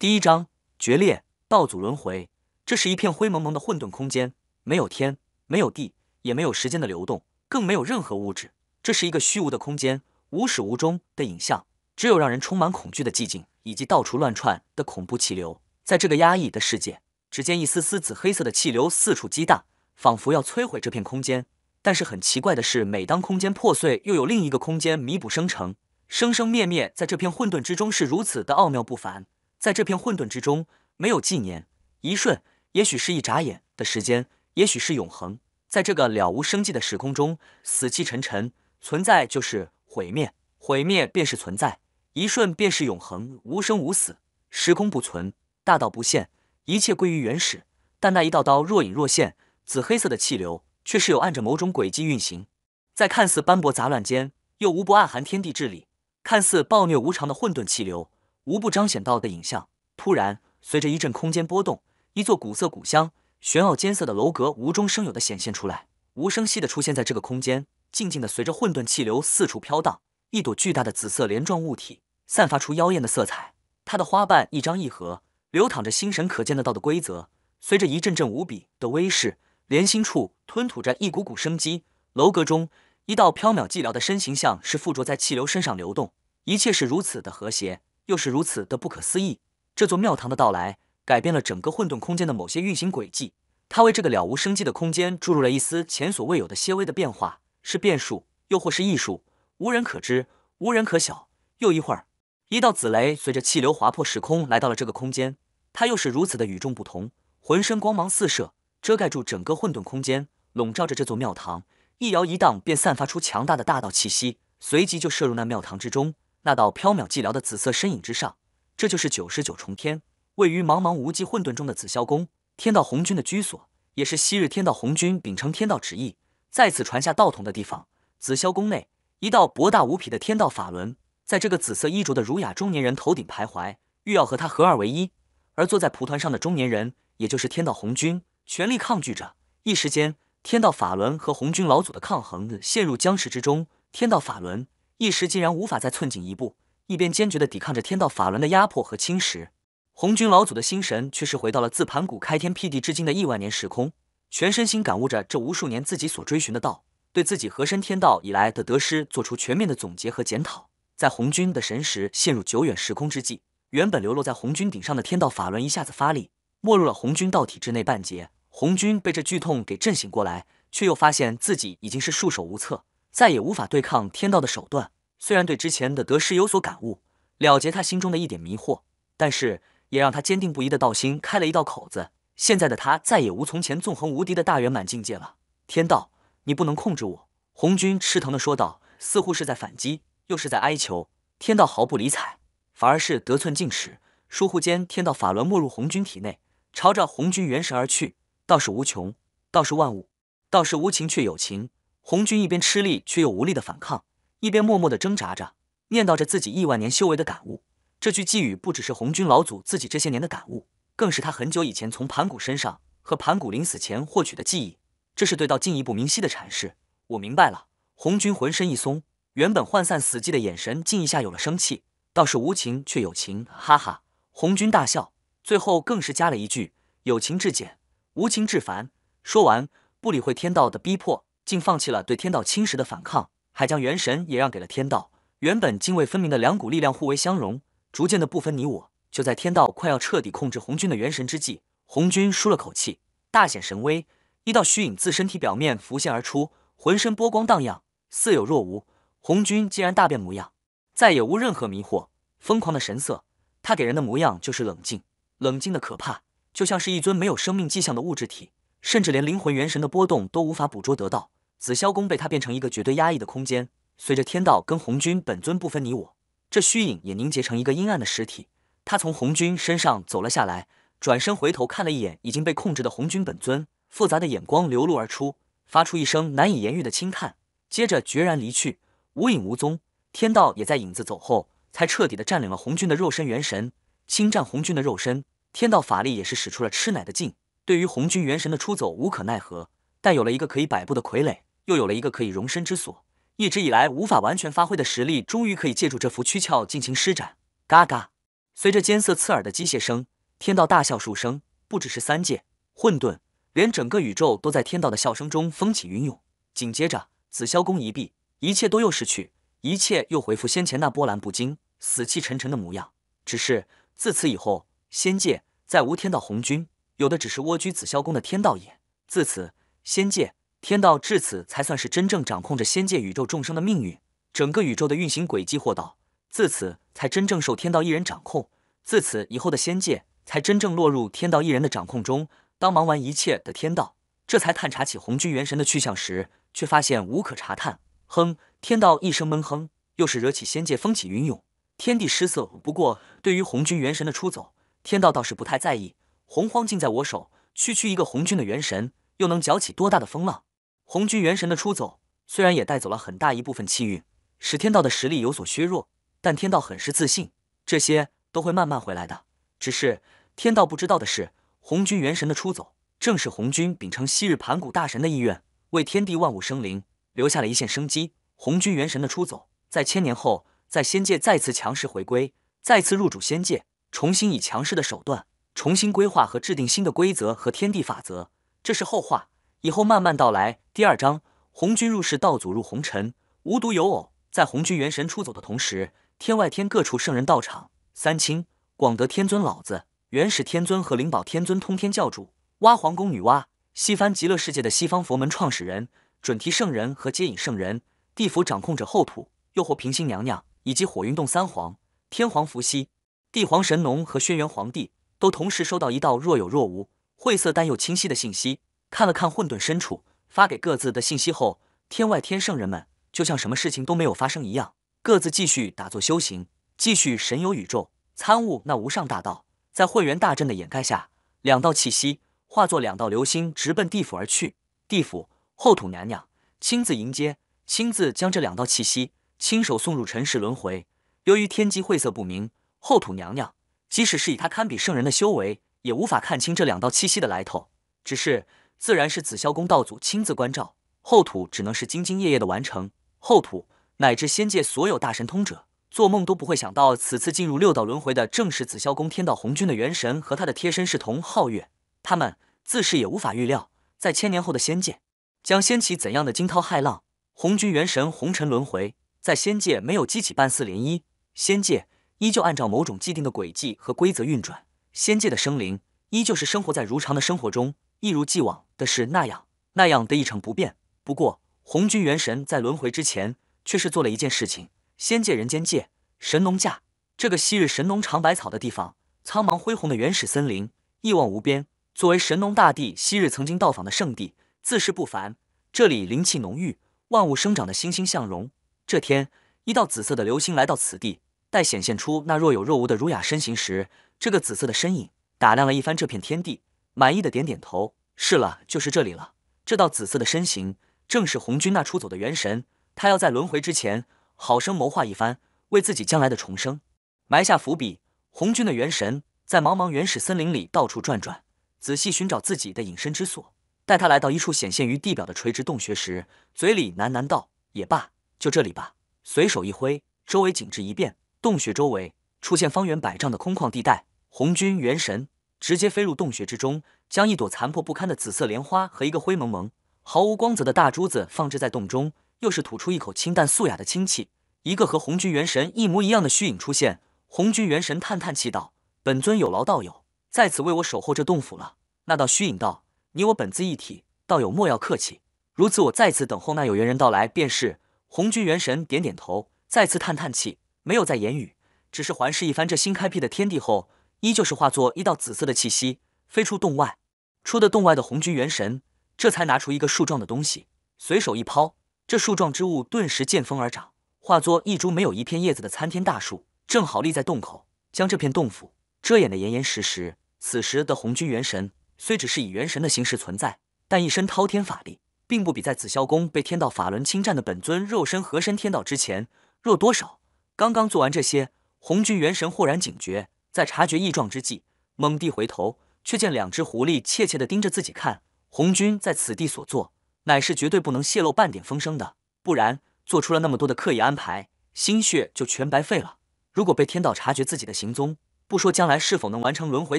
第一章决裂，道祖轮回。这是一片灰蒙蒙的混沌空间，没有天，没有地，也没有时间的流动，更没有任何物质。这是一个虚无的空间，无始无终的影像，只有让人充满恐惧的寂静，以及到处乱窜的恐怖气流。在这个压抑的世界，只见一丝丝紫黑色的气流四处激荡，仿佛要摧毁这片空间。但是很奇怪的是，每当空间破碎，又有另一个空间弥补生成，生生灭灭，在这片混沌之中是如此的奥妙不凡。在这片混沌之中，没有纪年，一瞬。也许是一眨眼的时间，也许是永恒。在这个了无生机的时空中，死气沉沉，存在就是毁灭，毁灭便是存在，一瞬便是永恒，无生无死，时空不存，大道不现，一切归于原始。但那一道道若隐若现、紫黑色的气流，却是有按着某种轨迹运行，在看似斑驳杂乱间，又无不暗含天地之理；看似暴虐无常的混沌气流，无不彰显道的影像。突然，随着一阵空间波动。一座古色古香、玄奥艰涩的楼阁无中生有的显现出来，无声息的出现在这个空间，静静的随着混沌气流四处飘荡。一朵巨大的紫色莲状物体，散发出妖艳的色彩，它的花瓣一张一合，流淌着心神可见得到的规则。随着一阵阵无比的威势，莲心处吞吐着一股股生机。楼阁中，一道飘渺寂寥的身形像是附着在气流身上流动，一切是如此的和谐，又是如此的不可思议。这座庙堂的到来。改变了整个混沌空间的某些运行轨迹，它为这个了无生机的空间注入了一丝前所未有的些微的变化，是变数，又或是艺术，无人可知，无人可晓。又一会儿，一道紫雷随着气流划破时空，来到了这个空间，它又是如此的与众不同，浑身光芒四射，遮盖住整个混沌空间，笼罩着这座庙堂，一摇一荡便散发出强大的大道气息，随即就射入那庙堂之中，那道飘渺寂寥的紫色身影之上，这就是九十九重天。位于茫茫无际混沌中的紫霄宫，天道红军的居所，也是昔日天道红军秉承天道旨意，在此传下道统的地方。紫霄宫内，一道博大无匹的天道法轮，在这个紫色衣着的儒雅中年人头顶徘徊，欲要和他合二为一。而坐在蒲团上的中年人，也就是天道红军，全力抗拒着。一时间，天道法轮和红军老祖的抗衡陷入僵持之中。天道法轮一时竟然无法再寸进一步，一边坚决地抵抗着天道法轮的压迫和侵蚀。红军老祖的心神却是回到了自盘古开天辟地至今的亿万年时空，全身心感悟着这无数年自己所追寻的道，对自己和身天道以来的得失做出全面的总结和检讨。在红军的神识陷入久远时空之际，原本流落在红军顶上的天道法轮一下子发力，没入了红军道体之内半截。红军被这剧痛给震醒过来，却又发现自己已经是束手无策，再也无法对抗天道的手段。虽然对之前的得失有所感悟，了结他心中的一点迷惑，但是。也让他坚定不移的道心开了一道口子。现在的他再也无从前纵横无敌的大圆满境界了。天道，你不能控制我！红军吃疼的说道，似乎是在反击，又是在哀求。天道毫不理睬，反而是得寸进尺。疏忽间，天道法轮没入红军体内，朝着红军元神而去。道是无穷，道是万物，道是无情却有情。红军一边吃力却又无力的反抗，一边默默的挣扎着，念叨着自己亿万年修为的感悟。这句寄语不只是红军老祖自己这些年的感悟，更是他很久以前从盘古身上和盘古临死前获取的记忆。这是对道进一步明晰的阐释。我明白了。红军浑身一松，原本涣散死寂的眼神竟一下有了生气。道是无情却有情，哈哈！红军大笑，最后更是加了一句：有情至简，无情至繁。说完，不理会天道的逼迫，竟放弃了对天道侵蚀的反抗，还将元神也让给了天道。原本泾渭分明的两股力量互为相融。逐渐的不分你我，就在天道快要彻底控制红军的元神之际，红军舒了口气，大显神威，一道虚影自身体表面浮现而出，浑身波光荡漾，似有若无。红军竟然大变模样，再也无任何迷惑、疯狂的神色，他给人的模样就是冷静，冷静的可怕，就像是一尊没有生命迹象的物质体，甚至连灵魂元神的波动都无法捕捉得到。紫霄宫被他变成一个绝对压抑的空间，随着天道跟红军本尊不分你我。这虚影也凝结成一个阴暗的实体，他从红军身上走了下来，转身回头看了一眼已经被控制的红军本尊，复杂的眼光流露而出，发出一声难以言喻的轻叹，接着决然离去，无影无踪。天道也在影子走后，才彻底的占领了红军的肉身元神，侵占红军的肉身。天道法力也是使出了吃奶的劲，对于红军元神的出走无可奈何，但有了一个可以摆布的傀儡，又有了一个可以容身之所。一直以来无法完全发挥的实力，终于可以借助这副躯壳进行施展。嘎嘎，随着尖涩刺耳的机械声，天道大笑数声，不只是三界混沌，连整个宇宙都在天道的笑声中风起云涌。紧接着，紫霄宫一闭，一切都又逝去，一切又恢复先前那波澜不惊、死气沉沉的模样。只是自此以后，仙界再无天道红军，有的只是蜗居紫霄宫的天道也。自此，仙界天道至此才算是真正掌控着仙界宇宙众生的命运，整个宇宙的运行轨迹或道。自此，才真正受天道一人掌控。自此以后的仙界，才真正落入天道一人的掌控中。当忙完一切的天道，这才探查起红军元神的去向时，却发现无可查探。哼！天道一声闷哼，又是惹起仙界风起云涌，天地失色。不过，对于红军元神的出走，天道倒是不太在意。洪荒尽在我手，区区一个红军的元神，又能搅起多大的风浪？红军元神的出走，虽然也带走了很大一部分气运，使天道的实力有所削弱。但天道很是自信，这些都会慢慢回来的。只是天道不知道的是，红军元神的出走，正是红军秉承昔日盘古大神的意愿，为天地万物生灵留下了一线生机。红军元神的出走，在千年后，在仙界再次强势回归，再次入主仙界，重新以强势的手段，重新规划和制定新的规则和天地法则。这是后话，以后慢慢道来。第二章，红军入世，道祖入红尘，无独有偶，在红军元神出走的同时。天外天各处圣人到场，三清、广德天尊老子、元始天尊和灵宝天尊通天教主、娲皇宫女娲、西方极乐世界的西方佛门创始人、准提圣人和接引圣人、地府掌控者后土、诱惑平心娘娘以及火云洞三皇、天皇伏羲、地皇神农和轩辕皇帝，都同时收到一道若有若无、晦涩但又清晰的信息。看了看混沌深处发给各自的信息后，天外天圣人们就像什么事情都没有发生一样。各自继续打坐修行，继续神游宇宙，参悟那无上大道。在混元大阵的掩盖下，两道气息化作两道流星，直奔地府而去。地府后土娘娘亲自迎接，亲自将这两道气息亲手送入尘世轮回。由于天机晦涩不明，后土娘娘即使是以她堪比圣人的修为，也无法看清这两道气息的来头。只是，自然是紫霄宫道祖亲自关照，后土只能是兢兢业业的完成。后土。乃至仙界所有大神通者，做梦都不会想到，此次进入六道轮回的正是紫霄宫天道红军的元神和他的贴身侍童皓月。他们自是也无法预料，在千年后的仙界将掀起怎样的惊涛骇浪。红军元神红尘轮回，在仙界没有激起半丝涟漪，仙界依旧按照某种既定的轨迹和规则运转，仙界的生灵依旧是生活在如常的生活中，一如既往的是那样那样的一成不变。不过，红军元神在轮回之前。却是做了一件事情：仙界、人间界、神农架，这个昔日神农尝百草的地方，苍茫恢宏的原始森林，一望无边。作为神农大帝昔日曾经到访的圣地，自是不凡。这里灵气浓郁，万物生长的欣欣向荣。这天，一道紫色的流星来到此地，待显现出那若有若无的儒雅身形时，这个紫色的身影打量了一番这片天地，满意的点点头：“是了，就是这里了。”这道紫色的身形，正是红军那出走的元神。他要在轮回之前好生谋划一番，为自己将来的重生埋下伏笔。红军的元神在茫茫原始森林里到处转转，仔细寻找自己的隐身之所。待他来到一处显现于地表的垂直洞穴时，嘴里喃喃道：“也罢，就这里吧。”随手一挥，周围景致一变，洞穴周围出现方圆百丈的空旷地带。红军元神直接飞入洞穴之中，将一朵残破不堪的紫色莲花和一个灰蒙蒙、毫无光泽的大珠子放置在洞中。又是吐出一口清淡素雅的清气，一个和红军元神一模一样的虚影出现。红军元神叹叹气道：“本尊有劳道友在此为我守候这洞府了。”那道虚影道：“你我本自一体，道友莫要客气。如此，我在此等候那有缘人到来便是。”红军元神点点头，再次叹叹气，没有再言语，只是环视一番这新开辟的天地后，依旧是化作一道紫色的气息飞出洞外。出的洞外的红军元神这才拿出一个树状的东西，随手一抛。这树状之物顿时见风而长，化作一株没有一片叶子的参天大树，正好立在洞口，将这片洞府遮掩得严严实实。此时的红军元神虽只是以元神的形式存在，但一身滔天法力，并不比在紫霄宫被天道法轮侵占的本尊肉身合身天道之前弱多少。刚刚做完这些，红军元神豁然警觉，在察觉异状之际，猛地回头，却见两只狐狸怯怯地盯着自己看。红军在此地所做。乃是绝对不能泄露半点风声的，不然做出了那么多的刻意安排，心血就全白费了。如果被天道察觉自己的行踪，不说将来是否能完成轮回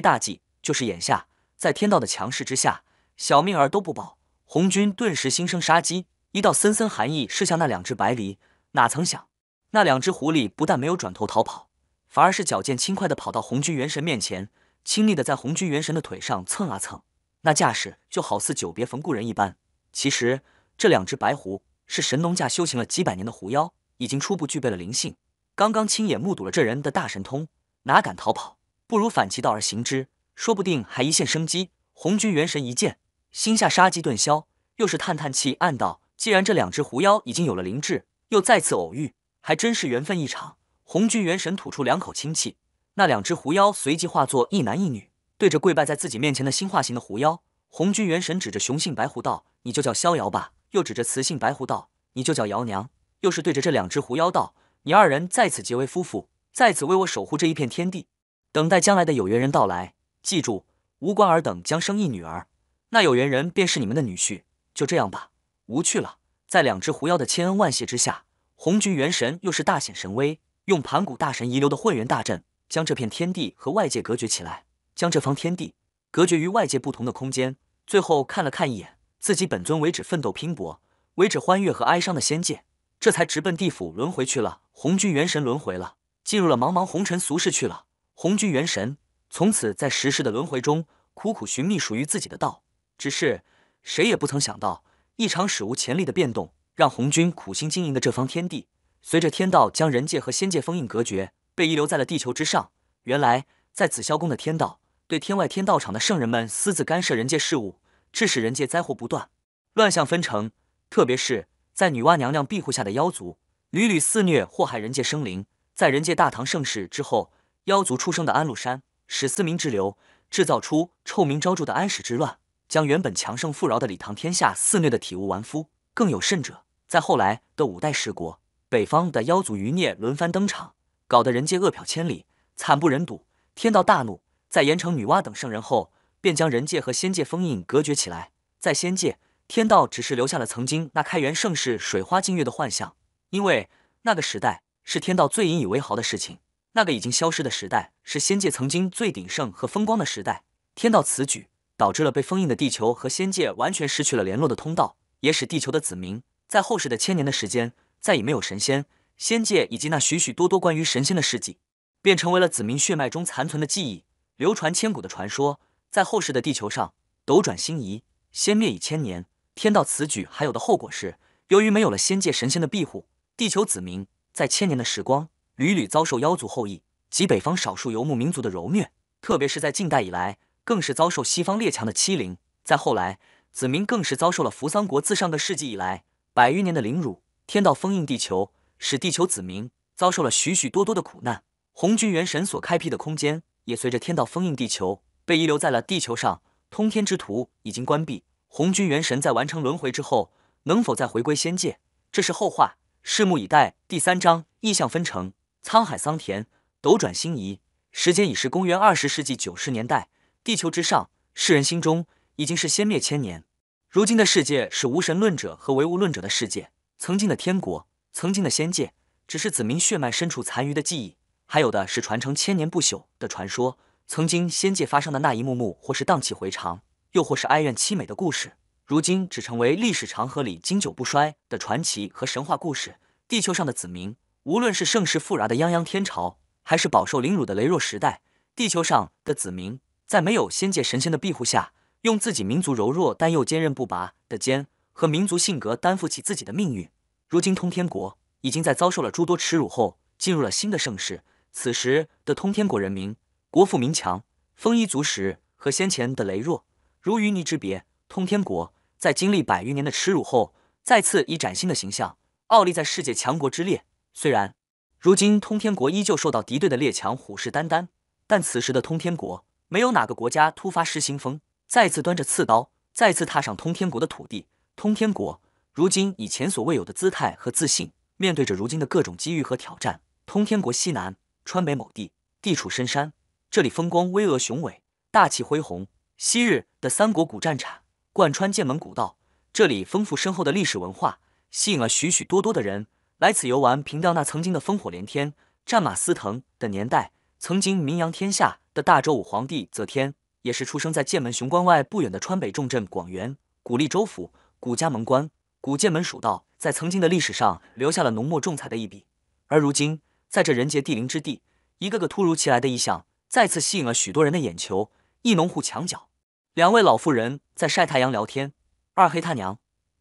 大计，就是眼下在天道的强势之下，小命儿都不保。红军顿时心生杀机，一道森森寒意射向那两只白狸。哪曾想，那两只狐狸不但没有转头逃跑，反而是矫健轻快地跑到红军元神面前，亲昵地在红军元神的腿上蹭啊蹭，那架势就好似久别逢故人一般。其实这两只白狐是神农架修行了几百年的狐妖，已经初步具备了灵性。刚刚亲眼目睹了这人的大神通，哪敢逃跑？不如反其道而行之，说不定还一线生机。红军元神一见。心下杀机顿消，又是叹叹气，暗道：既然这两只狐妖已经有了灵智，又再次偶遇，还真是缘分一场。红军元神吐出两口清气，那两只狐妖随即化作一男一女，对着跪拜在自己面前的新化形的狐妖，红军元神指着雄性白狐道：“你就叫逍遥吧。”又指着雌性白狐道：“你就叫瑶娘。”又是对着这两只狐妖道：“你二人在此结为夫妇，在此为我守护这一片天地，等待将来的有缘人到来。记住，吴关尔等将生一女儿。”那有缘人便是你们的女婿，就这样吧。无趣了。在两只狐妖的千恩万谢之下，红军元神又是大显神威，用盘古大神遗留的混元大阵，将这片天地和外界隔绝起来，将这方天地隔绝于外界不同的空间。最后看了看一眼自己本尊，为止奋斗拼搏，为止欢悦和哀伤的仙界，这才直奔地府轮回去了。红军元神轮回了，进入了茫茫红尘俗世去了。红军元神从此在时世的轮回中苦苦寻觅属于自己的道。只是谁也不曾想到，一场史无前例的变动，让红军苦心经营的这方天地，随着天道将人界和仙界封印隔绝，被遗留在了地球之上。原来，在紫霄宫的天道，对天外天道场的圣人们私自干涉人界事务，致使人界灾祸不断，乱象纷呈。特别是在女娲娘娘庇护下的妖族，屡屡肆虐祸害人界生灵。在人界大唐盛世之后，妖族出生的安禄山，使嘶鸣之流，制造出臭名昭著的安史之乱。将原本强盛富饶的李唐天下肆虐的体无完肤，更有甚者，在后来的五代十国，北方的妖族余孽轮番登场，搞得人界饿殍千里，惨不忍睹。天道大怒，在严惩女娲等圣人后，便将人界和仙界封印隔绝起来。在仙界，天道只是留下了曾经那开元盛世、水花镜月的幻象，因为那个时代是天道最引以为豪的事情。那个已经消失的时代，是仙界曾经最鼎盛和风光的时代。天道此举。导致了被封印的地球和仙界完全失去了联络的通道，也使地球的子民在后世的千年的时间再也没有神仙、仙界以及那许许多多关于神仙的事迹，便成为了子民血脉中残存的记忆，流传千古的传说。在后世的地球上，斗转星移，仙灭已千年。天道此举还有的后果是，由于没有了仙界神仙的庇护，地球子民在千年的时光屡屡遭受妖族后裔及北方少数游牧民族的蹂躏，特别是在近代以来。更是遭受西方列强的欺凌，再后来，子民更是遭受了扶桑国自上个世纪以来百余年的凌辱。天道封印地球，使地球子民遭受了许许多多的苦难。红军元神所开辟的空间，也随着天道封印地球，被遗留在了地球上。通天之途已经关闭，红军元神在完成轮回之后，能否再回归仙界，这是后话，拭目以待。第三章意象纷呈，沧海桑田，斗转星移。时间已是公元二十世纪九十年代。地球之上，世人心中已经是仙灭千年。如今的世界是无神论者和唯物论者的世界。曾经的天国，曾经的仙界，只是子民血脉深处残余的记忆，还有的是传承千年不朽的传说。曾经仙界发生的那一幕幕，或是荡气回肠，又或是哀怨凄美的故事，如今只成为历史长河里经久不衰的传奇和神话故事。地球上的子民，无论是盛世富饶的泱泱天朝，还是饱受凌辱的羸弱时代，地球上的子民。在没有仙界神仙的庇护下，用自己民族柔弱但又坚韧不拔的肩和民族性格担负起自己的命运。如今通天国已经在遭受了诸多耻辱后，进入了新的盛世。此时的通天国人民，国富民强，丰衣足食，和先前的羸弱如淤泥之别。通天国在经历百余年的耻辱后，再次以崭新的形象傲立在世界强国之列。虽然如今通天国依旧受到敌对的列强虎视眈眈，但此时的通天国。没有哪个国家突发失心疯，再次端着刺刀，再次踏上通天国的土地。通天国如今以前所未有的姿态和自信，面对着如今的各种机遇和挑战。通天国西南川北某地，地处深山，这里风光巍峨雄伟，大气恢宏。昔日的三国古战场贯穿剑门古道，这里丰富深厚的历史文化，吸引了许许多多的人来此游玩，凭吊那曾经的烽火连天、战马嘶腾的年代。曾经名扬天下的大周武皇帝则天，也是出生在剑门雄关外不远的川北重镇广元，古历州府，古家门关，古剑门蜀道，在曾经的历史上留下了浓墨重彩的一笔。而如今，在这人杰地灵之地，一个个突如其来的异象再次吸引了许多人的眼球。一农户墙角，两位老妇人在晒太阳聊天。二黑他娘，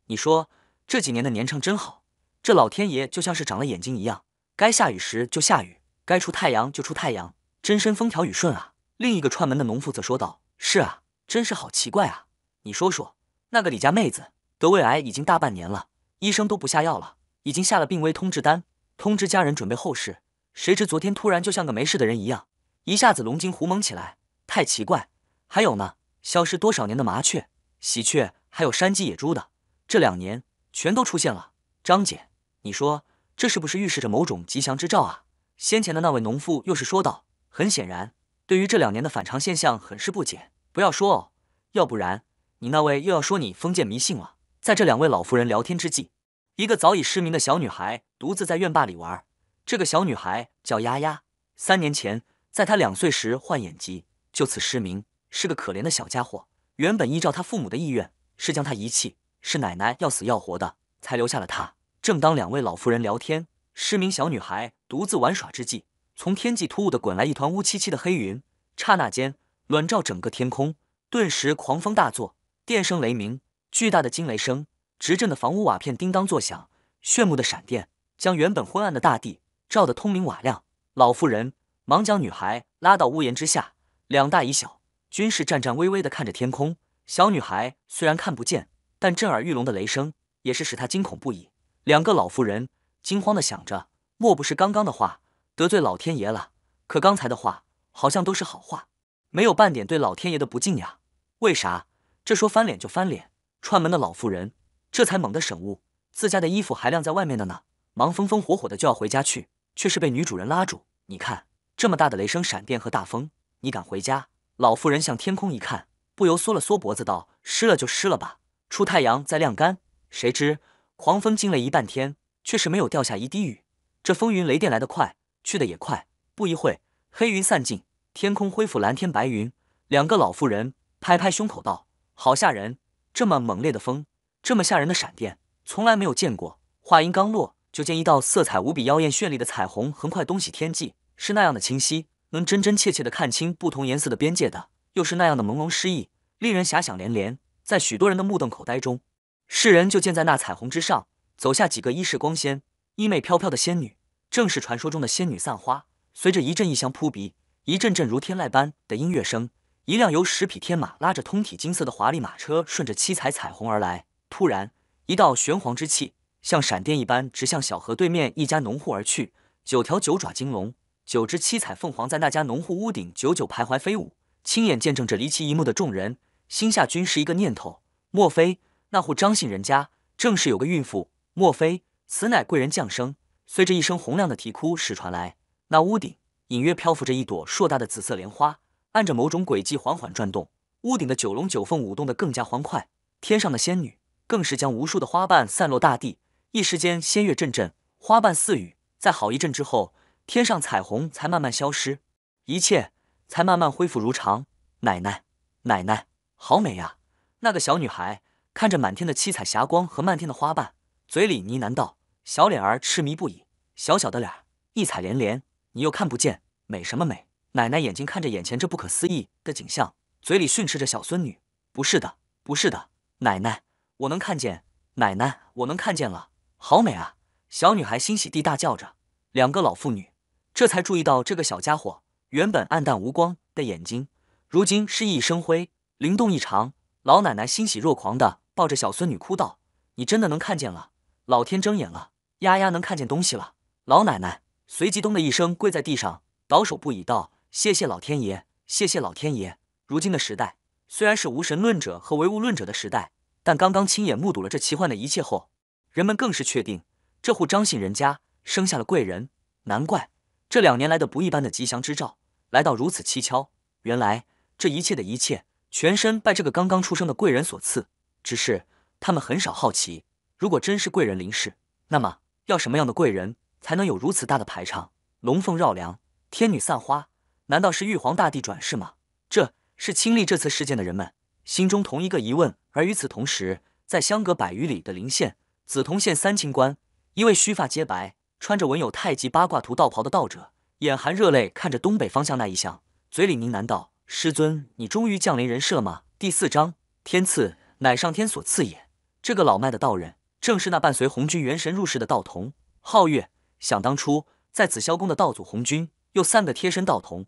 你说这几年的年成真好，这老天爷就像是长了眼睛一样，该下雨时就下雨，该出太阳就出太阳，真身风调雨顺啊。另一个串门的农妇则说道：“是啊，真是好奇怪啊。你说说，那个李家妹子得胃癌已经大半年了，医生都不下药了，已经下了病危通知单，通知家人准备后事。谁知昨天突然就像个没事的人一样，一下子龙精虎猛起来。”太奇怪，还有呢，消失多少年的麻雀、喜鹊，还有山鸡、野猪的，这两年全都出现了。张姐，你说这是不是预示着某种吉祥之兆啊？先前的那位农妇又是说道，很显然，对于这两年的反常现象很是不解。不要说哦，要不然你那位又要说你封建迷信了。在这两位老妇人聊天之际，一个早已失明的小女孩独自在院坝里玩。这个小女孩叫丫丫，三年前在她两岁时患眼疾。就此失明，是个可怜的小家伙。原本依照他父母的意愿，是将他遗弃，是奶奶要死要活的，才留下了他。正当两位老妇人聊天，失明小女孩独自玩耍之际，从天际突兀的滚来一团乌漆漆的黑云，刹那间笼罩整个天空，顿时狂风大作，电声雷鸣，巨大的惊雷声，直震的房屋瓦片叮当作响，炫目的闪电将原本昏暗的大地照得通明瓦亮。老妇人忙将女孩拉到屋檐之下。两大一小均是战战巍巍地看着天空。小女孩虽然看不见，但震耳欲聋的雷声也是使她惊恐不已。两个老妇人惊慌地想着：莫不是刚刚的话得罪老天爷了？可刚才的话好像都是好话，没有半点对老天爷的不敬呀？为啥？这说翻脸就翻脸？串门的老妇人这才猛地省悟，自家的衣服还晾在外面的呢，忙风风火火的就要回家去，却是被女主人拉住。你看这么大的雷声、闪电和大风。你敢回家？老妇人向天空一看，不由缩了缩脖子，道：“湿了就湿了吧，出太阳再晾干。”谁知狂风惊雷一半天，却是没有掉下一滴雨。这风云雷电来得快，去的也快。不一会，黑云散尽，天空恢复蓝天白云。两个老妇人拍拍胸口道：“好吓人！这么猛烈的风，这么吓人的闪电，从来没有见过。”话音刚落，就见一道色彩无比妖艳、绚丽的彩虹横跨东起天际，是那样的清晰。能真真切切的看清不同颜色的边界的，又是那样的朦胧诗意，令人遐想连连。在许多人的目瞪口呆中，世人就见在那彩虹之上走下几个衣饰光鲜、衣袂飘飘的仙女，正是传说中的仙女散花。随着一阵异香扑鼻，一阵阵如天籁般的音乐声，一辆由十匹天马拉着通体金色的华丽马车顺着七彩彩虹而来。突然，一道玄黄之气像闪电一般直向小河对面一家农户而去。九条九爪金龙。九只七彩凤凰在那家农户屋顶久久徘徊飞舞，亲眼见证着离奇一幕的众人心下均是一个念头：莫非那户张姓人家正是有个孕妇？莫非此乃贵人降生？随着一声洪亮的啼哭时传来，那屋顶隐约漂浮着一朵硕大的紫色莲花，按着某种轨迹缓缓转动。屋顶的九龙九凤舞动得更加欢快，天上的仙女更是将无数的花瓣散落大地，一时间仙乐阵阵，花瓣似雨。在好一阵之后。天上彩虹才慢慢消失，一切才慢慢恢复如常。奶奶，奶奶，好美呀！那个小女孩看着满天的七彩霞光和漫天的花瓣，嘴里呢喃道，小脸儿痴迷不已。小小的脸儿，异彩连连，你又看不见，美什么美？奶奶眼睛看着眼前这不可思议的景象，嘴里训斥着小孙女：“不是的，不是的，奶奶，我能看见，奶奶，我能看见了，好美啊！”小女孩欣喜地大叫着。两个老妇女。这才注意到，这个小家伙原本暗淡无光的眼睛，如今是熠熠生辉，灵动异常。老奶奶欣喜若狂地抱着小孙女哭道：“你真的能看见了？老天睁眼了，丫丫能看见东西了。”老奶奶随即咚的一声跪在地上，倒手不已道：“谢谢老天爷，谢谢老天爷！如今的时代虽然是无神论者和唯物论者的时代，但刚刚亲眼目睹了这奇幻的一切后，人们更是确定这户张姓人家生下了贵人，难怪。”这两年来的不一般的吉祥之兆来到如此蹊跷，原来这一切的一切，全身拜这个刚刚出生的贵人所赐。只是他们很少好奇，如果真是贵人临世，那么要什么样的贵人才能有如此大的排场？龙凤绕梁，天女散花，难道是玉皇大帝转世吗？这是亲历这次事件的人们心中同一个疑问。而与此同时，在相隔百余里的临县紫铜县三清观，一位须发皆白、穿着文有太极八卦图道袍的道者，眼含热泪看着东北方向那一项，嘴里呢喃道：“师尊，你终于降临人世了吗？”第四章，天赐乃上天所赐也。这个老迈的道人，正是那伴随红军元神入世的道童皓月。想当初，在紫霄宫的道祖红军，有三个贴身道童，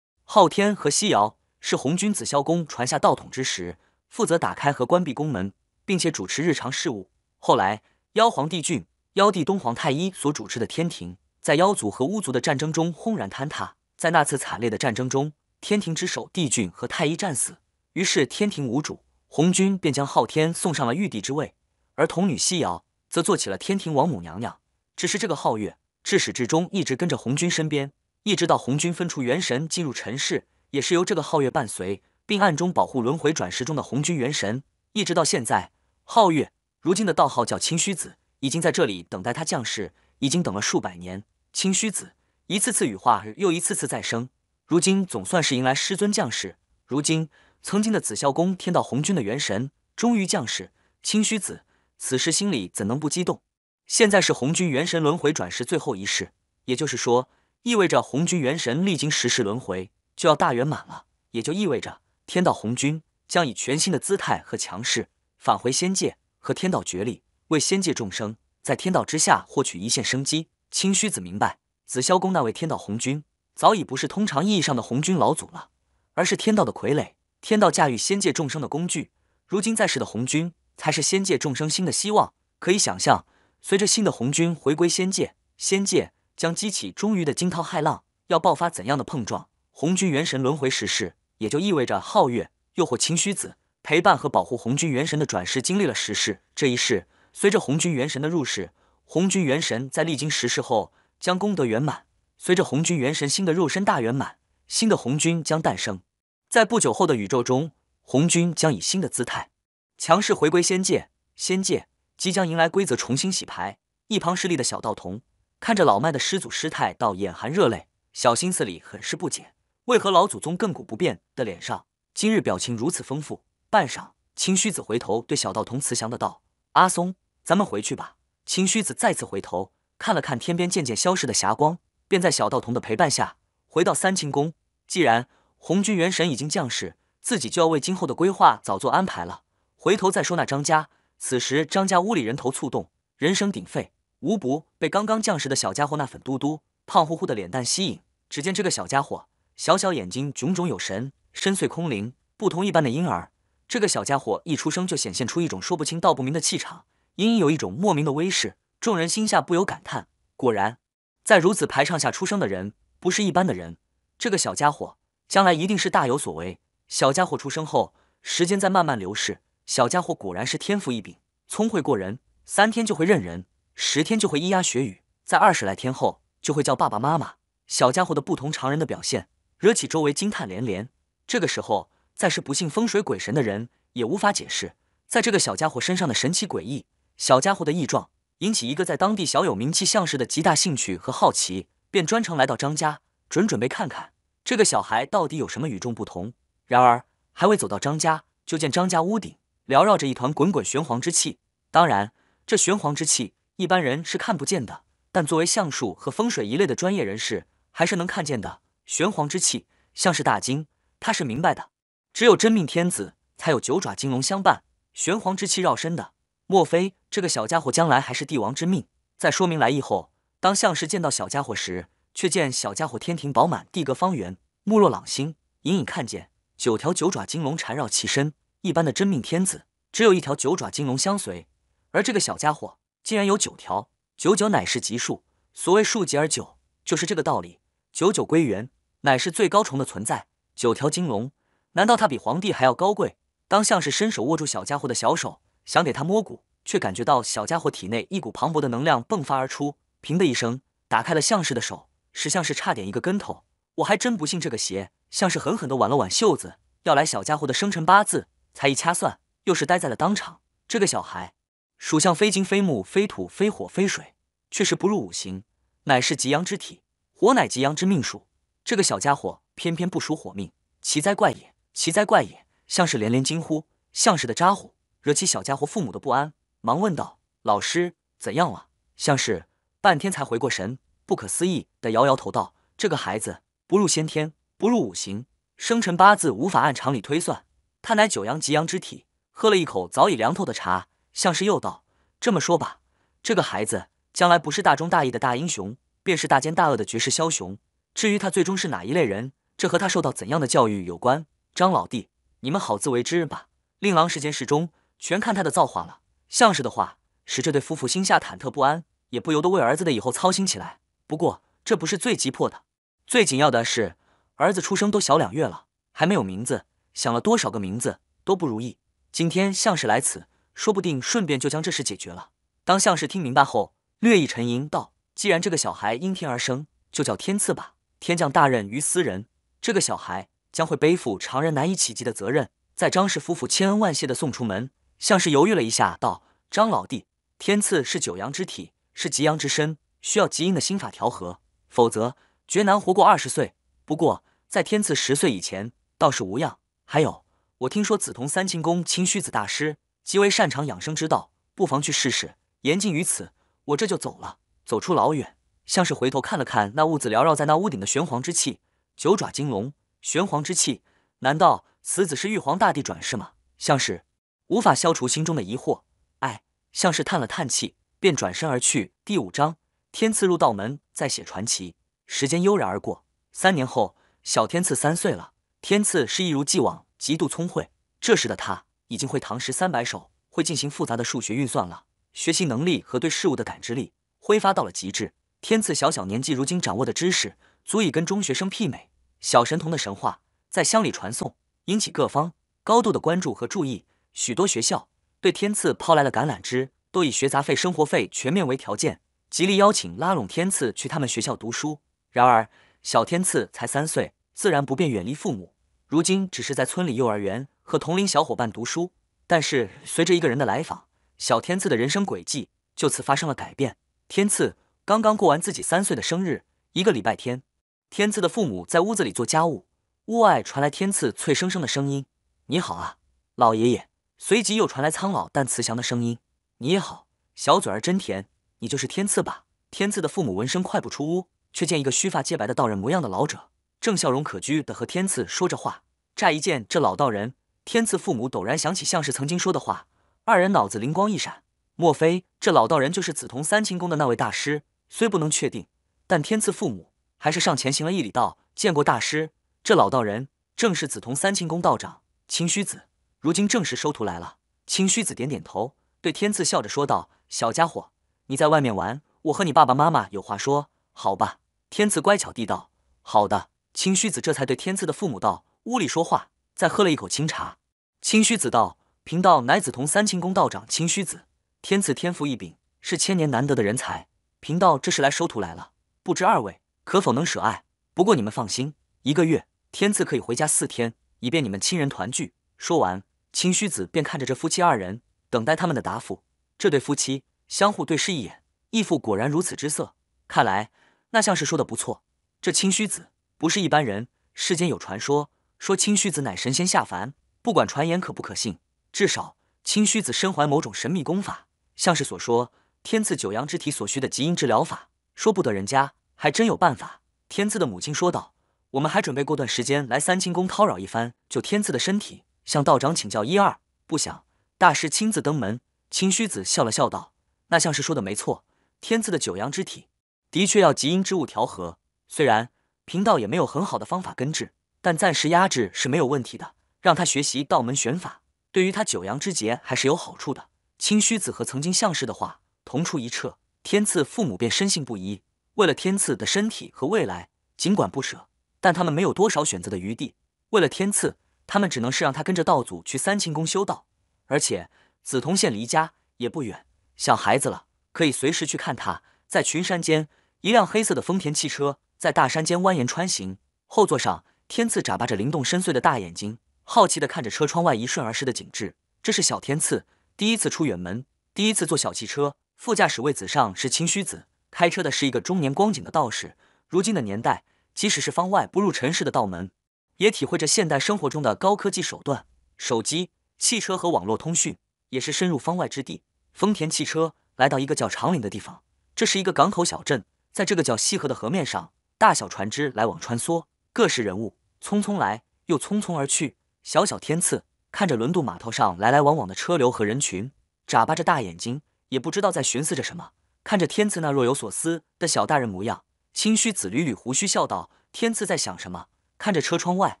昊天和西瑶，是红军紫霄宫传下道统之时，负责打开和关闭宫门，并且主持日常事务。后来，妖皇帝俊、妖帝东皇太一所主持的天庭，在妖族和巫族的战争中轰然坍塌。在那次惨烈的战争中，天庭之首帝俊和太一战死，于是天庭无主，红军便将昊天送上了玉帝之位，而童女西瑶则做起了天庭王母娘娘。只是这个皓月。至始至终一直跟着红军身边，一直到红军分出元神进入尘世，也是由这个皓月伴随，并暗中保护轮回转世中的红军元神，一直到现在。皓月如今的道号叫清虚子，已经在这里等待他降世，已经等了数百年。清虚子一次次羽化，又一次次再生，如今总算是迎来师尊降世。如今曾经的紫霄宫天道红军的元神终于降世，清虚子此时心里怎能不激动？现在是红军元神轮回转世最后一世，也就是说，意味着红军元神历经十世轮回就要大圆满了，也就意味着天道红军将以全新的姿态和强势返回仙界，和天道决力，为仙界众生在天道之下获取一线生机。清虚子明白，紫霄宫那位天道红军早已不是通常意义上的红军老祖了，而是天道的傀儡，天道驾驭仙界众生的工具。如今在世的红军才是仙界众生新的希望。可以想象。随着新的红军回归仙界，仙界将激起终于的惊涛骇浪，要爆发怎样的碰撞？红军元神轮回时世，也就意味着皓月又或清虚子陪伴和保护红军元神的转世经历了十世。这一世，随着红军元神的入世，红军元神在历经十世后将功德圆满。随着红军元神新的肉身大圆满，新的红军将诞生。在不久后的宇宙中，红军将以新的姿态强势回归仙界，仙界。即将迎来规则重新洗牌，一旁势力的小道童看着老迈的师祖师太，到眼含热泪，小心思里很是不解，为何老祖宗亘古不变的脸上今日表情如此丰富？半晌，清虚子回头对小道童慈祥的道：“阿松，咱们回去吧。”清虚子再次回头看了看天边渐渐消失的霞光，便在小道童的陪伴下回到三清宫。既然红军元神已经降世，自己就要为今后的规划早做安排了。回头再说那张家。此时，张家屋里人头簇动，人声鼎沸，无不被刚刚降世的小家伙那粉嘟嘟、胖乎乎的脸蛋吸引。只见这个小家伙，小小眼睛炯炯有神，深邃空灵，不同一般的婴儿。这个小家伙一出生就显现出一种说不清道不明的气场，隐隐有一种莫名的威势。众人心下不由感叹：果然，在如此排场下出生的人，不是一般的人。这个小家伙将来一定是大有所为。小家伙出生后，时间在慢慢流逝。小家伙果然是天赋异禀，聪慧过人，三天就会认人，十天就会咿呀学语，在二十来天后就会叫爸爸妈妈。小家伙的不同常人的表现，惹起周围惊叹连连。这个时候，再是不信风水鬼神的人也无法解释，在这个小家伙身上的神奇诡异。小家伙的异状引起一个在当地小有名气相士的极大兴趣和好奇，便专程来到张家，准准备看看这个小孩到底有什么与众不同。然而还未走到张家，就见张家屋顶。缭绕着一团滚滚玄黄之气，当然，这玄黄之气一般人是看不见的，但作为相术和风水一类的专业人士，还是能看见的。玄黄之气像是大金，他是明白的。只有真命天子才有九爪金龙相伴，玄黄之气绕身的，莫非这个小家伙将来还是帝王之命？在说明来意后，当相士见到小家伙时，却见小家伙天庭饱满，地阁方圆，目若朗星，隐隐看见九条九爪金龙缠绕其身。一般的真命天子只有一条九爪金龙相随，而这个小家伙竟然有九条。九九乃是吉数，所谓数吉而九，就是这个道理。九九归元，乃是最高崇的存在。九条金龙，难道他比皇帝还要高贵？当像是伸手握住小家伙的小手，想给他摸骨，却感觉到小家伙体内一股磅礴的能量迸发而出，平的一声打开了像氏的手，使像是差点一个跟头。我还真不信这个邪，像是狠狠地挽了挽袖子，要来小家伙的生辰八字。才一掐算，又是呆在了当场。这个小孩属相非金非木非土非火非水，却是不入五行，乃是极阳之体，火乃极阳之命数。这个小家伙偏偏不属火命，奇哉怪也！奇哉怪也！像是连连惊呼，像是的咋呼，惹起小家伙父母的不安，忙问道：“老师怎样了？”像是半天才回过神，不可思议的摇摇头道：“这个孩子不入先天，不入五行，生辰八字无法按常理推算。他乃九阳极阳之体。”喝了一口早已凉透的茶，像是又道：“这么说吧，这个孩子将来不是大忠大义的大英雄，便是大奸大恶的绝世枭雄。至于他最终是哪一类人，这和他受到怎样的教育有关。张老弟，你们好自为之吧。令郎时间事中，全看他的造化了。像是的话，使这对夫妇心下忐忑不安，也不由得为儿子的以后操心起来。不过这不是最急迫的，最紧要的是儿子出生都小两月了，还没有名字，想了多少个名字都不如意。”今天像是来此，说不定顺便就将这事解决了。当相氏听明白后，略一沉吟道：“既然这个小孩因天而生，就叫天赐吧。天降大任于斯人，这个小孩将会背负常人难以企及的责任。”在张氏夫妇千恩万谢的送出门，相氏犹豫了一下，道：“张老弟，天赐是九阳之体，是极阳之身，需要极阴的心法调和，否则绝难活过二十岁。不过在天赐十岁以前，倒是无恙。还有。”我听说紫铜三清宫清虚子大师极为擅长养生之道，不妨去试试。言尽于此，我这就走了。走出老远，像是回头看了看那屋子缭绕在那屋顶的玄黄之气，九爪金龙，玄黄之气，难道此子是玉皇大帝转世吗？像是无法消除心中的疑惑，哎，像是叹了叹气，便转身而去。第五章，天赐入道门，再写传奇。时间悠然而过，三年后，小天赐三岁了。天赐是一如既往。极度聪慧，这时的他已经会唐诗三百首，会进行复杂的数学运算了。学习能力和对事物的感知力挥发到了极致。天赐小小年纪，如今掌握的知识足以跟中学生媲美。小神童的神话在乡里传颂，引起各方高度的关注和注意。许多学校对天赐抛来了橄榄枝，都以学杂费、生活费全面为条件，极力邀请拉拢天赐去他们学校读书。然而小天赐才三岁，自然不便远离父母。如今只是在村里幼儿园和同龄小伙伴读书，但是随着一个人的来访，小天赐的人生轨迹就此发生了改变。天赐刚刚过完自己三岁的生日，一个礼拜天，天赐的父母在屋子里做家务，屋外传来天赐脆生生的声音：“你好啊，老爷爷。”随即又传来苍老但慈祥的声音：“你也好，小嘴儿真甜，你就是天赐吧？”天赐的父母闻声快步出屋，却见一个须发皆白的道人模样的老者。正笑容可掬的和天赐说着话，乍一见这老道人，天赐父母陡然想起像是曾经说的话，二人脑子灵光一闪，莫非这老道人就是紫铜三清宫的那位大师？虽不能确定，但天赐父母还是上前行了一礼，道：“见过大师，这老道人正是紫铜三清宫道长清虚子，如今正是收徒来了。”清虚子点点头，对天赐笑着说道：“小家伙，你在外面玩，我和你爸爸妈妈有话说，好吧？”天赐乖巧地道：“好的。”清虚子这才对天赐的父母道：“屋里说话。”再喝了一口清茶。清虚子道：“贫道乃紫铜三清宫道长清虚子。天赐天赋异禀，是千年难得的人才。贫道这是来收徒来了，不知二位可否能舍爱？不过你们放心，一个月天赐可以回家四天，以便你们亲人团聚。”说完，清虚子便看着这夫妻二人，等待他们的答复。这对夫妻相互对视一眼，义父果然如此之色，看来那像是说的不错。这清虚子。不是一般人。世间有传说，说清虚子乃神仙下凡。不管传言可不可信，至少清虚子身怀某种神秘功法，像是所说天赐九阳之体所需的极阴治疗法。说不得人家还真有办法。天赐的母亲说道：“我们还准备过段时间来三清宫叨扰一番，救天赐的身体，向道长请教一二。不想大师亲自登门。”清虚子笑了笑道：“那像是说的没错，天赐的九阳之体的确要极阴之物调和，虽然……”贫道也没有很好的方法根治，但暂时压制是没有问题的。让他学习道门玄法，对于他九阳之劫还是有好处的。清虚子和曾经相识的话同出一辙，天赐父母便深信不疑。为了天赐的身体和未来，尽管不舍，但他们没有多少选择的余地。为了天赐，他们只能是让他跟着道祖去三清宫修道，而且紫铜县离家也不远，想孩子了，可以随时去看他。在群山间，一辆黑色的丰田汽车。在大山间蜿蜒穿行，后座上天赐眨巴着灵动深邃的大眼睛，好奇地看着车窗外一瞬而逝的景致。这是小天赐第一次出远门，第一次坐小汽车，副驾驶位子上是清虚子，开车的是一个中年光景的道士。如今的年代，即使是方外不入尘世的道门，也体会着现代生活中的高科技手段，手机、汽车和网络通讯，也是深入方外之地。丰田汽车来到一个叫长岭的地方，这是一个港口小镇，在这个叫西河的河面上，大小船只来往穿梭，各式人物匆匆来又匆匆而去。小小天赐看着轮渡码头上来来往往的车流和人群，眨巴着大眼睛，也不知道在寻思着什么。看着天赐那若有所思的小大人模样。清虚子捋捋胡须，笑道：“天赐在想什么？”看着车窗外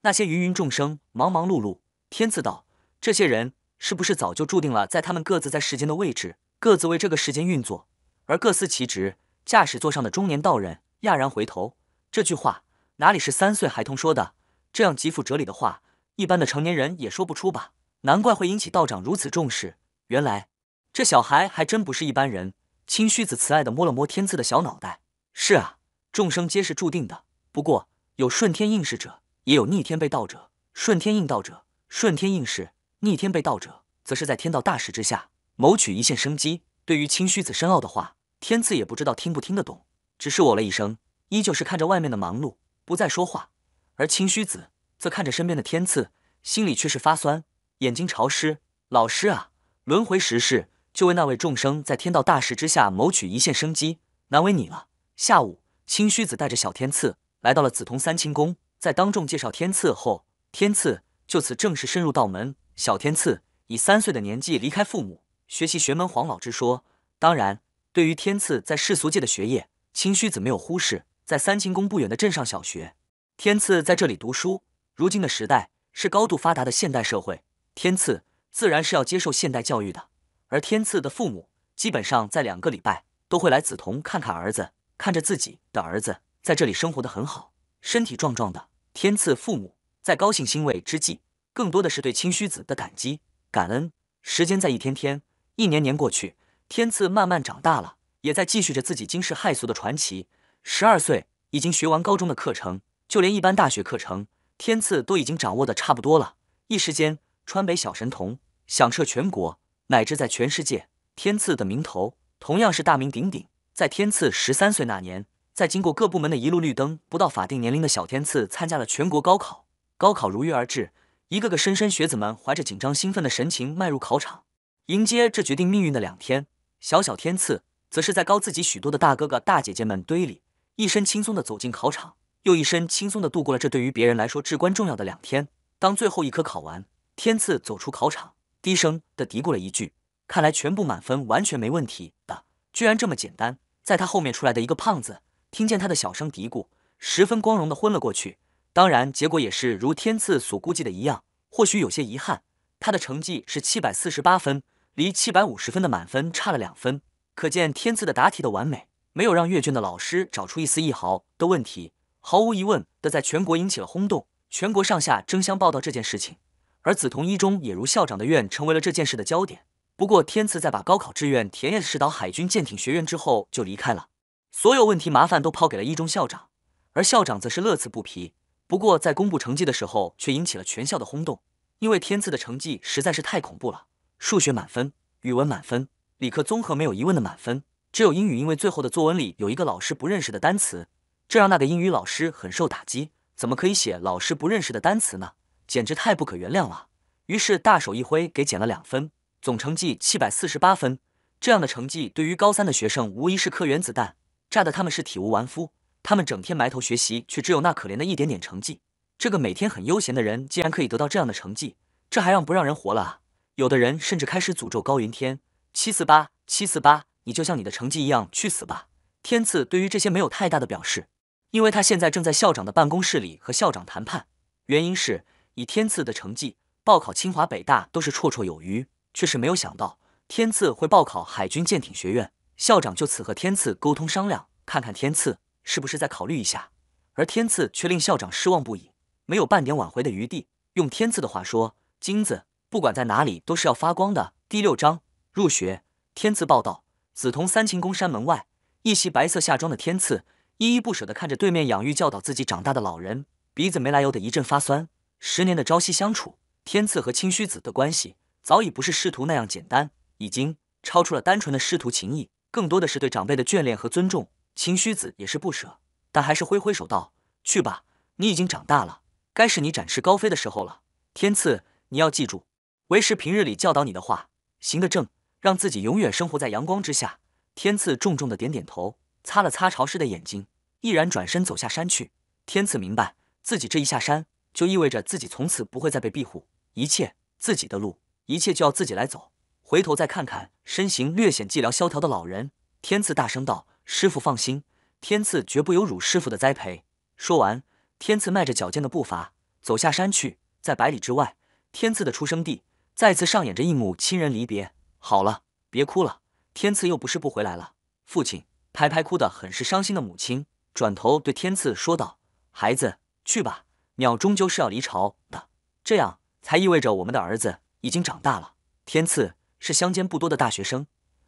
那些芸芸众生，忙忙碌碌，天赐道：“这些人是不是早就注定了，在他们各自在世间的位置，各自为这个世间运作，而各司其职？”驾驶座上的中年道人讶然回头，这句话哪里是三岁孩童说的？这样极富哲理的话，一般的成年人也说不出吧？难怪会引起道长如此重视。原来这小孩还真不是一般人。清虚子慈爱的摸了摸天赐的小脑袋。是啊，众生皆是注定的。不过有顺天应试者，也有逆天被盗者。顺天应道者，顺天应试；逆天被盗者，则是在天道大势之下谋取一线生机。对于清虚子深奥的话，天赐也不知道听不听得懂，只是我了一声，依旧是看着外面的忙碌，不再说话。而清虚子则看着身边的天赐，心里却是发酸，眼睛潮湿。老师啊，轮回十世，就为那位众生在天道大势之下谋取一线生机，难为你了。下午，清虚子带着小天赐来到了紫铜三清宫，在当众介绍天赐后，天赐就此正式深入道门。小天赐以三岁的年纪离开父母，学习玄门黄老之说。当然，对于天赐在世俗界的学业，清虚子没有忽视。在三清宫不远的镇上小学，天赐在这里读书。如今的时代是高度发达的现代社会，天赐自然是要接受现代教育的。而天赐的父母基本上在两个礼拜都会来紫铜看看儿子。看着自己的儿子在这里生活的很好，身体壮壮的，天赐父母在高兴欣慰之际，更多的是对清虚子的感激感恩。时间在一天天、一年年过去，天赐慢慢长大了，也在继续着自己惊世骇俗的传奇。十二岁已经学完高中的课程，就连一般大学课程，天赐都已经掌握的差不多了。一时间，川北小神童响彻全国，乃至在全世界，天赐的名头同样是大名鼎鼎。在天赐十三岁那年，在经过各部门的一路绿灯，不到法定年龄的小天赐参加了全国高考。高考如约而至，一个个莘莘学子们怀着紧张兴奋的神情迈入考场，迎接这决定命运的两天。小小天赐则是在高自己许多的大哥哥大姐姐们堆里，一身轻松的走进考场，又一身轻松的度过了这对于别人来说至关重要的两天。当最后一科考完，天赐走出考场，低声的嘀咕了一句：“看来全部满分完全没问题的，居然这么简单。”在他后面出来的一个胖子，听见他的小声嘀咕，十分光荣的昏了过去。当然，结果也是如天赐所估计的一样，或许有些遗憾，他的成绩是七百四十八分，离七百五十分的满分差了两分。可见天赐的答题的完美，没有让阅卷的老师找出一丝一毫的问题，毫无疑问的在全国引起了轰动，全国上下争相报道这件事情，而紫铜一中也如校长的愿，成为了这件事的焦点。不过，天赐在把高考志愿填叶市岛海军舰艇学院之后就离开了，所有问题麻烦都抛给了一中校长，而校长则是乐此不疲。不过，在公布成绩的时候，却引起了全校的轰动，因为天赐的成绩实在是太恐怖了：数学满分，语文满分，理科综合没有疑问的满分，只有英语，因为最后的作文里有一个老师不认识的单词，这让那个英语老师很受打击。怎么可以写老师不认识的单词呢？简直太不可原谅了！于是大手一挥，给减了两分。总成绩七百四十八分，这样的成绩对于高三的学生无疑是颗原子弹，炸得他们是体无完肤。他们整天埋头学习，却只有那可怜的一点点成绩。这个每天很悠闲的人，竟然可以得到这样的成绩，这还让不让人活了啊？有的人甚至开始诅咒高云天：七四八，七四八，你就像你的成绩一样去死吧！天赐对于这些没有太大的表示，因为他现在正在校长的办公室里和校长谈判。原因是以天赐的成绩，报考清华北大都是绰绰有余。却是没有想到天赐会报考海军舰艇学院，校长就此和天赐沟通商量，看看天赐是不是再考虑一下。而天赐却令校长失望不已，没有半点挽回的余地。用天赐的话说：“金子不管在哪里都是要发光的。”第六章入学。天赐报道：紫铜三清宫山门外，一袭白色夏装的天赐依依不舍地看着对面养育教导自己长大的老人，鼻子没来由的一阵发酸。十年的朝夕相处，天赐和清虚子的关系。早已不是师徒那样简单，已经超出了单纯的师徒情谊，更多的是对长辈的眷恋和尊重。清虚子也是不舍，但还是挥挥手道：“去吧，你已经长大了，该是你展翅高飞的时候了。天赐，你要记住，为师平日里教导你的话，行得正，让自己永远生活在阳光之下。天赐重重的点点头，擦了擦潮湿的眼睛，毅然转身走下山去。天赐明白，自己这一下山，就意味着自己从此不会再被庇护，一切自己的路，一切就要自己来走。回头再看看身形略显寂寥萧条的老人，天赐大声道：“师傅放心，天赐绝不有辱师傅的栽培。”说完，天赐迈着矫健的步伐走下山去。在百里之外，天赐的出生地再次上演着一幕亲人离别。好了，别哭了，天赐又不是不回来了。父亲拍拍哭得很是伤心的母亲，转头对天赐说道：“孩子，去吧，鸟终究是要离巢的，这样才意味着我们的儿子已经长大了。”天赐是乡间不多的大学生，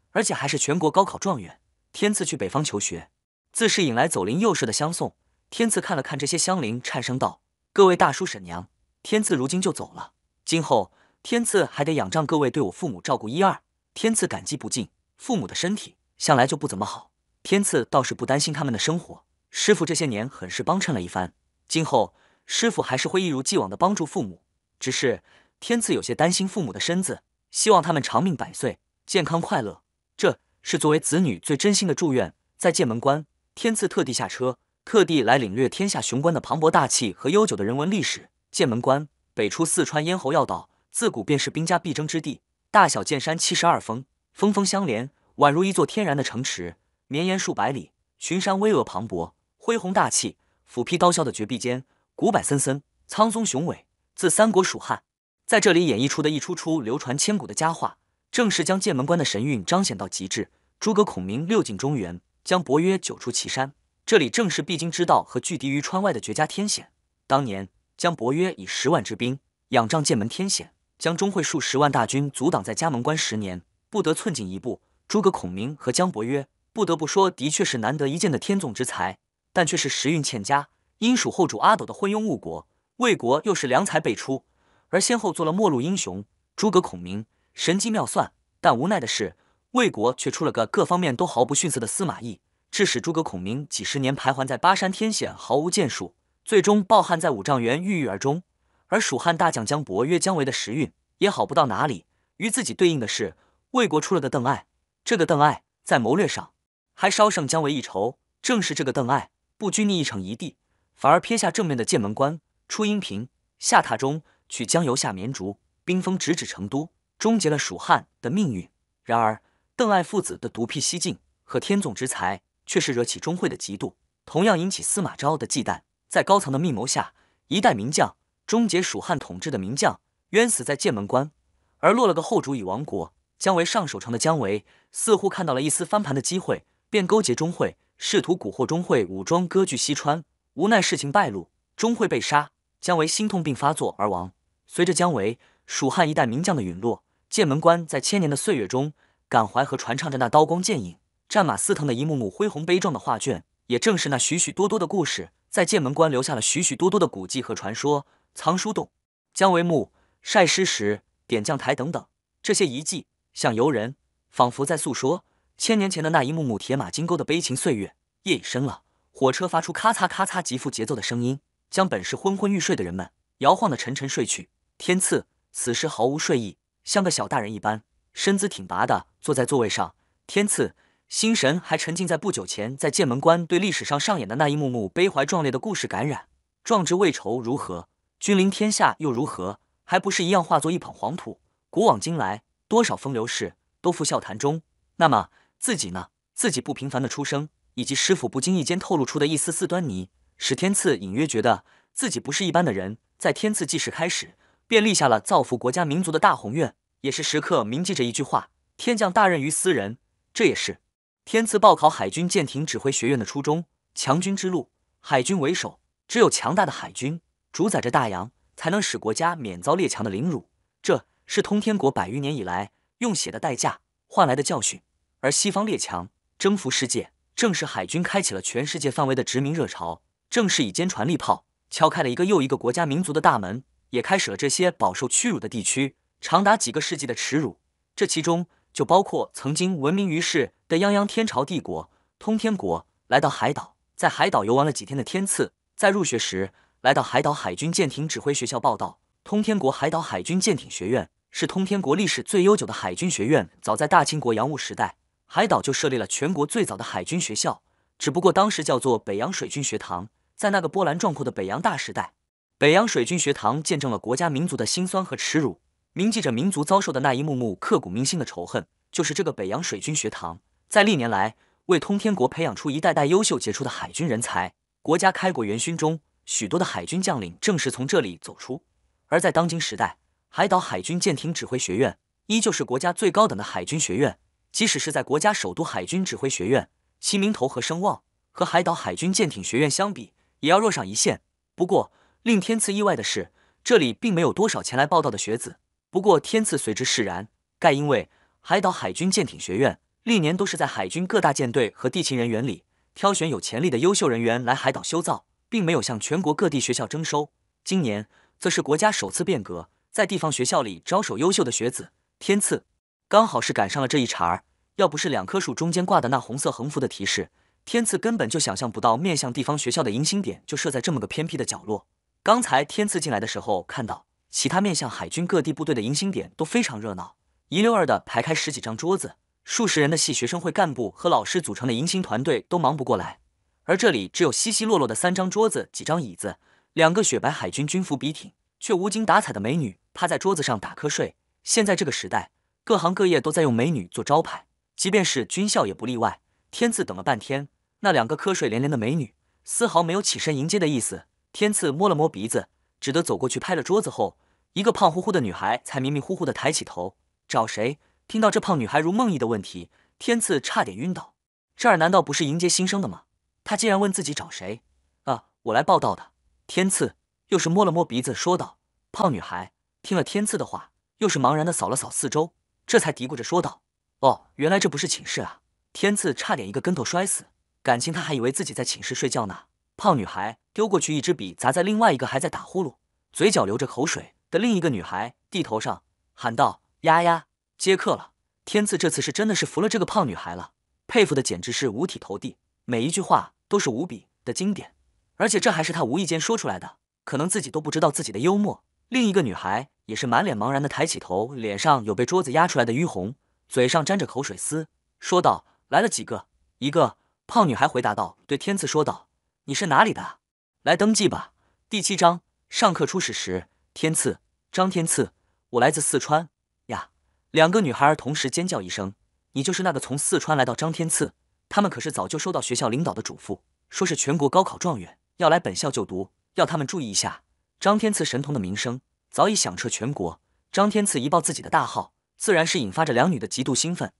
而且还是全国高考状元。天赐去北方求学，自是引来走邻右舍的相送。天赐看了看这些乡邻，颤声道：“各位大叔婶娘。”天赐如今就走了，今后天赐还得仰仗各位对我父母照顾一二。天赐感激不尽，父母的身体向来就不怎么好，天赐倒是不担心他们的生活。师傅这些年很是帮衬了一番，今后师傅还是会一如既往的帮助父母。只是天赐有些担心父母的身子，希望他们长命百岁，健康快乐。这是作为子女最真心的祝愿。在剑门关，天赐特地下车，特地来领略天下雄关的磅礴大气和悠久的人文历史。剑门关北出四川咽喉要道，自古便是兵家必争之地。大小剑山七十二峰，峰峰相连，宛如一座天然的城池，绵延数百里。群山巍峨磅礴，恢宏大气。斧劈刀削的绝壁间，古柏森森，苍松雄伟。自三国蜀汉，在这里演绎出的一出出流传千古的佳话，正是将剑门关的神韵彰显到极致。诸葛孔明六进中原，将伯约九出祁山，这里正是必经之道和拒敌于川外的绝佳天险。当年。将伯约以十万之兵仰仗剑门天险，将钟会数十万大军阻挡在嘉门关十年，不得寸进一步。诸葛孔明和姜伯约，不得不说，的确是难得一见的天纵之才，但却是时运欠佳。因属后主阿斗的昏庸误国，魏国又是良才辈出，而先后做了末路英雄。诸葛孔明神机妙算，但无奈的是，魏国却出了个各方面都毫不逊色的司马懿，致使诸葛孔明几十年徘徊在巴山天险，毫无建树。最终抱憾在五丈原郁郁而终，而蜀汉大将姜伯约、姜维的时运也好不到哪里。与自己对应的是魏国出了个邓艾，这个邓艾在谋略上还稍胜姜维一筹。正是这个邓艾不拘泥一城一地，反而撇下正面的剑门关，出阴平，下榻中，取江油下绵竹，兵锋直指成都，终结了蜀汉的命运。然而邓艾父子的独辟蹊径和天纵之才，却是惹起钟会的嫉妒，同样引起司马昭的忌惮。在高层的密谋下，一代名将终结蜀汉统治的名将冤死在剑门关，而落了个后主已亡国。姜维上守城的姜维似乎看到了一丝翻盘的机会，便勾结钟会，试图蛊惑钟会武装割据西川。无奈事情败露，钟会被杀，姜维心痛病发作而亡。随着姜维，蜀汉一代名将的陨落，剑门关在千年的岁月中，感怀和传唱着那刀光剑影、战马嘶腾的一幕幕恢宏悲壮的画卷。也正是那许许多多的故事。在剑门关留下了许许多多的古迹和传说，藏书洞、姜维墓、晒尸石、点将台等等，这些遗迹像游人，仿佛在诉说千年前的那一幕幕铁马金钩的悲情岁月。夜已深了，火车发出咔嚓咔嚓极富节奏的声音，将本是昏昏欲睡的人们摇晃得沉沉睡去。天赐此时毫无睡意，像个小大人一般，身姿挺拔的坐在座位上。天赐。心神还沉浸在不久前在剑门关对历史上上演的那一幕幕悲怀壮烈的故事感染。壮志未酬如何？君临天下又如何？还不是一样化作一捧黄土。古往今来，多少风流事都付笑谈中。那么自己呢？自己不平凡的出生，以及师傅不经意间透露出的一丝丝端倪，使天赐隐约觉得自己不是一般的人。在天赐记事开始，便立下了造福国家民族的大宏愿，也是时刻铭记着一句话：天降大任于斯人。这也是。天赐报考海军舰艇指挥学院的初衷，强军之路，海军为首。只有强大的海军主宰着大洋，才能使国家免遭列强的凌辱。这是通天国百余年以来用血的代价换来的教训。而西方列强征服世界，正是海军开启了全世界范围的殖民热潮，正是以坚船利炮敲开了一个又一个国家民族的大门，也开始了这些饱受屈辱的地区长达几个世纪的耻辱。这其中。就包括曾经闻名于世的泱泱天朝帝国通天国，来到海岛，在海岛游玩了几天的天赐，在入学时来到海岛海军舰艇指挥学校报道。通天国海岛海军舰艇学院是通天国历史最悠久的海军学院，早在大清国洋务时代，海岛就设立了全国最早的海军学校，只不过当时叫做北洋水军学堂。在那个波澜壮阔的北洋大时代，北洋水军学堂见证了国家民族的辛酸和耻辱，铭记着民族遭受的那一幕幕刻骨铭心的仇恨。就是这个北洋水军学堂，在历年来为通天国培养出一代代优秀杰出的海军人才。国家开国元勋中，许多的海军将领正是从这里走出。而在当今时代，海岛海军舰艇指挥学院依旧是国家最高等的海军学院。即使是在国家首都海军指挥学院，其名头和声望和海岛海军舰艇学院相比，也要弱上一线。不过，令天赐意外的是，这里并没有多少前来报道的学子。不过，天赐随之释然，盖因为。海岛海军舰艇学院历年都是在海军各大舰队和地勤人员里挑选有潜力的优秀人员来海岛修造，并没有向全国各地学校征收。今年则是国家首次变革，在地方学校里招收优秀的学子。天赐刚好是赶上了这一茬儿，要不是两棵树中间挂的那红色横幅的提示，天赐根本就想象不到面向地方学校的迎新点就设在这么个偏僻的角落。刚才天赐进来的时候，看到其他面向海军各地部队的迎新点都非常热闹。一溜儿的排开十几张桌子，数十人的系学生会干部和老师组成的迎新团队都忙不过来，而这里只有稀稀落落的三张桌子、几张椅子，两个雪白海军军服笔挺却无精打采的美女趴在桌子上打瞌睡。现在这个时代，各行各业都在用美女做招牌，即便是军校也不例外。天赐等了半天，那两个瞌睡连连的美女丝毫没有起身迎接的意思。天赐摸了摸鼻子，只得走过去拍了桌子后，一个胖乎乎的女孩才迷迷糊糊的抬起头。找谁？听到这胖女孩如梦呓的问题，天赐差点晕倒。这儿难道不是迎接新生的吗？他竟然问自己找谁？啊，我来报道的。天赐又是摸了摸鼻子，说道。胖女孩听了天赐的话，又是茫然的扫了扫四周，这才嘀咕着说道：“哦，原来这不是寝室啊！”天赐差点一个跟头摔死，感情他还以为自己在寝室睡觉呢。胖女孩丢过去一支笔，砸在另外一个还在打呼噜、嘴角流着口水的另一个女孩地头上，喊道。丫丫接客了，天赐这次是真的是服了这个胖女孩了，佩服的简直是五体投地，每一句话都是无比的经典，而且这还是他无意间说出来的，可能自己都不知道自己的幽默。另一个女孩也是满脸茫然的抬起头，脸上有被桌子压出来的淤红，嘴上沾着口水丝，说道：“来了几个？”一个胖女孩回答道：“对天赐说道，你是哪里的？来登记吧。”第七章上课初始时，天赐张天赐，我来自四川。呀两个女孩儿同时尖叫一声：“你就是那个从四川来到张天赐？他们可是早就收到学校领导的嘱咐，说是全国高考状元要来本校就读，要他们注意一下。张天赐神童的名声早已响彻全国。张天赐一报自己的大号，自然是引发着两女的极度兴奋，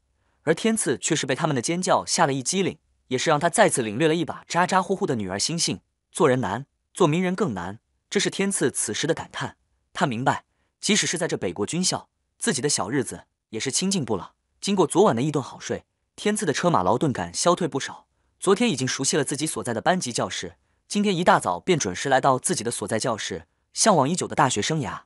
而天赐却是被他们的尖叫吓了一激灵，也是让他再次领略了一把咋咋呼呼的女儿心性。做人难，做名人更难，这是天赐此时的感叹。他明白，即使是在这北国军校。自己的小日子也是清静不了。经过昨晚的一顿好睡，天赐的车马劳顿感消退不少。昨天已经熟悉了自己所在的班级教室，今天一大早便准时来到自己的所在教室。向往已久的大学生涯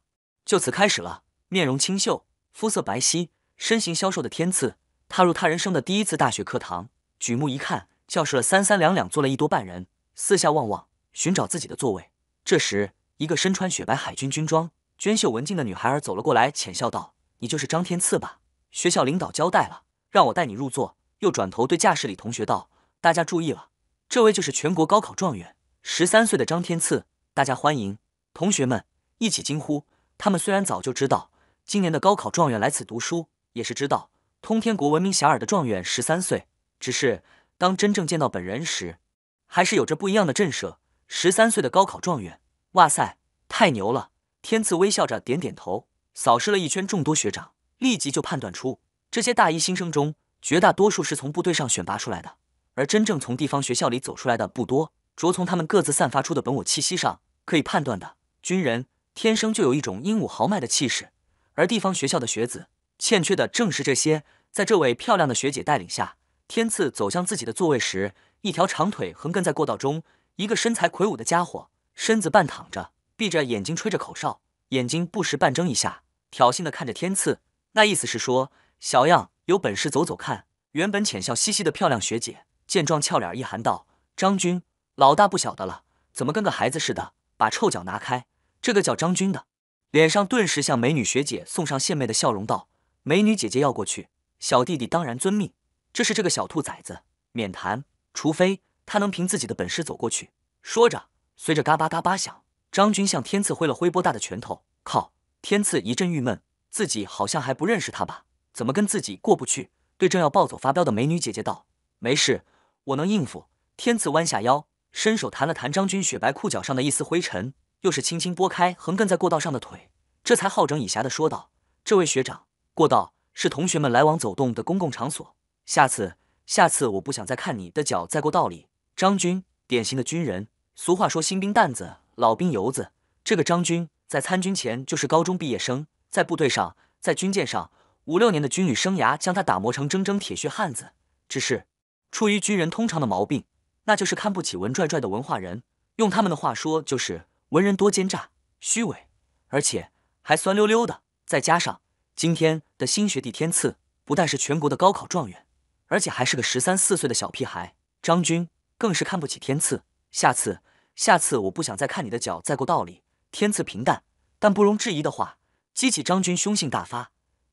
就此开始了。面容清秀，肤色白皙，身形消瘦的天赐踏入他人生的第一次大学课堂，举目一看，教室了三三两两坐了一多半人，四下望望，寻找自己的座位。这时，一个身穿雪白海军军装、娟秀文静的女孩儿走了过来，浅笑道。你就是张天赐吧？学校领导交代了，让我带你入座。又转头对教室里同学道：“大家注意了，这位就是全国高考状元，十三岁的张天赐，大家欢迎！”同学们一起惊呼。他们虽然早就知道今年的高考状元来此读书，也是知道通天国闻名遐迩的状元十三岁，只是当真正见到本人时，还是有着不一样的震慑。十三岁的高考状元，哇塞，太牛了！天赐微笑着点点头。扫视了一圈众多学长，立即就判断出这些大一新生中，绝大多数是从部队上选拔出来的，而真正从地方学校里走出来的不多。着从他们各自散发出的本我气息上，可以判断的，军人天生就有一种英武豪迈的气势，而地方学校的学子欠缺的正是这些。在这位漂亮的学姐带领下，天赐走向自己的座位时，一条长腿横亘在过道中，一个身材魁梧的家伙，身子半躺着，闭着眼睛吹着口哨。眼睛不时半睁一下，挑衅的看着天赐，那意思是说，小样，有本事走走看。原本浅笑嘻嘻的漂亮学姐见状，俏脸一寒道：“张军，老大不小得了，怎么跟个孩子似的？把臭脚拿开！这个叫张军的，脸上顿时向美女学姐送上献媚的笑容，道：“美女姐姐要过去，小弟弟当然遵命。这是这个小兔崽子，免谈，除非他能凭自己的本事走过去。”说着，随着嘎巴嘎巴响，张军向天赐挥了挥波大的拳头。靠！天赐一阵郁闷，自己好像还不认识他吧？怎么跟自己过不去？对正要暴走发飙的美女姐姐道：“没事，我能应付。”天赐弯下腰，伸手弹了弹张军雪白裤脚上的一丝灰尘，又是轻轻拨开横亘在过道上的腿，这才好整以暇的说道：“这位学长，过道是同学们来往走动的公共场所，下次，下次我不想再看你的脚在过道里。”张军，典型的军人，俗话说新兵蛋子，老兵油子。这个张军在参军前就是高中毕业生，在部队上，在军舰上五六年的军旅生涯，将他打磨成铮铮铁血汉子。只是出于军人通常的毛病。那就是看不起文拽拽的文化人，用他们的话说就是文人多奸诈、虚伪，而且还酸溜溜的。再加上今天的新学弟天赐，不但是全国的高考状元，而且还是个十三四岁的小屁孩。张军更是看不起天赐。下次，下次我不想再看你的脚再过道里。天赐平淡但不容置疑的话，激起张军凶性大发。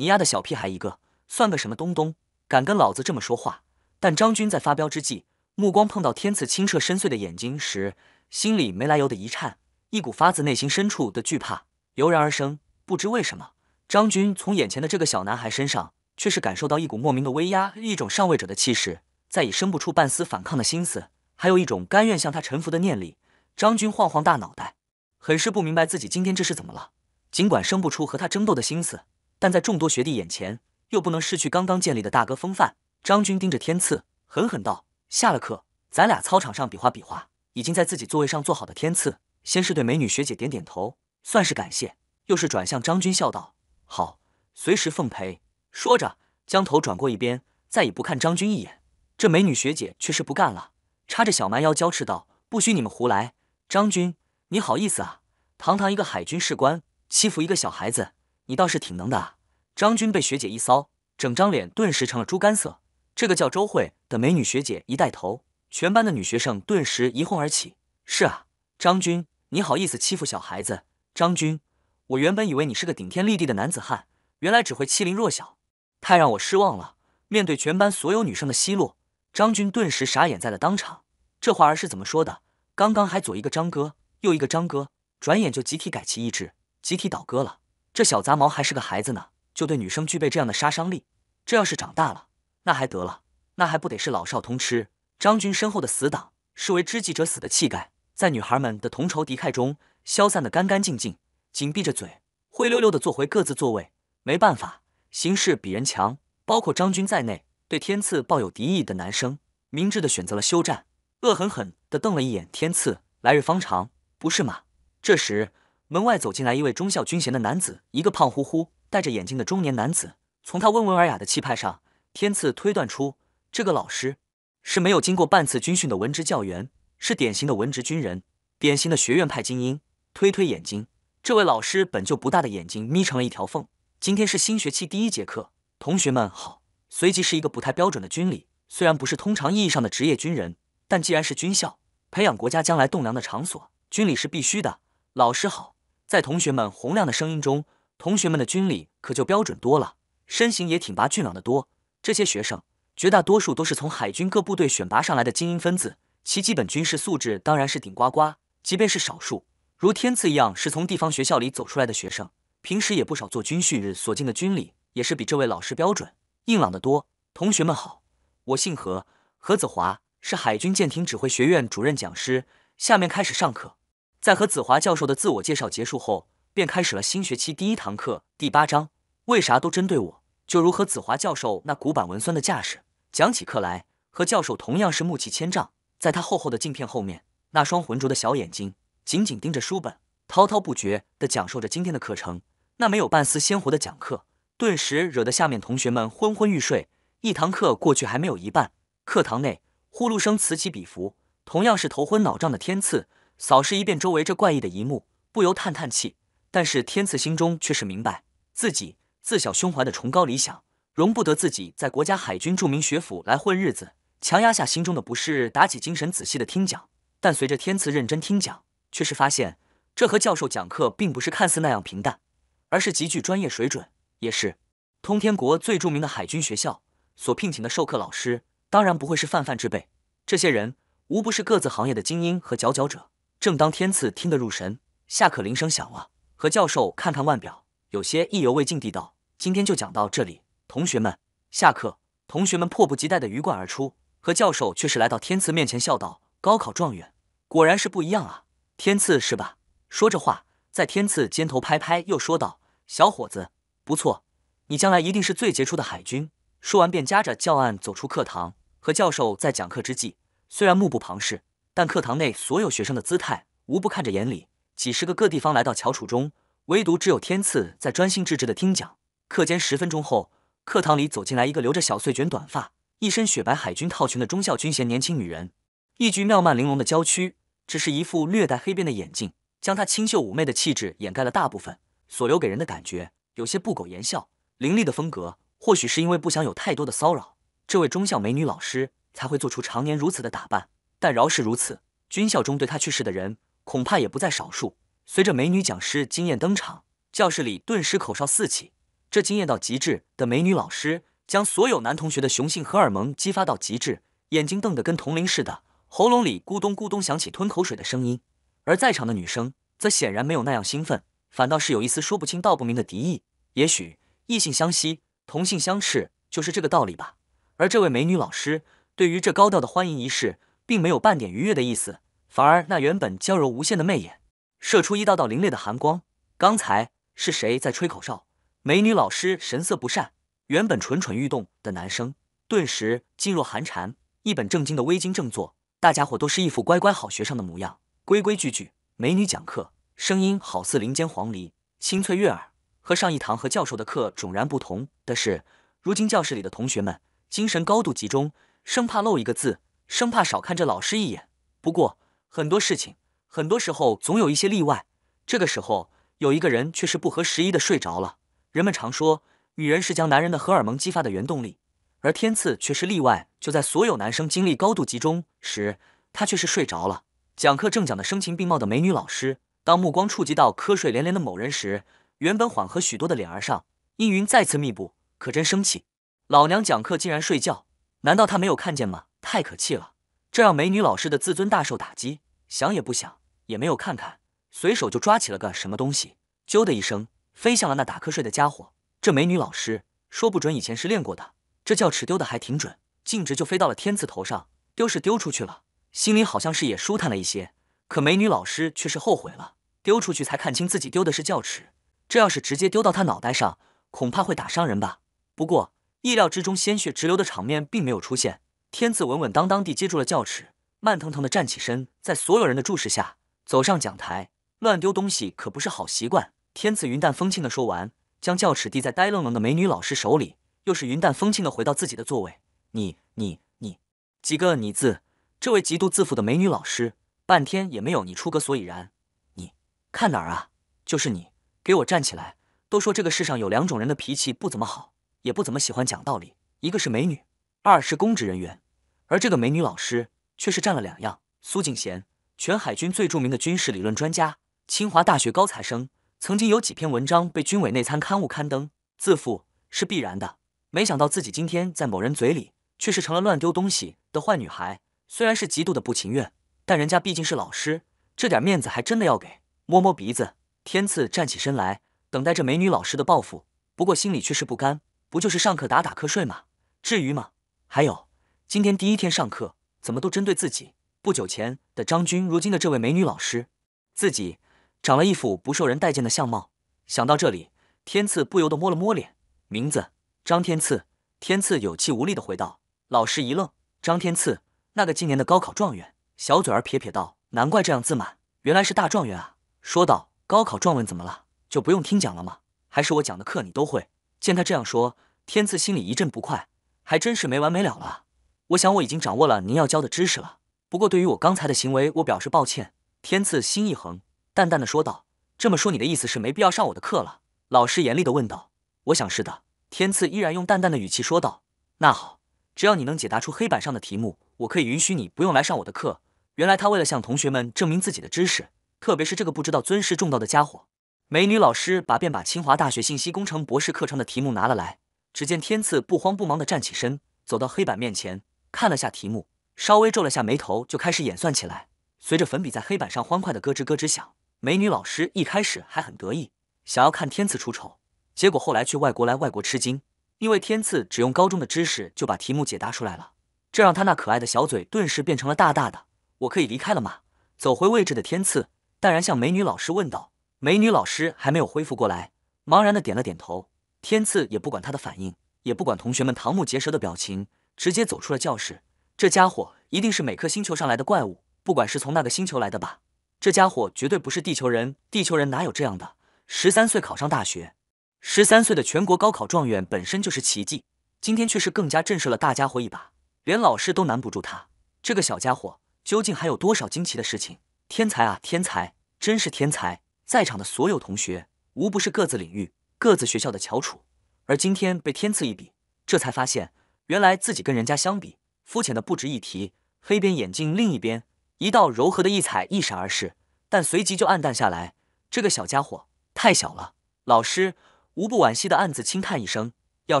你丫的小屁孩一个，算个什么东东？敢跟老子这么说话？但张军在发飙之际。目光碰到天赐清澈深邃的眼睛时，心里没来由的一颤，一股发自内心深处的惧怕油然而生。不知为什么，张军从眼前的这个小男孩身上，却是感受到一股莫名的威压，一种上位者的气势，再已生不出半丝反抗的心思，还有一种甘愿向他臣服的念力。张军晃晃大脑袋，很是不明白自己今天这是怎么了。尽管生不出和他争斗的心思，但在众多学弟眼前，又不能失去刚刚建立的大哥风范。张军盯着天赐，狠狠道。下了课，咱俩操场上比划比划。已经在自己座位上坐好的天赐，先是对美女学姐点点头，算是感谢，又是转向张军笑道：“好，随时奉陪。”说着，将头转过一边，再也不看张军一眼。这美女学姐却是不干了，叉着小蛮腰娇斥道：“不许你们胡来！张军，你好意思啊？堂堂一个海军士官，欺负一个小孩子，你倒是挺能的啊！”张军被学姐一骚，整张脸顿时成了猪肝色。这个叫周慧的美女学姐一带头，全班的女学生顿时一哄而起。是啊，张军，你好意思欺负小孩子？张军，我原本以为你是个顶天立地的男子汉，原来只会欺凌弱小，太让我失望了。面对全班所有女生的奚落，张军顿时傻眼在了当场。这话儿是怎么说的？刚刚还左一个张哥，右一个张哥，转眼就集体改旗易帜，集体倒戈了。这小杂毛还是个孩子呢，就对女生具备这样的杀伤力。这要是长大了，那还得了？那还不得是老少通吃？张军身后的死党，视为知己者死的气概，在女孩们的同仇敌忾中消散的干干净净，紧闭着嘴，灰溜溜地坐回各自座位。没办法，形势比人强，包括张军在内，对天赐抱有敌意的男生，明智地选择了休战，恶狠狠地瞪了一眼天赐。来日方长，不是吗？这时，门外走进来一位忠孝军衔的男子，一个胖乎乎、戴着眼镜的中年男子。从他温文尔雅的气派上，天赐推断出，这个老师是没有经过半次军训的文职教员，是典型的文职军人，典型的学院派精英。推推眼睛，这位老师本就不大的眼睛眯成了一条缝。今天是新学期第一节课，同学们好。随即是一个不太标准的军礼，虽然不是通常意义上的职业军人，但既然是军校，培养国家将来栋梁的场所，军礼是必须的。老师好，在同学们洪亮的声音中，同学们的军礼可就标准多了。身形也挺拔俊朗的多，这些学生绝大多数都是从海军各部队选拔上来的精英分子，其基本军事素质当然是顶呱呱。即便是少数如天赐一样是从地方学校里走出来的学生，平时也不少做军训日所进的军礼，也是比这位老师标准硬朗的多。同学们好，我姓何，何子华，是海军舰艇指挥学院主任讲师。下面开始上课。在何子华教授的自我介绍结束后，便开始了新学期第一堂课，第八章。为啥都针对我？就如何子华教授那古板文酸的架势，讲起课来，何教授同样是木气千丈。在他厚厚的镜片后面，那双浑浊的小眼睛紧紧盯着书本，滔滔不绝地讲授着今天的课程。那没有半丝鲜活的讲课，顿时惹得下面同学们昏昏欲睡。一堂课过去还没有一半，课堂内呼噜声此起彼伏。同样是头昏脑胀的天赐，扫视一遍周围这怪异的一幕，不由叹叹气。但是天赐心中却是明白，自己。自小胸怀的崇高理想，容不得自己在国家海军著名学府来混日子，强压下心中的不适，打起精神仔细的听讲。但随着天赐认真听讲，却是发现这和教授讲课并不是看似那样平淡，而是极具专业水准，也是通天国最著名的海军学校所聘请的授课老师，当然不会是泛泛之辈。这些人无不是各自行业的精英和佼佼者。正当天赐听得入神，下课铃声响了，何教授看看腕表，有些意犹未尽地道：“今天就讲到这里，同学们，下课。”同学们迫不及待地鱼贯而出，何教授却是来到天赐面前笑道：“高考状元，果然是不一样啊！天赐是吧？”说着话，在天赐肩头拍拍，又说道：“小伙子，不错，你将来一定是最杰出的海军。”说完便夹着教案走出课堂。何教授在讲课之际，虽然目不旁视，但课堂内所有学生的姿态无不看着眼里。几十个各地方来到翘楚中，唯独只有天赐在专心致志地听讲。课间十分钟后。课堂里走进来一个留着小碎卷短发、一身雪白海军套裙的中校军衔年轻女人，一具妙曼玲珑的娇躯，只是一副略带黑边的眼镜，将她清秀妩媚的气质掩盖了大部分，所留给人的感觉有些不苟言笑。凌厉的风格，或许是因为不想有太多的骚扰，这位中校美女老师才会做出常年如此的打扮。但饶是如此，军校中对她去世的人恐怕也不在少数。随着美女讲师惊艳登场，教室里顿时口哨四起。这惊艳到极致的美女老师，将所有男同学的雄性荷尔蒙激发到极致，眼睛瞪得跟铜铃似的，喉咙里咕咚咕咚响起吞口水的声音。而在场的女生则显然没有那样兴奋，反倒是有一丝说不清道不明的敌意。也许异性相吸，同性相斥，就是这个道理吧。而这位美女老师对于这高调的欢迎仪式，并没有半点愉悦的意思，反而那原本娇柔无限的媚眼，射出一道道凌冽的寒光。刚才是谁在吹口哨？美女老师神色不善，原本蠢蠢欲动的男生顿时噤若寒蝉，一本正经的微襟正坐，大家伙都是一副乖乖好学生的模样，规规矩矩。美女讲课，声音好似林间黄鹂，清脆悦耳，和上一堂和教授的课迥然不同的是，如今教室里的同学们精神高度集中，生怕漏一个字，生怕少看这老师一眼。不过很多事情，很多时候总有一些例外，这个时候有一个人却是不合时宜的睡着了。人们常说，女人是将男人的荷尔蒙激发的原动力，而天赐却是例外。就在所有男生精力高度集中时，他却是睡着了。讲课正讲的声情并茂的美女老师，当目光触及到瞌睡连连的某人时，原本缓和许多的脸儿上阴云再次密布，可真生气。老娘讲课竟然睡觉，难道他没有看见吗？太可气了，这让美女老师的自尊大受打击。想也不想，也没有看看，随手就抓起了个什么东西，啾的一声。飞向了那打瞌睡的家伙。这美女老师说不准以前是练过的，这教尺丢的还挺准，径直就飞到了天赐头上。丢是丢出去了，心里好像是也舒坦了一些。可美女老师却是后悔了，丢出去才看清自己丢的是教尺，这要是直接丢到他脑袋上，恐怕会打伤人吧。不过意料之中，鲜血直流的场面并没有出现。天赐稳稳当当地接住了教尺，慢腾腾地站起身，在所有人的注视下走上讲台。乱丢东西可不是好习惯。天赐云淡风轻地说完，将教尺递在呆愣愣的美女老师手里，又是云淡风轻地回到自己的座位。你、你、你，几个你字？这位极度自负的美女老师，半天也没有你出个所以然。你看哪儿啊？就是你，给我站起来！都说这个世上有两种人的脾气不怎么好，也不怎么喜欢讲道理，一个是美女，二是公职人员。而这个美女老师却是占了两样。苏敬贤，全海军最著名的军事理论专家，清华大学高材生。曾经有几篇文章被军委内参刊物刊登，自负是必然的。没想到自己今天在某人嘴里，却是成了乱丢东西的坏女孩。虽然是极度的不情愿，但人家毕竟是老师，这点面子还真的要给。摸摸鼻子，天赐站起身来，等待着美女老师的报复。不过心里却是不甘，不就是上课打打瞌睡吗？至于吗？还有，今天第一天上课，怎么都针对自己？不久前的张军，如今的这位美女老师，自己。长了一副不受人待见的相貌，想到这里，天赐不由得摸了摸脸。名字张天赐。天赐有气无力的回道。老师一愣，张天赐，那个今年的高考状元。小嘴儿撇撇道，难怪这样自满，原来是大状元啊。说道，高考状元怎么了？就不用听讲了吗？还是我讲的课你都会？见他这样说，天赐心里一阵不快，还真是没完没了了。我想我已经掌握了您要教的知识了，不过对于我刚才的行为，我表示抱歉。天赐心一横。淡淡的说道：“这么说，你的意思是没必要上我的课了？”老师严厉的问道。“我想是的。”天赐依然用淡淡的语气说道。“那好，只要你能解答出黑板上的题目，我可以允许你不用来上我的课。原来他为了向同学们证明自己的知识，特别是这个不知道尊师重道的家伙，美女老师把便把清华大学信息工程博士课程的题目拿了来。只见天赐不慌不忙地站起身，走到黑板面前，看了下题目，稍微皱了下眉头，就开始演算起来。随着粉笔在黑板上欢快的咯吱咯吱响，美女老师一开始还很得意，想要看天赐出丑，结果后来去外国来外国吃惊，因为天赐只用高中的知识就把题目解答出来了，这让他那可爱的小嘴顿时变成了大大的。我可以离开了吗？走回位置的天赐淡然向美女老师问道。美女老师还没有恢复过来，茫然的点了点头。天赐也不管他的反应，也不管同学们瞠目结舌的表情，直接走出了教室。这家伙一定是每颗星球上来的怪物，不管是从那个星球来的吧，这家伙绝对不是地球人。地球人哪有这样的？十三岁考上大学，十三岁的全国高考状元本身就是奇迹，今天却是更加震慑了大家伙一把，连老师都难不住他。这个小家伙。究竟还有多少惊奇的事情？天才啊，天才，真是天才！在场的所有同学无不是各自领域、各自学校的翘楚，而今天被天赐一比，这才发现原来自己跟人家相比，肤浅的不值一提。黑边眼镜另一边，一道柔和的异彩一闪而逝，但随即就暗淡下来。这个小家伙太小了。老师无不惋惜的暗自轻叹一声：要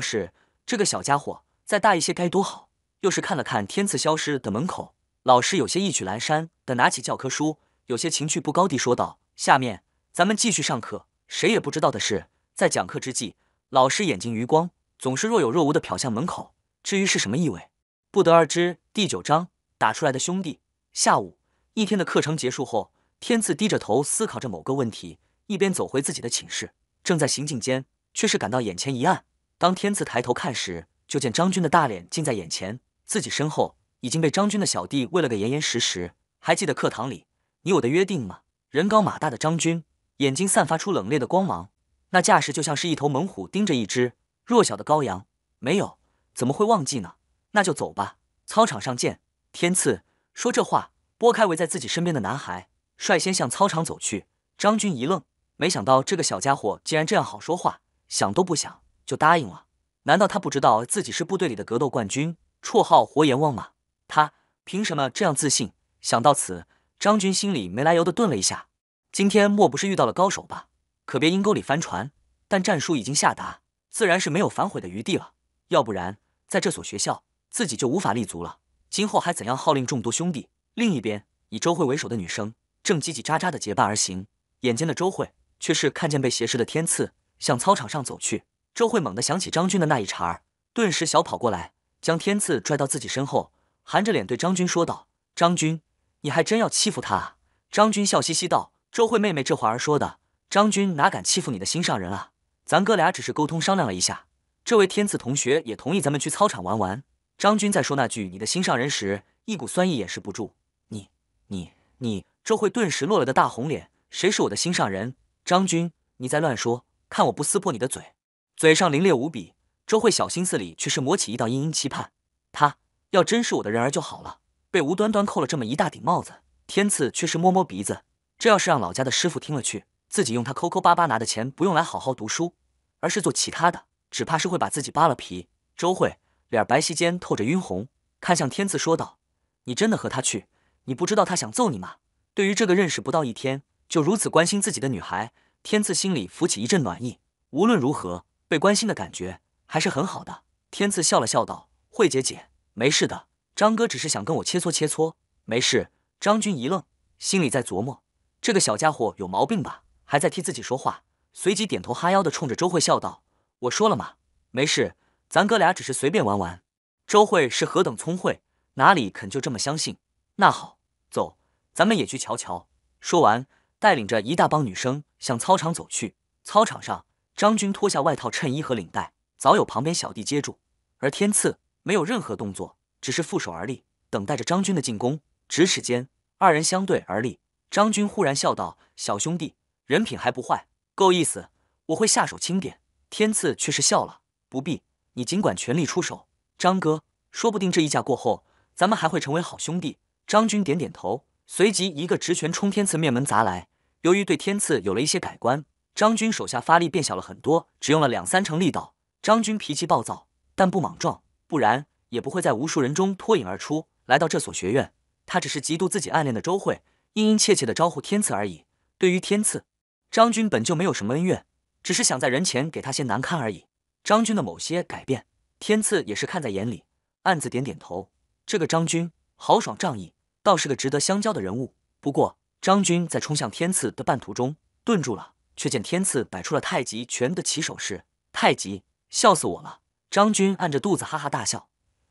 是这个小家伙再大一些该多好！又是看了看天赐消失的门口。老师有些意趣阑珊的拿起教科书，有些情趣不高地说道：“下面咱们继续上课。”谁也不知道的是，在讲课之际，老师眼睛余光总是若有若无地瞟向门口。至于是什么意味，不得而知。第九章打出来的兄弟。下午一天的课程结束后，天赐低着头思考着某个问题，一边走回自己的寝室。正在行进间，却是感到眼前一暗。当天赐抬头看时，就见张军的大脸近在眼前，自己身后。已经被张军的小弟喂了个严严实实。还记得课堂里你我的约定吗？人高马大的张军，眼睛散发出冷冽的光芒，那架势就像是一头猛虎盯着一只弱小的羔羊。没有，怎么会忘记呢？那就走吧，操场上见。天赐说这话，拨开围在自己身边的男孩，率先向操场走去。张军一愣，没想到这个小家伙竟然这样好说话，想都不想就答应了。难道他不知道自己是部队里的格斗冠军，绰号活阎王吗？他凭什么这样自信？想到此，张军心里没来由的顿了一下。今天莫不是遇到了高手吧？可别阴沟里翻船。但战书已经下达，自然是没有反悔的余地了。要不然，在这所学校，自己就无法立足了。今后还怎样号令众多兄弟？另一边，以周慧为首的女生正叽叽喳喳的结伴而行。眼尖的周慧却是看见被挟持的天赐向操场上走去。周慧猛地想起张军的那一茬儿，顿时小跑过来，将天赐拽到自己身后。含着脸对张军说道：“张军，你还真要欺负他啊？”张军笑嘻嘻道：“周慧妹妹这话儿说的，张军哪敢欺负你的心上人啊？咱哥俩只是沟通商量了一下，这位天赐同学也同意咱们去操场玩玩。”张军在说那句“你的心上人”时，一股酸意掩饰不住。你、你、你！周慧顿时落了个大红脸。谁是我的心上人？张军，你再乱说，看我不撕破你的嘴！嘴上凌冽无比，周慧小心思里却是磨起一道殷殷期盼。他。要真是我的人儿就好了，被无端端扣了这么一大顶帽子，天赐却是摸摸鼻子，这要是让老家的师傅听了去，自己用他抠抠巴巴拿的钱不用来好好读书，而是做其他的，只怕是会把自己扒了皮。周慧脸白皙间透着晕红，看向天赐说道：“你真的和他去？你不知道他想揍你吗？”对于这个认识不到一天就如此关心自己的女孩，天赐心里浮起一阵暖意。无论如何，被关心的感觉还是很好的。天赐笑了笑道：“慧姐姐。”没事的，张哥只是想跟我切磋切磋。没事。张军一愣，心里在琢磨，这个小家伙有毛病吧？还在替自己说话。随即点头哈腰的冲着周慧笑道：“我说了嘛，没事，咱哥俩只是随便玩玩。”周慧是何等聪慧，哪里肯就这么相信？那好，走，咱们也去瞧瞧。说完，带领着一大帮女生向操场走去。操场上，张军脱下外套、衬衣和领带，早有旁边小弟接住，而天赐。没有任何动作，只是负手而立，等待着张军的进攻。咫尺间，二人相对而立。张军忽然笑道：“小兄弟，人品还不坏，够意思，我会下手轻点。”天赐却是笑了：“不必，你尽管全力出手，张哥，说不定这一架过后，咱们还会成为好兄弟。”张军点点头，随即一个直拳冲天赐面门砸来。由于对天赐有了一些改观，张军手下发力变小了很多，只用了两三成力道。张军脾气暴躁，但不莽撞。不然也不会在无数人中脱颖而出，来到这所学院。他只是嫉妒自己暗恋的周慧，殷殷切切的招呼天赐而已。对于天赐，张军本就没有什么恩怨，只是想在人前给他些难堪而已。张军的某些改变，天赐也是看在眼里，暗自点点头。这个张军豪爽仗义，倒是个值得相交的人物。不过，张军在冲向天赐的半途中顿住了，却见天赐摆出了太极拳的起手式。太极，笑死我了！张军按着肚子哈哈大笑，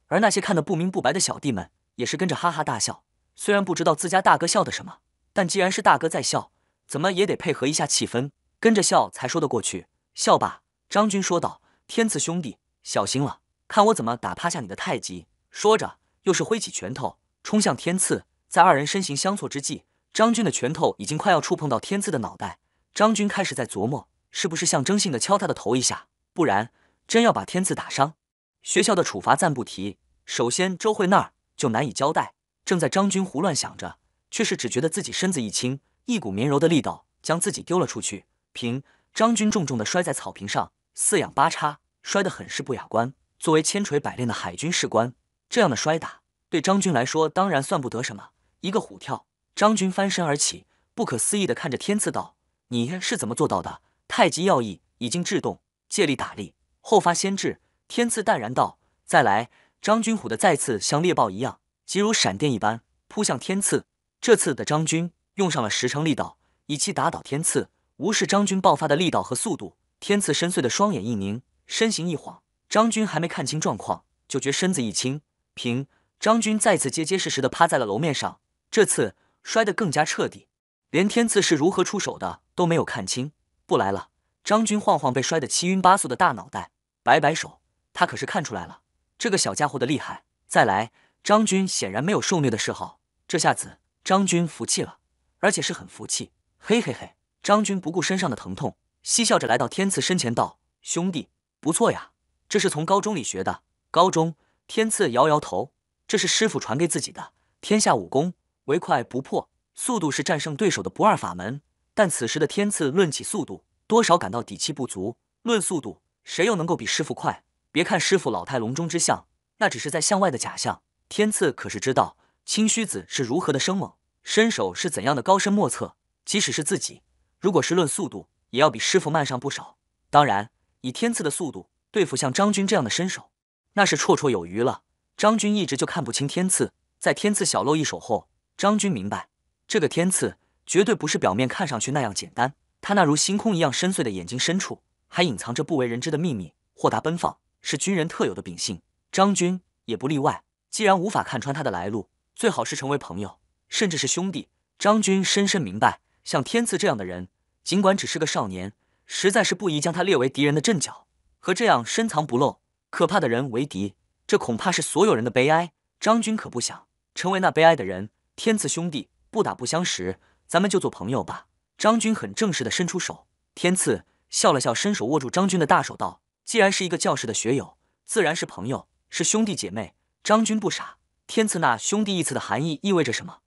而那些看得不明不白的小弟们也是跟着哈哈大笑。虽然不知道自家大哥笑的什么，但既然是大哥在笑，怎么也得配合一下气氛，跟着笑才说得过去。笑罢，张军说道：“天赐兄弟，小心了，看我怎么打趴下你的太极！”说着，又是挥起拳头冲向天赐。在二人身形相错之际，张军的拳头已经快要触碰到天赐的脑袋。张军开始在琢磨，是不是象征性的敲他的头一下，不然。真要把天赐打伤，学校的处罚暂不提。首先周慧那儿就难以交代。正在张军胡乱想着，却是只觉得自己身子一轻，一股绵柔的力道将自己丢了出去。平，张军重重的摔在草坪上，四仰八叉，摔得很是不雅观。作为千锤百炼的海军士官，这样的摔打对张军来说当然算不得什么。一个虎跳，张军翻身而起，不可思议的看着天赐道：“你是怎么做到的？”太极要义已经制动，借力打力。后发先至，天赐淡然道：“再来。”张军虎的再次像猎豹一样，急如闪电一般扑向天赐。这次的张军用上了十成力道，以期打倒天赐。无视张军爆发的力道和速度，天赐深邃的双眼一凝，身形一晃。张军还没看清状况，就觉身子一轻，平。张军再次结结实实的趴在了楼面上，这次摔得更加彻底，连天赐是如何出手的都没有看清。不来了。张军晃晃被摔得七晕八素的大脑袋。摆摆手，他可是看出来了，这个小家伙的厉害。再来，张军显然没有受虐的嗜好，这下子张军服气了，而且是很服气。嘿嘿嘿，张军不顾身上的疼痛，嬉笑着来到天赐身前道：“兄弟，不错呀，这是从高中里学的。”高中，天赐摇摇头，这是师傅传给自己的。天下武功，唯快不破，速度是战胜对手的不二法门。但此时的天赐论起速度，多少感到底气不足。论速度。谁又能够比师傅快？别看师傅老态龙钟之相，那只是在向外的假象。天赐可是知道青须子是如何的生猛，身手是怎样的高深莫测。即使是自己，如果是论速度，也要比师傅慢上不少。当然，以天赐的速度对付像张军这样的身手，那是绰绰有余了。张军一直就看不清天赐，在天赐小露一手后，张军明白，这个天赐绝对不是表面看上去那样简单。他那如星空一样深邃的眼睛深处。还隐藏着不为人知的秘密，豁达奔放是军人特有的秉性，张军也不例外。既然无法看穿他的来路，最好是成为朋友，甚至是兄弟。张军深深明白，像天赐这样的人，尽管只是个少年，实在是不宜将他列为敌人的阵脚。和这样深藏不露、可怕的人为敌，这恐怕是所有人的悲哀。张军可不想成为那悲哀的人。天赐兄弟，不打不相识，咱们就做朋友吧。张军很正式的伸出手，天赐。笑了笑，伸手握住张军的大手，道：“既然是一个教室的学友，自然是朋友，是兄弟姐妹。”张军不傻，天赐那“兄弟”一词的含义意味着什么？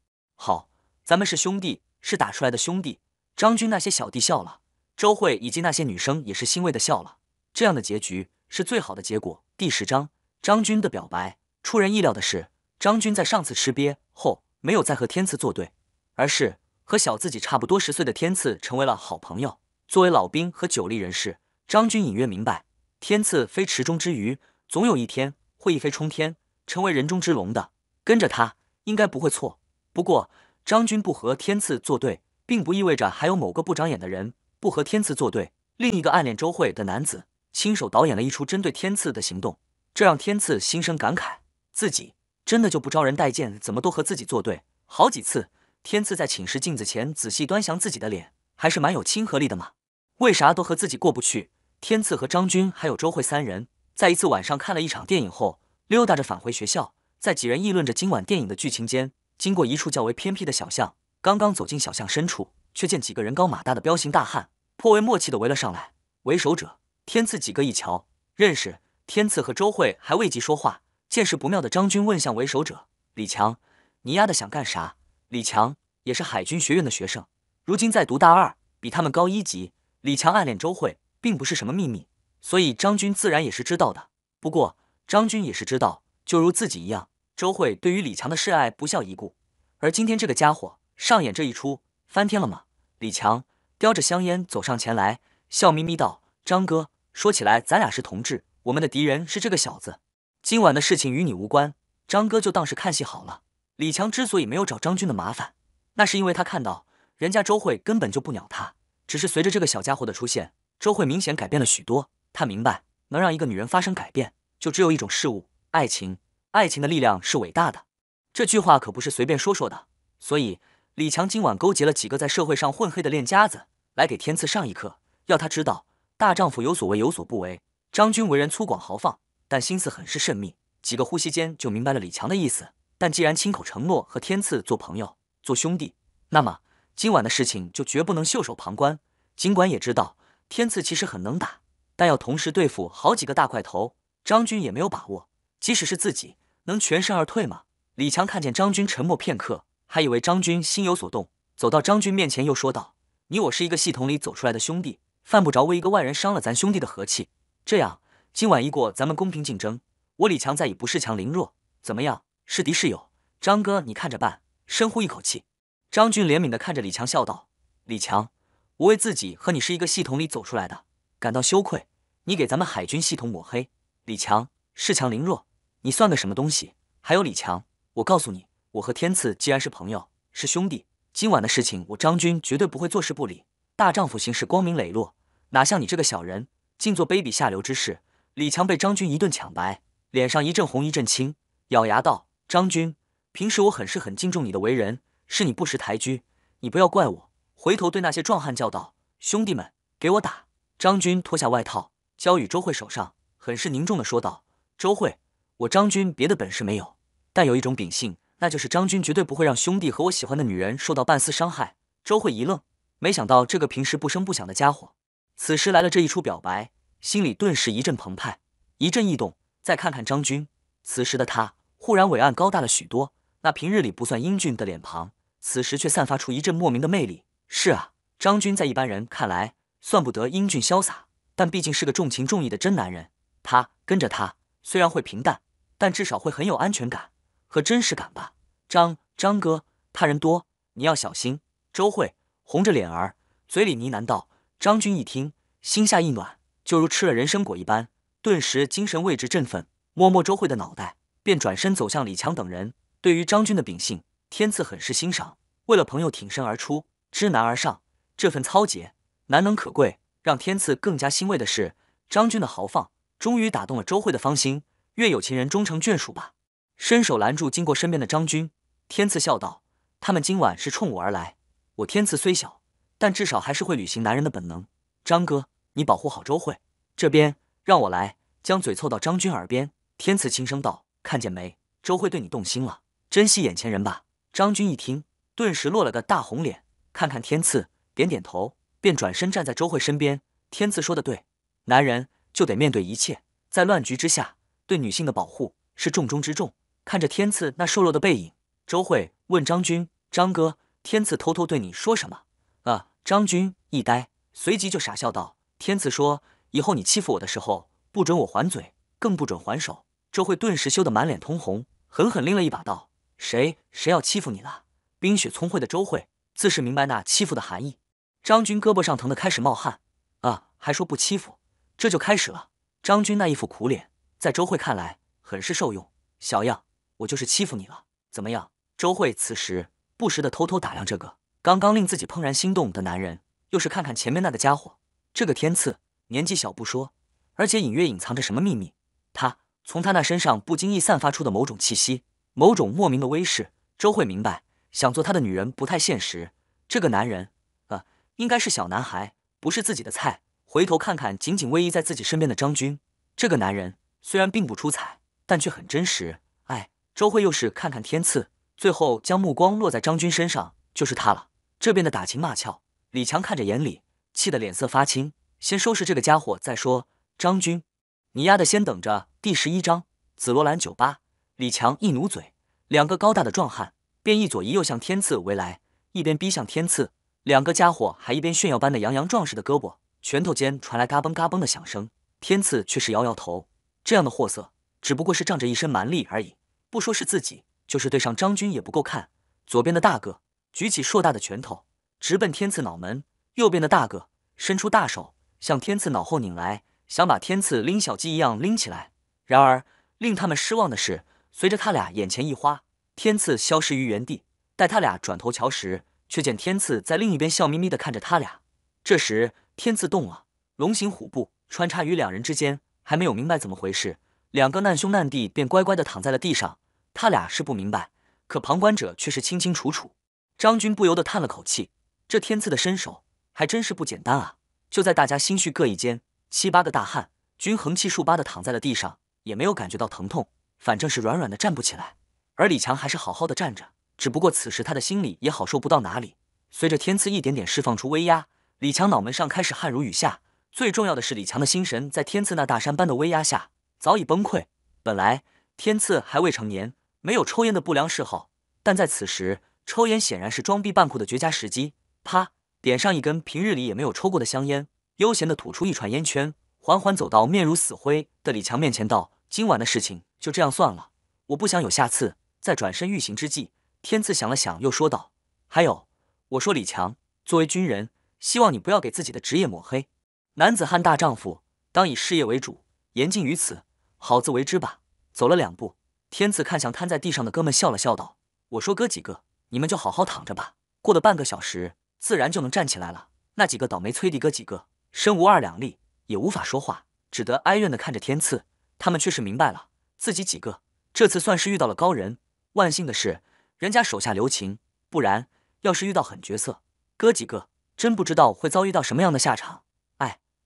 好，咱们是兄弟，是打出来的兄弟。张军那些小弟笑了，周慧以及那些女生也是欣慰的笑了。这样的结局是最好的结果。第十章，张军的表白。出人意料的是，张军在上次吃瘪后，没有再和天赐作对，而是和小自己差不多十岁的天赐成为了好朋友。作为老兵和久立人士，张军隐约明白，天赐非池中之鱼，总有一天会一飞冲天，成为人中之龙的。跟着他应该不会错。不过，张军不和天赐作对，并不意味着还有某个不长眼的人不和天赐作对。另一个暗恋周慧的男子亲手导演了一出针对天赐的行动，这让天赐心生感慨：自己真的就不招人待见？怎么都和自己作对？好几次，天赐在寝室镜子前仔细端详自己的脸，还是蛮有亲和力的嘛。为啥都和自己过不去？天赐和张军还有周慧三人，在一次晚上看了一场电影后，溜达着返回学校，在几人议论着今晚电影的剧情间，经过一处较为偏僻的小巷，刚刚走进小巷深处，却见几个人高马大的彪形大汉，颇为默契的围了上来。为首者天赐几个一瞧认识，天赐和周慧还未及说话，见势不妙的张军问向为首者李强：“你丫的想干啥？”李强也是海军学院的学生，如今在读大二，比他们高一级。李强暗恋周慧，并不是什么秘密，所以张军自然也是知道的。不过张军也是知道，就如自己一样，周慧对于李强的示爱不屑一顾，而今天这个家伙上演这一出，翻天了吗？李强叼着香烟走上前来，笑眯眯道：“张哥，说起来咱俩是同志，我们的敌人是这个小子。今晚的事情与你无关，张哥就当是看戏好了。”李强之所以没有找张军的麻烦，那是因为他看到人家周慧根本就不鸟他，只是随着这个小家伙的出现，周慧明显改变了许多。他明白，能让一个女人发生改变，就只有一种事物——爱情。爱情的力量是伟大的。这句话可不是随便说说的，所以李强今晚勾结了几个在社会上混黑的练家子，来给天赐上一课，要他知道大丈夫有所为有所不为。张军为人粗犷豪放，但心思很是慎密，几个呼吸间就明白了李强的意思。但既然亲口承诺和天赐做朋友、做兄弟，那么今晚的事情就绝不能袖手旁观。尽管也知道天赐其实很能打，但要同时对付好几个大块头，张军也没有把握。即使是自己，能全身而退吗？李强看见张军沉默片刻，还以为张军心有所动，走到张军面前又说道：“你我是一个系统里走出来的兄弟，犯不着为一个外人伤了咱兄弟的和气。这样，今晚一过，咱们公平竞争，我李强再以不恃强凌弱，怎么样？”是敌是友，张哥你看着办。深呼一口气，张军怜悯的看着李强笑道：“李强，我为自己和你是一个系统里走出来的感到羞愧。你给咱们海军系统抹黑，李强恃强凌弱，你算个什么东西？还有李强，我告诉你，我和天赐既然是朋友，是兄弟，今晚的事情我张军绝对不会坐视不理。大丈夫行事光明磊落，哪像你这个小人，尽做卑鄙下流之事。”李强被张军一顿抢白，脸上一阵红一阵青，咬牙道。张军，平时我很是很敬重你的为人，是你不识抬举，你不要怪我。回头对那些壮汉叫道：“兄弟们，给我打！”张军脱下外套交与周慧手上，很是凝重的说道：“周慧，我张军别的本事没有，但有一种秉性，那就是张军绝对不会让兄弟和我喜欢的女人受到半丝伤害。”周慧一愣，没想到这个平时不声不响的家伙，此时来了这一出表白，心里顿时一阵澎湃，一阵异动。再看看张军，此时的他。忽然伟岸高大了许多，那平日里不算英俊的脸庞，此时却散发出一阵莫名的魅力。是啊，张军在一般人看来算不得英俊潇洒，但毕竟是个重情重义的真男人。他跟着他，虽然会平淡，但至少会很有安全感和真实感吧。张张哥，他人多，你要小心。周慧红着脸儿，嘴里呢喃道。张军一听，心下一暖，就如吃了人参果一般，顿时精神为之振奋，摸摸周慧的脑袋。便转身走向李强等人。对于张军的秉性，天赐很是欣赏。为了朋友挺身而出，知难而上，这份操节难能可贵。让天赐更加欣慰的是，张军的豪放终于打动了周慧的芳心。愿有情人终成眷属吧。伸手拦住经过身边的张军，天赐笑道：“他们今晚是冲我而来。我天赐虽小，但至少还是会履行男人的本能。张哥，你保护好周慧。这边让我来。”将嘴凑到张军耳边，天赐轻声道。看见没？周慧对你动心了，珍惜眼前人吧。张军一听，顿时落了个大红脸，看看天赐，点点头，便转身站在周慧身边。天赐说的对，男人就得面对一切，在乱局之下，对女性的保护是重中之重。看着天赐那瘦弱的背影，周慧问张军：“张哥，天赐偷偷对你说什么？”啊！张军一呆，随即就傻笑道：“天赐说，以后你欺负我的时候，不准我还嘴，更不准还手。”周慧顿时羞得满脸通红，狠狠拎了一把，道：“谁谁要欺负你了？”冰雪聪慧的周慧自是明白那欺负的含义。张军胳膊上疼得开始冒汗，啊，还说不欺负，这就开始了。张军那一副苦脸，在周慧看来很是受用。小样，我就是欺负你了，怎么样？周慧此时不时的偷偷打量这个刚刚令自己怦然心动的男人，又是看看前面那个家伙。这个天赐年纪小不说，而且隐约隐藏着什么秘密。他。从他那身上不经意散发出的某种气息，某种莫名的威势，周慧明白，想做他的女人不太现实。这个男人，呃，应该是小男孩，不是自己的菜。回头看看紧紧偎依在自己身边的张军，这个男人虽然并不出彩，但却很真实。哎，周慧又是看看天赐，最后将目光落在张军身上，就是他了。这边的打情骂俏，李强看着眼里，气得脸色发青。先收拾这个家伙再说。张军。你丫的先等着！第十一章紫罗兰酒吧。李强一努嘴，两个高大的壮汉便一左一右向天赐围来，一边逼向天赐，两个家伙还一边炫耀般的扬扬壮实的胳膊，拳头间传来嘎嘣嘎嘣的响声。天赐却是摇摇头，这样的货色只不过是仗着一身蛮力而已，不说是自己，就是对上张军也不够看。左边的大个举起硕大的拳头，直奔天赐脑门；右边的大个伸出大手，向天赐脑后拧来，想把天赐拎小鸡一样拎起来。然而令他们失望的是，随着他俩眼前一花，天赐消失于原地。待他俩转头瞧时，却见天赐在另一边笑眯眯地看着他俩。这时天赐动了，龙行虎步穿插于两人之间，还没有明白怎么回事，两个难兄难弟便乖乖地躺在了地上。他俩是不明白。可旁观者却是清清楚楚，张军不由得叹了口气，这天赐的身手还真是不简单啊！就在大家心绪各异间，七八个大汉均横七竖八的躺在了地上，也没有感觉到疼痛，反正是软软的站不起来。而李强还是好好的站着，只不过此时他的心里也好受不到哪里。随着天赐一点点释放出威压，李强脑门上开始汗如雨下。最重要的是，李强的心神在天赐那大山般的威压下早已崩溃。本来天赐还未成年。没有抽烟的不良嗜好，但在此时抽烟显然是装逼扮酷的绝佳时机。啪，点上一根平日里也没有抽过的香烟，悠闲的吐出一串烟圈，缓缓走到面如死灰的李强面前，道：“今晚的事情就这样算了，我不想有下次。”在转身欲行之际，天赐想了想，又说道：“还有，我说李强，作为军人，希望你不要给自己的职业抹黑。男子汉大丈夫，当以事业为主，言尽于此，好自为之吧。”走了两步。天赐看向瘫在地上的哥们，笑了笑道：“我说哥几个，你们就好好躺着吧，过了半个小时，自然就能站起来了。”那几个倒霉催的哥几个身无二两力，也无法说话，只得哀怨的看着天赐。他们却是明白了，自己几个这次算是遇到了高人。万幸的是，人家手下留情，不然要是遇到狠角色，哥几个真不知道会遭遇到什么样的下场。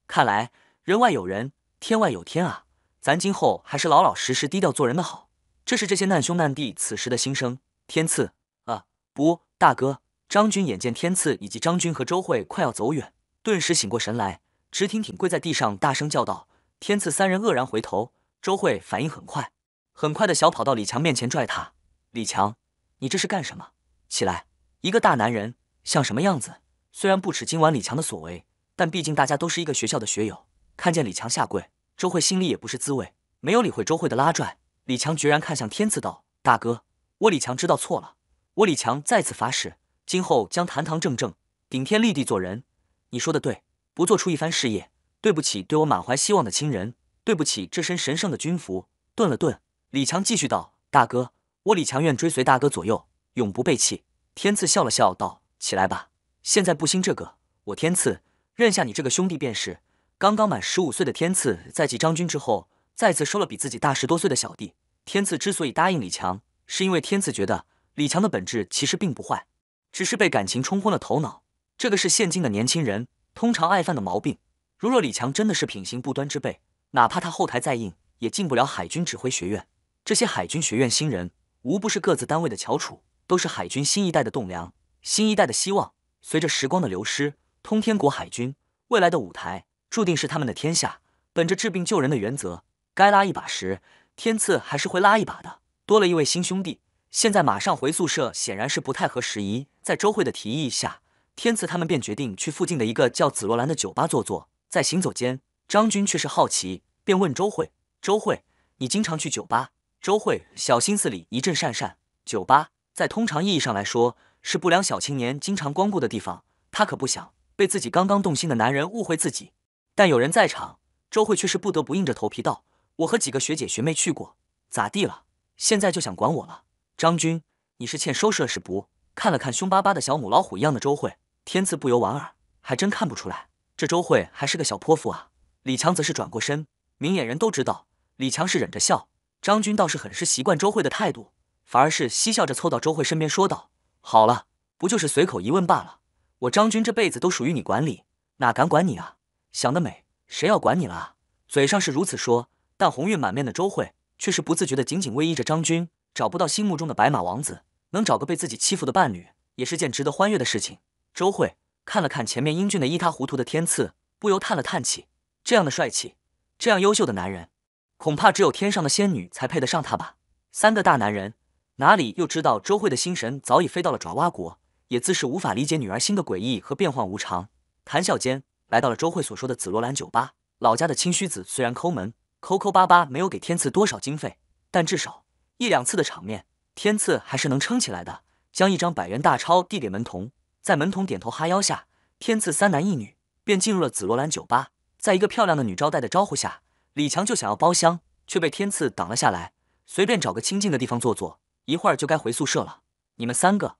看来人外有人，天外有天啊！咱今后还是老老实实、低调做人的好。这是这些难兄难弟此时的心声。天赐，啊，不，大哥。张军眼见天赐以及张军和周慧快要走远，顿时醒过神来，直挺挺跪在地上，大声叫道：“天赐！”三人愕然回头，周慧反应很快，很快的小跑到李强面前拽他：“李强，你这是干什么？起来！一个大男人像什么样子？虽然不耻今晚李强的所为，但毕竟大家都是一个学校的学友。看见李强下跪，周慧心里也不是滋味，没有理会周慧的拉拽。”李强决然看向天赐道：“大哥，我李强知道错了。我李强再次发誓，今后将堂堂正正、顶天立地做人。你说的对，不做出一番事业，对不起对我满怀希望的亲人，对不起这身神圣的军服。”顿了顿，李强继续道：“大哥，我李强愿追随大哥左右，永不背弃。”天赐笑了笑道：“起来吧，现在不兴这个，我天赐认下你这个兄弟便是。”刚刚满十五岁的天赐，在继张军之后。再次收了比自己大十多岁的小弟，天赐之所以答应李强，是因为天赐觉得李强的本质其实并不坏，只是被感情冲昏了头脑。这个是现今的年轻人通常爱犯的毛病。如若李强真的是品行不端之辈，哪怕他后台再硬，也进不了海军指挥学院。这些海军学院新人，无不是各自单位的翘楚，都是海军新一代的栋梁，新一代的希望。随着时光的流失，通天国海军未来的舞台，注定是他们的天下。本着治病救人的原则。该拉一把时，天赐还是会拉一把的。多了一位新兄弟，现在马上回宿舍显然是不太合时宜。在周慧的提议下，天赐他们便决定去附近的一个叫紫罗兰的酒吧坐坐。在行走间，张军却是好奇，便问周慧：“周慧，你经常去酒吧？”周慧小心思里一阵讪讪。酒吧在通常意义上来说是不良小青年经常光顾的地方，他可不想被自己刚刚动心的男人误会自己。但有人在场，周慧却是不得不硬着头皮道。我和几个学姐学妹去过，咋地了？现在就想管我了？张军，你是欠收拾了是不？看了看凶巴巴的小母老虎一样的周慧，天赐不由莞尔，还真看不出来，这周慧还是个小泼妇啊。李强则是转过身，明眼人都知道，李强是忍着笑，张军倒是很是习惯周慧的态度，反而是嬉笑着凑到周慧身边说道：“好了，不就是随口一问罢了。我张军这辈子都属于你管理，哪敢管你啊？想得美，谁要管你了？嘴上是如此说。”但红晕满面的周慧却是不自觉的紧紧偎依着张军，找不到心目中的白马王子，能找个被自己欺负的伴侣，也是件值得欢悦的事情。周慧看了看前面英俊的一塌糊涂的天赐，不由叹了叹气：这样的帅气，这样优秀的男人，恐怕只有天上的仙女才配得上他吧。三个大男人哪里又知道周慧的心神早已飞到了爪哇国，也自是无法理解女儿心的诡异和变幻无常。谈笑间，来到了周慧所说的紫罗兰酒吧。老家的清虚子虽然抠门。抠抠巴巴没有给天赐多少经费，但至少一两次的场面，天赐还是能撑起来的。将一张百元大钞递给门童，在门童点头哈腰下，天赐三男一女便进入了紫罗兰酒吧。在一个漂亮的女招待的招呼下，李强就想要包厢，却被天赐挡了下来。随便找个清静的地方坐坐，一会儿就该回宿舍了。你们三个，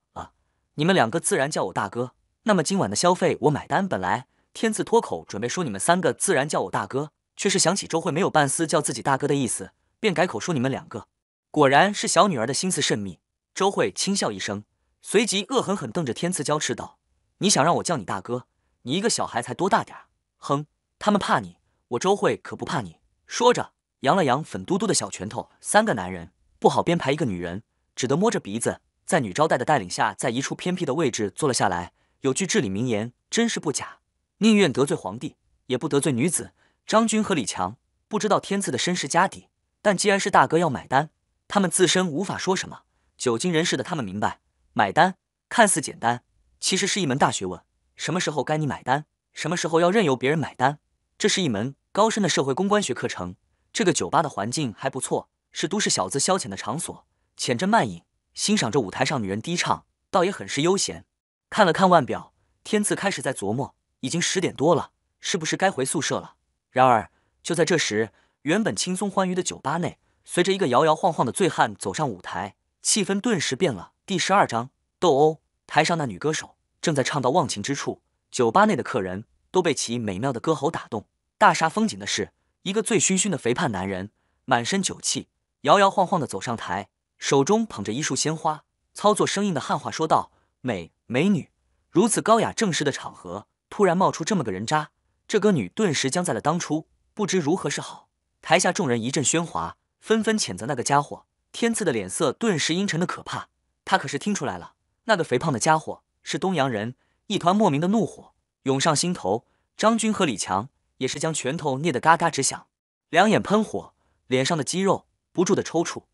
你们两个自然叫我大哥。那么今晚的消费我买单。本来天赐脱口准备说你们三个自然叫我大哥，却是想起周慧没有半丝叫自己大哥的意思，便改口说你们两个。果然是小女儿的心思甚密。周慧轻笑一声，随即恶狠狠瞪着天赐娇斥道：“你想让我叫你大哥？你一个小孩才多大点儿？哼，他们怕你，我周慧可不怕你。”说着，扬了扬粉嘟嘟的小拳头。三个男人不好编排一个女人，只得摸着鼻子，在女招待的带领下，在一处偏僻的位置坐了下来。有句至理名言，真是不假：宁愿得罪皇帝，也不得罪女子。张军和李强不知道天赐的身世家底，但既然是大哥要买单，他们自身无法说什么。久经人事的他们明白，买单看似简单，其实是一门大学问。什么时候该你买单，什么时候要任由别人买单，这是一门高深的社会公关学课程。这个酒吧的环境还不错，是都市小资消遣的场所。浅斟慢饮，欣赏着舞台上女人低唱，倒也很是悠闲。看了看腕表，天赐开始在琢磨，已经十点多了，是不是该回宿舍了？然而就在这时，原本轻松欢愉的酒吧内，随着一个摇摇晃晃的醉汉走上舞台。气氛顿时变了。第十二章斗殴。台上那女歌手正在唱到忘情之处，酒吧内的客人都被其美妙的歌喉打动。大煞风景的是，一个醉醺醺的肥胖男人，满身酒气，摇摇晃晃的走上台，手中捧着一束鲜花，操作生硬的汉话说道：“美美女，如此高雅正式的场合，突然冒出这么个人渣，这歌女顿时僵在了当初，不知如何是好。”台下众人一阵喧哗，纷纷谴责那个家伙。天赐的脸色顿时阴沉的可怕，他可是听出来了，那个肥胖的家伙是东阳人，一团莫名的怒火涌上心头。张军和李强也是将拳头捏得嘎嘎直响，两眼喷火，脸上的肌肉不住的抽搐。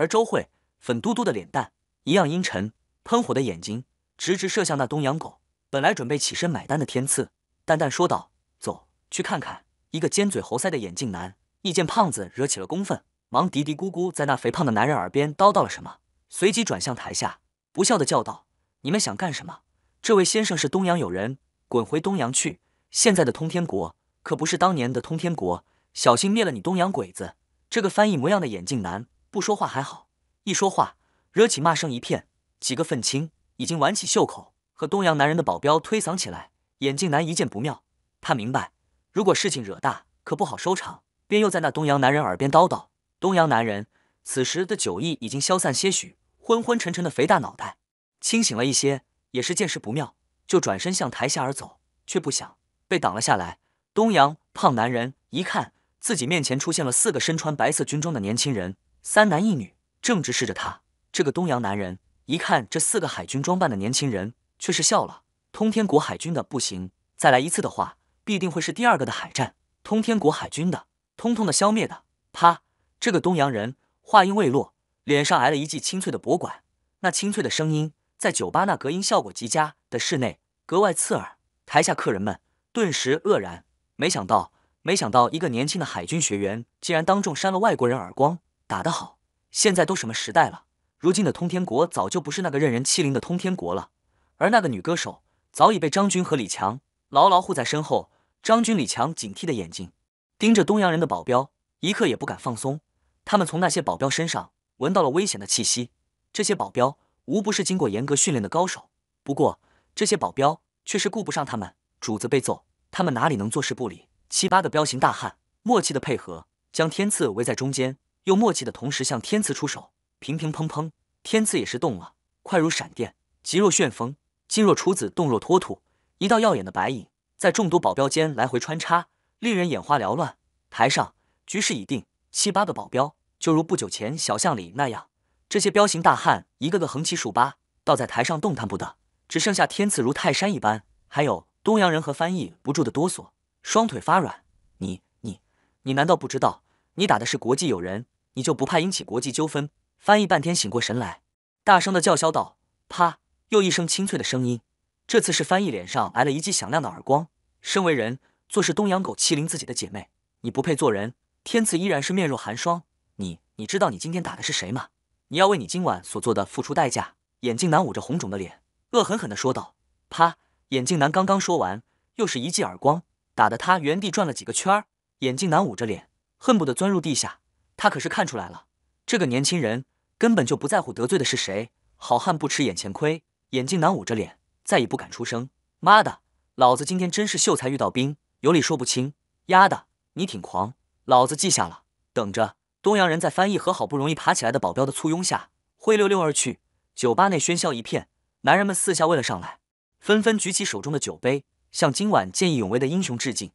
而周慧粉嘟嘟的脸蛋一样阴沉，喷火的眼睛直直射向那东洋狗。本来准备起身买单的天赐，淡淡说道：“走去看看。”一个尖嘴猴腮的眼镜男一见胖子惹起了公愤。忙嘀嘀咕咕在那肥胖的男人耳边叨叨了什么，随即转向台下，不笑的叫道：“你们想干什么？这位先生是东洋友人，滚回东洋去！现在的通天国可不是当年的通天国，小心灭了你东洋鬼子！”这个翻译模样的眼镜男不说话还好，一说话惹起骂声一片。几个愤青已经挽起袖口，和东阳男人的保镖推搡起来。眼镜男一见不妙，他明白如果事情惹大，可不好收场，便又在那东阳男人耳边叨叨。东阳男人此时的酒意已经消散些许，昏昏沉沉的肥大脑袋清醒了一些，也是见势不妙，就转身向台下而走，却不想被挡了下来。东阳胖男人一看自己面前出现了四个身穿白色军装的年轻人，三男一女，正直视着他。这个东洋男人一看这四个海军装扮的年轻人，却是笑了。通天国海军的不行，再来一次的话，必定会是第二个的海战。通天国海军的，通通的消灭的。啪！这个东洋人话音未落，脸上挨了一记清脆的脖管。那清脆的声音在酒吧那隔音效果极佳的室内格外刺耳。台下客人们顿时愕然，没想到，没想到一个年轻的海军学员竟然当众扇了外国人耳光，打得好！现在都什么时代了？如今的通天国早就不是那个任人欺凌的通天国了。而那个女歌手早已被张军和李强牢牢护在身后。张军、李强警惕的眼睛盯着东洋人的保镖，一刻也不敢放松。他们从那些保镖身上闻到了危险的气息，这些保镖无不是经过严格训练的高手。不过，这些保镖却是顾不上他们，主子被揍，他们哪里能坐视不理？七八个彪形大汉默契的配合，将天赐围在中间，又默契的同时向天赐出手，乒乒乓乓，天赐也是动了，快如闪电，急若旋风，静若处子，动若脱兔，一道耀眼的白影在众多保镖间来回穿插，令人眼花缭乱。台上局势已定，七八个保镖。就如不久前小巷里那样，这些彪形大汉一个个横七竖八，倒在台上动弹不得，只剩下天赐如泰山一般。还有东洋人和翻译不住的哆嗦，双腿发软。你你你难道不知道，你打的是国际友人，你就不怕引起国际纠纷？翻译半天醒过神来，大声的叫嚣道：“啪！”又一声清脆的声音，这次是翻译脸上挨了一记响亮的耳光。身为人，做事东洋狗欺凌自己的姐妹，你不配做人。天赐依然是面若寒霜。你你知道你今天打的是谁吗？你要为你今晚所做的付出代价。眼镜男捂着红肿的脸，恶狠狠地说道：“啪！”眼镜男刚刚说完，又是一记耳光，打得他原地转了几个圈儿。眼镜男捂着脸，恨不得钻入地下。他可是看出来了，这个年轻人根本就不在乎得罪的是谁，好汉不吃眼前亏。眼镜男捂着脸，再也不敢出声。妈的，老子今天真是秀才遇到兵，有理说不清。丫的，你挺狂，老子记下了，等着。东洋人在翻译和好不容易爬起来的保镖的簇拥下，灰溜溜而去。酒吧内喧嚣一片，男人们四下为了上来，纷纷举起手中的酒杯，向今晚见义勇为的英雄致敬。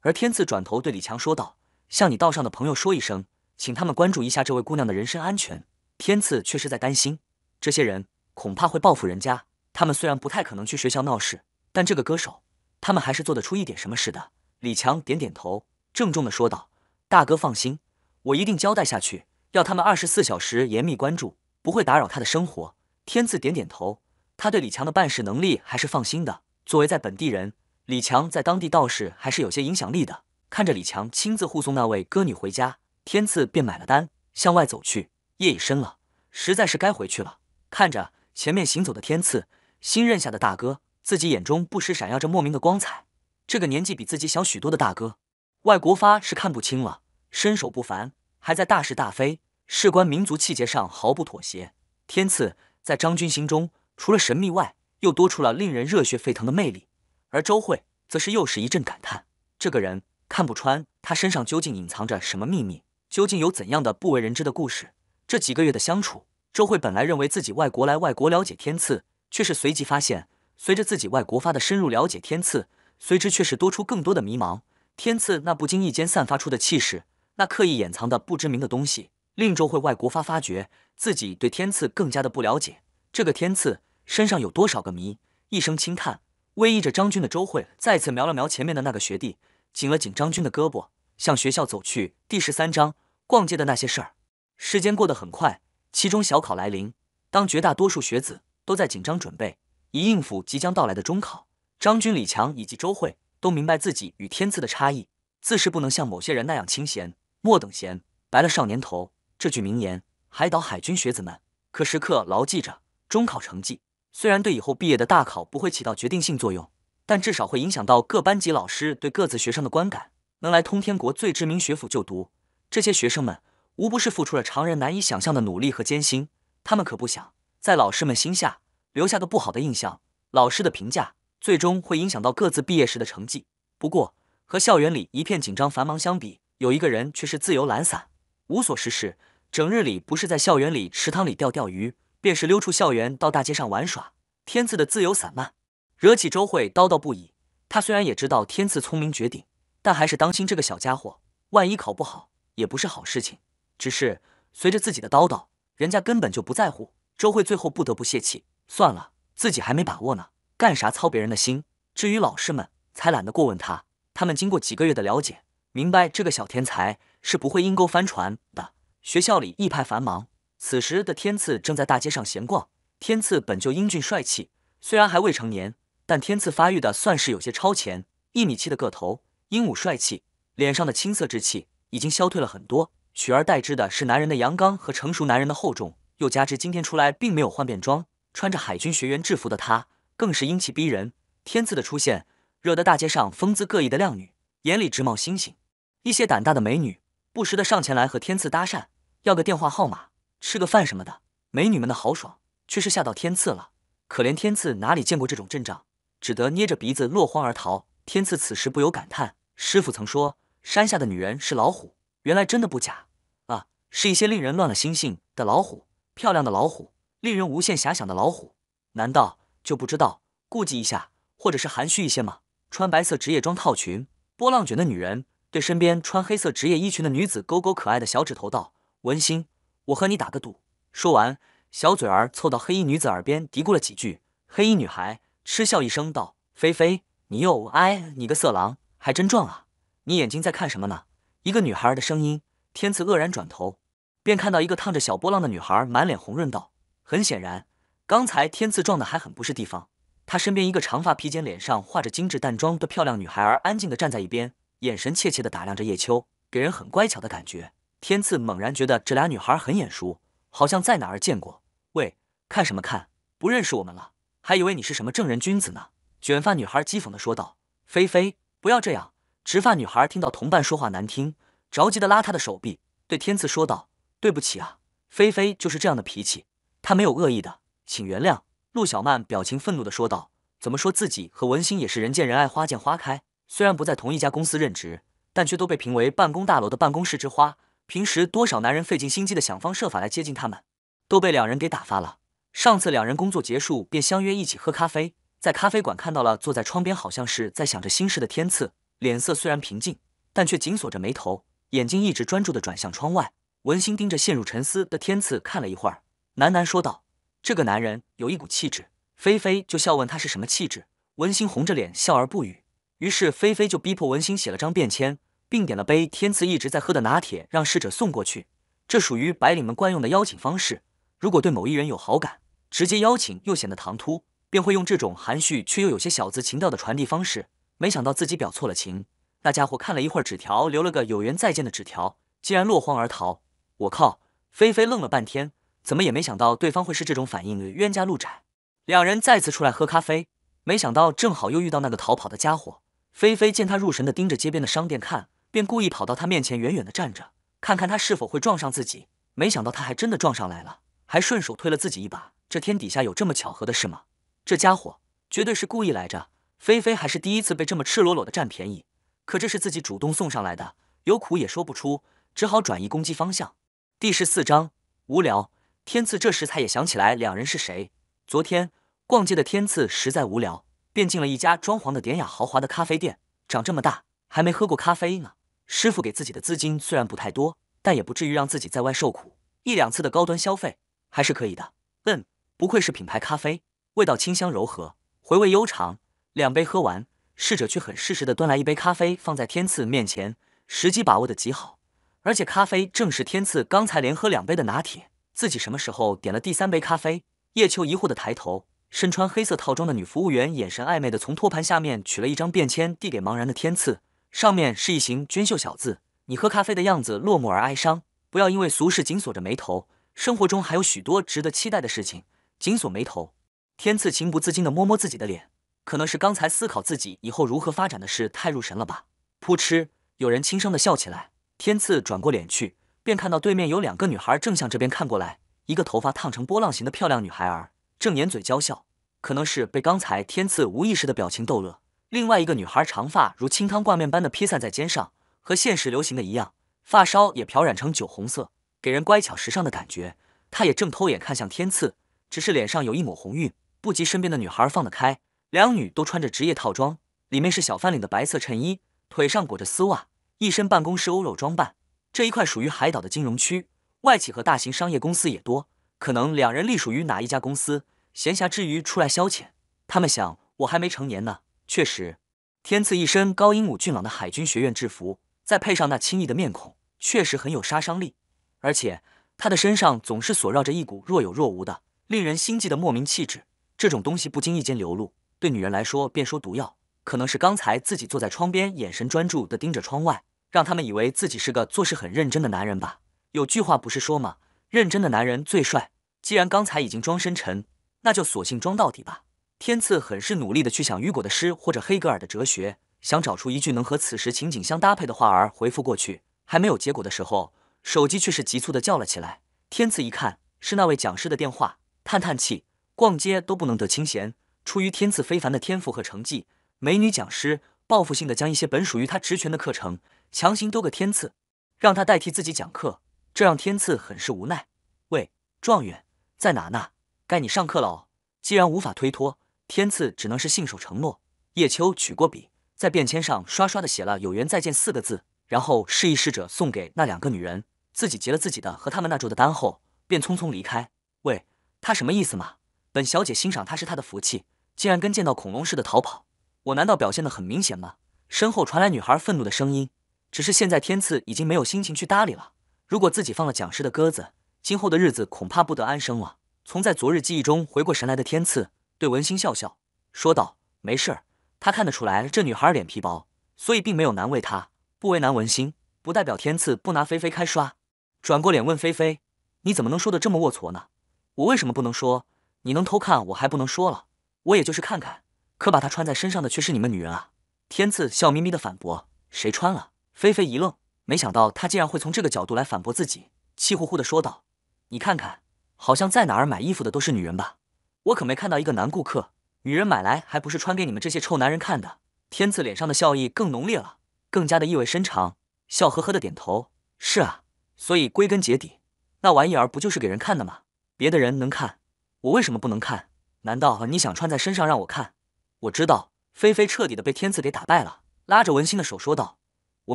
而天赐转头对李强说道：“向你道上的朋友说一声，请他们关注一下这位姑娘的人身安全。”天赐却是在担心，这些人恐怕会报复人家。他们虽然不太可能去学校闹事，但这个歌手，他们还是做得出一点什么事的。李强点点头，郑重的说道：“大哥放心，我一定交代下去，要他们二十四小时严密关注，不会打扰他的生活。”天赐点点头，他对李强的办事能力还是放心的。作为在本地人，李强在当地倒是还是有些影响力的。看着李强亲自护送那位歌女回家，天赐便买了单，向外走去。夜已深了，实在是该回去了。看着前面行走的天赐，新认下的大哥，自己眼中不时闪耀着莫名的光彩。这个年纪比自己小许多的大哥，外国发是看不清了，身手不凡，还在大是大非，事关民族气节上毫不妥协。天赐。在张军心中，除了神秘外，又多出了令人热血沸腾的魅力。而周慧则是又是一阵感叹：这个人看不穿他身上究竟隐藏着什么秘密，究竟有怎样的不为人知的故事。这几个月的相处，周慧本来认为自己外国来外国了解天赐，却是随即发现，随着自己外国发的深入了解天赐，随之却是多出更多的迷茫。天赐那不经意间散发出的气势，那刻意掩藏的不知名的东西。令周慧外国发发觉自己对天赐更加的不了解，这个天赐身上有多少个谜？一声轻叹，偎依着张军的周慧再次瞄了瞄前面的那个学弟，紧了紧张军的胳膊，向学校走去。第十三章逛街的那些事儿。时间过得很快，期中小考来临，当绝大多数学子都在紧张准备，以应付即将到来的中考，张军、李强以及周慧都明白自己与天赐的差异，自是不能像某些人那样清闲，莫等闲，白了少年头。这句名言，海岛海军学子们可时刻牢记着。中考成绩虽然对以后毕业的大考不会起到决定性作用，但至少会影响到各班级老师对各自学生的观感。能来通天国最知名学府就读，这些学生们无不是付出了常人难以想象的努力和艰辛。他们可不想在老师们心下留下个不好的印象。老师的评价最终会影响到各自毕业时的成绩。不过，和校园里一片紧张繁忙相比，有一个人却是自由懒散，无所事事。整日里不是在校园里池塘里钓钓鱼，便是溜出校园到大街上玩耍。天赐的自由散漫，惹起周慧叨叨不已。他虽然也知道天赐聪明绝顶，但还是当心这个小家伙，万一考不好也不是好事情。只是随着自己的叨叨，人家根本就不在乎。周慧最后不得不泄气，算了，自己还没把握呢，干啥操别人的心？至于老师们，才懒得过问他。他们经过几个月的了解，明白这个小天才是不会阴沟翻船的。学校里一派繁忙，此时的天赐正在大街上闲逛。天赐本就英俊帅气，虽然还未成年，但天赐发育的算是有些超前，一米七的个头，英武帅气，脸上的青涩之气已经消退了很多，取而代之的是男人的阳刚和成熟男人的厚重。又加之今天出来并没有换便装，穿着海军学员制服的他更是英气逼人。天赐的出现，惹得大街上风姿各异的靓女眼里直冒星星，一些胆大的美女。不时的上前来和天赐搭讪，要个电话号码，吃个饭什么的。美女们的豪爽却是吓到天赐了。可怜天赐哪里见过这种阵仗，只得捏着鼻子落荒而逃。天赐此时不由感叹：师傅曾说山下的女人是老虎，原来真的不假啊！是一些令人乱了心性的老虎，漂亮的老虎，令人无限遐想的老虎。难道就不知道顾忌一下，或者是含蓄一些吗？穿白色职业装套裙，波浪卷的女人。对身边穿黑色职业衣裙的女子勾勾可爱的小指头道：“文心，我和你打个赌。”说完，小嘴儿凑到黑衣女子耳边嘀咕了几句。黑衣女孩嗤笑一声道：“菲菲，你又哎，你个色狼，还真撞啊！你眼睛在看什么呢？”一个女孩的声音。天赐愕然转头，便看到一个烫着小波浪的女孩，满脸红润道：“很显然，刚才天赐撞的还很不是地方。”他身边一个长发披肩、脸上画着精致淡妆的漂亮女孩儿，安静的站在一边。眼神怯怯地打量着叶秋，给人很乖巧的感觉。天赐猛然觉得这俩女孩很眼熟，好像在哪儿见过。喂，看什么看？不认识我们了，还以为你是什么正人君子呢。卷发女孩讥讽的说道：“菲菲，不要这样。”直发女孩听到同伴说话难听，着急的拉他的手臂，对天赐说道：“对不起啊，菲菲就是这样的脾气，她没有恶意的，请原谅。”陆小曼表情愤怒的说道：“怎么说自己和文心也是人见人爱花见花开？虽然不在同一家公司任职，但却都被评为办公大楼的办公室之花。平时多少男人费尽心机的想方设法来接近他们，都被两人给打发了。上次两人工作结束便相约一起喝咖啡。”在咖啡馆看到了坐在窗边，好像是在想着心事的天赐，脸色虽然平静，但却紧锁着眉头，眼睛一直专注的转向窗外。文心盯着陷入沉思的天赐看了一会儿，喃喃说道：“这个男人有一股气质。”菲菲就笑问他是什么气质。文心红着脸笑而不语。于是菲菲就逼迫文心写了张便签，并点了杯天赐一直在喝的拿铁，让侍者送过去。这属于白领们惯用的邀请方式。如果对某一人有好感，直接邀请又显得唐突。便会用这种含蓄却又有些小资情调的传递方式，没想到自己表错了情。那家伙看了一会儿纸条，留了个有缘再见的纸条，竟然落荒而逃。我靠！菲菲愣了半天，怎么也没想到对方会是这种反应。冤家路窄，两人再次出来喝咖啡，没想到正好又遇到那个逃跑的家伙。菲菲见他入神的盯着街边的商店看，便故意跑到他面前远远的站着，看看他是否会撞上自己。没想到他还真的撞上来了，还顺手推了自己一把。这天底下有这么巧合的事吗？这家伙绝对是故意来着，菲菲还是第一次被这么赤裸裸的占便宜。可这是自己主动送上来的，有苦也说不出，只好转移攻击方向。第十四章无聊。天赐这时才也想起来两人是谁。昨天逛街的天赐实在无聊，便进了一家装潢的典雅豪华的咖啡店。长这么大还没喝过咖啡呢。师傅给自己的资金虽然不太多，但也不至于让自己在外受苦，一两次的高端消费还是可以的。嗯，不愧是品牌咖啡。味道清香柔和，回味悠长。两杯喝完，侍者却很适时的端来一杯咖啡，放在天赐面前，时机把握的极好。而且咖啡正是天赐刚才连喝两杯的拿铁，自己什么时候点了第三杯咖啡？叶秋疑惑的抬头，身穿黑色套装的女服务员眼神暧昧的从托盘下面取了一张便签，递给茫然的天赐，上面是一行娟秀小字：“你喝咖啡的样子落寞而哀伤，不要因为俗事紧锁着眉头，生活中还有许多值得期待的事情。”紧锁眉头。天赐情不自禁地摸摸自己的脸，可能是刚才思考自己以后如何发展的事太入神了吧。噗嗤，有人轻声地笑起来。天赐转过脸去，便看到对面有两个女孩正向这边看过来。一个头发烫成波浪形的漂亮女孩儿正掩嘴娇笑，可能是被刚才天赐无意识的表情逗乐。另外一个女孩长发如清汤挂面般的披散在肩上，和现实流行的一样，发梢也漂染成酒红色，给人乖巧时尚的感觉。她也正偷眼看向天赐，只是脸上有一抹红晕。不及身边的女孩放得开，两女都穿着职业套装，里面是小翻领的白色衬衣，腿上裹着丝袜，一身办公室欧肉装扮。这一块属于海岛的金融区，外企和大型商业公司也多，可能两人隶属于哪一家公司，闲暇之余出来消遣。他们想，我还没成年呢。确实，天赐一身高英武俊朗的海军学院制服，再配上那清逸的面孔，确实很有杀伤力。而且他的身上总是锁绕着一股若有若无的、令人心悸的莫名气质。这种东西不经意间流露，对女人来说便说毒药。可能是刚才自己坐在窗边，眼神专注地盯着窗外，让他们以为自己是个做事很认真的男人吧。有句话不是说吗？认真的男人最帅。既然刚才已经装深沉，那就索性装到底吧。天赐很是努力地去想雨果的诗或者黑格尔的哲学，想找出一句能和此时情景相搭配的话儿回复过去。还没有结果的时候，手机却是急促的叫了起来。天赐一看是那位讲师的电话，叹叹气。逛街都不能得清闲。出于天赐非凡的天赋和成绩，美女讲师报复性的将一些本属于他职权的课程强行丢给天赐，让他代替自己讲课，这让天赐很是无奈。喂，状元在哪呢？该你上课了哦。既然无法推脱，天赐只能是信守承诺。叶秋取过笔，在便签上刷刷的写了“有缘再见”四个字，然后示意侍者送给那两个女人，自己结了自己的和他们那桌的单后，便匆匆离开。喂，他什么意思嘛？本小姐欣赏他是他的福气，竟然跟见到恐龙似的逃跑，我难道表现的很明显吗？身后传来女孩愤怒的声音。只是现在天赐已经没有心情去搭理了。如果自己放了讲师的鸽子，今后的日子恐怕不得安生了。从在昨日记忆中回过神来的天赐，对文心笑笑说道：“没事儿，他看得出来这女孩脸皮薄，所以并没有难为她。不为难文心，不代表天赐不拿菲菲开刷。”转过脸问菲菲：“你怎么能说的这么龌龊呢？我为什么不能说？”你能偷看我还不能说了，我也就是看看，可把它穿在身上的却是你们女人啊！天赐笑眯眯的反驳：“谁穿了？”菲菲一愣，没想到他竟然会从这个角度来反驳自己，气呼呼的说道：“你看看，好像在哪儿买衣服的都是女人吧？我可没看到一个男顾客，女人买来还不是穿给你们这些臭男人看的。”天赐脸上的笑意更浓烈了，更加的意味深长，笑呵呵的点头：“是啊，所以归根结底，那玩意儿不就是给人看的吗？别的人能看。”我为什么不能看？难道你想穿在身上让我看？我知道，菲菲彻底的被天赐给打败了，拉着文心的手说道：“我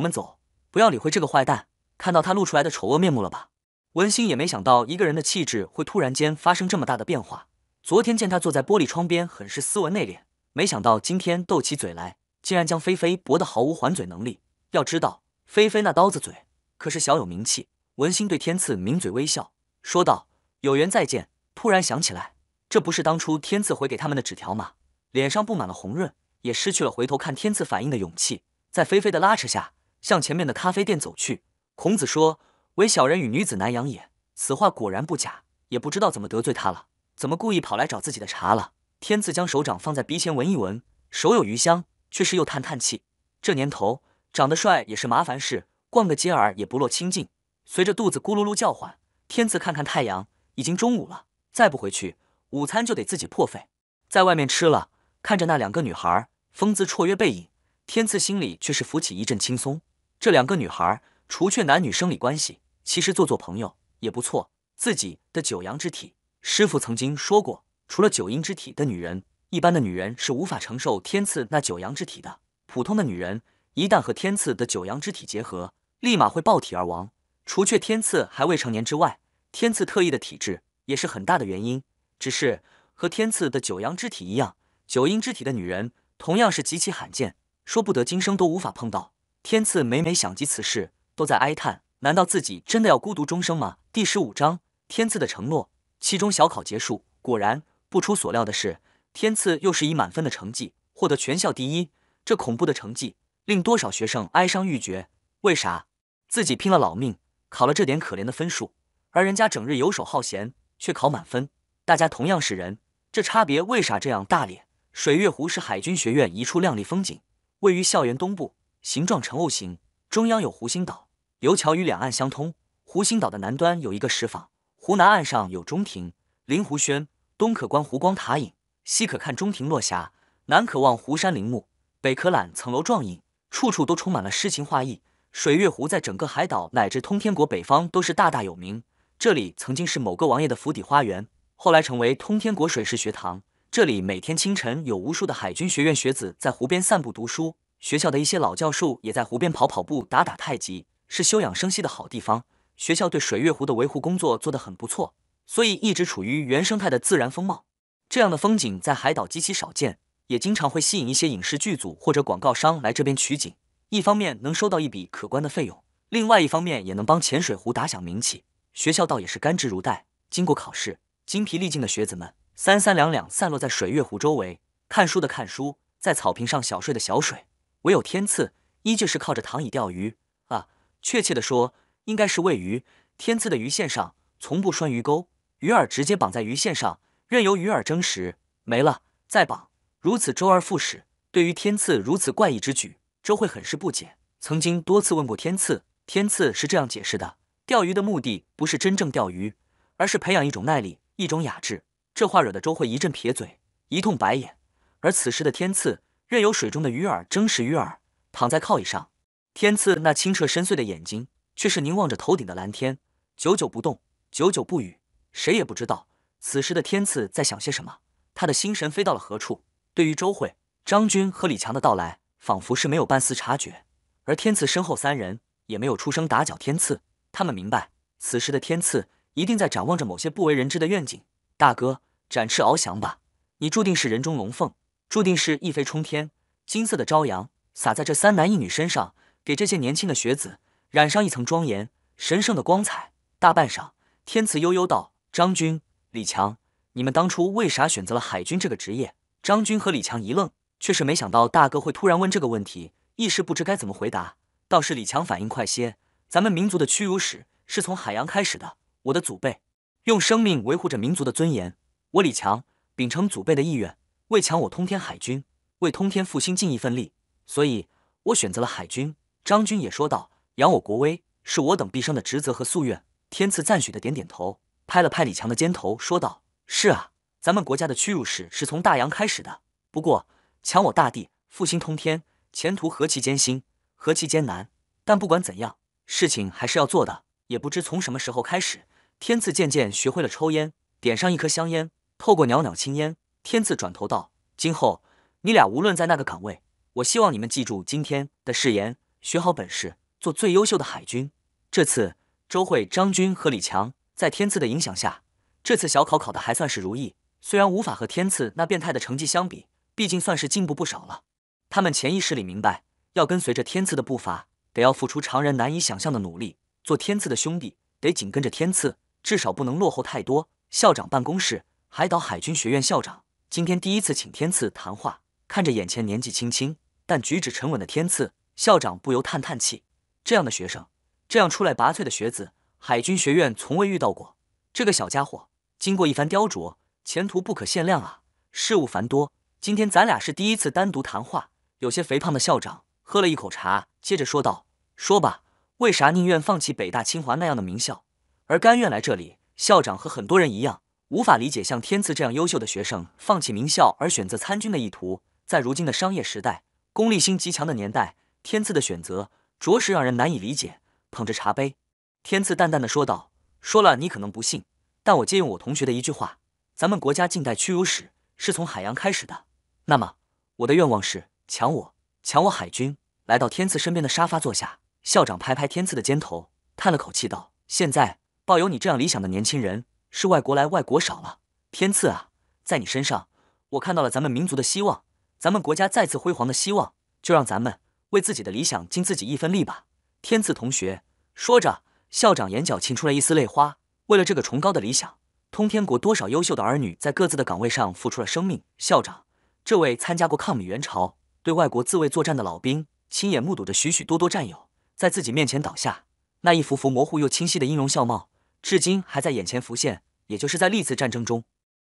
们走，不要理会这个坏蛋。看到他露出来的丑恶面目了吧？”文心也没想到一个人的气质会突然间发生这么大的变化。昨天见他坐在玻璃窗边，很是斯文内敛，没想到今天斗起嘴来，竟然将菲菲驳得毫无还嘴能力。要知道，菲菲那刀子嘴可是小有名气。文心对天赐抿嘴微笑，说道：“有缘再见。”突然想起来，这不是当初天赐回给他们的纸条吗？脸上布满了红润，也失去了回头看天赐反应的勇气。在菲菲的拉扯下，向前面的咖啡店走去。孔子说：“唯小人与女子难养也。”此话果然不假，也不知道怎么得罪他了，怎么故意跑来找自己的茬了。天赐将手掌放在鼻前闻一闻，手有余香，却是又叹叹气。这年头，长得帅也是麻烦事，逛个街儿也不落清净。随着肚子咕噜噜叫唤，天赐看看太阳，已经中午了。再不回去，午餐就得自己破费，在外面吃了。看着那两个女孩风姿绰约背影，天赐心里却是浮起一阵轻松。这两个女孩除却男女生理关系，其实做做朋友也不错。自己的九阳之体，师傅曾经说过，除了九阴之体的女人，一般的女人是无法承受天赐那九阳之体的。普通的女人一旦和天赐的九阳之体结合，立马会爆体而亡。除却天赐还未成年之外，天赐特异的体质。也是很大的原因，只是和天赐的九阳之体一样，九阴之体的女人同样是极其罕见，说不得今生都无法碰到。天赐每每想及此事，都在哀叹：难道自己真的要孤独终生吗？第十五章天赐的承诺，期中小考结束，果然不出所料的是，天赐又是以满分的成绩获得全校第一。这恐怖的成绩令多少学生哀伤欲绝。为啥？自己拼了老命考了这点可怜的分数，而人家整日游手好闲。却考满分，大家同样是人，这差别为啥这样大咧？水月湖是海军学院一处亮丽风景，位于校园东部，形状呈 O 形，中央有湖心岛，由桥与两岸相通。湖心岛的南端有一个石坊，湖南岸上有中庭、临湖轩，东可观湖光塔影，西可看中庭落霞，南可望湖山林木，北可览层楼壮影，处处都充满了诗情画意。水月湖在整个海岛乃至通天国北方都是大大有名。这里曾经是某个王爷的府邸花园，后来成为通天国水师学堂。这里每天清晨有无数的海军学院学子在湖边散步读书，学校的一些老教授也在湖边跑跑步、打打太极，是休养生息的好地方。学校对水月湖的维护工作做得很不错，所以一直处于原生态的自然风貌。这样的风景在海岛极其少见，也经常会吸引一些影视剧组或者广告商来这边取景。一方面能收到一笔可观的费用，另外一方面也能帮浅水湖打响名气。学校倒也是甘之如饴。经过考试，精疲力尽的学子们三三两两散落在水月湖周围，看书的看书，在草坪上小睡的小睡。唯有天赐依旧是靠着躺椅钓鱼啊，确切的说，应该是喂鱼。天赐的鱼线上从不拴鱼钩，鱼饵直接绑在鱼线上，任由鱼饵争食，没了再绑，如此周而复始。对于天赐如此怪异之举，周慧很是不解，曾经多次问过天赐，天赐是这样解释的。钓鱼的目的不是真正钓鱼，而是培养一种耐力，一种雅致。这话惹得周慧一阵撇嘴，一通白眼。而此时的天赐任由水中的鱼饵争食鱼饵，躺在靠椅上，天赐那清澈深邃的眼睛却是凝望着头顶的蓝天，久久不动，久久不语。谁也不知道此时的天赐在想些什么，他的心神飞到了何处。对于周慧、张军和李强的到来，仿佛是没有半丝察觉。而天赐身后三人也没有出声打搅天赐。他们明白，此时的天赐一定在展望着某些不为人知的愿景。大哥，展翅翱翔吧！你注定是人中龙凤，注定是一飞冲天。金色的朝阳洒在这三男一女身上，给这些年轻的学子染上一层庄严神圣的光彩。大半晌，天赐悠悠道：“张军、李强，你们当初为啥选择了海军这个职业？”张军和李强一愣，却是没想到大哥会突然问这个问题，一时不知该怎么回答。倒是李强反应快些。咱们民族的屈辱史是从海洋开始的。我的祖辈用生命维护着民族的尊严，我李强秉承祖辈的意愿，为强我通天海军，为通天复兴尽一份力，所以我选择了海军。张军也说道：“扬我国威，是我等毕生的职责和夙愿。”天赐赞许的点点头，拍了拍李强的肩头，说道：“是啊，咱们国家的屈辱史是从大洋开始的。不过，强我大地复兴通天，前途何其艰辛，何其艰难。但不管怎样，事情还是要做的。也不知从什么时候开始，天赐渐渐学会了抽烟，点上一颗香烟。”透过袅袅青烟，天赐转头道：“今后你俩无论在那个岗位，我希望你们记住今天的誓言，学好本事，做最优秀的海军。”这次周慧、张军和李强在天赐的影响下，这次小考考的还算是如意，虽然无法和天赐那变态的成绩相比，毕竟算是进步不少了。他们潜意识里明白，要跟随着天赐的步伐，得要付出常人难以想象的努力。做天赐的兄弟，得紧跟着天赐，至少不能落后太多。校长办公室。海岛海军学院校长今天第一次请天赐谈话，看着眼前年纪轻轻但举止沉稳的天赐，校长不由叹叹气：这样的学生，这样出类拔萃的学子，海军学院从未遇到过。这个小家伙经过一番雕琢，前途不可限量啊！事务繁多，今天咱俩是第一次单独谈话。有些肥胖的校长喝了一口茶，接着说道：“说吧，为啥宁愿放弃北大、清华那样的名校，而甘愿来这里？”校长和很多人一样。无法理解像天赐这样优秀的学生放弃名校而选择参军的意图。在如今的商业时代、功利心极强的年代，天赐的选择着实让人难以理解。捧着茶杯，天赐淡淡的说道：“说了你可能不信，但我借用我同学的一句话，咱们国家近代屈辱史是从海洋开始的。那么，我的愿望是抢我，抢我海军。”来到天赐身边的沙发坐下，校长拍拍天赐的肩头，叹了口气道：“现在抱有你这样理想的年轻人。”是外国来，外国少了。天赐啊，在你身上，我看到了咱们民族的希望，咱们国家再次辉煌的希望。就让咱们为自己的理想尽自己一份力吧。天赐同学说着，校长眼角沁出了一丝泪花。为了这个崇高的理想，通天国多少优秀的儿女在各自的岗位上付出了生命。校长，这位参加过抗美援朝、对外国自卫作战的老兵，亲眼目睹着许许多多战友在自己面前倒下，那一幅幅模糊又清晰的音容笑貌。至今还在眼前浮现，也就是在历次战争中，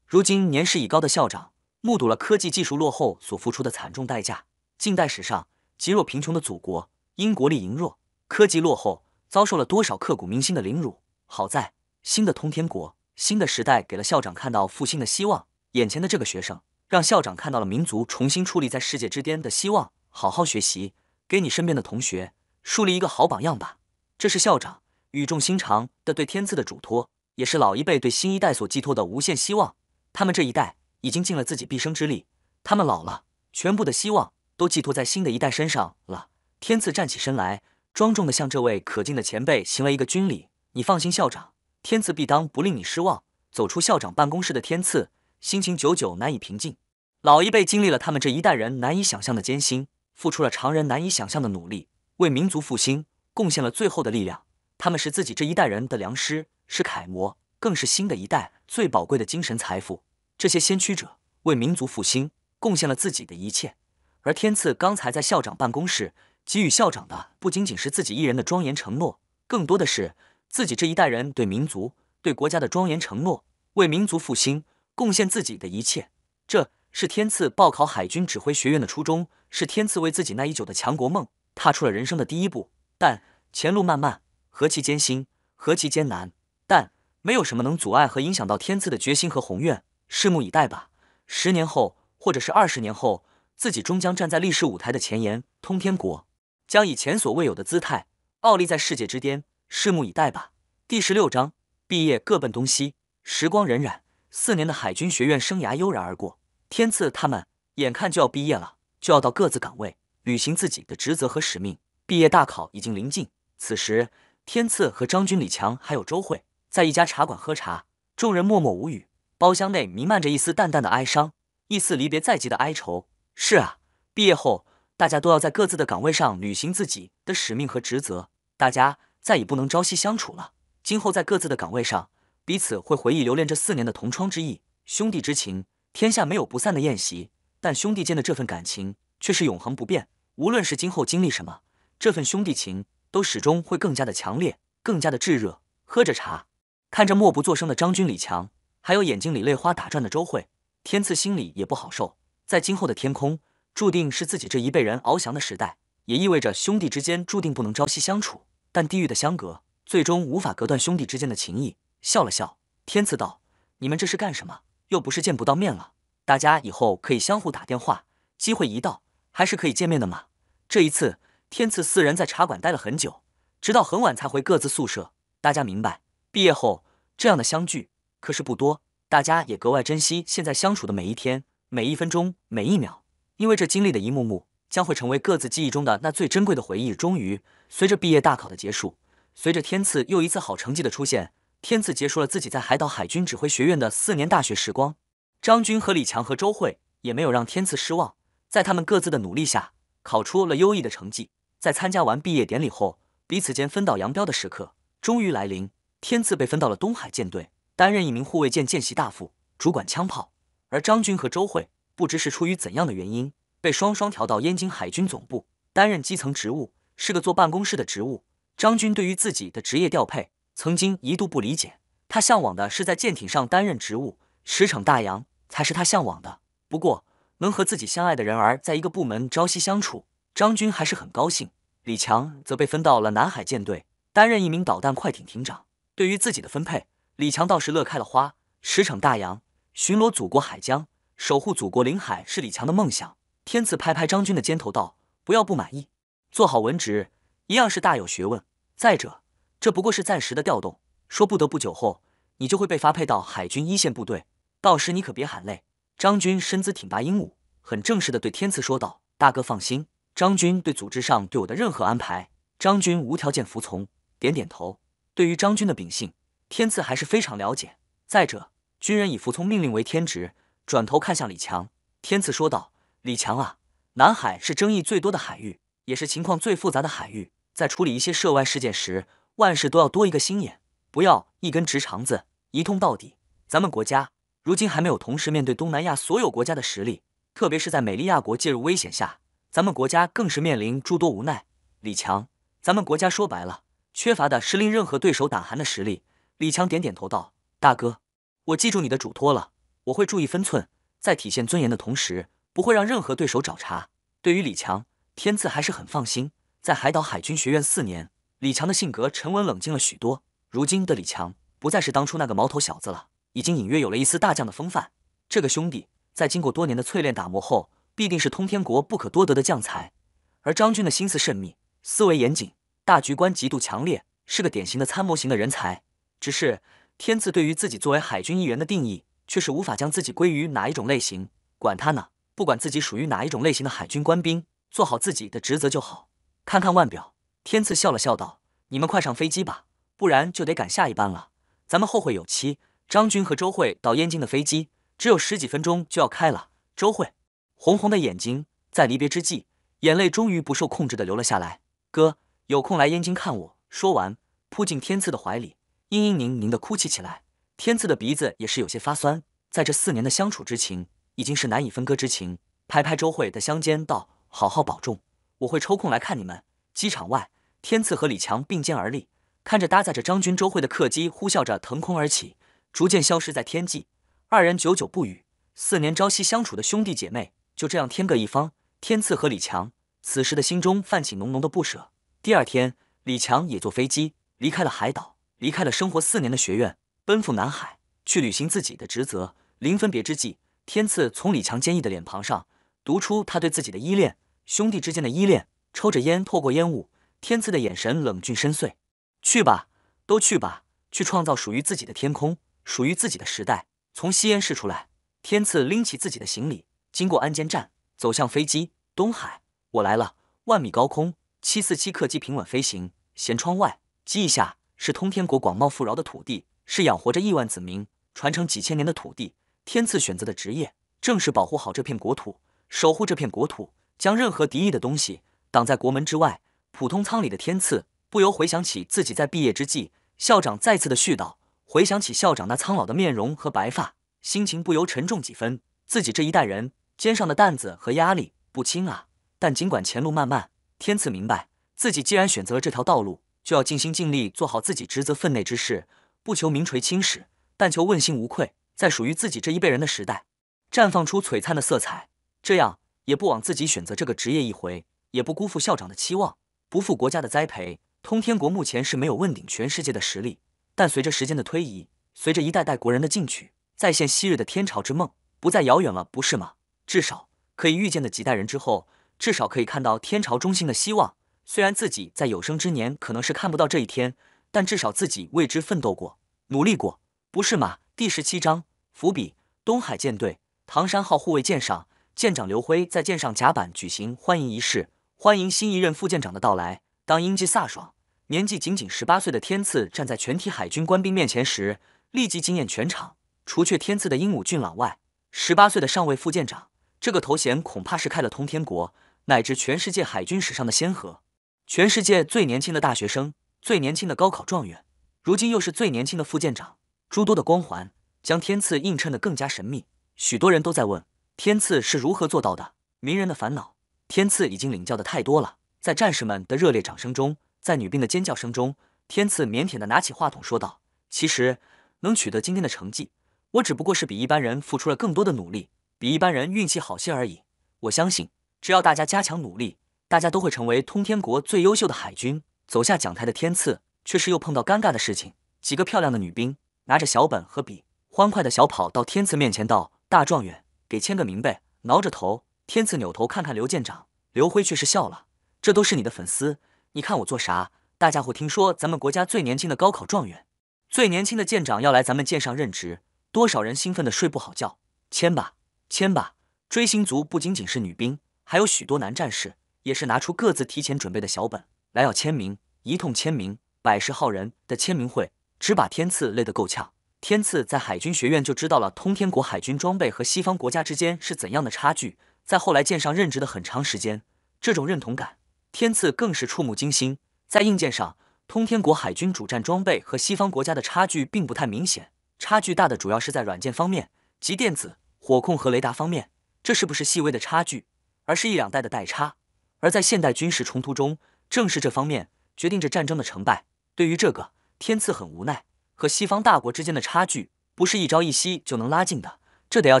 如今年事已高的校长目睹了科技技术落后所付出的惨重代价。近代史上极弱贫穷的祖国，因国力羸弱、科技落后，遭受了多少刻骨铭心的凌辱。好在新的通天国、新的时代给了校长看到复兴的希望。眼前的这个学生，让校长看到了民族重新矗立在世界之巅的希望。好好学习，给你身边的同学树立一个好榜样吧。这是校长。语重心长的对天赐的嘱托，也是老一辈对新一代所寄托的无限希望。他们这一代已经尽了自己毕生之力，他们老了，全部的希望都寄托在新的一代身上了。天赐站起身来，庄重地向这位可敬的前辈行了一个军礼。你放心，校长，天赐必当不令你失望。走出校长办公室的天赐，心情久久难以平静。老一辈经历了他们这一代人难以想象的艰辛，付出了常人难以想象的努力，为民族复兴贡献了最后的力量。他们是自己这一代人的良师，是楷模，更是新的一代最宝贵的精神财富。这些先驱者为民族复兴贡献了自己的一切，而天赐刚才在校长办公室给予校长的，不仅仅是自己一人的庄严承诺，更多的是自己这一代人对民族、对国家的庄严承诺，为民族复兴贡献自己的一切。这是天赐报考海军指挥学院的初衷，是天赐为自己那已久的强国梦踏出了人生的第一步。但前路漫漫。何其艰辛，何其艰难，但没有什么能阻碍和影响到天赐的决心和宏愿。拭目以待吧，十年后，或者是二十年后，自己终将站在历史舞台的前沿，通天国将以前所未有的姿态傲立在世界之巅。拭目以待吧。第十六章，毕业各奔东西。时光荏苒，四年的海军学院生涯悠然而过。天赐他们眼看就要毕业了，就要到各自岗位履行自己的职责和使命。毕业大考已经临近，此时。天赐和张军、李强还有周慧在一家茶馆喝茶，众人默默无语。包厢内弥漫着一丝淡淡的哀伤，一丝离别在即的哀愁。是啊，毕业后大家都要在各自的岗位上履行自己的使命和职责，大家再也不能朝夕相处了。今后在各自的岗位上，彼此会回忆留恋这四年的同窗之意、兄弟之情。天下没有不散的宴席，但兄弟间的这份感情却是永恒不变。无论是今后经历什么，这份兄弟情。都始终会更加的强烈，更加的炙热。喝着茶，看着默不作声的张军、李强，还有眼睛里泪花打转的周慧，天赐心里也不好受。在今后的天空，注定是自己这一辈人翱翔的时代，也意味着兄弟之间注定不能朝夕相处。但地域的相隔，最终无法隔断兄弟之间的情谊。笑了笑，天赐道：“你们这是干什么？又不是见不到面了。大家以后可以相互打电话，机会一到，还是可以见面的嘛。”这一次，天赐四人在茶馆待了很久，直到很晚才回各自宿舍。大家明白，毕业后这样的相聚可是不多，大家也格外珍惜现在相处的每一天、每一分钟、每一秒，因为这经历的一幕幕将会成为各自记忆中的那最珍贵的回忆。终于，随着毕业大考的结束，随着天赐又一次好成绩的出现，天赐结束了自己在海岛海军指挥学院的四年大学时光。张军和李强和周慧也没有让天赐失望，在他们各自的努力下。考出了优异的成绩，在参加完毕业典礼后，彼此间分道扬镳的时刻终于来临。天赐被分到了东海舰队，担任一名护卫舰见习大副，主管枪炮；而张军和周慧不知是出于怎样的原因，被双双调到燕京海军总部，担任基层职务，是个坐办公室的职务。张军对于自己的职业调配，曾经一度不理解，他向往的是在舰艇上担任职务，驰骋大洋才是他向往的。不过，能和自己相爱的人儿在一个部门朝夕相处，张军还是很高兴。李强则被分到了南海舰队，担任一名导弹快艇艇长。对于自己的分配，李强倒是乐开了花。驰骋大洋，巡逻祖国海疆，守护祖国领海，是李强的梦想。天赐拍拍张军的肩头道：“不要不满意，做好文职一样是大有学问。再者，这不过是暂时的调动，说不得不久后你就会被发配到海军一线部队，到时你可别喊累。”张军身姿挺拔英武，很正式的对天赐说道：“大哥放心，张军对组织上对我的任何安排，张军无条件服从。”点点头。对于张军的秉性，天赐还是非常了解。再者，军人以服从命令为天职。转头看向李强，天赐说道：“李强啊，南海是争议最多的海域，也是情况最复杂的海域。在处理一些涉外事件时，万事都要多一个心眼，不要一根直肠子，一通到底。咱们国家。”如今还没有同时面对东南亚所有国家的实力，特别是在美利亚国介入危险下，咱们国家更是面临诸多无奈。李强，咱们国家说白了，缺乏的是令任何对手胆寒的实力。李强点点头道：“大哥，我记住你的嘱托了，我会注意分寸，在体现尊严的同时，不会让任何对手找茬。”对于李强，天赐还是很放心。在海岛海军学院四年，李强的性格沉稳冷静了许多。如今的李强，不再是当初那个毛头小子了。已经隐约有了一丝大将的风范。这个兄弟在经过多年的淬炼打磨后，必定是通天国不可多得的将才。而张军的心思慎密，思维严谨，大局观极度强烈，是个典型的参谋型的人才。只是天赐对于自己作为海军一员的定义，却是无法将自己归于哪一种类型。管他呢，不管自己属于哪一种类型的海军官兵，做好自己的职责就好。看看腕表，天赐笑了笑道：“你们快上飞机吧，不然就得赶下一班了。咱们后会有期。”张军和周慧到燕京的飞机只有十几分钟就要开了。周慧红红的眼睛在离别之际，眼泪终于不受控制的流了下来。哥，有空来燕京看我。说完，扑进天赐的怀里，嘤嘤宁宁的哭泣起来。天赐的鼻子也是有些发酸，在这四年的相处之情，已经是难以分割之情。拍拍周慧的香肩道：“好好保重，我会抽空来看你们。”机场外，天赐和李强并肩而立，看着搭载着张军、周慧的客机呼啸着腾空而起。逐渐消失在天际，二人久久不语。四年朝夕相处的兄弟姐妹就这样天各一方。天赐和李强此时的心中泛起浓浓的不舍。第二天，李强也坐飞机离开了海岛，离开了生活四年的学院，奔赴南海去履行自己的职责。临分别之际，天赐从李强坚毅的脸庞上读出他对自己的依恋，兄弟之间的依恋。抽着烟，透过烟雾，天赐的眼神冷峻深邃。去吧，都去吧，去创造属于自己的天空。属于自己的时代。从吸烟室出来，天赐拎起自己的行李，经过安检站，走向飞机。东海，我来了。万米高空，七四七客机平稳飞行。舷窗外，机翼下是通天国广袤富饶的土地，是养活着亿万子民、传承几千年的土地。天赐选择的职业，正是保护好这片国土，守护这片国土，将任何敌意的东西挡在国门之外。普通舱里的天赐不由回想起自己在毕业之际，校长再次的絮叨。回想起校长那苍老的面容和白发，心情不由沉重几分。自己这一代人肩上的担子和压力不轻啊！但尽管前路漫漫，天赐明白，自己既然选择了这条道路，就要尽心尽力做好自己职责分内之事，不求名垂青史，但求问心无愧。在属于自己这一辈人的时代，绽放出璀璨的色彩。这样也不枉自己选择这个职业一回，也不辜负校长的期望，不负国家的栽培。通天国目前是没有问鼎全世界的实力，但随着时间的推移，随着一代代国人的进取，再现昔日的天朝之梦不再遥远了，不是吗？至少可以预见的几代人之后，至少可以看到天朝中兴的希望。虽然自己在有生之年可能是看不到这一天，但至少自己为之奋斗过，努力过，不是吗？第十七章伏笔：东海舰队唐山号护卫舰上，舰长刘辉在舰上甲板举行欢迎仪式，欢迎新一任副舰长的到来。当英气飒爽、年纪仅仅十八岁的天赐站在全体海军官兵面前时，立即惊艳全场。除却天赐的英武俊朗外，十八岁的上尉副舰长这个头衔恐怕是开了通天国乃至全世界海军史上的先河。全世界最年轻的大学生，最年轻的高考状元，如今又是最年轻的副舰长，诸多的光环将天赐映衬得更加神秘。许多人都在问天赐是如何做到的。名人的烦恼，天赐已经领教的太多了。在战士们的热烈掌声中，在女兵的尖叫声中，天赐腼腆的拿起话筒说道：“其实能取得今天的成绩，我只不过是比一般人付出了更多的努力，比一般人运气好些而已。我相信，只要大家加强努力，大家都会成为通天国最优秀的海军。”走下讲台的天赐，却是又碰到尴尬的事情。几个漂亮的女兵拿着小本和笔，欢快的小跑到天赐面前道：“大状元，给签个名呗。”挠着头，天赐扭头看看刘舰长，刘辉却是笑了。这都是你的粉丝，你看我做啥？大家伙听说咱们国家最年轻的高考状元，最年轻的舰长要来咱们舰上任职，多少人兴奋的睡不好觉。签吧，签吧！追星族不仅仅是女兵，还有许多男战士，也是拿出各自提前准备的小本来要签名。一通签名，百十号人的签名会，只把天赐累得够呛。天赐在海军学院就知道了通天国海军装备和西方国家之间是怎样的差距，在后来舰上任职的很长时间，这种认同感。天赐更是触目惊心，在硬件上，通天国海军主战装备和西方国家的差距并不太明显，差距大的主要是在软件方面，即电子、火控和雷达方面。这是不是细微的差距，而是一两代的代差？而在现代军事冲突中，正是这方面决定着战争的成败。对于这个，天赐很无奈，和西方大国之间的差距不是一朝一夕就能拉近的，这得要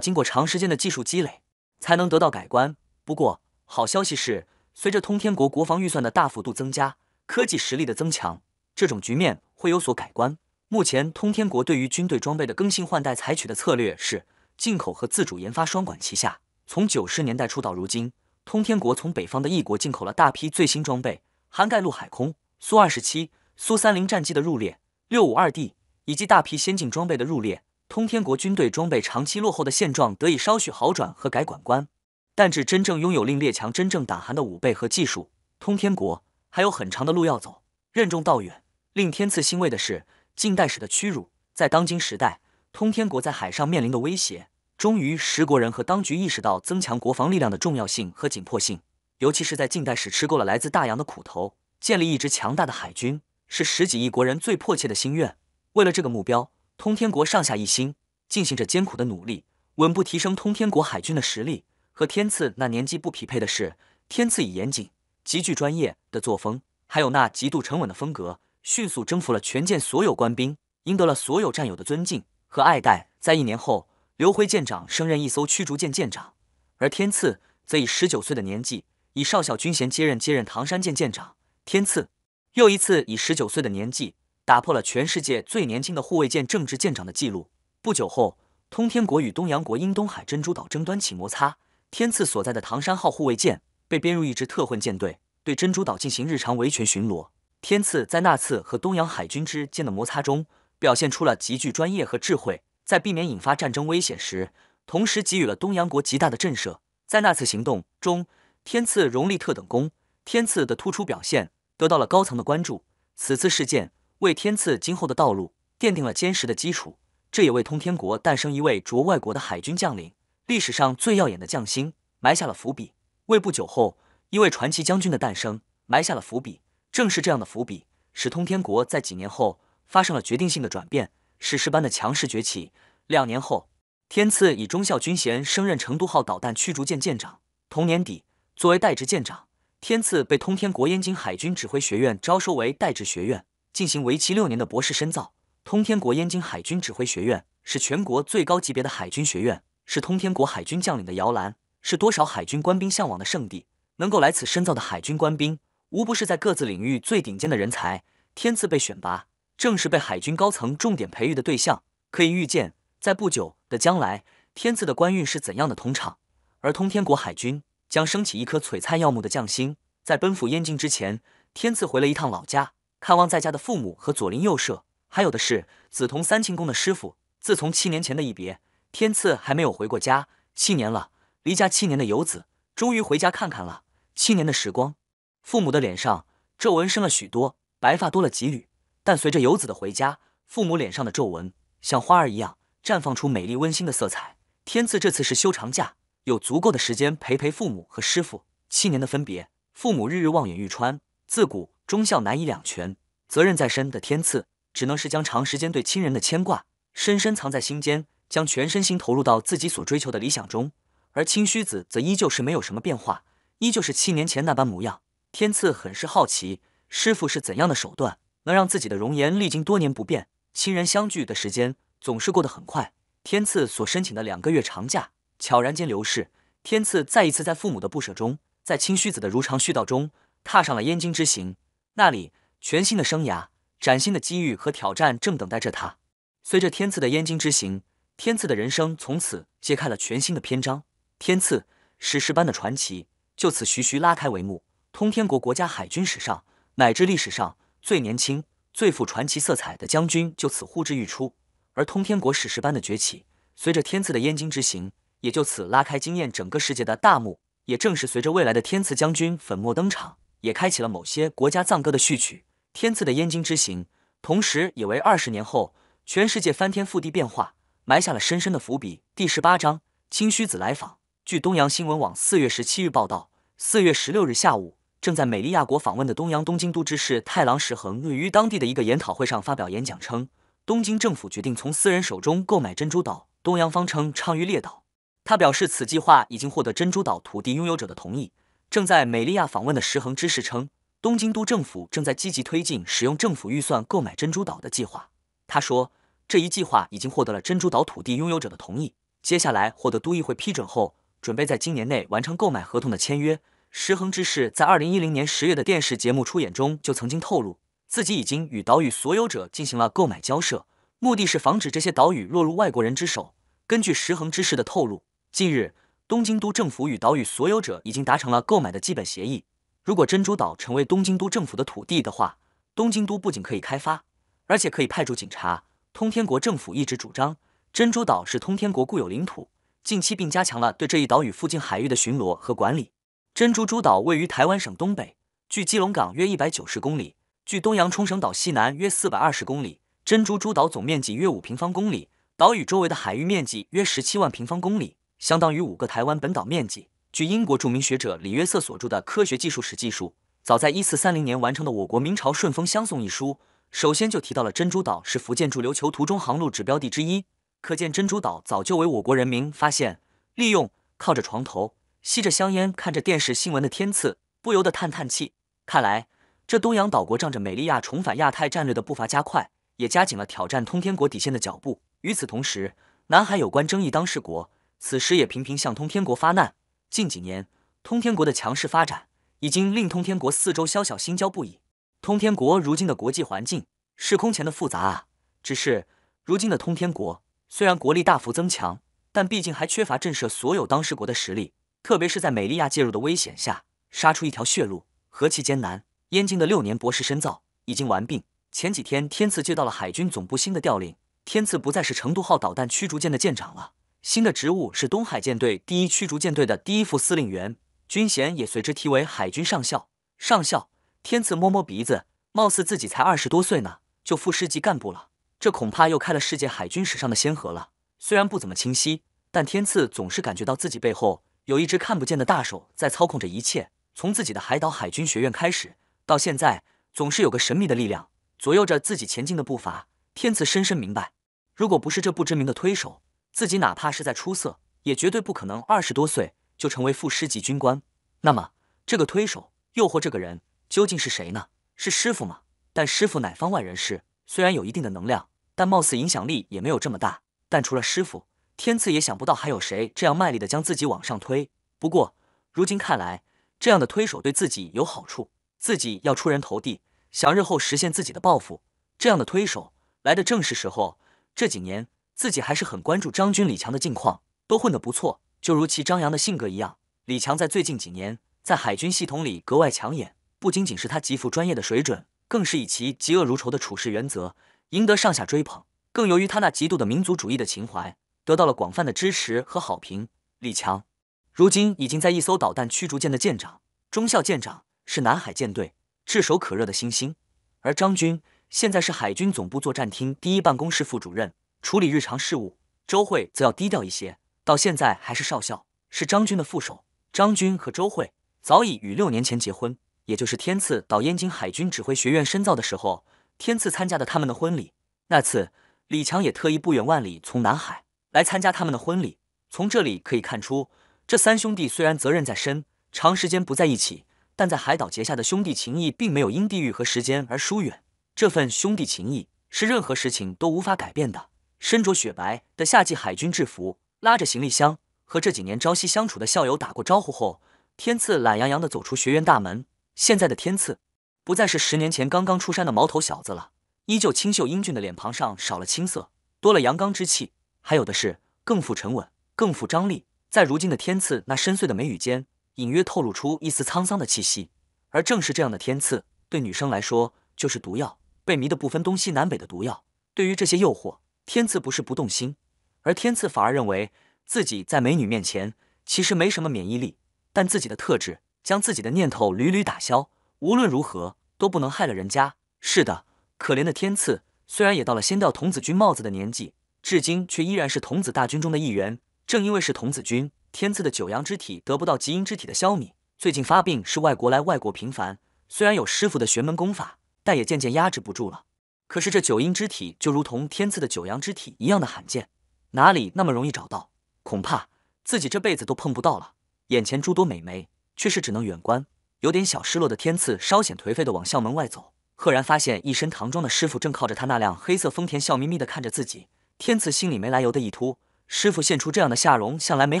经过长时间的技术积累才能得到改观。不过，好消息是。随着通天国国防预算的大幅度增加，科技实力的增强，这种局面会有所改观。目前，通天国对于军队装备的更新换代采取的策略是进口和自主研发双管齐下。从九十年代初到如今，通天国从北方的异国进口了大批最新装备，涵盖陆海空、苏二十七、苏三零战机的入列、六五二 D 以及大批先进装备的入列。通天国军队装备长期落后的现状得以稍许好转和改管观。但至真正拥有令列强真正胆寒的武备和技术，通天国还有很长的路要走。任重道远，令天赐欣慰的是，近代史的屈辱，在当今时代，通天国在海上面临的威胁，终于十国人和当局意识到增强国防力量的重要性和紧迫性。尤其是在近代史吃够了来自大洋的苦头，建立一支强大的海军，是十几亿国人最迫切的心愿。为了这个目标，通天国上下一心，进行着艰苦的努力，稳步提升通天国海军的实力。和天赐那年纪不匹配的是，天赐以严谨、极具专业的作风，还有那极度沉稳的风格，迅速征服了全舰所有官兵，赢得了所有战友的尊敬和爱戴。在一年后，刘辉舰长升任一艘驱逐舰舰长，而天赐则以十九岁的年纪，以少校军衔接任接任唐山舰舰长。天赐又一次以十九岁的年纪，打破了全世界最年轻的护卫舰正式舰长的记录。不久后，通天国与东洋国因东海珍珠岛争端起摩擦。天赐所在的唐山号护卫舰被编入一支特混舰队，对珍珠岛进行日常维权巡逻。天赐在那次和东洋海军之间的摩擦中，表现出了极具专业和智慧，在避免引发战争危险时，同时给予了东洋国极大的震慑。在那次行动中，天赐荣立特等功。天赐的突出表现得到了高层的关注。此次事件为天赐今后的道路奠定了坚实的基础，这也为通天国诞生一位着外国的海军将领。历史上最耀眼的将星埋下了伏笔，为不久后一位传奇将军的诞生埋下了伏笔。正是这样的伏笔，使通天国在几年后发生了决定性的转变，史诗般的强势崛起。两年后，天赐以中校军衔升任成都号导弹驱逐舰舰长。同年底，作为代职舰长，天赐被通天国燕京海军指挥学院招收为代职学院，进行为期六年的博士深造。通天国燕京海军指挥学院是全国最高级别的海军学院，是通天国海军将领的摇篮，是多少海军官兵向往的圣地。能够来此深造的海军官兵，无不是在各自领域最顶尖的人才。天赐被选拔，正是被海军高层重点培育的对象。可以预见，在不久的将来，天赐的官运是怎样的通畅。而通天国海军将升起一颗璀璨耀目的将星。在奔赴燕京之前，天赐回了一趟老家，看望在家的父母和左邻右舍，还有的是紫铜三清宫的师傅。自从七年前的一别，天赐还没有回过家。七年了，离家七年的游子终于回家看看了。七年的时光，父母的脸上皱纹深了许多，白发多了几缕。但随着游子的回家，父母脸上的皱纹像花儿一样绽放出美丽温馨的色彩。天赐这次是休长假，有足够的时间陪陪父母和师傅。七年的分别，父母日日望眼欲穿，自古忠孝难以两全，责任在身的天赐只能是将长时间对亲人的牵挂深深藏在心间，将全身心投入到自己所追求的理想中。而青须子则依旧是没有什么变化。依旧是七年前那般模样。天赐很是好奇，师傅是怎样的手段，能让自己的容颜历经多年不变？亲人相聚的时间总是过得很快。天赐所申请的两个月长假悄然间流逝。天赐再一次在父母的不舍中，在清虚子的如常絮叨中，踏上了燕京之行。那里，全新的生涯、崭新的机遇和挑战正等待着他。随着天赐的燕京之行，天赐的人生从此揭开了全新的篇章。天赐史诗般的传奇。就此徐徐拉开帷幕，通天国国家海军史上乃至历史上最年轻、最富传奇色彩的将军就此呼之欲出，而通天国史诗般的崛起，随着天赐的燕京之行，也就此拉开惊艳整个世界的大幕。也正是随着未来的天赐将军粉墨登场，也开启了某些国家赞歌的序曲。天赐的燕京之行，同时也为二十年后全世界翻天覆地变化埋下了深深的伏笔。第十八章：清虚子来访。据东阳新闻网四月十七日报道。四月十六日下午，正在美利亚国访问的东阳东京都知事太郎石恒于当地的一个研讨会上发表演讲称，东京政府决定从私人手中购买珍珠岛。东洋方称昌于列岛。他表示，此计划已经获得珍珠岛土地拥有者的同意。正在美利亚访问的石恒知事称，东京都政府正在积极推进使用政府预算购买珍珠岛的计划。他说，这一计划已经获得了珍珠岛土地拥有者的同意，接下来获得都议会批准后。准备在今年内完成购买合同的签约。石恒之士在二零一零年十月的电视节目出演中就曾经透露，自己已经与岛屿所有者进行了购买交涉，目的是防止这些岛屿落入外国人之手。根据石恒之士的透露，近日东京都政府与岛屿所有者已经达成了购买的基本协议。如果珍珠岛成为东京都政府的土地的话，东京都不仅可以开发，而且可以派驻警察。通天国政府一直主张，珍珠岛是通天国固有领土。近期并加强了对这一岛屿附近海域的巡逻和管理。珍珠诸岛位于台湾省东北，距基隆港约一百九十公里，距东洋冲绳岛西南约四百二十公里。珍珠诸岛总面积约五平方公里，岛屿周围的海域面积约十七万平方公里，相当于五个台湾本岛面积。据英国著名学者李约瑟所著的《科学技术史》记述，早在一四三零年完成的我国明朝顺丰相送一书，首先就提到了珍珠岛是福建驻琉球途中航路指标地之一。可见珍珠岛早就为我国人民发现、利用。靠着床头，吸着香烟，看着电视新闻的天赐不由得叹叹气。看来这东洋岛国仗着美利亚重返亚太战略的步伐加快，也加紧了挑战通天国底线的脚步。与此同时，南海有关争议当事国此时也频频向通天国发难。近几年，通天国的强势发展已经令通天国四周宵小心焦不已。通天国如今的国际环境是空前的复杂啊！只是如今的通天国。虽然国力大幅增强，但毕竟还缺乏震慑所有当事国的实力，特别是在美利亚介入的危险下，杀出一条血路何其艰难。燕京的六年博士深造已经完毕。前几天，天赐接到了海军总部新的调令，天赐不再是成都号导弹驱逐舰的舰长了，新的职务是东海舰队第一驱逐舰队的第一副司令员，军衔也随之提为海军上校。上校，天赐摸摸鼻子，貌似自己才二十多岁呢，就副师级干部了。这恐怕又开了世界海军史上的先河了。虽然不怎么清晰，但天赐总是感觉到自己背后有一只看不见的大手在操控着一切。从自己的海岛海军学院开始，到现在，总是有个神秘的力量左右着自己前进的步伐。天赐深深明白，如果不是这不知名的推手，自己哪怕是再出色，也绝对不可能二十多岁就成为副师级军官。那么，这个推手诱惑这个人究竟是谁呢？是师傅吗？但师傅乃方外人士，虽然有一定的能量。但貌似影响力也没有这么大。但除了师傅，天赐也想不到还有谁这样卖力的将自己往上推。不过如今看来，这样的推手对自己有好处，自己要出人头地，想日后实现自己的抱负，这样的推手来的正是时候。这几年自己还是很关注张军李强的近况，都混得不错，就如其张扬的性格一样。李强在最近几年在海军系统里格外抢眼，不仅仅是他极富专业的水准，更是以其嫉恶如仇的处事原则赢得上下追捧。更由于他那极度的民族主义的情怀。得到了广泛的支持和好评。李强如今已经在一艘导弹驱逐舰的舰长，中校舰长，是南海舰队炙手可热的新星。而张军现在是海军总部作战厅第一办公室副主任，处理日常事务。周慧则要低调一些，到现在还是少校，是张军的副手。张军和周慧早已与六年前结婚，也就是天赐到燕京海军指挥学院深造的时候，天赐参加的他们的婚礼。那次，李强也特意不远万里从南海。来参加他们的婚礼。从这里可以看出，这三兄弟虽然责任在身，长时间不在一起，但在海岛结下的兄弟情谊并没有因地域和时间而疏远。这份兄弟情谊是任何事情都无法改变的。身着雪白的夏季海军制服，拉着行李箱，和这几年朝夕相处的校友打过招呼后，天赐懒洋洋地走出学院大门。现在的天赐，不再是十年前刚刚出山的毛头小子了，依旧清秀英俊的脸庞上少了青涩，多了阳刚之气。还有的是更富沉稳、更富张力，在如今的天赐那深邃的眉宇间，隐约透露出一丝沧桑的气息。而正是这样的天赐，对女生来说就是毒药，被迷得不分东西南北的毒药。对于这些诱惑，天赐不是不动心，而天赐反而认为自己在美女面前其实没什么免疫力，但自己的特质将自己的念头屡屡打消，无论如何都不能害了人家。是的，可怜的天赐，虽然也到了掀掉童子军帽子的年纪。至今却依然是童子大军中的一员。正因为是童子军，天赐的九阳之体得不到极阴之体的消弭，最近发病是外国来外国频繁。虽然有师傅的玄门功法，但也渐渐压制不住了。可是这九阴之体就如同天赐的九阳之体一样的罕见，哪里那么容易找到？恐怕自己这辈子都碰不到了。眼前诸多美眉，却是只能远观。有点小失落的天赐稍显颓废的往校门外走，赫然发现一身唐装的师傅正靠着他那辆黑色丰田，笑眯眯的看着自己。天赐心里没来由的一突，师傅现出这样的下容，向来没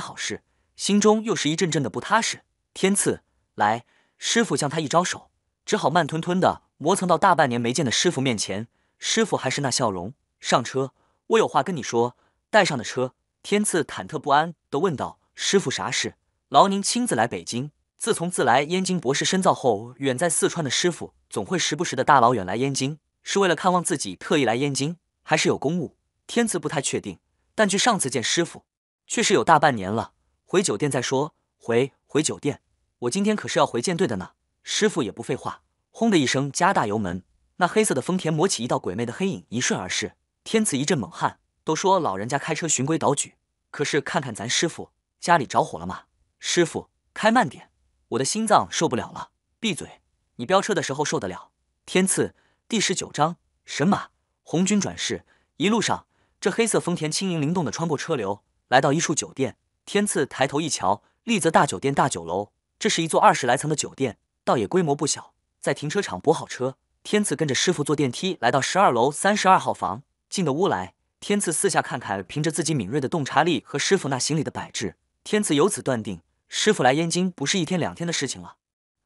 好事，心中又是一阵阵的不踏实。天赐，来，师傅向他一招手，只好慢吞吞的磨蹭到大半年没见的师傅面前。师傅还是那笑容，上车，我有话跟你说。带上的车，天赐忐忑不安地问道：“师傅，啥事？劳您亲自来北京。自从自来燕京博士深造后，远在四川的师傅总会时不时的大老远来燕京，是为了看望自己特意来燕京，还是有公务？”天赐不太确定，但据上次见师傅，却是有大半年了。回酒店再说。回回酒店，我今天可是要回舰队的呢。师傅也不废话，轰的一声加大油门，那黑色的丰田磨起一道鬼魅的黑影，一瞬而逝。天赐一阵猛汗，都说老人家开车循规蹈矩，可是看看咱师傅家里着火了吗？师傅开慢点，我的心脏受不了了。闭嘴，你飙车的时候受得了？天赐第十九章神马红军转世，一路上。这黑色丰田轻盈灵动的穿过车流，来到一处酒店。天赐抬头一瞧，丽泽大酒店大酒楼，这是一座二十来层的酒店，倒也规模不小。在停车场泊好车，天赐跟着师傅坐电梯来到十二楼三十二号房。进的屋来，天赐四下看看，凭着自己敏锐的洞察力和师傅那行李的摆置，天赐由此断定，师傅来燕京不是一天两天的事情了，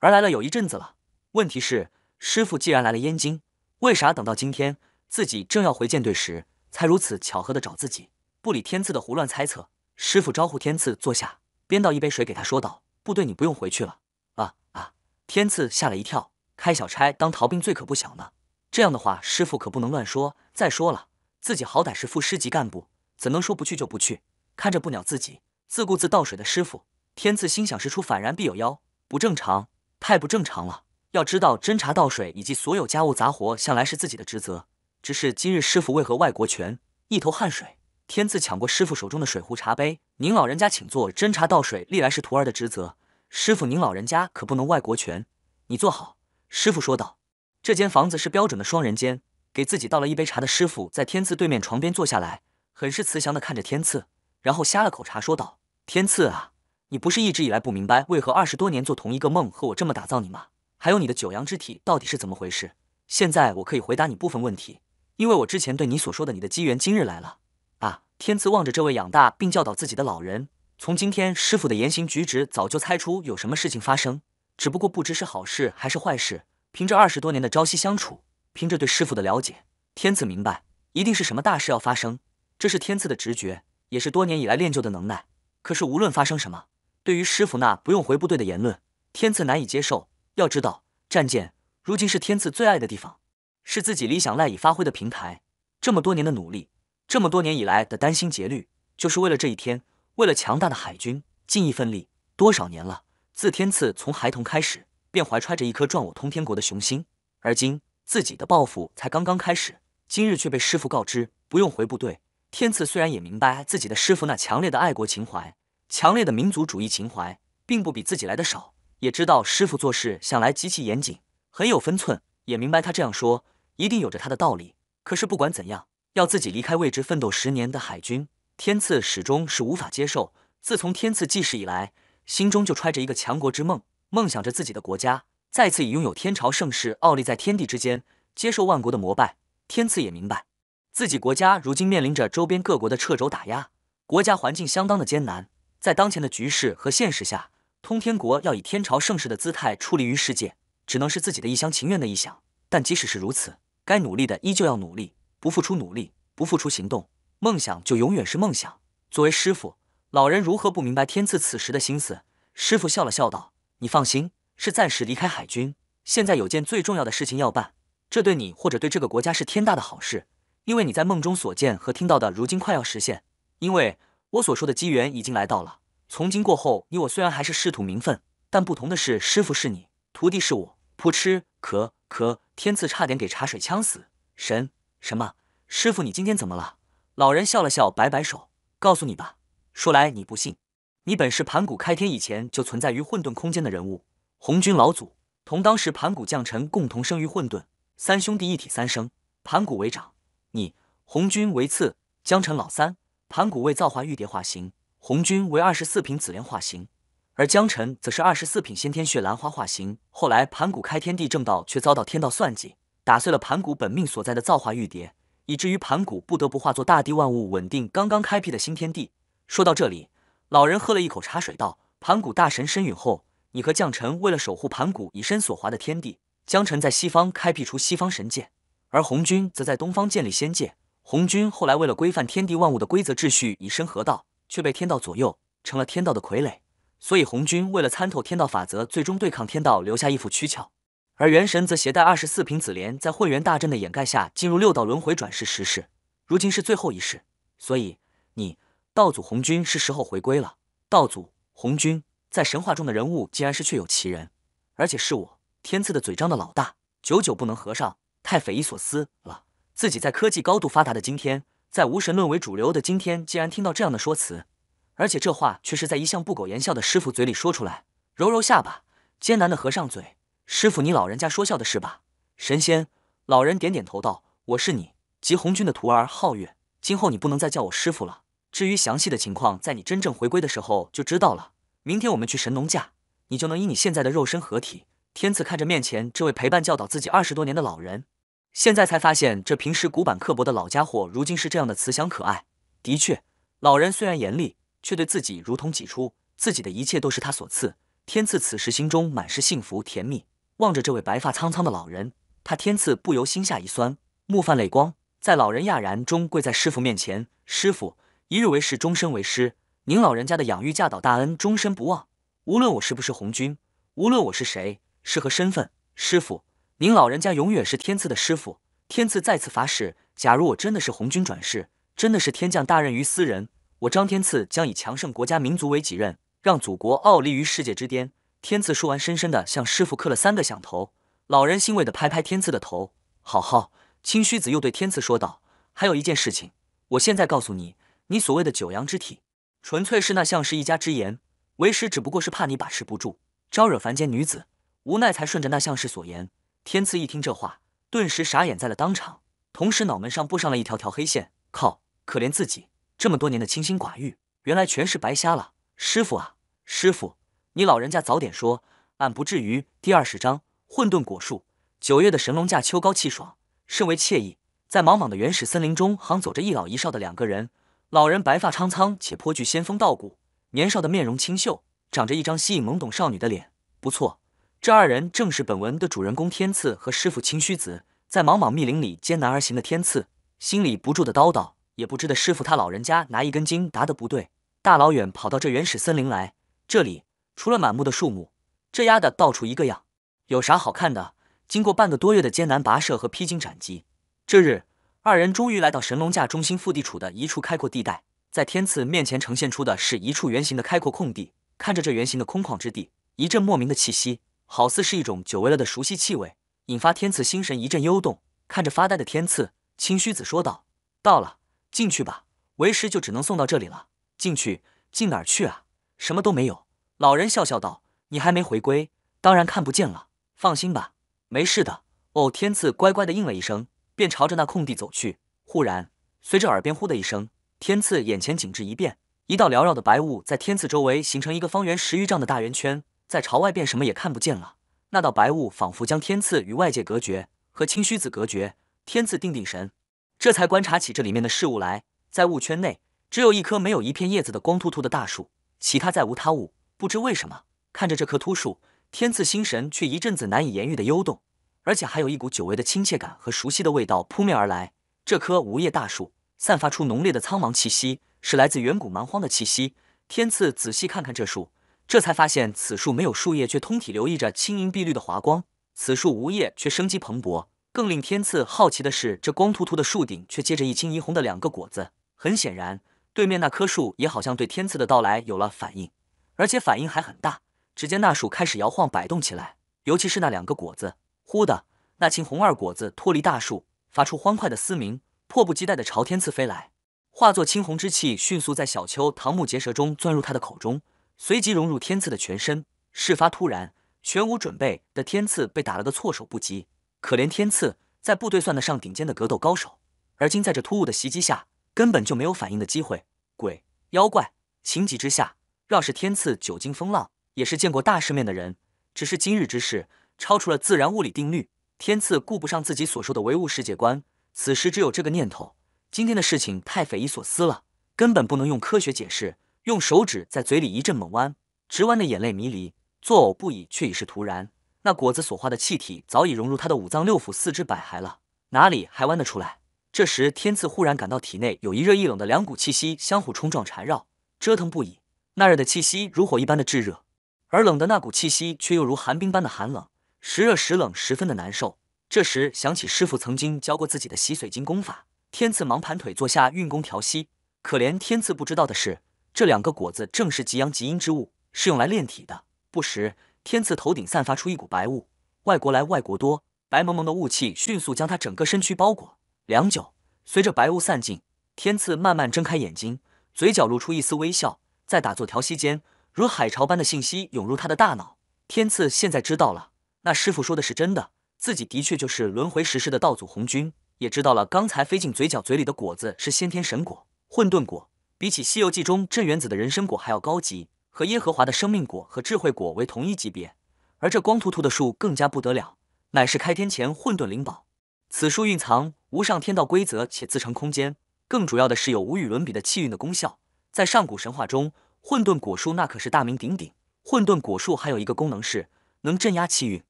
而来了有一阵子了。问题是，师傅既然来了燕京，为啥等到今天自己正要回舰队时？才如此巧合的找自己，不理天赐的胡乱猜测，师傅招呼天赐坐下，边倒一杯水给他说道：“部队你不用回去了。”啊啊！天赐吓了一跳，开小差当逃兵罪可不小呢。这样的话，师傅可不能乱说。再说了，自己好歹是副师级干部，怎能说不去就不去？看着不鸟自己，自顾自倒水的师傅，天赐心想事出反然必有妖，不正常，太不正常了。要知道，侦查倒水以及所有家务杂活，向来是自己的职责。只是今日师傅为何外国拳？一头汗水。天赐抢过师傅手中的水壶茶杯，您老人家请坐。侦查倒水历来是徒儿的职责，师傅您老人家可不能外国拳。你坐好。师傅说道。这间房子是标准的双人间。给自己倒了一杯茶的师傅在天赐对面床边坐下来，很是慈祥的看着天赐，然后呷了口茶说道：“天赐啊，你不是一直以来不明白为何二十多年做同一个梦和我这么打造你吗？还有你的九阳之体到底是怎么回事？现在我可以回答你部分问题。”因为我之前对你所说的你的机缘今日来了啊！天赐望着这位养大并教导自己的老人，从今天师傅的言行举止，早就猜出有什么事情发生，只不过不知是好事还是坏事。凭着二十多年的朝夕相处，凭着对师傅的了解，天赐明白一定是什么大事要发生。这是天赐的直觉，也是多年以来练就的能耐。可是无论发生什么，对于师傅那不用回部队的言论，天赐难以接受。要知道，战舰如今是天赐最爱的地方。是自己理想赖以发挥的平台。这么多年的努力，这么多年以来的殚心竭虑，就是为了这一天，为了强大的海军尽一份力。多少年了，自天赐从孩童开始，便怀揣着一颗壮我通天国的雄心。而今自己的抱负才刚刚开始，今日却被师傅告知不用回部队。天赐虽然也明白自己的师傅那强烈的爱国情怀、强烈的民族主义情怀，并不比自己来的少，也知道师傅做事向来极其严谨，很有分寸，也明白他这样说。一定有着他的道理。可是不管怎样，要自己离开为之奋斗十年的海军，天赐始终是无法接受。自从天赐记事以来，心中就揣着一个强国之梦，梦想着自己的国家再次以拥有天朝盛世傲立在天地之间，接受万国的膜拜。天赐也明白，自己国家如今面临着周边各国的掣肘打压，国家环境相当的艰难。在当前的局势和现实下，通天国要以天朝盛世的姿态矗立于世界，只能是自己的一厢情愿的臆想。但即使是如此，该努力的依旧要努力，不付出努力，不付出行动，梦想就永远是梦想。作为师傅，老人如何不明白天赐此时的心思？师傅笑了笑道：“你放心，是暂时离开海军。现在有件最重要的事情要办，这对你或者对这个国家是天大的好事，因为你在梦中所见和听到的，如今快要实现。因为我所说的机缘已经来到了。从今过后，你我虽然还是师徒名分，但不同的是，师傅是你，徒弟是我。噗嗤，咳咳。”天赐差点给茶水呛死。神什么？师傅，你今天怎么了？老人笑了笑，摆摆手，告诉你吧。说来你不信，你本是盘古开天以前就存在于混沌空间的人物，红军老祖，同当时盘古将臣共同生于混沌，三兄弟一体三生，盘古为长，你红军为次，将臣老三。盘古为造化玉蝶化形，红军为二十四品紫莲化形。而江辰则是二十四品先天血兰花化形。后来盘古开天地正道，却遭到天道算计，打碎了盘古本命所在的造化玉蝶，以至于盘古不得不化作大地万物稳定、刚刚开辟的新天地。说到这里，老人喝了一口茶水，道：“盘古大神身陨后，你和将臣为了守护盘古以身所划的天地，江辰在西方开辟出西方神界，而红军则在东方建立仙界。红军后来为了规范天地万物的规则秩序，以身合道，却被天道左右，成了天道的傀儡。”所以红军为了参透天道法则，最终对抗天道，留下一副躯壳；而元神则携带二十四品紫莲，在混元大阵的掩盖下，进入六道轮回转世十世。如今是最后一世，所以你道祖红军是时候回归了。道祖红军在神话中的人物，竟然是确有其人，而且是我天赐的嘴张的老大，久久不能合上，太匪夷所思了。自己在科技高度发达的今天，在无神论为主流的今天，竟然听到这样的说辞。而且这话却是在一向不苟言笑的师傅嘴里说出来，揉揉下巴，艰难的合上嘴。师傅，你老人家说笑的是吧？神仙老人点点头道：“我是你吉红军的徒儿皓月，今后你不能再叫我师傅了。至于详细的情况，在你真正回归的时候就知道了。明天我们去神农架，你就能以你现在的肉身合体。”天赐看着面前这位陪伴教导自己二十多年的老人，现在才发现这平时古板刻薄的老家伙，如今是这样的慈祥可爱。的确，老人虽然严厉。却对自己如同己出，自己的一切都是他所赐。天赐此时心中满是幸福甜蜜，望着这位白发苍苍的老人，他天赐不由心下一酸，目泛泪光，在老人讶然中跪在师傅面前：“师傅，一日为师，终身为师。您老人家的养育教导大恩，终身不忘。无论我是不是红军，无论我是谁，是何身份，师傅，您老人家永远是天赐的师傅。天赐再次发誓：假如我真的是红军转世，真的是天降大任于斯人。”我张天赐将以强盛国家民族为己任，让祖国傲立于世界之巅。天赐说完，深深的向师傅磕了三个响头。老人欣慰的拍拍天赐的头，好好。清虚子又对天赐说道：“还有一件事情，我现在告诉你，你所谓的九阳之体，纯粹是那相氏一家之言。为师只不过是怕你把持不住，招惹凡间女子，无奈才顺着那相氏所言。”天赐一听这话，顿时傻眼在了当场，同时脑门上布上了一条条黑线。靠，可怜自己！这么多年的清心寡欲，原来全是白瞎了。师傅啊，师傅，你老人家早点说，俺不至于。第二十章混沌果树。九月的神龙架秋高气爽，甚为惬意。在茫茫的原始森林中，行走着一老一少的两个人。老人白发苍苍，且颇具仙风道骨；年少的面容清秀，长着一张吸引懵懂少女的脸。不错，这二人正是本文的主人公天赐和师傅清虚子。在茫茫密林里艰难而行的天赐，心里不住的叨叨，也不知的师傅他老人家拿一根筋答的不对，大老远跑到这原始森林来。这里除了满目的树木，这丫的到处一个样，有啥好看的？经过半个多月的艰难跋涉和披荆斩棘，这日二人终于来到神龙架中心腹地处的一处开阔地带。在天赐面前呈现出的是一处圆形的开阔空地。看着这圆形的空旷之地，一阵莫名的气息，好似是一种久违了的熟悉气味，引发天赐心神一阵幽动。看着发呆的天赐，清虚子说道：“到了，进去吧。为师就只能送到这里了。进去？进哪儿去啊？什么都没有。”老人笑笑道：“你还没回归，当然看不见了。放心吧。”没事的哦，天赐乖乖的应了一声，便朝着那空地走去。忽然，随着耳边呼的一声，天赐眼前景致一变，一道缭绕的白雾在天赐周围形成一个方圆十余丈的大圆圈，在朝外便什么也看不见了。那道白雾仿佛将天赐与外界隔绝，和清虚子隔绝。天赐定定神，这才观察起这里面的事物来。在雾圈内，只有一棵没有一片叶子的光秃秃的大树，其他再无他物。不知为什么，看着这棵秃树。天赐心神却一阵子难以言喻的幽动，而且还有一股久违的亲切感和熟悉的味道扑面而来。这棵无叶大树散发出浓烈的苍茫气息，是来自远古蛮荒的气息。天赐仔细看看这树，这才发现此树没有树叶，却通体流溢着青银碧绿的华光。此树无叶，却生机蓬勃。更令天赐好奇的是，这光秃秃的树顶却结着一青一红的两个果子。很显然，对面那棵树也好像对天赐的到来有了反应，而且反应还很大。只见那树开始摇晃摆动起来，尤其是那两个果子。忽的，那青红二果子脱离大树，发出欢快的嘶鸣，迫不及待地朝天赐飞来，化作青红之气，迅速在小丘唐木结舌中钻入他的口中，随即融入天赐的全身。事发突然，全无准备的天赐被打了个措手不及。可怜天赐在部队算得上顶尖的格斗高手，而今在这突兀的袭击下，根本就没有反应的机会。鬼妖怪情急之下，要是天赐久经风浪。也是见过大世面的人，只是今日之事超出了自然物理定律。天赐顾不上自己所说的唯物世界观，此时只有这个念头：今天的事情太匪夷所思了，根本不能用科学解释。用手指在嘴里一阵猛弯，直弯的眼泪迷离，作呕不已，却已是徒然。那果子所化的气体早已融入他的五脏六腑、四肢百骸了，哪里还弯得出来？这时，天赐忽然感到体内有一热一冷的两股气息相互冲撞缠绕，折腾不已。那热的气息如火一般的炙热。而冷的那股气息却又如寒冰般的寒冷，时热时冷，十分的难受。这时想起师傅曾经教过自己的洗髓经功法，天赐忙盘腿坐下运功调息。可怜天赐不知道的是，这两个果子正是极阳极阴之物，是用来炼体的。不时，天赐头顶散发出一股白雾，外国来外国多，白蒙蒙的雾气迅速将他整个身躯包裹。良久，随着白雾散尽，天赐慢慢睁开眼睛，嘴角露出一丝微笑，在打坐调息间。如海潮般的信息涌入他的大脑。天赐现在知道了，那师傅说的是真的，自己的确就是轮回时世的道祖红军。也知道了，刚才飞进嘴角嘴里的果子是先天神果混沌果，比起《西游记》中镇元子的人参果还要高级，和耶和华的生命果和智慧果为同一级别。而这光秃秃的树更加不得了，乃是开天前混沌灵宝。此树蕴藏无上天道规则，且自成空间。更主要的是有无与伦比的气运的功效，在上古神话中。混沌果树那可是大名鼎鼎。混沌果树还有一个功能是能镇压气运，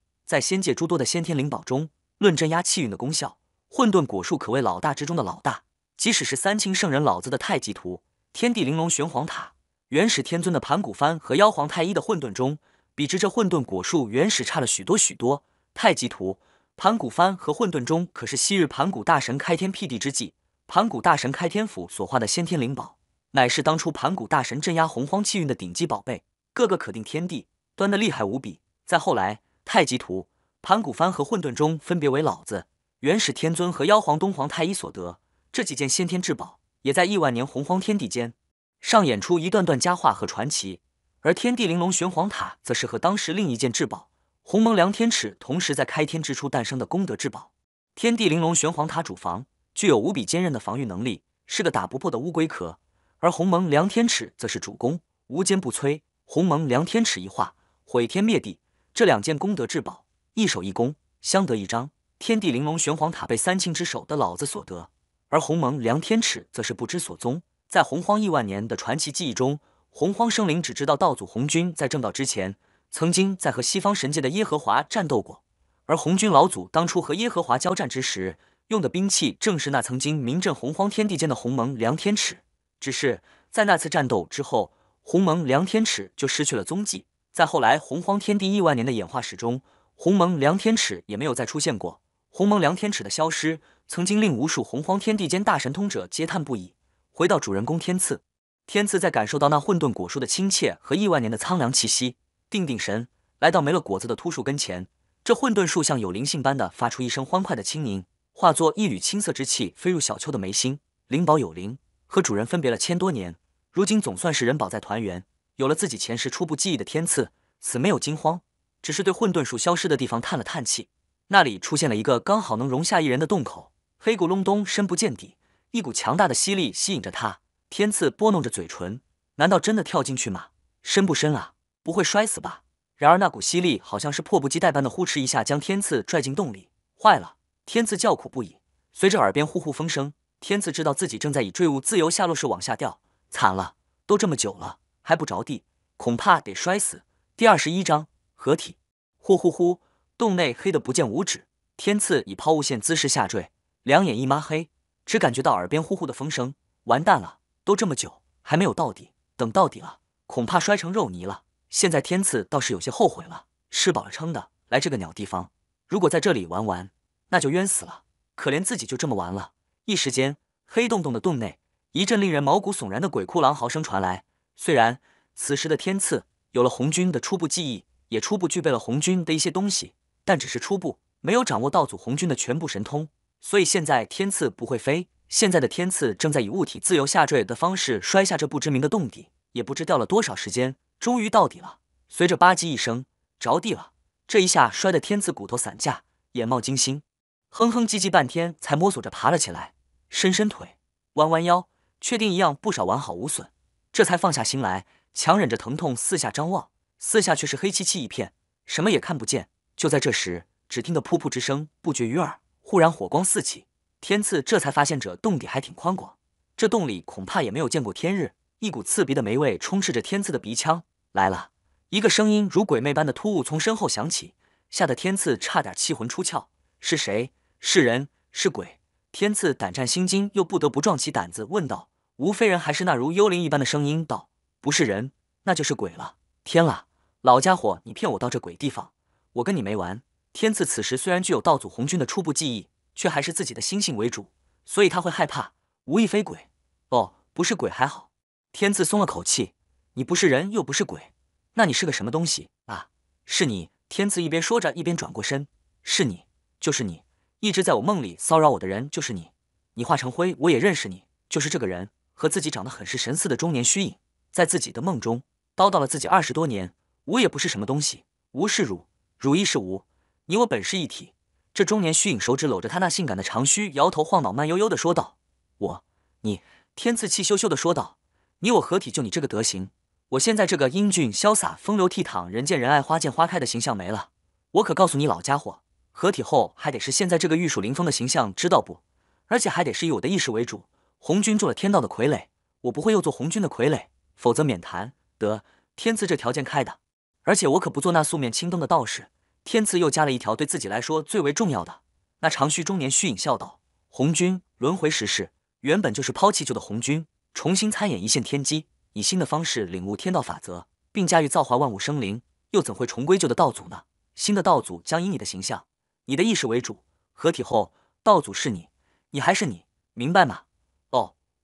在仙界诸多的先天灵宝中，论镇压气运的功效，混沌果树可谓老大之中的老大。即使是三清圣人老子的太极图、天地玲珑玄黄塔、元始天尊的盘古幡和妖皇太一的混沌钟，比之这混沌果树原始差了许多许多。太极图、盘古幡和混沌钟可是昔日盘古大神开天辟地之际，盘古大神开天斧所化的先天灵宝。乃是当初盘古大神镇压洪荒气运的顶级宝贝，个个可定天地，端的厉害无比。再后来，太极图、盘古幡和混沌钟分别为老子、元始天尊和妖皇东皇太一所得。这几件先天至宝，也在亿万年洪荒天地间上演出一段段佳话和传奇。而天地玲珑玄黄塔，则是和当时另一件至宝鸿蒙量天尺同时在开天之初诞生的功德至宝。天地玲珑玄黄塔主房具有无比坚韧的防御能力，是个打不破的乌龟壳。而鸿蒙量天尺则是主攻，无坚不摧。鸿蒙量天尺一化，毁天灭地。这两件功德至宝，一手一攻，相得益彰。天地玲珑玄黄塔被三清之手的老子所得，而鸿蒙梁天尺则是不知所踪。在洪荒亿万年的传奇记忆中，洪荒生灵只知道道祖洪军在正道之前，曾经在和西方神界的耶和华战斗过。而红军老祖当初和耶和华交战之时，用的兵器正是那曾经名震洪荒天地间的鸿蒙梁天尺。只是在那次战斗之后，鸿蒙梁天尺就失去了踪迹。在后来洪荒天地亿万年的演化史中，鸿蒙量天尺也没有再出现过。鸿蒙量天尺的消失，曾经令无数洪荒天地间大神通者嗟叹不已。回到主人公天赐，天赐在感受到那混沌果树的亲切和亿万年的苍凉气息，定定神，来到没了果子的秃树跟前。这混沌树像有灵性般的发出一声欢快的轻吟，化作一缕青色之气飞入小丘的眉心。灵宝有灵，和主人分别了千多年，如今总算是人宝在团圆。有了自己前世初步记忆的天赐，死没有惊慌，只是对混沌树消失的地方叹了叹气。那里出现了一个刚好能容下一人的洞口，黑咕隆咚，深不见底，一股强大的吸力吸引着他。天赐拨弄着嘴唇，难道真的跳进去吗？深不深啊？不会摔死吧？然而那股吸力好像是迫不及待般的呼哧一下将天赐拽进洞里，坏了！天赐叫苦不已。随着耳边呼呼风声，天赐知道自己正在以坠物自由下落式往下掉，惨了！都这么久了还不着地，恐怕得摔死。第二十一章合体。呼呼呼，洞内黑的不见五指，天赐以抛物线姿势下坠，两眼一抹黑，只感觉到耳边呼呼的风声。完蛋了！都这么久还没有到底，等到底了，恐怕摔成肉泥了。现在天赐倒是有些后悔了，吃饱了撑的来这个鸟地方，如果在这里玩完，那就冤死了。可怜自己就这么完了。一时间，黑洞洞的洞内一阵令人毛骨悚然的鬼哭狼嚎声传来。虽然此时的天赐有了红军的初步记忆，也初步具备了红军的一些东西，但只是初步，没有掌握道祖红军的全部神通。所以现在天赐不会飞，现在的天赐正在以物体自由下坠的方式摔下这不知名的洞底，也不知掉了多少时间。终于到底了，随着吧唧一声着地了。这一下摔得天赐骨头散架，眼冒金星，哼哼唧唧半天才摸索着爬了起来，伸伸腿，弯弯腰，确定一样不少完好无损，这才放下心来，强忍着疼痛四下张望，四下却是黑漆漆一片，什么也看不见。就在这时，只听得噗噗之声不绝于耳，忽然火光四起，天赐这才发现这洞底还挺宽广，这洞里恐怕也没有见过天日。一股刺鼻的霉味充斥着天赐的鼻腔。来了一个声音，如鬼魅般的突兀从身后响起，吓得天赐差点气魂出窍。是谁？是人？是鬼？天赐胆战心惊，又不得不壮起胆子问道：“无非人，还是那如幽灵一般的声音道：不是人，那就是鬼了。天啦，老家伙，你骗我到这鬼地方，我跟你没完！”天赐此时虽然具有道祖红军的初步记忆，却还是自己的心性为主，所以他会害怕。无亦非鬼？哦，不是鬼还好。天赐松了口气。你不是人，又不是鬼，那你是个什么东西啊？是你！天赐一边说着，一边转过身。是你，就是你，一直在我梦里骚扰我的人，就是你。你化成灰，我也认识你，就是这个人，和自己长得很是神似的中年虚影，在自己的梦中叨叨了自己二十多年。无也不是什么东西，无是汝，汝亦是无，你我本是一体。这中年虚影手指搂着他那性感的长须，摇头晃脑，慢悠悠的说道：“我，你。”天赐气羞羞的说道：“你我合体，就你这个德行。”我现在这个英俊潇洒、风流倜傥、人见人爱、花见花开的形象没了，我可告诉你老家伙，合体后还得是现在这个玉树临风的形象，知道不？而且还得是以我的意识为主。红军做了天道的傀儡，我不会又做红军的傀儡，否则免谈。得，天赐这条件开的，而且我可不做那素面青灯的道士。天赐又加了一条对自己来说最为重要的。那长须中年虚影笑道：“红军轮回时事，原本就是抛弃旧的红军，重新参演一线天机。”以新的方式领悟天道法则，并驾驭造化万物生灵，又怎会重归旧的道祖呢？新的道祖将以你的形象、你的意识为主。合体后，道祖是你，你还是你，明白吗？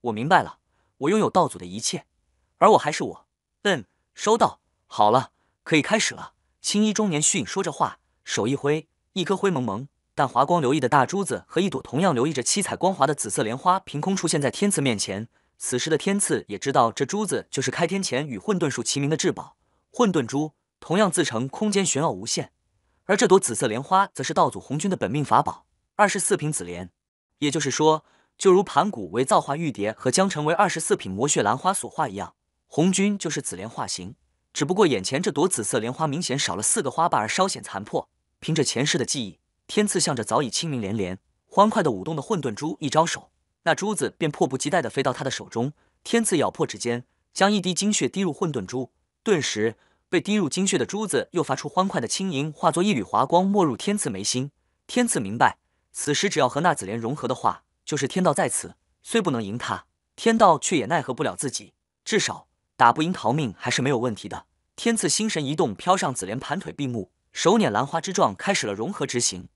我明白了。我拥有道祖的一切，而我还是我。嗯，收到。好了，可以开始了。青衣中年虚影说着话，手一挥，一颗灰蒙蒙但华光流溢的大珠子和一朵同样流溢着七彩光华的紫色莲花凭空出现在天赐面前。此时的天赐也知道，这珠子就是开天前与混沌树齐名的至宝混沌珠，同样自成空间玄奥无限。而这朵紫色莲花，则是道祖红军的本命法宝二十四品紫莲。也就是说，就如盘古为造化玉蝶和江辰为二十四品魔血兰花所化一样，红军就是紫莲化形。只不过眼前这朵紫色莲花明显少了四个花瓣，而稍显残破。凭着前世的记忆，天赐向着早已清明连连、欢快的舞动的混沌珠一招手，那珠子便迫不及待地飞到他的手中。天赐咬破指尖，将一滴精血滴入混沌珠，顿时被滴入精血的珠子又发出欢快的轻盈，化作一缕华光没入天赐眉心。天赐明白，此时只要和那紫莲融合的话，就是天道在此，虽不能赢他，天道却也奈何不了自己。至少打不赢逃命还是没有问题的。天赐心神一动，飘上紫莲，盘腿闭目，手捻兰花之状，开始了融合之行。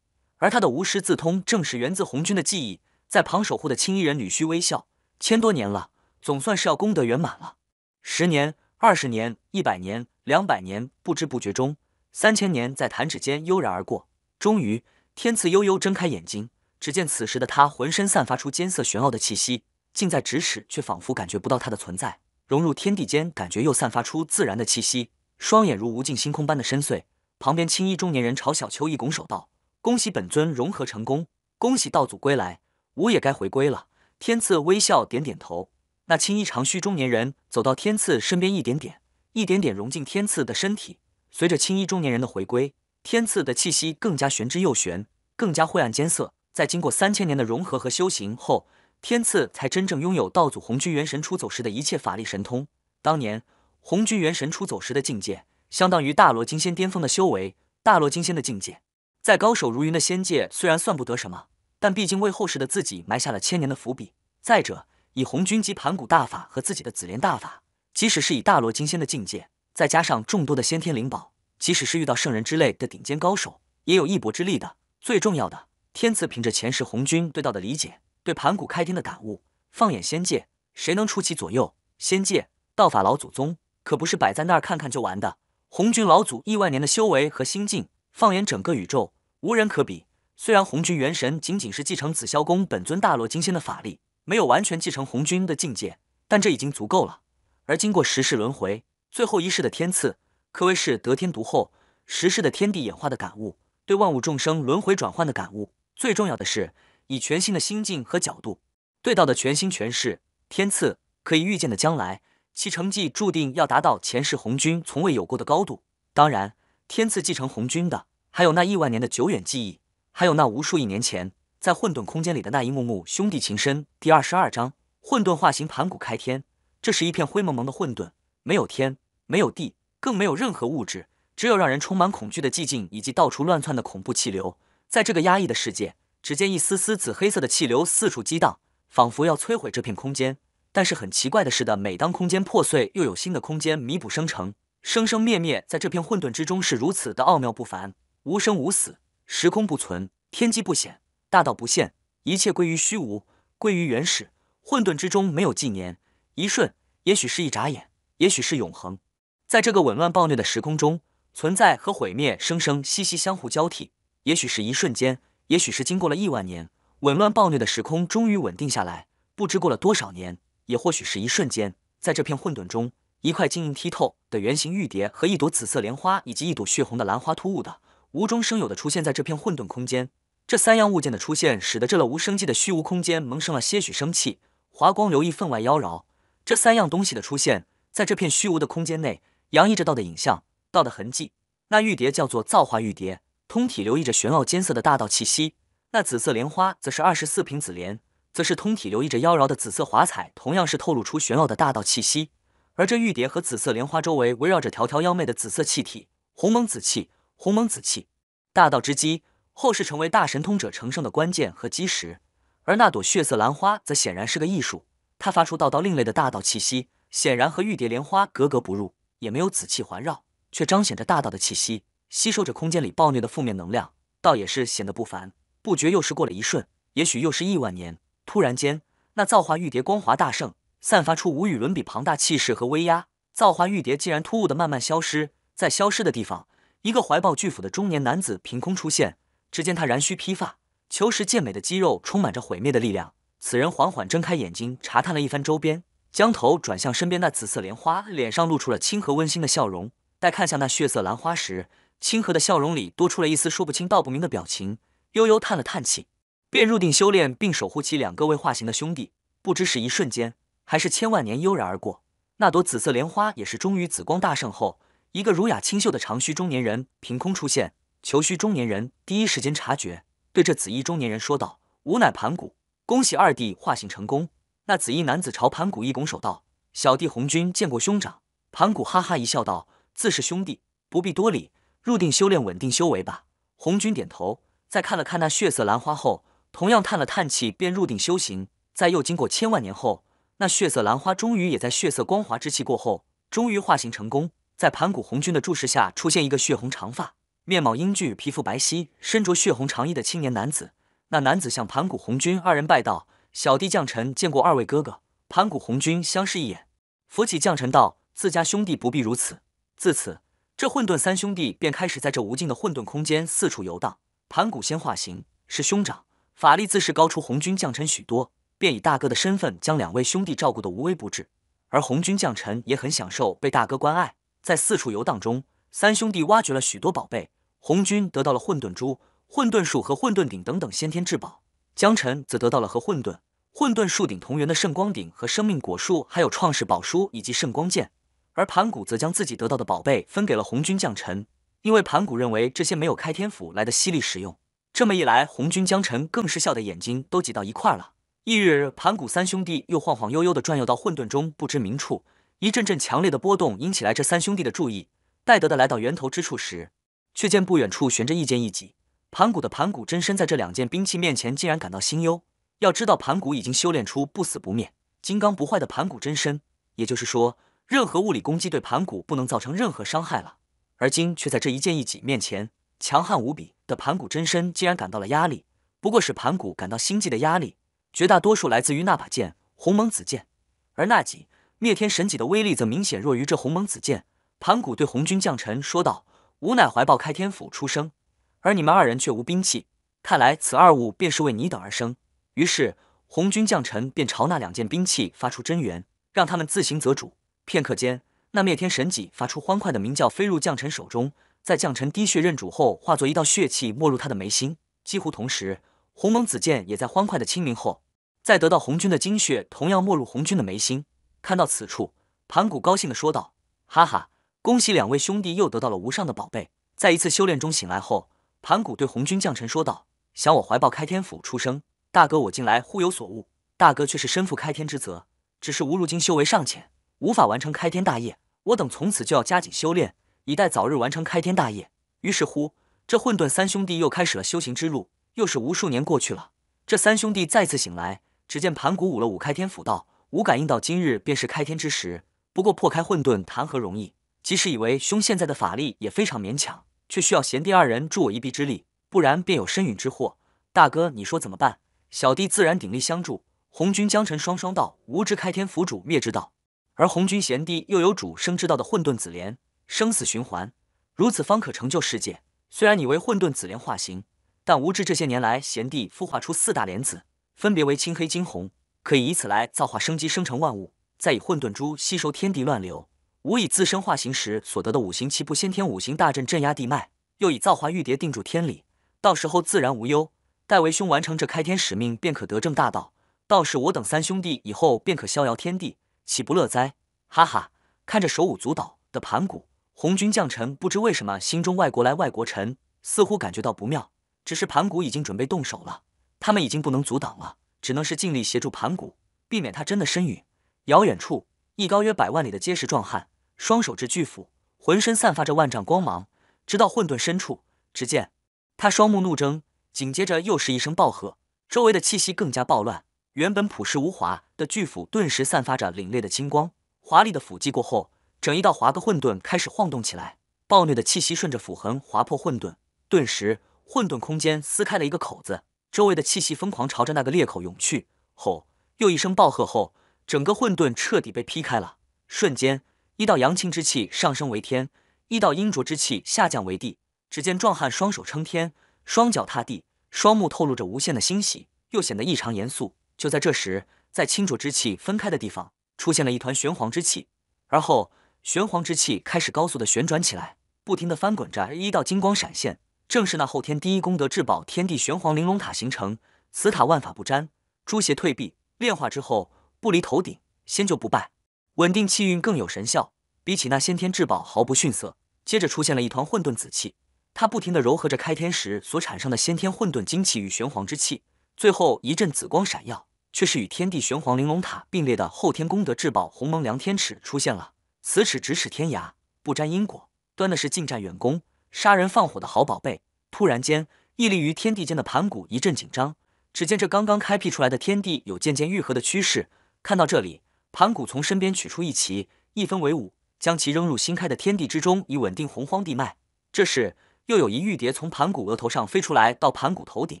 而他的无师自通，正是源自红军的记忆。在旁守护的青衣人女婿微笑，千多年了，总算是要功德圆满了。十年、二十年、一百年、两百年，不知不觉中，三千年在弹指间悠然而过。终于，天赐悠悠睁开眼睛，只见此时的他浑身散发出艰涩玄奥的气息，近在咫尺，却仿佛感觉不到他的存在。融入天地间，感觉又散发出自然的气息，双眼如无尽星空般的深邃。旁边青衣中年人朝小秋一拱手道：“恭喜本尊融合成功，恭喜道祖归来，吾也该回归了。”天赐微笑点点头。那青衣长须中年人走到天赐身边，一点点，一点点融进天赐的身体。随着青衣中年人的回归，天赐的气息更加玄之又玄，更加晦暗艰涩。在经过三千年的融合和修行后，天赐才真正拥有道祖红军元神出走时的一切法力神通。当年红军元神出走时的境界，相当于大罗金仙巅峰的修为。大罗金仙的境界，在高手如云的仙界虽然算不得什么，但毕竟为后世的自己埋下了千年的伏笔。再者，以红军及盘古大法和自己的紫莲大法，即使是以大罗金仙的境界，再加上众多的先天灵宝，即使是遇到圣人之类的顶尖高手，也有一搏之力的。最重要的，天赐凭着前世红军对道的理解。对盘古开天的感悟，放眼仙界，谁能出其左右？仙界道法老祖宗可不是摆在那儿看看就完的。红军老祖亿万年的修为和心境，放眼整个宇宙，无人可比。虽然红军元神仅仅是继承紫霄宫本尊大罗金仙的法力，没有完全继承红军的境界，但这已经足够了。而经过十世轮回，最后一世的天赐，可谓是得天独厚。十世的天地演化的感悟，对万物众生轮回转换的感悟，最重要的是。以全新的心境和角度对道的全新诠释，天赐可以预见的将来，其成绩注定要达到前世红军从未有过的高度。当然，天赐继承红军的，还有那亿万年的久远记忆，还有那无数亿年前在混沌空间里的那一幕幕兄弟情深。第二十二章，混沌化形盘古开天。这是一片灰蒙蒙的混沌，没有天，没有地，更没有任何物质，只有让人充满恐惧的寂静，以及到处乱窜的恐怖气流。在这个压抑的世界。只见一丝丝紫黑色的气流四处激荡，仿佛要摧毁这片空间。但是很奇怪的是的，每当空间破碎，又有新的空间弥补生成，生生灭灭，在这片混沌之中是如此的奥妙不凡，无生无死，时空不存，天机不显，大道不现，一切归于虚无，归于原始。混沌之中没有纪年，一瞬，也许是一眨眼，也许是永恒。在这个紊乱暴虐的时空中，存在和毁灭生生息息相互交替，也许是一瞬间。也许是经过了亿万年，紊乱暴虐的时空终于稳定下来。不知过了多少年，也或许是一瞬间，在这片混沌中，一块晶莹剔透的圆形玉蝶和一朵紫色莲花，以及一朵血红的兰花，突兀的、无中生有的出现在这片混沌空间。这三样物件的出现，使得这了无生机的虚无空间萌生了些许生气，华光流溢，分外妖娆。这三样东西的出现，在这片虚无的空间内，洋溢着道的影像、道的痕迹。那玉蝶叫做造化玉蝶。通体流溢着玄奥艰涩的大道气息，那紫色莲花则是二十四品紫莲，则是通体流溢着妖娆的紫色华彩，同样是透露出玄奥的大道气息。而这玉蝶和紫色莲花周围围绕着条条妖媚的紫色气体，鸿蒙紫气，鸿蒙紫气，大道之基，后世成为大神通者成圣的关键和基石。而那朵血色兰花则显然是个艺术，它发出道道另类的大道气息，显然和玉蝶莲花格格不入，也没有紫气环绕，却彰显着大道的气息。吸收着空间里暴虐的负面能量，倒也是显得不凡。不觉又是过了一瞬，也许又是亿万年。突然间，那造化玉蝶光华大盛，散发出无与伦比庞大气势和威压。造化玉蝶竟然突兀的慢慢消失，在消失的地方，一个怀抱巨斧的中年男子凭空出现。只见他髯须披发，求实健美的肌肉充满着毁灭的力量。此人缓缓睁开眼睛，查探了一番周边，将头转向身边那紫色莲花，脸上露出了亲和温馨的笑容。待看向那血色兰花时，清和的笑容里多出了一丝说不清道不明的表情，悠悠叹了叹气，便入定修炼，并守护起两个未化形的兄弟。不知是一瞬间，还是千万年悠然而过。那朵紫色莲花也是终于紫光大盛后，一个儒雅清秀的长须中年人凭空出现。虬须中年人第一时间察觉，对这紫衣中年人说道：“吾乃盘古，恭喜二弟化形成功。”那紫衣男子朝盘古一拱手道：“小弟红军见过兄长。”盘古哈哈一笑道：“自是兄弟，不必多礼，入定修炼，稳定修为吧。”红军点头，再看了看那血色兰花后，同样叹了叹气，便入定修行。在又经过千万年后，那血色兰花终于也在血色光滑之气过后，终于化形成功。在盘古红军的注视下，出现一个血红长发。面貌英俊，皮肤白皙，身着血红长衣的青年男子。那男子向盘古红军二人拜道：“小弟将臣见过二位哥哥。”盘古红军相视一眼，扶起将臣道：“自家兄弟不必如此。”自此，这混沌三兄弟便开始在这无尽的混沌空间四处游荡。盘古先化形，是兄长，法力自是高出红军将臣许多，便以大哥的身份将两位兄弟照顾得无微不至。而红军将臣也很享受被大哥关爱，在四处游荡中。三兄弟挖掘了许多宝贝，红军得到了混沌珠、混沌树和混沌鼎等等先天至宝，江辰则得到了和混沌、混沌树顶同源的圣光鼎和生命果树，还有创世宝书以及圣光剑。而盘古则将自己得到的宝贝分给了红军将臣，因为盘古认为这些没有开天斧来的犀利实用。这么一来，红军将臣更是笑得眼睛都挤到一块了。翌日，盘古三兄弟又晃晃悠悠地转悠到混沌中不知名处，一阵阵强烈的波动引起来这三兄弟的注意。戴德的来到源头之处时，却见不远处悬着一剑一戟。盘古的盘古真身在这两件兵器面前，竟然感到心忧。要知道，盘古已经修炼出不死不灭、金刚不坏的盘古真身，也就是说，任何物理攻击对盘古不能造成任何伤害了。而今却在这一剑一戟面前，强悍无比的盘古真身竟然感到了压力。不过，使盘古感到心悸的压力，绝大多数来自于那把剑——鸿蒙子剑，而那戟灭天神戟的威力则明显弱于这鸿蒙子剑。盘古对红军将臣说道：“吾乃怀抱开天斧出生，而你们二人却无兵器，看来此二物便是为你等而生。”于是红军将臣便朝那两件兵器发出真元，让他们自行择主。片刻间，那灭天神戟发出欢快的鸣叫，飞入将臣手中，在将臣滴血认主后，化作一道血气没入他的眉心。几乎同时，鸿蒙子剑也在欢快的清明后，再得到红军的精血，同样没入红军的眉心。看到此处，盘古高兴地说道：“哈哈！”恭喜两位兄弟又得到了无上的宝贝。在一次修炼中醒来后，盘古对红军将臣说道：“想我怀抱开天斧出生，大哥我近来忽有所悟，大哥却是身负开天之责，只是吾如今修为尚浅，无法完成开天大业。我等从此就要加紧修炼，以待早日完成开天大业。”于是乎，这混沌三兄弟又开始了修行之路。又是无数年过去了，这三兄弟再次醒来，只见盘古舞了舞开天斧道：“吾感应到今日便是开天之时，不过破开混沌谈何容易。”即使以为兄现在的法力也非常勉强，却需要贤弟二人助我一臂之力，不然便有身陨之祸。大哥，你说怎么办？小弟自然鼎力相助。红军江辰双双道：“吾知开天府主灭之道，而红军贤弟又有主生之道的混沌紫莲，生死循环，如此方可成就世界。虽然你为混沌紫莲化形，但吾知这些年来贤弟孵化出四大莲子，分别为青、黑、金、红，可以以此来造化生机，生成万物，再以混沌珠吸收天地乱流。”吾以自身化形时所得的五行七步先天五行大阵镇压地脉，又以造化玉蝶定住天理，到时候自然无忧。待为兄完成这开天使命，便可得正大道。到时我等三兄弟以后便可逍遥天地，岂不乐哉？哈哈！看着手舞足蹈的盘古，红军将臣不知为什么心中外国来外国臣，似乎感觉到不妙。只是盘古已经准备动手了，他们已经不能阻挡了，只能是尽力协助盘古，避免他真的身陨。遥远处。一高约百万里的结实壮汉，双手执巨斧，浑身散发着万丈光芒。直到混沌深处，只见他双目怒睁，紧接着又是一声暴喝，周围的气息更加暴乱。原本朴实无华的巨斧顿时散发着凛冽的金光。华丽的斧击过后，整一道华格混沌开始晃动起来，暴虐的气息顺着斧痕划破混沌。顿时，混沌空间撕开了一个口子，周围的气息疯狂朝着那个裂口涌去。吼又一声暴喝后。整个混沌彻底被劈开了，瞬间，一道阳清之气上升为天，一道阴浊之气下降为地。只见壮汉双手撑天，双脚踏地，双目透露着无限的欣喜，又显得异常严肃。就在这时，在清浊之气分开的地方，出现了一团玄黄之气，而后玄黄之气开始高速的旋转起来，不停的翻滚着，一道金光闪现，正是那后天第一功德至宝天地玄黄玲珑塔形成。此塔万法不沾，诸邪退避，炼化之后。不离头顶，先就不败，稳定气运更有神效，比起那先天至宝毫不逊色。接着出现了一团混沌紫气，它不停地柔合着开天时所产生的先天混沌精气与玄黄之气，最后一阵紫光闪耀，却是与天地玄黄玲珑塔并列的后天功德至宝鸿蒙量天尺出现了。此尺咫尺天涯，不沾因果，端的是近战远攻、杀人放火的好宝贝。突然间，屹立于天地间的盘古一阵紧张。只见这刚刚开辟出来的天地有渐渐愈合的趋势。看到这里，盘古从身边取出一旗，一分为五，将其扔入新开的天地之中，以稳定洪荒地脉。这时，又有一玉蝶从盘古额头上飞出来，到盘古头顶，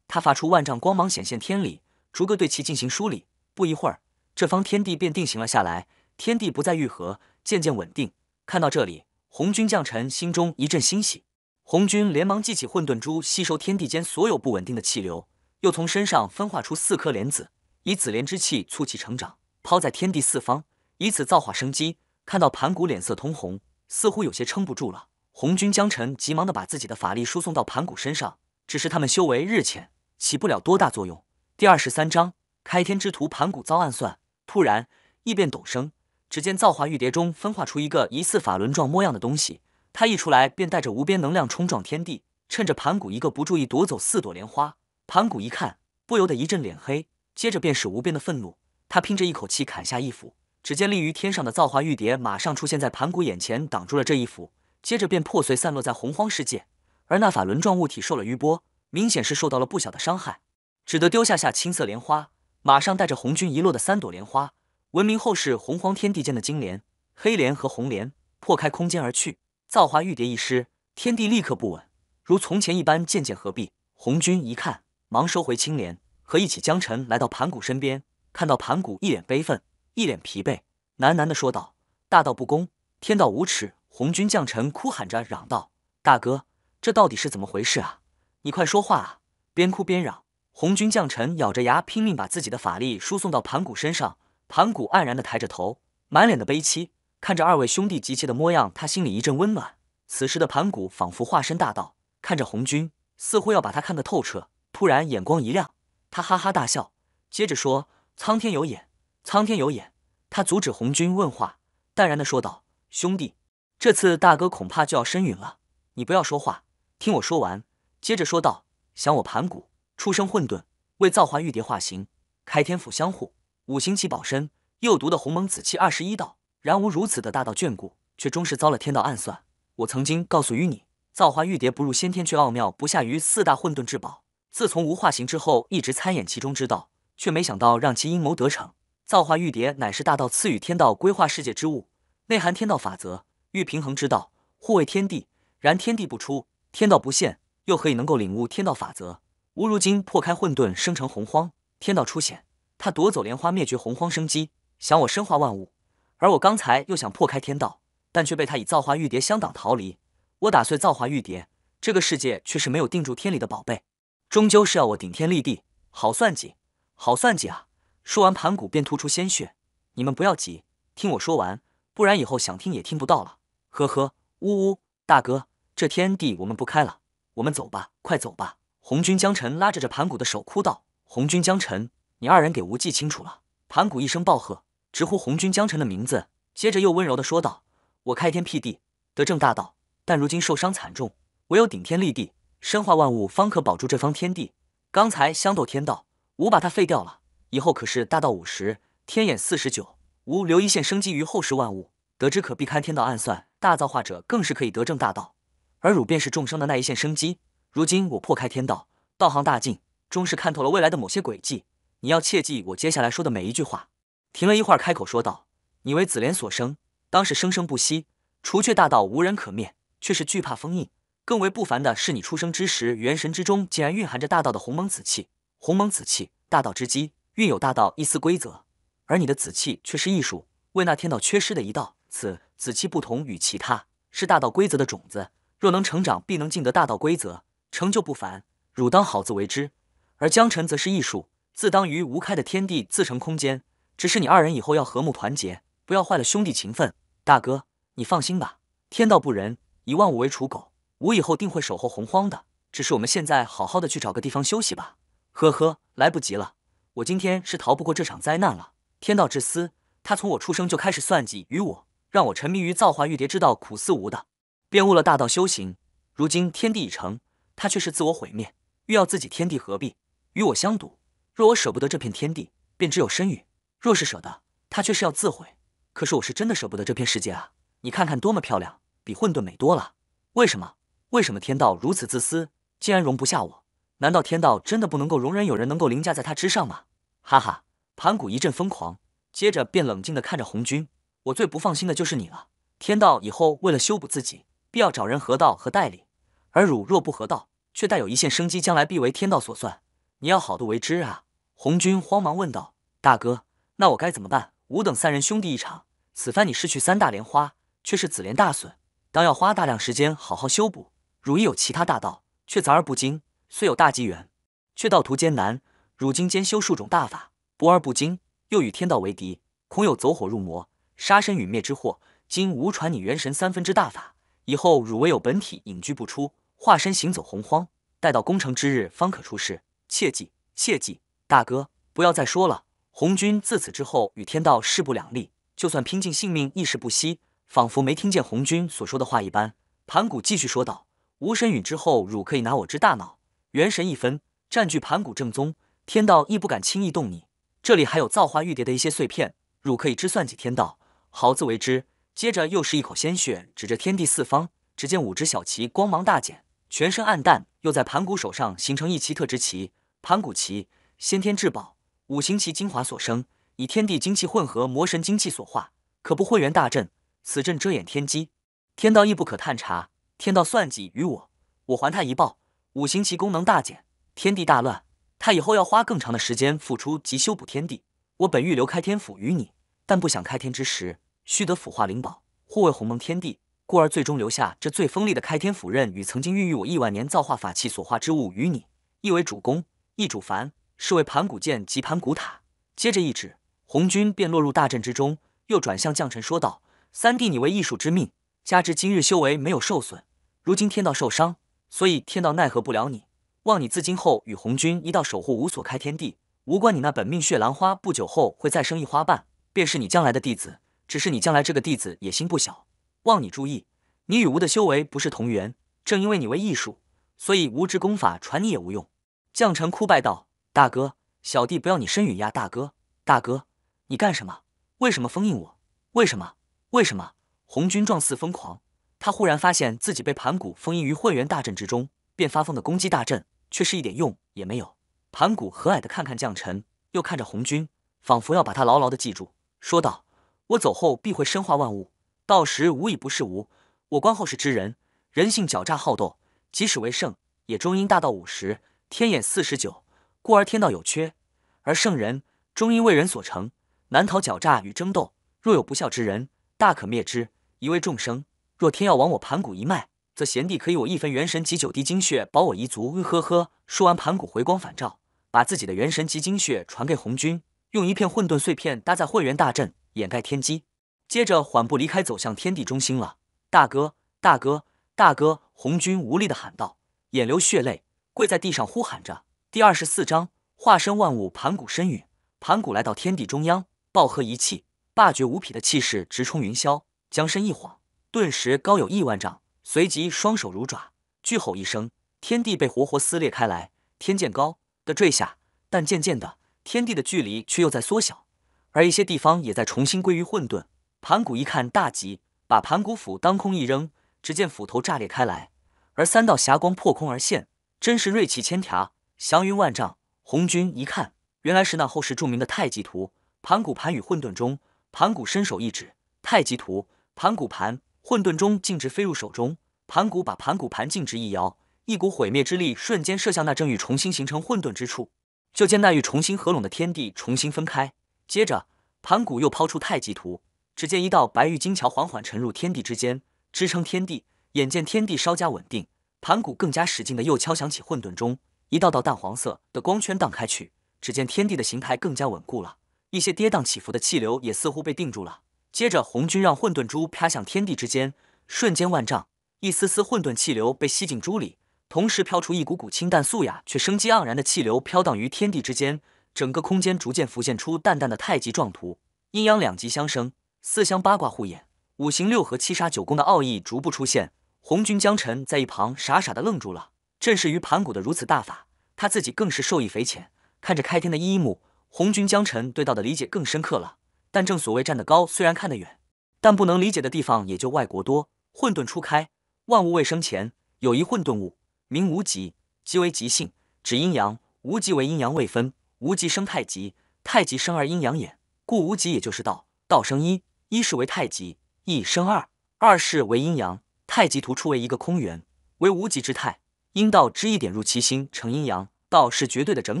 它发出万丈光芒，显现天理，逐个对其进行梳理。不一会儿，这方天地便定型了下来，天地不再愈合，渐渐稳定。看到这里，红军将臣心中一阵欣喜。红军连忙祭起混沌珠，吸收天地间所有不稳定的气流，又从身上分化出四颗莲子，以紫莲之气促其成长，抛在天地四方，以此造化生机。看到盘古脸色通红，似乎有些撑不住了。红军将臣急忙的把自己的法力输送到盘古身上，只是他们修为日浅，起不了多大作用。第二十三章开天之图，盘古遭暗算。突然异变陡生，只见造化玉蝶中分化出一个疑似法轮状模样的东西。它一出来，便带着无边能量冲撞天地，趁着盘古一个不注意，夺走四朵莲花。盘古一看，不由得一阵脸黑，接着便是无边的愤怒。他拼着一口气砍下一斧，只见立于天上的造化玉蝶马上出现在盘古眼前，挡住了这一斧，接着便破碎散落在洪荒世界。而那法轮状物体受了余波，明显是受到了不小的伤害，只得丢下下青色莲花，马上带着红军遗落的三朵莲花，闻名后世洪荒天地间的金莲、黑莲和红莲，破开空间而去。造化玉蝶一失，天地立刻不稳，如从前一般渐渐合璧。红军一看，忙收回青莲，和一起将臣来到盘古身边。看到盘古一脸悲愤，一脸疲惫，喃喃地说道：“大道不公，天道无耻。”红军将臣哭喊着嚷道：“大哥，这到底是怎么回事啊？你快说话啊！”边哭边嚷。红军将臣咬着牙，拼命把自己的法力输送到盘古身上。盘古黯然地抬着头，满脸的悲戚。看着二位兄弟急切的模样，他心里一阵温暖。此时的盘古仿佛化身大道，看着红军，似乎要把他看得透彻。突然眼光一亮，他哈哈大笑，接着说：“苍天有眼，苍天有眼。”他阻止红军问话，淡然的说道：“兄弟，这次大哥恐怕就要身陨了，你不要说话，听我说完。”接着说道：“想我盘古出生混沌，为造化玉蝶化形，开天府相护，五行起保身，又读的鸿蒙紫气二十一道。”然无如此的大道眷顾，却终是遭了天道暗算。我曾经告诉于你，造化玉蝶不入先天，却奥妙不下于四大混沌至宝。自从无化形之后，一直参演其中之道，却没想到让其阴谋得逞。造化玉蝶乃是大道赐予天道规划世界之物，内含天道法则，欲平衡之道，护卫天地。然天地不出，天道不现，又何以能够领悟天道法则？吾如今破开混沌，生成洪荒，天道出显，他夺走莲花，灭绝洪荒生机，想我生化万物。而我刚才又想破开天道，但却被他以造化玉蝶相挡逃离。我打碎造化玉蝶，这个世界却是没有定住天理的宝贝，终究是要我顶天立地。好算计，好算计啊！说完，盘古便吐出鲜血。你们不要急，听我说完，不然以后想听也听不到了。呵呵，呜呜，大哥，这天地我们不开了，我们走吧，快走吧！红军江辰拉着这盘古的手哭道：“红军江辰，你二人给吾记清楚了！”盘古一声暴喝。直呼红军江辰的名字，接着又温柔的说道：“我开天辟地，得正大道，但如今受伤惨重，唯有顶天立地，身化万物，方可保住这方天地。刚才相斗天道，吾把它废掉了，以后可是大道五十，天眼四十九，吾留一线生机于后世万物，得知可避开天道暗算，大造化者更是可以得正大道，而汝便是众生的那一线生机。如今我破开天道，道行大进，终是看透了未来的某些轨迹，你要切记我接下来说的每一句话。”停了一会儿，开口说道：“你为紫莲所生，当是生生不息，除却大道无人可灭，却是惧怕封印。更为不凡的是，你出生之时，元神之中竟然蕴含着大道的鸿蒙紫气。鸿蒙紫气，大道之基，蕴有大道一丝规则。而你的紫气却是艺术，为那天道缺失的一道。此紫气不同于其他，是大道规则的种子。若能成长，必能尽得大道规则，成就不凡。汝当好自为之。而江辰则是艺术，自当于无开的天地自成空间。”只是你二人以后要和睦团结，不要坏了兄弟情分。大哥，你放心吧，天道不仁，以万物为刍狗，吾以后定会守候洪荒的。只是我们现在好好的去找个地方休息吧。呵呵，来不及了，我今天是逃不过这场灾难了。天道之私，他从我出生就开始算计于我，让我沉迷于造化玉蝶之道，苦思无的，便误了大道修行。如今天地已成，他却是自我毁灭，欲要自己天地合璧，与我相赌。若我舍不得这片天地，便只有身陨；若是舍得，他却是要自毁。可是我是真的舍不得这片世界啊！你看看多么漂亮，比混沌美多了。为什么？为什么天道如此自私，竟然容不下我？难道天道真的不能够容忍有人能够凌驾在他之上吗？哈哈！盘古一阵疯狂，接着便冷静地看着红军。我最不放心的就是你了。天道以后为了修补自己，必要找人合道和代理，而汝若不合道，却带有一线生机，将来必为天道所算。你要好的为之啊！红军慌忙问道：“大哥，那我该怎么办？”吾等三人兄弟一场，此番你失去三大莲花，却是子莲大损，当要花大量时间好好修补。汝亦有其他大道，却杂而不精，虽有大机缘，却道途艰难。汝今兼修数种大法，博而不精，又与天道为敌，恐有走火入魔、杀身陨灭之祸。今吾传你元神三分之大法，以后汝唯有本体隐居不出，化身行走洪荒，待到攻城之日方可出世。切记，切记，大哥不要再说了。红军自此之后与天道势不两立，就算拼尽性命亦是不惜，仿佛没听见红军所说的话一般。盘古继续说道：“无神陨之后，汝可以拿我之大脑，元神一分，占据盘古正宗，天道亦不敢轻易动你。这里还有造化玉蝶的一些碎片，汝可以支算计天道，好自为之。”接着又是一口鲜血，指着天地四方，只见五只小旗光芒大减，全身暗淡，又在盘古手上形成一奇特之旗——盘古旗，先天至宝。五行旗精华所生，以天地精气混合，魔神精气所化，可不会元大阵。此阵遮掩天机，天道亦不可探查。天道算计于我，我还他一报。五行旗功能大减，天地大乱。他以后要花更长的时间付出及修补天地。我本欲留开天府于你，但不想开天之时，须得腐化灵宝，护卫鸿蒙天地，故而最终留下这最锋利的开天斧刃与曾经孕育我亿万年造化法器所化之物与你，一为主攻，一主凡。是为盘古剑及盘古塔。接着一指，红军便落入大阵之中，又转向将臣说道：“三弟，你为艺术之命，加之今日修为没有受损，如今天道受伤，所以天道奈何不了你。望你自今后与红军一道守护无所开天地，无关你那本命血兰花，不久后会再生一花瓣，便是你将来的弟子。只是你将来这个弟子野心不小，望你注意。你与吾的修为不是同源，正因为你为艺术，所以吾之功法传你也无用。”将臣哭拜道。大哥，小弟不要你身陨呀！大哥，大哥，你干什么？为什么封印我？为什么？为什么？红军状似疯狂，他忽然发现自己被盘古封印于混元大阵之中，便发疯的攻击大阵，却是一点用也没有。盘古和蔼的看看将臣，又看着红军，仿佛要把他牢牢的记住，说道：“我走后必会生化万物，到时无以不是无。我观后世之人，人性狡诈好斗，即使为圣，也终因大道五十，天眼四十九。”故而天道有缺，而圣人终因为人所成，难逃狡诈与争斗。若有不孝之人，大可灭之，以为众生。若天要亡我盘古一脉，则贤弟可以我一分元神及九滴精血保我一族。呵呵。说完，盘古回光返照，把自己的元神及精血传给红军，用一片混沌碎片搭在混元大阵，掩盖天机。接着缓步离开，走向天地中心了。大哥，大哥，大哥！红军无力的喊道，眼流血泪，跪在地上呼喊着。第二十四章化身万物，盘古身陨。盘古来到天地中央，暴喝一气，霸绝无匹的气势直冲云霄，将身一晃，顿时高有亿万丈。随即双手如爪，巨吼一声，天地被活活撕裂开来。天剑高的坠下，但渐渐的，天地的距离却又在缩小，而一些地方也在重新归于混沌。盘古一看大急，把盘古斧当空一扔，只见斧头炸裂开来，而三道霞光破空而现，真是锐气千条。祥云万丈，红军一看，原来是那后世著名的太极图。盘古盘与混沌中，盘古伸手一指，太极图。盘古盘，混沌中径直飞入手中。盘古把盘古盘径直一摇，一股毁灭之力瞬间射向那正欲重新形成混沌之处。就见那欲重新合拢的天地重新分开。接着，盘古又抛出太极图，只见一道白玉金桥缓缓沉入天地之间，支撑天地。眼见天地稍加稳定，盘古更加使劲的又敲响起混沌钟。一道道淡黄色的光圈荡开去，只见天地的形态更加稳固了，一些跌宕起伏的气流也似乎被定住了。接着，红军让混沌珠飘向天地之间，瞬间万丈，一丝丝混沌气流被吸进珠里，同时飘出一股股清淡素雅却生机盎然的气流，飘荡于天地之间。整个空间逐渐浮现出淡淡的太极状图，阴阳两极相生，四香八卦护眼，五行六合七杀九宫的奥义逐步出现。红军江辰在一旁傻傻的愣住了。正是于盘古的如此大法，他自己更是受益匪浅。看着开天的一一幕，红军江辰对道的理解更深刻了。但正所谓站得高，虽然看得远，但不能理解的地方也就外国多。混沌初开，万物未生前，有一混沌物，名无极，即为极性，指阴阳。无极为阴阳未分，无极生太极，太极生而阴阳也，故无极也就是道。道生一，一是为太极；一生二，二是为阴阳。太极图出为一个空圆，为无极之态。阴道之一点入其心，成阴阳。道是绝对的整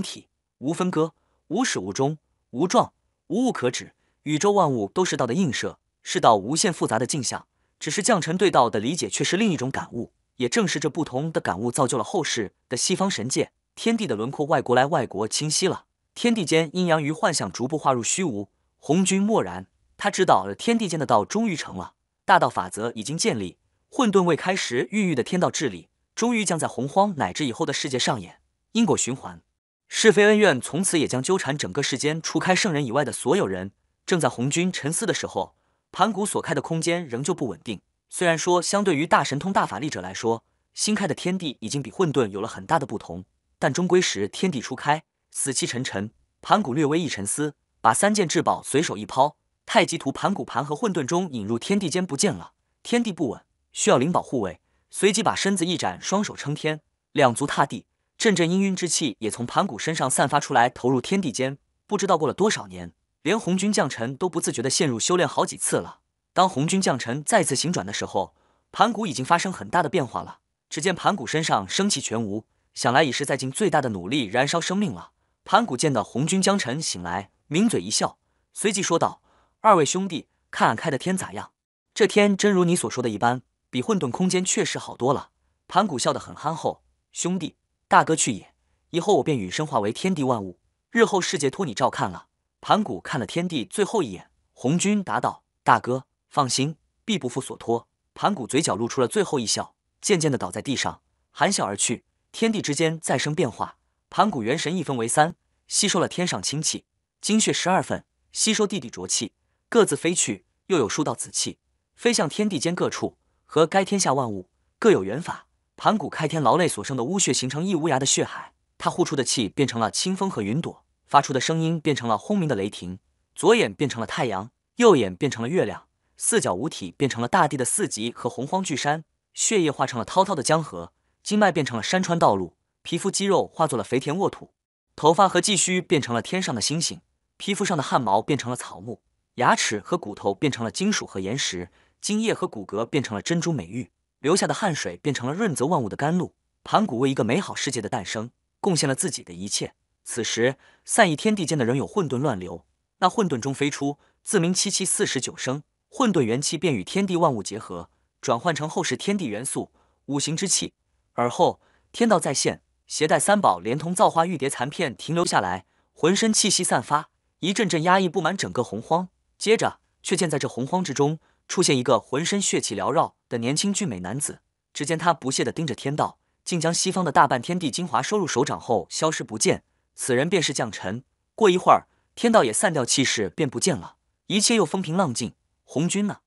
体，无分割，无始无终，无状，无物可指。宇宙万物都是道的映射，是道无限复杂的镜像。只是将臣对道的理解却是另一种感悟，也正是这不同的感悟造就了后世的西方神界。天地的轮廓，外国来外国清晰了。天地间阴阳与幻象逐步化入虚无。红军默然，他知道了天地间的道终于成了，大道法则已经建立，混沌未开时孕育的天道治理，终于将在洪荒乃至以后的世界上演。因果循环，是非恩怨从此也将纠缠整个世间，除开圣人以外的所有人。正在红军沉思的时候，盘古所开的空间仍旧不稳定。虽然说相对于大神通大法力者来说，新开的天地已经比混沌有了很大的不同。但终归时，天地初开，死气沉沉。盘古略微一沉思，把三件至宝随手一抛，太极图盘古盘和混沌中引入天地间不见了。天地不稳，需要灵宝护卫。随即把身子一展，双手撑天，两足踏地，阵阵氤氲之气也从盘古身上散发出来，投入天地间。不知道过了多少年，连红军将臣都不自觉地陷入修炼好几次了。当红军将臣再次醒转的时候，盘古已经发生很大的变化了。只见盘古身上生气全无。想来已是在尽最大的努力燃烧生命了。盘古见到红军将臣醒来，抿嘴一笑，随即说道：“二位兄弟，看俺开的天咋样？这天真如你所说的一般，比混沌空间确实好多了。”盘古笑得很憨厚：“兄弟，大哥去也。以后我便羽身化为天地万物，日后世界托你照看了。”盘古看了天地最后一眼，红军答道：“大哥放心，必不负所托。”盘古嘴角露出了最后一笑，渐渐的倒在地上，含笑而去。天地之间再生变化，盘古元神一分为三，吸收了天上清气，精血十二份，吸收地底浊气，各自飞去。又有数道紫气，飞向天地间各处，和该天下万物各有缘法。盘古开天劳累所生的乌血形成一无涯的血海，他呼出的气变成了清风和云朵，发出的声音变成了轰鸣的雷霆。左眼变成了太阳，右眼变成了月亮，四角五体变成了大地的四极和洪荒巨山，血液化成了滔滔的江河。经脉变成了山川道路，皮肤肌肉化作了肥田沃土，头发和髻须变成了天上的星星，皮肤上的汗毛变成了草木，牙齿和骨头变成了金属和岩石，精液和骨骼变成了珍珠美玉，流下的汗水变成了润泽万物的甘露。盘古为一个美好世界的诞生贡献了自己的一切。此时，散逸天地间的仍有混沌乱流，那混沌中飞出，自名七七四十九声，混沌元气便与天地万物结合，转换成后世天地元素五行之气。而后天道再现，携带三宝，连同造化玉蝶残片停留下来，浑身气息散发，一阵阵压抑布满整个洪荒。接着，却见在这洪荒之中出现一个浑身血气缭绕的年轻俊美男子。只见他不屑地盯着天道，竟将西方的大半天地精华收入手掌后消失不见。此人便是将臣。过一会儿，天道也散掉气势，便不见了，一切又风平浪静。红军呢？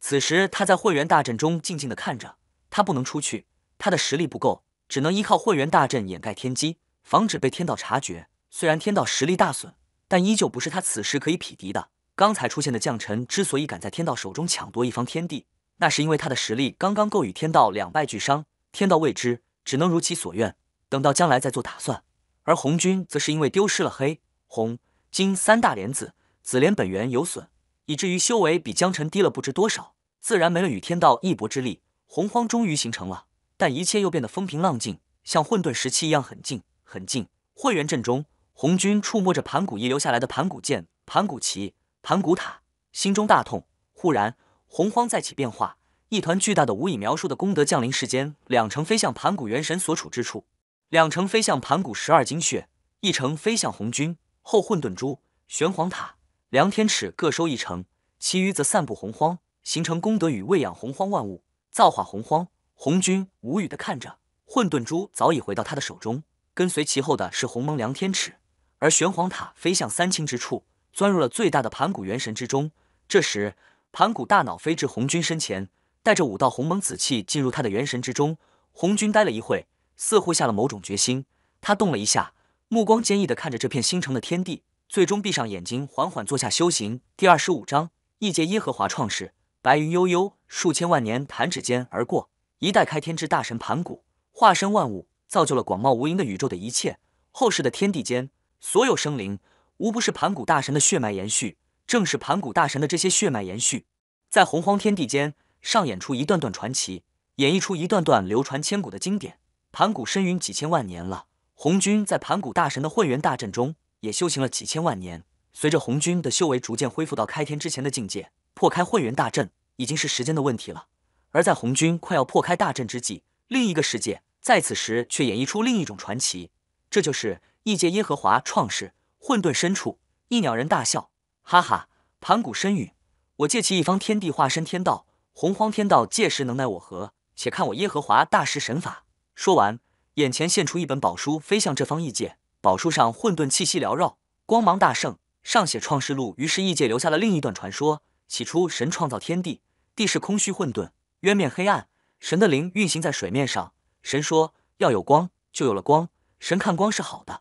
此时他在混元大阵中静静地看着，他不能出去。他的实力不够，只能依靠混元大阵掩盖天机，防止被天道察觉。虽然天道实力大损，但依旧不是他此时可以匹敌的。刚才出现的将臣之所以敢在天道手中抢夺一方天地，那是因为他的实力刚刚够与天道两败俱伤。天道未知，只能如其所愿，等到将来再做打算。而红军则是因为丢失了黑、红、金三大莲子，紫莲本源有损，以至于修为比江辰低了不知多少，自然没了与天道一搏之力。洪荒终于形成了。但一切又变得风平浪静，像混沌时期一样很静很静。会员阵中，红军触摸着盘古遗留下来的盘古剑、盘古旗、盘古塔，心中大痛。忽然，洪荒再起变化，一团巨大的无以描述的功德降临世间。两城飞向盘古元神所处之处，两城飞向盘古十二精穴，一城飞向红军后混沌珠、玄黄塔、梁天尺各收一城，其余则散布洪荒，形成功德与喂养洪荒万物，造化洪荒。红军无语的看着，混沌珠早已回到他的手中，跟随其后的是鸿蒙梁天尺，而玄黄塔飞向三清之处，钻入了最大的盘古元神之中。这时，盘古大脑飞至红军身前，带着五道鸿蒙紫气进入他的元神之中。红军呆了一会，似乎下了某种决心。他动了一下，目光坚毅地看着这片星辰的天地，最终闭上眼睛，缓缓坐下修行。第二十五章：异界耶和华创世。白云悠悠，数千万年弹指间而过。一代开天之大神盘古，化身万物，造就了广袤无垠的宇宙的一切。后世的天地间，所有生灵，无不是盘古大神的血脉延续。正是盘古大神的这些血脉延续，在洪荒天地间上演出一段段传奇，演绎出一段段流传千古的经典。盘古身陨几千万年了，红军在盘古大神的混元大阵中也修行了几千万年。随着红军的修为逐渐恢复到开天之前的境界，破开混元大阵已经是时间的问题了。而在红军快要破开大阵之际，另一个世界在此时却演绎出另一种传奇，这就是异界耶和华创世。混沌深处，一鸟人大笑。哈哈，盘古身陨，我借其一方天地化身天道，洪荒天道届时能奈我何？且看我耶和华大师神法！说完，眼前现出一本宝书，飞向这方异界。宝书上混沌气息缭绕，光芒大盛，上写创世录。于是异界留下了另一段传说：起初神创造天地，地是空虚混沌，渊面黑暗，神的灵运行在水面上。神说要有光，就有了光。神看光是好的，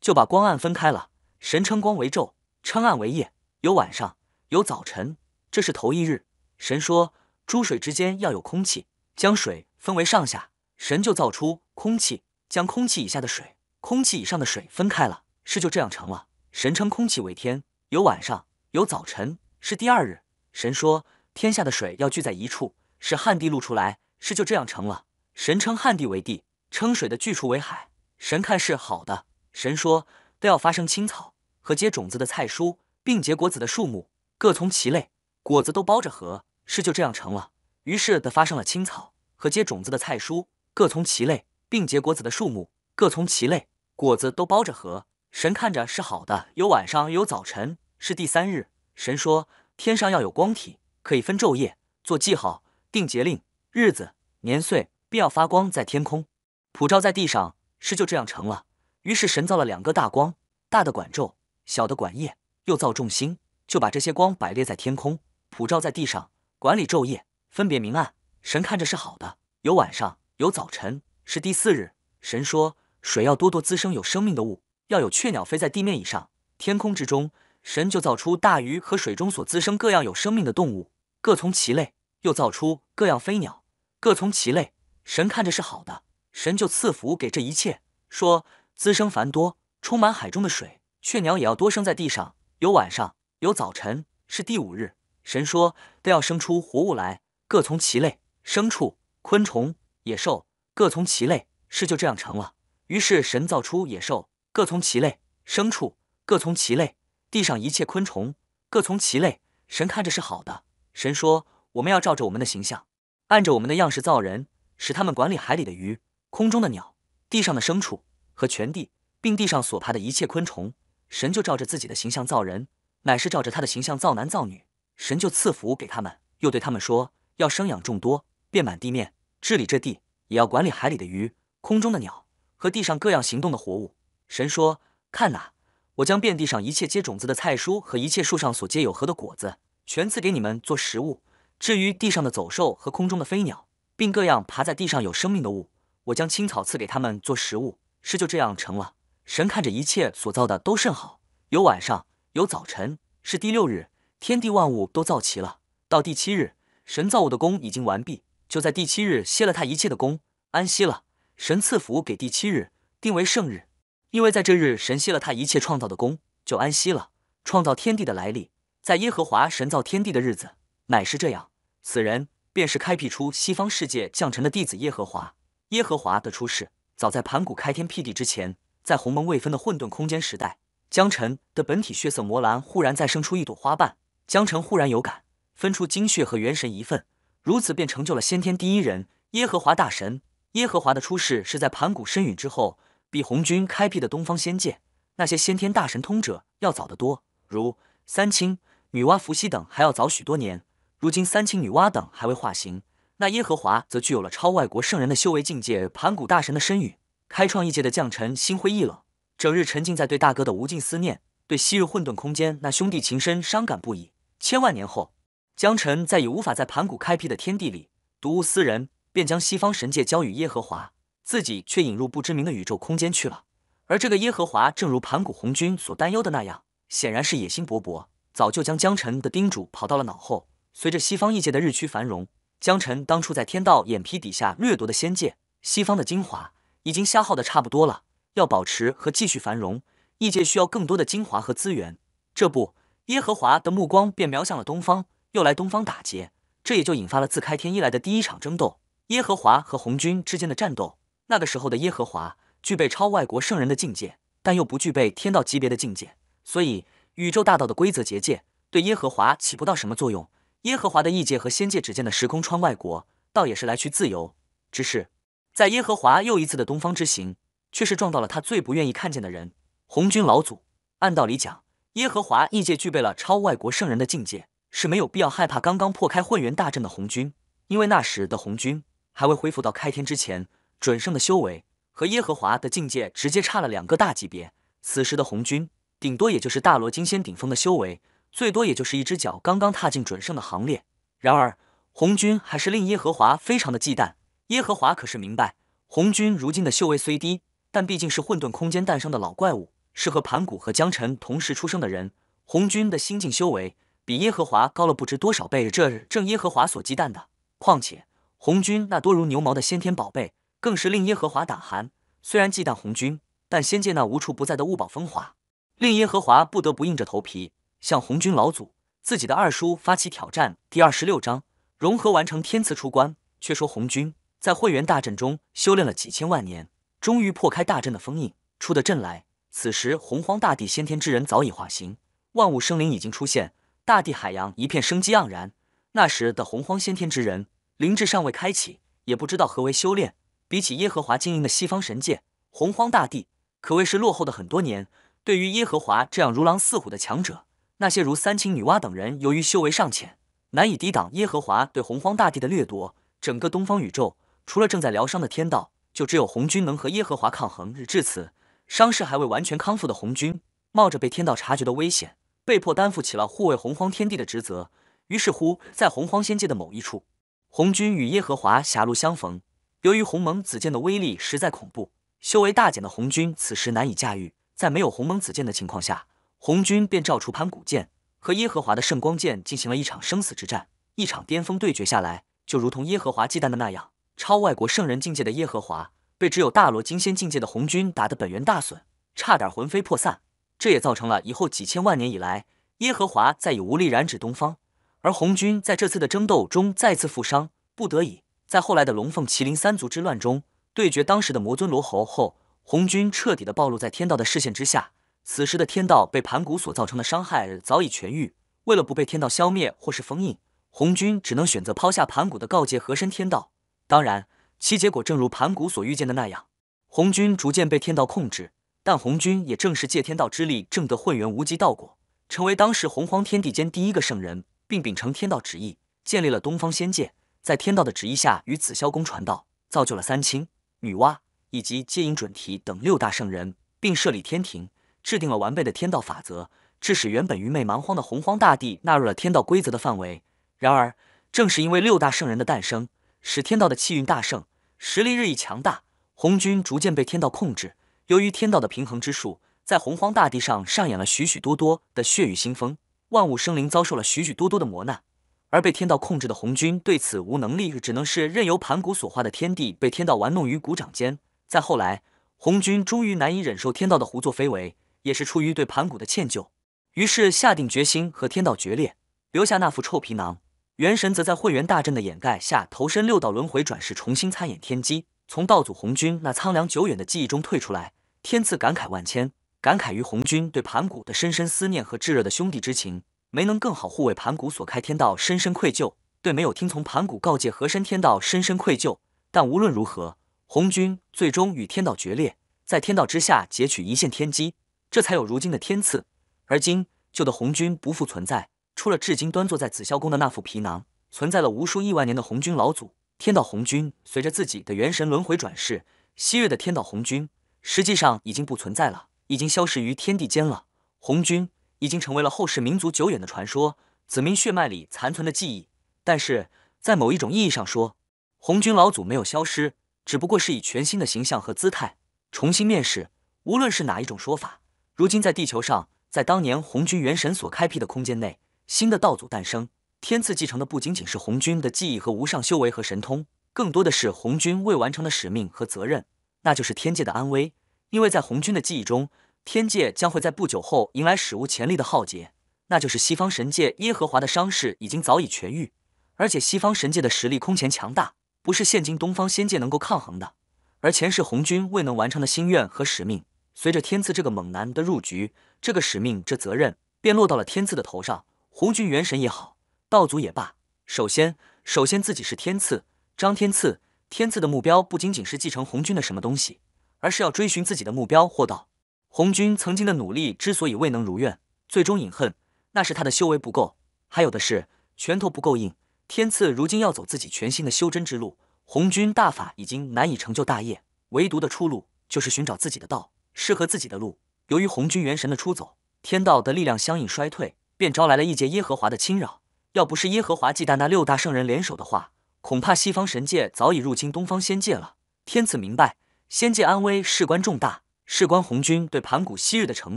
就把光暗分开了。神称光为昼，称暗为夜。有晚上，有早晨，这是头一日。神说，诸水之间要有空气，将水分为上下。神就造出空气，将空气以下的水、空气以上的水分开了，事就这样成了。神称空气为天，有晚上，有早晨，是第二日。神说，天下的水要聚在一处，使旱地露出来，事就这样成了。神称旱地为地，称水的聚处为海。神看是好的。神说，都要发生青草和结种子的菜蔬。并结果子的树木各从其类，果子都包着核，事就这样成了。于是的发生了青草和结种子的菜蔬各从其类，并结果子的树木各从其类，果子都包着核。神看着是好的。有晚上，有早晨，是第三日。神说：天上要有光体，可以分昼夜，做记号，定节令，日子年岁，必要发光在天空，普照在地上，事就这样成了。于是神造了两个大光，大的管昼，小的管夜。又造众星，就把这些光摆列在天空，普照在地上，管理昼夜，分别明暗。神看着是好的。有晚上，有早晨，是第四日。神说：水要多多滋生有生命的物，要有雀鸟飞在地面以上。天空之中，神就造出大鱼和水中所滋生各样有生命的动物，各从其类。又造出各样飞鸟，各从其类。神看着是好的。神就赐福给这一切，说：滋生繁多，充满海中的水，雀鸟也要多生在地上。有晚上，有早晨，是第五日。神说：“都要生出活物来，各从其类；牲畜、昆虫、野兽，各从其类。”事就这样成了。于是神造出野兽，各从其类；牲畜，各从其类；地上一切昆虫，各从其类。神看着是好的。神说：“我们要照着我们的形象，按着我们的样式造人，使他们管理海里的鱼、空中的鸟、地上的牲畜和全地，并地上所爬的一切昆虫。”神就照着自己的形象造人，乃是照着他的形象造男造女。神就赐福给他们，又对他们说：要生养众多，遍满地面，治理这地，也要管理海里的鱼、空中的鸟和地上各样行动的活物。神说：看哪，我将遍地上一切结种子的菜蔬和一切树上所结有核的果子，全赐给你们做食物。至于地上的走兽和空中的飞鸟，并各样爬在地上有生命的物，我将青草赐给他们做食物。事就这样成了。神看着一切所造的都甚好，有晚上，有早晨，是第六日，天地万物都造齐了。到第七日，神造物的功已经完毕，就在第七日歇了他一切的功，安息了。神赐福给第七日，定为圣日，因为在这日神歇了他一切创造的功，就安息了。创造天地的来历，在耶和华神造天地的日子，乃是这样。此人便是开辟出西方世界降臣的弟子耶和华。耶和华的出世，早在盘古开天辟地之前。在鸿蒙未分的混沌空间时代，江辰的本体血色魔蓝忽然再生出一朵花瓣，江辰忽然有感，分出精血和元神一份，如此便成就了先天第一人耶和华大神。耶和华的出世是在盘古身陨之后，比红军开辟的东方仙界那些先天大神通者要早得多，如三清、女娲、伏羲等还要早许多年。如今三清、女娲等还未化形，那耶和华则具有了超外国圣人的修为境界。盘古大神的身陨。开创异界的将臣心灰意冷，整日沉浸在对大哥的无尽思念，对昔日混沌空间那兄弟情深伤感不已。千万年后，江辰再也无法在盘古开辟的天地里睹物思人，便将西方神界交与耶和华，自己却引入不知名的宇宙空间去了。而这个耶和华，正如盘古红军所担忧的那样，显然是野心勃勃，早就将江辰的叮嘱跑到了脑后。随着西方异界的日趋繁荣，江辰当初在天道眼皮底下掠夺的仙界，西方的精华已经消耗的差不多了。要保持和继续繁荣，异界需要更多的精华和资源。这不，耶和华的目光便瞄向了东方，又来东方打劫。这也就引发了自开天以来的第一场争斗——耶和华和红军之间的战斗。那个时候的耶和华具备超外国圣人的境界，但又不具备天道级别的境界，所以宇宙大道的规则结界对耶和华起不到什么作用。耶和华的异界和仙界之间的时空穿外国，倒也是来去自由。只是在耶和华又一次的东方之行，却是撞到了他最不愿意看见的人——红军老祖。按道理讲，耶和华异界具备了超外国圣人的境界。是没有必要害怕刚刚破开混元大阵的红军，因为那时的红军还未恢复到开天之前准圣的修为，和耶和华的境界直接差了两个大级别。此时的红军顶多也就是大罗金仙顶峰的修为，最多也就是一只脚刚刚踏进准圣的行列。然而红军还是令耶和华非常的忌惮。耶和华可是明白，红军如今的修为虽低，但毕竟是混沌空间诞生的老怪物，是和盘古和江辰同时出生的人。红军的心境修为。比耶和华高了不知多少倍，这正耶和华所忌惮的。况且红军那多如牛毛的先天宝贝，更是令耶和华胆寒。虽然忌惮红军，但仙界那无处不在的物宝风华，令耶和华不得不硬着头皮向红军老祖自己的二叔发起挑战。第二十六章融合完成天赐出关。却说红军在会员大阵中修炼了几千万年，终于破开大阵的封印，出的阵来。此时洪荒大地先天之人早已化形，万物生灵已经出现。大地海洋一片生机盎然。那时的洪荒先天之人，灵智尚未开启，也不知道何为修炼。比起耶和华经营的西方神界，洪荒大地可谓是落后的很多年。对于耶和华这样如狼似虎的强者，那些如三清女娲等人，由于修为尚浅，难以抵挡耶和华对洪荒大地的掠夺。整个东方宇宙，除了正在疗伤的天道，就只有红军能和耶和华抗衡。至此，伤势还未完全康复的红军，冒着被天道察觉的危险。被迫担负起了护卫洪荒天地的职责。于是乎，在洪荒仙界的某一处，红军与耶和华狭路相逢。由于鸿蒙子剑的威力实在恐怖，修为大减的红军此时难以驾驭。在没有鸿蒙子剑的情况下，红军便召出盘古剑和耶和华的圣光剑进行了一场生死之战。一场巅峰对决下来，就如同耶和华忌惮的那样，超外国圣人境界的耶和华被只有大罗金仙境界的红军打得本源大损，差点魂飞魄散。这也造成了以后几千万年以来，耶和华再也无力染指东方，而红军在这次的争斗中再次负伤，不得已在后来的龙凤麒麟三族之乱中对决当时的魔尊罗喉后，红军彻底的暴露在天道的视线之下。此时的天道被盘古所造成的伤害早已痊愈，为了不被天道消灭或是封印，红军只能选择抛下盘古的告诫，合身天道。当然，其结果正如盘古所预见的那样，红军逐渐被天道控制。但红军也正是借天道之力，正得混元无极道果，成为当时洪荒天地间第一个圣人，并秉承天道旨意，建立了东方仙界，在天道的旨意下，与紫霄宫传道，造就了三清、女娲以及接引准提等六大圣人，并设立天庭，制定了完备的天道法则，致使原本愚昧蛮荒的洪荒大地纳入了天道规则的范围。然而，正是因为六大圣人的诞生，使天道的气运大盛，实力日益强大，红军逐渐被天道控制。由于天道的平衡之术，在洪荒大地上上演了许许多多的血雨腥风，万物生灵遭受了许许多多的磨难，而被天道控制的红军对此无能力，只能是任由盘古所化的天地被天道玩弄于股掌间。再后来，红军终于难以忍受天道的胡作非为，也是出于对盘古的歉疚，于是下定决心和天道决裂，留下那副臭皮囊。元神则在会元大阵的掩盖下，投身六道轮回转世，重新参演天机。从道祖红军那苍凉久远的记忆中退出来，天赐感慨万千，感慨于红军对盘古的深深思念和炙热的兄弟之情，没能更好护卫盘古所开天道，深深愧疚；对没有听从盘古告诫和身天道，深深愧疚。但无论如何，红军最终与天道决裂，在天道之下截取一线天机，这才有如今的天赐。而今旧的红军不复存在，除了至今端坐在紫霄宫的那副皮囊，存在了无数亿万年的红军老祖。天道红军随着自己的元神轮回转世，昔日的天道红军实际上已经不存在了，已经消失于天地间了。红军已经成为了后世民族久远的传说，子民血脉里残存的记忆。但是在某一种意义上说，红军老祖没有消失，只不过是以全新的形象和姿态重新面世。无论是哪一种说法，如今在地球上，在当年红军元神所开辟的空间内，新的道祖诞生。天赐继承的不仅仅是红军的记忆和无上修为和神通，更多的是红军未完成的使命和责任，那就是天界的安危。因为在红军的记忆中，天界将会在不久后迎来史无前例的浩劫，那就是西方神界耶和华的伤势已经早已痊愈，而且西方神界的实力空前强大，不是现今东方仙界能够抗衡的。而前世红军未能完成的心愿和使命，随着天赐这个猛男的入局，这个使命这责任便落到了天赐的头上。红军元神也好。道祖也罢，首先，首先自己是天赐，张天赐，天赐的目标不仅仅是继承红军的什么东西，而是要追寻自己的目标或道。红军曾经的努力之所以未能如愿，最终饮恨，那是他的修为不够，还有的是拳头不够硬。天赐如今要走自己全新的修真之路，红军大法已经难以成就大业，唯独的出路就是寻找自己的道，适合自己的路。由于红军元神的出走，天道的力量相应衰退，便招来了一劫耶和华的侵扰。要不是耶和华忌惮那六大圣人联手的话，恐怕西方神界早已入侵东方仙界了。天赐明白，仙界安危事关重大，事关红军对盘古昔日的承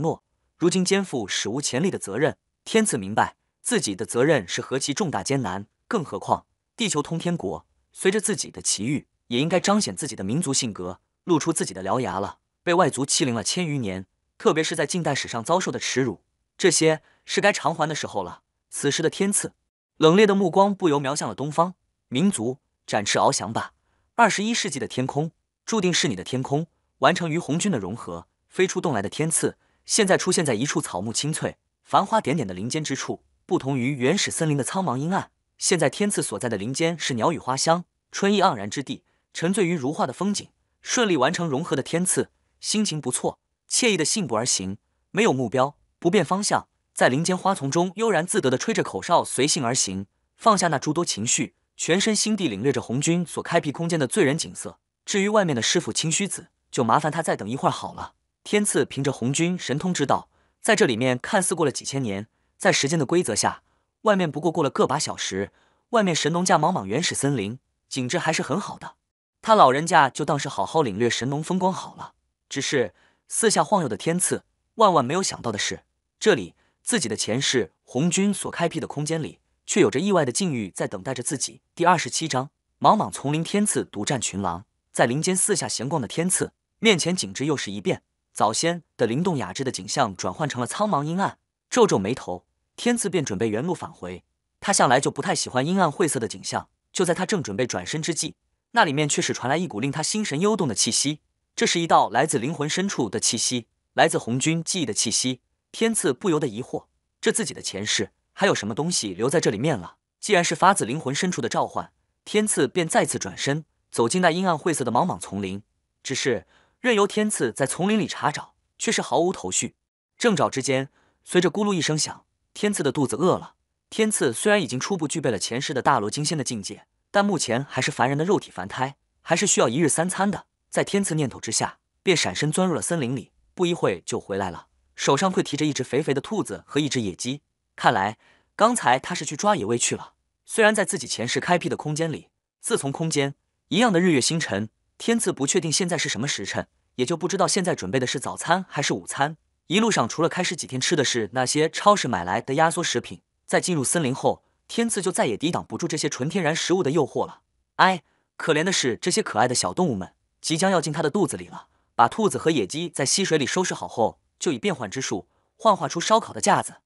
诺，如今肩负史无前例的责任。天赐明白自己的责任是何其重大艰难，更何况地球通天国，随着自己的奇遇，也应该彰显自己的民族性格，露出自己的獠牙了。被外族欺凌了千余年，特别是在近代史上遭受的耻辱，这些是该偿还的时候了。此时的天赐。冷冽的目光不由瞄向了东方，民族展翅翱翔吧！二十一世纪的天空注定是你的天空，完成与红军的融合，飞出洞来的天赐，现在出现在一处草木青翠、繁花点点的林间之处。不同于原始森林的苍茫阴暗，现在天赐所在的林间是鸟语花香、春意盎然之地。沉醉于如画的风景，顺利完成融合的天赐，心情不错，惬意的信步而行，没有目标，不变方向。在林间花丛中悠然自得地吹着口哨，随性而行，放下那诸多情绪，全身心地领略着红军所开辟空间的醉人景色。至于外面的师傅清虚子，就麻烦他再等一会儿好了。天赐凭着红军神通之道，在这里面看似过了几千年，在时间的规则下，外面不过过了个把小时。外面神农架茫茫原始森林，景致还是很好的。他老人家就当是好好领略神农风光好了。只是四下晃悠的天赐，万万没有想到的是，这里。自己的前世红军所开辟的空间里，却有着意外的境遇在等待着自己。第二十七章：莽莽丛林，天赐独占群狼，在林间四下闲逛的天赐面前，景致又是一变。早先的灵动雅致的景象转换成了苍茫阴暗，皱皱眉头，天赐便准备原路返回。他向来就不太喜欢阴暗晦涩的景象。就在他正准备转身之际，那里面却是传来一股令他心神幽动的气息。这是一道来自灵魂深处的气息，来自红军记忆的气息。天赐不由得疑惑：这自己的前世还有什么东西留在这里面了？既然是发自灵魂深处的召唤，天赐便再次转身走进那阴暗晦涩的茫茫丛林。只是任由天赐在丛林里查找，却是毫无头绪。正找之间，随着咕噜一声响，天赐的肚子饿了。天赐虽然已经初步具备了前世的大罗金仙的境界，但目前还是凡人的肉体凡胎，还是需要一日三餐的。在天赐念头之下，便闪身钻入了森林里，不一会就回来了。手上会提着一只肥肥的兔子和一只野鸡，看来刚才他是去抓野味去了。虽然在自己前世开辟的空间里，自从空间一样的日月星辰，天赐不确定现在是什么时辰，也就不知道现在准备的是早餐还是午餐。一路上除了开始几天吃的是那些超市买来的压缩食品，在进入森林后，天赐就再也抵挡不住这些纯天然食物的诱惑了。哎，可怜的是这些可爱的小动物们，即将要进他的肚子里了。把兔子和野鸡在溪水里收拾好后。就以变换之术幻化出烧烤的架子，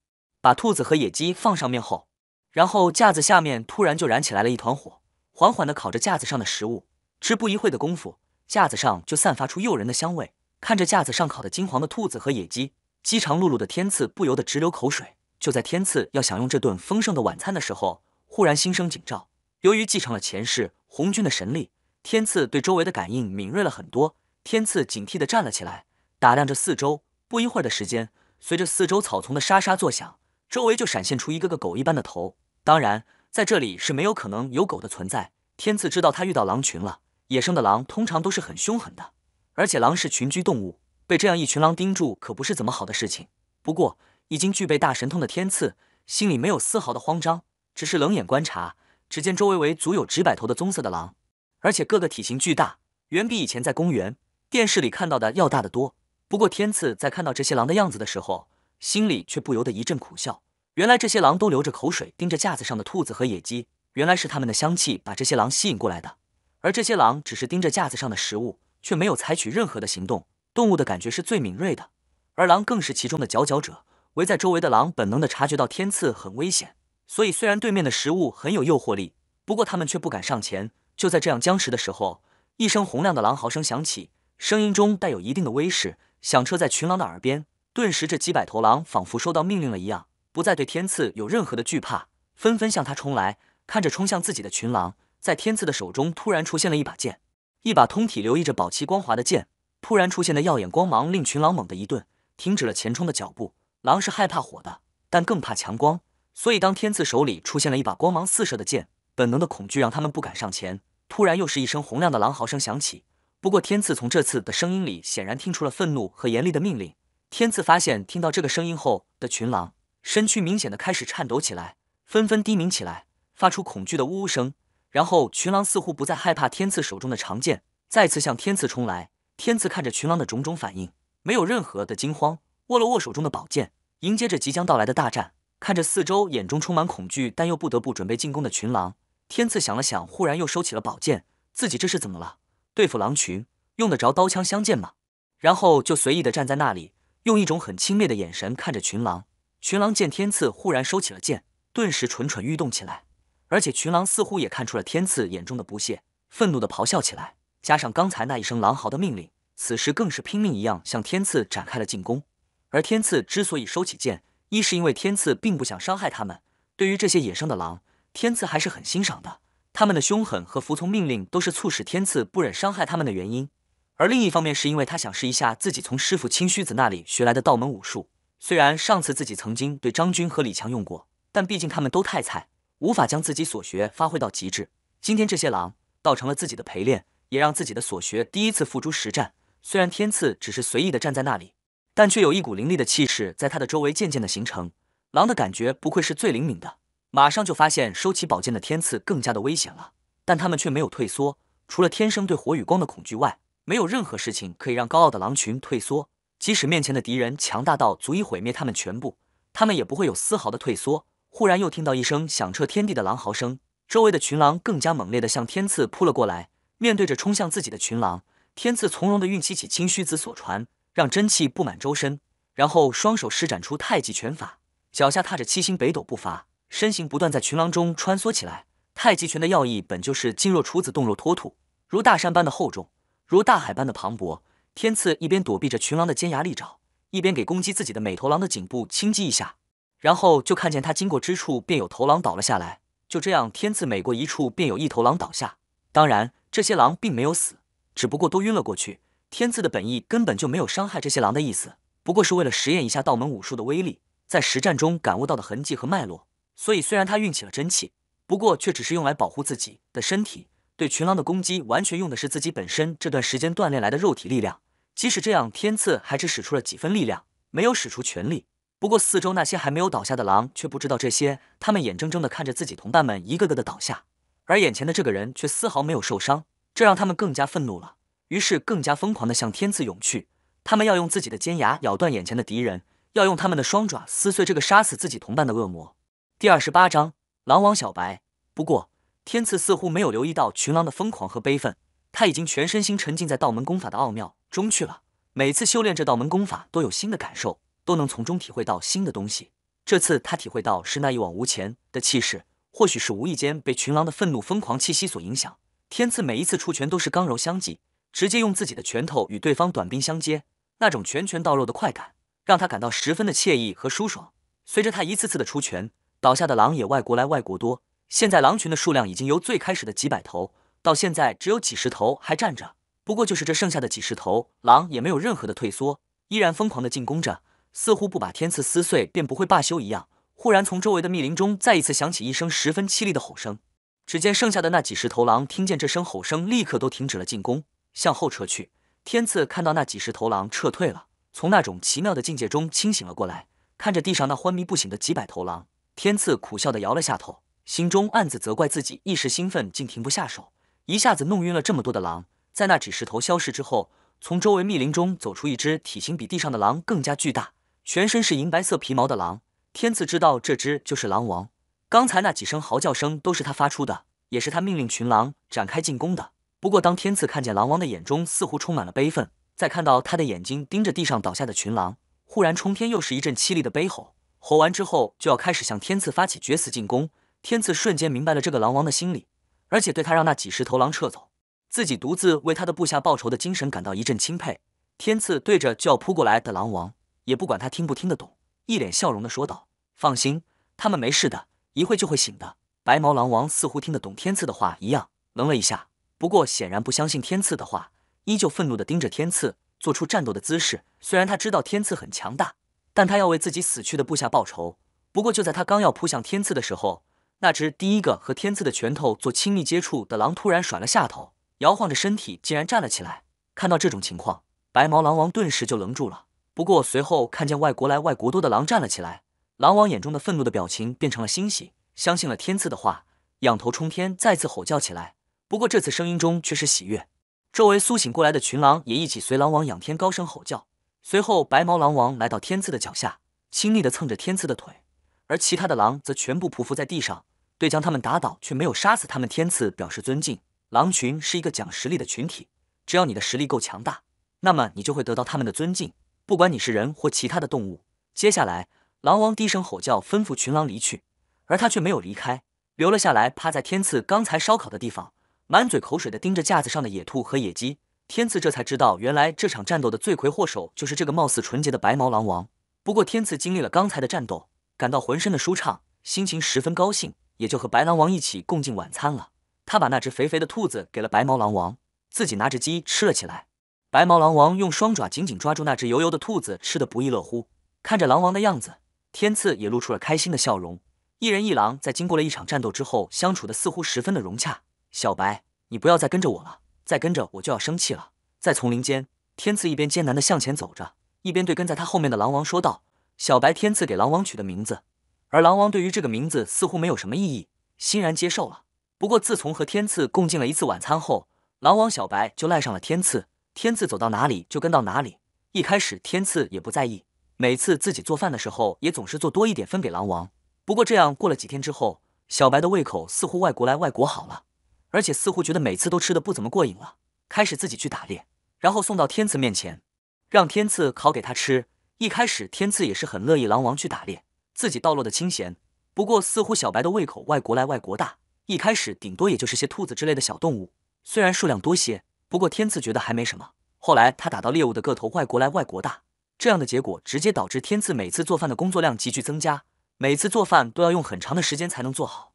把兔子和野鸡放上面后，然后架子下面突然就燃起来了一团火，缓缓地烤着架子上的食物。只不一会的功夫，架子上就散发出诱人的香味。看着架子上烤的金黄的兔子和野鸡，饥肠辘辘的天赐不由得直流口水。就在天赐要享用这顿丰盛的晚餐的时候，忽然心生警兆。由于继承了前世红军的神力，天赐对周围的感应敏锐了很多。天赐警惕地站了起来，打量着四周。不一会儿的时间，随着四周草丛的沙沙作响，周围就闪现出一个个狗一般的头。当然，在这里是没有可能有狗的存在。天赐知道他遇到狼群了。野生的狼通常都是很凶狠的，而且狼是群居动物，被这样一群狼盯住可不是怎么好的事情。不过，已经具备大神通的天赐心里没有丝毫的慌张，只是冷眼观察。只见周围围足有几百头的棕色的狼，而且个个体型巨大，远比以前在公园电视里看到的要大得多。不过天赐在看到这些狼的样子的时候，心里却不由得一阵苦笑。原来这些狼都流着口水盯着架子上的兔子和野鸡，原来是它们的香气把这些狼吸引过来的。而这些狼只是盯着架子上的食物，却没有采取任何的行动。动物的感觉是最敏锐的，而狼更是其中的佼佼者。围在周围的狼本能的察觉到天赐很危险，所以虽然对面的食物很有诱惑力，不过他们却不敢上前。就在这样僵持的时候，一声洪亮的狼嚎声响起，声音中带有一定的威势，响彻在群狼的耳边。顿时，这几百头狼仿佛收到命令了一样，不再对天赐有任何的惧怕，纷纷向他冲来。看着冲向自己的群狼，在天赐的手中突然出现了一把剑，一把通体流溢着宝气光华的剑。突然出现的耀眼光芒令群狼猛地一顿，停止了前冲的脚步。狼是害怕火的，但更怕强光，所以当天赐手里出现了一把光芒四射的剑，本能的恐惧让他们不敢上前。突然，又是一声洪亮的狼嚎声响起。不过，天赐从这次的声音里显然听出了愤怒和严厉的命令。天赐发现，听到这个声音后的群狼身躯明显的开始颤抖起来，纷纷低鸣起来，发出恐惧的呜呜声。然后，群狼似乎不再害怕天赐手中的长剑，再次向天赐冲来。天赐看着群狼的种种反应，没有任何的惊慌。握了握手中的宝剑，迎接着即将到来的大战。看着四周眼中充满恐惧，但又不得不准备进攻的群狼，天赐想了想，忽然又收起了宝剑。自己这是怎么了？对付狼群用得着刀枪相见吗？然后就随意的站在那里，用一种很轻蔑的眼神看着群狼。群狼见天赐忽然收起了剑，顿时蠢蠢欲动起来。而且群狼似乎也看出了天赐眼中的不屑，愤怒的咆哮起来。加上刚才那一声狼嚎的命令，此时更是拼命一样向天赐展开了进攻。而天赐之所以收起剑，一是因为天赐并不想伤害他们。对于这些野生的狼，天赐还是很欣赏的。他们的凶狠和服从命令都是促使天赐不忍伤害他们的原因。而另一方面，是因为他想试一下自己从师傅清虚子那里学来的道门武术。虽然上次自己曾经对张军和李强用过，但毕竟他们都太菜，无法将自己所学发挥到极致。今天这些狼倒成了自己的陪练，也让自己的所学第一次付诸实战。虽然天赐只是随意的站在那里。但却有一股凌厉的气势在他的周围渐渐的形成。狼的感觉不愧是最灵敏的，马上就发现收起宝剑的天赐更加的危险了。但他们却没有退缩，除了天生对火与光的恐惧外，没有任何事情可以让高傲的狼群退缩。即使面前的敌人强大到足以毁灭他们全部，他们也不会有丝毫的退缩。忽然又听到一声响彻天地的狼嚎声，周围的群狼更加猛烈的向天赐扑了过来。面对着冲向自己的群狼，天赐从容的运起起清虚子所传。让真气布满周身，然后双手施展出太极拳法，脚下踏着七星北斗步伐，身形不断在群狼中穿梭起来。太极拳的要义本就是静若处子，动若脱兔，如大山般的厚重，如大海般的磅礴。天赐一边躲避着群狼的尖牙利爪，一边给攻击自己的每头狼的颈部轻击一下，然后就看见他经过之处便有头狼倒了下来。就这样，天赐每过一处便有一头狼倒下。当然，这些狼并没有死，只不过都晕了过去。天赐的本意根本就没有伤害这些狼的意思，不过是为了实验一下道门武术的威力，在实战中感悟到的痕迹和脉络。所以虽然他运起了真气，不过却只是用来保护自己的身体。对群狼的攻击，完全用的是自己本身这段时间锻炼来的肉体力量。即使这样，天赐还只使出了几分力量，没有使出全力。不过四周那些还没有倒下的狼却不知道这些，他们眼睁睁的看着自己同伴们一个个的倒下，而眼前的这个人却丝毫没有受伤，这让他们更加愤怒了。于是更加疯狂地向天赐涌去，他们要用自己的尖牙咬断眼前的敌人，要用他们的双爪撕碎这个杀死自己同伴的恶魔。第二十八章狼王小白。不过天赐似乎没有留意到群狼的疯狂和悲愤，他已经全身心沉浸在道门功法的奥妙中去了。每次修炼这道门功法，都有新的感受，都能从中体会到新的东西。这次他体会到是那一往无前的气势，或许是无意间被群狼的愤怒疯狂气息所影响。天赐每一次出拳都是刚柔相济。直接用自己的拳头与对方短兵相接，那种拳拳到肉的快感，让他感到十分的惬意和舒爽。随着他一次次的出拳，倒下的狼也外国来外国多。现在狼群的数量已经由最开始的几百头，到现在只有几十头还站着。不过就是这剩下的几十头狼，也没有任何的退缩，依然疯狂的进攻着，似乎不把天赐撕碎便不会罢休一样。忽然，从周围的密林中再一次响起一声十分凄厉的吼声。只见剩下的那几十头狼听见这声吼声，立刻都停止了进攻。向后撤去，天赐看到那几十头狼撤退了，从那种奇妙的境界中清醒了过来，看着地上那昏迷不醒的几百头狼，天赐苦笑的摇了下头，心中暗自责怪自己一时兴奋竟停不下手，一下子弄晕了这么多的狼。在那几石头消失之后，从周围密林中走出一只体型比地上的狼更加巨大、全身是银白色皮毛的狼。天赐知道这只就是狼王，刚才那几声嚎叫声都是他发出的，也是他命令群狼展开进攻的。不过当天赐看见狼王的眼中似乎充满了悲愤，再看到他的眼睛盯着地上倒下的群狼，忽然冲天又是一阵凄厉的悲吼。吼完之后就要开始向天赐发起决死进攻。天赐瞬间明白了这个狼王的心理，而且对他让那几十头狼撤走，自己独自为他的部下报仇的精神感到一阵钦佩。天赐对着就要扑过来的狼王，也不管他听不听得懂，一脸笑容的说道：“放心，他们没事的，一会就会醒的。”白毛狼王似乎听得懂天赐的话一样，愣了一下，不过显然不相信天赐的话，依旧愤怒的盯着天赐，做出战斗的姿势。虽然他知道天赐很强大，但他要为自己死去的部下报仇。不过就在他刚要扑向天赐的时候，那只第一个和天赐的拳头做亲密接触的狼突然甩了下头，摇晃着身体，竟然站了起来。看到这种情况，白毛狼王顿时就愣住了。不过随后看见外国来外国多的狼站了起来，狼王眼中的愤怒的表情变成了欣喜，相信了天赐的话，仰头冲天，再次吼叫起来。不过这次声音中却是喜悦。周围苏醒过来的群狼也一起随狼王仰天高声吼叫。随后，白毛狼王来到天赐的脚下，亲昵地蹭着天赐的腿，而其他的狼则全部匍匐在地上。对将他们打倒却没有杀死他们，天赐表示尊敬。狼群是一个讲实力的群体，只要你的实力够强大，那么你就会得到他们的尊敬，不管你是人或其他的动物。接下来，狼王低声吼叫，吩咐群狼离去，而他却没有离开，留了下来，趴在天赐刚才烧烤的地方，满嘴口水的盯着架子上的野兔和野鸡。天赐这才知道，原来这场战斗的罪魁祸首就是这个貌似纯洁的白毛狼王。不过，天赐经历了刚才的战斗，感到浑身的舒畅，心情十分高兴。也就和白狼王一起共进晚餐了。他把那只肥肥的兔子给了白毛狼王，自己拿着鸡吃了起来。白毛狼王用双爪紧紧抓住那只油油的兔子，吃得不亦乐乎。看着狼王的样子，天赐也露出了开心的笑容。一人一狼在经过了一场战斗之后，相处的似乎十分的融洽。小白，你不要再跟着我了，再跟着我就要生气了。在丛林间，天赐一边艰难地向前走着，一边对跟在他后面的狼王说道：“小白，天赐给狼王取的名字。”而狼王对于这个名字似乎没有什么意义，欣然接受了。不过自从和天赐共进了一次晚餐后，狼王小白就赖上了天赐，天赐走到哪里就跟到哪里。一开始天赐也不在意，每次自己做饭的时候也总是做多一点分给狼王。不过这样过了几天之后，小白的胃口似乎外国来外国好了，而且似乎觉得每次都吃的不怎么过瘾了，开始自己去打猎，然后送到天赐面前，让天赐烤给他吃。一开始天赐也是很乐意狼王去打猎。自己倒落的清闲，不过似乎小白的胃口外国来外国大，一开始顶多也就是些兔子之类的小动物，虽然数量多些，不过天赐觉得还没什么。后来他打到猎物的个头外国来外国大，这样的结果直接导致天赐每次做饭的工作量急剧增加，每次做饭都要用很长的时间才能做好。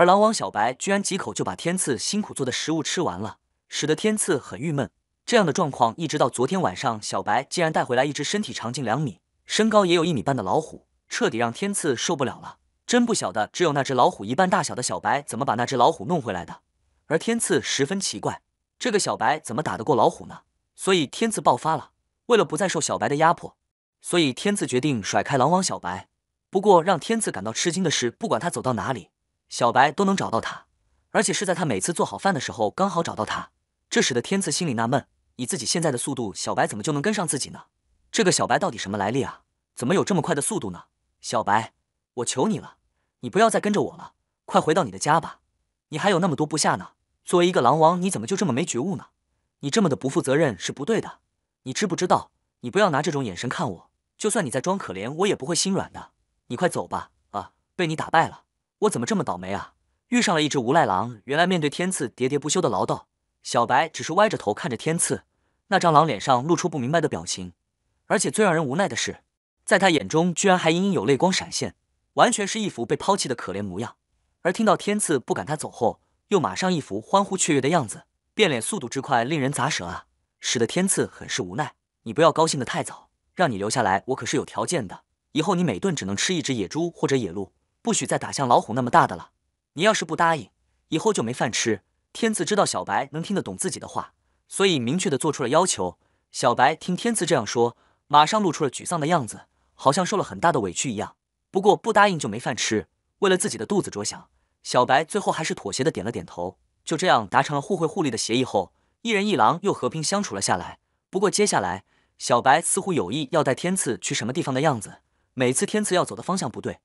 而狼王小白居然几口就把天赐辛苦做的食物吃完了，使得天赐很郁闷。这样的状况一直到昨天晚上，小白竟然带回来一只身体长近两米、身高也有一米半的老虎。彻底让天赐受不了了，真不晓得只有那只老虎一半大小的小白怎么把那只老虎弄回来的。而天赐十分奇怪，这个小白怎么打得过老虎呢？所以天赐爆发了。为了不再受小白的压迫，所以天赐决定甩开狼王小白。不过让天赐感到吃惊的是，不管他走到哪里，小白都能找到他，而且是在他每次做好饭的时候刚好找到他。这使得天赐心里纳闷：以自己现在的速度，小白怎么就能跟上自己呢？这个小白到底什么来历啊？怎么有这么快的速度呢？小白，我求你了，你不要再跟着我了，快回到你的家吧。你还有那么多部下呢。作为一个狼王，你怎么就这么没觉悟呢？你这么的不负责任是不对的。你知不知道？你不要拿这种眼神看我，就算你在装可怜，我也不会心软的。你快走吧。啊，被你打败了，我怎么这么倒霉啊？遇上了一只无赖狼。原来面对天赐喋喋不休的唠叨，小白只是歪着头看着天赐，那张狼脸上露出不明白的表情。而且最让人无奈的是。在他眼中，居然还隐隐有泪光闪现，完全是一副被抛弃的可怜模样。而听到天赐不赶他走后，又马上一副欢呼雀跃的样子，变脸速度之快，令人咂舌啊！使得天赐很是无奈。你不要高兴得太早，让你留下来，我可是有条件的。以后你每顿只能吃一只野猪或者野鹿，不许再打像老虎那么大的了。你要是不答应，以后就没饭吃。天赐知道小白能听得懂自己的话，所以明确的做出了要求。小白听天赐这样说，马上露出了沮丧的样子。好像受了很大的委屈一样，不过不答应就没饭吃。为了自己的肚子着想，小白最后还是妥协的点了点头。就这样达成了互惠互利的协议后，一人一狼又和平相处了下来。不过接下来，小白似乎有意要带天赐去什么地方的样子。每次天赐要走的方向不对，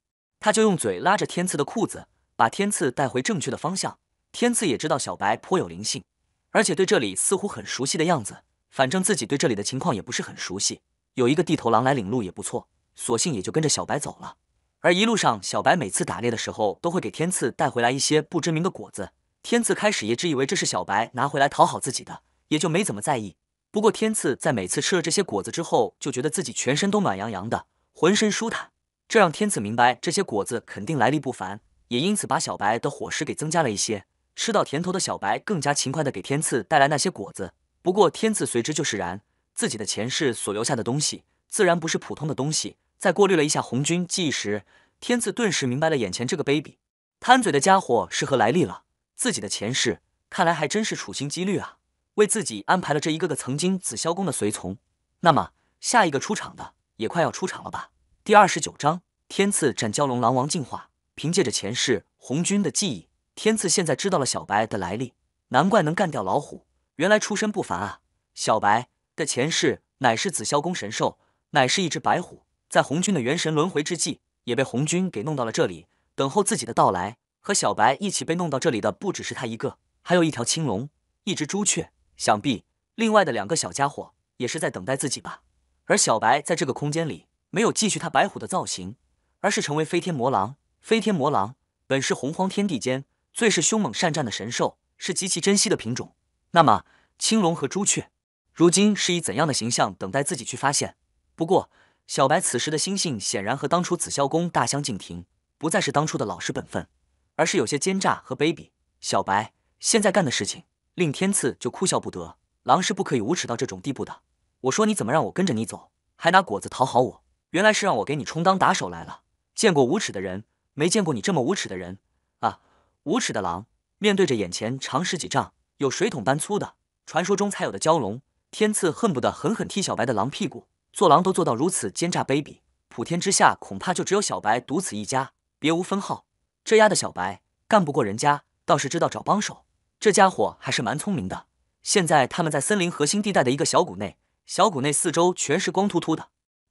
他就用嘴拉着天赐的裤子，把天赐带回正确的方向。天赐也知道小白颇有灵性，而且对这里似乎很熟悉的样子。反正自己对这里的情况也不是很熟悉，有一个地头狼来领路也不错，索性也就跟着小白走了。而一路上，小白每次打猎的时候，都会给天赐带回来一些不知名的果子。天赐开始也只以为这是小白拿回来讨好自己的，也就没怎么在意。不过天赐在每次吃了这些果子之后，就觉得自己全身都暖洋洋的，浑身舒坦。这让天赐明白这些果子肯定来历不凡，也因此把小白的伙食给增加了一些。吃到甜头的小白更加勤快的给天赐带来那些果子。不过天赐随之就释然，自己的前世所留下的东西，自然不是普通的东西。在过滤了一下红军记忆时，天赐顿时明白了眼前这个卑鄙贪嘴的家伙是何来历了。自己的前世看来还真是处心积虑啊。为自己安排了这一个个曾经紫霄宫的随从，那么下一个出场的也快要出场了吧？第二十九章，天赐战蛟龙狼王进化。凭借着前世红军的记忆，天赐现在知道了小白的来历，难怪能干掉老虎，原来出身不凡啊！小白的前世乃是紫霄宫神兽，乃是一只白虎，在红军的元神轮回之际，也被红军给弄到了这里，等候自己的到来。和小白一起被弄到这里的不只是他一个，还有一条青龙，一只朱雀。想必另外的两个小家伙也是在等待自己吧。而小白在这个空间里没有继续他白虎的造型，而是成为飞天魔狼。飞天魔狼本是洪荒天地间最是凶猛善战的神兽，是极其珍惜的品种。那么青龙和朱雀如今是以怎样的形象等待自己去发现？不过小白此时的心性显然和当初紫霄宫大相径庭，不再是当初的老实本分，而是有些奸诈和卑鄙。小白现在干的事情。令天赐就哭笑不得，狼是不可以无耻到这种地步的。我说你怎么让我跟着你走，还拿果子讨好我？原来是让我给你充当打手来了。见过无耻的人，没见过你这么无耻的人啊！无耻的狼，面对着眼前长十几丈、有水桶般粗的传说中才有的蛟龙，天赐恨不得狠狠踢小白的狼屁股。做狼都做到如此奸诈卑鄙，普天之下恐怕就只有小白独此一家，别无分号。这丫的小白干不过人家，倒是知道找帮手。这家伙还是蛮聪明的。现在他们在森林核心地带的一个小谷内，小谷内四周全是光秃秃的，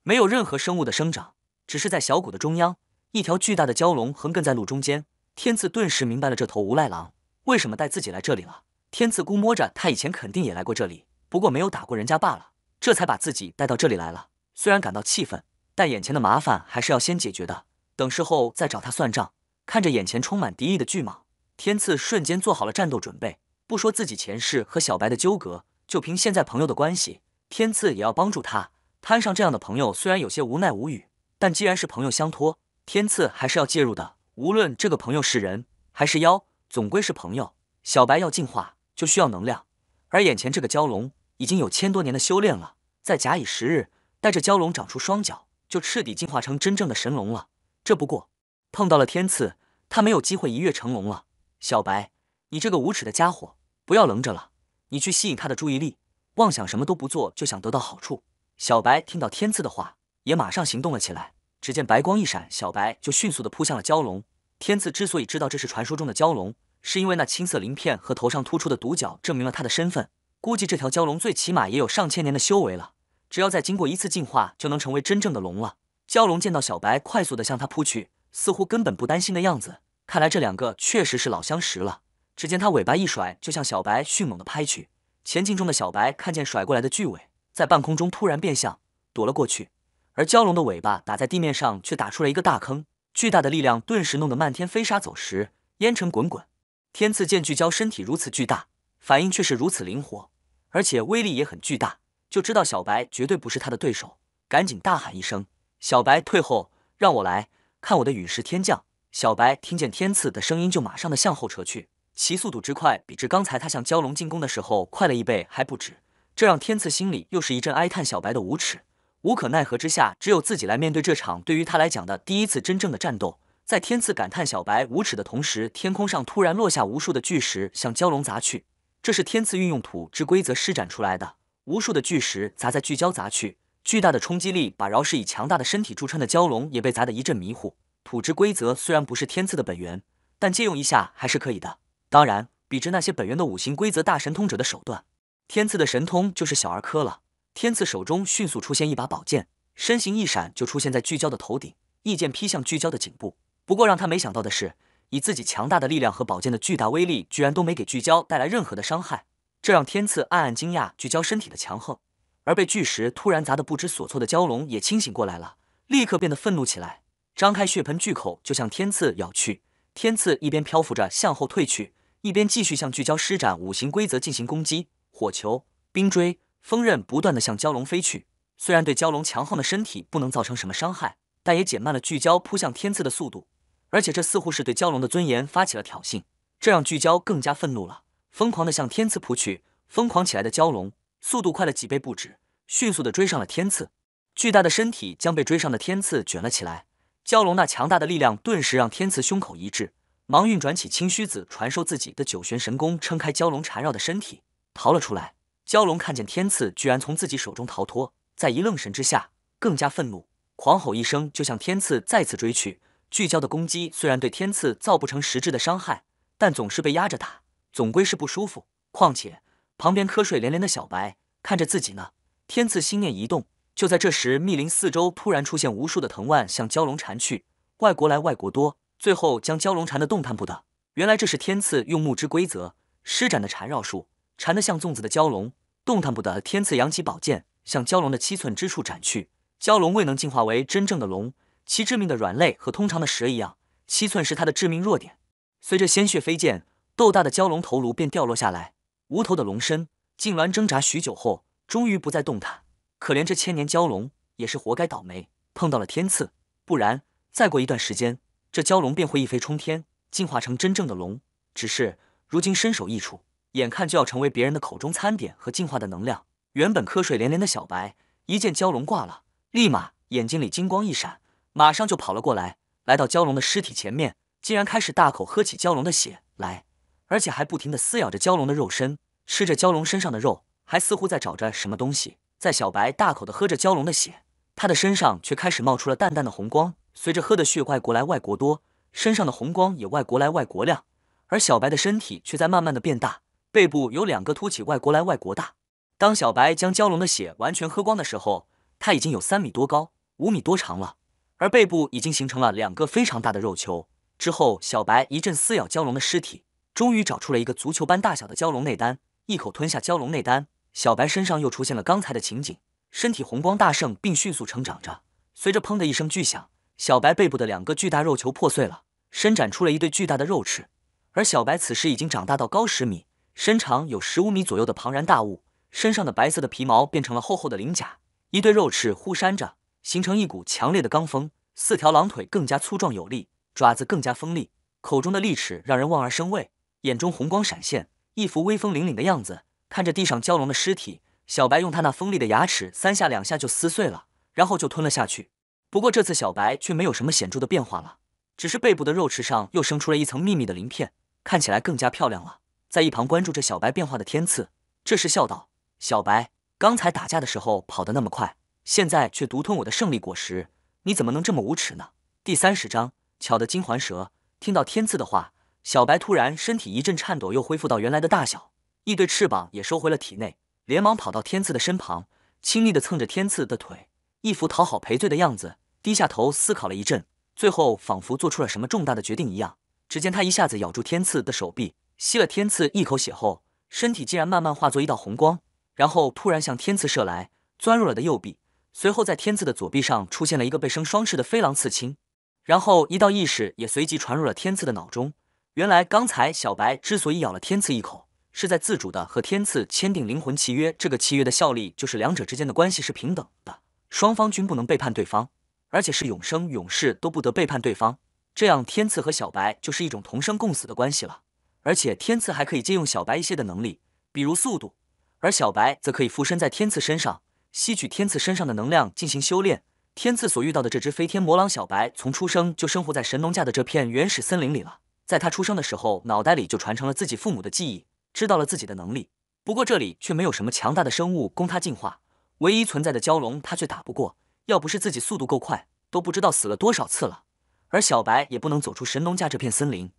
没有任何生物的生长，只是在小谷的中央，一条巨大的蛟龙横亘在路中间。天赐顿时明白了这头无赖狼为什么带自己来这里了。天赐估摸着他以前肯定也来过这里，不过没有打过人家罢了，这才把自己带到这里来了。虽然感到气愤，但眼前的麻烦还是要先解决的，等事后再找他算账。看着眼前充满敌意的巨蟒。天赐瞬间做好了战斗准备，不说自己前世和小白的纠葛，就凭现在朋友的关系，天赐也要帮助他。摊上这样的朋友，虽然有些无奈无语，但既然是朋友相托，天赐还是要介入的。无论这个朋友是人还是妖，总归是朋友。小白要进化，就需要能量，而眼前这个蛟龙已经有千多年的修炼了，再假以时日，带着蛟龙长出双脚，就彻底进化成真正的神龙了。这不过碰到了天赐，他没有机会一跃成龙了。小白，你这个无耻的家伙，不要愣着了，你去吸引他的注意力，妄想什么都不做就想得到好处。小白听到天赐的话，也马上行动了起来。只见白光一闪，小白就迅速的扑向了蛟龙。天赐之所以知道这是传说中的蛟龙，是因为那青色鳞片和头上突出的独角证明了他的身份。估计这条蛟龙最起码也有上千年的修为了，只要再经过一次进化，就能成为真正的龙了。蛟龙见到小白快速的向他扑去，似乎根本不担心的样子。看来这两个确实是老相识了。只见他尾巴一甩，就向小白迅猛的拍去。前进中的小白看见甩过来的巨尾，在半空中突然变向，躲了过去。而蛟龙的尾巴打在地面上，却打出了一个大坑。巨大的力量顿时弄得漫天飞沙走石，烟尘滚滚。天赐见巨蛟身体如此巨大，反应却是如此灵活，而且威力也很巨大，就知道小白绝对不是他的对手，赶紧大喊一声：“小白，退后，让我来看我的陨石天降！”小白听见天赐的声音，就马上的向后撤去，其速度之快，比之刚才他向蛟龙进攻的时候快了一倍还不止。这让天赐心里又是一阵哀叹：小白的无耻，无可奈何之下，只有自己来面对这场对于他来讲的第一次真正的战斗。在天赐感叹小白无耻的同时，天空上突然落下无数的巨石向蛟龙砸去。这是天赐运用土之规则施展出来的，无数的巨石砸在巨蛟砸去，巨大的冲击力把饶是以强大的身体著称的蛟龙也被砸得一阵迷糊。土之规则虽然不是天赐的本源，但借用一下还是可以的。当然，比之那些本源的五行规则大神通者的手段。天赐的神通就是小儿科了。天赐手中迅速出现一把宝剑，身形一闪就出现在聚焦的头顶，一剑劈向聚焦的颈部。不过让他没想到的是，以自己强大的力量和宝剑的巨大威力，居然都没给聚焦带来任何的伤害，这让天赐暗暗惊讶聚焦身体的强横。而被巨石突然砸得不知所措的蛟龙也清醒过来了，立刻变得愤怒起来，张开血盆巨口就向天赐咬去。天赐一边漂浮着向后退去，一边继续向聚焦施展五行规则进行攻击，火球、冰锥。锋刃不断的向蛟龙飞去，虽然对蛟龙强横的身体不能造成什么伤害，但也减慢了巨蛟扑向天赐的速度。而且这似乎是对蛟龙的尊严发起了挑衅，这让巨蛟更加愤怒了，疯狂的向天赐扑去。疯狂起来的蛟龙速度快了几倍不止，迅速的追上了天赐。巨大的身体将被追上的天赐卷了起来，蛟龙那强大的力量顿时让天赐胸口一滞，忙运转起青虚子传授自己的九玄神功，撑开蛟龙缠绕的身体，逃了出来。蛟龙看见天赐居然从自己手中逃脱，在一愣神之下，更加愤怒，狂吼一声就向天赐再次追去。聚焦的攻击虽然对天赐造不成实质的伤害，但总是被压着打，总归是不舒服。况且旁边瞌睡连连的小白看着自己呢。天赐心念一动，就在这时，密林四周突然出现无数的藤蔓向蛟龙缠去，外国来外国多，最后将蛟龙缠得动弹不得。原来这是天赐用木之规则施展的缠绕术。缠得像粽子的蛟龙动弹不得，天赐扬起宝剑向蛟龙的七寸之处斩去。蛟龙未能进化为真正的龙，其致命的软肋和通常的蛇一样，七寸是它的致命弱点。随着鲜血飞溅，豆大的蛟龙头颅便掉落下来。无头的龙身痉挛挣扎许久后，终于不再动弹。可怜这千年蛟龙也是活该倒霉，碰到了天赐，不然再过一段时间，这蛟龙便会一飞冲天，进化成真正的龙。只是如今身首异处。眼看就要成为别人的口中餐点和进化的能量，原本瞌睡连连的小白一见蛟龙挂了，立马眼睛里金光一闪，马上就跑了过来，来到蛟龙的尸体前面，竟然开始大口喝起蛟龙的血来，而且还不停的撕咬着蛟龙的肉身，吃着蛟龙身上的肉，还似乎在找着什么东西。在小白大口的喝着蛟龙的血，他的身上却开始冒出了淡淡的红光，随着喝的血外国来外国多，身上的红光也外国来外国亮，而小白的身体却在慢慢的变大。背部有两个凸起，外国来外国大。当小白将蛟龙的血完全喝光的时候，它已经有三米多高，五米多长了，而背部已经形成了两个非常大的肉球。之后，小白一阵撕咬蛟龙的尸体，终于找出了一个足球般大小的蛟龙内丹，一口吞下蛟龙内丹。小白身上又出现了刚才的情景，身体红光大盛，并迅速成长着。随着砰的一声巨响，小白背部的两个巨大肉球破碎了，伸展出了一对巨大的肉翅。而小白此时已经长大到高十米。身长有十五米左右的庞然大物，身上的白色的皮毛变成了厚厚的鳞甲，一对肉翅互扇着，形成一股强烈的罡风。四条狼腿更加粗壮有力，爪子更加锋利，口中的利齿让人望而生畏，眼中红光闪现，一副威风凛凛的样子。看着地上蛟龙的尸体，小白用他那锋利的牙齿三下两下就撕碎了，然后就吞了下去。不过这次小白却没有什么显著的变化了，只是背部的肉翅上又生出了一层密密的鳞片，看起来更加漂亮了。在一旁关注着小白变化的天赐，这时笑道：“小白，刚才打架的时候跑得那么快，现在却独吞我的胜利果实，你怎么能这么无耻呢？”第三十章，巧的金环蛇。听到天赐的话，小白突然身体一阵颤抖，又恢复到原来的大小，一对翅膀也收回了体内，连忙跑到天赐的身旁，亲昵的蹭着天赐的腿，一副讨好赔罪的样子，低下头思考了一阵，最后仿佛做出了什么重大的决定一样，只见他一下子咬住天赐的手臂。吸了天赐一口血后，身体竟然慢慢化作一道红光，然后突然向天赐射来，钻入了的右臂。随后在天赐的左臂上出现了一个背生双翅的飞狼刺青，然后一道意识也随即传入了天赐的脑中。原来刚才小白之所以咬了天赐一口，是在自主的和天赐签订灵魂契约。这个契约的效力就是两者之间的关系是平等的，双方均不能背叛对方，而且是永生永世都不得背叛对方。这样天赐和小白就是一种同生共死的关系了。而且天赐还可以借用小白一些的能力，比如速度，而小白则可以附身在天赐身上，吸取天赐身上的能量进行修炼。天赐所遇到的这只飞天魔狼小白，从出生就生活在神农架的这片原始森林里了。在他出生的时候，脑袋里就传承了自己父母的记忆，知道了自己的能力。不过这里却没有什么强大的生物供他进化，唯一存在的蛟龙他却打不过，要不是自己速度够快，都不知道死了多少次了。而小白也不能走出神农架这片森林。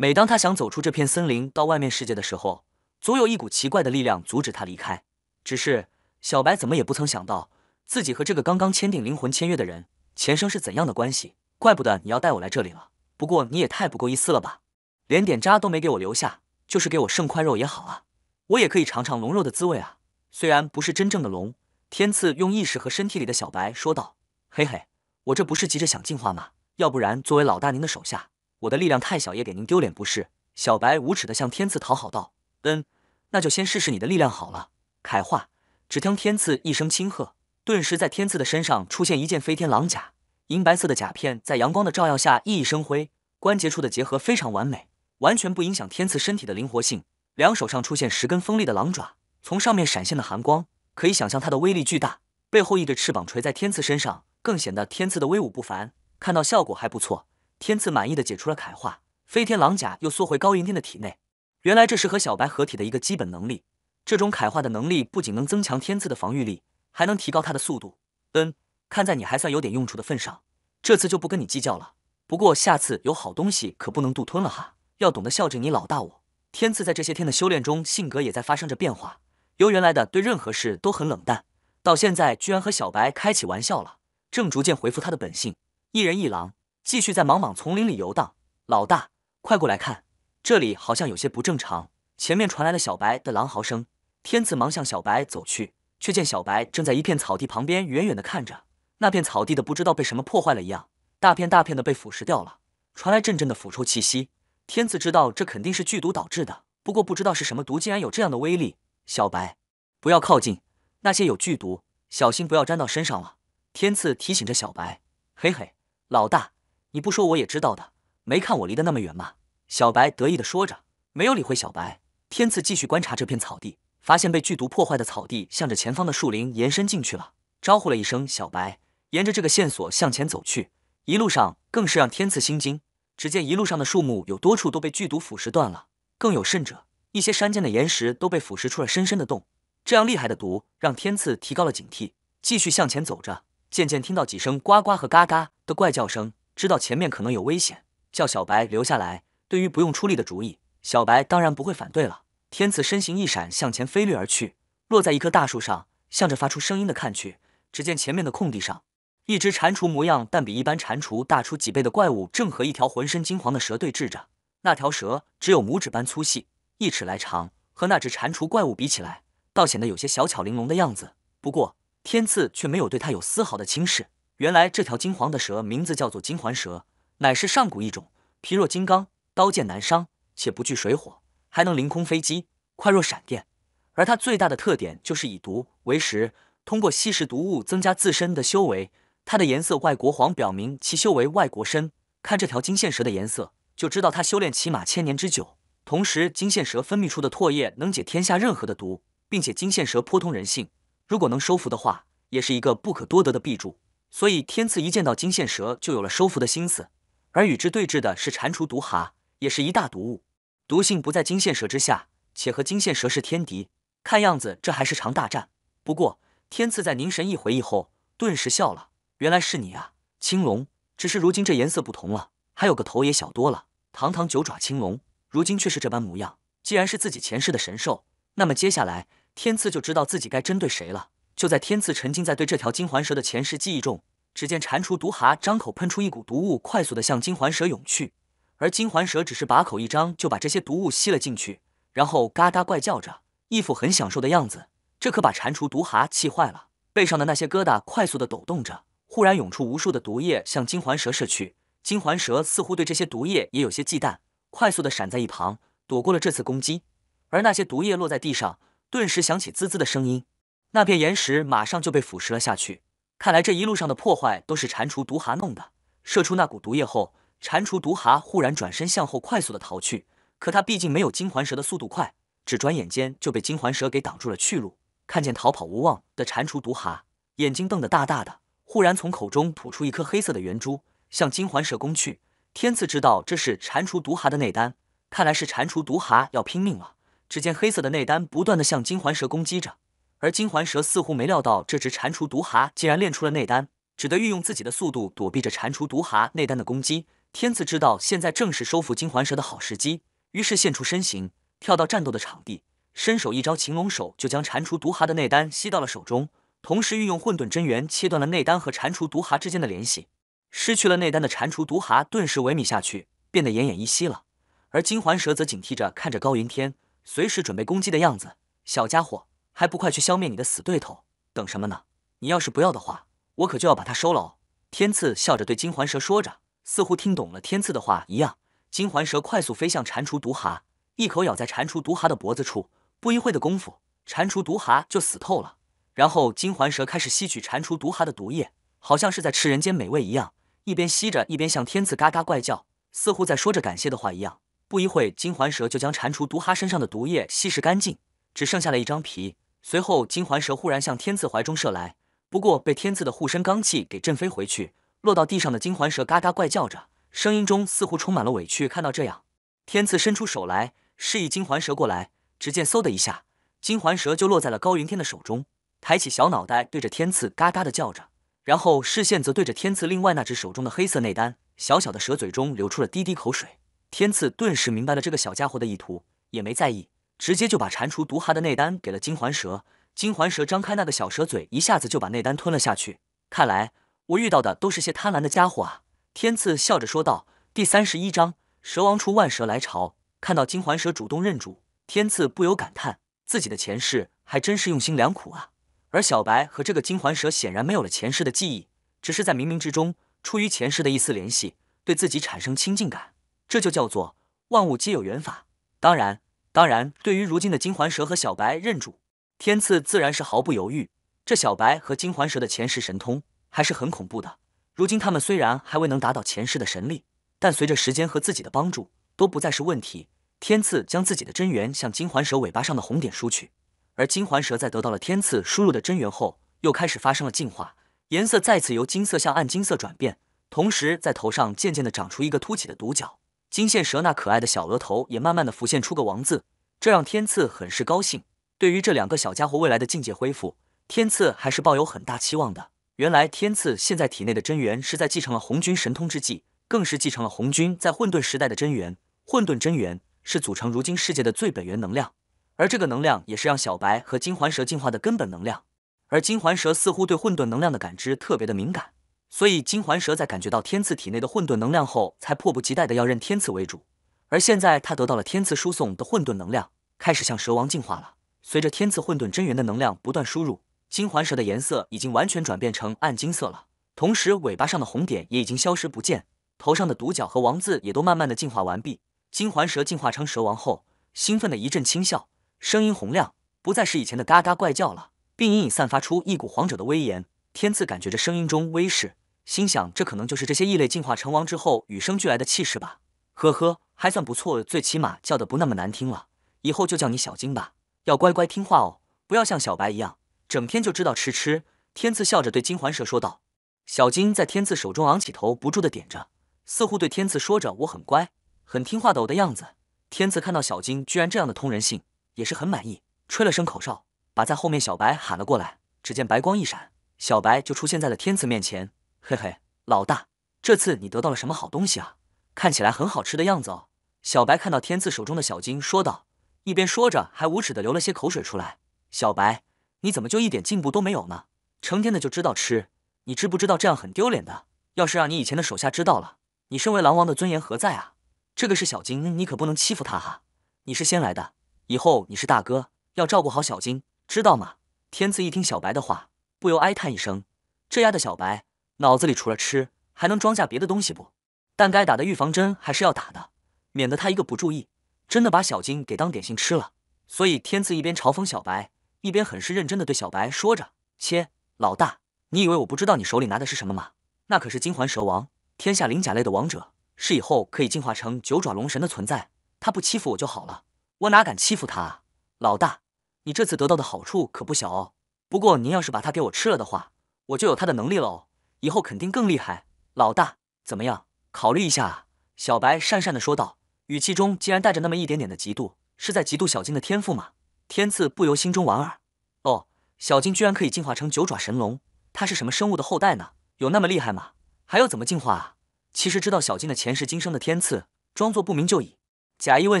每当他想走出这片森林到外面世界的时候，总有一股奇怪的力量阻止他离开。只是小白怎么也不曾想到，自己和这个刚刚签订灵魂签约的人前生是怎样的关系。怪不得你要带我来这里了。不过你也太不够意思了吧，连点渣都没给我留下，就是给我剩块肉也好啊，我也可以尝尝龙肉的滋味啊。虽然不是真正的龙，天赐用意识和身体里的小白说道：“嘿嘿，我这不是急着想进化吗？要不然作为老大您的手下。”我的力量太小，也给您丢脸不是？小白无耻的向天赐讨好道：“嗯，那就先试试你的力量好了。”凯化，只听天赐一声轻喝，顿时在天赐的身上出现一件飞天狼甲，银白色的甲片在阳光的照耀下熠熠生辉，关节处的结合非常完美，完全不影响天赐身体的灵活性。两手上出现十根锋利的狼爪，从上面闪现的寒光可以想象它的威力巨大。背后一对翅膀垂在天赐身上，更显得天赐的威武不凡。看到效果还不错。天赐满意的解除了铠化，飞天狼甲又缩回高云天的体内。原来这是和小白合体的一个基本能力。这种铠化的能力不仅能增强天赐的防御力，还能提高他的速度。嗯，看在你还算有点用处的份上，这次就不跟你计较了。不过下次有好东西可不能独吞了哈，要懂得孝敬你老大我。天赐在这些天的修炼中，性格也在发生着变化，由原来的对任何事都很冷淡，到现在居然和小白开起玩笑了，正逐渐恢复他的本性，一人一狼。继续在茫茫丛林里游荡，老大，快过来看，这里好像有些不正常。前面传来了小白的狼嚎声，天赐忙向小白走去，却见小白正在一片草地旁边远远的看着。那片草地的不知道被什么破坏了一样，大片大片的被腐蚀掉了，传来阵阵的腐臭气息。天赐知道这肯定是剧毒导致的，不过不知道是什么毒，竟然有这样的威力。小白，不要靠近，那些有剧毒，小心不要沾到身上了。天赐提醒着小白。嘿嘿，老大。你不说我也知道的，没看我离得那么远吗？小白得意的说着，没有理会小白。天赐继续观察这片草地，发现被剧毒破坏的草地向着前方的树林延伸进去了，招呼了一声小白，沿着这个线索向前走去。一路上更是让天赐心惊，只见一路上的树木有多处都被剧毒腐蚀断了，更有甚者，一些山间的岩石都被腐蚀出了深深的洞。这样厉害的毒，让天赐提高了警惕，继续向前走着。渐渐听到几声呱呱和嘎嘎的怪叫声。知道前面可能有危险，叫小白留下来。对于不用出力的主意，小白当然不会反对了。天赐身形一闪，向前飞掠而去，落在一棵大树上，向着发出声音的看去。只见前面的空地上，一只蟾蜍模样但比一般蟾蜍大出几倍的怪物，正和一条浑身金黄的蛇对峙着。那条蛇只有拇指般粗细，一尺来长，和那只蟾蜍怪物比起来，倒显得有些小巧玲珑的样子。不过天赐却没有对它有丝毫的轻视。原来这条金黄的蛇名字叫做金环蛇，乃是上古一种，皮若金刚，刀剑难伤，且不惧水火，还能凌空飞击，快若闪电。而它最大的特点就是以毒为食，通过吸食毒物增加自身的修为。它的颜色，外国黄表明其修为外国深。看这条金线蛇的颜色，就知道它修炼起码千年之久。同时，金线蛇分泌出的唾液能解天下任何的毒，并且金线蛇颇通人性，如果能收服的话，也是一个不可多得的臂助。所以天赐一见到金线蛇就有了收服的心思，而与之对峙的是蟾蜍毒蛤，也是一大毒物，毒性不在金线蛇之下，且和金线蛇是天敌。看样子这还是场大战。不过天赐在凝神一回忆后，顿时笑了，原来是你啊，青龙。只是如今这颜色不同了，还有个头也小多了。堂堂九爪青龙，如今却是这般模样。既然是自己前世的神兽，那么接下来天赐就知道自己该针对谁了。就在天赐沉浸在对这条金环蛇的前世记忆中，只见蟾蜍毒蛤张口喷出一股毒雾，快速的向金环蛇涌去。而金环蛇只是把口一张，就把这些毒物吸了进去，然后嘎嘎怪叫着，一副很享受的样子。这可把蟾蜍毒蛤气坏了，背上的那些疙瘩快速的抖动着，忽然涌出无数的毒液向金环蛇射去。金环蛇似乎对这些毒液也有些忌惮，快速的闪在一旁，躲过了这次攻击。而那些毒液落在地上，顿时响起滋滋的声音。那片岩石马上就被腐蚀了下去。看来这一路上的破坏都是蟾蜍毒蛤弄的。射出那股毒液后，蟾蜍毒蛤忽然转身向后快速的逃去。可它毕竟没有金环蛇的速度快，只转眼间就被金环蛇给挡住了去路。看见逃跑无望的蟾蜍毒蛤，眼睛瞪得大大的，忽然从口中吐出一颗黑色的圆珠，向金环蛇攻去。天赐知道这是蟾蜍毒蛤的内丹，看来是蟾蜍毒蛤要拼命了。只见黑色的内丹不断的向金环蛇攻击着。而金环蛇似乎没料到这只蟾蜍毒蛤竟然练出了内丹，只得运用自己的速度躲避着蟾蜍毒蛤内丹的攻击。天赐知道现在正是收服金环蛇的好时机，于是现出身形，跳到战斗的场地，伸手一招擒龙手，就将蟾蜍毒蛤的内丹吸到了手中，同时运用混沌真元切断了内丹和蟾蜍毒蛤之间的联系。失去了内丹的蟾蜍毒蛤顿时萎靡下去，变得奄奄一息了。而金环蛇则警惕着看着高云天，随时准备攻击的样子。小家伙，还不快去消灭你的死对头？等什么呢？你要是不要的话，我可就要把他收了哦。天赐笑着对金环蛇说着。似乎听懂了天赐的话一样，金环蛇快速飞向蟾蜍毒蛤，一口咬在蟾蜍毒蛤的脖子处。不一会的功夫，蟾蜍毒蛤就死透了。然后金环蛇开始吸取蟾蜍毒蛤的毒液，好像是在吃人间美味一样，一边吸着一边向天赐嘎嘎怪叫，似乎在说着感谢的话一样。不一会，金环蛇就将蟾蜍毒蛤身上的毒液吸食干净，只剩下了一张皮。随后，金环蛇忽然向天赐怀中射来，不过被天赐的护身罡气给震飞回去。落到地上的金环蛇嘎嘎怪叫着，声音中似乎充满了委屈。看到这样，天赐伸出手来示意金环蛇过来。只见嗖的一下，金环蛇就落在了高云天的手中，抬起小脑袋对着天赐嘎嘎的叫着，然后视线则对着天赐另外那只手中的黑色内丹，小小的蛇嘴中流出了滴滴口水。天赐顿时明白了这个小家伙的意图，也没在意，直接就把蟾蜍毒蛤的内丹给了金环蛇。金环蛇张开那个小蛇嘴，一下子就把内丹吞了下去。看来。我遇到的都是些贪婪的家伙啊！天赐笑着说道。第三十一章，蛇王出万蛇来朝。看到金环蛇主动认主，天赐不由感叹，自己的前世还真是用心良苦啊。而小白和这个金环蛇显然没有了前世的记忆，只是在冥冥之中，出于前世的一丝联系，对自己产生亲近感。这就叫做万物皆有缘法。当然，当然，对于如今的金环蛇和小白认主，天赐自然是毫不犹豫。这小白和金环蛇的前世神通。还是很恐怖的。如今他们虽然还未能达到前世的神力，但随着时间和自己的帮助，都不再是问题。天赐将自己的真元向金环蛇尾巴上的红点输去，而金环蛇在得到了天赐输入的真元后，又开始发生了进化，颜色再次由金色向暗金色转变，同时在头上渐渐的长出一个凸起的独角。金线蛇那可爱的小额头也慢慢的浮现出个王字，这让天赐很是高兴。对于这两个小家伙未来的境界恢复，天赐还是抱有很大期望的。原来天赐现在体内的真元是在继承了红军神通之际，更是继承了红军在混沌时代的真元。混沌真元是组成如今世界的最本源能量，而这个能量也是让小白和金环蛇进化的根本能量。而金环蛇似乎对混沌能量的感知特别的敏感，所以金环蛇在感觉到天赐体内的混沌能量后，才迫不及待的要认天赐为主。而现在他得到了天赐输送的混沌能量，开始向蛇王进化了。随着天赐混沌真元的能量不断输入。金环蛇的颜色已经完全转变成暗金色了，同时尾巴上的红点也已经消失不见，头上的独角和王字也都慢慢的进化完毕。金环蛇进化成蛇王后，兴奋的一阵轻笑，声音洪亮，不再是以前的嘎嘎怪叫了，并隐隐散发出一股皇者的威严。天赐感觉着声音中威势，心想这可能就是这些异类进化成王之后与生俱来的气势吧。呵呵，还算不错，最起码叫的不那么难听了。以后就叫你小金吧，要乖乖听话哦，不要像小白一样。整天就知道吃吃，天赐笑着对金环蛇说道。小金在天赐手中昂起头，不住的点着，似乎对天赐说着“我很乖，很听话的”我的样子。天赐看到小金居然这样的通人性，也是很满意，吹了声口哨，把在后面小白喊了过来。只见白光一闪，小白就出现在了天赐面前。嘿嘿，老大，这次你得到了什么好东西啊？看起来很好吃的样子哦。小白看到天赐手中的小金，说道，一边说着还无耻的流了些口水出来。小白。你怎么就一点进步都没有呢？成天的就知道吃，你知不知道这样很丢脸的？要是让你以前的手下知道了，你身为狼王的尊严何在啊？这个是小金，你可不能欺负他哈。你是先来的，以后你是大哥，要照顾好小金，知道吗？天赐一听小白的话，不由哀叹一声：这丫的小白，脑子里除了吃，还能装下别的东西不？但该打的预防针还是要打的，免得他一个不注意，真的把小金给当点心吃了。所以天赐一边嘲讽小白。一边很是认真的对小白说着：“切，老大，你以为我不知道你手里拿的是什么吗？那可是金环蛇王，天下鳞甲类的王者，是以后可以进化成九爪龙神的存在。他不欺负我就好了，我哪敢欺负他啊？老大，你这次得到的好处可不小哦。不过您要是把他给我吃了的话，我就有他的能力了哦，以后肯定更厉害。老大，怎么样？考虑一下啊。”小白讪讪的说道，语气中竟然带着那么一点点的嫉妒，是在嫉妒小金的天赋吗？天赐不由心中莞尔，哦，小金居然可以进化成九爪神龙，他是什么生物的后代呢？有那么厉害吗？还要怎么进化啊？其实知道小金的前世今生的天赐，装作不明就已，假意问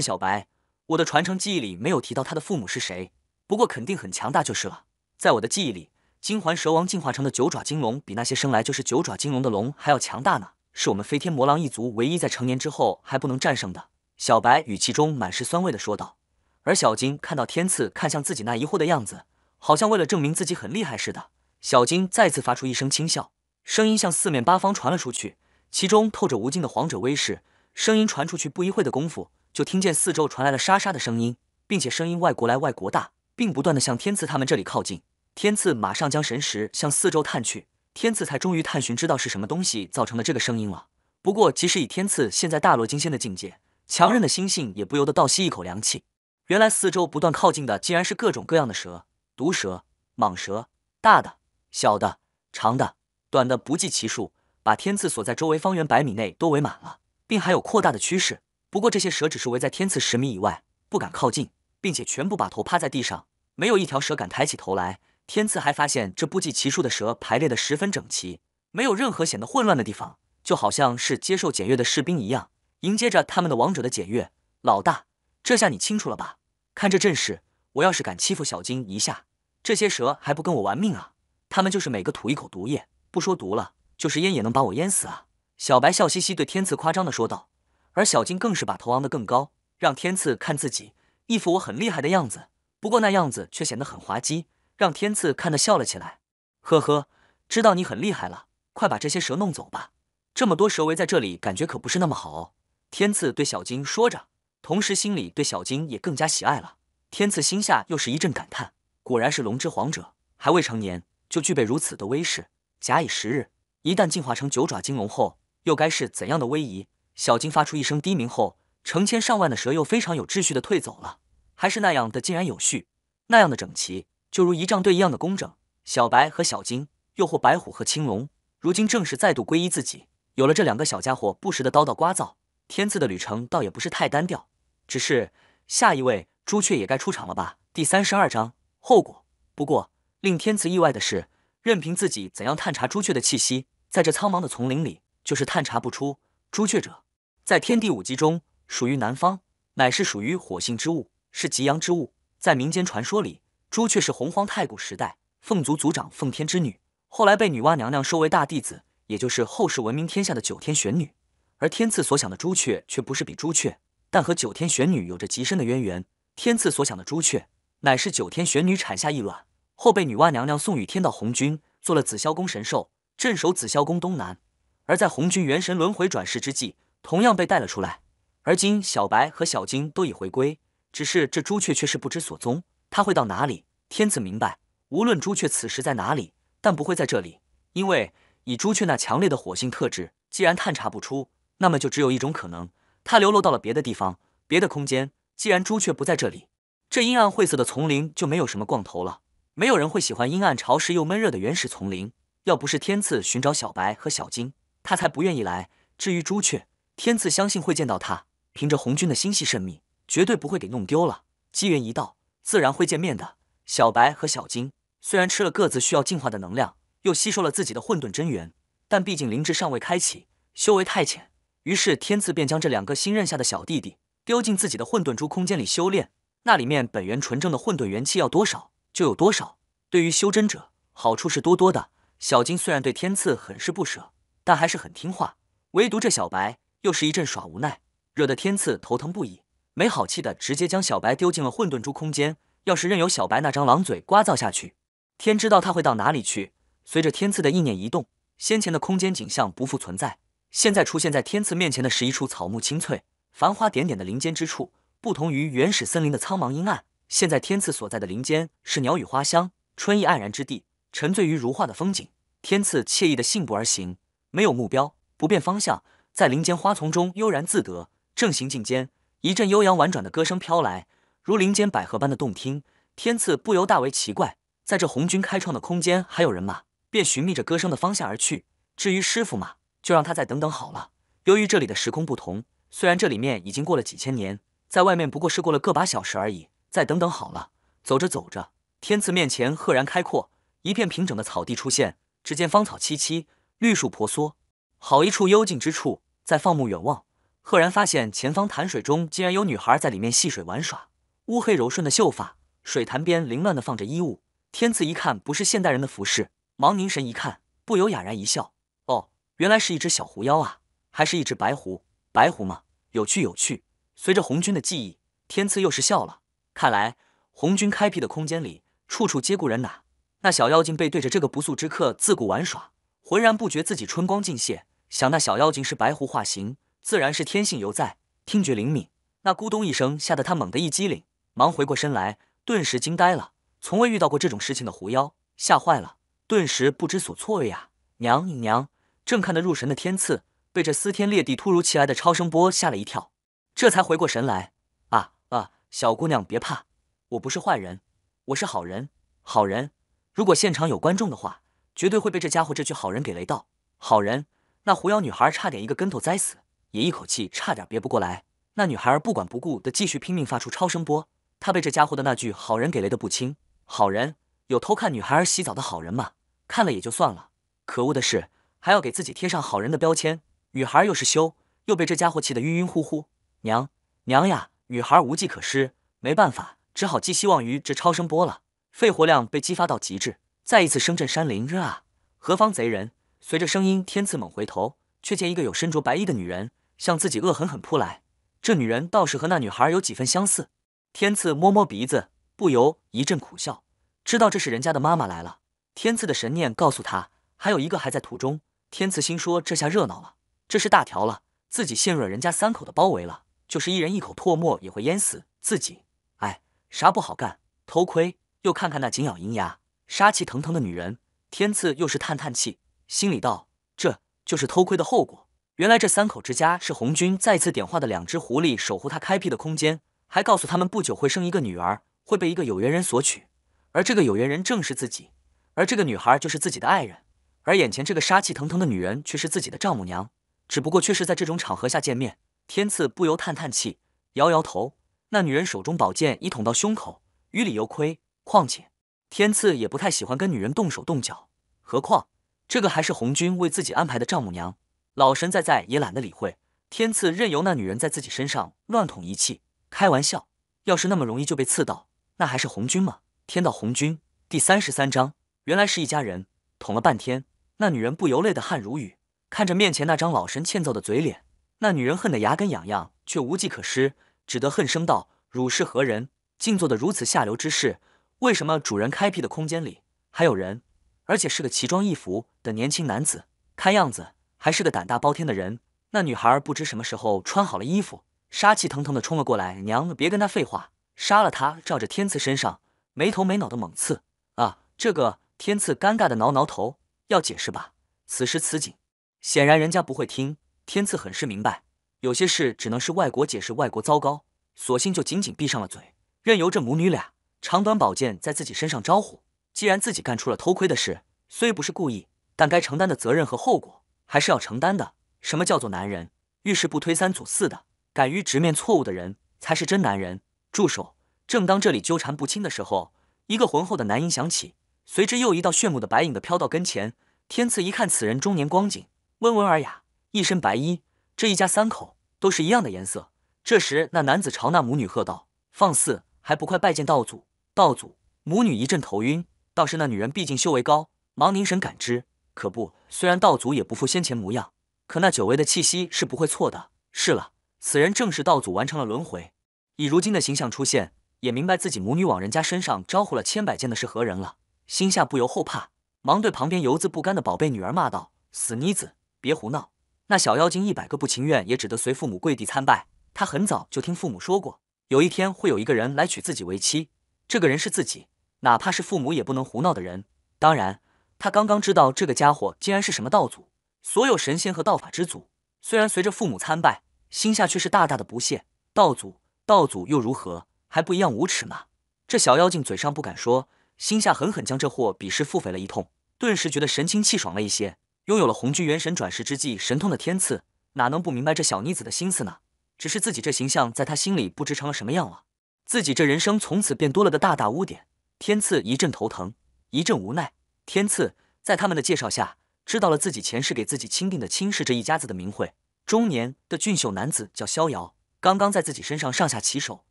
小白：“我的传承记忆里没有提到他的父母是谁，不过肯定很强大就是了。在我的记忆里，金环蛇王进化成的九爪金龙比那些生来就是九爪金龙的龙还要强大呢，是我们飞天魔狼一族唯一在成年之后还不能战胜的。”小白语气中满是酸味的说道。而小金看到天赐看向自己那疑惑的样子，好像为了证明自己很厉害似的。小金再次发出一声轻笑，声音向四面八方传了出去。其中透着无尽的皇者威势，声音传出去不一会的功夫，就听见四周传来了沙沙的声音，并且声音外国来外国大，并不断的向天赐他们这里靠近。天赐马上将神识向四周探去，天赐才终于探寻知道是什么东西造成了这个声音了。不过，即使以天赐现在大罗金仙的境界，强韧的心性也不由得倒吸一口凉气。原来四周不断靠近的，竟然是各种各样的蛇，毒蛇、蟒蛇，大的、小的、长的、短的，不计其数。把天赐所在周围方圆百米内都围满了，并还有扩大的趋势。不过这些蛇只是围在天赐十米以外，不敢靠近，并且全部把头趴在地上，没有一条蛇敢抬起头来。天赐还发现这不计其数的蛇排列的十分整齐，没有任何显得混乱的地方，就好像是接受检阅的士兵一样，迎接着他们的王者的检阅。老大，这下你清楚了吧？看这阵势，我要是敢欺负小金一下，这些蛇还不跟我玩命啊？他们就是每个吐一口毒液，不说毒了。就是淹也能把我淹死啊！小白笑嘻嘻对天赐夸张的说道，而小金更是把头昂得更高，让天赐看自己，一副我很厉害的样子。不过那样子却显得很滑稽，让天赐看得笑了起来。呵呵，知道你很厉害了，快把这些蛇弄走吧！这么多蛇围在这里，感觉可不是那么好哦。天赐对小金说着，同时心里对小金也更加喜爱了。天赐心下又是一阵感叹，果然是龙之皇者，还未成年就具备如此的威势。假以时日。一旦进化成九爪金龙后，又该是怎样的威仪？小金发出一声低鸣后，成千上万的蛇又非常有秩序的退走了，还是那样的井然有序，那样的整齐，就如仪仗队一样的工整。小白和小金，又或白虎和青龙，如今正是再度皈依自己。有了这两个小家伙不时的叨叨聒噪，天赐的旅程倒也不是太单调。只是下一位朱雀也该出场了吧？第三十二章后果。不过令天赐意外的是，任凭自己怎样探查朱雀的气息。在这苍茫的丛林里，就是探查不出朱雀者。在天地五极中，属于南方，乃是属于火性之物，是极阳之物。在民间传说里，朱雀是洪荒太古时代凤族族长奉天之女，后来被女娲娘娘收为大弟子，也就是后世闻名天下的九天玄女。而天赐所想的朱雀，却不是比朱雀，但和九天玄女有着极深的渊源。天赐所想的朱雀，乃是九天玄女产下一卵，后被女娲娘娘送与天道红军，做了紫霄宫神兽。镇守紫霄宫东南，而在红军元神轮回转世之际，同样被带了出来。而今小白和小金都已回归，只是这朱雀却是不知所踪。他会到哪里？天赐明白，无论朱雀此时在哪里，但不会在这里，因为以朱雀那强烈的火性特质，既然探查不出，那么就只有一种可能，它流落到了别的地方、别的空间。既然朱雀不在这里，这阴暗晦涩的丛林就没有什么逛头了。没有人会喜欢阴暗潮湿又闷热的原始丛林。要不是天赐寻找小白和小金，他才不愿意来。至于朱雀，天赐相信会见到他。凭着红军的心系甚密，绝对不会给弄丢了。机缘一到，自然会见面的。小白和小金虽然吃了各自需要进化的能量，又吸收了自己的混沌真元，但毕竟灵智尚未开启，修为太浅。于是天赐便将这两个新认下的小弟弟丢进自己的混沌珠空间里修炼。那里面本源纯正的混沌元气要多少就有多少，对于修真者好处是多多的。小金虽然对天赐很是不舍，但还是很听话。唯独这小白又是一阵耍无奈，惹得天赐头疼不已，没好气的直接将小白丢进了混沌珠空间。要是任由小白那张狼嘴呱噪下去，天知道他会到哪里去。随着天赐的意念移动，先前的空间景象不复存在，现在出现在天赐面前的是一处草木青翠、繁花点点的林间之处。不同于原始森林的苍茫阴暗，现在天赐所在的林间是鸟语花香、春意盎然之地。沉醉于如画的风景，天赐惬意的信步而行，没有目标，不变方向，在林间花丛中悠然自得。正行进间，一阵悠扬婉转的歌声飘来，如林间百合般的动听。天赐不由大为奇怪，在这红军开创的空间还有人吗？便寻觅着歌声的方向而去。至于师傅嘛，就让他再等等好了。由于这里的时空不同，虽然这里面已经过了几千年，在外面不过是过了个把小时而已。再等等好了。走着走着，天赐面前赫然开阔。一片平整的草地出现，只见芳草萋萋，绿树婆娑，好一处幽静之处，再放目远望，赫然发现前方潭水中竟然有女孩在里面戏水玩耍，乌黑柔顺的秀发，水潭边凌乱的放着衣物。天赐一看不是现代人的服饰，忙凝神一看，不由哑然一笑。哦，原来是一只小狐妖啊，还是一只白狐？白狐吗？有趣有趣。随着红军的记忆，天赐又是笑了。看来红军开辟的空间里，处处皆故人呐。那小妖精背对着这个不速之客自顾玩耍，浑然不觉自己春光尽泄。想那小妖精是白狐化形，自然是天性犹在，听觉灵敏。那咕咚一声，吓得他猛地一激灵，忙回过身来，顿时惊呆了。从未遇到过这种事情的狐妖，吓坏了，顿时不知所措呀！娘娘，正看得入神的天赐，被这撕天裂地、突如其来的超声波吓了一跳，这才回过神来。啊啊，小姑娘别怕，我不是坏人，我是好人，好人。如果现场有观众的话，绝对会被这家伙这句好人给雷到。好人。那狐妖女孩差点一个跟头栽死，也一口气差点憋不过来。那女孩儿不管不顾的继续拼命发出超声波，她被这家伙的那句“好人”给雷得不轻。好人有偷看女孩儿洗澡的好人吗？看了也就算了，可恶的是还要给自己贴上好人的标签。女孩又是羞，又被这家伙气得晕晕乎乎。娘娘呀！女孩无计可施，没办法，只好寄希望于这超声波了。肺活量被激发到极致，再一次声震山林。啊！何方贼人？随着声音，天赐猛回头，却见一个有身着白衣的女人向自己恶狠狠扑来。这女人倒是和那女孩有几分相似。天赐摸摸鼻子，不由一阵苦笑，知道这是人家的妈妈来了。天赐的神念告诉他，还有一个还在途中。天赐心说，这下热闹了，这是大条了，自己陷入了人家三口的包围了，就是一人一口唾沫也会淹死自己。哎，啥不好干，偷窥。又看看那紧咬银牙、杀气腾腾的女人，天赐又是叹叹气。心里道：“这就是偷窥的后果。原来这三口之家是红军再次点化的两只狐狸守护他开辟的空间，还告诉他们不久会生一个女儿，会被一个有缘人所娶，而这个有缘人正是自己，而这个女孩就是自己的爱人，而眼前这个杀气腾腾的女人却是自己的丈母娘，只不过却是在这种场合下见面。”天赐不由叹叹气，摇摇头。那女人手中宝剑已捅到胸口，于理由亏。况且天赐也不太喜欢跟女人动手动脚，何况。这个还是红军为自己安排的丈母娘，老神在在也懒得理会。天赐任由那女人在自己身上乱捅一气，开玩笑，要是那么容易就被刺到，那还是红军吗？天道红军第三十三章，原来是一家人。捅了半天，那女人不由泪得汗如雨，看着面前那张老神欠揍的嘴脸，那女人恨得牙根痒痒，却无计可施，只得恨声道：“汝是何人？竟做的如此下流之事？为什么主人开辟的空间里还有人？”而且是个奇装异服的年轻男子，看样子还是个胆大包天的人。那女孩不知什么时候穿好了衣服，杀气腾腾的冲了过来。娘，别跟他废话，杀了他！照着天赐身上没头没脑的猛刺。啊，这个天赐尴尬的挠挠头，要解释吧？此时此景，显然人家不会听。天赐很是明白，有些事只能是外国解释，外国糟糕，索性就紧紧闭上了嘴，任由这母女俩长短宝剑在自己身上招呼。既然自己干出了偷窥的事，虽不是故意，但该承担的责任和后果还是要承担的。什么叫做男人？遇事不推三阻四的，敢于直面错误的人才是真男人。住手！正当这里纠缠不清的时候，一个浑厚的男音响起，随之又一道炫目的白影的飘到跟前。天赐一看此人中年光景，温文尔雅，一身白衣，这一家三口都是一样的颜色。这时，那男子朝那母女喝道：“放肆，还不快拜见道祖！”道祖母女一阵头晕。倒是那女人毕竟修为高，忙凝神感知，可不，虽然道祖也不复先前模样，可那久违的气息是不会错的。是了，此人正是道祖完成了轮回，以如今的形象出现，也明白自己母女往人家身上招呼了千百件的是何人了，心下不由后怕，忙对旁边油渍不干的宝贝女儿骂道：“死妮子，别胡闹！那小妖精一百个不情愿，也只得随父母跪地参拜。她很早就听父母说过，有一天会有一个人来娶自己为妻，这个人是自己。”哪怕是父母也不能胡闹的人。当然，他刚刚知道这个家伙竟然是什么道祖，所有神仙和道法之祖。虽然随着父母参拜，心下却是大大的不屑。道祖，道祖又如何？还不一样无耻吗？这小妖精嘴上不敢说，心下狠狠将这货鄙视腹诽了一通，顿时觉得神清气爽了一些。拥有了红军元神转世之际神通的天赐，哪能不明白这小妮子的心思呢？只是自己这形象在他心里不知成了什么样了，自己这人生从此便多了个大大污点。天赐一阵头疼，一阵无奈。天赐在他们的介绍下，知道了自己前世给自己钦定的亲氏这一家子的名讳。中年的俊秀男子叫逍遥，刚刚在自己身上上下其手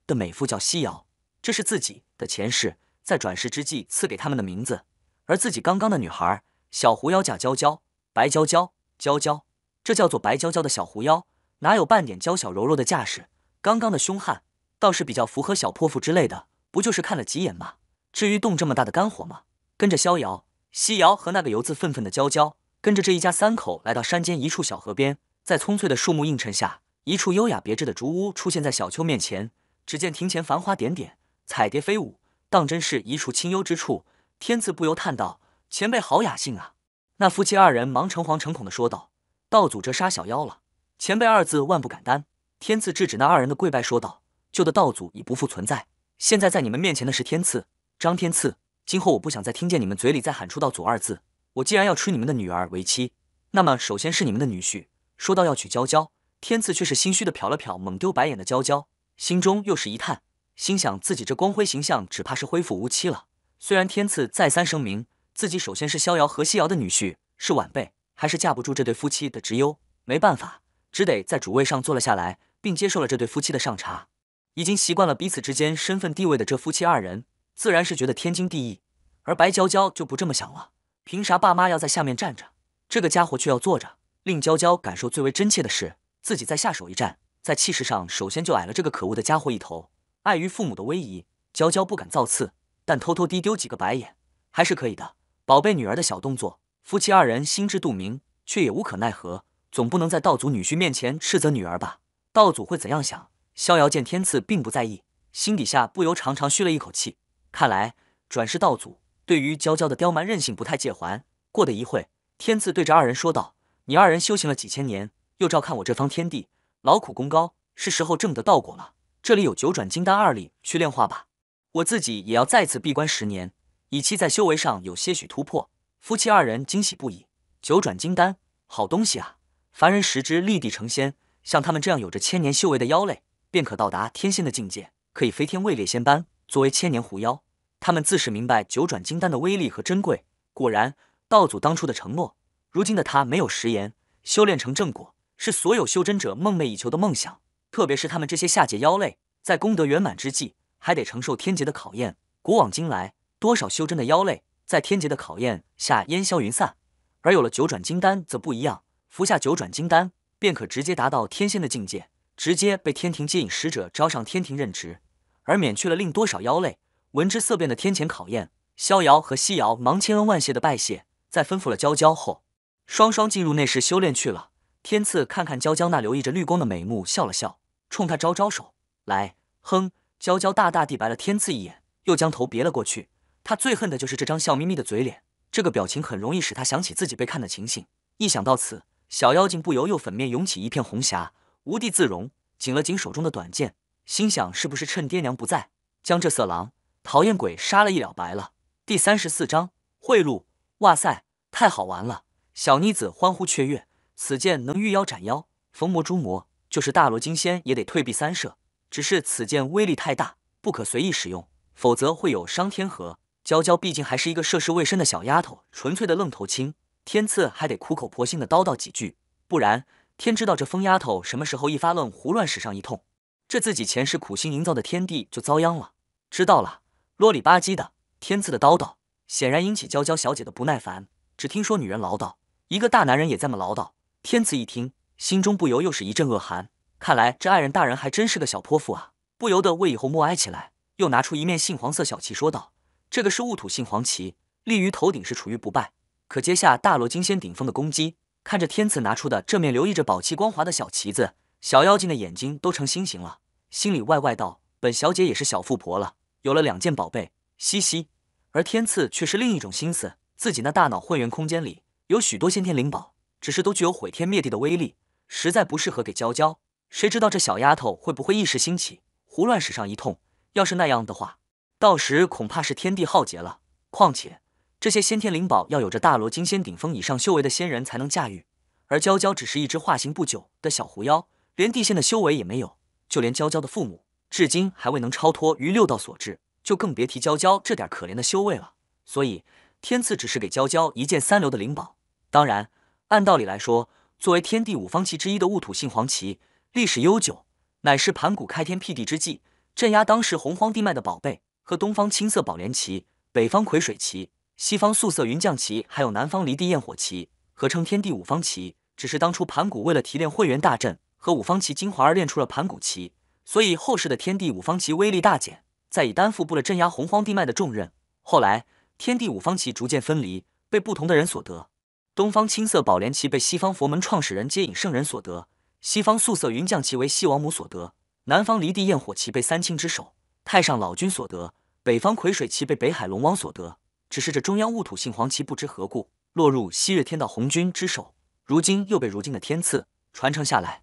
的美妇叫西瑶，这是自己的前世在转世之际赐给他们的名字。而自己刚刚的女孩小狐妖叫娇娇，白娇娇，娇娇，这叫做白娇娇的小狐妖，哪有半点娇小柔弱的架势？刚刚的凶悍倒是比较符合小泼妇之类的，不就是看了几眼吗？至于动这么大的肝火吗？跟着逍遥、西瑶和那个油渍愤愤的娇娇，跟着这一家三口来到山间一处小河边，在葱翠的树木映衬下，一处优雅别致的竹屋出现在小丘面前。只见庭前繁花点点，彩蝶飞舞，当真是一处清幽之处。天赐不由叹道：“前辈好雅兴啊！”那夫妻二人忙诚惶诚恐的说道：“道祖这杀小妖了，前辈二字万不敢担。”天赐制止那二人的跪拜，说道：“旧的道祖已不复存在，现在在你们面前的是天赐。”张天赐，今后我不想再听见你们嘴里再喊出“道祖”二字。我既然要娶你们的女儿为妻，那么首先是你们的女婿。说到要娶娇娇，天赐却是心虚的瞟了瞟猛丢白眼的娇娇，心中又是一叹，心想自己这光辉形象只怕是恢复无期了。虽然天赐再三声明自己首先是逍遥和西瑶的女婿，是晚辈，还是架不住这对夫妻的执拗，没办法，只得在主位上坐了下来，并接受了这对夫妻的上茶。已经习惯了彼此之间身份地位的这夫妻二人。自然是觉得天经地义，而白娇娇就不这么想了。凭啥爸妈要在下面站着，这个家伙却要坐着？令娇娇感受最为真切的是，自己在下手一战，在气势上首先就矮了这个可恶的家伙一头。碍于父母的威仪，娇娇不敢造次，但偷偷低丢几个白眼还是可以的。宝贝女儿的小动作，夫妻二人心知肚明，却也无可奈何。总不能在道祖女婿面前斥责女儿吧？道祖会怎样想？逍遥见天赐并不在意，心底下不由长长吁了一口气。看来转世道祖对于娇娇的刁蛮任性不太介怀。过的一会，天赐对着二人说道：“你二人修行了几千年，又照看我这方天地，劳苦功高，是时候挣得道果了。这里有九转金丹二粒，去炼化吧。我自己也要再次闭关十年，以期在修为上有些许突破。”夫妻二人惊喜不已。九转金丹，好东西啊！凡人食之立地成仙，像他们这样有着千年修为的妖类，便可到达天仙的境界，可以飞天位列仙班。作为千年狐妖，他们自是明白九转金丹的威力和珍贵。果然，道祖当初的承诺，如今的他没有食言。修炼成正果，是所有修真者梦寐以求的梦想。特别是他们这些下界妖类，在功德圆满之际，还得承受天劫的考验。古往今来，多少修真的妖类，在天劫的考验下烟消云散。而有了九转金丹，则不一样。服下九转金丹，便可直接达到天仙的境界，直接被天庭接引使者招上天庭任职。而免去了令多少妖类闻之色变的天谴考验，逍遥和西瑶忙千恩万谢的拜谢，在吩咐了娇娇后，双双进入内室修炼去了。天赐看看娇娇那留意着绿光的美目，笑了笑，冲他招招手来。哼，娇娇大大地白了天赐一眼，又将头别了过去。他最恨的就是这张笑眯眯的嘴脸，这个表情很容易使他想起自己被看的情形。一想到此，小妖精不由又粉面涌起一片红霞，无地自容，紧了紧手中的短剑。心想是不是趁爹娘不在，将这色狼讨厌鬼杀了一了百了？第三十四章贿赂。哇塞，太好玩了！小妮子欢呼雀跃。此剑能御妖斩妖，逢魔诛魔，就是大罗金仙也得退避三舍。只是此剑威力太大，不可随意使用，否则会有伤天和。娇娇毕竟还是一个涉世未深的小丫头，纯粹的愣头青。天赐还得苦口婆心的叨叨几句，不然天知道这疯丫头什么时候一发愣，胡乱使上一通。这自己前世苦心营造的天地就遭殃了。知道了，啰里吧唧的。天赐的叨叨显然引起娇娇小姐的不耐烦。只听说女人唠叨，一个大男人也这么唠叨。天赐一听，心中不由又是一阵恶寒。看来这爱人大人还真是个小泼妇啊！不由得为以后默哀起来。又拿出一面杏黄色小旗，说道：“这个是戊土杏黄旗，立于头顶是处于不败，可接下大罗金仙顶峰的攻击。”看着天赐拿出的这面留意着宝气光华的小旗子。小妖精的眼睛都成星形了，心里外外道：“本小姐也是小富婆了，有了两件宝贝，嘻嘻。”而天赐却是另一种心思，自己那大脑混元空间里有许多先天灵宝，只是都具有毁天灭地的威力，实在不适合给娇娇。谁知道这小丫头会不会一时兴起，胡乱使上一通？要是那样的话，到时恐怕是天地浩劫了。况且这些先天灵宝要有着大罗金仙顶峰以上修为的仙人才能驾驭，而娇娇只是一只化形不久的小狐妖。连地仙的修为也没有，就连娇娇的父母至今还未能超脱于六道所致，就更别提娇娇这点可怜的修为了。所以天赐只是给娇娇一件三流的灵宝，当然，按道理来说，作为天地五方旗之一的戊土性黄旗，历史悠久，乃是盘古开天辟地之际，镇压当时洪荒地脉的宝贝。和东方青色宝莲旗、北方癸水旗、西方素色云降旗，还有南方离地焰火旗，合称天地五方旗。只是当初盘古为了提炼混元大阵和五方旗精华而练出了盘古旗，所以后世的天地五方旗威力大减，再以担负不了镇压洪荒地脉的重任。后来天地五方旗逐渐分离，被不同的人所得。东方青色宝莲旗被西方佛门创始人接引圣人所得，西方素色云将旗为西王母所得，南方离地焰火旗被三清之首太上老君所得，北方癸水旗被北海龙王所得。只是这中央戊土杏黄旗不知何故落入昔日天道红军之手。如今又被如今的天赐传承下来，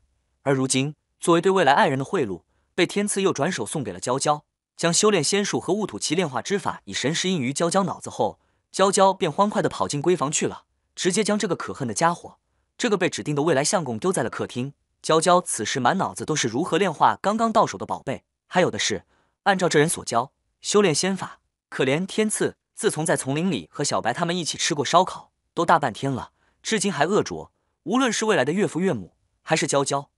而如今作为对未来爱人的贿赂，被天赐又转手送给了娇娇，将修炼仙术和戊土奇炼化之法以神识印于娇娇脑子后，娇娇便欢快地跑进闺房去了，直接将这个可恨的家伙，这个被指定的未来相公丢在了客厅。娇娇此时满脑子都是如何炼化刚刚到手的宝贝，还有的是按照这人所教修炼仙法。可怜天赐自从在丛林里和小白他们一起吃过烧烤，都大半天了，至今还饿着。无论是未来的岳父岳母，还是娇娇，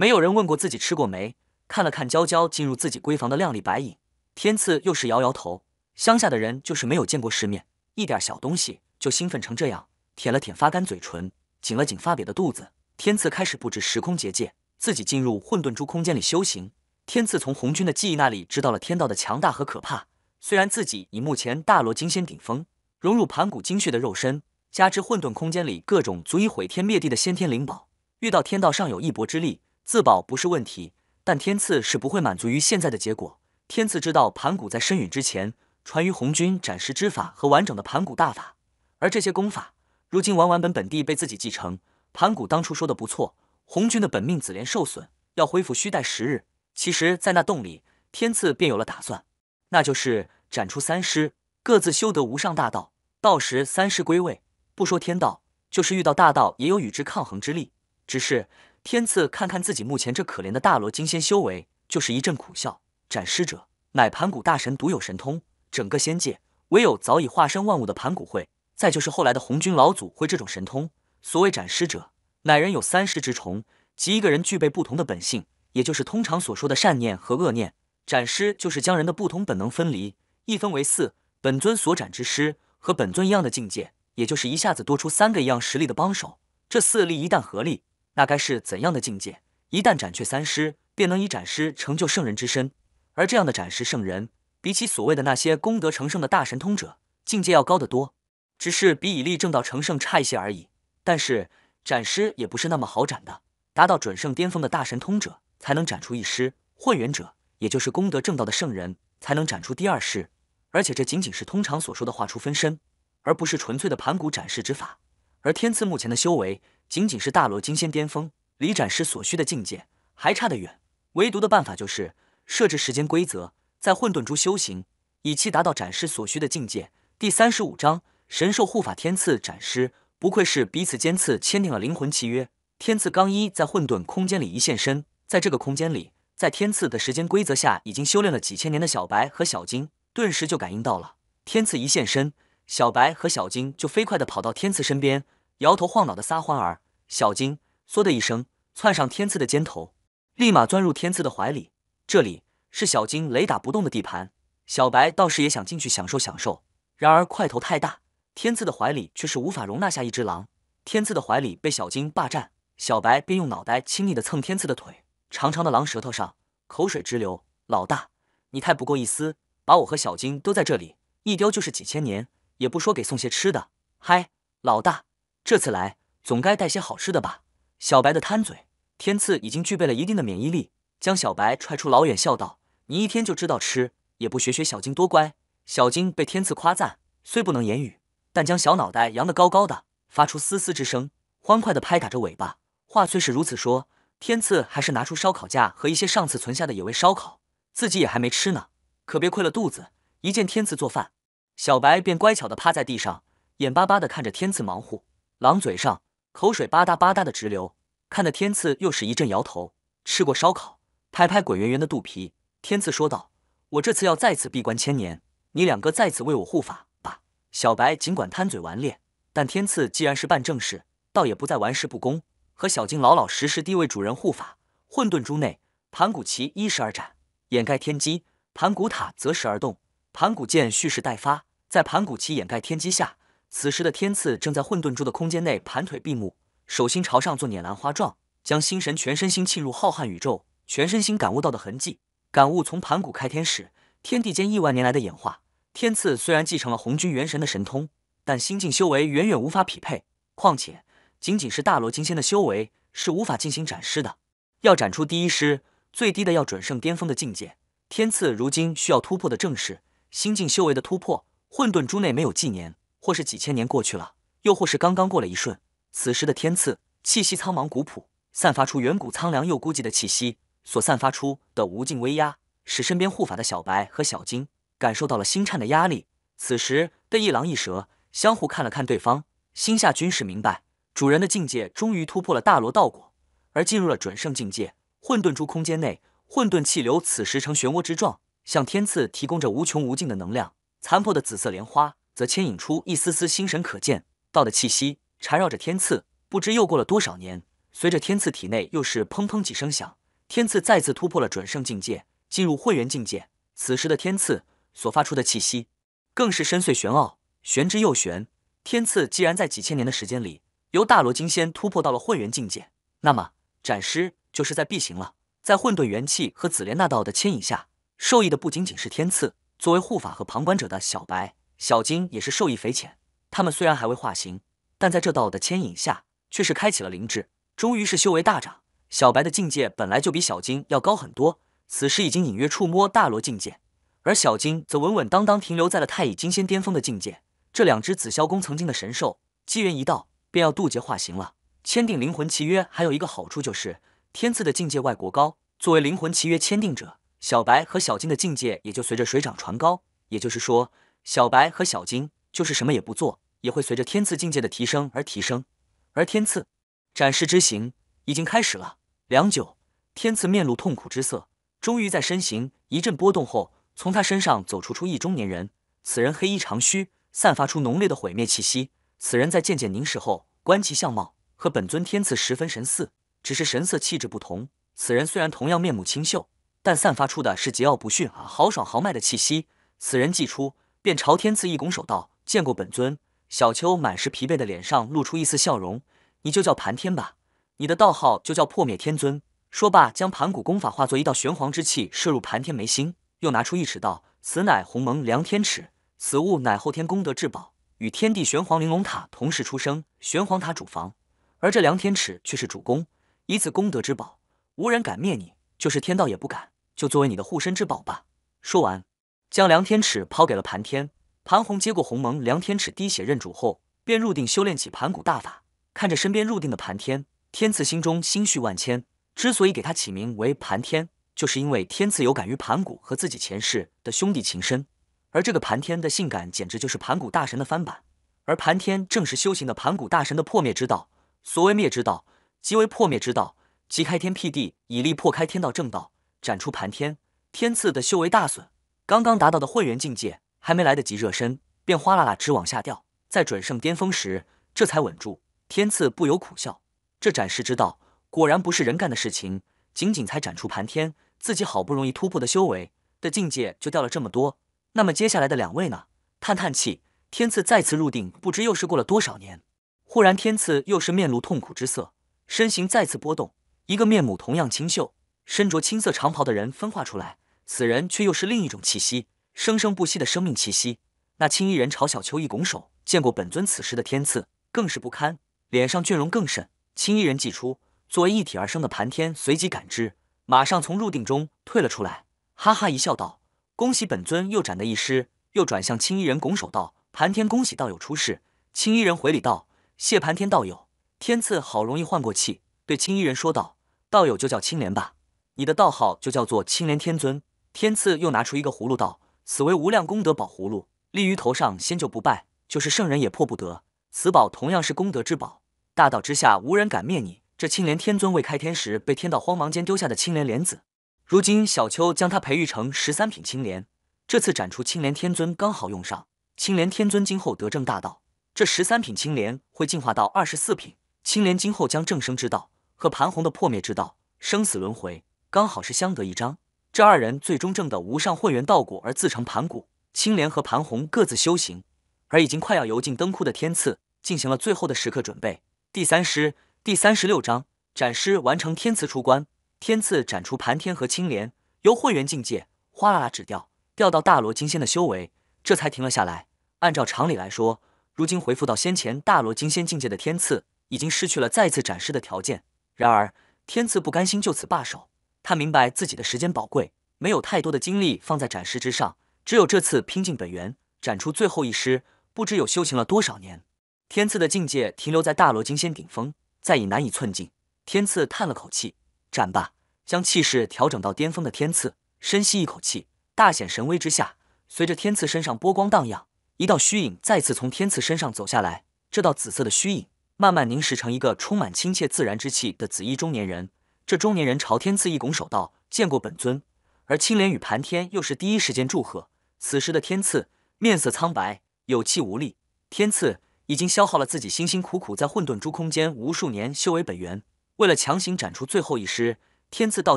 没有人问过自己吃过没。看了看娇娇进入自己闺房的靓丽白影，天赐又是摇摇头。乡下的人就是没有见过世面，一点小东西就兴奋成这样。舔了舔发干嘴唇，紧了紧发瘪的肚子，天赐开始布置时空结界，自己进入混沌珠空间里修行。天赐从红军的记忆那里知道了天道的强大和可怕。虽然自己以目前大罗金仙顶峰融入盘古精血的肉身。加之混沌空间里各种足以毁天灭地的先天灵宝，遇到天道尚有一搏之力，自保不是问题。但天赐是不会满足于现在的结果。天赐知道盘古在身陨之前传于红军斩尸之法和完整的盘古大法，而这些功法如今完完本本地被自己继承。盘古当初说的不错，红军的本命紫莲受损，要恢复需待十日。其实，在那洞里，天赐便有了打算，那就是斩出三师，各自修得无上大道，到时三师归位。不说天道，就是遇到大道，也有与之抗衡之力。只是天赐看看自己目前这可怜的大罗金仙修为，就是一阵苦笑。斩尸者乃盘古大神独有神通，整个仙界唯有早已化身万物的盘古会，再就是后来的红军老祖会这种神通。所谓斩尸者，乃人有三尸之虫，即一个人具备不同的本性，也就是通常所说的善念和恶念。斩尸就是将人的不同本能分离，一分为四，本尊所斩之尸和本尊一样的境界。也就是一下子多出三个一样实力的帮手，这四力一旦合力，那该是怎样的境界？一旦斩却三尸，便能以斩尸成就圣人之身。而这样的斩尸圣人，比起所谓的那些功德成圣的大神通者，境界要高得多，只是比以力正道成圣差一些而已。但是斩尸也不是那么好斩的，达到准圣巅峰的大神通者才能斩出一尸，混元者，也就是功德正道的圣人，才能斩出第二尸。而且这仅仅是通常所说的画出分身。而不是纯粹的盘古斩尸之法，而天赐目前的修为仅仅是大罗金仙巅峰，离斩师所需的境界还差得远。唯独的办法就是设置时间规则，在混沌珠修行，以期达到斩师所需的境界。第三十五章神兽护法天赐斩师，不愧是彼此间次签订了灵魂契约。天赐刚一在混沌空间里一现身，在这个空间里，在天赐的时间规则下，已经修炼了几千年的小白和小金，顿时就感应到了天赐一现身。小白和小金就飞快地跑到天赐身边，摇头晃脑的撒欢儿。小金嗖的一声窜上天赐的肩头，立马钻入天赐的怀里。这里是小金雷打不动的地盘，小白倒是也想进去享受享受，然而块头太大，天赐的怀里却是无法容纳下一只狼。天赐的怀里被小金霸占，小白便用脑袋亲昵地蹭天赐的腿，长长的狼舌头上口水直流。老大，你太不够意思，把我和小金丢在这里，一丢就是几千年。也不说给送些吃的，嗨，老大，这次来总该带些好吃的吧？小白的贪嘴，天赐已经具备了一定的免疫力，将小白踹出老远，笑道：“你一天就知道吃，也不学学小金多乖。”小金被天赐夸赞，虽不能言语，但将小脑袋扬得高高的，发出嘶嘶之声，欢快地拍打着尾巴。话虽是如此说，天赐还是拿出烧烤架和一些上次存下的野味烧烤，自己也还没吃呢，可别亏了肚子。一见天赐做饭。小白便乖巧地趴在地上，眼巴巴地看着天赐忙活，狼嘴上口水吧嗒吧嗒的直流，看得天赐又是一阵摇头。吃过烧烤，拍拍滚圆圆的肚皮，天赐说道：“我这次要再次闭关千年，你两个再次为我护法吧。”小白尽管贪嘴顽劣，但天赐既然是办正事，倒也不再玩世不恭，和小静老老实实地为主人护法。混沌珠内，盘古旗依时而展，掩盖天机；盘古塔择时而动，盘古剑蓄势待发。在盘古旗掩盖天机下，此时的天赐正在混沌珠的空间内盘腿闭目，手心朝上做捻兰花状，将心神全身心浸入浩瀚宇宙，全身心感悟到的痕迹，感悟从盘古开天始，天地间亿万年来的演化。天赐虽然继承了红军元神的神通，但心境修为远远无法匹配。况且，仅仅是大罗金仙的修为是无法进行展示的。要展出第一师，最低的要准圣巅峰的境界。天赐如今需要突破的正是心境修为的突破。混沌珠内没有纪年，或是几千年过去了，又或是刚刚过了一瞬。此时的天赐气息苍茫古朴，散发出远古苍凉又孤寂的气息，所散发出的无尽威压，使身边护法的小白和小金。感受到了心颤的压力，此时的一狼一蛇相互看了看对方，心下均是明白，主人的境界终于突破了大罗道果，而进入了准圣境界。混沌珠空间内，混沌气流此时呈漩涡之状，向天赐提供着无穷无尽的能量。残破的紫色莲花则牵引出一丝丝心神可见到的气息，缠绕着天赐。不知又过了多少年，随着天赐体内又是砰砰几声响，天赐再次突破了准圣境界，进入混元境界。此时的天赐。所发出的气息，更是深邃玄奥，玄之又玄。天赐既然在几千年的时间里，由大罗金仙突破到了混元境界，那么斩师就是在必行了。在混沌元气和紫莲那道的牵引下，受益的不仅仅是天赐，作为护法和旁观者的小白、小金也是受益匪浅。他们虽然还未化形，但在这道的牵引下，却是开启了灵智，终于是修为大涨。小白的境界本来就比小金要高很多，此时已经隐约触摸大罗境界。而小金则稳稳当当停留在了太乙金仙巅峰的境界。这两只紫霄宫曾经的神兽，机缘一到，便要渡劫化形了。签订灵魂契约还有一个好处，就是天赐的境界外国高，作为灵魂契约签订者，小白和小金的境界也就随着水涨船高。也就是说，小白和小金就是什么也不做，也会随着天赐境界的提升而提升。而天赐展示之行已经开始了。良久，天赐面露痛苦之色，终于在身形一阵波动后。从他身上走出出一中年人，此人黑衣长须，散发出浓烈的毁灭气息。此人在渐渐凝视后，观其相貌和本尊天赐十分神似，只是神色气质不同。此人虽然同样面目清秀，但散发出的是桀骜不驯啊、豪爽豪迈的气息。此人既出，便朝天赐一拱手道：“见过本尊。”小秋满是疲惫的脸上露出一丝笑容：“你就叫盘天吧，你的道号就叫破灭天尊。”说罢，将盘古功法化作一道玄黄之气射入盘天眉心。又拿出一尺道：“此乃鸿蒙量天尺，此物乃后天功德至宝，与天地玄黄玲珑塔同时出生。玄黄塔主防，而这量天尺却是主攻。以此功德之宝，无人敢灭你，就是天道也不敢。就作为你的护身之宝吧。”说完，将量天尺抛给了盘天。盘红接过鸿蒙量天尺，滴血认主后，便入定修炼起盘古大法。看着身边入定的盘天，天赐心中心绪万千。之所以给他起名为盘天。就是因为天赐有感于盘古和自己前世的兄弟情深，而这个盘天的性感简直就是盘古大神的翻版，而盘天正是修行的盘古大神的破灭之道。所谓灭之道，即为破灭之道，即开天辟地，以力破开天道正道，斩出盘天。天赐的修为大损，刚刚达到的混元境界还没来得及热身，便哗啦啦直往下掉，在准圣巅峰时这才稳住。天赐不由苦笑，这斩尸之道果然不是人干的事情，仅仅才斩出盘天。自己好不容易突破的修为的境界就掉了这么多，那么接下来的两位呢？叹叹气，天赐再次入定，不知又是过了多少年。忽然，天赐又是面露痛苦之色，身形再次波动，一个面目同样清秀、身着青色长袍的人分化出来，此人却又是另一种气息，生生不息的生命气息。那青衣人朝小秋一拱手，见过本尊此时的天赐更是不堪，脸上倦容更甚。青衣人祭出，作为一体而生的盘天随即感知。马上从入定中退了出来，哈哈一笑道：“恭喜本尊又斩得一尸。”又转向青衣人拱手道：“盘天恭喜道友出世。”青衣人回礼道：“谢盘天道友。”天赐好容易换过气，对青衣人说道：“道友就叫青莲吧，你的道号就叫做青莲天尊。”天赐又拿出一个葫芦道：“此为无量功德宝葫芦，立于头上，先就不败，就是圣人也破不得。此宝同样是功德之宝，大道之下无人敢灭你。”这青莲天尊未开天时被天道慌忙间丢下的青莲莲子，如今小秋将它培育成十三品青莲，这次斩出青莲天尊刚好用上。青莲天尊今后得正大道，这十三品青莲会进化到二十四品。青莲今后将正生之道和盘红的破灭之道、生死轮回，刚好是相得益彰。这二人最终证得无上混元道果而自成盘古。青莲和盘红各自修行，而已经快要油尽灯枯的天赐进行了最后的时刻准备。第三师第三十六章斩师完成，天赐出关。天赐斩除盘天和青莲，由混元境界哗啦啦止掉，掉到大罗金仙的修为，这才停了下来。按照常理来说，如今回复到先前大罗金仙境界的天赐，已经失去了再次斩师的条件。然而天赐不甘心就此罢手，他明白自己的时间宝贵，没有太多的精力放在展示之上。只有这次拼尽本源，展出最后一师，不知有修行了多少年。天赐的境界停留在大罗金仙顶峰，再已难以寸进。天赐叹了口气，斩吧！将气势调整到巅峰的天赐深吸一口气，大显神威之下，随着天赐身上波光荡漾，一道虚影再次从天赐身上走下来。这道紫色的虚影慢慢凝实成一个充满亲切自然之气的紫衣中年人。这中年人朝天赐一拱手道：“见过本尊。”而青莲与盘天又是第一时间祝贺。此时的天赐面色苍白，有气无力。天赐已经消耗了自己辛辛苦苦在混沌珠空间无数年修为本源，为了强行斩出最后一尸，天赐道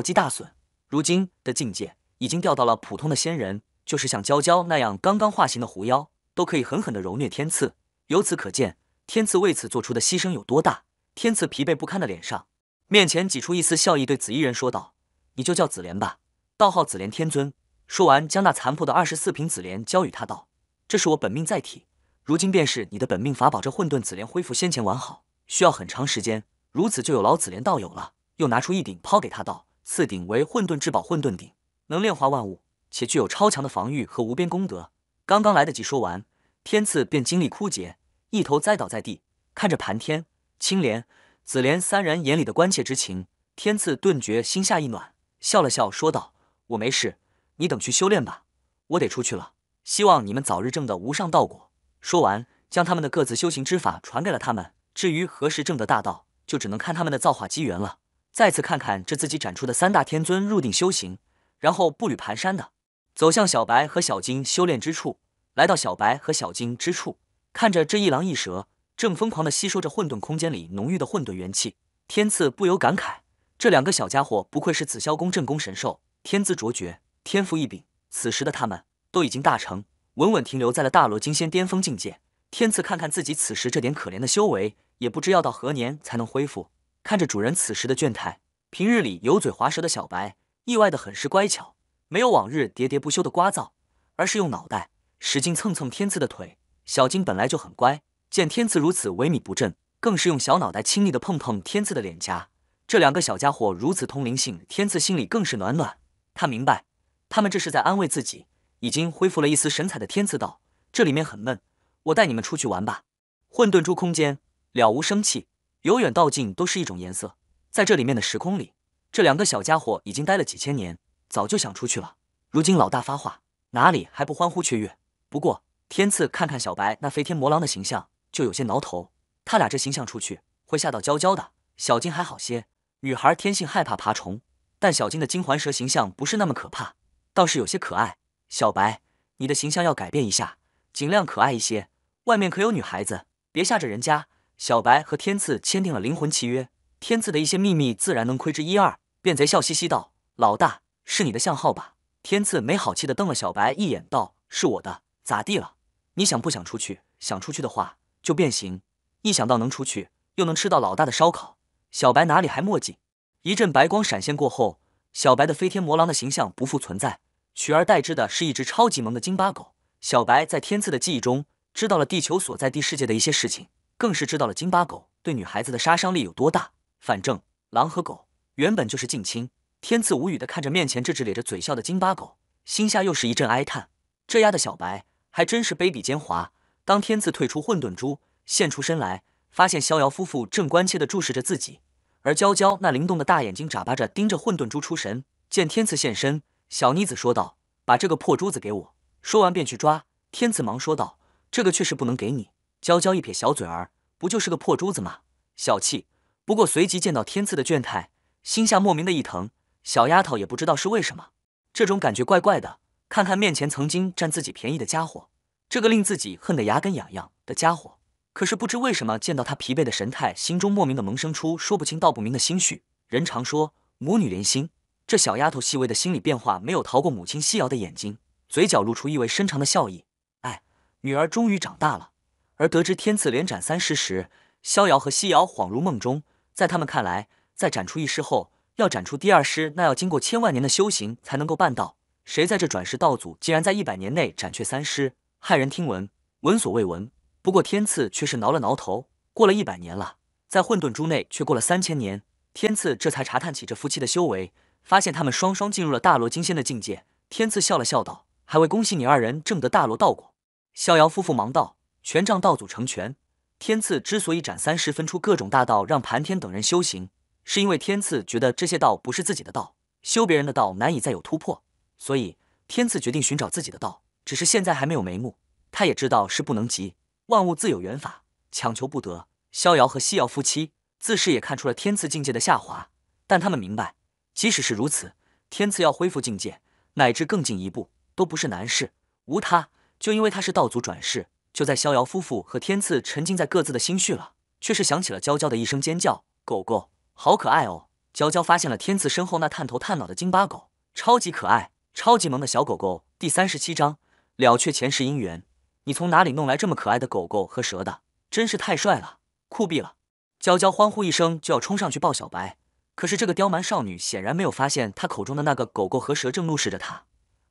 基大损。如今的境界已经掉到了普通的仙人，就是像娇娇那样刚刚化形的狐妖，都可以狠狠的揉虐天赐。由此可见，天赐为此做出的牺牲有多大。天赐疲惫不堪的脸上，面前挤出一丝笑意，对紫衣人说道：“你就叫紫莲吧，道号紫莲天尊。”说完，将那残破的二十四瓶紫莲交与他，道：“这是我本命载体，如今便是你的本命法宝。这混沌紫莲恢复先前完好，需要很长时间。如此就有劳紫莲道友了。”又拿出一顶抛给他，道：“次顶为混沌至宝混沌鼎，能炼化万物，且具有超强的防御和无边功德。”刚刚来得及说完，天赐便精力枯竭，一头栽倒在地。看着盘天、青莲、紫莲三人眼里的关切之情，天赐顿觉心下一暖，笑了笑说道：“我没事。”你等去修炼吧，我得出去了。希望你们早日证得无上道果。说完，将他们的各自修行之法传给了他们。至于何时证得大道，就只能看他们的造化机缘了。再次看看这自己展出的三大天尊入定修行，然后步履蹒跚的走向小白和小金修炼之处。来到小白和小金之处，看着这一狼一蛇正疯狂的吸收着混沌空间里浓郁的混沌元气，天赐不由感慨：这两个小家伙不愧是紫霄宫镇宫神兽，天资卓绝。天赋异禀，此时的他们都已经大成，稳稳停留在了大罗金仙巅峰境界。天赐看看自己此时这点可怜的修为，也不知要到何年才能恢复。看着主人此时的倦态，平日里油嘴滑舌的小白意外的很是乖巧，没有往日喋喋不休的聒噪，而是用脑袋使劲蹭蹭天赐的腿。小金本来就很乖，见天赐如此萎靡不振，更是用小脑袋轻昵的碰碰天赐的脸颊。这两个小家伙如此通灵性，天赐心里更是暖暖。他明白。他们这是在安慰自己。已经恢复了一丝神采的天赐道：“这里面很闷，我带你们出去玩吧。混沌珠空间了无生气，由远到近都是一种颜色。在这里面的时空里，这两个小家伙已经待了几千年，早就想出去了。如今老大发话，哪里还不欢呼雀跃？不过天赐看看小白那飞天魔狼的形象，就有些挠头。他俩这形象出去会吓到娇娇的。小金还好些，女孩天性害怕爬虫，但小金的金环蛇形象不是那么可怕。”倒是有些可爱，小白，你的形象要改变一下，尽量可爱一些。外面可有女孩子，别吓着人家。小白和天赐签订了灵魂契约，天赐的一些秘密自然能窥知一二。变贼笑嘻嘻道：“老大，是你的相号吧？”天赐没好气的瞪了小白一眼，道：“是我的，咋地了？你想不想出去？想出去的话就变形。一想到能出去，又能吃到老大的烧烤，小白哪里还墨迹？一阵白光闪现过后。小白的飞天魔狼的形象不复存在，取而代之的是一只超级萌的金巴狗。小白在天赐的记忆中知道了地球所在地世界的一些事情，更是知道了金巴狗对女孩子的杀伤力有多大。反正狼和狗原本就是近亲。天赐无语的看着面前这只咧着嘴笑的金巴狗，心下又是一阵哀叹：这丫的小白还真是卑鄙奸猾。当天赐退出混沌珠，现出身来，发现逍遥夫妇正关切地注视着自己。而娇娇那灵动的大眼睛眨巴着，盯着混沌珠出神。见天赐现身，小妮子说道：“把这个破珠子给我。”说完便去抓。天赐忙说道：“这个确实不能给你。”娇娇一撇小嘴儿：“不就是个破珠子吗？小气。”不过随即见到天赐的倦态，心下莫名的一疼。小丫头也不知道是为什么，这种感觉怪怪的。看看面前曾经占自己便宜的家伙，这个令自己恨得牙根痒痒的家伙，可是不知为什么，见到他疲惫的神态，心中莫名的萌生出说不清道不明的心绪。人常说母女连心，这小丫头细微的心理变化没有逃过母亲夕瑶的眼睛，嘴角露出意味深长的笑意。哎，女儿终于长大了。而得知天赐连斩三尸时，逍遥和西瑶恍如梦中。在他们看来，在斩出一尸后，要斩出第二尸，那要经过千万年的修行才能够办到。谁在这转世道祖竟然在一百年内斩却三尸，骇人听闻，闻所未闻。不过天赐却是挠了挠头，过了一百年了，在混沌珠内却过了三千年。天赐这才查探起这夫妻的修为，发现他们双双进入了大罗金仙的境界。天赐笑了笑道：“还未恭喜你二人正得大罗道果。”逍遥夫妇忙道。权杖道祖成全，天赐之所以斩三尸，分出各种大道让盘天等人修行，是因为天赐觉得这些道不是自己的道，修别人的道难以再有突破，所以天赐决定寻找自己的道。只是现在还没有眉目，他也知道是不能急，万物自有缘法，强求不得。逍遥和西瑶夫妻自是也看出了天赐境界的下滑，但他们明白，即使是如此，天赐要恢复境界，乃至更进一步，都不是难事。无他，就因为他是道祖转世。就在逍遥夫妇和天赐沉浸在各自的心绪了，却是响起了娇娇的一声尖叫：“狗狗，好可爱哦！”娇娇发现了天赐身后那探头探脑的金巴狗，超级可爱、超级萌的小狗狗。第三十七章了却前世姻缘。你从哪里弄来这么可爱的狗狗和蛇的？真是太帅了，酷毙了！娇娇欢呼一声就要冲上去抱小白，可是这个刁蛮少女显然没有发现她口中的那个狗狗和蛇正怒视着她。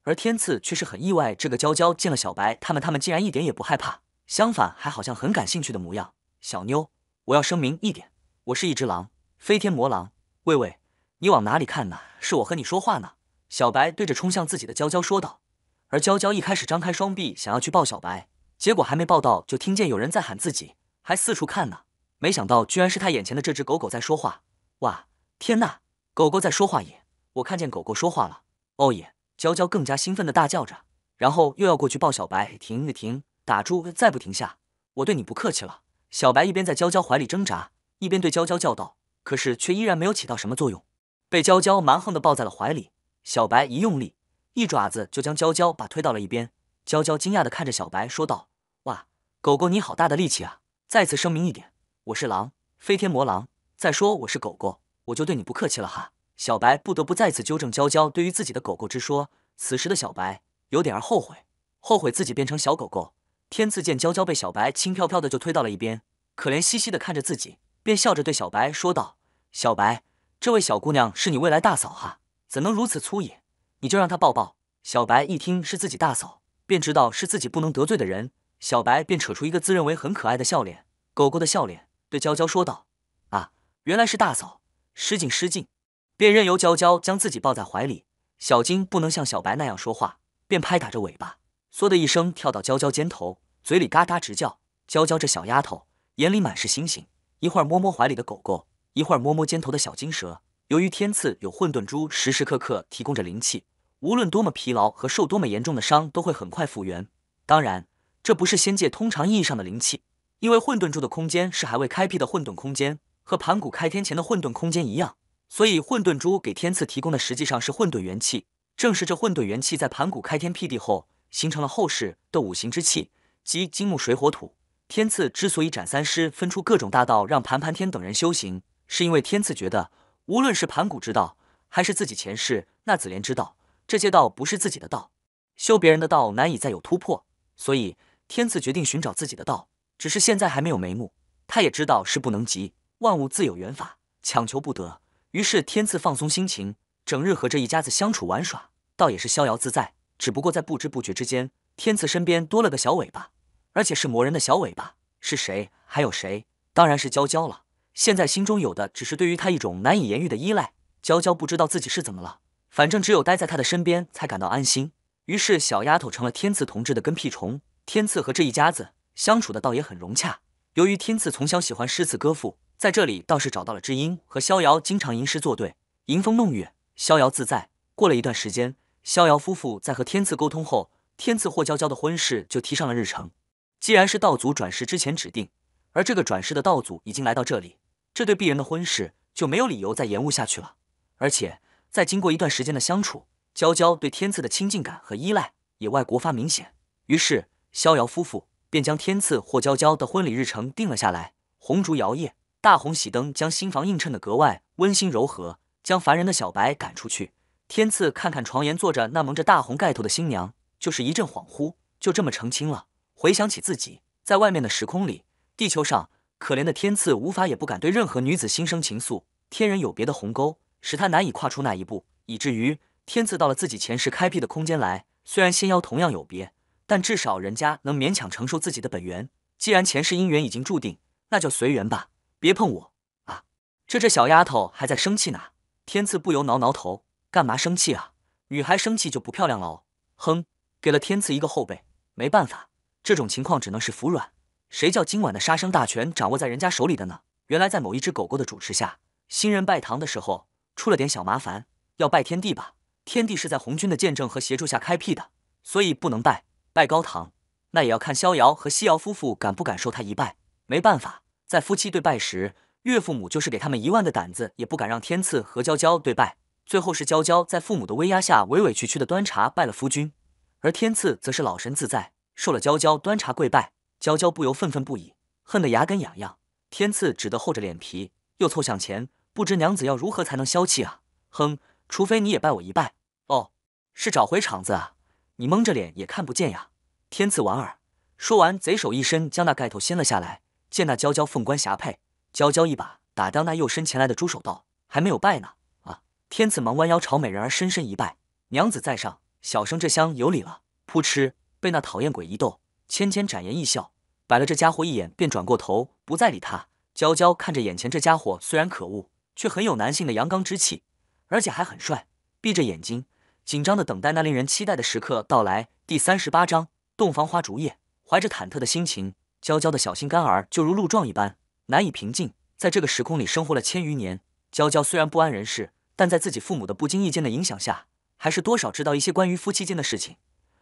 而天赐却是很意外，这个娇娇见了小白，他们他们竟然一点也不害怕，相反还好像很感兴趣的模样。小妞，我要声明一点，我是一只狼，飞天魔狼。喂喂，你往哪里看呢？是我和你说话呢。小白对着冲向自己的娇娇说道。而娇娇一开始张开双臂想要去抱小白，结果还没抱到，就听见有人在喊自己，还四处看呢。没想到居然是他眼前的这只狗狗在说话。哇，天呐，狗狗在说话耶！我看见狗狗说话了。哦耶！娇娇更加兴奋的大叫着，然后又要过去抱小白。停停，打住！再不停下，我对你不客气了。小白一边在娇娇怀里挣扎，一边对娇娇叫道，可是却依然没有起到什么作用，被娇娇蛮横的抱在了怀里。小白一用力，一爪子就将娇娇把推到了一边。娇娇惊讶的看着小白说道：“哇，狗狗你好大的力气啊！再次声明一点，我是狼，飞天魔狼。再说我是狗狗，我就对你不客气了哈。”小白不得不再次纠正娇娇对于自己的狗狗之说。此时的小白有点儿后悔，后悔自己变成小狗狗。天赐见娇娇被小白轻飘飘的就推到了一边，可怜兮兮的看着自己，便笑着对小白说道：“小白，这位小姑娘是你未来大嫂哈，怎能如此粗野？你就让她抱抱。”小白一听是自己大嫂，便知道是自己不能得罪的人，小白便扯出一个自认为很可爱的笑脸，狗狗的笑脸，对娇娇说道：“啊，原来是大嫂，失敬失敬。”便任由娇娇将自己抱在怀里。小金不能像小白那样说话，便拍打着尾巴，嗖的一声跳到娇娇肩头，嘴里嘎嘎直叫。娇娇这小丫头眼里满是星星，一会儿摸摸怀里的狗狗，一会儿摸摸肩头的小金蛇。由于天赐有混沌珠时时刻刻提供着灵气，无论多么疲劳和受多么严重的伤，都会很快复原。当然，这不是仙界通常意义上的灵气，因为混沌珠的空间是还未开辟的混沌空间，和盘古开天前的混沌空间一样。所以混沌珠给天赐提供的实际上是混沌元气，正是这混沌元气在盘古开天辟地后，形成了后世的五行之气，即金木水火土。天赐之所以斩三尸，分出各种大道让盘盘天等人修行，是因为天赐觉得，无论是盘古之道，还是自己前世那紫莲之道，这些道不是自己的道，修别人的道难以再有突破，所以天赐决定寻找自己的道，只是现在还没有眉目。他也知道是不能急，万物自有缘法，强求不得。于是天赐放松心情，整日和这一家子相处玩耍，倒也是逍遥自在。只不过在不知不觉之间，天赐身边多了个小尾巴，而且是魔人的小尾巴。是谁？还有谁？当然是娇娇了。现在心中有的只是对于他一种难以言喻的依赖。娇娇不知道自己是怎么了，反正只有待在他的身边才感到安心。于是小丫头成了天赐同志的跟屁虫。天赐和这一家子相处的倒也很融洽。由于天赐从小喜欢诗词歌赋。在这里倒是找到了知音，和逍遥经常吟诗作对，吟风弄月，逍遥自在。过了一段时间，逍遥夫妇在和天赐沟通后，天赐霍娇娇的婚事就提上了日程。既然是道祖转世之前指定，而这个转世的道祖已经来到这里，这对璧人的婚事就没有理由再延误下去了。而且在经过一段时间的相处，娇娇对天赐的亲近感和依赖也外国发明显。于是逍遥夫妇、便将天赐或娇娇的婚礼日程定了下来。红烛摇曳，大红喜灯将新房映衬得格外温馨柔和，将烦人的小白赶出去。天赐看看床沿坐着那蒙着大红盖头的新娘，就是一阵恍惚，就这么成亲了。回想起自己在外面的时空里，地球上可怜的天赐无法也不敢对任何女子心生情愫，天人有别的鸿沟使他难以跨出那一步，以至于天赐到了自己前世开辟的空间来。虽然仙妖同样有别，但至少人家能勉强承受自己的本源。既然前世姻缘已经注定，那就随缘吧，别碰我啊！这这小丫头还在生气呢。天赐不由挠挠头。干嘛生气啊？女孩生气就不漂亮了哦。哼，给了天赐一个后背，没办法，这种情况只能是服软。谁叫今晚的杀生大权掌握在人家手里的呢？原来在某一只狗狗的主持下，新人拜堂的时候出了点小麻烦，要拜天地吧？天地是在红军的见证和协助下开辟的，所以不能拜。拜高堂，那也要看逍遥和西瑶夫妇敢不敢受他一拜。没办法，在夫妻对拜时，岳父母就是给他们一万的胆子，也不敢让天赐和娇娇对拜。最后是娇娇在父母的威压下委委屈屈的端茶拜了夫君，而天赐则是老神自在，受了娇娇端茶跪拜。娇娇不由愤愤不已，恨得牙根痒痒。天赐只得厚着脸皮，又凑向前，不知娘子要如何才能消气啊？哼，除非你也拜我一拜。哦，是找回场子啊？你蒙着脸也看不见呀？天赐莞尔，说完，贼手一伸，将那盖头掀了下来。见那娇娇凤冠霞帔，娇娇一把打掉那又伸前来的猪手，道：“还没有拜呢。”啊天赐忙弯腰朝美人儿深深一拜，娘子在上，小生这厢有礼了。扑哧，被那讨厌鬼一逗，芊芊展颜一笑，摆了这家伙一眼，便转过头不再理他。娇娇看着眼前这家伙，虽然可恶，却很有男性的阳刚之气，而且还很帅。闭着眼睛，紧张的等待那令人期待的时刻到来。第三十八章洞房花烛夜。怀着忐忑的心情，娇娇的小心肝儿就如鹿撞一般，难以平静。在这个时空里生活了千余年，娇娇虽然不谙人事。但在自己父母的不经意间的影响下，还是多少知道一些关于夫妻间的事情。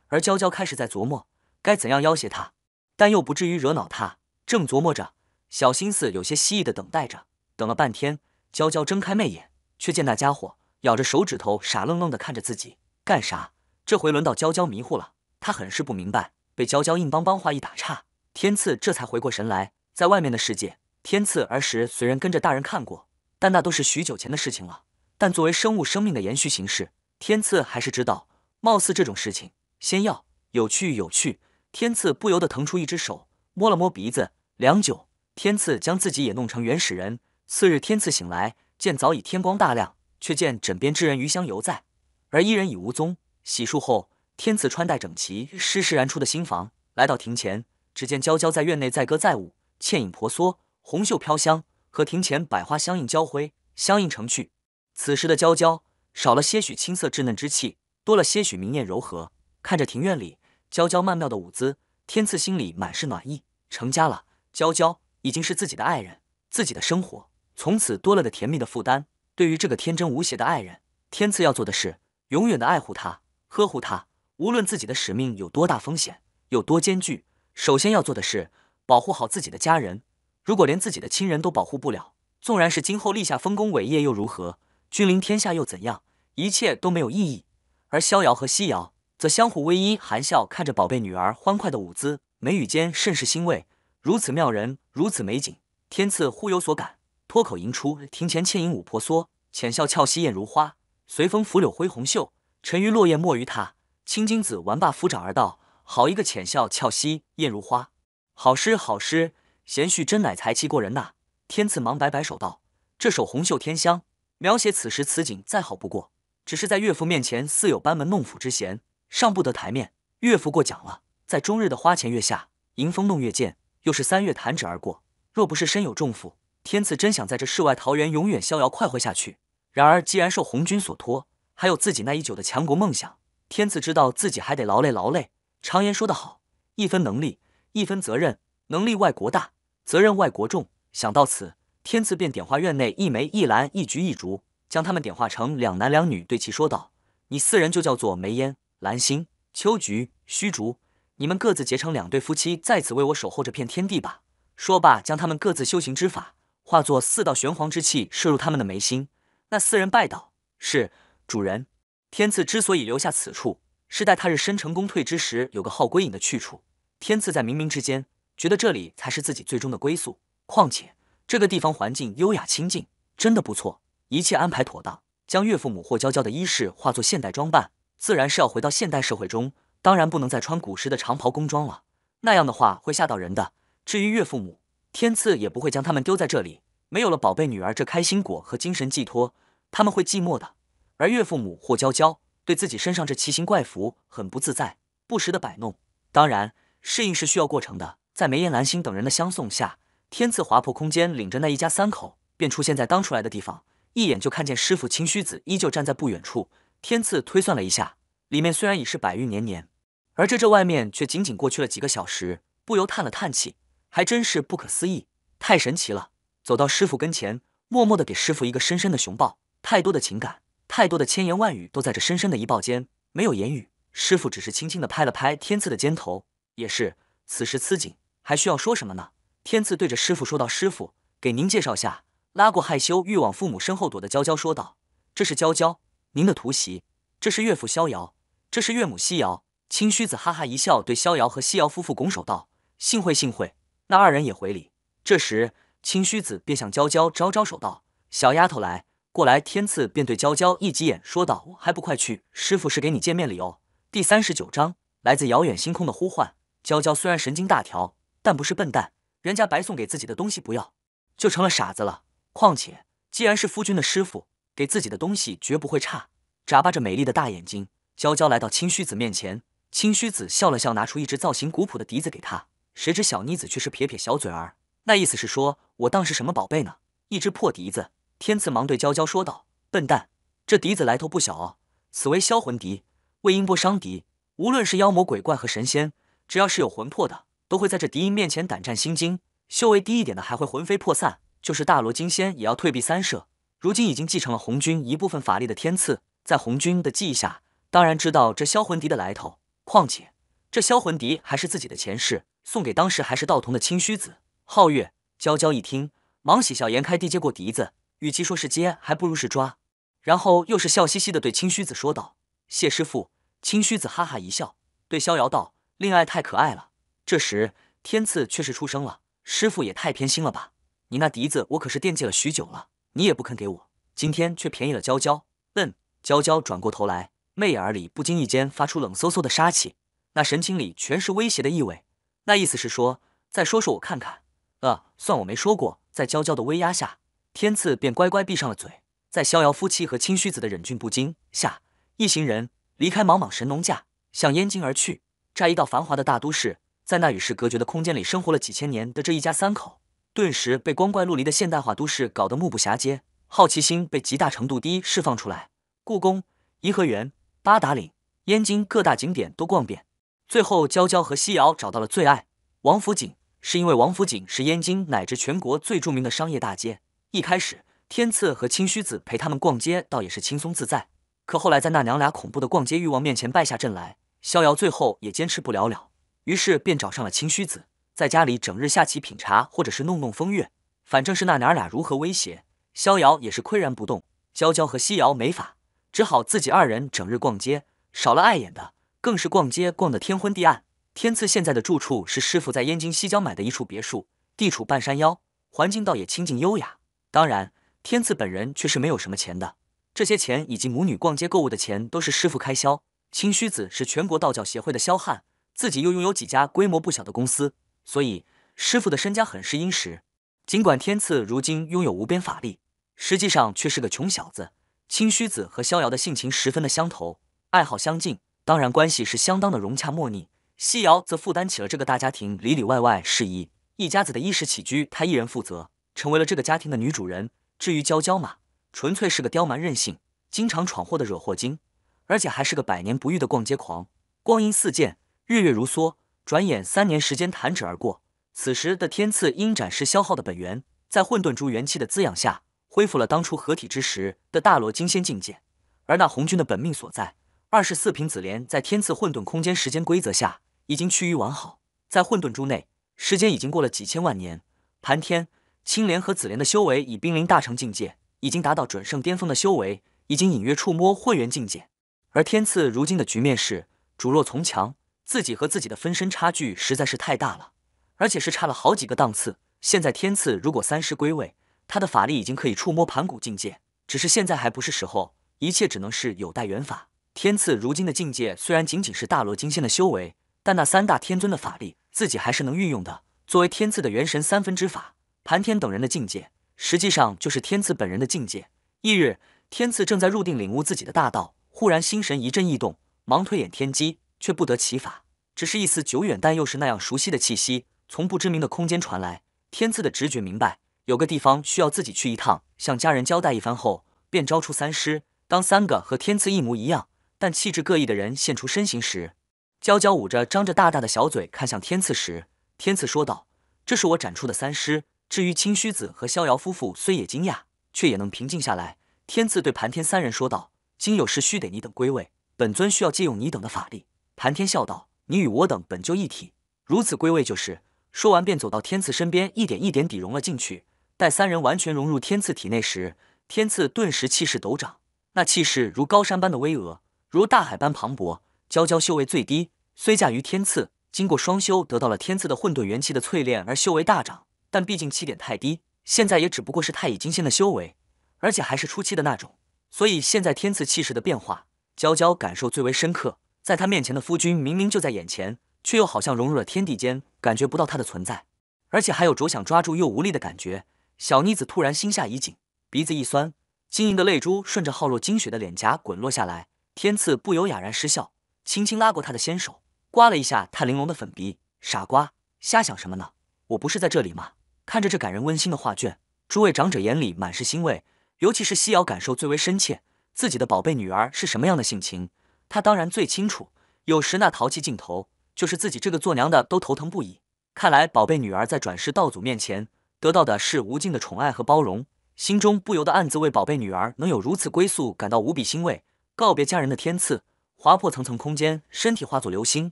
而娇娇开始在琢磨该怎样要挟他，但又不至于惹恼他。正琢磨着，小心思有些蜥蜴的等待着。等了半天，娇娇睁开媚眼，却见那家伙咬着手指头，傻愣愣的看着自己，干啥？这回轮到娇娇迷糊了，她很是不明白，被娇娇硬邦邦话一打岔，天赐这才回过神来，在外面的世界，天赐儿时虽然跟着大人看过，但那都是许久前的事情了。但作为生物生命的延续形式，天赐还是知道，貌似这种事情，先要有趣有趣。天赐不由得腾出一只手，摸了摸鼻子，良久，天赐将自己也弄成原始人。次日，天赐醒来，见早已天光大亮，却见枕边之人余香犹在，而伊人已无踪。洗漱后，天赐穿戴整齐，施施然出的新房，来到庭前，只见娇娇在院内载歌载舞，倩影婆娑，红袖飘香，和庭前百花相映交辉，相映成趣。此时的娇娇少了些许青涩稚嫩之气，多了些许明艳柔和。看着庭院里娇娇曼妙的舞姿，天赐心里满是暖意。成家了，娇娇已经是自己的爱人，自己的生活从此多了个甜蜜的负担。对于这个天真无邪的爱人，天赐要做的是永远的爱护他，呵护他。无论自己的使命有多大风险，有多艰巨，首先要做的是保护好自己的家人。如果连自己的亲人都保护不了，纵然是今后立下丰功伟业又如何？君临天下又怎样？一切都没有意义。而逍遥和西瑶则相互偎依，含笑看着宝贝女儿欢快的舞姿，眉宇间甚是欣慰。如此妙人，如此美景，天赐忽有所感，脱口吟出：“庭前倩影舞婆娑，浅笑俏兮艳如花。随风拂柳挥红袖，沉鱼落雁莫于他。”青金子玩罢抚掌而道：“好一个浅笑俏兮艳如花，好诗好诗，贤婿真乃才气过人呐！”天赐忙摆摆手道：“这首红袖添香。”描写此时此景再好不过，只是在岳父面前似有班门弄斧之嫌，上不得台面。岳父过奖了，在终日的花前月下，迎风弄月剑，又是三月弹指而过。若不是身有重负，天赐真想在这世外桃源永远逍遥快活下去。然而既然受红军所托，还有自己那已久的强国梦想，天赐知道自己还得劳累劳累。常言说得好，一分能力，一分责任。能力外国大，责任外国重。想到此。天赐便点化院内一枚一兰一菊一竹，将他们点化成两男两女，对其说道：“你四人就叫做梅烟、兰心、秋菊、虚竹，你们各自结成两对夫妻，在此为我守候这片天地吧。”说罢，将他们各自修行之法化作四道玄黄之气射入他们的眉心。那四人拜道：“是主人。”天赐之所以留下此处，是待他日申成功退之时有个好归隐的去处。天赐在冥冥之间觉得这里才是自己最终的归宿。况且这个地方环境优雅清静，真的不错，一切安排妥当。将岳父母霍娇娇的衣饰化作现代装扮，自然是要回到现代社会中，当然不能再穿古时的长袍工装了，那样的话会吓到人的。至于岳父母，天赐也不会将他们丢在这里，没有了宝贝女儿这开心果和精神寄托，他们会寂寞的。而岳父母霍娇娇对自己身上这奇形怪服很不自在，不时的摆弄。当然，适应是需要过程的。在梅艳、兰心等人的相送下，天赐划破空间，领着那一家三口，便出现在当初来的地方。一眼就看见师傅清虚子依旧站在不远处。天赐推算了一下，里面虽然已是百余年年，而这这外面却仅仅过去了几个小时，不由叹了叹气，还真是不可思议，太神奇了。走到师傅跟前，默默的给师傅一个深深的熊抱。太多的情感，太多的千言万语，都在这深深的一抱间，没有言语。师傅只是轻轻的拍了拍天赐的肩头，也是。此时此景，还需要说什么呢？天赐对着师傅说道：“师傅，给您介绍下。”拉过害羞欲往父母身后躲的娇娇，说道：“这是娇娇，您的徒媳。这是岳父逍遥，这是岳母西瑶。”青须子哈哈一笑，对逍遥和西瑶夫妇拱手道：“幸会，幸会。”那二人也回礼。这时，青须子便向娇娇招招手道：“小丫头来，过来。”天赐便对娇娇一挤眼，说道：“还不快去！师傅是给你见面礼哦。”第三十九章，来自遥远星空的呼唤。娇娇虽然神经大条，但不是笨蛋，人家白送给自己的东西不要，就成了傻子了。况且，既然是夫君的师傅，给自己的东西绝不会差。眨巴着美丽的大眼睛，娇娇来到青须子面前。青须子笑了笑，拿出一只造型古朴的笛子给她。谁知小妮子却是撇撇小嘴儿，那意思是说我当是什么宝贝呢？一只破笛子。天赐忙对娇娇说道：“笨蛋，这笛子来头不小哦，此为销魂笛，为音波伤敌。无论是妖魔鬼怪和神仙，只要是有魂魄的，都会在这笛音面前胆战心惊。修为低一点的，还会魂飞魄散。”就是大罗金仙也要退避三舍。如今已经继承了红军一部分法力的天赐，在红军的记忆下，当然知道这销魂笛的来头。况且这销魂笛还是自己的前世送给当时还是道童的清虚子皓月。娇娇一听，忙喜笑颜开地接过笛子，与其说是接，还不如是抓。然后又是笑嘻嘻的对清虚子说道：“谢师傅。”清虚子哈哈一笑，对逍遥道：“令爱太可爱了。”这时天赐却是出声了：“师傅也太偏心了吧。”你那笛子我可是惦记了许久了，你也不肯给我，今天却便宜了娇娇。嗯，娇娇转过头来，媚眼里不经意间发出冷飕飕的杀气，那神情里全是威胁的意味。那意思是说，再说说我看看。呃，算我没说过。在娇娇的威压下，天赐便乖乖闭上了嘴。在逍遥夫妻和清虚子的忍俊不禁下，一行人离开莽莽神农架，向燕京而去。乍一到繁华的大都市，在那与世隔绝的空间里生活了几千年的这一家三口。顿时被光怪陆离的现代化都市搞得目不暇接，好奇心被极大程度地释放出来。故宫、颐和园、八达岭、燕京各大景点都逛遍，最后娇娇和西瑶找到了最爱王府井，是因为王府井是燕京乃至全国最著名的商业大街。一开始，天赐和清虚子陪他们逛街，倒也是轻松自在。可后来在那娘俩恐怖的逛街欲望面前败下阵来，逍遥最后也坚持不了了，于是便找上了清虚子。在家里整日下棋品茶，或者是弄弄风月，反正是那娘俩如何威胁，逍遥也是岿然不动。娇娇和西瑶没法，只好自己二人整日逛街，少了碍眼的，更是逛街逛得天昏地暗。天赐现在的住处是师傅在燕京西郊买的一处别墅，地处半山腰，环境倒也清静优雅。当然，天赐本人却是没有什么钱的，这些钱以及母女逛街购物的钱都是师傅开销。清虚子是全国道教协会的销汉，自己又拥有几家规模不小的公司。所以师傅的身家很是殷实，尽管天赐如今拥有无边法力，实际上却是个穷小子。清虚子和逍遥的性情十分的相投，爱好相近，当然关系是相当的融洽莫逆。西瑶则负担起了这个大家庭里里外外事宜，一家子的衣食起居她一人负责，成为了这个家庭的女主人。至于娇娇嘛，纯粹是个刁蛮任性、经常闯祸的惹祸精，而且还是个百年不遇的逛街狂，光阴似箭，日月如梭。转眼三年时间弹指而过，此时的天赐因展示消耗的本源，在混沌珠元气的滋养下，恢复了当初合体之时的大罗金仙境界。而那红军的本命所在二十四品紫莲，在天赐混沌空间时间规则下，已经趋于完好。在混沌珠内，时间已经过了几千万年。盘天、青莲和紫莲的修为已濒临大成境界，已经达到准圣巅峰的修为，已经隐约触摸混元境界。而天赐如今的局面是主弱从强。自己和自己的分身差距实在是太大了，而且是差了好几个档次。现在天赐如果三师归位，他的法力已经可以触摸盘古境界，只是现在还不是时候，一切只能是有待缘法。天赐如今的境界虽然仅仅是大罗金仙的修为，但那三大天尊的法力自己还是能运用的。作为天赐的元神三分之法，盘天等人的境界，实际上就是天赐本人的境界。翌日，天赐正在入定领悟自己的大道，忽然心神一阵异动，忙推演天机，却不得其法。只是一丝久远但又是那样熟悉的气息，从不知名的空间传来。天赐的直觉明白，有个地方需要自己去一趟，向家人交代一番后，便招出三师。当三个和天赐一模一样，但气质各异的人现出身形时，娇娇捂着张着大大的小嘴看向天赐时。天赐说道：“这是我展出的三尸。至于清虚子和逍遥夫妇，虽也惊讶，却也能平静下来。”天赐对盘天三人说道：“今有事须得你等归位，本尊需要借用你等的法力。”盘天笑道：“你与我等本就一体，如此归位就是。”说完便走到天赐身边，一点一点抵融了进去。待三人完全融入天赐体内时，天赐顿时气势陡涨，那气势如高山般的巍峨，如大海般磅礴。娇娇修为最低，虽嫁于天赐。经过双修，得到了天赐的混沌元气的淬炼，而修为大涨。但毕竟起点太低，现在也只不过是太乙金仙的修为，而且还是初期的那种。所以现在天赐气势的变化，娇娇感受最为深刻。在他面前的夫君明明就在眼前，却又好像融入了天地间，感觉不到他的存在，而且还有着想抓住又无力的感觉。小妮子突然心下一紧，鼻子一酸，晶莹的泪珠顺着浩若精雪的脸颊滚落下来。天赐不由哑然失笑，轻轻拉过他的纤手。刮了一下他玲珑的粉鼻，傻瓜，瞎想什么呢？我不是在这里吗？看着这感人温馨的画卷，诸位长者眼里满是欣慰，尤其是西瑶感受最为深切。自己的宝贝女儿是什么样的性情，她当然最清楚。有时那淘气劲头，就是自己这个做娘的都头疼不已。看来宝贝女儿在转世道祖面前得到的是无尽的宠爱和包容，心中不由得暗自为宝贝女儿能有如此归宿感到无比欣慰。告别家人的天赐，划破层层空间，身体化作流星。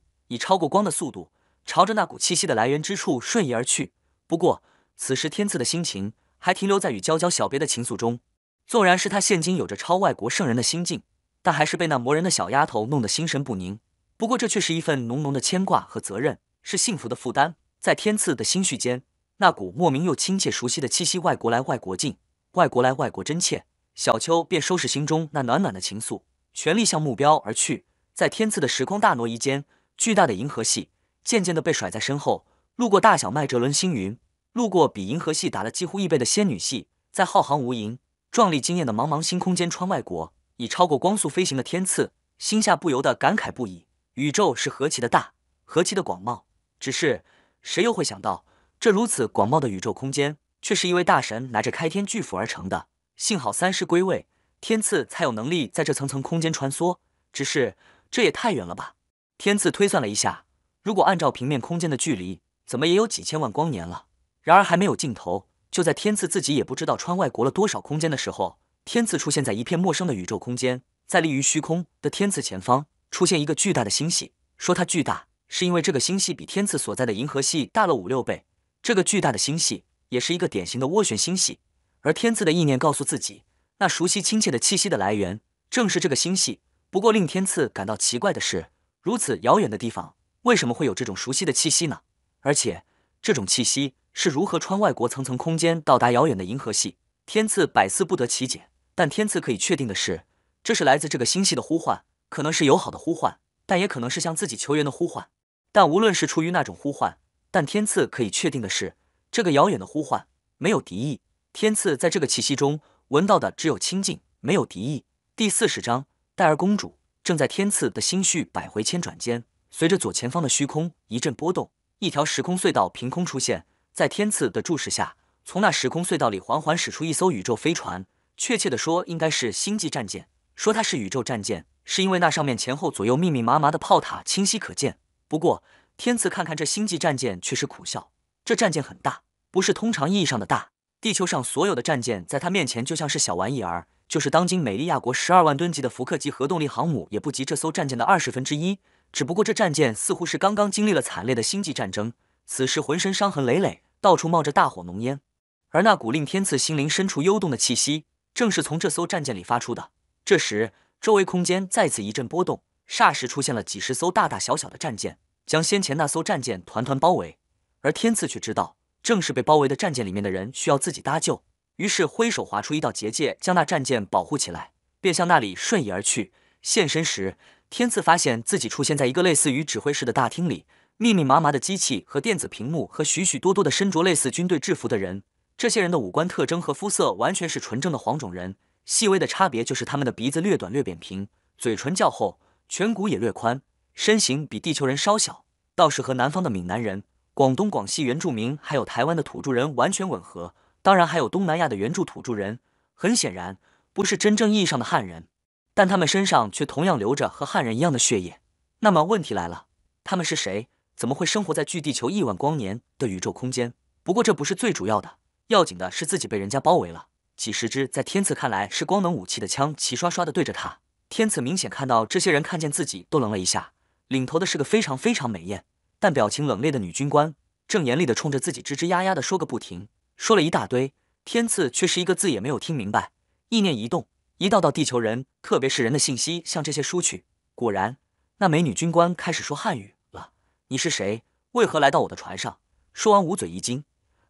以超过光的速度，朝着那股气息的来源之处瞬移而去。不过，此时天赐的心情还停留在与娇娇小别的情愫中。纵然是他现今有着超外国圣人的心境，但还是被那磨人的小丫头弄得心神不宁。不过，这却是一份浓浓的牵挂和责任，是幸福的负担。在天赐的心绪间，那股莫名又亲切熟悉的气息，外国来外国近，外国来外国真切。小秋便收拾心中那暖暖的情愫，全力向目标而去。在天赐的时空大挪移间。巨大的银河系渐渐的被甩在身后，路过大小麦哲伦星云，路过比银河系大了几乎一倍的仙女系，在浩瀚无垠、壮丽惊艳的茫茫星空间穿外国，以超过光速飞行的天赐，心下不由得感慨不已：宇宙是何其的大，何其的广袤。只是谁又会想到，这如此广袤的宇宙空间，却是一位大神拿着开天巨斧而成的。幸好三世归位，天赐才有能力在这层层空间穿梭。只是这也太远了吧？天赐推算了一下，如果按照平面空间的距离，怎么也有几千万光年了。然而还没有尽头，就在天赐自己也不知道穿外国了多少空间的时候，天赐出现在一片陌生的宇宙空间，在立于虚空的天赐前方出现一个巨大的星系。说它巨大，是因为这个星系比天赐所在的银河系大了五六倍。这个巨大的星系也是一个典型的涡旋星系，而天赐的意念告诉自己，那熟悉亲切的气息的来源正是这个星系。不过令天赐感到奇怪的是。如此遥远的地方，为什么会有这种熟悉的气息呢？而且这种气息是如何穿外国层层空间到达遥远的银河系？天赐百思不得其解。但天赐可以确定的是，这是来自这个星系的呼唤，可能是友好的呼唤，但也可能是向自己求援的呼唤。但无论是出于那种呼唤，但天赐可以确定的是，这个遥远的呼唤没有敌意。天赐在这个气息中闻到的只有清净，没有敌意。第四十章，戴儿公主。正在天赐的心绪百回千转间，随着左前方的虚空一阵波动，一条时空隧道凭空出现在天赐的注视下，从那时空隧道里缓缓驶出一艘宇宙飞船，确切的说，应该是星际战舰。说它是宇宙战舰，是因为那上面前后左右密密麻麻的炮塔清晰可见。不过天赐看看这星际战舰，却是苦笑。这战舰很大，不是通常意义上的大。地球上所有的战舰，在他面前就像是小玩意儿。就是当今美利亚国十二万吨级的福克级核动力航母，也不及这艘战舰的二十分之一。只不过这战舰似乎是刚刚经历了惨烈的星际战争，此时浑身伤痕累累，到处冒着大火浓烟。而那股令天赐心灵深处幽动的气息，正是从这艘战舰里发出的。这时，周围空间再次一阵波动，霎时出现了几十艘大大小小的战舰，将先前那艘战舰团团包围。而天赐却知道，正是被包围的战舰里面的人需要自己搭救，于是挥手划出一道结界，将那战舰保护起来，便向那里瞬移而去。现身时，天赐发现自己出现在一个类似于指挥室的大厅里，密密麻麻的机器和电子屏幕，和许许多多的身着类似军队制服的人。这些人的五官特征和肤色完全是纯正的黄种人，细微的差别就是他们的鼻子略短略扁平，嘴唇较厚，颧骨也略宽，身形比地球人稍小，倒是和南方的闽南人。广东、广西原住民还有台湾的土著人完全吻合，当然还有东南亚的原住土著人。很显然，不是真正意义上的汉人，但他们身上却同样流着和汉人一样的血液。那么问题来了，他们是谁？怎么会生活在距地球亿万光年的宇宙空间？不过这不是最主要的，要紧的是自己被人家包围了。几十支在天赐看来是光能武器的枪齐刷刷的对着他。天赐明显看到这些人看见自己都愣了一下。领头的是个非常非常美艳。但表情冷冽的女军官正严厉地冲着自己吱吱呀呀地说个不停，说了一大堆，天赐却是一个字也没有听明白。意念一动，一道道地球人，特别是人的信息向这些输去。果然，那美女军官开始说汉语了：“你是谁？为何来到我的船上？”说完，捂嘴一惊，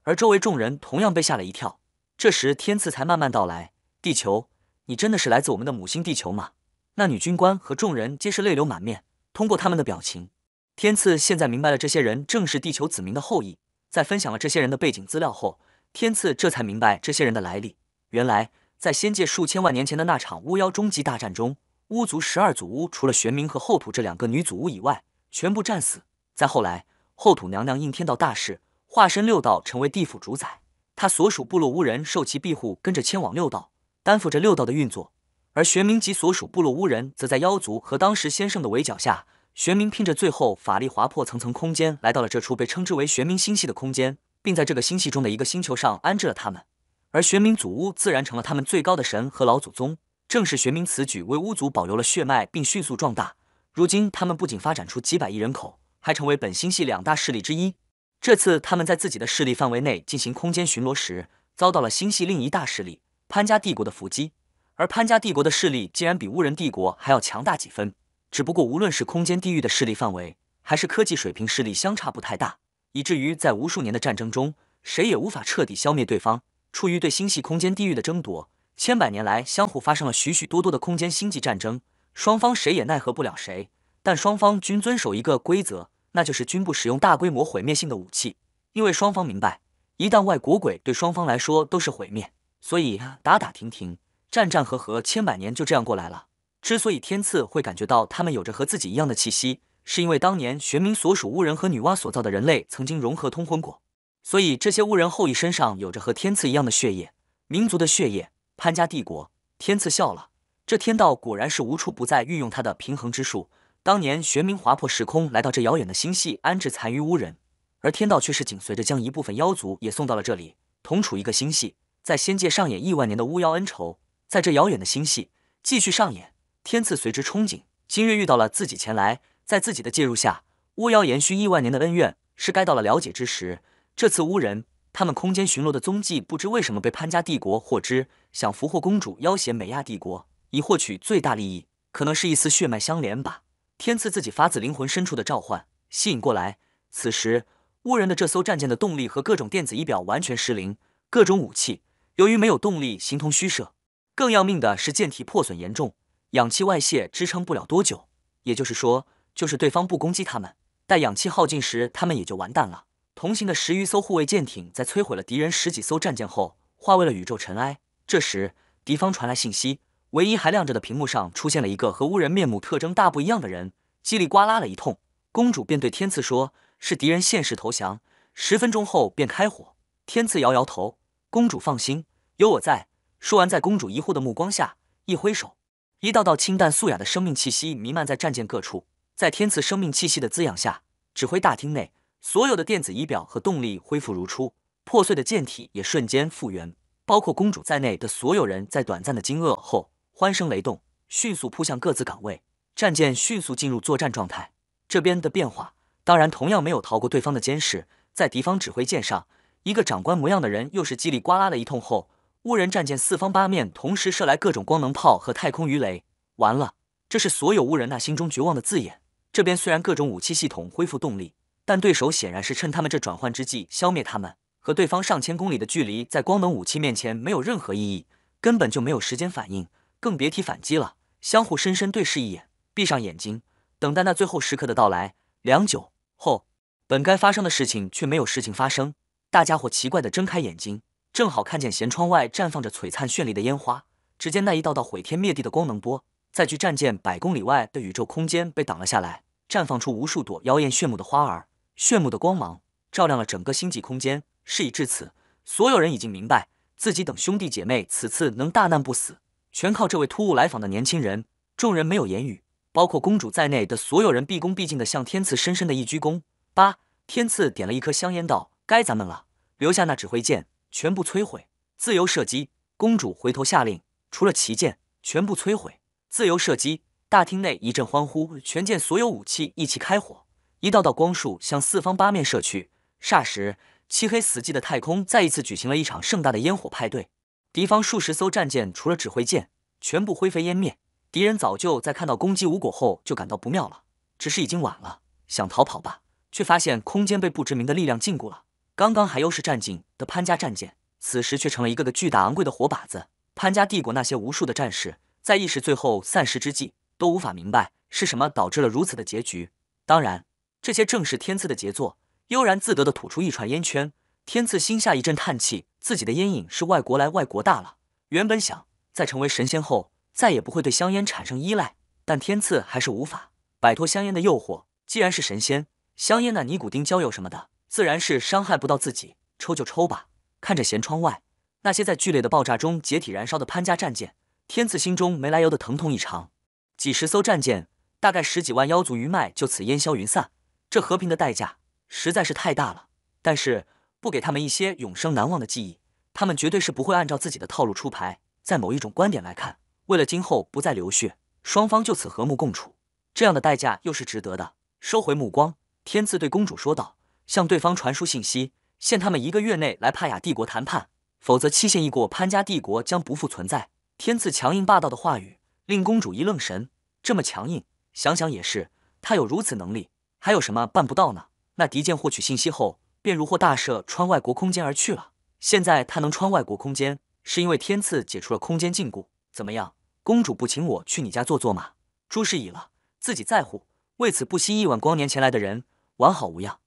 而周围众人同样被吓了一跳。这时，天赐才慢慢道来：“地球，你真的是来自我们的母星地球吗？”那女军官和众人皆是泪流满面，通过他们的表情。天赐现在明白了，这些人正是地球子民的后裔。在分享了这些人的背景资料后，天赐这才明白这些人的来历。原来，在仙界数千万年前的那场巫妖终极大战中，巫族十二祖巫除了玄冥和后土这两个女祖巫以外，全部战死。再后来，后土娘娘应天道大势，化身六道成为地府主宰，她所属部落巫人受其庇护，跟着迁往六道，担负着六道的运作。而玄冥及所属部落巫人则在妖族和当时先圣的围剿下。玄冥拼着最后法力划破层层空间，来到了这处被称之为玄冥星系的空间，并在这个星系中的一个星球上安置了他们。而玄冥祖巫自然成了他们最高的神和老祖宗。正是玄冥此举，为巫族保留了血脉，并迅速壮大。如今，他们不仅发展出几百亿人口，还成为本星系两大势力之一。这次，他们在自己的势力范围内进行空间巡逻时，遭到了星系另一大势力潘家帝国的伏击。而潘家帝国的势力竟然比巫人帝国还要强大几分。只不过，无论是空间地域的势力范围，还是科技水平，势力相差不太大，以至于在无数年的战争中，谁也无法彻底消灭对方。出于对星系空间地域的争夺，千百年来相互发生了许许多多的空间星际战争，双方谁也奈何不了谁。但双方均遵守一个规则，那就是均不使用大规模毁灭性的武器，因为双方明白，一旦外国鬼对双方来说都是毁灭，所以打打停停，战战和和，千百年就这样过来了。之所以天赐会感觉到他们有着和自己一样的气息，是因为当年玄冥所属巫人和女娲所造的人类曾经融合通婚过，所以这些巫人后裔身上有着和天赐一样的血液，民族的血液。潘家帝国，天赐笑了，这天道果然是无处不在运用他的平衡之术。当年玄冥划破时空来到这遥远的星系安置残余巫人，而天道却是紧随着将一部分妖族也送到了这里，同处一个星系，在仙界上演亿万年的巫妖恩仇，在这遥远的星系继续上演。天赐随之憧憬，今日遇到了自己前来，在自己的介入下，巫妖延续亿万年的恩怨是该到了了解之时。这次巫人他们空间巡逻的踪迹，不知为什么被潘家帝国获知，想俘获公主，要挟美亚帝国，以获取最大利益，可能是一丝血脉相连吧。天赐自己发自灵魂深处的召唤，吸引过来。此时，巫人的这艘战舰的动力和各种电子仪表完全失灵，各种武器由于没有动力，形同虚设。更要命的是，舰体破损严重。氧气外泄支撑不了多久，也就是说，就是对方不攻击他们，待氧气耗尽时，他们也就完蛋了。同行的十余艘护卫舰艇在摧毁了敌人十几艘战舰后，化为了宇宙尘埃。这时，敌方传来信息，唯一还亮着的屏幕上出现了一个和乌人面目特征大不一样的人，叽里呱啦了一通。公主便对天赐说：“是敌人现世投降，十分钟后便开火。”天赐摇摇头：“公主放心，有我在。”说完，在公主疑惑的目光下，一挥手。一道道清淡素雅的生命气息弥漫在战舰各处，在天赐生命气息的滋养下，指挥大厅内所有的电子仪表和动力恢复如初，破碎的舰体也瞬间复原，包括公主在内的所有人在短暂的惊愕后，欢声雷动，迅速扑向各自岗位，战舰迅速进入作战状态。这边的变化当然同样没有逃过对方的监视，在敌方指挥舰上，一个长官模样的人又是叽里呱啦的一通后。乌人战舰四方八面同时射来各种光能炮和太空鱼雷，完了！这是所有乌人那心中绝望的字眼。这边虽然各种武器系统恢复动力，但对手显然是趁他们这转换之际消灭他们。和对方上千公里的距离，在光能武器面前没有任何意义，根本就没有时间反应，更别提反击了。相互深深对视一眼，闭上眼睛，等待那最后时刻的到来。良久后，本该发生的事情却没有事情发生。大家伙奇怪的睁开眼睛，正好看见舷窗外绽放着璀璨绚丽的烟花。只见那一道道毁天灭地的光能波，在距战舰百公里外的宇宙空间被挡了下来，绽放出无数朵妖艳炫目的花儿，炫目的光芒照亮了整个星际空间。事已至此，所有人已经明白，自己等兄弟姐妹此次能大难不死，全靠这位突兀来访的年轻人。众人没有言语，包括公主在内的所有人毕恭毕敬地向天赐深深的一鞠躬。八天赐点了一颗香烟，道：“该咱们了，留下那指挥剑，全部摧毁，自由射击。”公主回头下令：“除了旗舰，全部摧毁，自由射击。”大厅内一阵欢呼，全舰所有武器一起开火，一道道光束向四方八面射去。霎时。漆黑死寂的太空再一次举行了一场盛大的烟火派对，敌方数十艘战舰除了指挥舰，全部灰飞烟灭。敌人早就在看到攻击无果后就感到不妙了，只是已经晚了，想逃跑吧，却发现空间被不知名的力量禁锢了。刚刚还优势占尽的潘家战舰，此时却成了一个个巨大昂贵的火靶子。潘家帝国那些无数的战士，在意识最后散失之际，都无法明白是什么导致了如此的结局。当然，这些正是天赐的杰作。悠然自得地吐出一串烟圈，天赐心下一阵叹气，自己的烟瘾是外国来外国大了。原本想在成为神仙后，再也不会对香烟产生依赖，但天赐还是无法摆脱香烟的诱惑。既然是神仙，香烟那尼古丁焦油什么的，自然是伤害不到自己，抽就抽吧。看着舷窗外那些在剧烈的爆炸中解体燃烧的潘家战舰，天赐心中没来由的疼痛异常。几十艘战舰，大概十几万妖族余脉就此烟消云散，这和平的代价。实在是太大了，但是不给他们一些永生难忘的记忆，他们绝对是不会按照自己的套路出牌。在某一种观点来看，为了今后不再流血，双方就此和睦共处，这样的代价又是值得的。收回目光，天赐对公主说道：“向对方传输信息，限他们一个月内来帕雅帝国谈判，否则期限一过，潘家帝国将不复存在。”天赐强硬霸道的话语令公主一愣神，这么强硬，想想也是，他有如此能力，还有什么办不到呢？那敌舰获取信息后，便如获大赦，穿外国空间而去了。现在他能穿外国空间，是因为天赐解除了空间禁锢。怎么样，公主不请我去你家坐坐吗？诸事已了，自己在乎，为此不惜亿万光年前来的人，完好无恙。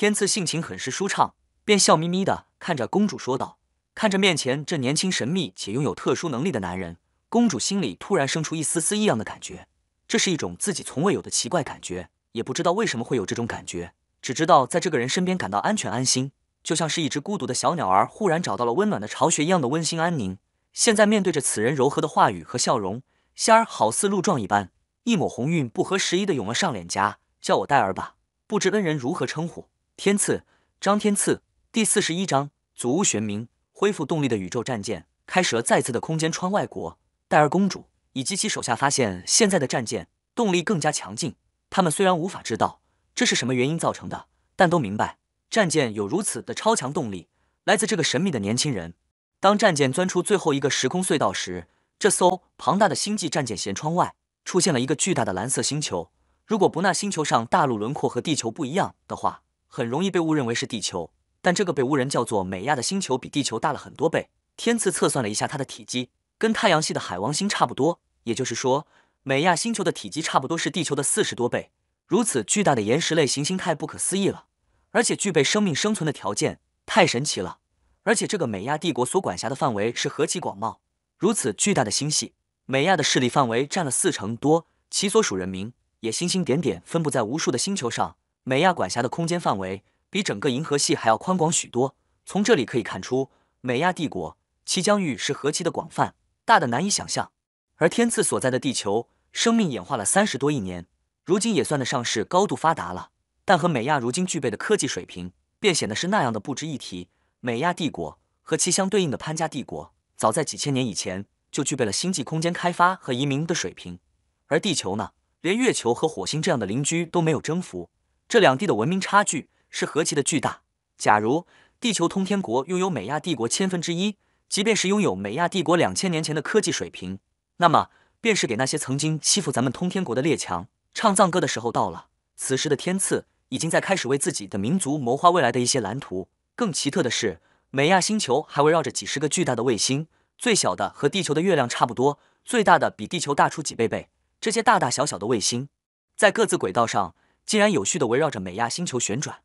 天赐性情很是舒畅，便笑眯眯的看着公主说道：“看着面前这年轻神秘且拥有特殊能力的男人，公主心里突然生出一丝丝异样的感觉。这是一种自己从未有的奇怪感觉，也不知道为什么会有这种感觉。”只知道在这个人身边感到安全安心，就像是一只孤独的小鸟儿忽然找到了温暖的巢穴一样的温馨安宁。现在面对着此人柔和的话语和笑容，仙儿好似鹿状一般，一抹红晕不合时宜的涌了上脸颊。叫我戴儿吧，不知恩人如何称呼？天赐，张天赐。第四十一章，祖屋玄冥。恢复动力的宇宙战舰开始了再次的空间穿外国。戴尔公主以及其手下发现，现在的战舰动力更加强劲。他们虽然无法知道。这是什么原因造成的？但都明白，战舰有如此的超强动力，来自这个神秘的年轻人。当战舰钻出最后一个时空隧道时，这艘庞大的星际战舰舷窗外出现了一个巨大的蓝色星球。如果不那星球上大陆轮廓和地球不一样的话，很容易被误认为是地球。但这个被误人叫做美亚的星球比地球大了很多倍。天赐测算了一下它的体积，跟太阳系的海王星差不多，也就是说，美亚星球的体积差不多是地球的四十多倍。如此巨大的岩石类行星太不可思议了，而且具备生命生存的条件，太神奇了。而且这个美亚帝国所管辖的范围是何其广袤，如此巨大的星系，美亚的势力范围占了四成多，其所属人民也星星点点分布在无数的星球上。美亚管辖的空间范围比整个银河系还要宽广许多。从这里可以看出，美亚帝国其疆域是何其的广泛，大的难以想象。而天赐所在的地球，生命演化了三十多亿年。如今也算得上是高度发达了，但和美亚如今具备的科技水平，便显得是那样的不值一提。美亚帝国和其相对应的潘家帝国，早在几千年以前就具备了星际空间开发和移民的水平，而地球呢，连月球和火星这样的邻居都没有征服，这两地的文明差距是何其的巨大。假如地球通天国拥有美亚帝国千分之一，即便是拥有美亚帝国两千年前的科技水平，那么便是给那些曾经欺负咱们通天国的列强。唱藏歌的时候到了，此时的天赐已经在开始为自己的民族谋划未来的一些蓝图。更奇特的是，美亚星球还围绕着几十个巨大的卫星，最小的和地球的月亮差不多，最大的比地球大出几倍倍。这些大大小小的卫星，在各自轨道上竟然有序地围绕着美亚星球旋转，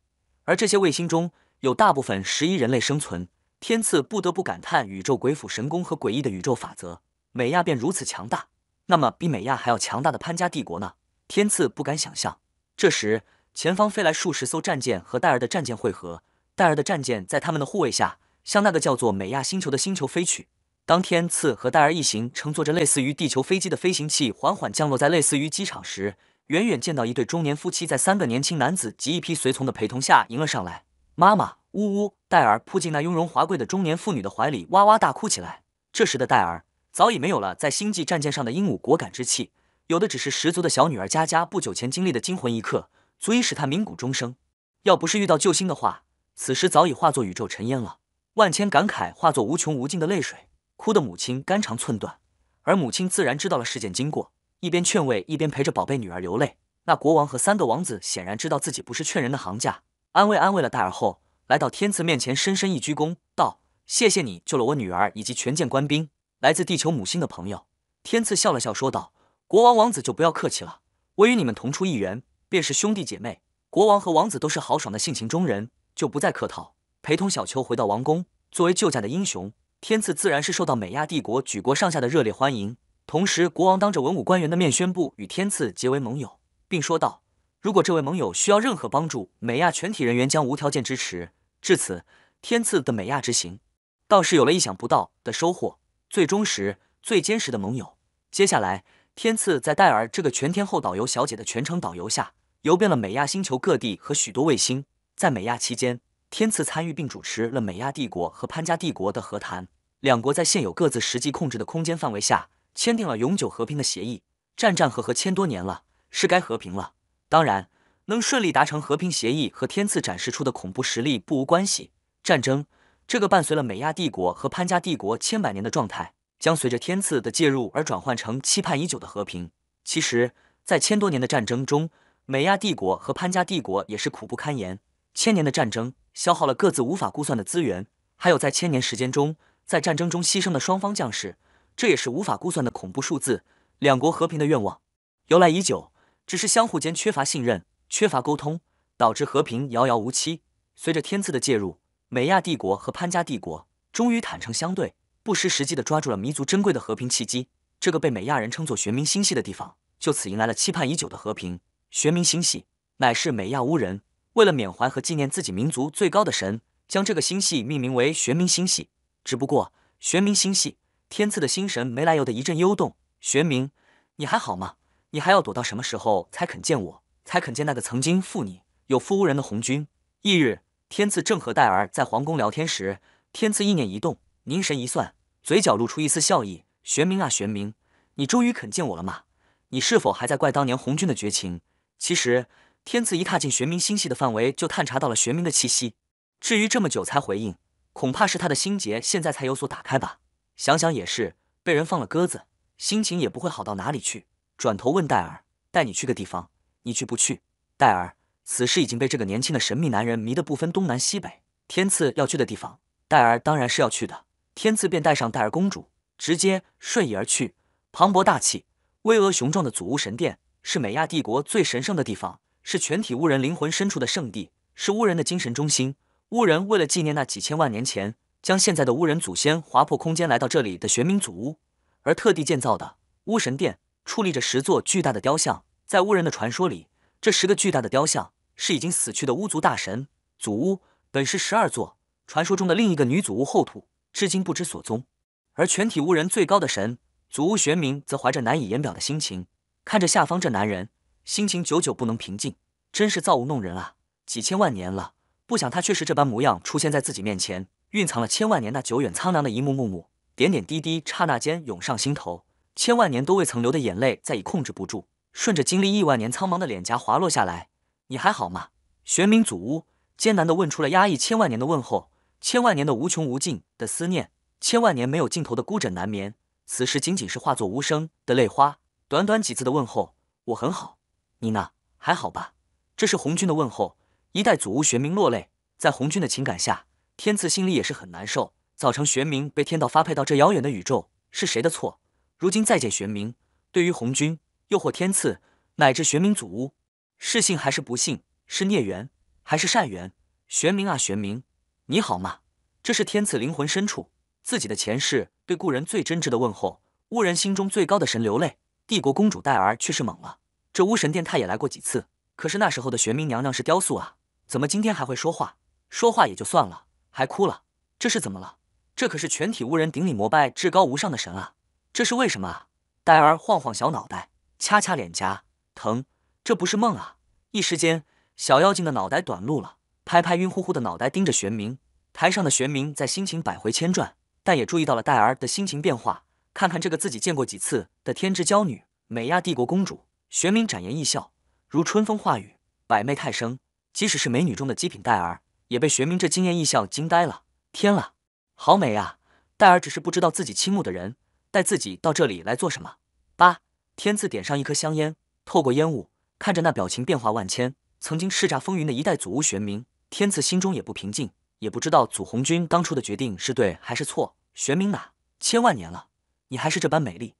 而这些卫星中有大部分适宜人类生存。天赐不得不感叹宇宙鬼斧神工和诡异的宇宙法则。美亚便如此强大，那么比美亚还要强大的潘家帝国呢？天赐不敢想象。这时，前方飞来数十艘战舰和戴尔的战舰汇合，戴尔的战舰在他们的护卫下，向那个叫做美亚星球的星球飞去。当天赐和戴尔一行乘坐着类似于地球飞机的飞行器缓缓降落在类似于机场时，远远见到一对中年夫妻在三个年轻男子及一批随从的陪同下迎了上来。妈妈。呜呜！戴尔扑进那雍容华贵的中年妇女的怀里，哇哇大哭起来。这时的戴尔早已没有了在星际战舰上的英武果敢之气，有的只是十足的小女儿佳佳不久前经历的惊魂一刻，足以使她鸣鼓终生。要不是遇到救星的话，此时早已化作宇宙尘烟了。万千感慨化作无穷无尽的泪水，哭的母亲肝肠寸断。而母亲自然知道了事件经过，一边劝慰，一边陪着宝贝女儿流泪。那国王和三个王子显然知道自己不是劝人的行家，安慰安慰了戴尔后。来到天赐面前，深深一鞠躬，道：“谢谢你救了我女儿以及全舰官兵。来自地球母星的朋友。”天赐笑了笑，说道：“国王王子就不要客气了，我与你们同出一源，便是兄弟姐妹。国王和王子都是豪爽的性情中人，就不再客套。”陪同小秋回到王宫，作为救驾的英雄，天赐自然是受到美亚帝国举国上下的热烈欢迎。同时，国王当着文武官员的面宣布与天赐结为盟友，并说道。如果这位盟友需要任何帮助，美亚全体人员将无条件支持。至此，天赐的美亚之行倒是有了意想不到的收获，最忠实、最坚实的盟友。接下来，天赐在戴尔这个全天候导游小姐的全程导游下，游遍了美亚星球各地和许多卫星。在美亚期间，天赐参与并主持了美亚帝国和潘家帝国的和谈，两国在现有各自实际控制的空间范围下，签订了永久和平的协议。战战和和千多年了，是该和平了。当然，能顺利达成和平协议和天赐展示出的恐怖实力不无关系。战争这个伴随了美亚帝国和潘家帝国千百年的状态，将随着天赐的介入而转换成期盼已久的和平。其实，在千多年的战争中，美亚帝国和潘家帝国也是苦不堪言。千年的战争消耗了各自无法估算的资源，还有在千年时间中，在战争中牺牲的双方将士，这也是无法估算的恐怖数字。两国和平的愿望由来已久。只是相互间缺乏信任、缺乏沟通，导致和平遥遥无期。随着天赐的介入，美亚帝国和潘家帝国终于坦诚相对，不失时机的抓住了弥足珍贵的和平契机。这个被美亚人称作玄冥星系的地方，就此迎来了期盼已久的和平。玄冥星系乃是美亚乌人为了缅怀和纪念自己民族最高的神，将这个星系命名为玄冥星系。只不过，玄冥星系天赐的心神没来由的一阵忧动。玄冥，你还好吗？你还要躲到什么时候才肯见我？才肯见那个曾经负你有负无人的红军？翌日，天赐正和戴儿在皇宫聊天时，天赐意念一动，凝神一算，嘴角露出一丝笑意。玄冥啊，玄冥，你终于肯见我了吗？你是否还在怪当年红军的绝情？其实，天赐一踏进玄冥星系的范围，就探查到了玄冥的气息。至于这么久才回应，恐怕是他的心结现在才有所打开吧。想想也是，被人放了鸽子，心情也不会好到哪里去。转头问戴尔：“带你去个地方，你去不去？”戴尔此时已经被这个年轻的神秘男人迷得不分东南西北。天赐要去的地方，戴尔当然是要去的。天赐便带上戴尔公主，直接瞬移而去。磅礴大气、巍峨雄壮的祖屋神殿，是美亚帝国最神圣的地方，是全体巫人灵魂深处的圣地，是巫人的精神中心。巫人为了纪念那几千万年前将现在的巫人祖先划破空间来到这里的玄冥祖屋，而特地建造的巫神殿。矗立着十座巨大的雕像，在巫人的传说里，这十个巨大的雕像是已经死去的巫族大神。祖屋本是十二座，传说中的另一个女祖屋后土，至今不知所踪。而全体巫人最高的神祖屋玄冥，则怀着难以言表的心情，看着下方这男人，心情久久不能平静。真是造物弄人啊！几千万年了，不想他却是这般模样出现在自己面前，蕴藏了千万年那久远苍凉的一幕幕幕，点点滴滴，刹那间涌上心头。千万年都未曾流的眼泪再已控制不住，顺着经历亿万年苍茫的脸颊滑落下来。你还好吗？玄冥祖屋艰难地问出了压抑千万年的问候，千万年的无穷无尽的思念，千万年没有尽头的孤枕难眠。此时仅仅是化作无声的泪花。短短几次的问候，我很好，你呢？还好吧？这是红军的问候。一代祖屋玄冥落泪，在红军的情感下，天赐心里也是很难受。早成玄冥被天道发配到这遥远的宇宙，是谁的错？如今再见玄冥，对于红军，又或天赐，乃至玄冥祖屋，是幸还是不幸？是孽缘还是善缘？玄冥啊玄冥，你好吗？这是天赐灵魂深处自己的前世对故人最真挚的问候。巫人心中最高的神流泪，帝国公主戴儿却是懵了。这巫神殿他也来过几次，可是那时候的玄冥娘娘是雕塑啊，怎么今天还会说话？说话也就算了，还哭了，这是怎么了？这可是全体巫人顶礼膜拜至高无上的神啊，这是为什么啊？戴儿晃晃小脑袋，掐掐脸颊，疼，这不是梦啊！一时间，小妖精的脑袋短路了，拍拍晕乎乎的脑袋，盯着玄冥。台上的玄冥在心情百回千转，但也注意到了戴儿的心情变化。看看这个自己见过几次的天之娇女美亚帝国公主，玄冥展颜一笑，如春风化雨，百媚太生。即使是美女中的极品戴儿，也被玄冥这惊艳一笑惊呆了。天了，好美啊！戴儿只是不知道自己倾慕的人带自己到这里来做什么。八天赐点上一颗香烟，透过烟雾看着那表情变化万千、曾经叱咤风云的一代祖屋玄冥，天赐心中也不平静，也不知道祖红军当初的决定是对还是错。玄冥哪，千万年了。你还是这般美丽，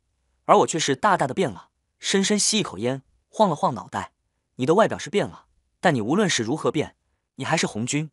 而我却是大大的变了。深深吸一口烟，晃了晃脑袋。你的外表是变了，但你无论是如何变，你还是红军。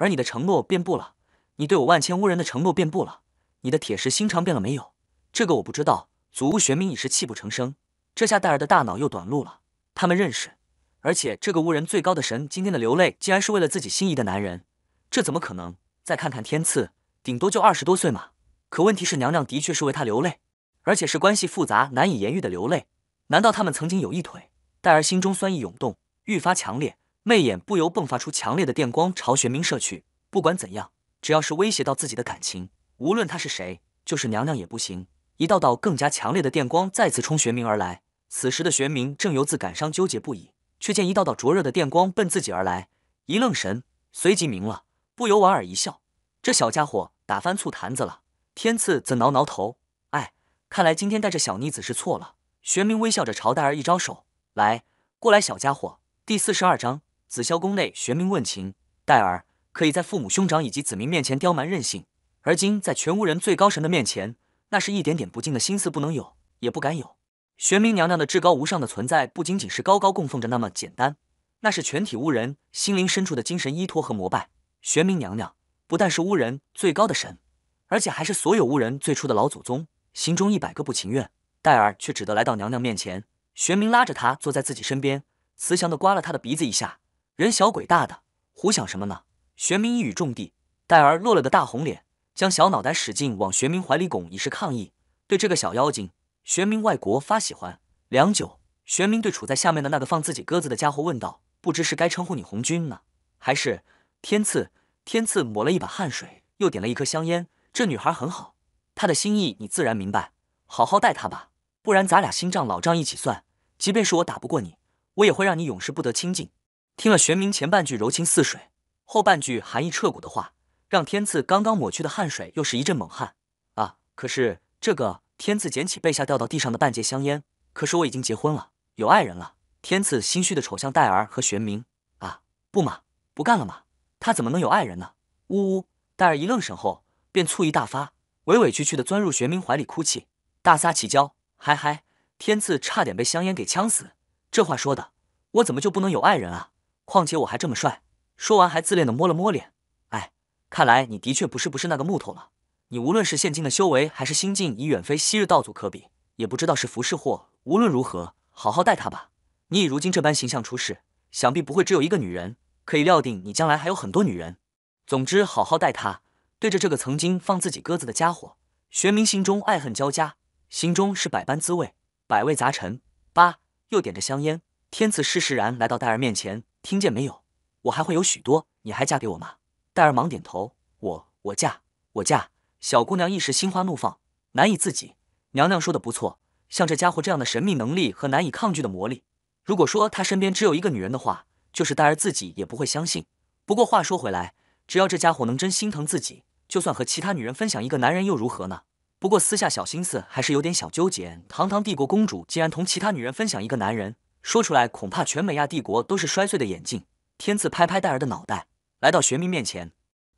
而你的承诺变不了，你对我万千巫人的承诺变不了。你的铁石心肠变了没有？这个我不知道。祖屋玄冥已是泣不成声。这下戴尔的大脑又短路了。他们认识，而且这个巫人最高的神今天的流泪，竟然是为了自己心仪的男人，这怎么可能？再看看天赐，顶多就二十多岁嘛。可问题是，娘娘的确是为他流泪，而且是关系复杂、难以言喻的流泪。难道他们曾经有一腿？戴儿心中酸意涌动，愈发强烈，媚眼不由迸发出强烈的电光，朝玄冥射去。不管怎样，只要是威胁到自己的感情，无论他是谁，就是娘娘也不行。一道道更加强烈的电光再次冲玄冥而来。此时的玄冥正由自感伤纠结不已，却见一道道灼热的电光奔自己而来，一愣神，随即明了，不由莞尔一笑：这小家伙打翻醋坛子了。天赐则挠挠头，哎，看来今天带着小妮子是错了。玄冥微笑着朝戴儿一招手，来，过来，小家伙。第四十二章紫霄宫内，玄冥问情。戴儿可以在父母兄长以及子民面前刁蛮任性，而今在全无人最高神的面前，那是一点点不敬的心思不能有，也不敢有。玄冥娘娘的至高无上的存在，不仅仅是高高供奉着那么简单，那是全体巫人心灵深处的精神依托和膜拜。玄冥娘娘不但是巫人最高的神。而且还是所有巫人最初的老祖宗，心中一百个不情愿，戴尔却只得来到娘娘面前。玄冥拉着她坐在自己身边，慈祥的刮了她的鼻子一下：“人小鬼大的，胡想什么呢？”玄冥一语中的，戴儿落了个大红脸，将小脑袋使劲往玄冥怀里拱，以示抗议。对这个小妖精，玄冥外国发喜欢。良久，玄冥对处在下面的那个放自己鸽子的家伙问道：“不知是该称呼你红军呢，还是天赐？”天赐抹了一把汗水，又点了一颗香烟。这女孩很好，她的心意你自然明白，好好待她吧，不然咱俩新账老账一起算。即便是我打不过你，我也会让你永世不得清净。听了玄冥前半句柔情似水，后半句寒意彻骨的话，让天赐刚刚抹去的汗水又是一阵猛汗啊！可是这个天赐捡起背下掉到地上的半截香烟，可是我已经结婚了，有爱人了。天赐心虚的瞅向戴儿和玄冥啊，不嘛，不干了嘛，他怎么能有爱人呢？呜呜！戴儿一愣神后。便醋意大发，委委屈屈的钻入玄冥怀里哭泣，大撒奇娇，嗨嗨！天赐差点被香烟给呛死。这话说的，我怎么就不能有爱人啊？况且我还这么帅。说完还自恋的摸了摸脸。哎，看来你的确不是不是那个木头了。你无论是现今的修为，还是心境，已远非昔日道祖可比。也不知道是福是祸。无论如何，好好待她吧。你以如今这般形象出世，想必不会只有一个女人。可以料定你将来还有很多女人。总之，好好待她。对着这个曾经放自己鸽子的家伙，玄冥心中爱恨交加，心中是百般滋味，百味杂陈。八又点着香烟，天赐施释然来到戴儿面前，听见没有？我还会有许多，你还嫁给我吗？戴儿忙点头，我我嫁我嫁。小姑娘一时心花怒放，难以自己。娘娘说的不错，像这家伙这样的神秘能力和难以抗拒的魔力，如果说他身边只有一个女人的话，就是戴儿自己也不会相信。不过话说回来，只要这家伙能真心疼自己。就算和其他女人分享一个男人又如何呢？不过私下小心思还是有点小纠结。堂堂帝国公主竟然同其他女人分享一个男人，说出来恐怕全美亚帝国都是摔碎的眼镜。天赐拍拍戴尔的脑袋，来到玄冥面前，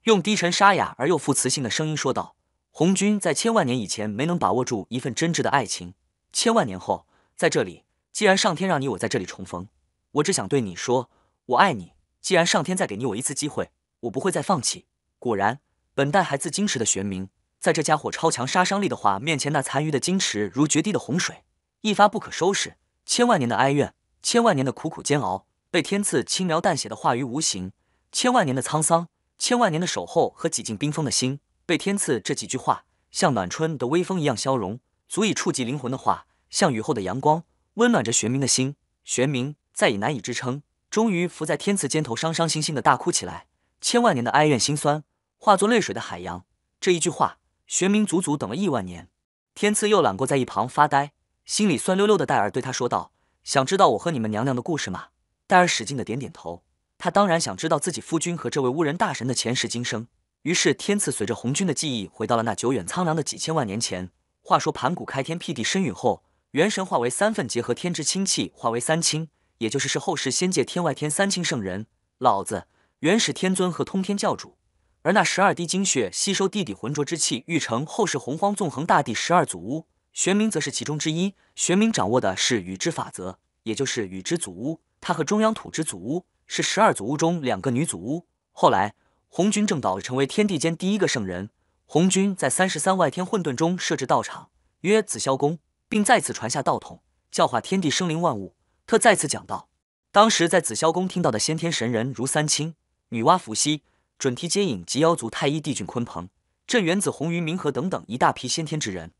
用低沉沙哑而又富磁性的声音说道：“红军在千万年以前没能把握住一份真挚的爱情，千万年后在这里，既然上天让你我在这里重逢，我只想对你说，我爱你。既然上天再给你我一次机会，我不会再放弃。”果然，本带还自矜持的玄冥，在这家伙超强杀伤力的话面前，那残余的矜持如决堤的洪水。一发不可收拾，千万年的哀怨，千万年的苦苦煎熬，被天赐轻描淡写的化于无形；千万年的沧桑，千万年的守候和几近冰封的心，被天赐这几句话像暖春的微风一样消融，足以触及灵魂的话，像雨后的阳光，温暖着玄冥的心。玄冥再也难以支撑，终于伏在天赐肩头，伤伤心心的大哭起来。千万年的哀怨心酸，化作泪水的海洋。这一句话，玄冥足足等了亿万年。天赐又懒过在一旁发呆。心里酸溜溜的戴尔对他说道：“想知道我和你们娘娘的故事吗？”戴尔使劲的点点头。他当然想知道自己夫君和这位巫人大神的前世今生。于是天赐随着红军的记忆回到了那久远苍凉的几千万年前。话说盘古开天辟地身陨后，元神化为三份，结合天之清气，化为三清，也就是是后世仙界天外天三清圣人：老子、元始天尊和通天教主。而那十二滴精血吸收地底浑浊之气，育成后世洪荒纵横大地十二祖巫。玄冥则是其中之一。玄冥掌握的是宇之法则，也就是宇之祖巫。他和中央土之祖巫是十二祖巫中两个女祖巫。后来红军正道成为天地间第一个圣人。红军在三十三外天混沌中设置道场，曰紫霄宫，并再次传下道统，教化天地生灵万物。特再次讲道，当时在紫霄宫听到的先天神人如三清、女娲伏羲、准提接引及妖族太一、帝俊鲲鹏、镇元子红云冥河等等一大批先天之人。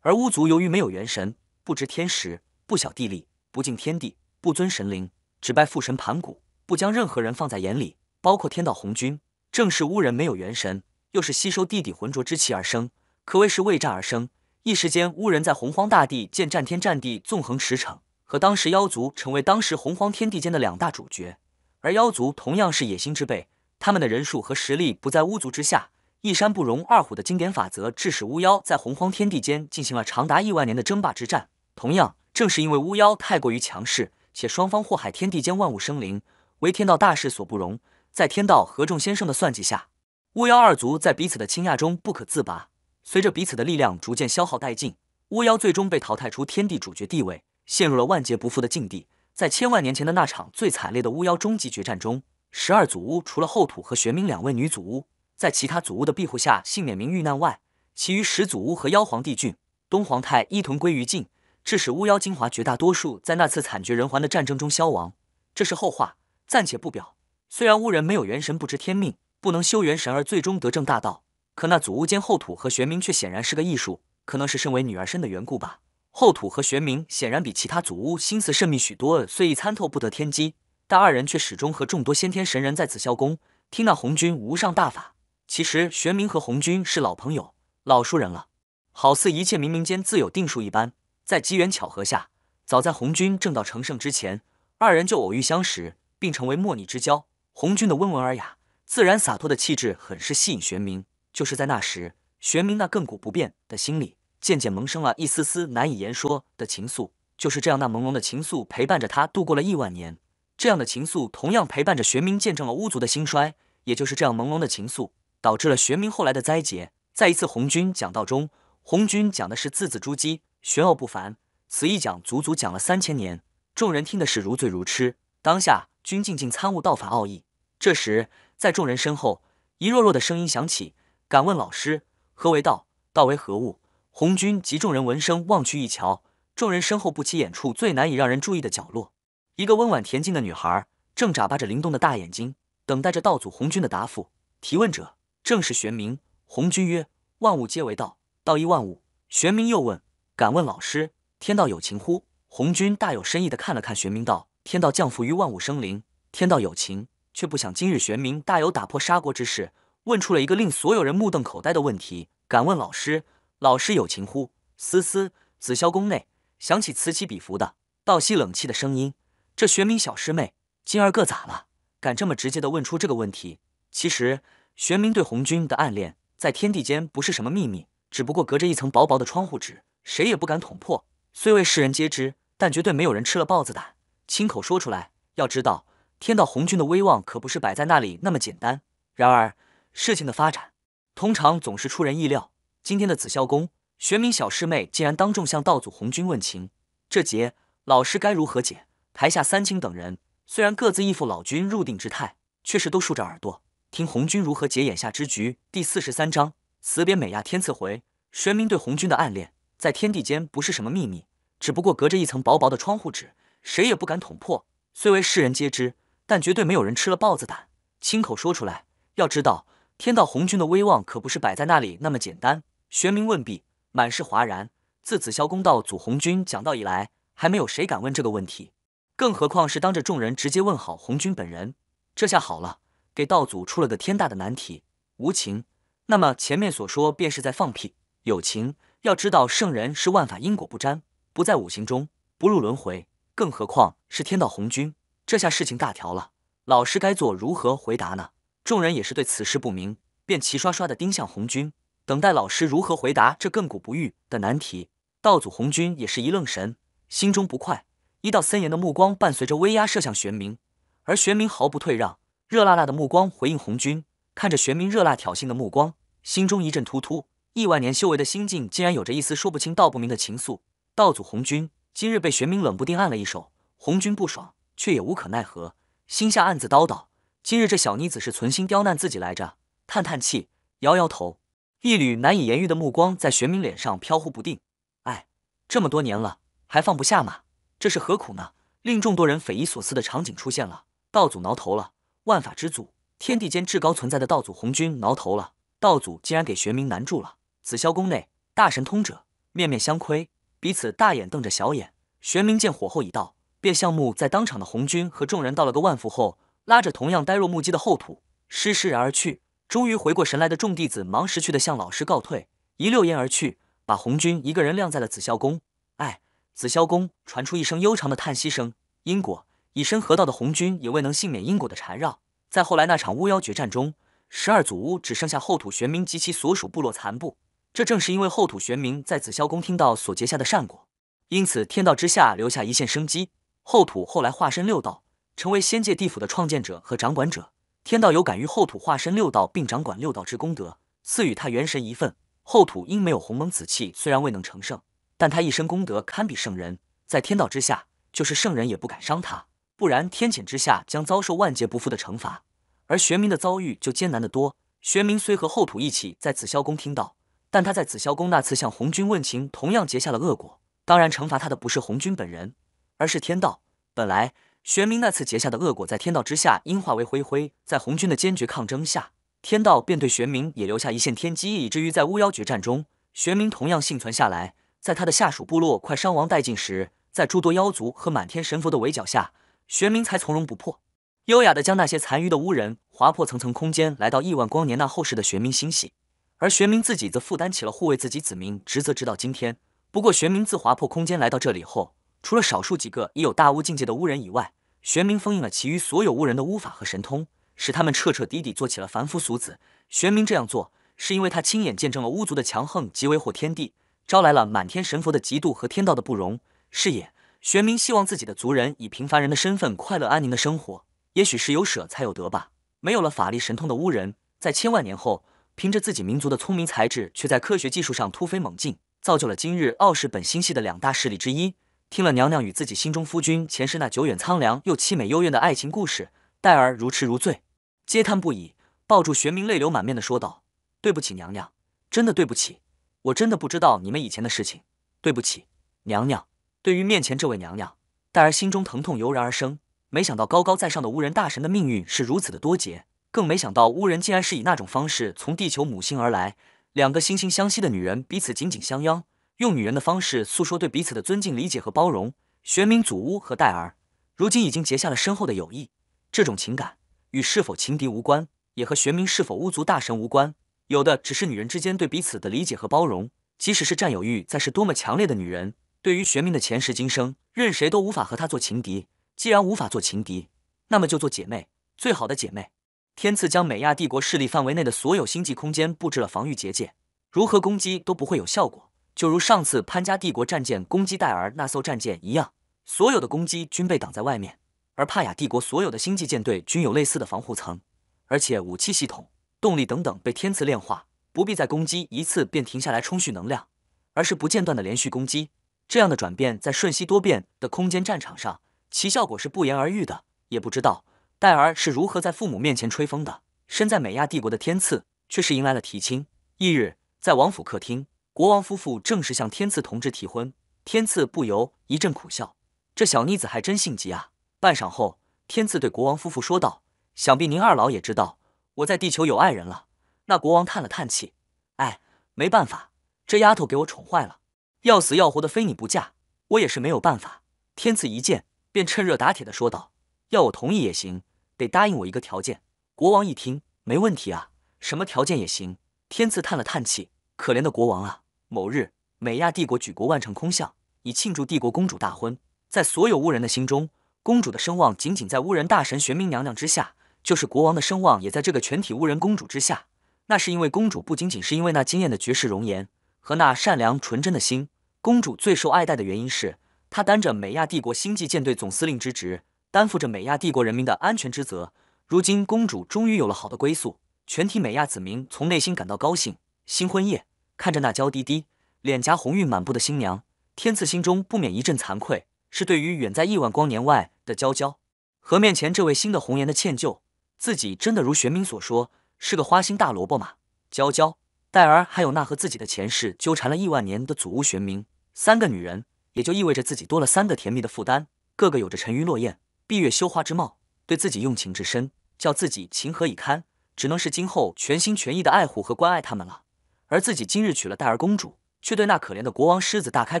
而巫族由于没有元神，不知天时，不晓地利，不敬天地，不尊神灵，只拜父神盘古，不将任何人放在眼里，包括天道红军。正是巫人没有元神，又是吸收地底浑浊之气而生，可谓是为战而生。一时间，巫人在洪荒大地见战天战地，纵横驰骋，和当时妖族成为当时洪荒天地间的两大主角。而妖族同样是野心之辈，他们的人数和实力不在巫族之下。一山不容二虎的经典法则，致使巫妖在洪荒天地间进行了长达亿万年的争霸之战。同样，正是因为巫妖太过于强势，且双方祸害天地间万物生灵，为天道大势所不容。在天道和众先生的算计下，巫妖二族在彼此的倾轧中不可自拔。随着彼此的力量逐渐消耗殆尽，巫妖最终被淘汰出天地主角地位，陷入了万劫不复的境地。在千万年前的那场最惨烈的巫妖终极决战中，十二祖巫除了后土和玄冥两位女祖巫。在其他祖巫的庇护下幸免于遇难外，其余十祖巫和妖皇帝俊、东皇太一同归于尽，致使巫妖精华绝大多数在那次惨绝人寰的战争中消亡。这是后话，暂且不表。虽然巫人没有元神，不知天命，不能修元神而最终得正大道，可那祖巫间后土和玄冥却显然是个艺术，可能是身为女儿身的缘故吧。后土和玄冥显然比其他祖巫心思慎密许多，虽已参透不得天机，但二人却始终和众多先天神人在紫霄宫听那红军无上大法。其实玄冥和红军是老朋友、老熟人了，好似一切冥冥间自有定数一般。在机缘巧合下，早在红军正道成圣之前，二人就偶遇相识，并成为莫逆之交。红军的温文尔雅、自然洒脱的气质，很是吸引玄冥。就是在那时，玄冥那亘古不变的心里，渐渐萌生了一丝丝难以言说的情愫。就是这样，那朦胧的情愫陪伴着他度过了亿万年。这样的情愫，同样陪伴着玄冥，见证了巫族的兴衰。也就是这样朦胧的情愫。导致了玄冥后来的灾劫。在一次红军讲道中，红军讲的是字字珠玑，玄奥不凡。此一讲足足讲了三千年，众人听的是如醉如痴。当下均静静参悟道法奥义。这时，在众人身后，一弱弱的声音响起：“敢问老师，何为道？道为何物？”红军及众人闻声望去一瞧，众人身后不起眼处最难以让人注意的角落，一个温婉恬静的女孩正眨巴着灵动的大眼睛，等待着道祖红军的答复。提问者。正是玄冥，红军曰：“万物皆为道，道亦万物。”玄冥又问：“敢问老师，天道有情乎？”红军大有深意的看了看玄冥，道：“天道降福于万物生灵，天道有情。”却不想今日玄冥大有打破砂锅之势，问出了一个令所有人目瞪口呆的问题：“敢问老师，老师有情乎？”思思，紫霄宫内响起此起彼伏的道息冷气的声音。这玄冥小师妹今儿个咋了？敢这么直接的问出这个问题？其实。玄冥对红军的暗恋，在天地间不是什么秘密，只不过隔着一层薄薄的窗户纸，谁也不敢捅破。虽为世人皆知，但绝对没有人吃了豹子胆。亲口说出来。要知道，天道红军的威望可不是摆在那里那么简单。然而，事情的发展通常总是出人意料。今天的紫霄宫，玄冥小师妹竟然当众向道祖红军问情，这劫老师该如何解？台下三清等人虽然各自一副老君入定之态，却是都竖着耳朵听红军如何解眼下之局。第四十三章辞别美亚天赐回。玄冥对红军的暗恋，在天地间不是什么秘密。只不过隔着一层薄薄的窗户纸，谁也不敢捅破。虽为世人皆知，但绝对没有人吃了豹子胆，亲口说出来。要知道，天道红军的威望可不是摆在那里那么简单。玄冥问毕，满是哗然。自紫霄宫道祖红军讲道以来，还没有谁敢问这个问题，更何况是当着众人直接问好红军本人。这下好了，给道祖出了个天大的难题。无情，那么前面所说便是在放屁；有情，要知道圣人是万法因果不沾。不在五行中，不入轮回，更何况是天道红军？这下事情大条了，老师该做如何回答呢？众人也是对此事不明，便齐刷刷的盯向红军，等待老师如何回答这亘古不遇的难题。道祖红军也是一愣神，心中不快，一道森严的目光伴随着威压射向玄冥，而玄冥毫不退让，热辣辣的目光回应红军。看着玄冥热辣挑衅的目光，心中一阵突突，亿万年修为的心境竟然有着一丝说不清道不明的情愫。道祖红军今日被玄冥冷不丁按了一手，红军不爽，却也无可奈何，心下暗自叨叨：今日这小妮子是存心刁难自己来着。叹叹气，摇摇头，一缕难以言喻的目光在玄冥脸上飘忽不定。哎，这么多年了，还放不下吗？这是何苦呢？令众多人匪夷所思的场景出现了。道祖挠头了，万法之祖，天地间至高存在的道祖红军挠头了。道祖竟然给玄冥难住了。紫霄宫内，大神通者面面相窥。彼此大眼瞪着小眼，玄冥见火候已到，便向目在当场的红军和众人道了个万福后，拉着同样呆若木鸡的后土，施施然而去。终于回过神来的众弟子忙识趣的向老师告退，一溜烟而去，把红军一个人晾在了紫霄宫。哎，紫霄宫传出一声悠长的叹息声。因果以身合道的红军也未能幸免因果的缠绕，在后来那场巫妖决战中，十二祖巫只剩下后土玄冥及其所属部落残部。这正是因为后土玄冥在紫霄宫听到所结下的善果，因此天道之下留下一线生机。后土后来化身六道，成为仙界地府的创建者和掌管者。天道有感于后土化身六道并掌管六道之功德，赐予他元神一份。后土因没有鸿蒙紫气，虽然未能成圣，但他一身功德堪比圣人，在天道之下，就是圣人也不敢伤他，不然天谴之下将遭受万劫不复的惩罚。而玄冥的遭遇就艰难得多。玄冥虽和后土一起在紫霄宫听到。但他在紫霄宫那次向红军问情，同样结下了恶果。当然，惩罚他的不是红军本人，而是天道。本来玄冥那次结下的恶果，在天道之下应化为灰灰。在红军的坚决抗争下，天道便对玄冥也留下一线天机，以至于在巫妖决战中，玄冥同样幸存下来。在他的下属部落快伤亡殆尽时，在诸多妖族和满天神佛的围剿下，玄冥才从容不迫，优雅的将那些残余的巫人划破层层空间，来到亿万光年那后世的玄冥星系。而玄冥自己则负担起了护卫自己子民职责，直到今天。不过，玄冥自划破空间来到这里后，除了少数几个已有大巫境界的巫人以外，玄冥封印了其余所有巫人的巫法和神通，使他们彻彻底底做起了凡夫俗子。玄冥这样做，是因为他亲眼见证了巫族的强横及为祸天地，招来了满天神佛的嫉妒和天道的不容。是也，玄冥希望自己的族人以平凡人的身份快乐安宁的生活。也许是有舍才有得吧。没有了法力神通的巫人，在千万年后。凭着自己民族的聪明才智，却在科学技术上突飞猛进，造就了今日傲视本星系的两大势力之一。听了娘娘与自己心中夫君前世那久远苍凉又凄美幽怨的爱情故事，戴儿如痴如醉，嗟叹不已，抱住玄冥，泪流满面的说道：“对不起，娘娘，真的对不起，我真的不知道你们以前的事情，对不起，娘娘。”对于面前这位娘娘，戴儿心中疼痛油然而生。没想到高高在上的巫人大神的命运是如此的多劫。更没想到，巫人竟然是以那种方式从地球母星而来。两个惺惺相惜的女人彼此紧紧相拥，用女人的方式诉说对彼此的尊敬、理解和包容。玄冥祖巫和戴儿如今已经结下了深厚的友谊。这种情感与是否情敌无关，也和玄冥是否巫族大神无关，有的只是女人之间对彼此的理解和包容。即使是占有欲再是多么强烈的女人，对于玄冥的前世今生，任谁都无法和他做情敌。既然无法做情敌，那么就做姐妹，最好的姐妹。天赐将美亚帝国势力范围内的所有星际空间布置了防御结界，如何攻击都不会有效果，就如上次潘家帝国战舰攻击戴尔那艘战舰一样。所有的攻击均被挡在外面。而帕雅帝国所有的星际舰队均有类似的防护层，而且武器系统、动力等等被天赐炼化，不必再攻击一次便停下来充蓄能量，而是不间断的连续攻击。这样的转变在瞬息多变的空间战场上，其效果是不言而喻的。也不知道戴尔是如何在父母面前吹风的。身在美亚帝国的天赐却是迎来了提亲。翌日，在王府客厅，国王夫妇正式向天赐同志提婚。天赐不由一阵苦笑，这小妮子还真性急啊。半晌后，天赐对国王夫妇说道：“想必您二老也知道我在地球有爱人了。”那国王叹了叹气：“哎，没办法，这丫头给我宠坏了，要死要活的非你不嫁，我也是没有办法。”天赐一见，便趁热打铁的说道：“要我同意也行，得答应我一个条件。”国王一听，没问题啊，什么条件也行。天赐叹了叹气：“可怜的国王啊！”某日，美亚帝国举国万城空巷，以庆祝帝国公主大婚。在所有巫人的心中，公主的声望仅仅在巫人大神玄冥娘娘之下，就是国王的声望也在这个全体巫人公主之下。那是因为公主不仅仅是因为那惊艳的绝世容颜和那善良纯真的心，公主最受爱戴的原因是她担着美亚帝国星际舰队总司令之职，担负着美亚帝国人民的安全之责。如今公主终于有了好的归宿，全体美亚子民从内心感到高兴。新婚夜，看着那娇滴滴、脸颊红晕满布的新娘，天赐心中不免一阵惭愧。是对于远在亿万光年外的娇娇和面前这位新的红颜的歉疚，自己真的如玄冥所说是个花心大萝卜吗？娇娇、戴儿还有那和自己的前世纠缠了亿万年的祖屋玄冥，三个女人也就意味着自己多了三个甜蜜的负担，个个有着沉鱼落雁、闭月羞花之貌，对自己用情至深，叫自己情何以堪？只能是今后全心全意的爱护和关爱他们了。而自己今日娶了戴儿公主，却对那可怜的国王狮子大开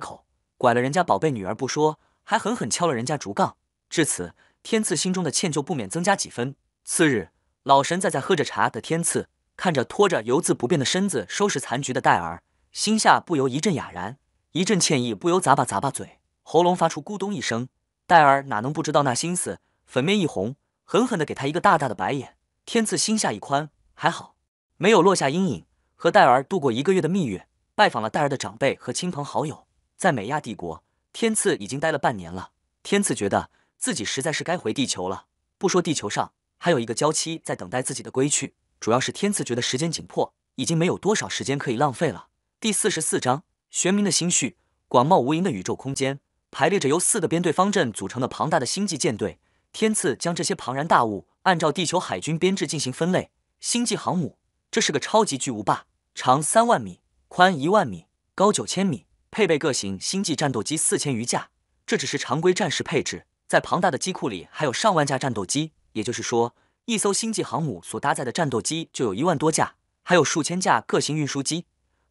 口，拐了人家宝贝女儿不说。还狠狠敲了人家竹杠，至此天赐心中的歉疚不免增加几分。次日，老神在在喝着茶的天赐，看着拖着犹自不变的身子收拾残局的戴儿，心下不由一阵哑然，一阵歉意不由咂巴咂巴嘴，喉咙发出咕咚一声。戴尔哪能不知道那心思，粉面一红，狠狠的给他一个大大的白眼。天赐心下一宽，还好没有落下阴影，和戴尔度过一个月的蜜月，拜访了戴尔的长辈和亲朋好友，在美亚帝国。天赐已经待了半年了，天赐觉得自己实在是该回地球了。不说地球上还有一个娇妻在等待自己的归去，主要是天赐觉得时间紧迫，已经没有多少时间可以浪费了。第四十四章玄冥的心绪。广袤无垠的宇宙空间，排列着由四个编队方阵组成的庞大的星际舰队。天赐将这些庞然大物按照地球海军编制进行分类。星际航母，这是个超级巨无霸，长三万米，宽一万米，高九千米。配备各型星际战斗机四千余架，这只是常规战时配置，在庞大的机库里还有上万架战斗机，也就是说，一艘星际航母所搭载的战斗机就有一万多架，还有数千架各型运输机。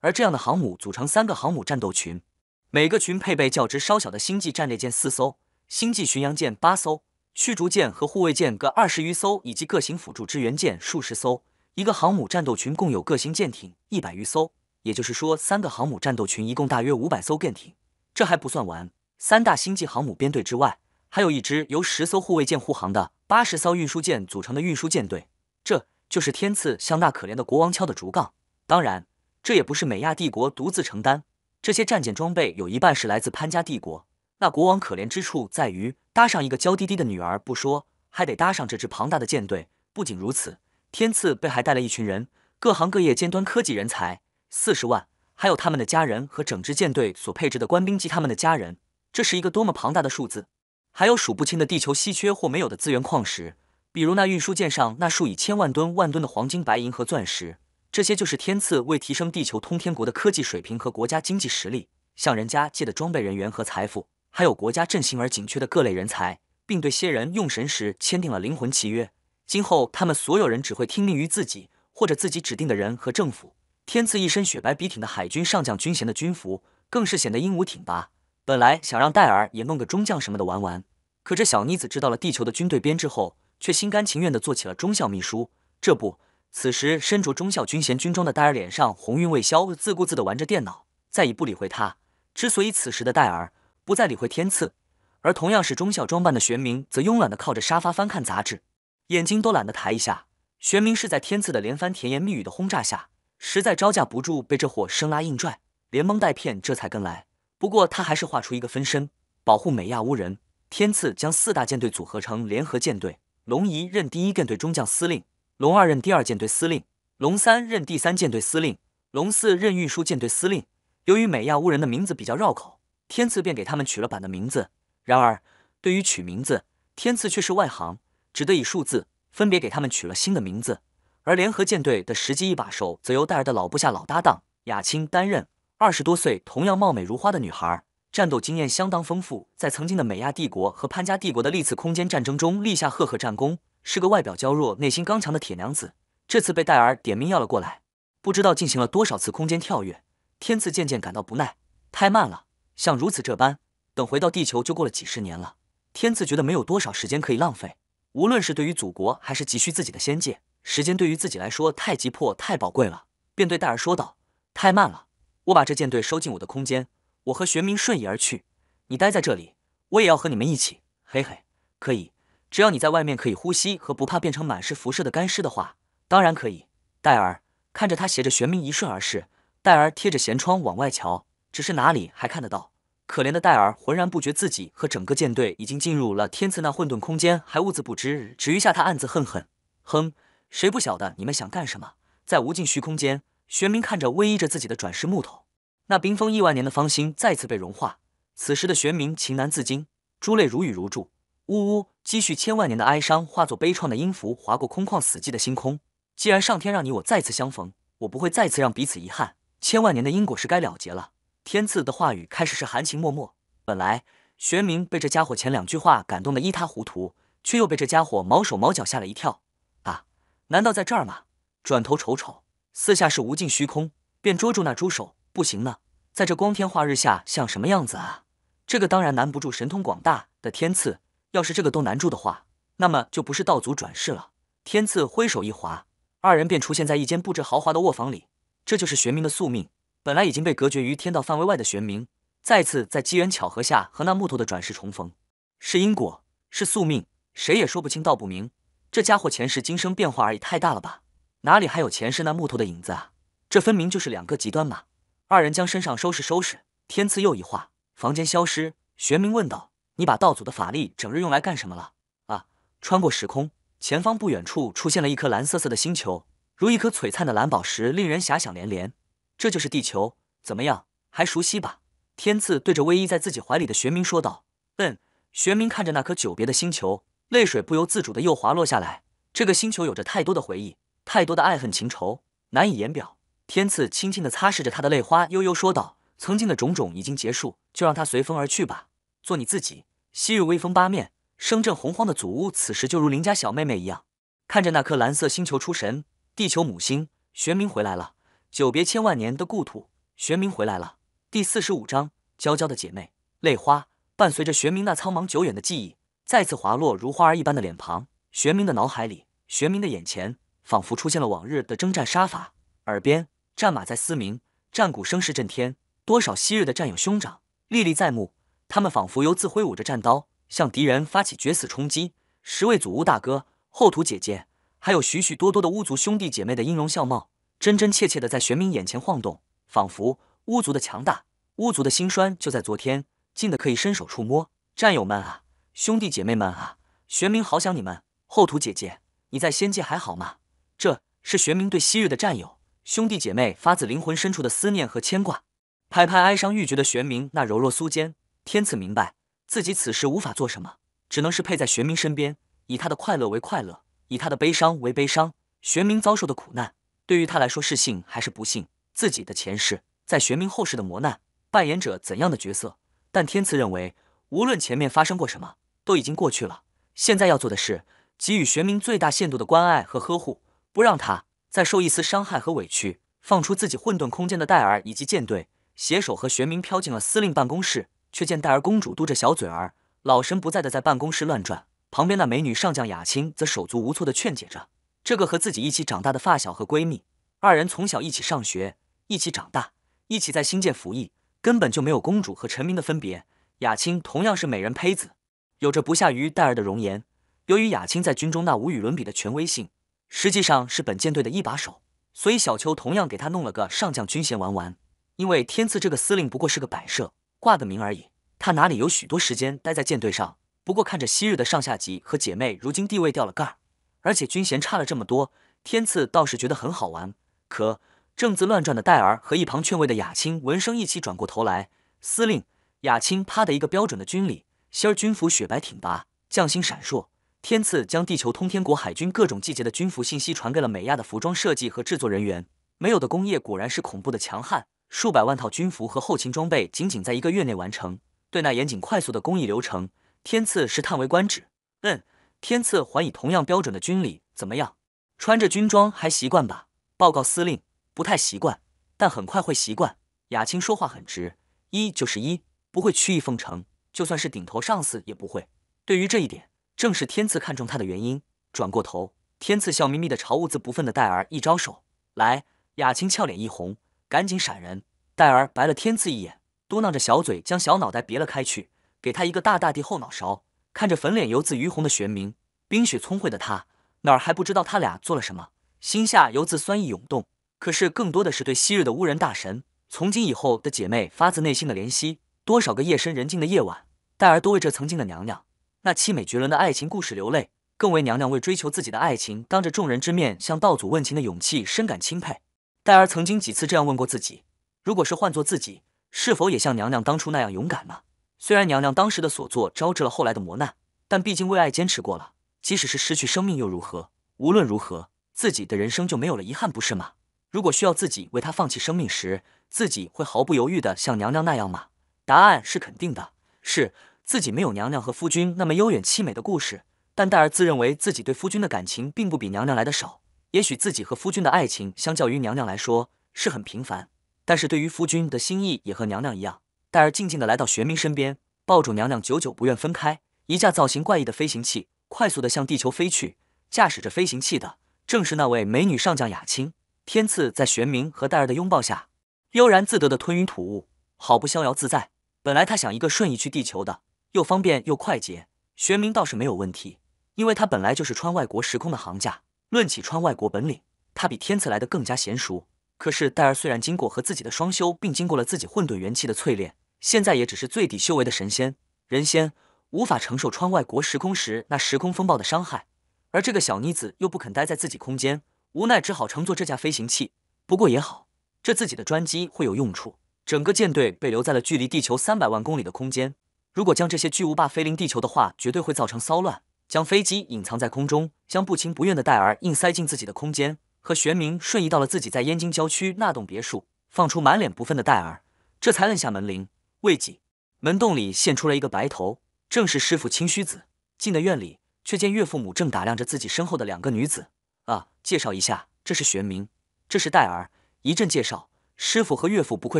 而这样的航母组成三个航母战斗群，每个群配备较之稍小的星际战列舰四艘，星际巡洋舰八艘，驱逐舰和护卫舰各二十余艘，以及各型辅助支援舰数十艘。一个航母战斗群共有各型舰艇一百余艘。也就是说，三个航母战斗群一共大约五百艘舰艇，这还不算完。三大星际航母编队之外，还有一支由十艘护卫舰护航的八十艘运输舰组成的运输舰队。这就是天赐向那可怜的国王敲的竹杠。当然，这也不是美亚帝国独自承担，这些战舰装备有一半是来自潘家帝国。那国王可怜之处在于，搭上一个娇滴滴的女儿不说，还得搭上这支庞大的舰队。不仅如此，天赐被还带了一群人，各行各业尖端科技人才。四十万，还有他们的家人和整支舰队所配置的官兵及他们的家人，这是一个多么庞大的数字！还有数不清的地球稀缺或没有的资源矿石，比如那运输舰上那数以千万吨万吨的黄金、白银和钻石，这些就是天赐为提升地球通天国的科技水平和国家经济实力，向人家借的装备、人员和财富，还有国家振兴而紧缺的各类人才，并对些人用神时签订了灵魂契约，今后他们所有人只会听命于自己或者自己指定的人和政府。天赐一身雪白笔挺的海军上将军衔的军服，更是显得英武挺拔。本来想让戴尔也弄个中将什么的玩玩，可这小妮子知道了地球的军队编制后，却心甘情愿地做起了中校秘书。这不，此时身着中校军衔军装的戴尔脸上红晕未消，自顾自地玩着电脑，再已不理会他。之所以此时的戴尔不再理会天赐，而同样是中校装扮的玄冥则慵懒地靠着沙发翻看杂志，眼睛都懒得抬一下。玄冥是在天赐的连番甜言蜜语的轰炸下。实在招架不住被这货生拉硬拽，连蒙带骗，这才跟来。不过他还是画出一个分身，保护美亚乌人，天赐将四大舰队组合成联合舰队，龙仪任第一舰队中将司令，龙二任第二舰队司令，龙三任第三舰队司令，龙四任运输舰队司令。由于美亚乌人的名字比较绕口，天赐便给他们取了版的名字。然而，对于取名字，天赐却是外行，只得以数字分别给他们取了新的名字。而联合舰队的实际一把手，则由戴尔的老部下老搭档雅青担任。二十多岁，同样貌美如花的女孩，战斗经验相当丰富，在曾经的美亚帝国和潘家帝国的历次空间战争中立下赫赫战功，是个外表娇弱、内心刚强的铁娘子。这次被戴尔点名要了过来，不知道进行了多少次空间跳跃，天赐渐渐感到不耐，太慢了，像如此这般，等回到地球就过了几十年了。天赐觉得没有多少时间可以浪费，无论是对于祖国还是急需自己的仙界，时间对于自己来说太急迫、太宝贵了，便对戴尔说道：“太慢了。”我把这舰队收进我的空间，我和玄冥瞬移而去。你待在这里，我也要和你们一起。嘿嘿，可以，只要你在外面可以呼吸和不怕变成满是辐射的干尸的话，当然可以。戴尔看着他携着玄冥一瞬而逝，戴尔贴着舷窗往外瞧，只是哪里还看得到？可怜的戴尔浑然不觉自己和整个舰队已经进入了天赐那混沌空间，还兀自不知。只余下他暗自恨恨，哼，谁不晓得你们想干什么？在无尽虚空间。玄冥看着偎依着自己的转世木头，那冰封亿万年的芳心再次被融化。此时的玄冥情难自禁，珠泪如雨如注，呜呜，积蓄千万年的哀伤化作悲怆的音符，划过空旷死寂的星空。既然上天让你我再次相逢，我不会再次让彼此遗憾。千万年的因果是该了结了。天赐的话语开始是含情脉脉，本来玄冥被这家伙前两句话感动得一塌糊涂，却又被这家伙毛手毛脚吓了一跳。啊，难道在这儿吗？转头瞅瞅。四下是无尽虚空，便捉住那猪手不行呢。在这光天化日下，像什么样子啊？这个当然难不住神通广大的天赐。要是这个都难住的话，那么就不是道祖转世了。天赐挥手一划，二人便出现在一间布置豪华的卧房里。这就是玄冥的宿命。本来已经被隔绝于天道范围外的玄冥，再次在机缘巧合下和那木头的转世重逢，是因果，是宿命，谁也说不清道不明。这家伙前世今生变化而已，太大了吧？哪里还有前世那木头的影子啊？这分明就是两个极端嘛！二人将身上收拾收拾，天赐又一话，房间消失。玄冥问道：“你把道祖的法力整日用来干什么了？”啊！穿过时空，前方不远处出现了一颗蓝色色的星球，如一颗璀璨的蓝宝石，令人遐想连连。这就是地球，怎么样？还熟悉吧？天赐对着偎依在自己怀里的玄冥说道：“嗯。”玄冥看着那颗久别的星球，泪水不由自主的又滑落下来。这个星球有着太多的回忆。太多的爱恨情仇难以言表。天赐轻轻地擦拭着他的泪花，悠悠说道：“曾经的种种已经结束，就让它随风而去吧，做你自己。”昔日威风八面、声震洪荒的祖屋，此时就如邻家小妹妹一样，看着那颗蓝色星球出神。地球母星，玄冥回来了。久别千万年的故土，玄冥回来了。第四十五章，娇娇的姐妹。泪花伴随着玄冥那苍茫久远的记忆，再次滑落如花儿一般的脸庞。玄冥的脑海里，玄冥的眼前。仿佛出现了往日的征战杀法，耳边战马在嘶鸣，战鼓声势震天，多少昔日的战友兄长历历在目。他们仿佛由自挥舞着战刀，向敌人发起决死冲击。十位祖屋大哥、后土姐姐，还有许许多多的巫族兄弟姐妹的音容笑貌，真真切切的在玄冥眼前晃动，仿佛巫族的强大、巫族的兴衰就在昨天，近的可以伸手触摸。战友们啊，兄弟姐妹们啊，玄冥好想你们。后土姐姐，你在仙界还好吗？这是玄冥对昔日的战友、兄弟姐妹发自灵魂深处的思念和牵挂。拍拍哀伤欲绝的玄冥那柔弱酥肩，天赐明白自己此时无法做什么，只能是陪在玄冥身边，以他的快乐为快乐，以他的悲伤为悲伤。玄冥遭受的苦难，对于他来说是幸还是不幸？自己的前世，在玄冥后世的磨难，扮演着怎样的角色？但天赐认为，无论前面发生过什么，都已经过去了。现在要做的是，给予玄冥最大限度的关爱和呵护。不让他再受一丝伤害和委屈，放出自己混沌空间的戴尔以及舰队，携手和玄冥飘进了司令办公室。却见戴儿公主嘟着小嘴儿，老神不在的在办公室乱转。旁边那美女上将雅青则手足无措的劝解着这个和自己一起长大的发小和闺蜜。二人从小一起上学，一起长大，一起在星舰服役，根本就没有公主和臣民的分别。雅青同样是美人胚子，有着不下于戴儿的容颜。由于雅青在军中那无与伦比的权威性。实际上是本舰队的一把手，所以小秋同样给他弄了个上将军衔玩玩。因为天赐这个司令不过是个摆设，挂个名而已，他哪里有许多时间待在舰队上？不过看着昔日的上下级和姐妹，如今地位掉了盖儿，而且军衔差了这么多，天赐倒是觉得很好玩。可正自乱转的戴儿和一旁劝慰的雅青闻声一起转过头来，司令雅青啪的一个标准的军礼，仙儿军服雪白挺拔，匠心闪烁。天赐将地球通天国海军各种季节的军服信息传给了美亚的服装设计和制作人员。没有的工业果然是恐怖的强悍，数百万套军服和后勤装备仅仅在一个月内完成。对那严谨快速的工艺流程，天赐是叹为观止。嗯，天赐还以同样标准的军礼，怎么样？穿着军装还习惯吧？报告司令，不太习惯，但很快会习惯。雅青说话很直，一就是一，不会曲意奉承，就算是顶头上司也不会。对于这一点。正是天赐看中他的原因。转过头，天赐笑眯眯的朝兀自不忿的戴儿一招手，来。雅青俏脸一红，赶紧闪人。戴儿白了天赐一眼，嘟囔着小嘴，将小脑袋别了开去，给他一个大大的后脑勺。看着粉脸犹自于红的玄冥，冰雪聪慧的他哪儿还不知道他俩做了什么，心下犹自酸意涌动。可是更多的是对昔日的巫人大神，从今以后的姐妹发自内心的怜惜。多少个夜深人静的夜晚，戴儿都为这曾经的娘娘。那凄美绝伦的爱情故事流泪，更为娘娘为追求自己的爱情，当着众人之面向道祖问情的勇气深感钦佩。戴儿曾经几次这样问过自己：如果是换做自己，是否也像娘娘当初那样勇敢呢？虽然娘娘当时的所作招致了后来的磨难，但毕竟为爱坚持过了，即使是失去生命又如何？无论如何，自己的人生就没有了遗憾，不是吗？如果需要自己为他放弃生命时，自己会毫不犹豫的像娘娘那样吗？答案是肯定的，是。自己没有娘娘和夫君那么悠远凄美的故事，但戴儿自认为自己对夫君的感情并不比娘娘来的少。也许自己和夫君的爱情相较于娘娘来说是很平凡，但是对于夫君的心意也和娘娘一样。戴儿静静的来到玄冥身边，抱住娘娘，久久不愿分开。一架造型怪异的飞行器快速的向地球飞去，驾驶着飞行器的正是那位美女上将雅青。天赐在玄冥和戴儿的拥抱下，悠然自得的吞云吐雾，好不逍遥自在。本来他想一个瞬移去地球的。又方便又快捷，玄冥倒是没有问题，因为他本来就是穿外国时空的行家。论起穿外国本领，他比天赐来的更加娴熟。可是戴尔虽然经过和自己的双修，并经过了自己混沌元气的淬炼，现在也只是最底修为的神仙、人仙，无法承受穿外国时空时那时空风暴的伤害。而这个小妮子又不肯待在自己空间，无奈只好乘坐这架飞行器。不过也好，这自己的专机会有用处。整个舰队被留在了距离地球三百万公里的空间。如果将这些巨无霸飞临地球的话，绝对会造成骚乱。将飞机隐藏在空中，将不情不愿的戴儿硬塞进自己的空间，和玄冥瞬移到了自己在燕京郊区那栋别墅，放出满脸不忿的戴儿，这才摁下门铃。未几，门洞里现出了一个白头，正是师傅清虚子。进的院里，却见岳父母正打量着自己身后的两个女子。啊，介绍一下，这是玄冥，这是戴儿。一阵介绍，师傅和岳父不愧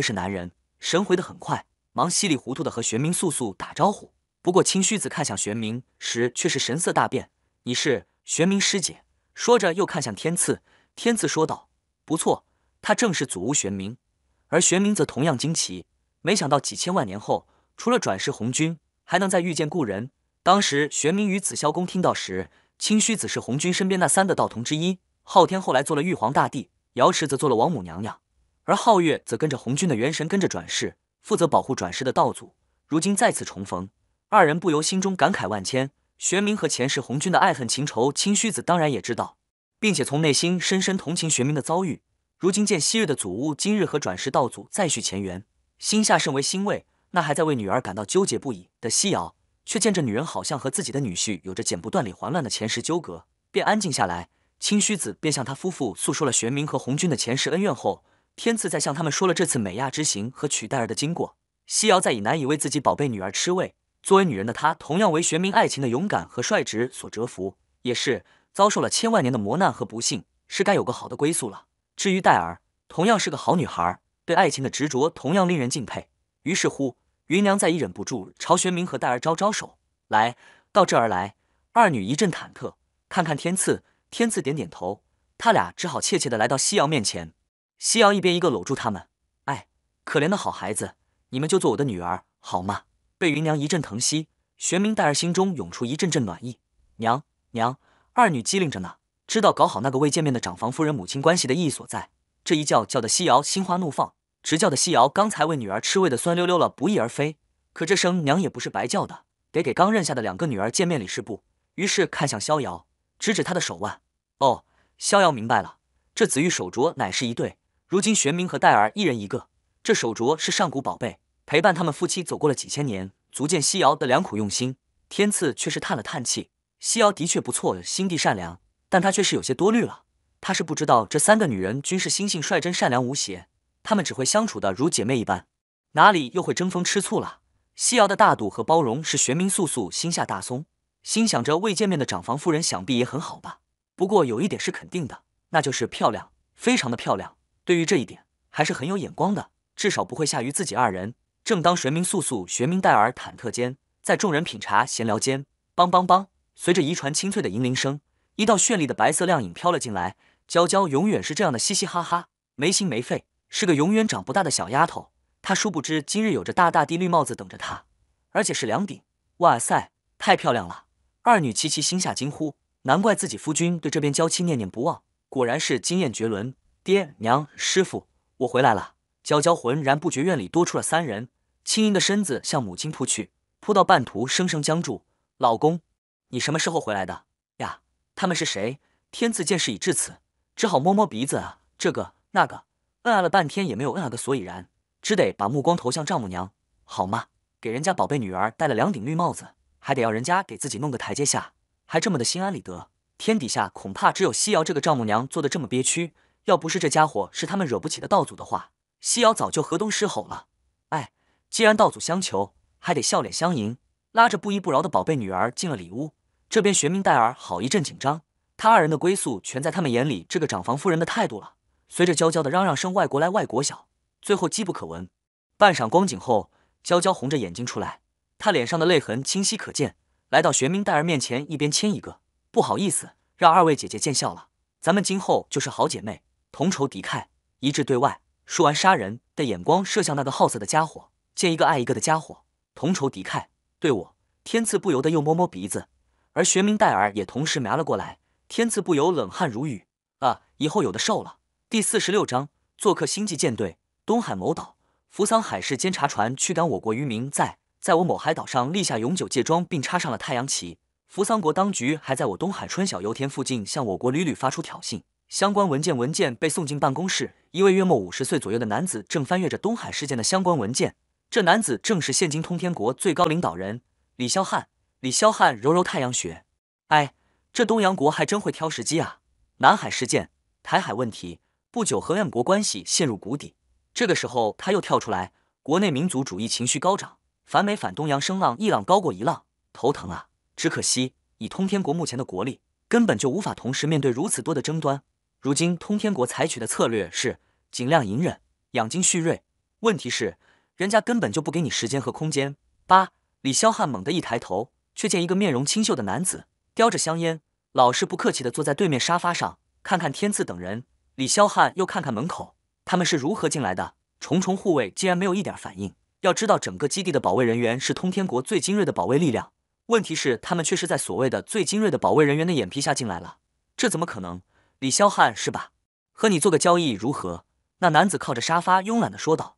是男人，神回的很快。忙稀里糊涂的和玄冥速速打招呼，不过清虚子看向玄冥时却是神色大变。你是玄冥师姐？说着又看向天赐，天赐说道：“不错，他正是祖屋玄冥。”而玄冥则同样惊奇，没想到几千万年后，除了转世红军，还能再遇见故人。当时玄冥与紫霄宫听到时，清虚子是红军身边那三的道童之一，昊天后来做了玉皇大帝，瑶池则做了王母娘娘，而皓月则跟着红军的元神跟着转世。负责保护转世的道祖，如今再次重逢，二人不由心中感慨万千。玄冥和前世红军的爱恨情仇，清虚子当然也知道，并且从内心深深同情玄冥的遭遇。如今见昔日的祖屋，今日和转世道祖再续前缘，心下甚为欣慰。那还在为女儿感到纠结不已的西瑶，却见这女人好像和自己的女婿有着剪不断理还乱的前世纠葛，便安静下来。清虚子便向他夫妇诉说了玄冥和红军的前世恩怨后。天赐在向他们说了这次美亚之行和取代儿的经过。西瑶在以难以为自己宝贝女儿吃味。作为女人的她，同样为玄冥爱情的勇敢和率直所折服，也是遭受了千万年的磨难和不幸，是该有个好的归宿了。至于戴儿，同样是个好女孩，对爱情的执着同样令人敬佩。于是乎，芸娘再也忍不住朝玄冥和戴儿招招手，来到这儿来。二女一阵忐忑，看看天赐，天赐点点头，他俩只好怯怯的来到夕瑶面前。夕瑶一边一个搂住他们，哎，可怜的好孩子，你们就做我的女儿好吗？被芸娘一阵疼惜，玄冥戴儿心中涌出一阵阵暖意。娘娘，二女机灵着呢，知道搞好那个未见面的长房夫人母亲关系的意义所在。这一叫叫的西瑶心花怒放，直叫的西瑶刚才为女儿吃喂的酸溜溜了，不翼而飞。可这声娘也不是白叫的，得给刚认下的两个女儿见面礼是不？于是看向逍遥，指指他的手腕。哦，逍遥明白了，这紫玉手镯乃是一对，如今玄冥和戴儿一人一个，这手镯是上古宝贝，陪伴他们夫妻走过了几千年，足见西瑶的良苦用心。天赐却是叹了叹气，西瑶的确不错，心地善良，但他却是有些多虑了。他是不知道这三个女人均是心性率真、善良无邪，她们只会相处的如姐妹一般，哪里又会争风吃醋了？西瑶的大度和包容是玄冥素素心下大松，心想着未见面的长房夫人想必也很好吧。不过有一点是肯定的，那就是漂亮，非常的漂亮。对于这一点，还是很有眼光的，至少不会下于自己二人。正当玄冥素素、玄冥戴儿忐忑间，在众人品茶闲聊间，梆梆梆，随着一串清脆的银铃声，一道绚丽的白色亮影飘了进来。娇娇永远是这样的嘻嘻哈哈，没心没肺，是个永远长不大的小丫头。她殊不知今日有着大大的绿帽子等着她，而且是两顶。哇塞，太漂亮了！二女齐齐心下惊呼，难怪自己夫君对这边娇妻念念不忘，果然是惊艳绝伦。爹娘师傅，我回来了。娇娇浑然不觉院里多出了三人，轻盈的身子向母亲扑去。扑到半途，生生僵住。老公，你什么时候回来的呀？他们是谁？天赐见事已至此，只好摸摸鼻子啊，这个那个，嗯啊了半天也没有嗯啊个所以然，只得把目光投向丈母娘。好嘛，给人家宝贝女儿戴了两顶绿帽子，还得要人家给自己弄个台阶下，还这么的心安理得。天底下恐怕只有西瑶这个丈母娘做的这么憋屈。要不是这家伙是他们惹不起的道祖的话，西瑶早就河东狮吼了。哎，既然道祖相求。还得笑脸相迎，拉着不依不饶的宝贝女儿进了里屋。这边玄冥戴儿好一阵紧张，他二人的归宿全在他们眼里这个长房夫人的态度了。随着娇娇的嚷嚷声“外国来，外国小”，最后机不可闻。半晌光景后，娇娇红着眼睛出来，她脸上的泪痕清晰可见。来到玄冥戴儿面前，一边亲一个，不好意思，让二位姐姐见笑了。咱们今后就是好姐妹，同仇敌忾，一致对外。说完，杀人的眼光射向那个好色的家伙，见一个爱一个的家伙。同仇敌忾，对我天赐不由得又摸摸鼻子，而玄冥戴尔也同时瞄了过来，天赐不由冷汗如雨啊！以后有的受了。第四十六章，做客星际舰队，东海某岛，扶桑海事监察船驱赶我国渔民，在在我某海岛上立下永久戒庄，并插上了太阳旗。扶桑国当局还在我东海春晓油田附近向我国屡屡发出挑衅，相关文件文件被送进办公室，一位约莫五十岁左右的男子正翻阅着东海事件的相关文件。这男子正是现今通天国最高领导人李霄汉。李霄汉揉揉太阳穴，哎，这东洋国还真会挑时机啊！南海事件、台海问题，不久和 M 国关系陷入谷底。这个时候他又跳出来，国内民族主义情绪高涨，反美反东洋声浪一浪高过一浪，头疼啊！只可惜以通天国目前的国力，根本就无法同时面对如此多的争端。如今通天国采取的策略是尽量隐忍，养精蓄锐。问题是。人家根本就不给你时间和空间。八，李霄汉猛地一抬头，却见一个面容清秀的男子，叼着香烟，老是不客气地坐在对面沙发上。看看天赐等人，李霄汉又看看门口，他们是如何进来的？重重护卫竟然没有一点反应。要知道，整个基地的保卫人员是通天国最精锐的保卫力量，问题是他们却是在所谓的最精锐的保卫人员的眼皮下进来了，这怎么可能？李霄汉是吧？和你做个交易如何？那男子靠着沙发慵懒地说道。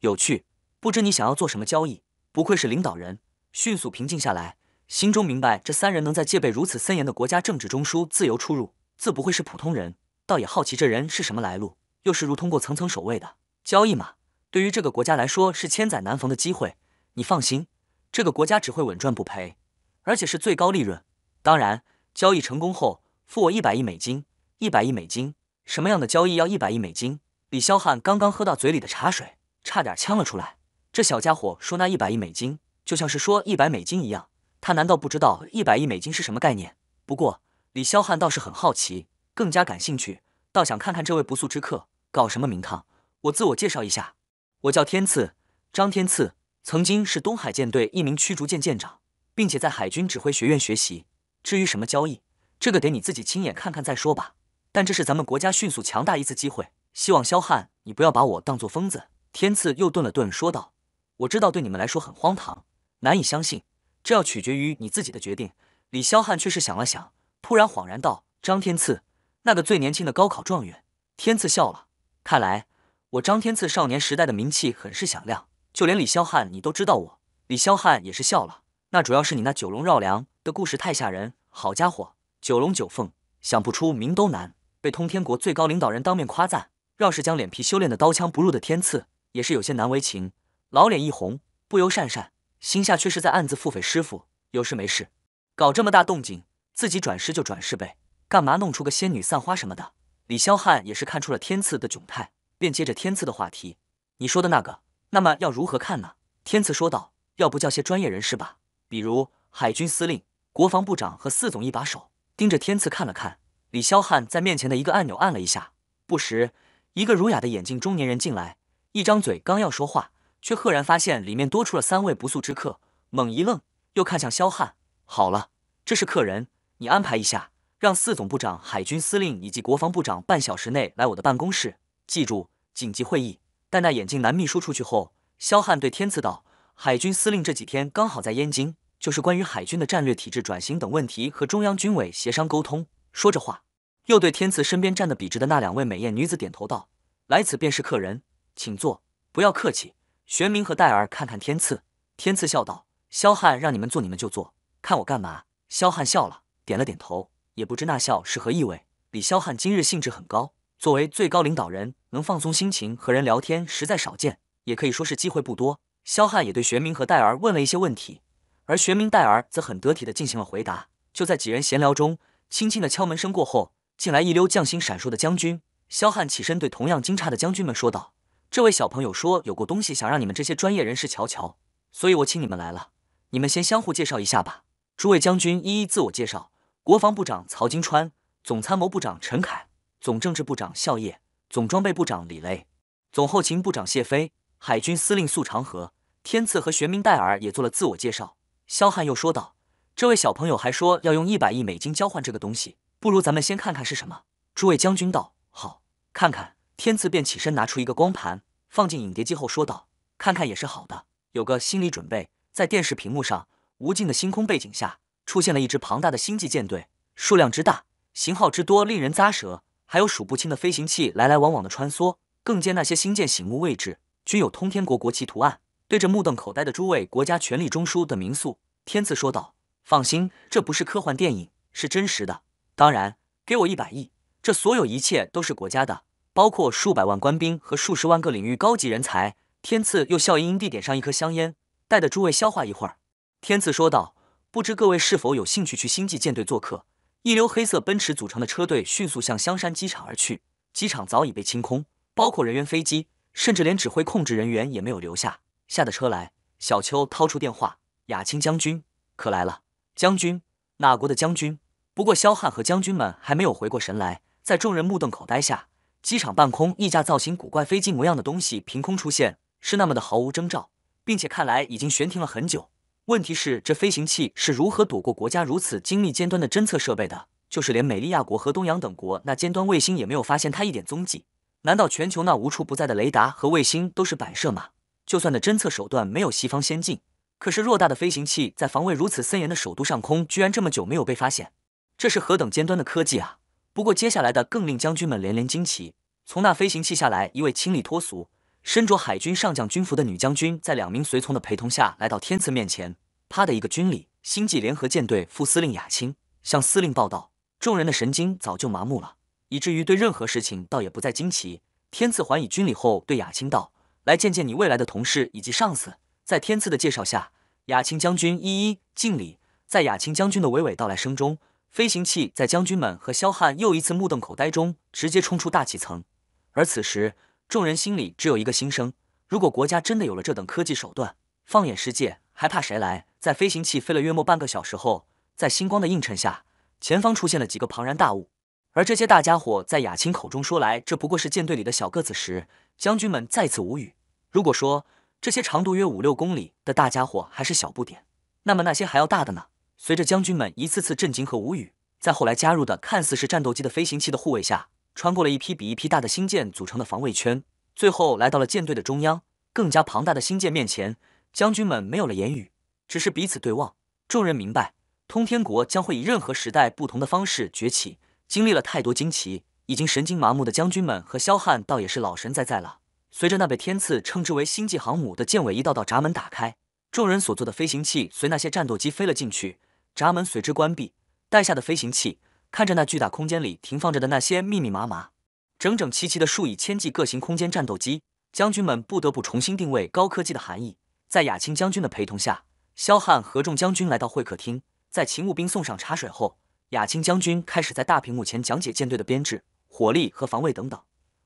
有趣，不知你想要做什么交易？不愧是领导人，迅速平静下来，心中明白这三人能在戒备如此森严的国家政治中枢自由出入，自不会是普通人。倒也好奇这人是什么来路，又是如通过层层守卫的交易嘛？对于这个国家来说是千载难逢的机会。你放心，这个国家只会稳赚不赔，而且是最高利润。当然，交易成功后付我一百亿美金。一百亿美金？什么样的交易要一百亿美金？李霄汉刚刚喝到嘴里的茶水。差点呛了出来。这小家伙说那一百亿美金，就像是说一百美金一样。他难道不知道一百亿美金是什么概念？不过李霄汉倒是很好奇，更加感兴趣，倒想看看这位不速之客搞什么名堂。我自我介绍一下，我叫天赐，张天赐，曾经是东海舰队一名驱逐舰舰长，并且在海军指挥学院学习。至于什么交易，这个得你自己亲眼看看再说吧。但这是咱们国家迅速强大一次机会，希望萧汉你不要把我当做疯子。天赐又顿了顿，说道：“我知道对你们来说很荒唐，难以相信，这要取决于你自己的决定。”李霄汉却是想了想，突然恍然道：“张天赐，那个最年轻的高考状元。”天赐笑了，看来我张天赐少年时代的名气很是响亮，就连李霄汉你都知道我。李霄汉也是笑了，那主要是你那九龙绕梁的故事太吓人。好家伙，九龙九凤，想不出名都难。被通天国最高领导人当面夸赞，要是将脸皮修炼的刀枪不入的天赐，也是有些难为情。老脸一红，不由讪讪，心下却是在暗自腹诽师傅有事没事，搞这么大动静，自己转世就转世呗，干嘛弄出个仙女散花什么的？李霄汉也是看出了天赐的窘态，便接着天赐的话题：“你说的那个，那么要如何看呢？”天赐说道：“要不叫些专业人士吧，比如海军司令、国防部长和四总一把手。”盯着天赐看了看。李霄汉在面前的一个按钮按了一下，不时，一个儒雅的眼镜中年人进来，一张嘴刚要说话，却赫然发现里面多出了三位不速之客，猛一愣，又看向萧汉。好了，这是客人，你安排一下，让四总部长、海军司令以及国防部长半小时内来我的办公室，记住紧急会议。待那眼镜男秘书出去后，萧汉对天赐道：“海军司令这几天刚好在燕京，就是关于海军的战略体制转型等问题和中央军委协商沟通。”说着话。又对天赐身边站得笔直的那两位美艳女子点头道：“来此便是客人，请坐，不要客气。”玄明和戴儿看看天赐，天赐笑道：“萧汉让你们坐，你们就坐，看我干嘛？”萧汉笑了，点了点头，也不知那笑是何意味。李萧汉今日兴致很高，作为最高领导人，能放松心情和人聊天实在少见，也可以说是机会不多。萧汉也对玄明和戴儿问了一些问题，而玄明、戴儿则很得体的进行了回答。就在几人闲聊中，轻轻的敲门声过后。进来一溜匠心闪烁的将军，萧汉起身对同样惊诧的将军们说道：“这位小朋友说有过东西想让你们这些专业人士瞧瞧，所以我请你们来了。你们先相互介绍一下吧。”诸位将军一一自我介绍：国防部长曹金川，总参谋部长陈凯，总政治部长孝业，总装备部长李雷，总后勤部长谢飞，海军司令粟长河。天赐和玄冥戴尔也做了自我介绍。肖汉又说道：“这位小朋友还说要用一百亿美金交换这个东西。”不如咱们先看看是什么。诸位将军道：“好，看看。”天赐便起身拿出一个光盘，放进影碟机后说道：“看看也是好的，有个心理准备。”在电视屏幕上，无尽的星空背景下，出现了一支庞大的星际舰队，数量之大，型号之多，令人咂舌。还有数不清的飞行器来来往往的穿梭，更见那些星舰醒目位置均有通天国国旗图案。对着目瞪口呆的诸位国家权力中枢的民宿，天赐说道：“放心，这不是科幻电影，是真实的。”当然，给我一百亿，这所有一切都是国家的，包括数百万官兵和数十万个领域高级人才。天赐又笑盈盈地点上一颗香烟，带着诸位消化一会儿。天赐说道：“不知各位是否有兴趣去星际舰队做客？”一溜黑色奔驰组成的车队迅速向香山机场而去，机场早已被清空，包括人员、飞机，甚至连指挥控制人员也没有留下。下得车来，小邱掏出电话：“雅青将军，可来了。”将军，哪国的将军？不过，萧汉和将军们还没有回过神来，在众人目瞪口呆下，机场半空一架造型古怪、飞机模样的东西凭空出现，是那么的毫无征兆，并且看来已经悬停了很久。问题是，这飞行器是如何躲过国家如此精密尖端的侦测设备的？就是连美利亚国和东洋等国那尖端卫星也没有发现它一点踪迹。难道全球那无处不在的雷达和卫星都是摆设吗？就算那侦测手段没有西方先进，可是偌大的飞行器在防卫如此森严的首都上空，居然这么久没有被发现。这是何等尖端的科技啊！不过接下来的更令将军们连连惊奇。从那飞行器下来一位清丽脱俗、身着海军上将军服的女将军，在两名随从的陪同下来到天赐面前，啪的一个军礼。星际联合舰队副司令雅青向司令报道。众人的神经早就麻木了，以至于对任何事情倒也不再惊奇。天赐还以军礼后，对雅青道：“来见见你未来的同事以及上司。”在天赐的介绍下，雅青将军一一敬礼。在雅青将军的娓娓道来声中。飞行器在将军们和萧汉又一次目瞪口呆中，直接冲出大气层。而此时，众人心里只有一个心声：如果国家真的有了这等科技手段，放眼世界，还怕谁来？在飞行器飞了约莫半个小时后，在星光的映衬下，前方出现了几个庞然大物。而这些大家伙在雅青口中说来，这不过是舰队里的小个子时，将军们再次无语。如果说这些长度约五六公里的大家伙还是小不点，那么那些还要大的呢？随着将军们一次次震惊和无语，在后来加入的看似是战斗机的飞行器的护卫下，穿过了一批比一批大的星舰组成的防卫圈，最后来到了舰队的中央，更加庞大的星舰面前，将军们没有了言语，只是彼此对望。众人明白，通天国将会以任何时代不同的方式崛起。经历了太多惊奇，已经神经麻木的将军们和萧汉倒也是老神在在了。随着那被天赐称之为星际航母的舰尾一道道闸门打开。众人所坐的飞行器随那些战斗机飞了进去，闸门随之关闭。带下的飞行器看着那巨大空间里停放着的那些密密麻麻、整整齐齐的数以千计各型空间战斗机，将军们不得不重新定位高科技的含义。在亚青将军的陪同下，萧汉和众将军来到会客厅。在勤务兵送上茶水后，亚青将军开始在大屏幕前讲解舰队的编制、火力和防卫等等，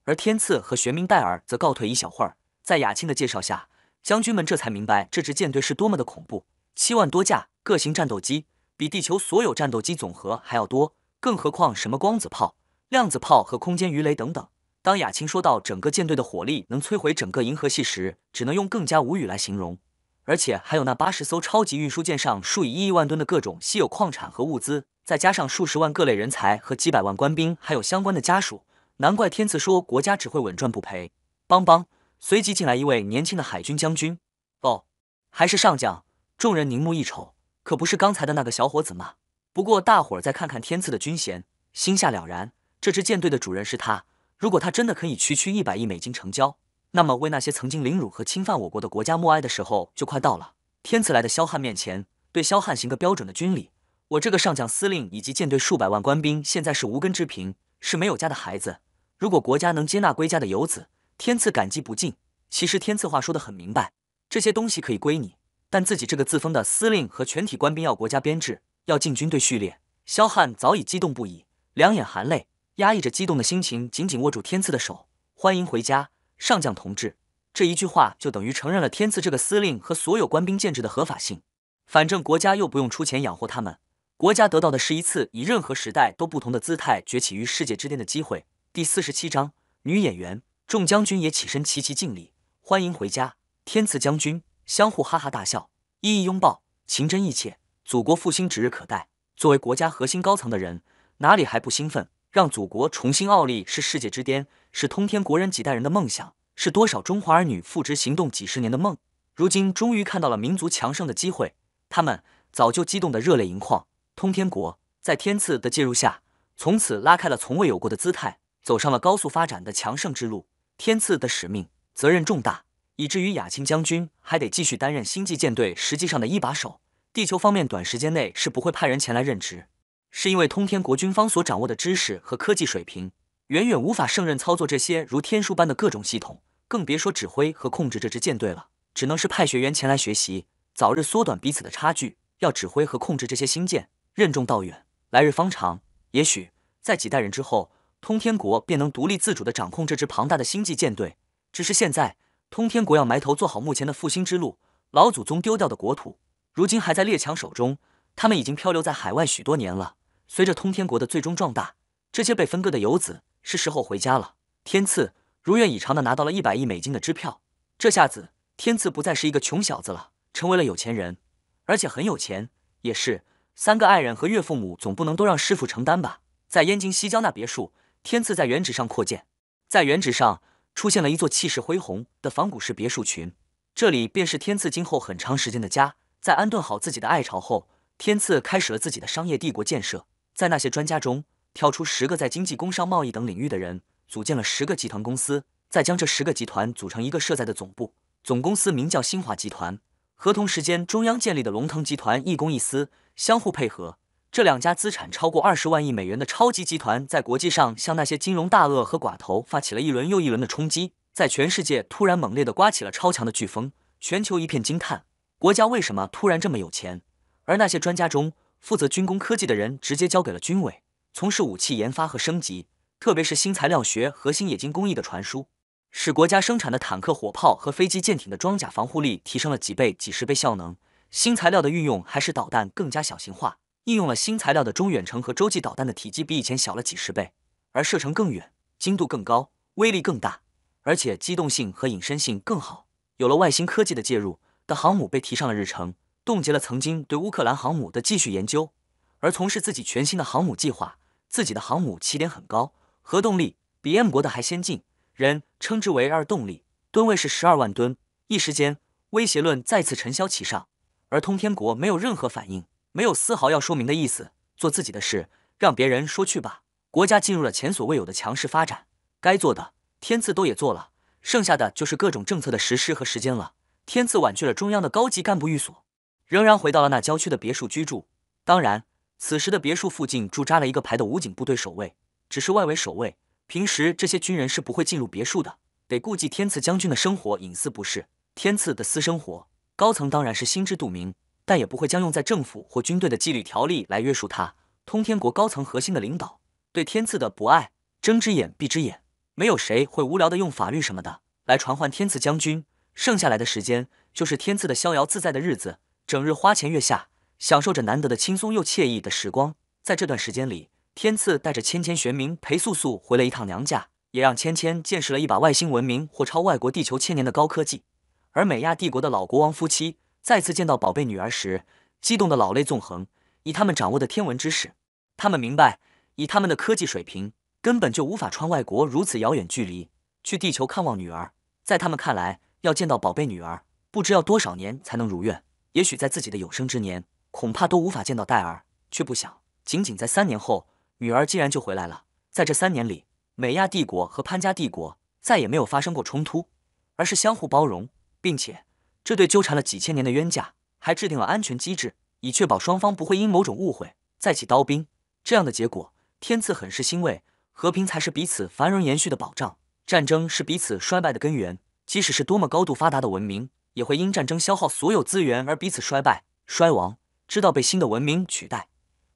而天赐和玄冥戴尔则告退一小会儿。在亚青的介绍下，将军们这才明白这支舰队是多么的恐怖。七万多架各型战斗机，比地球所有战斗机总和还要多，更何况什么光子炮、量子炮和空间鱼雷等等。当亚青说到整个舰队的火力能摧毁整个银河系时，只能用更加无语来形容。而且还有那八十艘超级运输舰上数以亿万吨的各种稀有矿产和物资，再加上数十万各类人才和几百万官兵，还有相关的家属，难怪天赐说国家只会稳赚不赔。邦邦，随即进来一位年轻的海军将军，哦，还是上将。众人凝目一瞅，可不是刚才的那个小伙子吗？不过大伙儿再看看天赐的军衔，心下了然，这支舰队的主人是他。如果他真的可以区区一百亿美金成交。那么，为那些曾经凌辱和侵犯我国的国家默哀的时候就快到了。天赐来的萧汉面前，对萧汉行个标准的军礼。我这个上将司令以及舰队数百万官兵，现在是无根之贫，是没有家的孩子。如果国家能接纳归家的游子，天赐感激不尽。其实天赐话说的很明白，这些东西可以归你，但自己这个自封的司令和全体官兵要国家编制，要进军队序列。萧汉早已激动不已，两眼含泪，压抑着激动的心情，紧紧握住天赐的手，欢迎回家。上将同志，这一句话就等于承认了天赐这个司令和所有官兵建制的合法性。反正国家又不用出钱养活他们，国家得到的是一次以任何时代都不同的姿态崛起于世界之巅的机会。第四十七章女演员，众将军也起身齐齐敬礼，欢迎回家。天赐将军相互哈哈大笑，一一拥抱，情真意切。祖国复兴指日可待，作为国家核心高层的人，哪里还不兴奋？让祖国重新傲立是世界之巅，是通天国人几代人的梦想，是多少中华儿女付之行动几十年的梦。如今终于看到了民族强盛的机会，他们早就激动得热泪盈眶。通天国在天赐的介入下，从此拉开了从未有过的姿态，走上了高速发展的强盛之路。天赐的使命责任重大，以至于亚青将军还得继续担任星际舰队实际上的一把手。地球方面短时间内是不会派人前来任职。是因为通天国军方所掌握的知识和科技水平，远远无法胜任操作这些如天书般的各种系统，更别说指挥和控制这支舰队了。只能是派学员前来学习，早日缩短彼此的差距。要指挥和控制这些星舰，任重道远，来日方长。也许在几代人之后，通天国便能独立自主地掌控这支庞大的星际舰队。只是现在，通天国要埋头做好目前的复兴之路。老祖宗丢掉的国土，如今还在列强手中，他们已经漂流在海外许多年了。随着通天国的最终壮大，这些被分割的游子是时候回家了。天赐如愿以偿的拿到了一百亿美金的支票，这下子天赐不再是一个穷小子了，成为了有钱人，而且很有钱。也是三个爱人和岳父母总不能都让师傅承担吧？在燕京西郊那别墅，天赐在原址上扩建，在原址上出现了一座气势恢宏的仿古式别墅群，这里便是天赐今后很长时间的家。在安顿好自己的爱巢后，天赐开始了自己的商业帝国建设。在那些专家中挑出十个在经济、工商、贸易等领域的人，组建了十个集团公司，再将这十个集团组成一个设在的总部。总公司名叫新华集团，和同时间中央建立的龙腾集团一公一私，相互配合。这两家资产超过二十万亿美元的超级集团，在国际上向那些金融大鳄和寡头发起了一轮又一轮的冲击，在全世界突然猛烈地刮起了超强的飓风，全球一片惊叹：国家为什么突然这么有钱？而那些专家中，负责军工科技的人直接交给了军委，从事武器研发和升级，特别是新材料学和新冶金工艺的传输，使国家生产的坦克、火炮和飞机、舰艇的装甲防护力提升了几倍、几十倍效能。新材料的运用还使导弹更加小型化，应用了新材料的中远程和洲际导弹的体积比以前小了几十倍，而射程更远、精度更高、威力更大，而且机动性和隐身性更好。有了外星科技的介入，的航母被提上了日程。冻结了曾经对乌克兰航母的继续研究，而从事自己全新的航母计划。自己的航母起点很高，核动力比 M 国的还先进，人称之为二动力，吨位是十二万吨。一时间，威胁论再次尘嚣其上，而通天国没有任何反应，没有丝毫要说明的意思，做自己的事，让别人说去吧。国家进入了前所未有的强势发展，该做的天赐都也做了，剩下的就是各种政策的实施和时间了。天赐婉拒了中央的高级干部寓所，仍然回到了那郊区的别墅居住。当然，此时的别墅附近驻扎了一个排的武警部队守卫，只是外围守卫。平时这些军人是不会进入别墅的，得顾忌天赐将军的生活隐私，不是？天赐的私生活，高层当然是心知肚明，但也不会将用在政府或军队的纪律条例来约束他。通天国高层核心的领导对天赐的不爱睁只眼闭只眼，没有谁会无聊的用法律什么的来传唤天赐将军。剩下来的时间就是天赐的逍遥自在的日子，整日花前月下，享受着难得的轻松又惬意的时光。在这段时间里。天赐带着芊芊、玄冥陪素素回了一趟娘家，也让芊芊见识了一把外星文明或超外国地球千年的高科技。而美亚帝国的老国王夫妻再次见到宝贝女儿时，激动的老泪纵横。以他们掌握的天文知识，他们明白，以他们的科技水平，根本就无法穿外国如此遥远距离去地球看望女儿。在他们看来，要见到宝贝女儿，不知要多少年才能如愿。也许在自己的有生之年，恐怕都无法见到戴儿，却不想，仅仅在三年后。女儿竟然就回来了。在这三年里，美亚帝国和潘家帝国再也没有发生过冲突，而是相互包容，并且这对纠缠了几千年的冤家还制定了安全机制，以确保双方不会因某种误会再起刀兵。这样的结果，天赐很是欣慰。和平才是彼此繁荣延续的保障，战争是彼此衰败的根源。即使是多么高度发达的文明，也会因战争消耗所有资源而彼此衰败衰亡，直到被新的文明取代。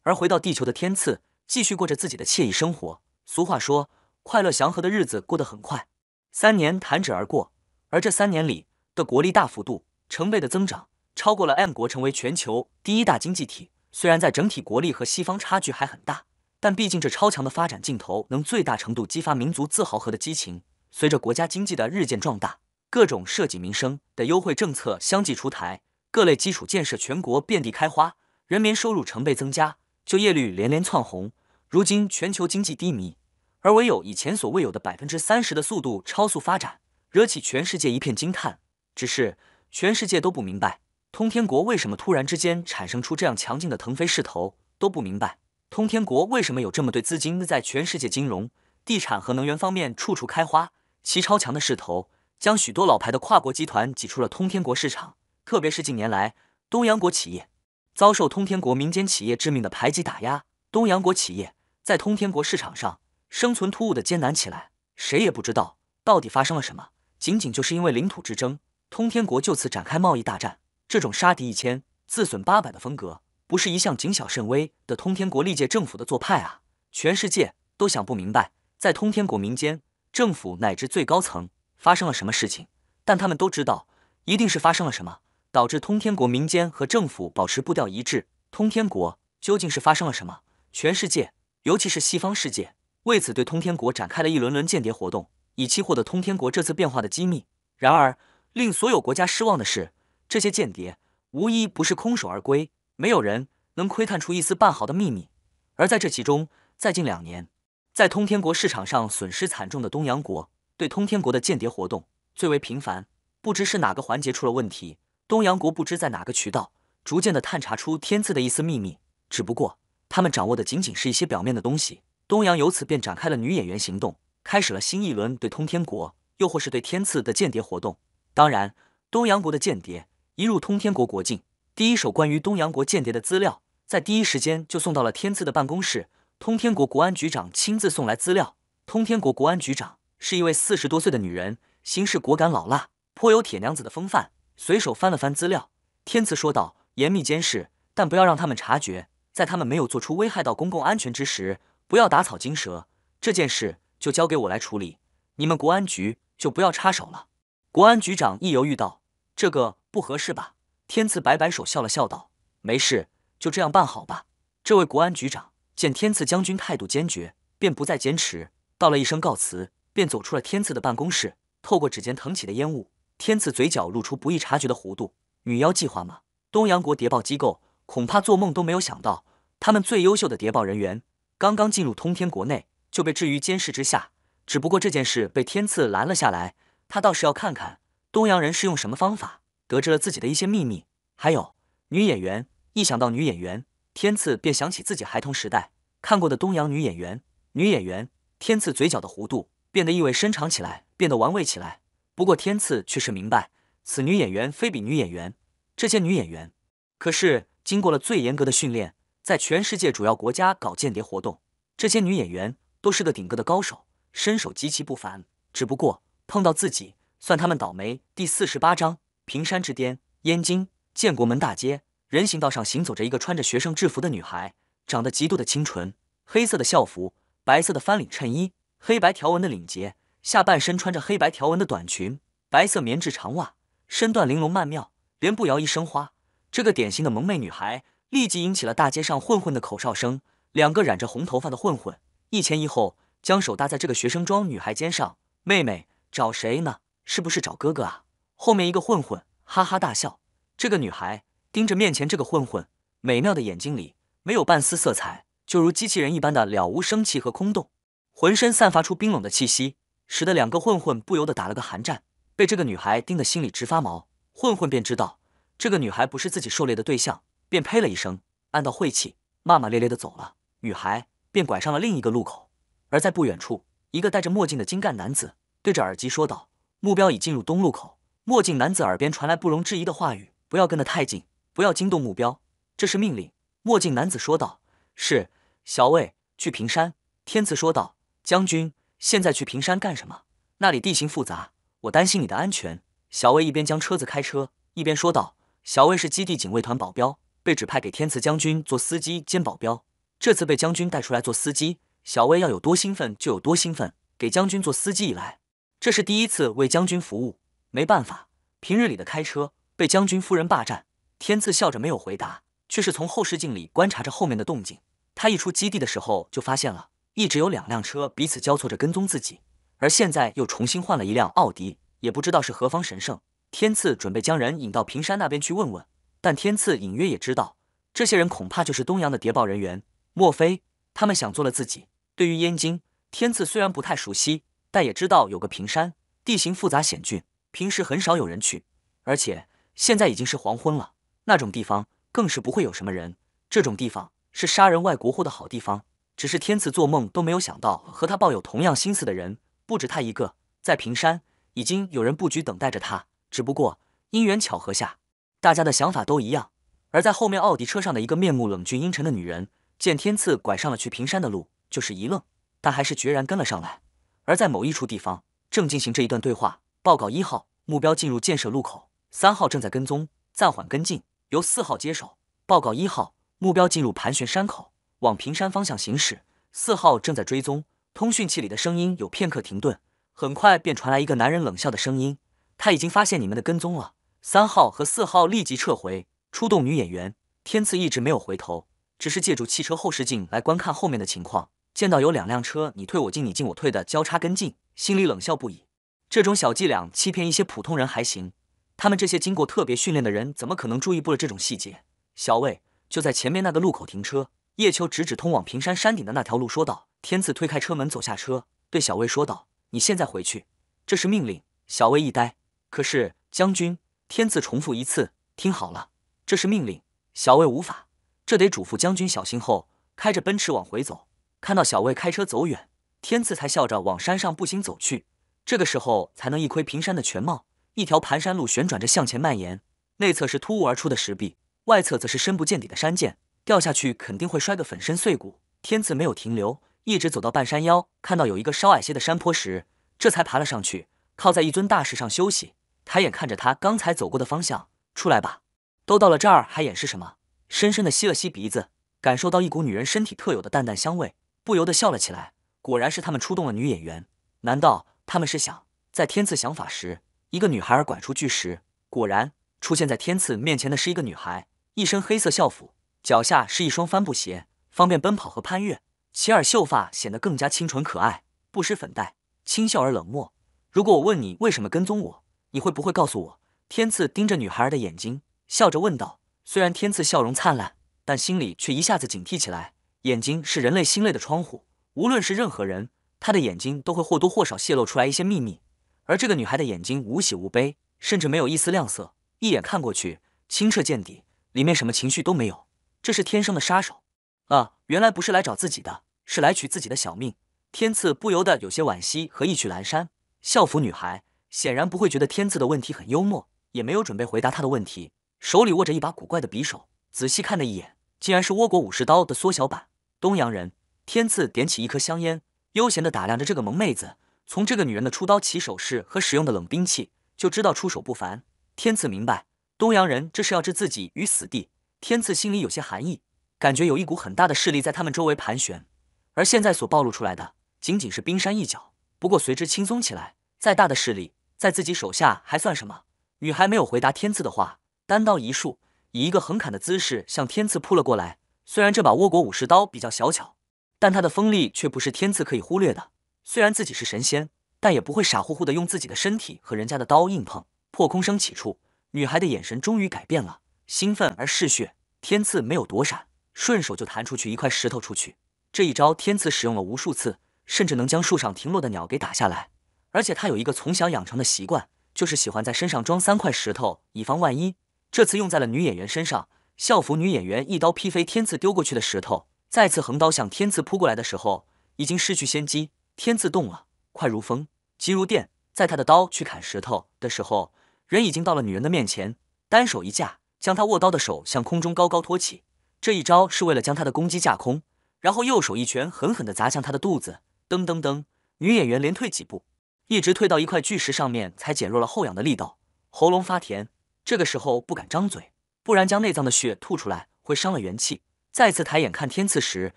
而回到地球的天赐。继续过着自己的惬意生活。俗话说，快乐祥和的日子过得很快，三年弹指而过。而这三年里的国力大幅度、成倍的增长，超过了 M 国，成为全球第一大经济体。虽然在整体国力和西方差距还很大，但毕竟这超强的发展劲头能最大程度激发民族自豪和的激情。随着国家经济的日渐壮大，各种社稷民生的优惠政策相继出台，各类基础建设全国遍地开花，人民收入成倍增加。就业率连连窜红，如今全球经济低迷，而唯有以前所未有的百分之三十的速度超速发展，惹起全世界一片惊叹。只是全世界都不明白，通天国为什么突然之间产生出这样强劲的腾飞势头，都不明白通天国为什么有这么对资金在全世界金融、地产和能源方面处处开花，其超强的势头将许多老牌的跨国集团挤出了通天国市场，特别是近年来东洋国企业。遭受通天国民间企业致命的排挤打压，东洋国企业在通天国市场上生存突兀的艰难起来。谁也不知道到底发生了什么，仅仅就是因为领土之争，通天国就此展开贸易大战。这种杀敌一千自损八百的风格，不是一向谨小慎微的通天国历届政府的做派啊！全世界都想不明白，在通天国民间、政府乃至最高层发生了什么事情，但他们都知道，一定是发生了什么。导致通天国民间和政府保持步调一致。通天国究竟是发生了什么？全世界，尤其是西方世界，为此对通天国展开了一轮轮间谍活动，以期获得通天国这次变化的机密。然而，令所有国家失望的是，这些间谍无一不是空手而归，没有人能窥探出一丝半毫的秘密。而在这其中，在近两年，在通天国市场上损失惨重的东洋国，对通天国的间谍活动最为频繁。不知是哪个环节出了问题。东洋国不知在哪个渠道，逐渐的探查出天赐的一丝秘密，只不过他们掌握的仅仅是一些表面的东西。东洋由此便展开了女演员行动，开始了新一轮对通天国，又或是对天赐的间谍活动。当然，东洋国的间谍一入通天国国境，第一手关于东洋国间谍的资料，在第一时间就送到了天赐的办公室。通天国国安局长亲自送来资料。通天国国安局长是一位四十多岁的女人，行事果敢老辣，颇有铁娘子的风范。随手翻了翻资料，天赐说道：“严密监视，但不要让他们察觉，在他们没有做出危害到公共安全之时，不要打草惊蛇。这件事就交给我来处理，你们国安局就不要插手了。”国安局长一犹豫道：“这个不合适吧？”天赐摆摆手，笑了笑道：“没事，就这样办好吧。”这位国安局长见天赐将军态度坚决，便不再坚持，道了一声告辞，便走出了天赐的办公室。透过指尖腾起的烟雾。天赐嘴角露出不易察觉的弧度。女妖计划吗？东洋国谍报机构恐怕做梦都没有想到，他们最优秀的谍报人员刚刚进入通天国内就被置于监视之下。只不过这件事被天赐拦了下来，他倒是要看看东洋人是用什么方法得知了自己的一些秘密。还有女演员，一想到女演员，天赐便想起自己孩童时代看过的东洋女演员。女演员，天赐嘴角的弧度变得意味深长起来，变得玩味起来。不过天赐却是明白，此女演员非彼女演员。这些女演员可是经过了最严格的训练，在全世界主要国家搞间谍活动。这些女演员都是个顶个的高手，身手极其不凡。只不过碰到自己，算他们倒霉。第四十八章：平山之巅，燕京建国门大街人行道上行走着一个穿着学生制服的女孩，长得极度的清纯，黑色的校服，白色的翻领衬衣，黑白条纹的领结，下半身穿着黑白条纹的短裙，白色棉质长袜，身段玲珑曼妙。连不摇一生花，这个典型的萌妹女孩立即引起了大街上混混的口哨声。两个染着红头发的混混一前一后，将手搭在这个学生装女孩肩上。妹妹找谁呢？是不是找哥哥啊？后面一个混混哈哈大笑。这个女孩盯着面前这个混混，美妙的眼睛里没有半丝色彩，就如机器人一般的了无生气和空洞，浑身散发出冰冷的气息，使得两个混混不由得打了个寒战，被这个女孩盯得心里直发毛。混混便知道这个女孩不是自己狩猎的对象，便呸了一声，暗道晦气，骂骂咧咧的走了。女孩便拐上了另一个路口，而在不远处，一个戴着墨镜的精干男子对着耳机说道：“目标已进入东路口。”墨镜男子耳边传来不容置疑的话语：“不要跟得太近，不要惊动目标，这是命令。”墨镜男子说道：“是，小魏，去平山。”天赐说道：“将军，现在去平山干什么？那里地形复杂，我担心你的安全。”小魏一边将车子开车，一边说道：“小魏是基地警卫团保镖，被指派给天赐将军做司机兼保镖。这次被将军带出来做司机，小魏要有多兴奋就有多兴奋。给将军做司机以来，这是第一次为将军服务。没办法，平日里的开车被将军夫人霸占。”天赐笑着没有回答，却是从后视镜里观察着后面的动静。他一出基地的时候就发现了，一直有两辆车彼此交错着跟踪自己，而现在又重新换了一辆奥迪。也不知道是何方神圣，天赐准备将人引到平山那边去问问，但天赐隐约也知道，这些人恐怕就是东洋的谍报人员。莫非他们想做了自己？对于燕京，天赐虽然不太熟悉，但也知道有个平山，地形复杂险峻，平时很少有人去，而且现在已经是黄昏了，那种地方更是不会有什么人。这种地方是杀人外国货的好地方，只是天赐做梦都没有想到，和他抱有同样心思的人不止他一个，在平山。已经有人布局等待着他，只不过因缘巧合下，大家的想法都一样。而在后面奥迪车上的一个面目冷峻阴沉的女人，见天赐拐上了去平山的路，就是一愣，但还是决然跟了上来。而在某一处地方，正进行这一段对话。报告一号，目标进入建设路口，三号正在跟踪，暂缓跟进，由四号接手。报告一号，目标进入盘旋山口，往平山方向行驶，四号正在追踪。通讯器里的声音有片刻停顿。很快便传来一个男人冷笑的声音：“他已经发现你们的跟踪了。”三号和四号立即撤回，出动女演员。天赐一直没有回头，只是借助汽车后视镜来观看后面的情况。见到有两辆车你退我进，你进我退的交叉跟进，心里冷笑不已。这种小伎俩欺骗一些普通人还行，他们这些经过特别训练的人怎么可能注意不了这种细节？小魏就在前面那个路口停车。叶秋直指通往平山山顶的那条路，说道：“天赐推开车门走下车，对小魏说道。”你现在回去，这是命令。小魏一呆，可是将军，天赐重复一次，听好了，这是命令。小魏无法，这得嘱咐将军小心。后开着奔驰往回走，看到小魏开车走远，天赐才笑着往山上步行走去。这个时候才能一窥平山的全貌。一条盘山路旋转着向前蔓延，内侧是突兀而出的石壁，外侧则是深不见底的山涧，掉下去肯定会摔个粉身碎骨。天赐没有停留。一直走到半山腰，看到有一个稍矮些的山坡时，这才爬了上去，靠在一尊大石上休息。抬眼看着他刚才走过的方向，出来吧。都到了这儿，还掩饰什么？深深的吸了吸鼻子，感受到一股女人身体特有的淡淡香味，不由得笑了起来。果然是他们出动了女演员。难道他们是想在天赐想法时，一个女孩儿拐出巨石？果然，出现在天赐面前的是一个女孩，一身黑色校服，脚下是一双帆布鞋，方便奔跑和攀越。齐耳秀发显得更加清纯可爱，不施粉黛，清秀而冷漠。如果我问你为什么跟踪我，你会不会告诉我？天赐盯着女孩儿的眼睛，笑着问道。虽然天赐笑容灿烂，但心里却一下子警惕起来。眼睛是人类心类的窗户，无论是任何人，他的眼睛都会或多或少泄露出来一些秘密。而这个女孩的眼睛无喜无悲，甚至没有一丝亮色，一眼看过去清澈见底，里面什么情绪都没有。这是天生的杀手。啊，原来不是来找自己的，是来取自己的小命。天赐不由得有些惋惜和意趣阑珊。校服女孩显然不会觉得天赐的问题很幽默，也没有准备回答他的问题，手里握着一把古怪的匕首，仔细看了一眼，竟然是倭国武士刀的缩小版。东洋人天赐点起一颗香烟，悠闲地打量着这个萌妹子。从这个女人的出刀起手势和使用的冷兵器，就知道出手不凡。天赐明白，东洋人这是要置自己于死地。天赐心里有些寒意，感觉有一股很大的势力在他们周围盘旋，而现在所暴露出来的仅仅是冰山一角。不过随之轻松起来，再大的势力在自己手下还算什么？女孩没有回答天赐的话，单刀一束，以一个横砍的姿势向天赐扑了过来。虽然这把倭国武士刀比较小巧，但它的锋利却不是天赐可以忽略的。虽然自己是神仙，但也不会傻乎乎的用自己的身体和人家的刀硬碰。破空声起处，女孩的眼神终于改变了，兴奋而嗜血。天赐没有躲闪，顺手就弹出去一块石头出去。这一招天赐使用了无数次，甚至能将树上停落的鸟给打下来。而且他有一个从小养成的习惯，就是喜欢在身上装三块石头，以防万一。这次用在了女演员身上，校服女演员一刀劈飞天赐丢过去的石头，再次横刀向天赐扑过来的时候，已经失去先机。天赐动了，快如风，急如电。在他的刀去砍石头的时候，人已经到了女人的面前，单手一架，将她握刀的手向空中高高托起。这一招是为了将她的攻击架空，然后右手一拳狠狠地砸向她的肚子。噔噔噔，女演员连退几步，一直退到一块巨石上面，才减弱了后仰的力道。喉咙发甜，这个时候不敢张嘴，不然将内脏的血吐出来会伤了元气。再次抬眼看天赐时，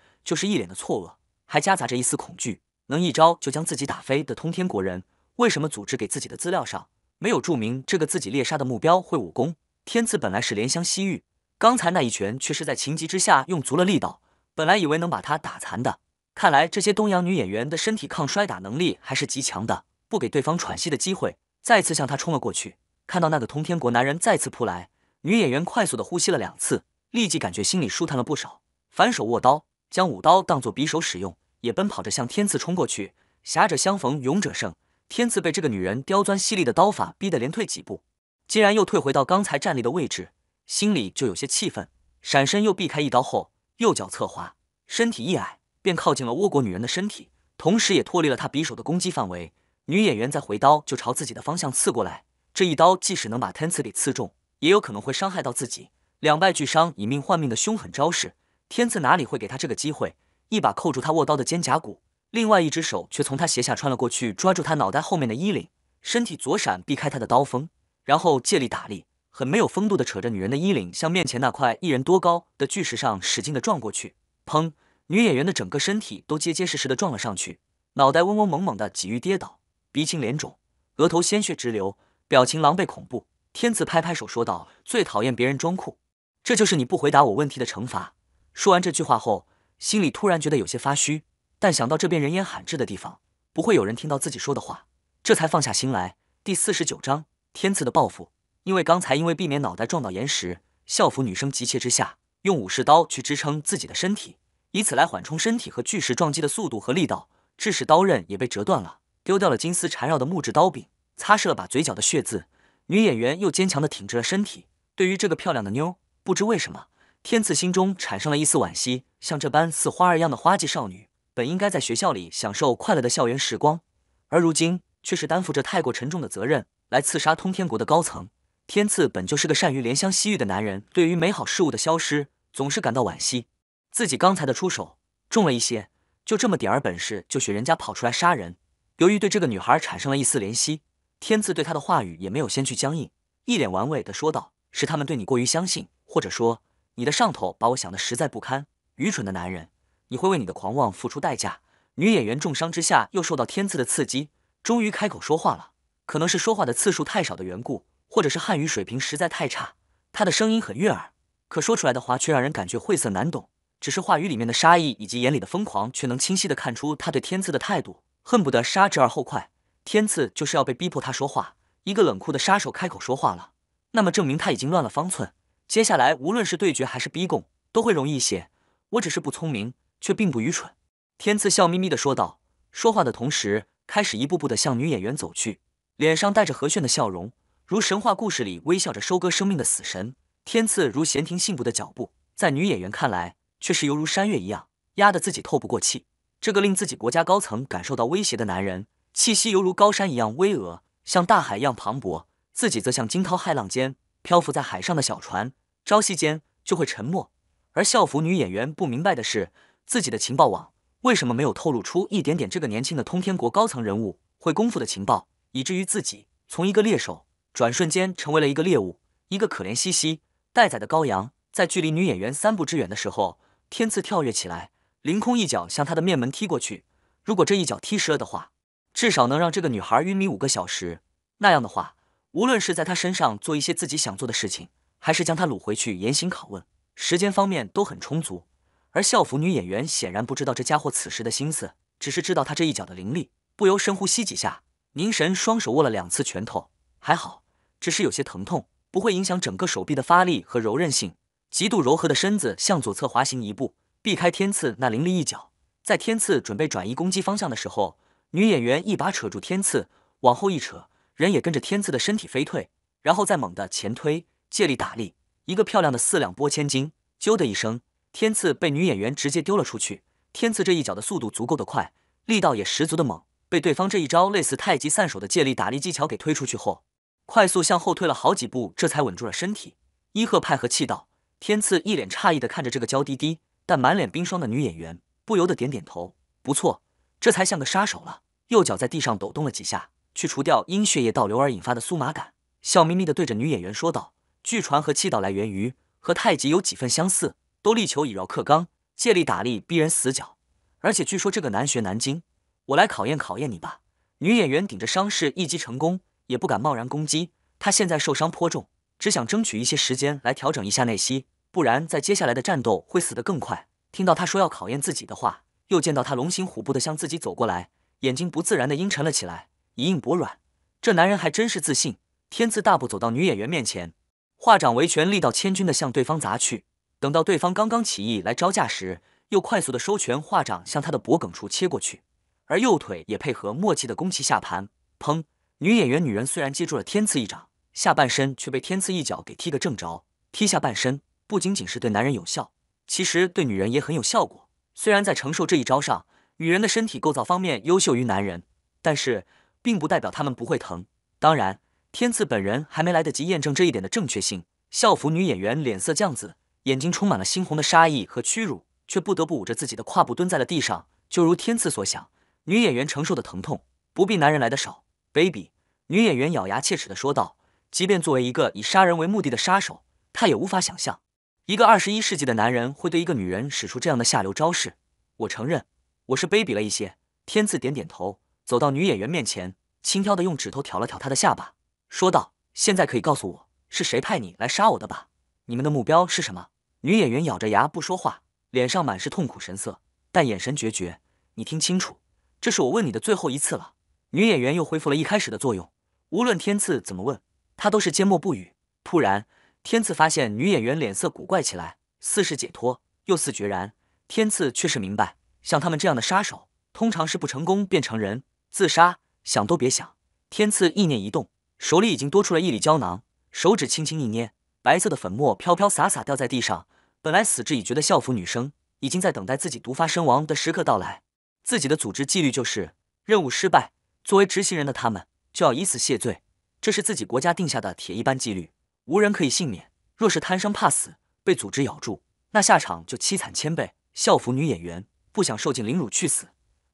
就是一脸的错愕，还夹杂着一丝恐惧。能一招就将自己打飞的通天国人，为什么组织给自己的资料上没有注明这个自己猎杀的目标会武功？天赐本来是怜香惜玉，刚才那一拳却是在情急之下用足了力道，本来以为能把他打残的，看来这些东洋女演员的身体抗摔打能力还是极强的，不给对方喘息的机会，再次向他冲了过去。看到那个通天国男人再次扑来，女演员快速的呼吸了两次，立即感觉心里舒坦了不少，反手握刀，将舞刀当做匕首使用。也奔跑着向天赐冲过去，侠者相逢勇者胜。天赐被这个女人刁钻犀利的刀法逼得连退几步，竟然又退回到刚才站立的位置，心里就有些气愤。闪身又避开一刀后，右脚侧滑，身体一矮，便靠近了倭国女人的身体，同时也脱离了她匕首的攻击范围。女演员再回刀就朝自己的方向刺过来，这一刀即使能把天赐给刺中，也有可能会伤害到自己。两败俱伤、以命换命的凶狠招式，天赐哪里会给他这个机会？一把扣住他握刀的肩胛骨，另外一只手却从他斜下穿了过去，抓住他脑袋后面的衣领，身体左闪避开他的刀锋，然后借力打力，很没有风度的扯着女人的衣领，向面前那块一人多高的巨石上使劲的撞过去。砰！女演员的整个身体都结结实实的撞了上去，脑袋嗡嗡猛猛的几欲跌倒，鼻青脸肿，额头鲜血直流，表情狼狈恐怖。天赐拍拍手说道：“最讨厌别人装酷，这就是你不回答我问题的惩罚。”说完这句话后。心里突然觉得有些发虚，但想到这边人烟罕至的地方，不会有人听到自己说的话，这才放下心来。第四十九章天赐的报复。因为刚才因为避免脑袋撞到岩石，校服女生急切之下，用武士刀去支撑自己的身体，以此来缓冲身体和巨石撞击的速度和力道，致使刀刃也被折断了，丢掉了金丝缠绕的木质刀柄，擦拭了把嘴角的血渍。女演员又坚强的挺直了身体。对于这个漂亮的妞，不知为什么。天赐心中产生了一丝惋惜，像这般似花儿一样的花季少女，本应该在学校里享受快乐的校园时光，而如今却是担负着太过沉重的责任来刺杀通天国的高层。天赐本就是个善于怜香惜玉的男人，对于美好事物的消失总是感到惋惜。自己刚才的出手重了一些，就这么点儿本事就学人家跑出来杀人。由于对这个女孩产生了一丝怜惜，天赐对她的话语也没有先去僵硬，一脸玩味的说道：“是他们对你过于相信，或者说……”你的上头把我想的实在不堪，愚蠢的男人，你会为你的狂妄付出代价。女演员重伤之下又受到天赐的刺激，终于开口说话了。可能是说话的次数太少的缘故，或者是汉语水平实在太差，她的声音很悦耳，可说出来的话却让人感觉晦涩难懂。只是话语里面的杀意以及眼里的疯狂，却能清晰的看出他对天赐的态度，恨不得杀之而后快。天赐就是要被逼迫他说话，一个冷酷的杀手开口说话了，那么证明他已经乱了方寸。接下来，无论是对决还是逼供，都会容易一些。我只是不聪明，却并不愚蠢。”天赐笑眯眯的说道，说话的同时，开始一步步的向女演员走去，脸上带着和煦的笑容，如神话故事里微笑着收割生命的死神。天赐如闲庭信步的脚步，在女演员看来，却是犹如山岳一样，压得自己透不过气。这个令自己国家高层感受到威胁的男人，气息犹如高山一样巍峨，像大海一样磅礴。自己则像惊涛骇浪间漂浮在海上的小船，朝夕间就会沉没。而校服女演员不明白的是，自己的情报网为什么没有透露出一点点这个年轻的通天国高层人物会功夫的情报，以至于自己从一个猎手转瞬间成为了一个猎物，一个可怜兮兮待宰的羔羊。在距离女演员三步之远的时候，天赐跳跃起来，凌空一脚向她的面门踢过去。如果这一脚踢实了的话，至少能让这个女孩晕迷五个小时。那样的话，无论是在她身上做一些自己想做的事情，还是将她掳回去严刑拷问，时间方面都很充足。而校服女演员显然不知道这家伙此时的心思，只是知道他这一脚的凌厉，不由深呼吸几下，凝神，双手握了两次拳头。还好，只是有些疼痛，不会影响整个手臂的发力和柔韧性。极度柔和的身子向左侧滑行一步，避开天赐那凌厉一脚。在天赐准备转移攻击方向的时候，女演员一把扯住天赐，往后一扯，人也跟着天赐的身体飞退，然后再猛地前推，借力打力，一个漂亮的四两拨千斤，啾的一声，天赐被女演员直接丢了出去。天赐这一脚的速度足够的快，力道也十足的猛，被对方这一招类似太极散手的借力打力技巧给推出去后，快速向后退了好几步，这才稳住了身体。伊贺派和气道，天赐一脸诧异的看着这个娇滴滴但满脸冰霜的女演员。不由得点点头，不错，这才像个杀手了。右脚在地上抖动了几下，去除掉因血液倒流而引发的酥麻感，笑眯眯地对着女演员说道：“据传和气道来源于和太极有几分相似，都力求以柔克刚，借力打力逼人死角。而且据说这个难学难精，我来考验考验你吧。”女演员顶着伤势一击成功，也不敢贸然攻击。她现在受伤颇重，只想争取一些时间来调整一下内息，不然在接下来的战斗会死得更快。听到她说要考验自己的话，又见到他龙行虎步的向自己走过来，眼睛不自然的阴沉了起来，一硬脖软。这男人还真是自信。天赐大步走到女演员面前，化掌为拳，力道千钧的向对方砸去。等到对方刚刚起意来招架时，又快速的收拳，化掌向他的脖颈处切过去，而右腿也配合默契的攻其下盘。砰！女演员女人虽然接住了天赐一掌，下半身却被天赐一脚给踢个正着。踢下半身不仅仅是对男人有效。其实对女人也很有效果。虽然在承受这一招上，女人的身体构造方面优秀于男人，但是并不代表她们不会疼。当然，天赐本人还没来得及验证这一点的正确性。校服女演员脸色犟紫，眼睛充满了猩红的杀意和屈辱，却不得不捂着自己的胯部蹲在了地上。就如天赐所想，女演员承受的疼痛不比男人来的少。baby，女演员咬牙切齿地说道：“即便作为一个以杀人为目的的杀手，她也无法想象。”一个二十一世纪的男人会对一个女人使出这样的下流招式？我承认我是卑鄙了一些。天赐点点头，走到女演员面前，轻佻的用指头挑了挑她的下巴，说道：“现在可以告诉我是谁派你来杀我的吧？你们的目标是什么？”女演员咬着牙不说话，脸上满是痛苦神色，但眼神决绝。你听清楚，这是我问你的最后一次了。女演员又恢复了一开始的作用，无论天赐怎么问，她都是缄默不语。突然。天赐发现女演员脸色古怪起来，似是解脱，又似决然。天赐却是明白，像他们这样的杀手，通常是不成功便成人自杀，想都别想。天赐意念一动，手里已经多出了一粒胶囊，手指轻轻一捏，白色的粉末飘飘洒洒掉在地上。本来死志已决的校服女生，已经在等待自己毒发身亡的时刻到来。自己的组织纪律就是，任务失败，作为执行人的他们就要以死谢罪，这是自己国家定下的铁一般纪律。无人可以幸免。若是贪生怕死，被组织咬住，那下场就凄惨千倍。校服女演员不想受尽凌辱去死，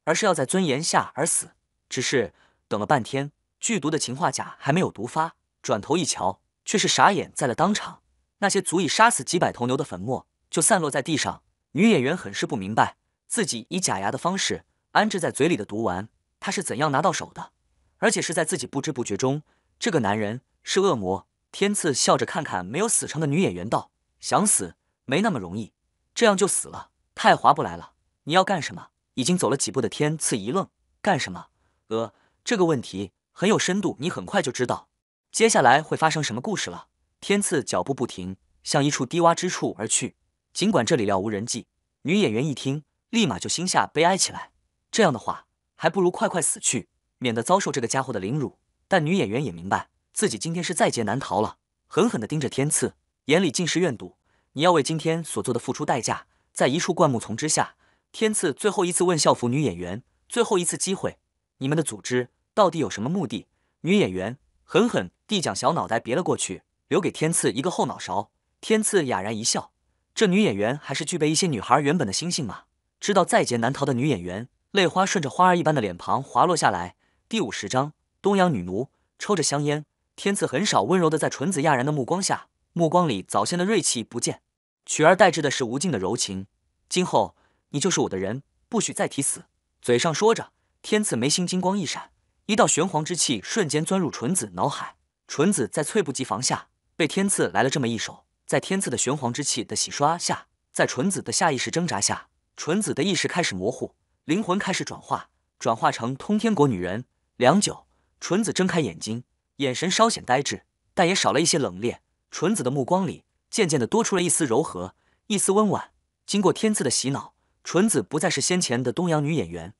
而是要在尊严下而死。只是等了半天，剧毒的氰化钾还没有毒发，转头一瞧，却是傻眼在了当场。那些足以杀死几百头牛的粉末就散落在地上。女演员很是不明白，自己以假牙的方式安置在嘴里的毒丸，她是怎样拿到手的？而且是在自己不知不觉中。这个男人是恶魔。天赐笑着看看没有死成的女演员，道：“想死没那么容易，这样就死了，太划不来了。你要干什么？”已经走了几步的天赐一愣：“干什么？呃，这个问题很有深度，你很快就知道接下来会发生什么故事了。”天赐脚步不停，向一处低洼之处而去。尽管这里了无人迹，女演员一听，立马就心下悲哀起来。这样的话，还不如快快死去，免得遭受这个家伙的凌辱。但女演员也明白。自己今天是在劫难逃了，狠狠地盯着天赐，眼里尽是怨毒。你要为今天所做的付出代价。在一处灌木丛之下，天赐最后一次问校服女演员：“最后一次机会，你们的组织到底有什么目的？”女演员：“狠狠地将小脑袋别了过去，留给天赐一个后脑勺。天赐哑然一笑，这女演员还是具备一些女孩原本的心性嘛。知道在劫难逃的女演员，泪花顺着花儿一般的脸庞滑落下来。第五十章，东阳女奴抽着香烟，天赐很少温柔的在纯子讶然的目光下，目光里早先的锐气不见，取而代之的是无尽的柔情。今后你就是我的人，不许再提死。嘴上说着，天赐眉心金光一闪，一道玄黄之气瞬间钻入纯子脑海。纯子在猝不及防下，被天赐来了这么一手。在天赐的玄黄之气的洗刷下，在纯子的下意识挣扎下，纯子的意识开始模糊，灵魂开始转化，转化成通天国女人。良久，纯子睁开眼睛，眼神稍显呆滞，但也少了一些冷冽。纯子的目光里渐渐的多出了一丝柔和，一丝温婉。经过天赐的洗脑，纯子不再是先前的东洋女演员，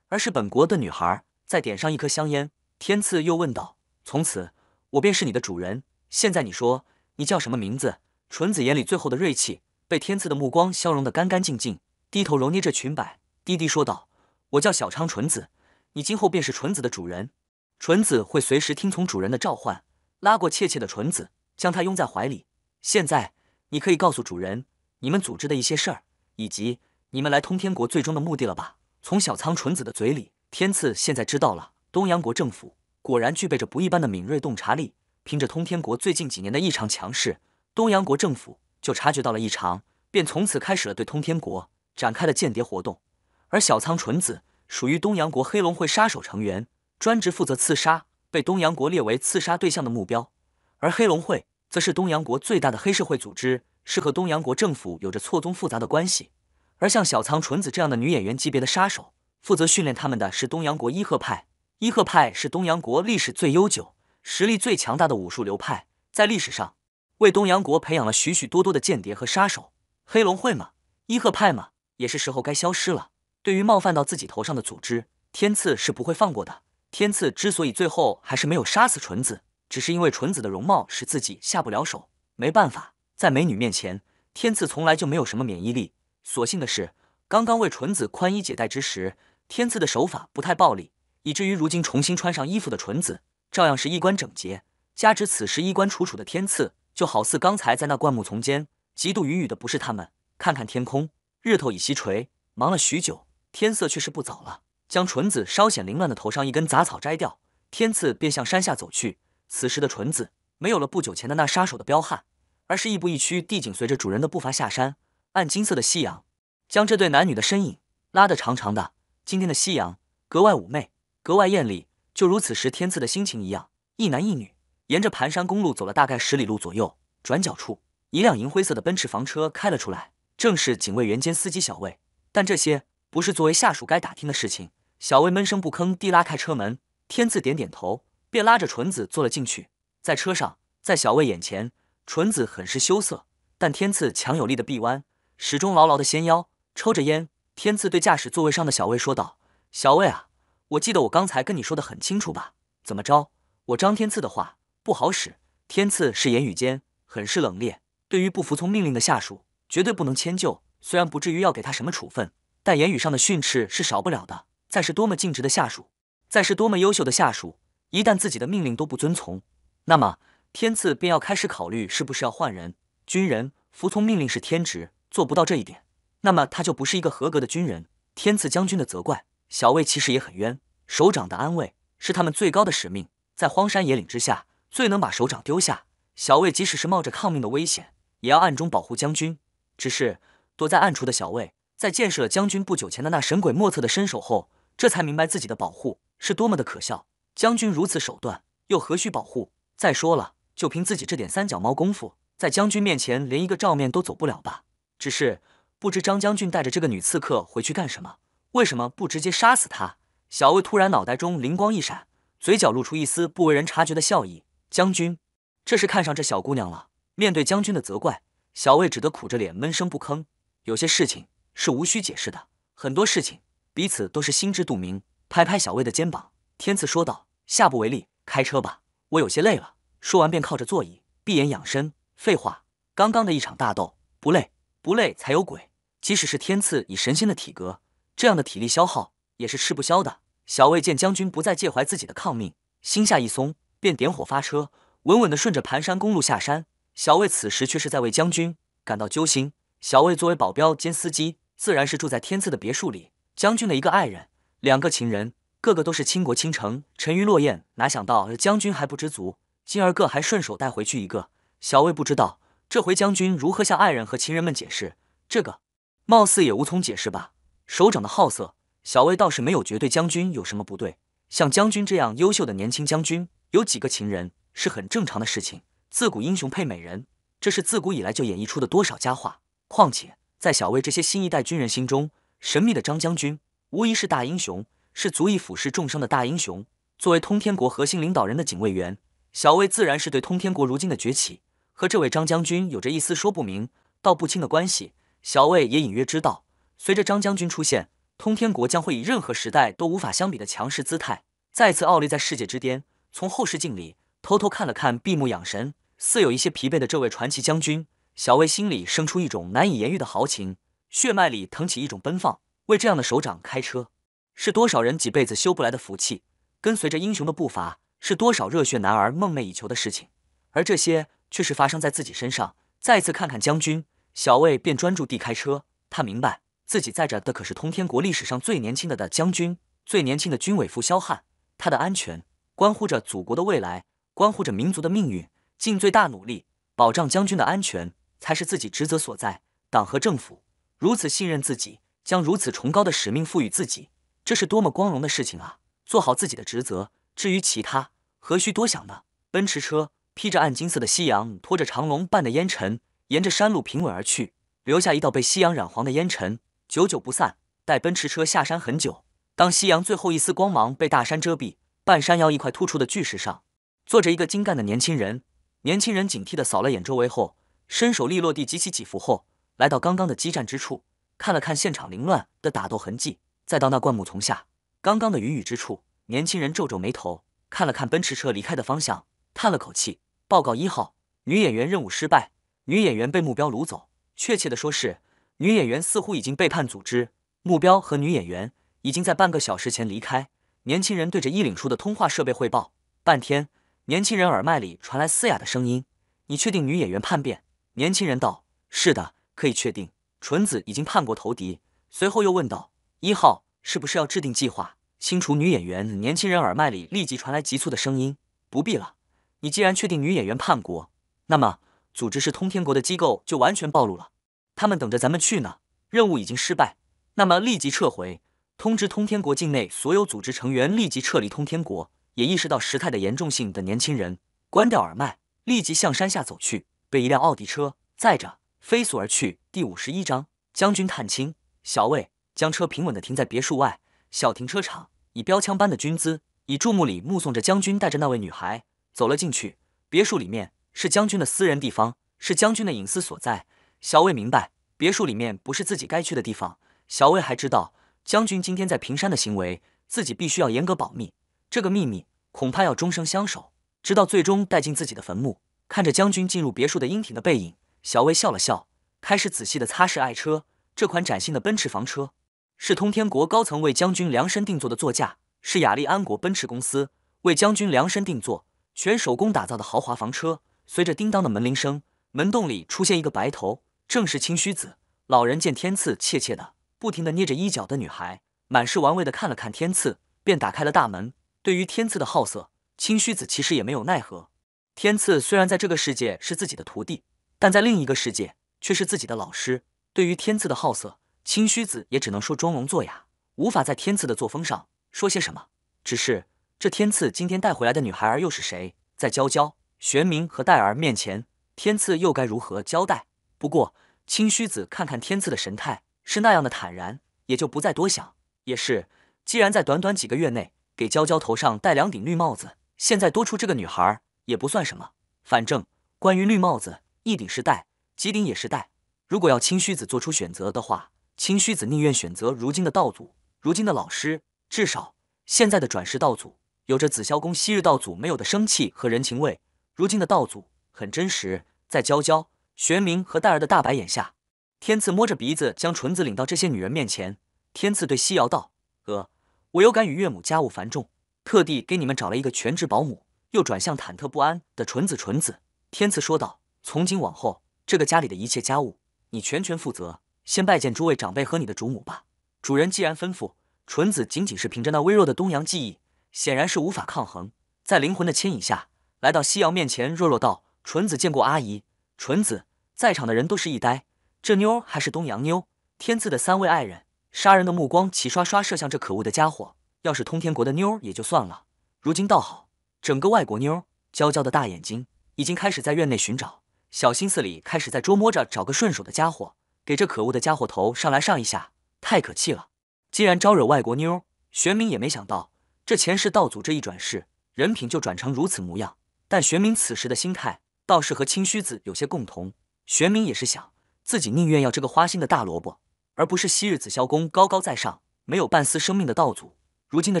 而是本国的女孩。再点上一颗香烟，天赐又问道：“从此，我便是你的主人。现在你说，你叫什么名字？”纯子眼里最后的锐气被天赐的目光消融得干干净净，低头揉捏着裙摆，低低说道：“我叫小昌纯子，你今后便是纯子的主人。纯子会随时听从主人的召唤。”拉过怯怯的纯子，将她拥在怀里。现在你可以告诉主人你们组织的一些事儿，以及你们来通天国最终的目的了吧？从小仓纯子的嘴里，天赐现在知道了，东阳国政府果然具备着不一般的敏锐洞察力。凭着通天国最近几年的异常强势。东阳国政府就察觉到了异常，便从此开始了对通天国展开的间谍活动。而小仓纯子属于东阳国黑龙会杀手成员，专职负责刺杀被东阳国列为刺杀对象的目标。而黑龙会则是东阳国最大的黑社会组织，是和东阳国政府有着错综复杂的关系。而像小仓纯子这样的女演员级别的杀手，负责训练他们的是东阳国伊贺派。伊贺派是东阳国历史最悠久、实力最强大的武术流派，在历史上。为东阳国培养了许许多多的间谍和杀手，黑龙会嘛，伊贺派嘛，也是时候该消失了。对于冒犯到自己头上的组织，天赐是不会放过的。天赐之所以最后还是没有杀死纯子，只是因为纯子的容貌使自己下不了手。没办法，在美女面前，天赐从来就没有什么免疫力。所幸的是，刚刚为纯子宽衣解带之时，天赐的手法不太暴力，以至于如今重新穿上衣服的纯子，照样是衣冠整洁。加之此时衣冠楚楚的天赐。就好似刚才在那灌木丛间极度云雨的不是他们。看看天空，日头已西垂，忙了许久，天色却是不早了。将纯子稍显凌乱的头上一根杂草摘掉，天赐便向山下走去。此时的纯子没有了不久前的那杀手的彪悍，而是亦步亦趋地紧随着主人的步伐下山。暗金色的夕阳将这对男女的身影拉得长长的。今天的夕阳格外妩媚，格外艳丽，就如此时天赐的心情一样。一男一女。沿着盘山公路走了大概十里路左右，转角处一辆银灰色的奔驰房车开了出来，正是警卫员兼司机小魏。但这些不是作为下属该打听的事情。小魏闷声不吭地拉开车门，天赐点点头，便拉着纯子坐了进去。在车上，在小魏眼前，纯子很是羞涩，但天赐强有力的臂弯始终牢牢的纤腰，抽着烟。天赐对驾驶座位上的小魏说道：“小魏啊，我记得我刚才跟你说的很清楚吧？怎么着？我张天赐的话。”不好使，天赐是言语间很是冷冽。对于不服从命令的下属，绝对不能迁就。虽然不至于要给他什么处分，但言语上的训斥是少不了的。再是多么尽职的下属，再是多么优秀的下属，一旦自己的命令都不遵从，那么天赐便要开始考虑是不是要换人。军人服从命令是天职，做不到这一点，那么他就不是一个合格的军人。天赐将军的责怪，小魏其实也很冤。首长的安慰是他们最高的使命，在荒山野岭之下。最能把首长丢下，小魏即使是冒着抗命的危险，也要暗中保护将军。只是躲在暗处的小魏，在见识了将军不久前的那神鬼莫测的身手后，这才明白自己的保护是多么的可笑。将军如此手段，又何须保护？再说了，就凭自己这点三脚猫功夫，在将军面前连一个照面都走不了吧？只是不知张将军带着这个女刺客回去干什么？为什么不直接杀死她？小魏突然脑袋中灵光一闪，嘴角露出一丝不为人察觉的笑意。将军，这是看上这小姑娘了。面对将军的责怪，小魏只得苦着脸闷声不吭。有些事情是无需解释的，很多事情彼此都是心知肚明。拍拍小魏的肩膀，天赐说道：“下不为例，开车吧，我有些累了。”说完便靠着座椅，闭眼养神。废话，刚刚的一场大斗，不累不累才有鬼。即使是天赐以神仙的体格，这样的体力消耗也是吃不消的。小魏见将军不再介怀自己的抗命，心下一松。便点火发车，稳稳地顺着盘山公路下山。小魏此时却是在为将军感到揪心。小魏作为保镖兼司机，自然是住在天赐的别墅里。将军的一个爱人，两个情人，个个都是倾国倾城、沉鱼落雁。哪想到将军还不知足，今儿个还顺手带回去一个。小魏不知道这回将军如何向爱人和情人们解释这个，貌似也无从解释吧。首长的好色，小魏倒是没有觉对将军有什么不对。像将军这样优秀的年轻将军，有几个情人是很正常的事情。自古英雄配美人，这是自古以来就演绎出的多少佳话。况且在小魏这些新一代军人心中，神秘的张将军无疑是大英雄，是足以俯视众生的大英雄。作为通天国核心领导人的警卫员，小魏自然是对通天国如今的崛起和这位张将军有着一丝说不明道不清的关系。小魏也隐约知道，随着张将军出现。通天国将会以任何时代都无法相比的强势姿态，再次傲立在世界之巅。从后视镜里偷偷看了看闭目养神、似有一些疲惫的这位传奇将军，小魏心里生出一种难以言喻的豪情，血脉里腾起一种奔放。为这样的首长开车，是多少人几辈子修不来的福气；跟随着英雄的步伐，是多少热血男儿梦寐以求的事情。而这些却是发生在自己身上。再次看看将军，小魏便专注地开车。他明白。自己载着的可是通天国历史上最年轻的的将军，最年轻的军委副萧汉。他的安全关乎着祖国的未来，关乎着民族的命运。尽最大努力保障将军的安全，才是自己职责所在。党和政府如此信任自己，将如此崇高的使命赋予自己，这是多么光荣的事情啊！做好自己的职责，至于其他，何须多想呢？奔驰车披着暗金色的夕阳，拖着长龙般的烟尘，沿着山路平稳而去，留下一道被夕阳染黄的烟尘。久久不散。待奔驰车下山很久，当夕阳最后一丝光芒被大山遮蔽，半山腰一块突出的巨石上，坐着一个精干的年轻人。年轻人警惕地扫了眼周围后，伸手利落地举起几伏后，来到刚刚的激战之处，看了看现场凌乱的打斗痕迹，再到那灌木丛下刚刚的云雨之处，年轻人皱皱眉头，看了看奔驰车离开的方向，叹了口气，报告一号，女演员任务失败，女演员被目标掳走，确切的说是。女演员似乎已经背叛组织，目标和女演员已经在半个小时前离开。年轻人对着衣领处的通话设备汇报。半天，年轻人耳麦里传来嘶哑的声音：“你确定女演员叛变？”年轻人道：“是的，可以确定，纯子已经叛国投敌。”随后又问道：“一号是不是要制定计划清除女演员？”年轻人耳麦里立即传来急促的声音：“不必了，你既然确定女演员叛国，那么组织是通天国的机构就完全暴露了。”他们等着咱们去呢。任务已经失败，那么立即撤回，通知通天国境内所有组织成员立即撤离通天国。也意识到事态的严重性的年轻人关掉耳麦，立即向山下走去，被一辆奥迪车载着飞速而去。第五十一章将军探亲。小魏将车平稳地停在别墅外小停车场，以标枪般的军姿，以注目礼目送着将军带着那位女孩走了进去。别墅里面是将军的私人地方，是将军的隐私所在。小魏明白，别墅里面不是自己该去的地方。小魏还知道，将军今天在平山的行为，自己必须要严格保密。这个秘密恐怕要终生相守，直到最终带进自己的坟墓。看着将军进入别墅的英挺的背影，小魏笑了笑，开始仔细的擦拭爱车。这款崭新的奔驰房车，是通天国高层为将军量身定做的座驾，是雅利安国奔驰公司为将军量身定做、全手工打造的豪华房车。随着叮当的门铃声，门洞里出现一个白头。正是清虚子老人见天赐怯怯的不停的捏着衣角的女孩，满是玩味的看了看天赐，便打开了大门。对于天赐的好色，清虚子其实也没有奈何。天赐虽然在这个世界是自己的徒弟，但在另一个世界却是自己的老师。对于天赐的好色，清虚子也只能说装聋作哑，无法在天赐的作风上说些什么。只是这天赐今天带回来的女孩儿又是谁？在娇娇、玄冥和戴儿面前，天赐又该如何交代？不过，清虚子看看天赐的神态是那样的坦然，也就不再多想。也是，既然在短短几个月内给娇娇头上戴两顶绿帽子，现在多出这个女孩儿也不算什么。反正关于绿帽子，一顶是戴，几顶也是戴。如果要清虚子做出选择的话，清虚子宁愿选择如今的道祖，如今的老师。至少现在的转世道祖有着紫霄宫昔日道祖没有的生气和人情味。如今的道祖很真实，在娇娇。玄冥和戴儿的大白眼下，天赐摸着鼻子将纯子领到这些女人面前。天赐对西瑶道：“呃，我有感与岳母家务繁重，特地给你们找了一个全职保姆。又转向忐忑不安的纯子。纯子，天赐说道：“从今往后，这个家里的一切家务，你全权负责。先拜见诸位长辈和你的主母吧。”主人既然吩咐，纯子仅仅是凭着那微弱的东洋记忆，显然是无法抗衡，在灵魂的牵引下，来到西瑶面前，弱弱道：“纯子见过阿姨。”纯子，在场的人都是一呆，这妞还是东洋妞？天赐的三位爱人，杀人的目光齐刷刷射向这可恶的家伙。要是通天国的妞也就算了，如今倒好，整个外国妞，娇娇的大眼睛已经开始在院内寻找，小心思里开始在捉摸着找个顺手的家伙，给这可恶的家伙头上来上一下。太可气了！既然招惹外国妞，玄冥也没想到这前世道祖这一转世，人品就转成如此模样。但玄冥此时的心态倒是和清虚子有些共同。玄冥也是想，自己宁愿要这个花心的大萝卜，而不是昔日紫霄宫高高在上、没有半丝生命的道祖。如今的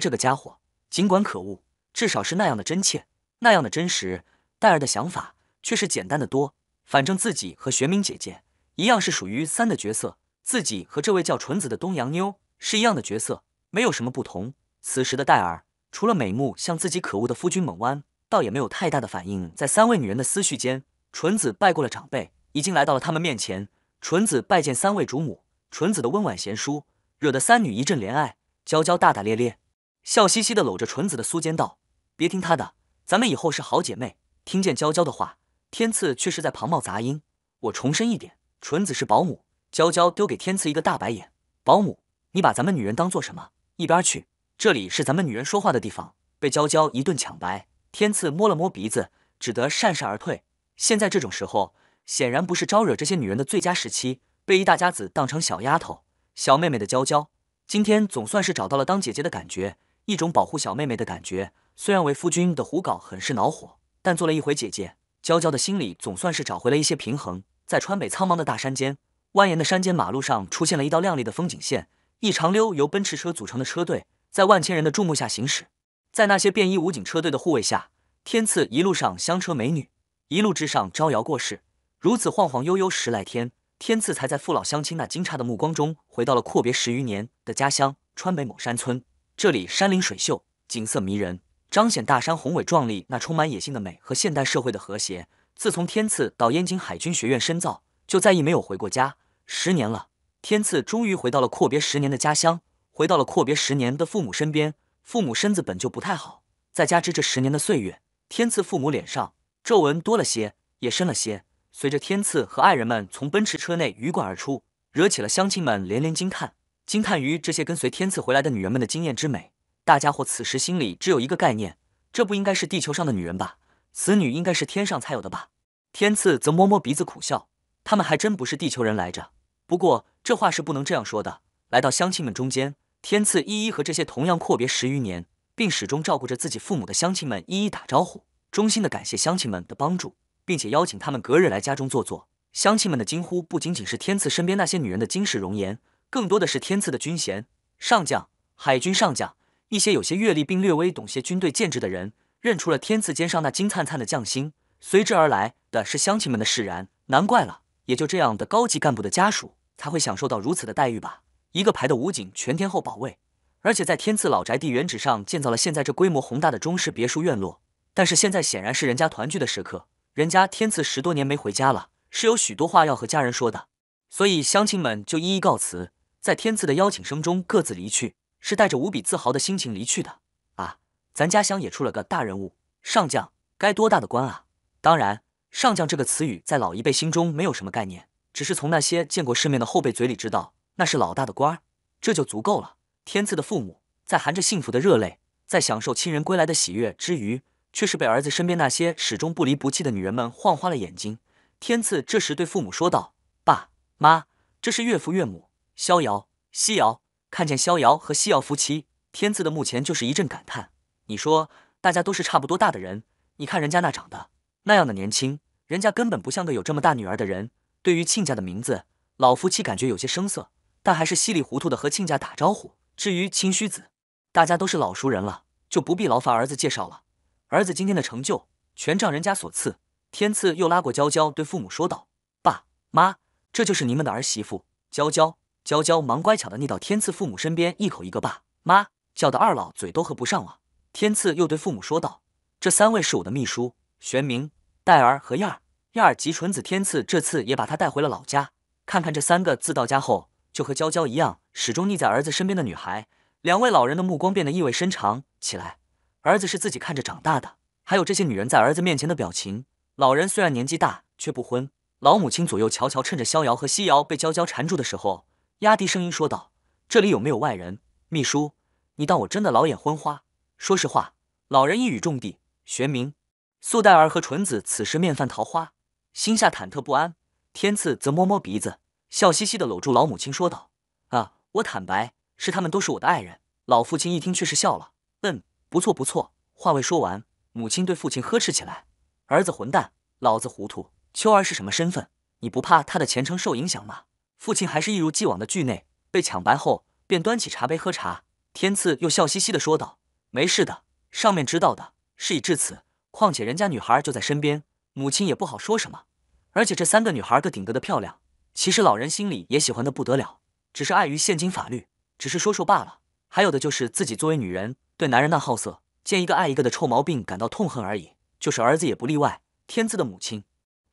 这个家伙，尽管可恶，至少是那样的真切，那样的真实。戴儿的想法却是简单的多，反正自己和玄冥姐姐一样，是属于三的角色。自己和这位叫纯子的东洋妞是一样的角色，没有什么不同。此时的戴尔，除了美目向自己可恶的夫君猛弯，倒也没有太大的反应。在三位女人的思绪间，纯子拜过了长辈，已经来到了他们面前。纯子拜见三位主母，纯子的温婉贤淑，惹得三女一阵怜爱。娇娇大大咧咧，笑嘻嘻的搂着纯子的苏肩道：“别听她的，咱们以后是好姐妹。”听见娇娇的话，天赐却是在旁冒杂音：“我重申一点，纯子是保姆。”娇娇丢给天赐一个大白眼，保姆，你把咱们女人当做什么？一边去，这里是咱们女人说话的地方。被娇娇一顿抢白，天赐摸了摸鼻子，只得讪讪而退。现在这种时候，显然不是招惹这些女人的最佳时期。被一大家子当成小丫头、小妹妹的娇娇，今天总算是找到了当姐姐的感觉，一种保护小妹妹的感觉。虽然为夫君的胡搞很是恼火，但做了一回姐姐，娇娇的心里总算是找回了一些平衡。在川北苍茫的大山间。蜿蜒的山间马路上出现了一道亮丽的风景线，一长溜由奔驰车组成的车队在万千人的注目下行驶。在那些便衣武警车队的护卫下，天赐一路上香车美女，一路之上招摇过市。如此晃晃悠悠十来天，天赐才在父老乡亲那惊诧的目光中，回到了阔别十余年的家乡川北某山村。这里山林水秀，景色迷人，彰显大山宏伟壮丽那充满野性的美和现代社会的和谐。自从天赐到燕京海军学院深造。就再亦没有回过家，十年了，天赐终于回到了阔别十年的家乡，回到了阔别十年的父母身边。父母身子本就不太好，再加之这十年的岁月，天赐父母脸上皱纹多了些，也深了些。随着天赐和爱人们从奔驰车内鱼贯而出，惹起了乡亲们连连惊叹，惊叹于这些跟随天赐回来的女人们的惊艳之美。大家伙此时心里只有一个概念：这不应该是地球上的女人吧？此女应该是天上才有的吧？天赐则摸摸鼻子苦笑。他们还真不是地球人来着，不过这话是不能这样说的。来到乡亲们中间，天赐一一和这些同样阔别十余年，并始终照顾着自己父母的乡亲们一一打招呼，衷心的感谢乡亲们的帮助，并且邀请他们隔日来家中坐坐。乡亲们的惊呼不仅仅是天赐身边那些女人的惊世容颜，更多的是天赐的军衔、上将、海军上将，一些有些阅历并略微懂些军队建制的人，认出了天赐肩上那金灿灿的将星，随之而来的是乡亲们的释然。难怪了。也就这样的高级干部的家属才会享受到如此的待遇吧。一个排的武警全天候保卫，而且在天赐老宅地原址上建造了现在这规模宏大的中式别墅院落。但是现在显然是人家团聚的时刻，人家天赐十多年没回家了，是有许多话要和家人说的，所以乡亲们就一一告辞，在天赐的邀请声中各自离去，是带着无比自豪的心情离去的。啊，咱家乡也出了个大人物，上将，该多大的官啊！当然。上将这个词语在老一辈心中没有什么概念，只是从那些见过世面的后辈嘴里知道那是老大的官儿，这就足够了。天赐的父母在含着幸福的热泪，在享受亲人归来的喜悦之余，却是被儿子身边那些始终不离不弃的女人们晃花了眼睛。天赐这时对父母说道：“爸妈，这是岳父岳母逍遥、西瑶。”看见逍遥和西瑶夫妻，天赐的目前就是一阵感叹。你说大家都是差不多大的人，你看人家那长得。那样的年轻，人家根本不像个有这么大女儿的人。对于亲家的名字，老夫妻感觉有些生涩，但还是稀里糊涂的和亲家打招呼。至于清虚子，大家都是老熟人了，就不必劳烦儿子介绍了。儿子今天的成就，全仗人家所赐。天赐又拉过娇娇，对父母说道：“爸妈，这就是你们的儿媳妇娇娇。”娇娇忙乖巧的腻到天赐父母身边，一口一个爸妈，叫的二老嘴都合不上了。天赐又对父母说道：“这三位是我的秘书，玄明、戴儿和燕儿。燕儿及纯子天赐这次也把她带回了老家，看看这三个自到家后就和娇娇一样，始终腻在儿子身边的女孩。两位老人的目光变得意味深长起来。儿子是自己看着长大的，还有这些女人在儿子面前的表情。老人虽然年纪大，却不婚。老母亲左右瞧瞧，趁着逍遥和西瑶被娇娇缠住的时候，压低声音说道：“这里有没有外人？秘书，你当我真的老眼昏花？说实话。”老人一语中的，玄明、素黛儿和纯子此时面泛桃花，心下忐忑不安。天赐则摸摸鼻子，笑嘻嘻的搂住老母亲说道：“啊，我坦白，是他们都是我的爱人。”老父亲一听却是笑了，嗯，不错不错。话未说完，母亲对父亲呵斥起来：“儿子混蛋，老子糊涂。秋儿是什么身份？你不怕他的前程受影响吗？”父亲还是一如既往的惧内，被抢白后便端起茶杯喝茶。天赐又笑嘻嘻的说道：“没事的。”上面知道的，事已至此，况且人家女孩就在身边，母亲也不好说什么。而且这三个女孩个顶个的漂亮，其实老人心里也喜欢的不得了，只是碍于现今法律，只是说说罢了。还有的就是自己作为女人，对男人那好色，见一个爱一个的臭毛病感到痛恨而已，就是儿子也不例外。天赐的母亲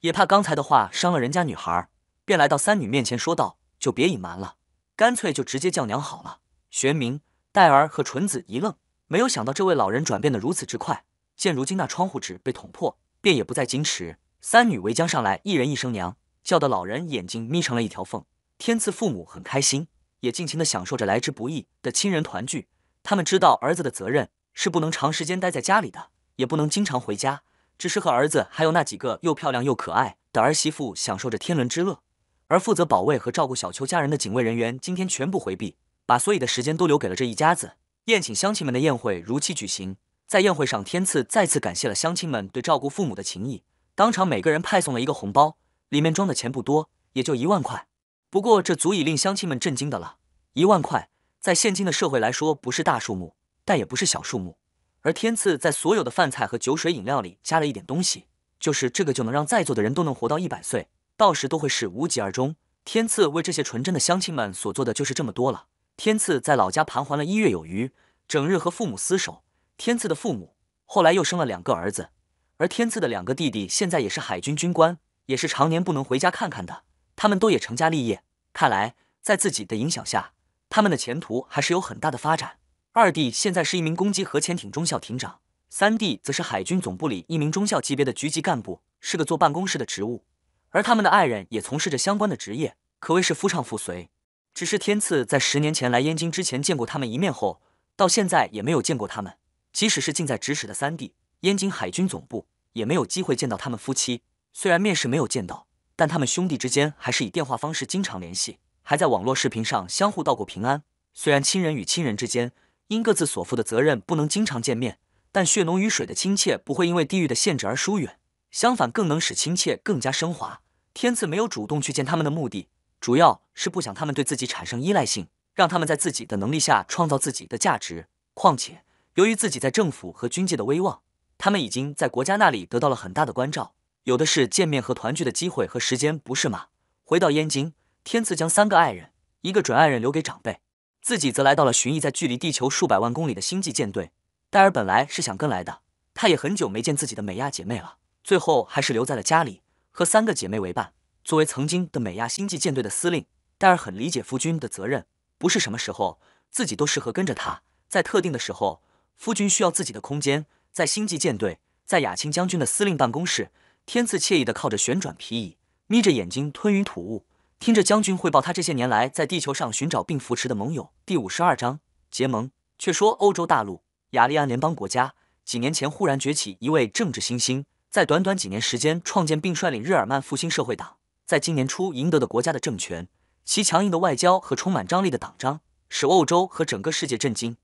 也怕刚才的话伤了人家女孩，便来到三女面前说道：“就别隐瞒了，干脆就直接叫娘好了。”玄明、黛儿和纯子一愣。没有想到这位老人转变的如此之快，见如今那窗户纸被捅破，便也不再矜持。三女围将上来，一人一声娘，叫得老人眼睛眯成了一条缝。天赐父母很开心，也尽情的享受着来之不易的亲人团聚。他们知道儿子的责任是不能长时间待在家里的，也不能经常回家，只是和儿子还有那几个又漂亮又可爱的儿媳妇享受着天伦之乐。而负责保卫和照顾小邱家人的警卫人员今天全部回避，把所有的时间都留给了这一家子。宴请乡亲们的宴会如期举行，在宴会上，天赐再次感谢了乡亲们对照顾父母的情谊，当场每个人派送了一个红包，里面装的钱不多，也就一万块。不过这足以令乡亲们震惊的了，一万块在现今的社会来说不是大数目，但也不是小数目。而天赐在所有的饭菜和酒水饮料里加了一点东西，就是这个就能让在座的人都能活到一百岁，到时都会是无疾而终。天赐为这些纯真的乡亲们所做的就是这么多了。天赐在老家盘桓了一月有余，整日和父母厮守。天赐的父母后来又生了两个儿子，而天赐的两个弟弟现在也是海军军官，也是常年不能回家看看的。他们都也成家立业，看来在自己的影响下，他们的前途还是有很大的发展。二弟现在是一名攻击核潜艇中校艇长，三弟则是海军总部里一名中校级别的局级干部，是个坐办公室的职务。而他们的爱人也从事着相关的职业，可谓是夫唱妇随。只是天赐在十年前来燕京之前见过他们一面后，到现在也没有见过他们。即使是近在咫尺的三弟，燕京海军总部也没有机会见到他们夫妻。虽然面试没有见到，但他们兄弟之间还是以电话方式经常联系，还在网络视频上相互道过平安。虽然亲人与亲人之间因各自所负的责任不能经常见面，但血浓于水的亲切不会因为地域的限制而疏远，相反更能使亲切更加升华。天赐没有主动去见他们的目的。主要是不想他们对自己产生依赖性，让他们在自己的能力下创造自己的价值。况且，由于自己在政府和军界的威望，他们已经在国家那里得到了很大的关照，有的是见面和团聚的机会和时间，不是吗？回到燕京，天赐将三个爱人、一个准爱人留给长辈，自己则来到了巡弋在距离地球数百万公里的星际舰队。戴尔本来是想跟来的，他也很久没见自己的美亚姐妹了，最后还是留在了家里，和三个姐妹为伴。作为曾经的美亚星际舰队的司令，戴尔很理解夫君的责任，不是什么时候自己都适合跟着他。在特定的时候，夫君需要自己的空间。在星际舰队，在亚青将军的司令办公室，天赐惬意的靠着旋转皮椅，眯着眼睛吞云吐雾，听着将军汇报他这些年来在地球上寻找并扶持的盟友。第五十二章结盟。却说欧洲大陆雅利安联邦国家，几年前忽然崛起一位政治新星，在短短几年时间创建并率领日耳曼复兴社会党。在今年初赢得的国家的政权，其强硬的外交和充满张力的党章，使欧洲和整个世界震惊。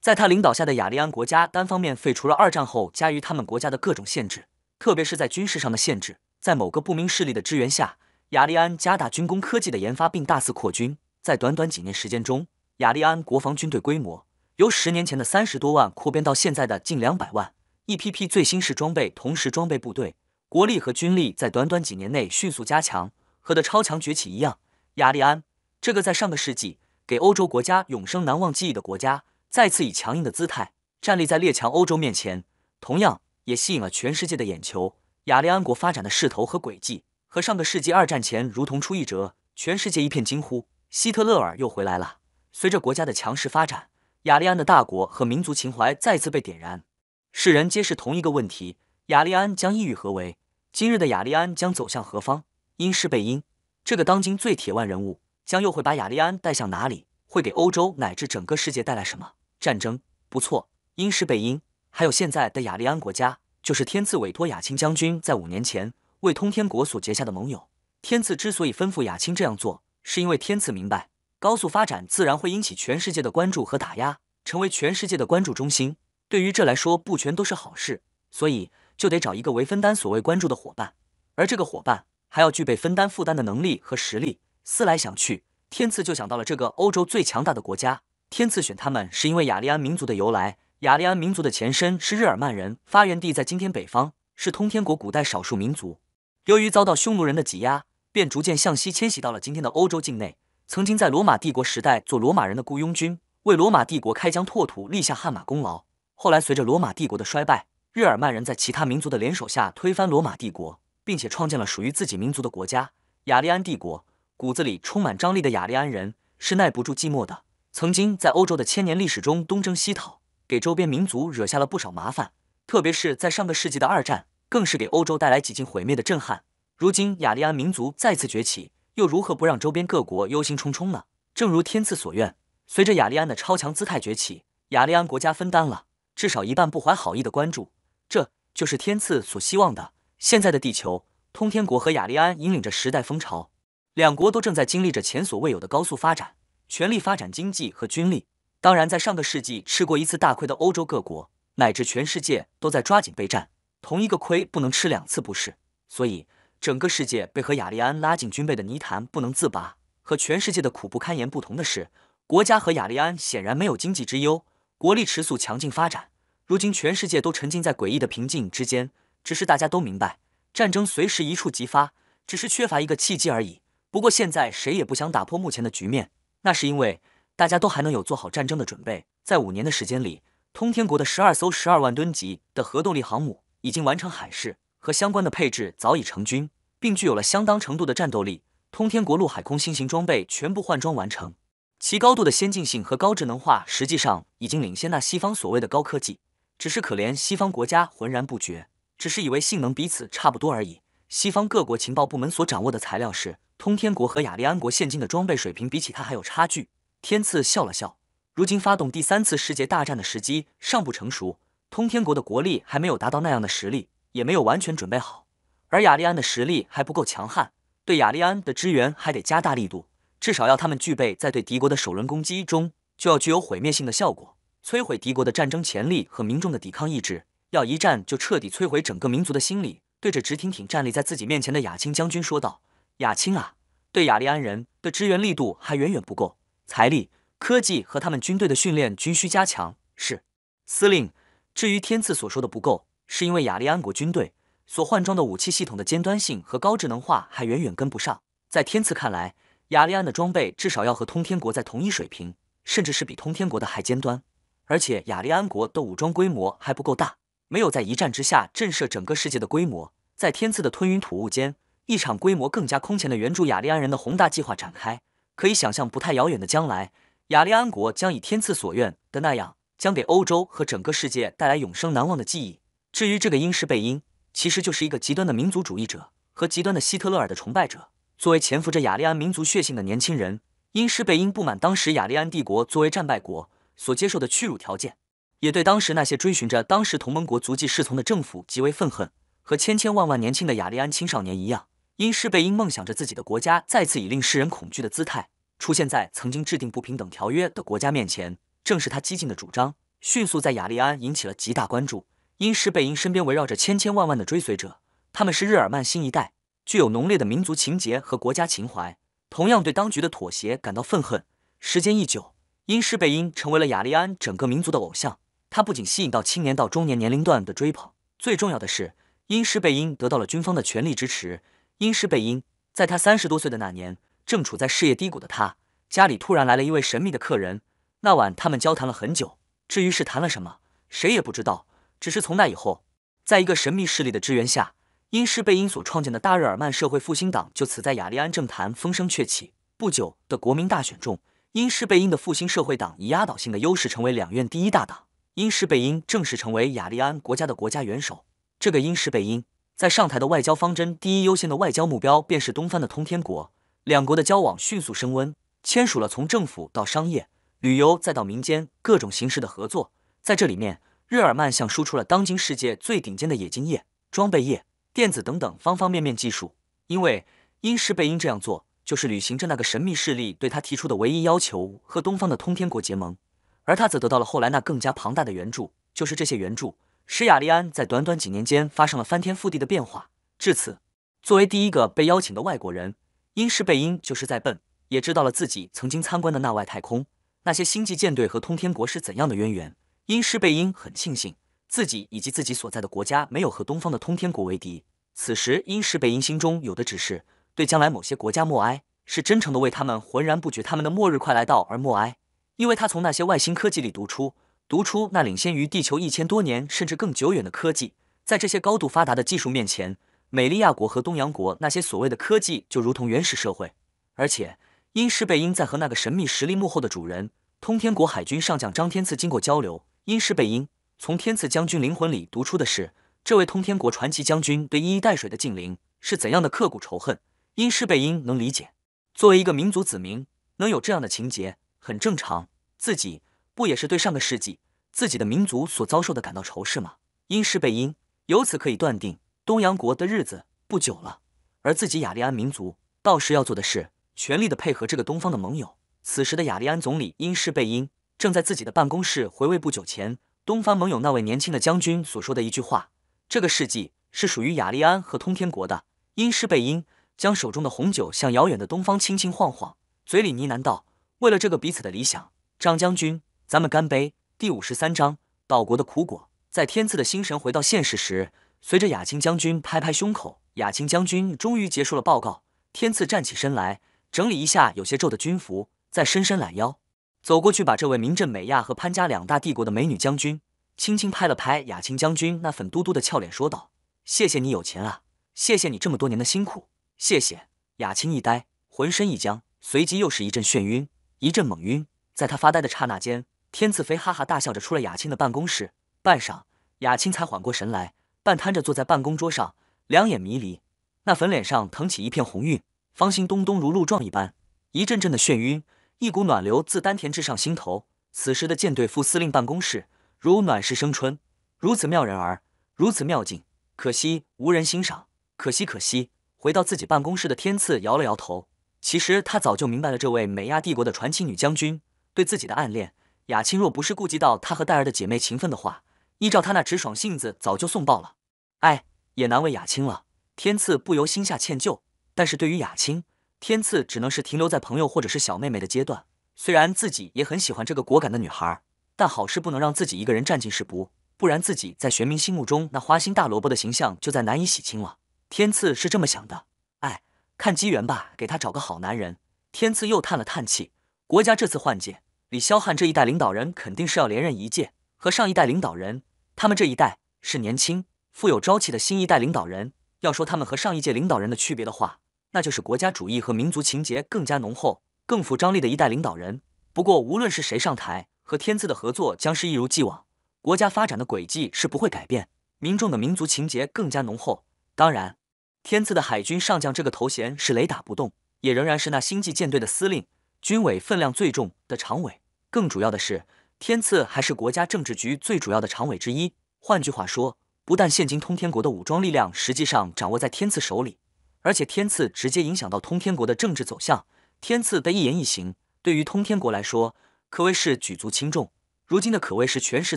在他领导下的雅利安国家，单方面废除了二战后加于他们国家的各种限制，特别是在军事上的限制。在某个不明势力的支援下，雅利安加大军工科技的研发，并大肆扩军。在短短几年时间中，雅利安国防军队规模由十年前的三十多万扩编到现在的近两百万，一批批最新式装备同时装备部队。国力和军力在短短几年内迅速加强，和的超强崛起一样。雅利安这个在上个世纪给欧洲国家永生难忘记忆的国家，再次以强硬的姿态站立在列强欧洲面前。同样，也吸引了全世界的眼球。雅利安国发展的势头和轨迹，和上个世纪二战前如同出一辙，全世界一片惊呼：希特勒尔又回来了！随着国家的强势发展，雅利安的大国和民族情怀再次被点燃。世人皆是同一个问题：雅利安将意欲何为？今日的雅利安将走向何方？因施贝因这个当今最铁腕人物，将又会把雅利安带向哪里？会给欧洲乃至整个世界带来什么战争？不错，因施贝因，还有现在的雅利安国家，就是天赐委托亚青将军在五年前为通天国所结下的盟友。天赐之所以吩咐亚青这样做，是因为天赐明白，高速发展自然会引起全世界的关注和打压，成为全世界的关注中心。对于这来说，不全都是好事，所以就得找一个为分担所谓关注的伙伴，而这个伙伴还要具备分担负担的能力和实力。思来想去，天赐就想到了这个欧洲最强大的国家。天赐选他们是因为雅利安民族的由来。雅利安民族的前身是日耳曼人，发源地在今天北方，是通天国古代少数民族。由于遭到匈奴人的挤压，便逐渐向西迁徙到了今天的欧洲境内。曾经在罗马帝国时代做罗马人的雇佣军，为罗马帝国开疆拓土立下汗马功劳。后来随着罗马帝国的衰败，日耳曼人在其他民族的联手下推翻罗马帝国，并且创建了属于自己民族的国家——雅利安帝国。骨子里充满张力的雅利安人是耐不住寂寞的。曾经在欧洲的千年历史中东征西讨，给周边民族惹下了不少麻烦，特别是在上个世纪的二战，更是给欧洲带来几近毁灭的震撼。如今雅利安民族再次崛起，又如何不让周边各国忧心忡忡呢？正如天赐所愿，随着雅利安的超强姿态崛起，雅利安国家分担了至少一半不怀好意的关注，这就是天赐所希望的。现在的地球，通天国和雅利安引领着时代风潮，两国都正在经历着前所未有的高速发展。全力发展经济和军力，当然，在上个世纪吃过一次大亏的欧洲各国乃至全世界都在抓紧备战，同一个亏不能吃两次，不是？所以，整个世界被和雅利安拉进军备的泥潭不能自拔。和全世界的苦不堪言不同的是，国家和雅利安显然没有经济之忧，国力持续强劲发展。如今，全世界都沉浸在诡异的平静之间，只是大家都明白，战争随时一触即发，只是缺乏一个契机而已。不过，现在谁也不想打破目前的局面。那是因为大家都还能有做好战争的准备。在五年的时间里，通天国的十二艘十二万吨级的核动力航母已经完成海试，和相关的配置早已成军，并具有了相当程度的战斗力。通天国陆海空新型装备全部换装完成，其高度的先进性和高智能化实际上已经领先那西方所谓的高科技。只是可怜西方国家浑然不觉，只是以为性能彼此差不多而已。西方各国情报部门所掌握的材料是。通天国和雅利安国现今的装备水平比起它还有差距。天赐笑了笑，如今发动第三次世界大战的时机尚不成熟，通天国的国力还没有达到那样的实力，也没有完全准备好。而雅利安的实力还不够强悍，对雅利安的支援还得加大力度，至少要他们具备在对敌国的首轮攻击中就要具有毁灭性的效果，摧毁敌国的战争潜力和民众的抵抗意志，要一战就彻底摧毁整个民族的心理。对着直挺挺站立在自己面前的亚青将军说道。亚青啊，对雅利安人的支援力度还远远不够，财力、科技和他们军队的训练均需加强。是，司令。至于天赐所说的不够，是因为雅利安国军队所换装的武器系统的尖端性和高智能化还远远跟不上。在天赐看来，雅利安的装备至少要和通天国在同一水平，甚至是比通天国的还尖端。而且雅利安国的武装规模还不够大，没有在一战之下震慑整个世界的规模。在天赐的吞云吐雾间。一场规模更加空前的援助雅利安人的宏大计划展开，可以想象，不太遥远的将来，雅利安国将以天赐所愿的那样，将给欧洲和整个世界带来永生难忘的记忆。至于这个因施贝因，其实就是一个极端的民族主义者和极端的希特勒尔的崇拜者。作为潜伏着雅利安民族血性的年轻人，因施贝因不满当时雅利安帝国作为战败国所接受的屈辱条件，也对当时那些追寻着当时同盟国足迹侍从的政府极为愤恨，和千千万万年轻的雅利安青少年一样。因施贝因梦想着自己的国家再次以令世人恐惧的姿态出现在曾经制定不平等条约的国家面前，正是他激进的主张，迅速在雅利安引起了极大关注。因施贝因身边围绕着千千万万的追随者，他们是日耳曼新一代，具有浓烈的民族情结和国家情怀，同样对当局的妥协感到愤恨。时间一久，因施贝因成为了雅利安整个民族的偶像。他不仅吸引到青年到中年年龄段的追捧，最重要的是，因施贝因得到了军方的全力支持。因施贝因，在他三十多岁的那年，正处在事业低谷的他，家里突然来了一位神秘的客人。那晚，他们交谈了很久，至于是谈了什么，谁也不知道。只是从那以后，在一个神秘势力的支援下，因施贝因所创建的大日耳曼社会复兴党就此在雅利安政坛风声鹊起。不久的国民大选中，因施贝因的复兴社会党以压倒性的优势成为两院第一大党。因施贝因正式成为雅利安国家的国家元首。这个因施贝因在上台的外交方针，第一优先的外交目标便是东方的通天国。两国的交往迅速升温，签署了从政府到商业、旅游再到民间各种形式的合作。在这里面，日耳曼向输出了当今世界最顶尖的冶金业、装备业、电子等等方方面面技术。因为因施贝因这样做，就是履行着那个神秘势力对他提出的唯一要求，和东方的通天国结盟。而他则得到了后来那更加庞大的援助，就是这些援助。使雅利安在短短几年间发生了翻天覆地的变化。至此，作为第一个被邀请的外国人，因施贝因就是在笨，也知道了自己曾经参观的那外太空，那些星际舰队和通天国是怎样的渊源。因施贝因很庆幸自己以及自己所在的国家没有和东方的通天国为敌。此时，因施贝因心中有的只是对将来某些国家默哀，是真诚的为他们浑然不觉他们的末日快来到而默哀，因为他从那些外星科技里读出。读出那领先于地球一千多年甚至更久远的科技，在这些高度发达的技术面前，美利亚国和东洋国那些所谓的科技就如同原始社会。而且，因施贝因在和那个神秘实力幕后的主人通天国海军上将张天赐经过交流，因施贝因从天赐将军灵魂里读出的是，这位通天国传奇将军对一衣带水的禁灵是怎样的刻骨仇恨。因施贝因能理解，作为一个民族子民，能有这样的情节很正常，自己。不也是对上个世纪自己的民族所遭受的感到仇视吗？因施贝因由此可以断定，东洋国的日子不久了。而自己雅利安民族到时要做的是，全力的配合这个东方的盟友。此时的雅利安总理因施贝因正在自己的办公室回味不久前东方盟友那位年轻的将军所说的一句话：“这个世纪是属于雅利安和通天国的。”因施贝因将手中的红酒向遥远的东方轻轻晃晃，嘴里呢喃道：“为了这个彼此的理想，张将军。”咱们干杯！第五十三章岛国的苦果。在天赐的心神回到现实时，随着雅青将军拍拍胸口，雅青将军终于结束了报告。天赐站起身来，整理一下有些皱的军服，再伸伸懒腰，走过去把这位名震美亚和潘家两大帝国的美女将军轻轻拍了拍雅青将军那粉嘟嘟的俏脸，说道：“谢谢你有钱啊，谢谢你这么多年的辛苦，谢谢。”雅青一呆，浑身一僵，随即又是一阵眩晕，一阵猛晕。在他发呆的刹那间。天赐飞哈哈大笑着出了雅青的办公室，半晌，雅青才缓过神来，半瘫着坐在办公桌上，两眼迷离，那粉脸上腾起一片红晕，芳心咚咚如鹿撞一般，一阵阵的眩晕，一股暖流自丹田至上心头。此时的舰队副司令办公室如暖室生春，如此妙人儿，如此妙境，可惜无人欣赏，可惜可惜。回到自己办公室的天赐摇了摇头，其实他早就明白了，这位美亚帝国的传奇女将军对自己的暗恋。雅青若不是顾及到她和戴儿的姐妹情分的话，依照她那直爽性子，早就送报了。哎，也难为雅青了。天赐不由心下歉疚，但是对于雅青，天赐只能是停留在朋友或者是小妹妹的阶段。虽然自己也很喜欢这个果敢的女孩，但好事不能让自己一个人占尽世不，不然自己在玄冥心目中那花心大萝卜的形象就再难以洗清了。天赐是这么想的。哎，看机缘吧，给他找个好男人。天赐又叹了叹气，国家这次换届。李霄汉这一代领导人肯定是要连任一届，和上一代领导人，他们这一代是年轻、富有朝气的新一代领导人。要说他们和上一届领导人的区别的话，那就是国家主义和民族情结更加浓厚、更富张力的一代领导人。不过，无论是谁上台，和天赐的合作将是一如既往，国家发展的轨迹是不会改变，民众的民族情结更加浓厚。当然，天赐的海军上将这个头衔是雷打不动，也仍然是那星际舰队的司令。军委分量最重的常委，更主要的是，天赐还是国家政治局最主要的常委之一。换句话说，不但现今通天国的武装力量实际上掌握在天赐手里，而且天赐直接影响到通天国的政治走向。天赐的一言一行，对于通天国来说，可谓是举足轻重。如今的可谓是权势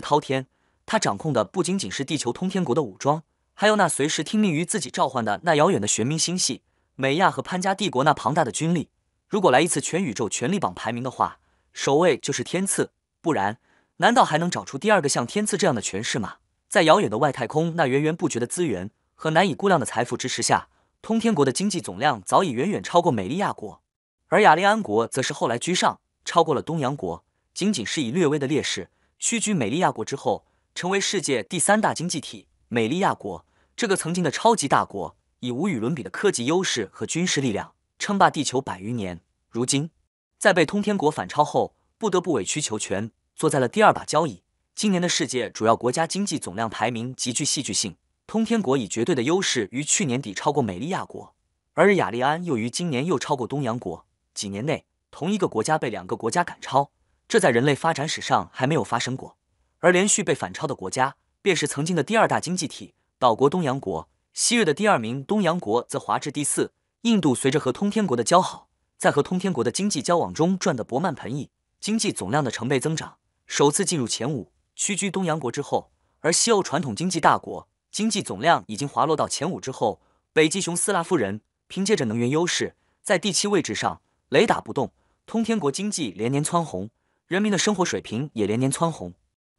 滔天，他掌控的不仅仅是地球通天国的武装，还有那随时听命于自己召唤的那遥远的玄冥星系美亚和潘家帝国那庞大的军力。如果来一次全宇宙权力榜排名的话，首位就是天赐，不然难道还能找出第二个像天赐这样的权势吗？在遥远的外太空那源源不绝的资源和难以估量的财富支持下，通天国的经济总量早已远远超过美利亚国，而雅利安国则是后来居上，超过了东洋国，仅仅是以略微的劣势屈居美利亚国之后，成为世界第三大经济体。美利亚国这个曾经的超级大国，以无与伦比的科技优势和军事力量称霸地球百余年，如今在被通天国反超后，不得不委曲求全，坐在了第二把交椅。今年的世界主要国家经济总量排名极具戏剧性，通天国以绝对的优势于去年底超过美利亚国，而雅利安又于今年又超过东洋国。几年内，同一个国家被两个国家赶超，这在人类发展史上还没有发生过。而连续被反超的国家，便是曾经的第二大经济体岛国东洋国，昔日的第二名东洋国则滑至第四。印度随着和通天国的交好，在和通天国的经济交往中赚得钵满盆溢，经济总量的成倍增长，首次进入前五，屈居东洋国之后。而西欧传统经济大国经济总量已经滑落到前五之后，北极熊斯拉夫人凭借着能源优势，在第七位置上雷打不动。通天国经济连年蹿红，人民的生活水平也连年蹿红。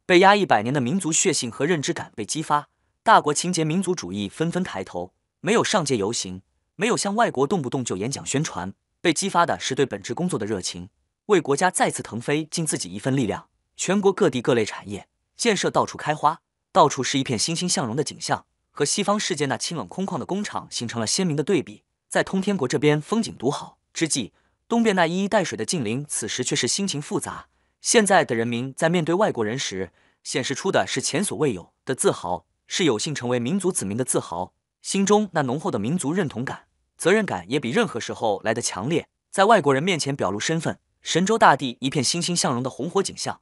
被压抑百年的民族血性和认知感被激发，大国情节、民族主义纷纷抬头。没有上街游行，没有向外国动不动就演讲宣传，被激发的是对本职工作的热情，为国家再次腾飞尽自己一份力量。全国各地各类产业建设到处开花，到处是一片欣欣向荣的景象，和西方世界那清冷空旷的工厂形成了鲜明的对比。在通天国这边风景独好之际，东边那一衣带水的近邻此时却是心情复杂。现在的人民在面对外国人时，显示出的是前所未有的自豪，是有幸成为民族子民的自豪，心中那浓厚的民族认同感、责任感也比任何时候来得强烈。在外国人面前表露身份，神州大地一片欣欣向荣的红火景象；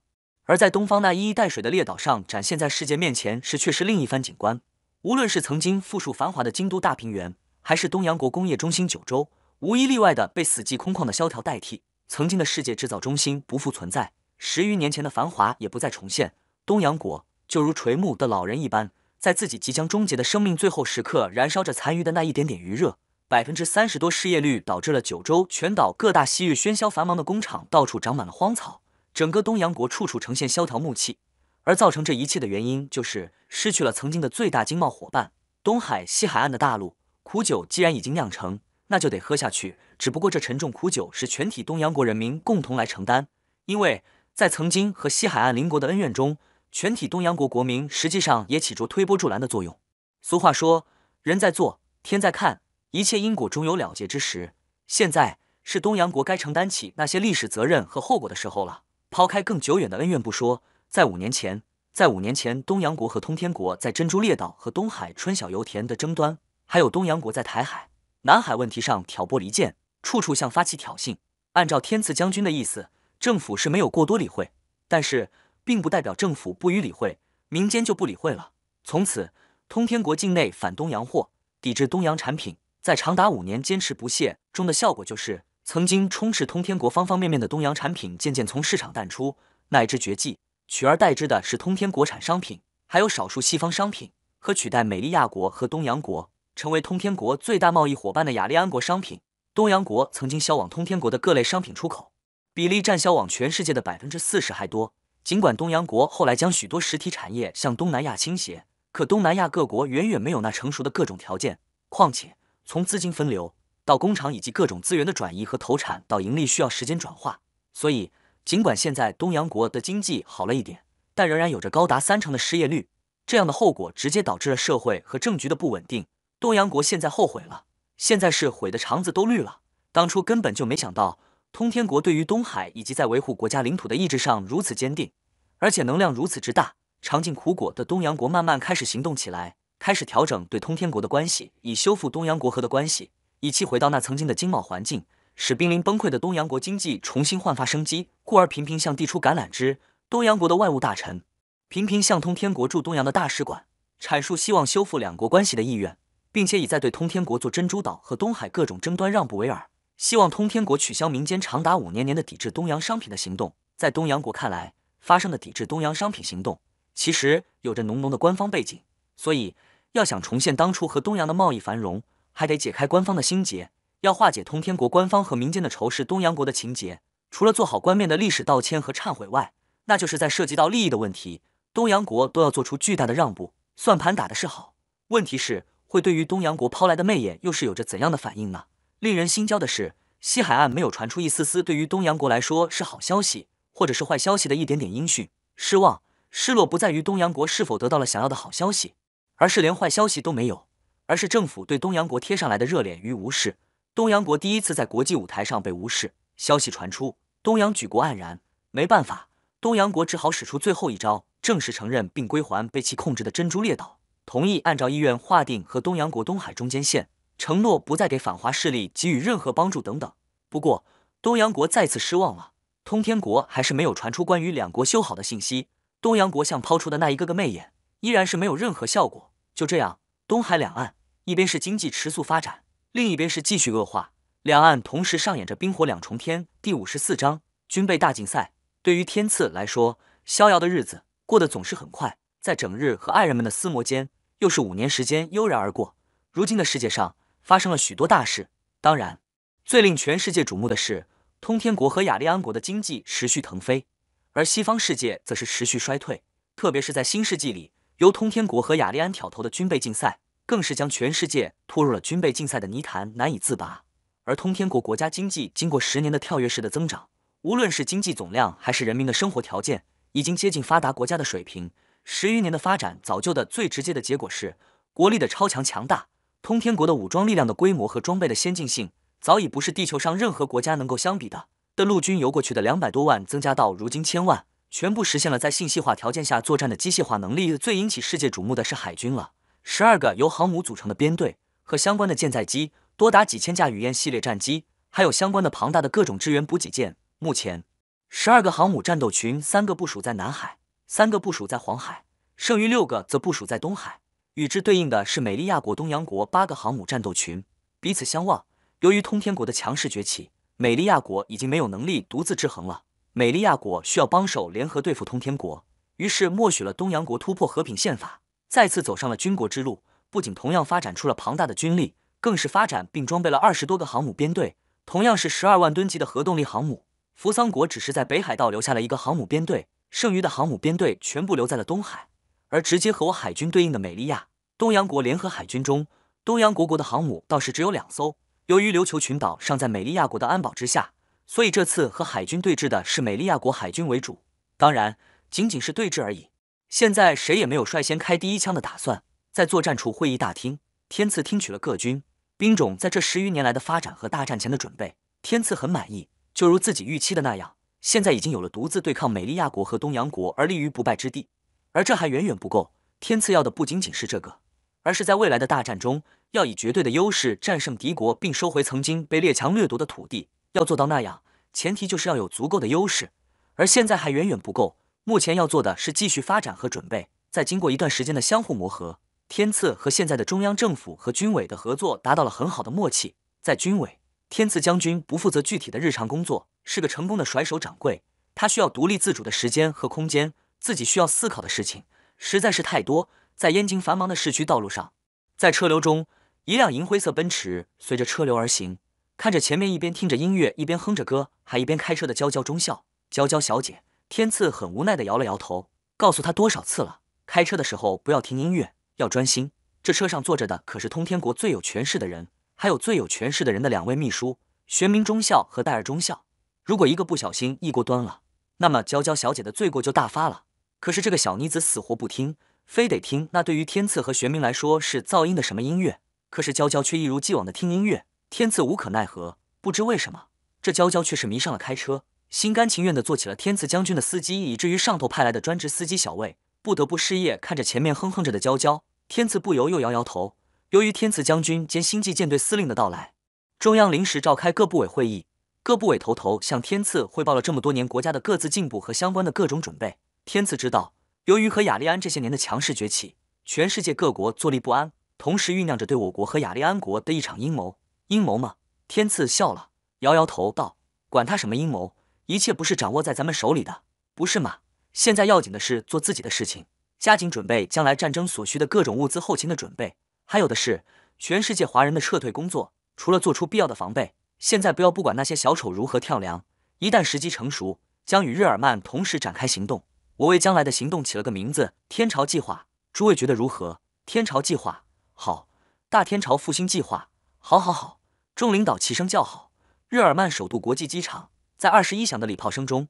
而在东方那一衣带水的列岛上，展现在世界面前是却是另一番景观。无论是曾经富庶繁华的京都大平原，还是东洋国工业中心九州，无一例外的被死寂空旷的萧条代替。曾经的世界制造中心不复存在。十余年前的繁华也不再重现，东洋国就如垂暮的老人一般，在自己即将终结的生命最后时刻，燃烧着残余的那一点点余热。百分之三十多失业率导致了九州全岛各大昔日喧嚣繁忙的工厂到处长满了荒草，整个东洋国处处呈现萧条暮气。而造成这一切的原因，就是失去了曾经的最大经贸伙伴——东海西海岸的大陆。苦酒既然已经酿成，那就得喝下去。只不过这沉重苦酒是全体东洋国人民共同来承担，因为。在曾经和西海岸邻国的恩怨中，全体东洋国国民实际上也起着推波助澜的作用。俗话说，人在做，天在看，一切因果终有了结之时。现在是东洋国该承担起那些历史责任和后果的时候了。抛开更久远的恩怨不说，在五年前，在五年前，东洋国和通天国在珍珠列岛和东海春晓油田的争端，还有东洋国在台海、南海问题上挑拨离间，处处向发起挑衅。按照天赐将军的意思。政府是没有过多理会，但是并不代表政府不予理会，民间就不理会了。从此，通天国境内反东洋货，抵制东洋产品，在长达五年坚持不懈中的效果，就是曾经充斥通天国方方面面的东洋产品渐渐从市场淡出，乃至绝迹，取而代之的是通天国产商品，还有少数西方商品，和取代美利亚国和东洋国成为通天国最大贸易伙伴的雅利安国商品。东洋国曾经销往通天国的各类商品出口。比例占销往全世界的百分之四十还多。尽管东洋国后来将许多实体产业向东南亚倾斜，可东南亚各国远远没有那成熟的各种条件。况且，从资金分流到工厂以及各种资源的转移和投产到盈利，需要时间转化。所以，尽管现在东洋国的经济好了一点，但仍然有着高达三成的失业率。这样的后果直接导致了社会和政局的不稳定。东洋国现在后悔了，现在是悔的肠子都绿了。当初根本就没想到。通天国对于东海以及在维护国家领土的意志上如此坚定，而且能量如此之大，尝尽苦果的东洋国慢慢开始行动起来，开始调整对通天国的关系，以修复东洋国和的关系，以期回到那曾经的经贸环境，使濒临崩溃的东洋国经济重新焕发生机。故而频频向递出橄榄枝。东洋国的外务大臣频频向通天国驻东洋的大使馆阐述希望修复两国关系的意愿，并且已在对通天国做珍珠岛和东海各种争端让步为饵。希望通天国取消民间长达五年年的抵制东洋商品的行动。在东洋国看来，发生的抵制东洋商品行动其实有着浓浓的官方背景，所以要想重现当初和东洋的贸易繁荣，还得解开官方的心结。要化解通天国官方和民间的仇视东洋国的情结，除了做好官面的历史道歉和忏悔外，那就是在涉及到利益的问题，东洋国都要做出巨大的让步。算盘打的是好，问题是会对于东洋国抛来的媚眼又是有着怎样的反应呢？令人心焦的是，西海岸没有传出一丝丝对于东洋国来说是好消息，或者是坏消息的一点点音讯。失望、失落不在于东洋国是否得到了想要的好消息，而是连坏消息都没有，而是政府对东洋国贴上来的热脸于无视。东洋国第一次在国际舞台上被无视，消息传出，东洋举国黯然。没办法，东洋国只好使出最后一招，正式承认并归还被其控制的珍珠列岛，同意按照意愿划定和东洋国东海中间线，承诺不再给反华势力给予任何帮助等等。不过，东洋国再次失望了，通天国还是没有传出关于两国修好的信息。东洋国像抛出的那一个个媚眼，依然是没有任何效果。就这样，东海两岸一边是经济迟速发展，另一边是继续恶化，两岸同时上演着冰火两重天。第五十四章军备大竞赛。对于天赐来说，逍遥的日子过得总是很快，在整日和爱人们的厮磨间，又是五年时间悠然而过。如今的世界上发生了许多大事，当然，最令全世界瞩目的是，通天国和雅利安国的经济持续腾飞。而西方世界则是持续衰退，特别是在新世纪里，由通天国和雅利安挑头的军备竞赛，更是将全世界拖入了军备竞赛的泥潭，难以自拔。而通天国国家经济经过十年的跳跃式的增长，无论是经济总量还是人民的生活条件，已经接近发达国家的水平。十余年的发展，早就的最直接的结果是国力的超强强大。通天国的武装力量的规模和装备的先进性，早已不是地球上任何国家能够相比的。的陆军由过去的两百多万增加到如今千万，全部实现了在信息化条件下作战的机械化能力。最引起世界瞩目的是海军了，十二个由航母组成的编队和相关的舰载机，多达几千架雨燕系列战机，还有相关的庞大的各种支援补给舰。目前，十二个航母战斗群，三个部署在南海，三个部署在黄海，剩余六个则部署在东海。与之对应的是美利亚国、东洋国八个航母战斗群，彼此相望。由于通天国的强势崛起。美利亚国已经没有能力独自制衡了，美利亚国需要帮手联合对付通天国，于是默许了东洋国突破和平宪法，再次走上了军国之路。不仅同样发展出了庞大的军力，更是发展并装备了二十多个航母编队，同样是十二万吨级的核动力航母。扶桑国只是在北海道留下了一个航母编队，剩余的航母编队全部留在了东海。而直接和我海军对应的美利亚、东洋国联合海军中，东洋国国的航母倒是只有两艘。由于琉球群岛尚在美利亚国的安保之下，所以这次和海军对峙的是美利亚国海军为主。当然，仅仅是对峙而已。现在谁也没有率先开第一枪的打算。在作战处会议大厅，天赐听取了各军兵种在这十余年来的发展和大战前的准备。天赐很满意，就如自己预期的那样，现在已经有了独自对抗美利亚国和东洋国而立于不败之地。而这还远远不够，天赐要的不仅仅是这个。而是在未来的大战中，要以绝对的优势战胜敌国，并收回曾经被列强掠夺的土地。要做到那样，前提就是要有足够的优势，而现在还远远不够。目前要做的是继续发展和准备，在经过一段时间的相互磨合，天赐和现在的中央政府和军委的合作达到了很好的默契。在军委，天赐将军不负责具体的日常工作，是个成功的甩手掌柜。他需要独立自主的时间和空间，自己需要思考的事情实在是太多。在燕京繁忙的市区道路上，在车流中，一辆银灰色奔驰随着车流而行。看着前面一边听着音乐，一边哼着歌，还一边开车的娇娇中校，娇娇小姐，天赐很无奈的摇了摇头，告诉他多少次了，开车的时候不要听音乐，要专心。这车上坐着的可是通天国最有权势的人，还有最有权势的人的两位秘书，玄冥中校和戴尔中校。如果一个不小心一锅端了，那么娇娇小姐的罪过就大发了。可是这个小妮子死活不听。非得听那对于天赐和玄冥来说是噪音的什么音乐，可是娇娇却一如既往的听音乐。天赐无可奈何，不知为什么，这娇娇却是迷上了开车，心甘情愿的做起了天赐将军的司机，以至于上头派来的专职司机小魏不得不失业，看着前面哼哼着的娇娇，天赐不由又摇摇头。由于天赐将军兼星际舰队司令的到来，中央临时召开各部委会议，各部委头头向天赐汇报了这么多年国家的各自进步和相关的各种准备。天赐知道。由于和雅利安这些年的强势崛起，全世界各国坐立不安，同时酝酿着对我国和雅利安国的一场阴谋。阴谋吗？天赐笑了，摇摇头道：“管他什么阴谋，一切不是掌握在咱们手里的，不是吗？现在要紧的是做自己的事情，加紧准备将来战争所需的各种物资后勤的准备，还有的是全世界华人的撤退工作。除了做出必要的防备，现在不要不管那些小丑如何跳梁，一旦时机成熟，将与日耳曼同时展开行动。”我为将来的行动起了个名字“天朝计划”，诸位觉得如何？天朝计划好，大天朝复兴计划好，好，好！众领导齐声叫好。日耳曼首都国际机场，在二十一响的礼炮声中，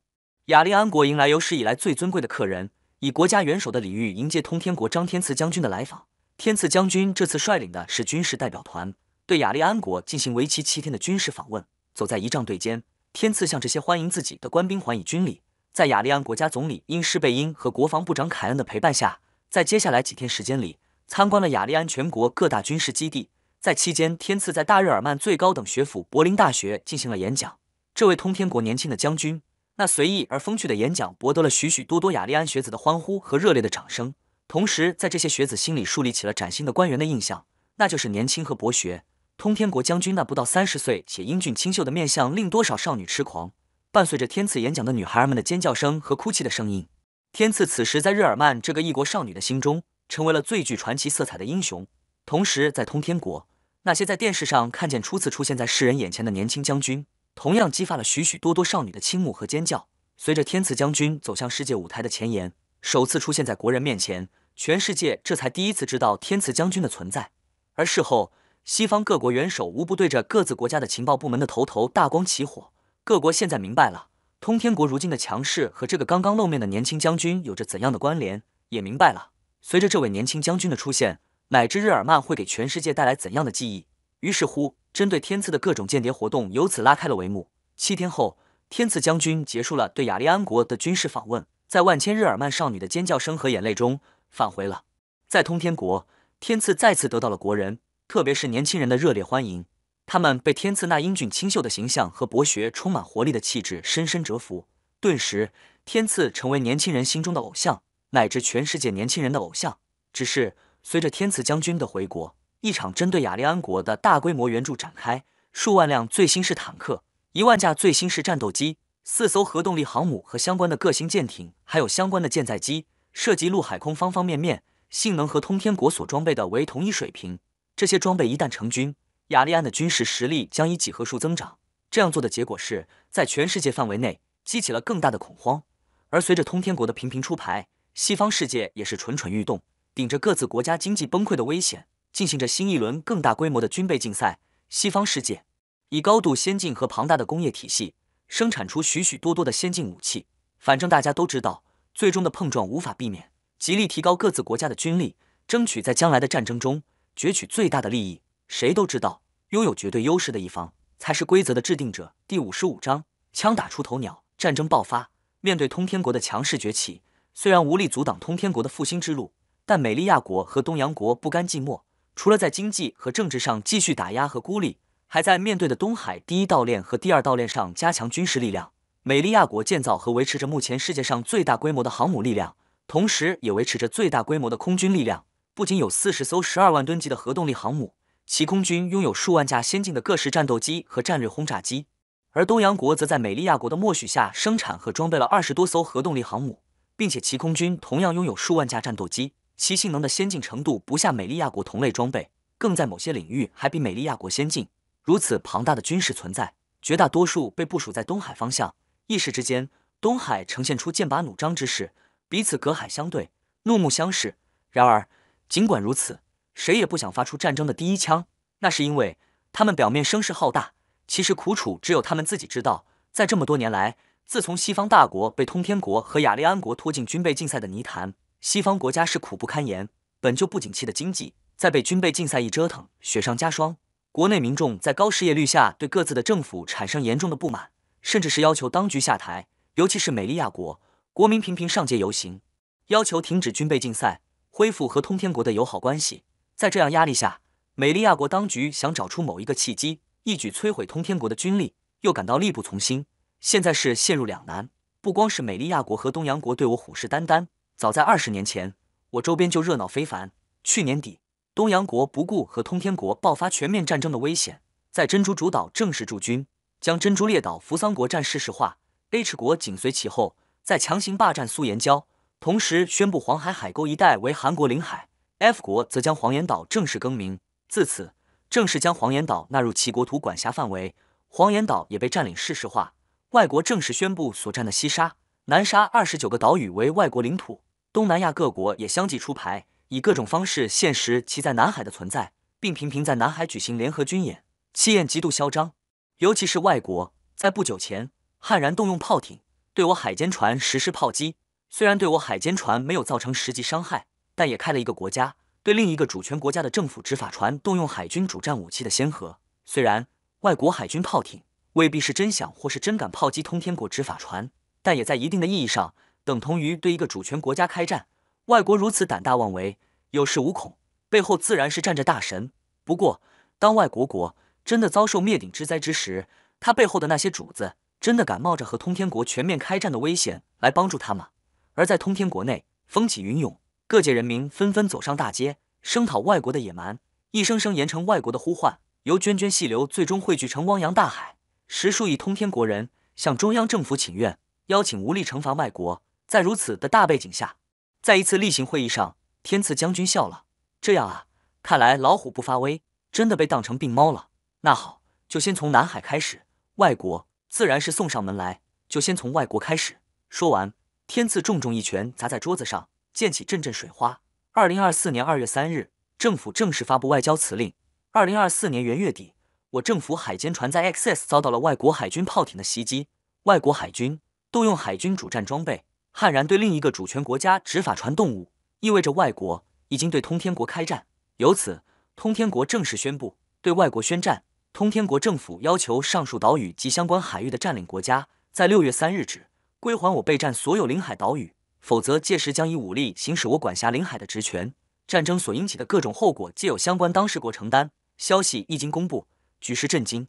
雅利安国迎来有史以来最尊贵的客人，以国家元首的礼遇迎接通天国张天赐将军的来访。天赐将军这次率领的是军事代表团，对雅利安国进行为期七天的军事访问。走在仪仗队间，天赐向这些欢迎自己的官兵还以军礼。在雅利安国家总理因施贝因和国防部长凯恩的陪伴下，在接下来几天时间里，参观了雅利安全国各大军事基地。在期间，天赐在大日耳曼最高等学府柏林大学进行了演讲。这位通天国年轻的将军，那随意而风趣的演讲博得了许许多多雅利安学子的欢呼和热烈的掌声。同时，在这些学子心里树立起了崭新的官员的印象，那就是年轻和博学。通天国将军那不到三十岁且英俊清秀的面相，令多少少女痴狂。伴随着天赐演讲的女孩儿们的尖叫声和哭泣的声音，天赐此时在日耳曼这个异国少女的心中，成为了最具传奇色彩的英雄。同时，在通天国，那些在电视上看见初次出现在世人眼前的年轻将军，同样激发了许许多多少女的倾慕和尖叫。随着天赐将军走向世界舞台的前沿。首次出现在国人面前，全世界这才第一次知道天赐将军的存在。而事后，西方各国元首无不对着各自国家的情报部门的头头大光起火。各国现在明白了，通天国如今的强势和这个刚刚露面的年轻将军有着怎样的关联，也明白了，随着这位年轻将军的出现，乃至日耳曼会给全世界带来怎样的记忆。于是乎，针对天赐的各种间谍活动由此拉开了帷幕。七天后，天赐将军结束了对雅利安国的军事访问。在万千日耳曼少女的尖叫声和眼泪中返回了。在通天国，天赐再次得到了国人，特别是年轻人的热烈欢迎。他们被天赐那英俊清秀的形象和博学、充满活力的气质深深折服。顿时，天赐成为年轻人心中的偶像，乃至全世界年轻人的偶像。只是随着天赐将军的回国，一场针对雅利安国的大规模援助展开，数万辆最新式坦克，一万架最新式战斗机。四艘核动力航母和相关的各型舰艇，还有相关的舰载机，涉及陆海空方方面面，性能和通天国所装备的为同一水平。这些装备一旦成军，雅利安的军事实力将以几何数增长。这样做的结果是在全世界范围内激起了更大的恐慌。而随着通天国的频频出牌，西方世界也是蠢蠢欲动，顶着各自国家经济崩溃的危险，进行着新一轮更大规模的军备竞赛。西方世界以高度先进和庞大的工业体系。生产出许许多多的先进武器，反正大家都知道，最终的碰撞无法避免，极力提高各自国家的军力，争取在将来的战争中攫取最大的利益。谁都知道，拥有绝对优势的一方才是规则的制定者。第五十五章：枪打出头鸟。战争爆发，面对通天国的强势崛起，虽然无力阻挡通天国的复兴之路，但美利亚国和东洋国不甘寂寞，除了在经济和政治上继续打压和孤立。还在面对的东海第一岛链和第二岛链上加强军事力量。美利亚国建造和维持着目前世界上最大规模的航母力量，同时也维持着最大规模的空军力量。不仅有四十艘十二万吨级的核动力航母，其空军拥有数万架先进的各式战斗机和战略轰炸机。而东洋国则在美利亚国的默许下生产和装备了二十多艘核动力航母，并且其空军同样拥有数万架战斗机，其性能的先进程度不下美利亚国同类装备，更在某些领域还比美利亚国先进。如此庞大的军事存在，绝大多数被部署在东海方向。一时之间，东海呈现出剑拔弩张之势，彼此隔海相对，怒目相视。然而，尽管如此，谁也不想发出战争的第一枪。那是因为他们表面声势浩大，其实苦楚只有他们自己知道。在这么多年来，自从西方大国被通天国和雅利安国拖进军备竞赛的泥潭，西方国家是苦不堪言。本就不景气的经济，再被军备竞赛一折腾，雪上加霜。国内民众在高失业率下，对各自的政府产生严重的不满，甚至是要求当局下台。尤其是美利亚国，国民频频上街游行，要求停止军备竞赛，恢复和通天国的友好关系。在这样压力下，美利亚国当局想找出某一个契机，一举摧毁通天国的军力，又感到力不从心。现在是陷入两难。不光是美利亚国和东洋国对我虎视眈眈，早在二十年前，我周边就热闹非凡。去年底。东洋国不顾和通天国爆发全面战争的危险，在珍珠主岛正式驻军，将珍珠列岛扶桑国战事实化。H 国紧随其后，在强行霸占苏岩礁，同时宣布黄海海沟一带为韩国领海。F 国则将黄岩岛正式更名，自此正式将黄岩岛纳入其国土管辖范围。黄岩岛也被占领事实化，外国正式宣布所占的西沙、南沙二十九个岛屿为外国领土。东南亚各国也相继出牌。以各种方式现实其在南海的存在，并频频在南海举行联合军演，气焰极度嚣张。尤其是外国，在不久前悍然动用炮艇对我海监船实施炮击，虽然对我海监船没有造成实际伤害，但也开了一个国家对另一个主权国家的政府执法船动用海军主战武器的先河。虽然外国海军炮艇未必是真想或是真敢炮击通天国执法船，但也在一定的意义上等同于对一个主权国家开战。外国如此胆大妄为，有恃无恐，背后自然是站着大神。不过，当外国国真的遭受灭顶之灾之时，他背后的那些主子真的敢冒着和通天国全面开战的危险来帮助他吗？而在通天国内，风起云涌。各界人民纷纷走上大街，声讨外国的野蛮，一声声严惩外国的呼唤，由涓涓细流最终汇聚成汪洋大海。十数亿通天国人向中央政府请愿，邀请无力惩罚外国。在如此的大背景下，在一次例行会议上，天赐将军笑了：“这样啊，看来老虎不发威，真的被当成病猫了。那好，就先从南海开始，外国自然是送上门来，就先从外国开始。”说完，天赐重重一拳砸在桌子上。溅起阵阵水花。二零二四年二月三日，政府正式发布外交辞令。二零二四年元月底，我政府海监船在 XS 遭到了外国海军炮艇的袭击。外国海军动用海军主战装备，悍然对另一个主权国家执法船动武，意味着外国已经对通天国开战。由此，通天国正式宣布对外国宣战。通天国政府要求上述岛屿及相关海域的占领国家，在六月三日止归还我备战所有领海岛屿。否则，届时将以武力行使我管辖领海的职权。战争所引起的各种后果，皆由相关当事国承担。消息一经公布，举世震惊。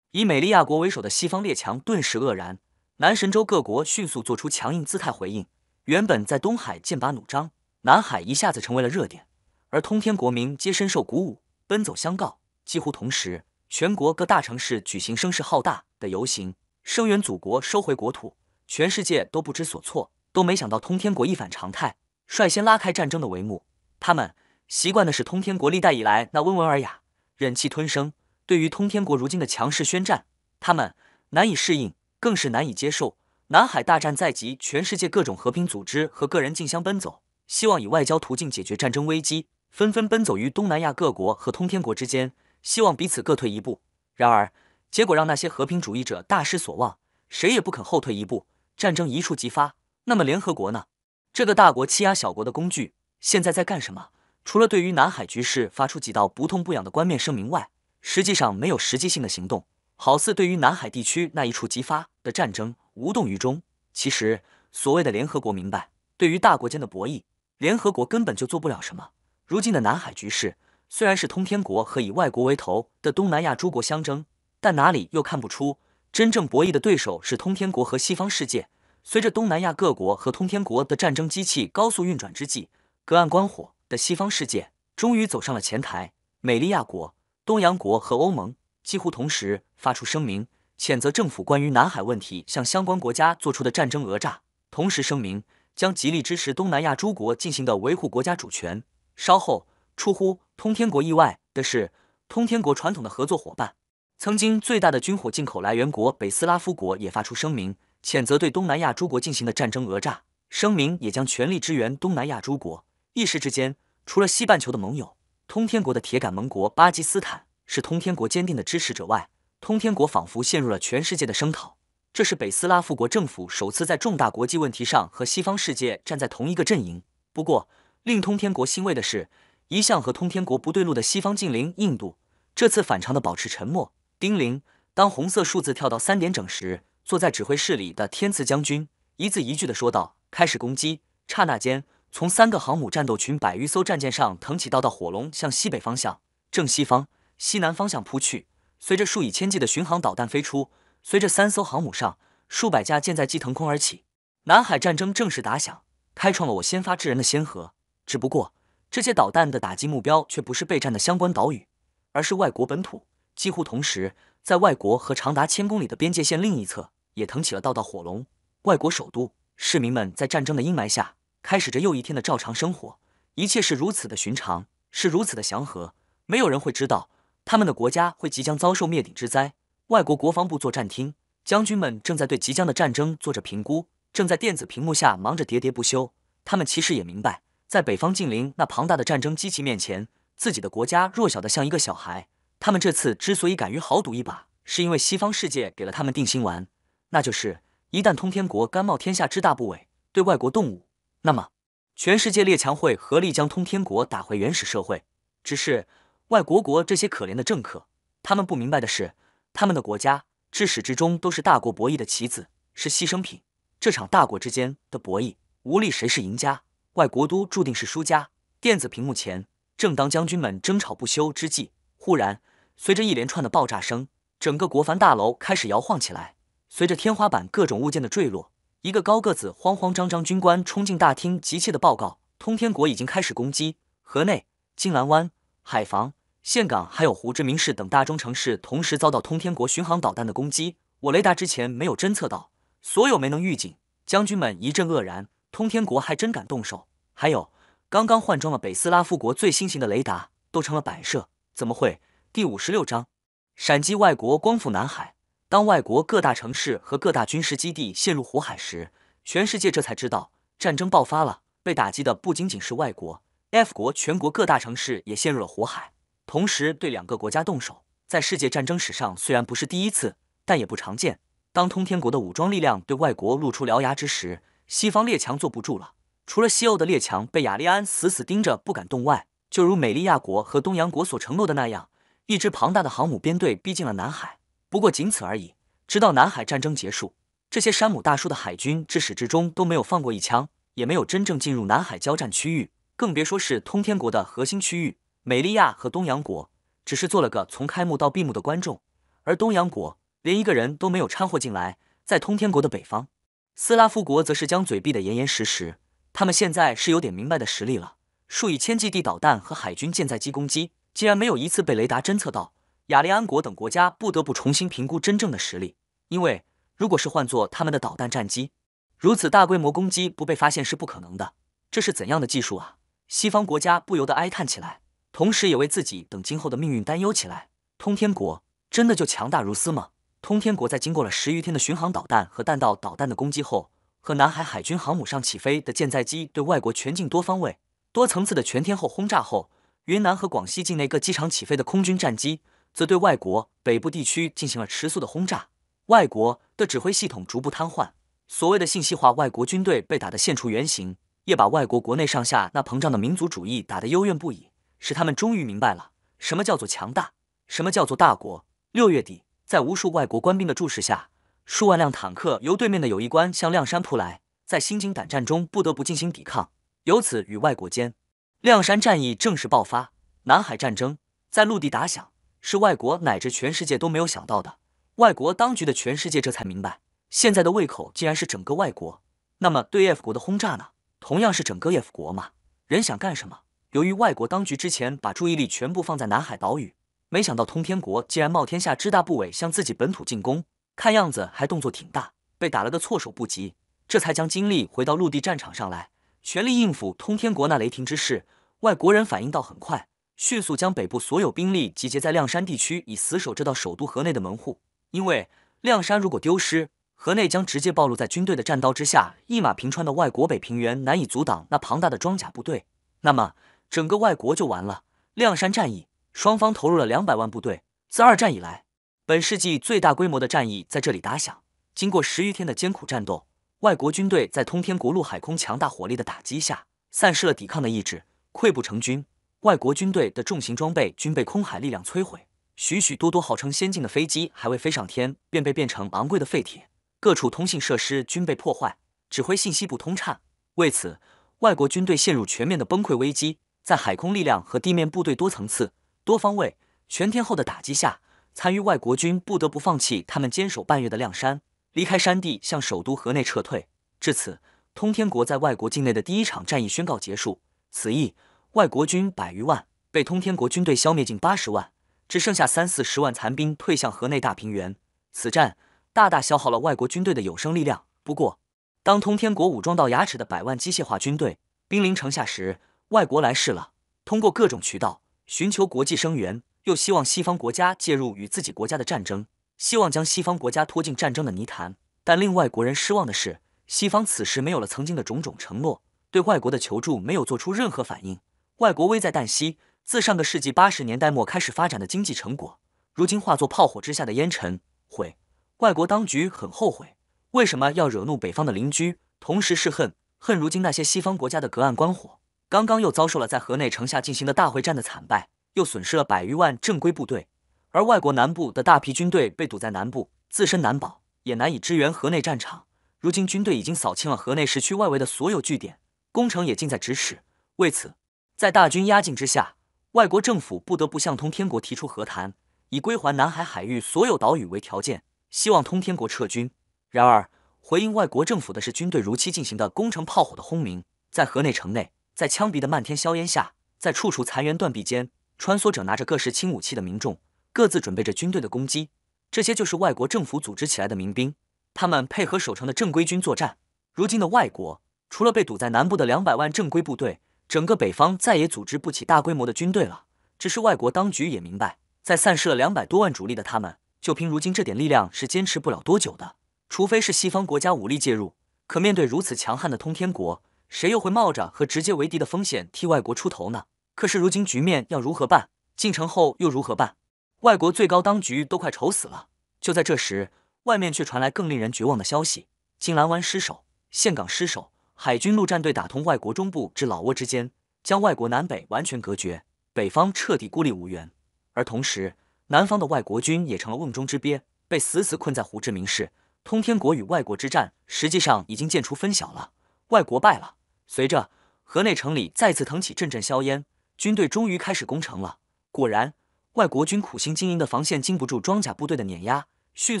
以美利亚国为首的西方列强顿时愕然，南神州各国迅速做出强硬姿态回应。原本在东海剑拔弩张，南海一下子成为了热点，而通天国民皆深受鼓舞，奔走相告。几乎同时，全国各大城市举行声势浩大的游行，声援祖国收回国土。全世界都不知所措。都没想到通天国一反常态，率先拉开战争的帷幕。他们习惯的是通天国历代以来那温文尔雅、忍气吞声。对于通天国如今的强势宣战，他们难以适应，更是难以接受。南海大战在即，全世界各种和平组织和个人竞相奔走，希望以外交途径解决战争危机，纷纷奔走于东南亚各国和通天国之间，希望彼此各退一步。然而，结果让那些和平主义者大失所望，谁也不肯后退一步，战争一触即发。那么联合国呢？这个大国欺压小国的工具，现在在干什么？除了对于南海局势发出几道不痛不痒的冠冕声明外，实际上没有实际性的行动，好似对于南海地区那一触即发的战争无动于衷。其实，所谓的联合国明白，对于大国间的博弈，联合国根本就做不了什么。如今的南海局势，虽然是通天国和以外国为头的东南亚诸国相争，但哪里又看不出，真正博弈的对手是通天国和西方世界。随着东南亚各国和通天国的战争机器高速运转之际，隔岸观火的西方世界终于走上了前台。美利亚国、东洋国和欧盟几乎同时发出声明，谴责政府关于南海问题向相关国家做出的战争讹诈，同时声明将极力支持东南亚诸国进行的维护国家主权。稍后，出乎通天国意外的是，通天国传统的合作伙伴，曾经最大的军火进口来源国北斯拉夫国也发出声明。谴责对东南亚诸国进行的战争讹诈，声明也将全力支援东南亚诸国。一时之间，除了西半球的盟友通天国的铁杆盟国巴基斯坦是通天国坚定的支持者外，通天国仿佛陷入了全世界的声讨。这是北斯拉夫国政府首次在重大国际问题上和西方世界站在同一个阵营。不过，令通天国欣慰的是，一向和通天国不对路的西方近邻印度，这次反常的保持沉默。叮铃，当红色数字跳到三点整时。坐在指挥室里的天赐将军一字一句的说道：“开始攻击。”刹那间，从三个航母战斗群百余艘战舰上腾起道道火龙，向西北方向、正西方、西南方向扑去。随着数以千计的巡航导弹飞出，随着三艘航母上数百架舰载机腾空而起，南海战争正式打响，开创了我先发制人的先河。只不过，这些导弹的打击目标却不是备战的相关岛屿，而是外国本土。几乎同时，在外国和长达千公里的边界线另一侧。也腾起了道道火龙。外国首都市民们在战争的阴霾下，开始着又一天的照常生活。一切是如此的寻常，是如此的祥和。没有人会知道，他们的国家会即将遭受灭顶之灾。外国国防部作战厅将军们正在对即将的战争做着评估，正在电子屏幕下忙着喋喋不休。他们其实也明白，在北方近邻那庞大的战争机器面前，自己的国家弱小的像一个小孩。他们这次之所以敢于豪赌一把，是因为西方世界给了他们定心丸。那就是，一旦通天国甘冒天下之大不韪，对外国动武，那么全世界列强会合力将通天国打回原始社会。只是外国国这些可怜的政客，他们不明白的是，他们的国家至始至终都是大国博弈的棋子，是牺牲品。这场大国之间的博弈，无力谁是赢家，外国都注定是输家。电子屏幕前，正当将军们争吵不休之际，忽然随着一连串的爆炸声，整个国防大楼开始摇晃起来。随着天花板各种物件的坠落，一个高个子、慌慌张张军官冲进大厅，急切的报告：通天国已经开始攻击河内、金兰湾。海防、岘港还有胡志明市等大中城市同时遭到通天国巡航导弹的攻击。我雷达之前没有侦测到，所有没能预警。将军们一阵愕然，通天国还真敢动手。还有，刚刚换装了北斯拉夫国最新型的雷达，都成了摆设，怎么会？第五十六章，闪击外国光复南海。当外国各大城市和各大军事基地陷入火海时，全世界这才知道战争爆发了。被打击的不仅仅是外国。F 国全国各大城市也陷入了火海，同时对两个国家动手，在世界战争史上虽然不是第一次，但也不常见。当通天国的武装力量对外国露出獠牙之时，西方列强坐不住了。除了西欧的列强被亚利安死死盯着不敢动外，就如美利亚国和东洋国所承诺的那样，一支庞大的航母编队逼近了南海。不过仅此而已。直到南海战争结束，这些山姆大叔的海军至始至终都没有放过一枪，也没有真正进入南海交战区域。更别说是通天国的核心区域，美利亚和东洋国只是做了个从开幕到闭幕的观众，而东洋国连一个人都没有掺和进来。在通天国的北方，斯拉夫国则是将嘴闭得严严实实。他们现在是有点明白的实力了，数以千计地导弹和海军舰载机攻击，竟然没有一次被雷达侦测到。雅利安国等国家不得不重新评估真正的实力，因为如果是换做他们的导弹战机，如此大规模攻击不被发现是不可能的。这是怎样的技术啊？西方国家不由得哀叹起来，同时也为自己等今后的命运担忧起来。通天国真的就强大如斯吗？通天国在经过了十余天的巡航导弹和弹道导弹的攻击后，和南海海军航母上起飞的舰载机对外国全境多方位、多层次的全天候轰炸后，云南和广西境内各机场起飞的空军战机则对外国北部地区进行了持续的轰炸，外国的指挥系统逐步瘫痪，所谓的信息化外国军队被打得现出原形。也把外国国内上下那膨胀的民族主义打得幽怨不已，使他们终于明白了什么叫做强大，什么叫做大国。六月底，在无数外国官兵的注视下，数万辆坦克由对面的友谊关向亮山扑来，在心惊胆战中不得不进行抵抗，由此与外国间亮山战役正式爆发。南海战争在陆地打响，是外国乃至全世界都没有想到的。外国当局的全世界这才明白，现在的胃口竟然是整个外国。那么对 F 国的轰炸呢？同样是整个 F 国嘛，人想干什么？由于外国当局之前把注意力全部放在南海岛屿，没想到通天国竟然冒天下之大不韪向自己本土进攻，看样子还动作挺大，被打了个措手不及，这才将精力回到陆地战场上来，全力应付通天国那雷霆之势。外国人反应倒很快，迅速将北部所有兵力集结在亮山地区，以死守这道首都河内的门户，因为亮山如果丢失。河内将直接暴露在军队的战刀之下，一马平川的外国北平原难以阻挡那庞大的装甲部队，那么整个外国就完了。亮山战役，双方投入了两百万部队，自二战以来，本世纪最大规模的战役在这里打响。经过十余天的艰苦战斗，外国军队在通天国陆海空强大火力的打击下，丧失了抵抗的意志，溃不成军。外国军队的重型装备均被空海力量摧毁，许许多多号称先进的飞机还未飞上天，便被变成昂贵的废铁。各处通信设施均被破坏，指挥信息不通畅。为此，外国军队陷入全面的崩溃危机。在海空力量和地面部队多层次、多方位、全天候的打击下，残余外国军不得不放弃他们坚守半月的亮山，离开山地，向首都河内撤退。至此，通天国在外国境内的第一场战役宣告结束。此役，外国军百余万被通天国军队消灭近八十万，只剩下三四十万残兵退向河内大平原。此战。大大消耗了外国军队的有生力量。不过，当通天国武装到牙齿的百万机械化军队兵临城下时，外国来势了。通过各种渠道寻求国际声援，又希望西方国家介入与自己国家的战争，希望将西方国家拖进战争的泥潭。但令外国人失望的是，西方此时没有了曾经的种种承诺，对外国的求助没有做出任何反应。外国危在旦夕，自上个世纪八十年代末开始发展的经济成果，如今化作炮火之下的烟尘灰。外国当局很后悔，为什么要惹怒北方的邻居？同时是恨恨如今那些西方国家的隔岸观火，刚刚又遭受了在河内城下进行的大会战的惨败，又损失了百余万正规部队，而外国南部的大批军队被堵在南部，自身难保，也难以支援河内战场。如今军队已经扫清了河内市区外围的所有据点，攻城也近在咫尺。为此，在大军压境之下，外国政府不得不向通天国提出和谈，以归还南海海域所有岛屿为条件，希望通天国撤军。然而，回应外国政府的是军队如期进行的攻城炮火的轰鸣，在河内城内，在枪毙的漫天硝烟下，在处处残垣断壁间，穿梭着拿着各式轻武器的民众，各自准备着军队的攻击。这些就是外国政府组织起来的民兵，他们配合守城的正规军作战。如今的外国，除了被堵在南部的两百万正规部队，整个北方再也组织不起大规模的军队了。只是外国当局也明白，在散失了两百多万主力的他们，就凭如今这点力量是坚持不了多久的。除非是西方国家武力介入，可面对如此强悍的通天国，谁又会冒着和直接为敌的风险替外国出头呢？可是如今局面要如何办？进城后又如何办？外国最高当局都快愁死了。就在这时，外面却传来更令人绝望的消息：金兰湾失守，岘港失守，海军陆战队打通外国中部至老挝之间，将外国南北完全隔绝，北方彻底孤立无援。而同时，南方的外国军也成了瓮中之鳖，被死死困在胡志明市。通天国与外国之战实际上已经见出分晓了，外国败了。随着河内城里再次腾起阵阵硝烟，军队终于开始攻城了。果然，外国军苦心经营的防线经不住装甲部队的碾压，迅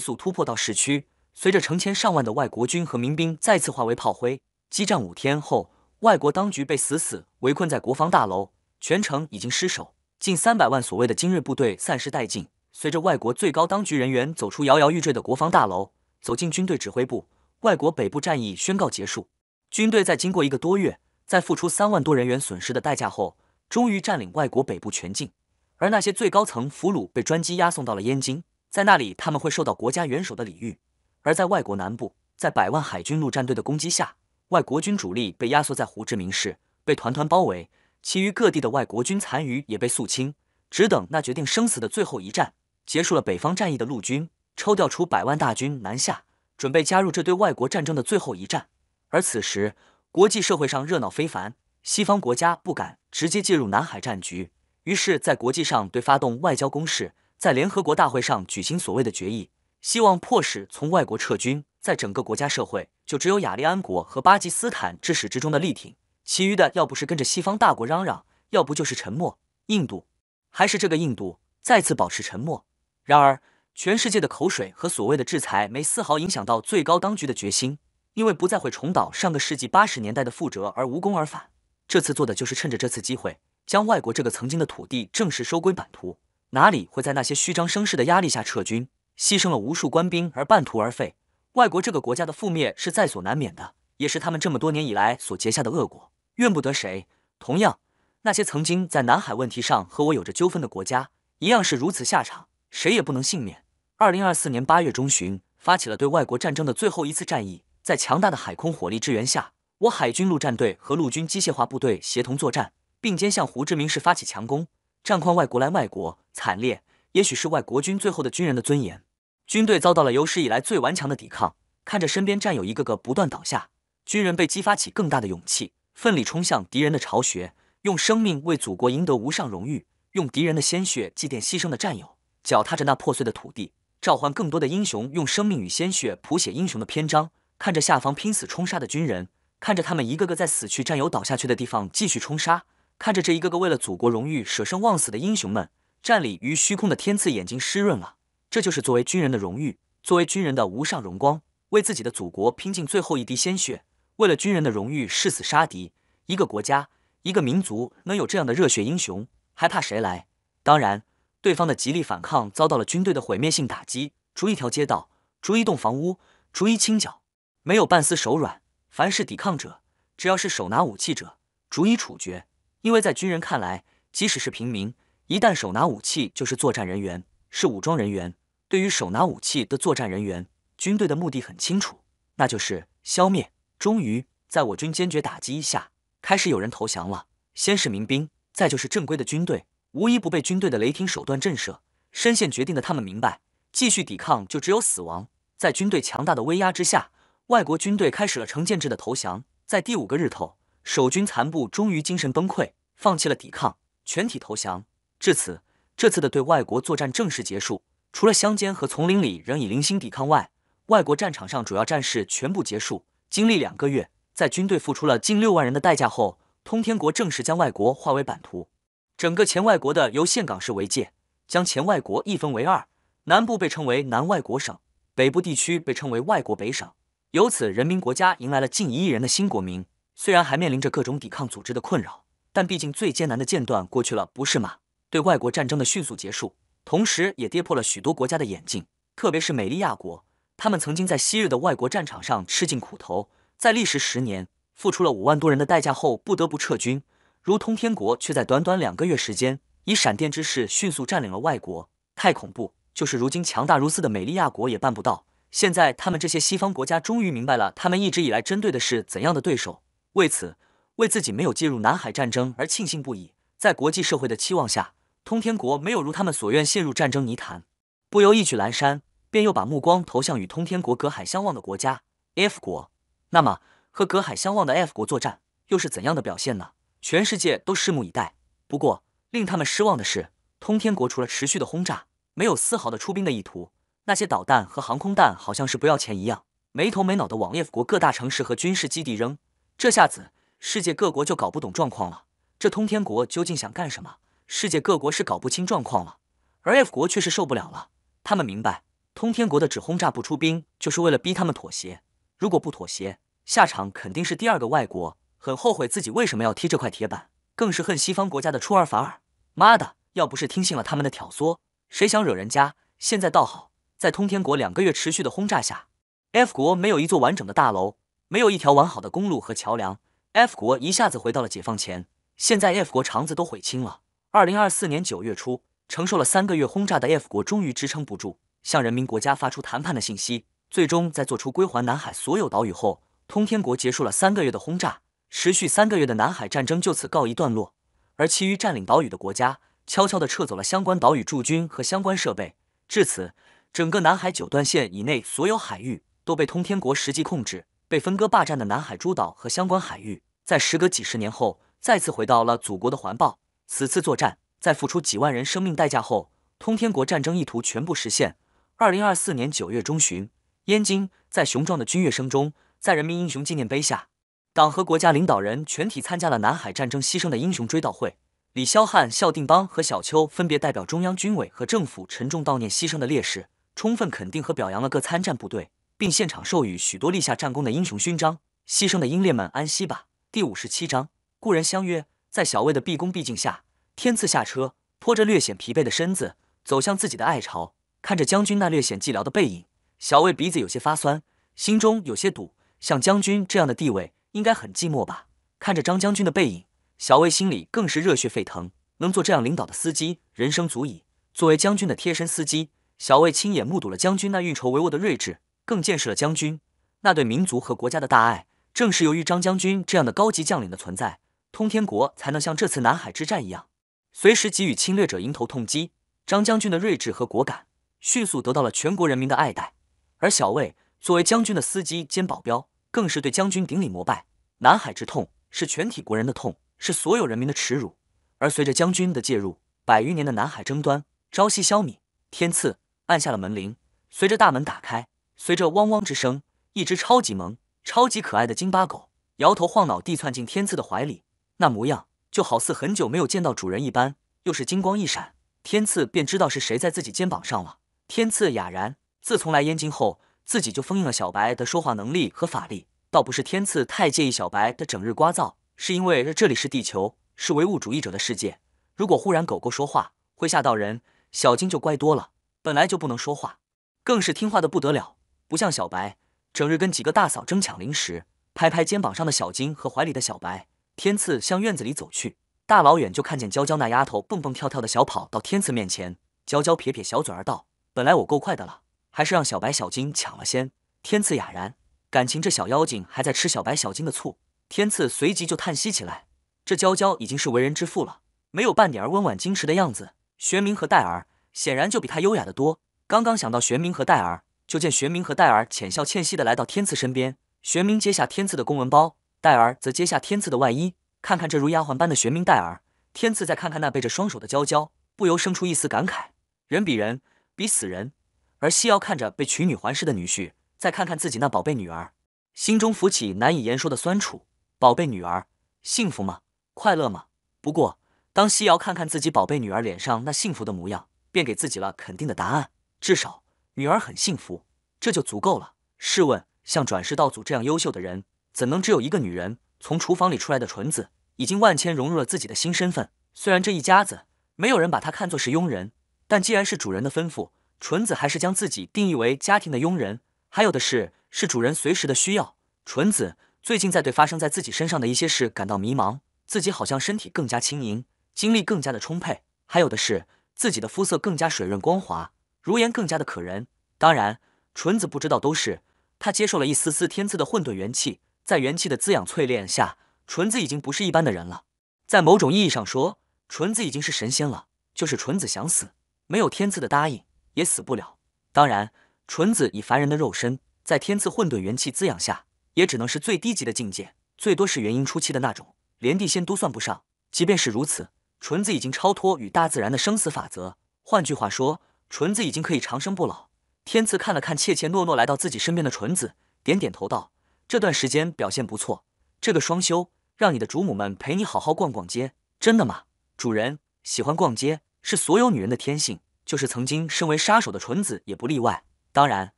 速突破到市区。随着成千上万的外国军和民兵再次化为炮灰，激战五天后，外国当局被死死围困在国防大楼，全城已经失守，近三百万所谓的精锐部队散失殆尽。随着外国最高当局人员走出摇摇欲坠的国防大楼。走进军队指挥部，外国北部战役宣告结束。军队在经过一个多月，在付出三万多人员损失的代价后，终于占领外国北部全境。而那些最高层俘虏被专机押送到了燕京，在那里他们会受到国家元首的礼遇。而在外国南部，在百万海军陆战队的攻击下，外国军主力被压缩在胡志明市，被团团包围。其余各地的外国军残余也被肃清，只等那决定生死的最后一战。结束了北方战役的陆军。抽调出百万大军南下，准备加入这对外国战争的最后一战。而此时，国际社会上热闹非凡，西方国家不敢直接介入南海战局，于是，在国际上对发动外交攻势，在联合国大会上举行所谓的决议，希望迫使从外国撤军。在整个国家社会，就只有雅利安国和巴基斯坦至始至终的力挺，其余的要不是跟着西方大国嚷嚷，要不就是沉默。印度还是这个印度再次保持沉默。然而。全世界的口水和所谓的制裁没丝毫影响到最高当局的决心，因为不再会重蹈上个世纪八十年代的覆辙而无功而返。这次做的就是趁着这次机会，将外国这个曾经的土地正式收归版图。哪里会在那些虚张声势的压力下撤军，牺牲了无数官兵而半途而废？外国这个国家的覆灭是在所难免的，也是他们这么多年以来所结下的恶果，怨不得谁。同样，那些曾经在南海问题上和我有着纠纷的国家，一样是如此下场，谁也不能幸免。二零二四年八月中旬，发起了对外国战争的最后一次战役。在强大的海空火力支援下，我海军陆战队和陆军机械化部队协同作战，并肩向胡志明市发起强攻。战况外国来外国，惨烈，也许是外国军最后的军人的尊严。军队遭到了有史以来最顽强的抵抗。看着身边战友一个个不断倒下，军人被激发起更大的勇气，奋力冲向敌人的巢穴，用生命为祖国赢得无上荣誉，用敌人的鲜血祭奠牺牲的战友，脚踏着那破碎的土地。召唤更多的英雄，用生命与鲜血谱写英雄的篇章。看着下方拼死冲杀的军人，看着他们一个个在死去战友倒下去的地方继续冲杀，看着这一个个为了祖国荣誉舍生忘死的英雄们，站立于虚空的天赐眼睛湿润了。这就是作为军人的荣誉，作为军人的无上荣光。为自己的祖国拼尽最后一滴鲜血，为了军人的荣誉誓死杀敌。一个国家，一个民族能有这样的热血英雄，还怕谁来？当然。对方的极力反抗遭到了军队的毁灭性打击，逐一条街道，逐一栋房屋，逐一清剿，没有半丝手软。凡是抵抗者，只要是手拿武器者，逐一处决。因为在军人看来，即使是平民，一旦手拿武器，就是作战人员，是武装人员。对于手拿武器的作战人员，军队的目的很清楚，那就是消灭。终于，在我军坚决打击下，开始有人投降了。先是民兵，再就是正规的军队。无一不被军队的雷霆手段震慑，深陷绝境的他们明白，继续抵抗就只有死亡。在军队强大的威压之下，外国军队开始了成建制的投降。在第五个日头，守军残部终于精神崩溃，放弃了抵抗，全体投降。至此，这次的对外国作战正式结束。除了乡间和丛林里仍以零星抵抗外，外国战场上主要战事全部结束。经历两个月，在军队付出了近六万人的代价后，通天国正式将外国划为版图。整个前外国的由岘港市为界，将前外国一分为二，南部被称为南外国省，北部地区被称为外国北省。由此，人民国家迎来了近一亿人的新国民。虽然还面临着各种抵抗组织的困扰，但毕竟最艰难的间断过去了，不是吗？对外国战争的迅速结束，同时也跌破了许多国家的眼镜，特别是美利亚国，他们曾经在昔日的外国战场上吃尽苦头，在历时十年，付出了五万多人的代价后，不得不撤军。如通天国却在短短两个月时间，以闪电之势迅速占领了外国，太恐怖！就是如今强大如斯的美利亚国也办不到。现在他们这些西方国家终于明白了，他们一直以来针对的是怎样的对手，为此为自己没有介入南海战争而庆幸不已。在国际社会的期望下，通天国没有如他们所愿陷入战争泥潭，不由一曲阑珊，便又把目光投向与通天国隔海相望的国家 F 国。那么和隔海相望的 F 国作战又是怎样的表现呢？全世界都拭目以待。不过，令他们失望的是，通天国除了持续的轰炸，没有丝毫的出兵的意图。那些导弹和航空弹好像是不要钱一样，没头没脑的往 F 国各大城市和军事基地扔。这下子，世界各国就搞不懂状况了。这通天国究竟想干什么？世界各国是搞不清状况了，而 F 国却是受不了了。他们明白，通天国的只轰炸不出兵，就是为了逼他们妥协。如果不妥协，下场肯定是第二个外国。很后悔自己为什么要踢这块铁板，更是恨西方国家的出尔反尔。妈的，要不是听信了他们的挑唆，谁想惹人家？现在倒好，在通天国两个月持续的轰炸下，F 国没有一座完整的大楼，没有一条完好的公路和桥梁。F 国一下子回到了解放前。现在 F 国肠子都悔青了。二零二四年九月初，承受了三个月轰炸的 F 国终于支撑不住，向人民国家发出谈判的信息。最终在做出归还南海所有岛屿后，通天国结束了三个月的轰炸。持续三个月的南海战争就此告一段落，而其余占领岛屿的国家悄悄地撤走了相关岛屿驻军和相关设备。至此，整个南海九段线以内所有海域都被通天国实际控制。被分割霸占的南海诸岛和相关海域，在时隔几十年后再次回到了祖国的环抱。此次作战在付出几万人生命代价后，通天国战争意图全部实现。二零二四年九月中旬，燕京在雄壮的军乐声中，在人民英雄纪念碑下。党和国家领导人全体参加了南海战争牺牲的英雄追悼会，李霄汉、孝定邦和小秋分别代表中央军委和政府沉重悼念牺牲的烈士，充分肯定和表扬了各参战部队，并现场授予许多立下战功的英雄勋章。牺牲的英烈们安息吧。第五十七章，故人相约。在小魏的毕恭毕敬下，天赐下车，拖着略显疲惫的身子走向自己的爱巢。看着将军那略显寂寥的背影，小魏鼻子有些发酸，心中有些堵。像将军这样的地位。应该很寂寞吧？看着张将军的背影，小魏心里更是热血沸腾。能做这样领导的司机，人生足矣。作为将军的贴身司机，小魏亲眼目睹了将军那运筹帷幄的睿智，更见识了将军那对民族和国家的大爱。正是由于张将军这样的高级将领的存在，通天国才能像这次南海之战一样，随时给予侵略者迎头痛击。张将军的睿智和果敢，迅速得到了全国人民的爱戴。而小魏作为将军的司机兼保镖。更是对将军顶礼膜拜。南海之痛是全体国人的痛，是所有人民的耻辱。而随着将军的介入，百余年的南海争端朝夕消弭。天赐按下了门铃，随着大门打开，随着汪汪之声，一只超级萌、超级可爱的京巴狗摇头晃脑地窜进天赐的怀里，那模样就好似很久没有见到主人一般，又是金光一闪，天赐便知道是谁在自己肩膀上了。天赐哑然，自从来燕京后。自己就封印了小白的说话能力和法力，倒不是天赐太介意小白的整日聒噪，是因为这里是地球，是唯物主义者的世界。如果忽然狗狗说话，会吓到人。小金就乖多了，本来就不能说话，更是听话的不得了，不像小白，整日跟几个大嫂争抢零食。拍拍肩膀上的小金和怀里的小白，天赐向院子里走去，大老远就看见娇娇那丫头蹦蹦跳跳的小跑到天赐面前。娇娇撇撇小嘴儿道：“本来我够快的了。”还是让小白小金抢了先。天赐哑然，感情这小妖精还在吃小白小金的醋。天赐随即就叹息起来，这娇娇已经是为人之妇了，没有半点儿温婉矜持的样子。玄明和戴儿显然就比她优雅的多。刚刚想到玄明和戴儿，就见玄明和戴儿浅笑倩兮的来到天赐身边。玄明接下天赐的公文包，戴儿则揭下天赐的外衣，看看这如丫鬟般的玄冥戴儿。天赐再看看那背着双手的娇娇，不由生出一丝感慨：人比人，比死人。而西瑶看着被娶女还氏的女婿，再看看自己那宝贝女儿，心中浮起难以言说的酸楚。宝贝女儿，幸福吗？快乐吗？不过，当西瑶看看自己宝贝女儿脸上那幸福的模样，便给自己了肯定的答案：至少女儿很幸福，这就足够了。试问，像转世道祖这样优秀的人，怎能只有一个女人？从厨房里出来的纯子，已经万千融入了自己的新身份。虽然这一家子没有人把她看作是佣人，但既然是主人的吩咐。纯子还是将自己定义为家庭的佣人，还有的是是主人随时的需要。纯子最近在对发生在自己身上的一些事感到迷茫，自己好像身体更加轻盈，精力更加的充沛，还有的是自己的肤色更加水润光滑，如颜更加的可人。当然，纯子不知道都是她接受了一丝丝天赐的混沌元气，在元气的滋养淬炼下，纯子已经不是一般的人了。在某种意义上说，纯子已经是神仙了。就是纯子想死，没有天赐的答应。也死不了。当然，纯子以凡人的肉身，在天赐混沌元气滋养下，也只能是最低级的境界，最多是元婴初期的那种，连地仙都算不上。即便是如此，纯子已经超脱与大自然的生死法则。换句话说，纯子已经可以长生不老。天赐看了看怯怯懦懦来到自己身边的纯子，点点头道：“这段时间表现不错，这个双休，让你的主母们陪你好好逛逛街。真的吗？主人喜欢逛街，是所有女人的天性。”就是曾经身为杀手的纯子也不例外。当然，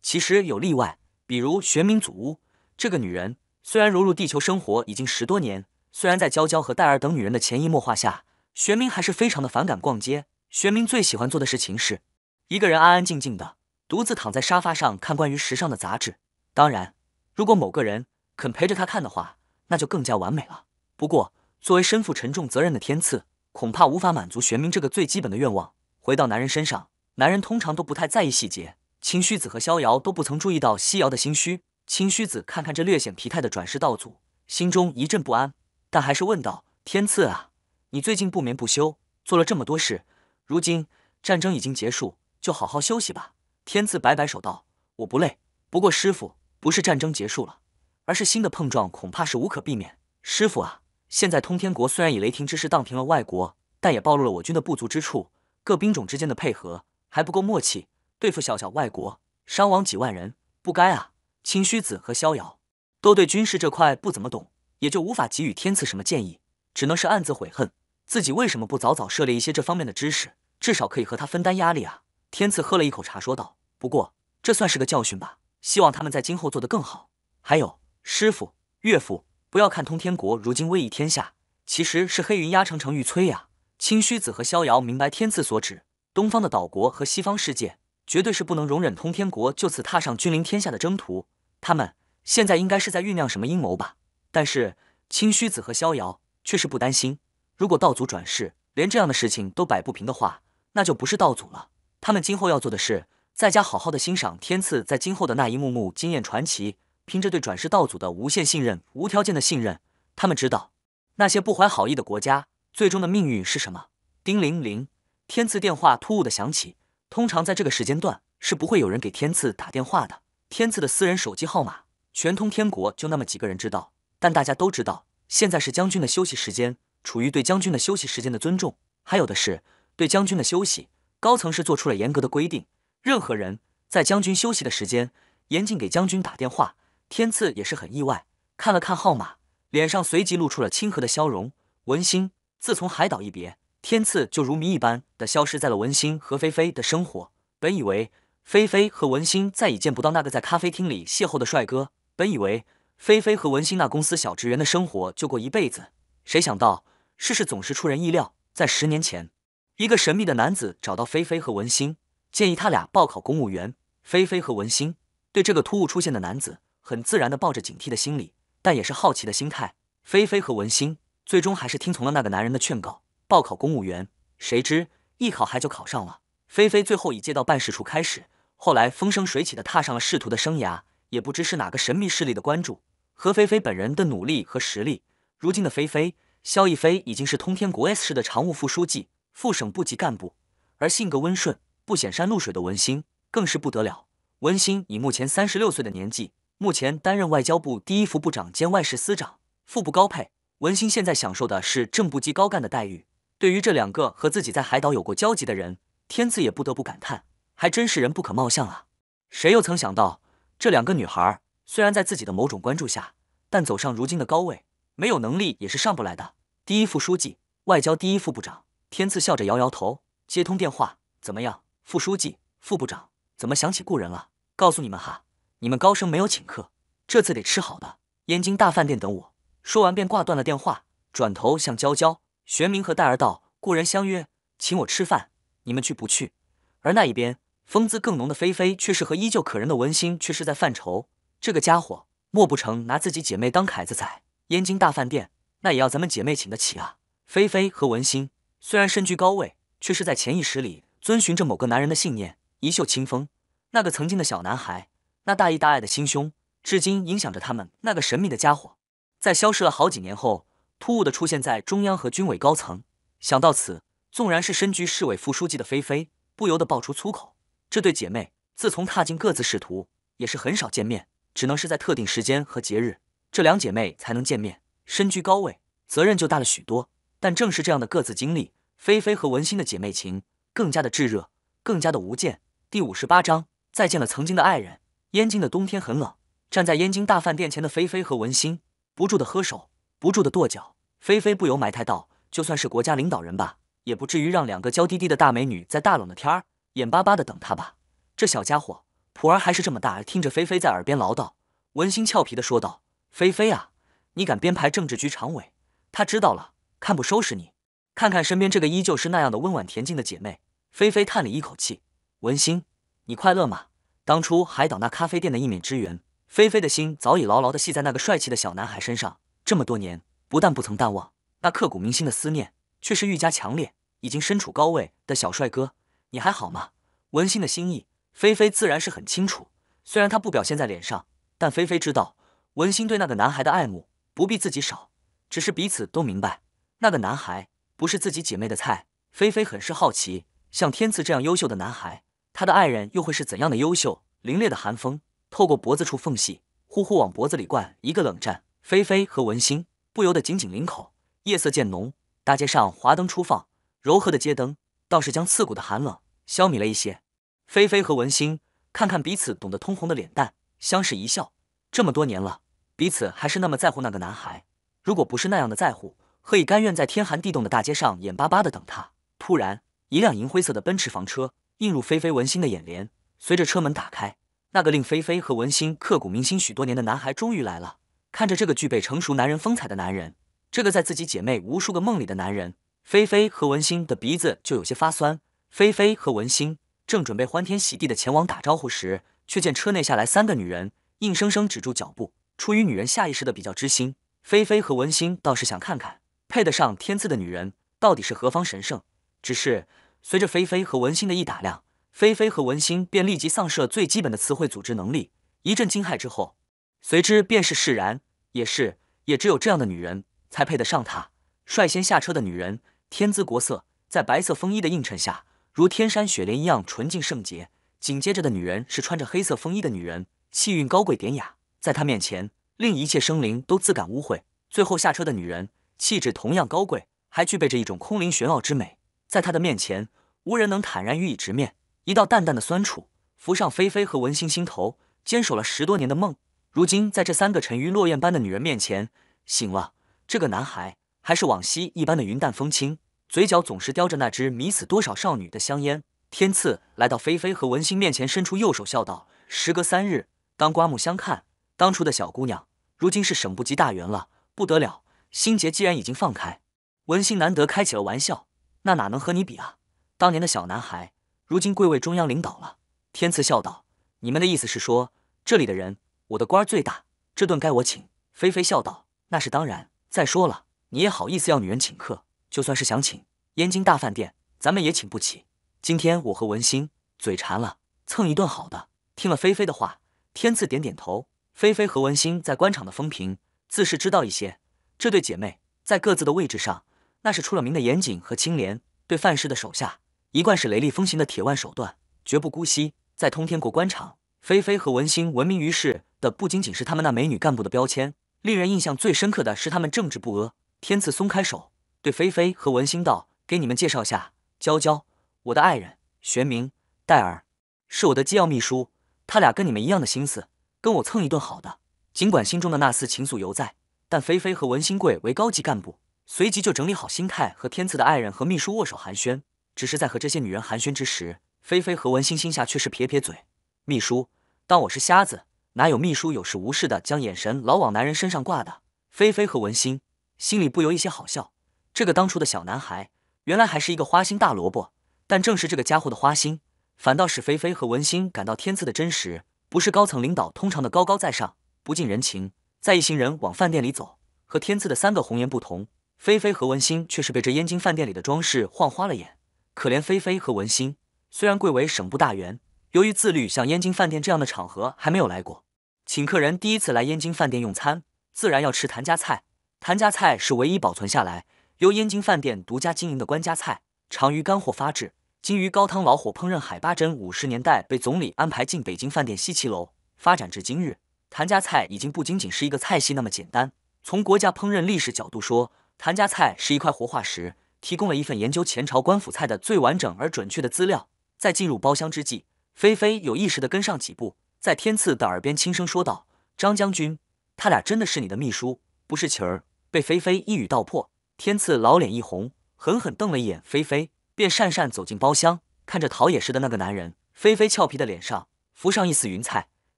其实有例外，比如玄冥祖屋这个女人，虽然融入地球生活已经十多年，虽然在娇娇和戴尔等女人的潜移默化下，玄冥还是非常的反感逛街。玄冥最喜欢做的事情是一个人安安静静的独自躺在沙发上看关于时尚的杂志。当然，如果某个人肯陪着他看的话，那就更加完美了。不过，作为身负沉重责任的天赐，恐怕无法满足玄冥这个最基本的愿望。回到男人身上，男人通常都不太在意细节。清虚子和逍遥都不曾注意到西瑶的心虚。清虚子看看这略显疲态的转世道祖，心中一阵不安，但还是问道：“天赐啊，你最近不眠不休，做了这么多事，如今战争已经结束，就好好休息吧。”天赐摆摆手道：“我不累。不过师傅，不是战争结束了，而是新的碰撞恐怕是无可避免。师傅啊，现在通天国虽然以雷霆之势荡平了外国，但也暴露了我军的不足之处。”各兵种之间的配合还不够默契，对付小小外国，伤亡几万人，不该啊！清虚子和逍遥都对军事这块不怎么懂，也就无法给予天赐什么建议，只能是暗自悔恨自己为什么不早早涉猎一些这方面的知识，至少可以和他分担压力啊！天赐喝了一口茶，说道：“不过这算是个教训吧，希望他们在今后做得更好。还有师傅、岳父，不要看通天国如今威仪天下，其实是黑云压城城欲摧呀。”清虚子和逍遥明白天赐所指，东方的岛国和西方世界绝对是不能容忍通天国就此踏上君临天下的征途。他们现在应该是在酝酿什么阴谋吧？但是清虚子和逍遥却是不担心。如果道祖转世，连这样的事情都摆不平的话，那就不是道祖了。他们今后要做的事，在家好好的欣赏天赐在今后的那一幕幕惊艳传奇。凭着对转世道祖的无限信任、无条件的信任，他们知道那些不怀好意的国家。最终的命运是什么？叮铃铃，天赐电话突兀的响起。通常在这个时间段是不会有人给天赐打电话的。天赐的私人手机号码，全通天国就那么几个人知道。但大家都知道，现在是将军的休息时间，处于对将军的休息时间的尊重。还有的是对将军的休息，高层是做出了严格的规定，任何人在将军休息的时间，严禁给将军打电话。天赐也是很意外，看了看号码，脸上随即露出了亲和的笑容。文心。自从海岛一别，天赐就如谜一般的消失在了文心和菲菲的生活。本以为菲菲和文心再也见不到那个在咖啡厅里邂逅的帅哥，本以为菲菲和文心那公司小职员的生活就过一辈子，谁想到世事总是出人意料。在十年前，一个神秘的男子找到菲菲和文心，建议他俩报考公务员。菲菲和文心对这个突兀出现的男子，很自然的抱着警惕的心理，但也是好奇的心态。菲菲和文心。最终还是听从了那个男人的劝告，报考公务员。谁知一考还就考上了。菲菲最后以街道办事处开始，后来风生水起的踏上了仕途的生涯。也不知是哪个神秘势力的关注和菲菲本人的努力和实力，如今的菲菲萧逸飞已经是通天国 S 市的常务副书记、副省部级干部。而性格温顺、不显山露水的文心更是不得了。文心以目前三十六岁的年纪，目前担任外交部第一副部长兼外事司长。副部高配。文心现在享受的是正部级高干的待遇。对于这两个和自己在海岛有过交集的人，天赐也不得不感叹，还真是人不可貌相啊！谁又曾想到，这两个女孩虽然在自己的某种关注下，但走上如今的高位，没有能力也是上不来的。第一副书记，外交第一副部长。天赐笑着摇摇头，接通电话，怎么样？副书记、副部长，怎么想起故人了？告诉你们哈，你们高升没有请客，这次得吃好的，燕京大饭店等我。说完便挂断了电话，转头向娇娇、玄明和戴儿道：“故人相约，请我吃饭，你们去不去？”而那一边，风姿更浓的菲菲却是和依旧可人的文心却是在犯愁。这个家伙，莫不成拿自己姐妹当凯子宰？燕京大饭店，那也要咱们姐妹请得起啊！菲菲和文心。虽然身居高位，却是在潜意识里遵循着某个男人的信念，一袖清风。那个曾经的小男孩，那大义大爱的心胸，至今影响着他们。那个神秘的家伙，在消失了好几年后，突兀的出现在中央和军委高层。想到此，纵然是身居市委副书记的菲菲，不由得爆出粗口。这对姐妹自从踏进各自仕途，也是很少见面，只能是在特定时间和节日，这两姐妹才能见面。身居高位，责任就大了许多。但正是这样的各自经历，菲菲和文心的姐妹情更加的炙热，更加的无间。第五十八章，再见了曾经的爱人。燕京的冬天很冷，站在燕京大饭店前的菲菲和文心不住的喝手，不住的跺脚。菲菲不由埋汰道：“就算是国家领导人吧，也不至于让两个娇滴滴的大美女在大冷的天儿眼巴巴的等他吧？这小家伙，普儿还是这么大。”听着菲菲在耳边唠叨，文心俏皮的说道：“菲菲啊，你敢编排政治局常委？他知道了。”看不收拾你，看看身边这个依旧是那样的温婉恬静的姐妹，菲菲叹了一口气。文心，你快乐吗？当初海岛那咖啡店的一面之缘，菲菲的心早已牢牢的系在那个帅气的小男孩身上。这么多年，不但不曾淡忘，那刻骨铭心的思念却是愈加强烈。已经身处高位的小帅哥，你还好吗？文心的心意，菲菲自然是很清楚。虽然他不表现在脸上，但菲菲知道，文心对那个男孩的爱慕不必自己少，只是彼此都明白。那个男孩不是自己姐妹的菜，菲菲很是好奇，像天赐这样优秀的男孩，他的爱人又会是怎样的优秀？凛冽的寒风透过脖子处缝隙，呼呼往脖子里灌，一个冷战。菲菲和文心不由得紧紧领口。夜色渐浓，大街上华灯初放，柔和的街灯倒是将刺骨的寒冷消弭了一些。菲菲和文心看看彼此懂得通红的脸蛋，相视一笑。这么多年了，彼此还是那么在乎那个男孩。如果不是那样的在乎，何以甘愿在天寒地冻的大街上眼巴巴的等他？突然，一辆银灰色的奔驰房车映入菲菲文心的眼帘。随着车门打开，那个令菲菲和文心刻骨铭心许多年的男孩终于来了。看着这个具备成熟男人风采的男人，这个在自己姐妹无数个梦里的男人，菲菲和文心的鼻子就有些发酸。菲菲和文心正准备欢天喜地的前往打招呼时，却见车内下来三个女人，硬生生止住脚步。出于女人下意识的比较之心，菲菲和文心倒是想看看。配得上天赐的女人到底是何方神圣？只是随着菲菲和文心的一打量，菲菲和文心便立即丧失了最基本的词汇组织能力。一阵惊骇之后，随之便是释然。也是，也只有这样的女人才配得上他。率先下车的女人，天姿国色，在白色风衣的映衬下，如天山雪莲一样纯净圣洁。紧接着的女人是穿着黑色风衣的女人，气韵高贵典雅，在她面前，令一切生灵都自感污秽。最后下车的女人。气质同样高贵，还具备着一种空灵玄奥之美，在他的面前，无人能坦然予以直面。一道淡淡的酸楚浮上菲菲和文心心头，坚守了十多年的梦，如今在这三个沉鱼落雁般的女人面前醒了。这个男孩还是往昔一般的云淡风轻，嘴角总是叼着那支迷死多少少女的香烟。天赐来到菲菲和文心面前，伸出右手笑道：“时隔三日，当刮目相看，当初的小姑娘，如今是省部级大员了，不得了。”心结既然已经放开，文心难得开起了玩笑，那哪能和你比啊？当年的小男孩，如今贵为中央领导了。天赐笑道：“你们的意思是说，这里的人，我的官儿最大，这顿该我请。”菲菲笑道：“那是当然。再说了，你也好意思要女人请客？就算是想请，燕京大饭店咱们也请不起。今天我和文心嘴馋了，蹭一顿好的。”听了菲菲的话，天赐点点头。菲菲和文心在官场的风评，自是知道一些。这对姐妹在各自的位置上，那是出了名的严谨和清廉。对范氏的手下，一贯是雷厉风行的铁腕手段，绝不姑息。在通天国官场，菲菲和文心闻名于世的，不仅仅是他们那美女干部的标签，令人印象最深刻的是他们正直不阿。天赐松开手，对菲菲和文心道：“给你们介绍下，娇娇，我的爱人，玄冥戴尔，是我的机要秘书。他俩跟你们一样的心思，跟我蹭一顿好的。尽管心中的那丝情愫犹在，但菲菲和文心贵为高级干部，随即就整理好心态，和天赐的爱人和秘书握手寒暄。只是在和这些女人寒暄之时，菲菲和文心心下却是撇撇嘴：秘书，当我是瞎子？哪有秘书有事无事的将眼神老往男人身上挂的？菲菲和文心。心里不由一些好笑，这个当初的小男孩，原来还是一个花心大萝卜。但正是这个家伙的花心，反倒使菲菲和文心感到天赐的真实，不是高层领导通常的高高在上、不近人情。在一行人往饭店里走，和天赐的三个红颜不同，菲菲和文心却是被这燕京饭店里的装饰晃花了眼。可怜菲菲和文心，虽然贵为省部大员，由于自律，像燕京饭店这样的场合还没有来过，请客人第一次来燕京饭店用餐，自然要吃谭家菜。谭家菜是唯一保存下来由燕京饭店独家经营的官家菜，长于干货发制，精于高汤老火烹饪。海八珍五十年代被总理安排进北京饭店西七楼，发展至今日，谭家菜已经不仅仅是一个菜系那么简单。从国家烹饪历史角度说，谭家菜是一块活化石，提供了一份研究前朝官府菜的最完整而准确的资料。在进入包厢之际，菲菲有意识地跟上几步，在天赐的耳边轻声说道：“张将军，他俩真的是你的秘书，不是棋儿。”被菲菲一语道破，天赐老脸一红，狠狠瞪了一眼菲菲，便讪讪走进包厢，看着陶冶式的那个男人，菲菲俏皮的脸上浮上一丝云彩。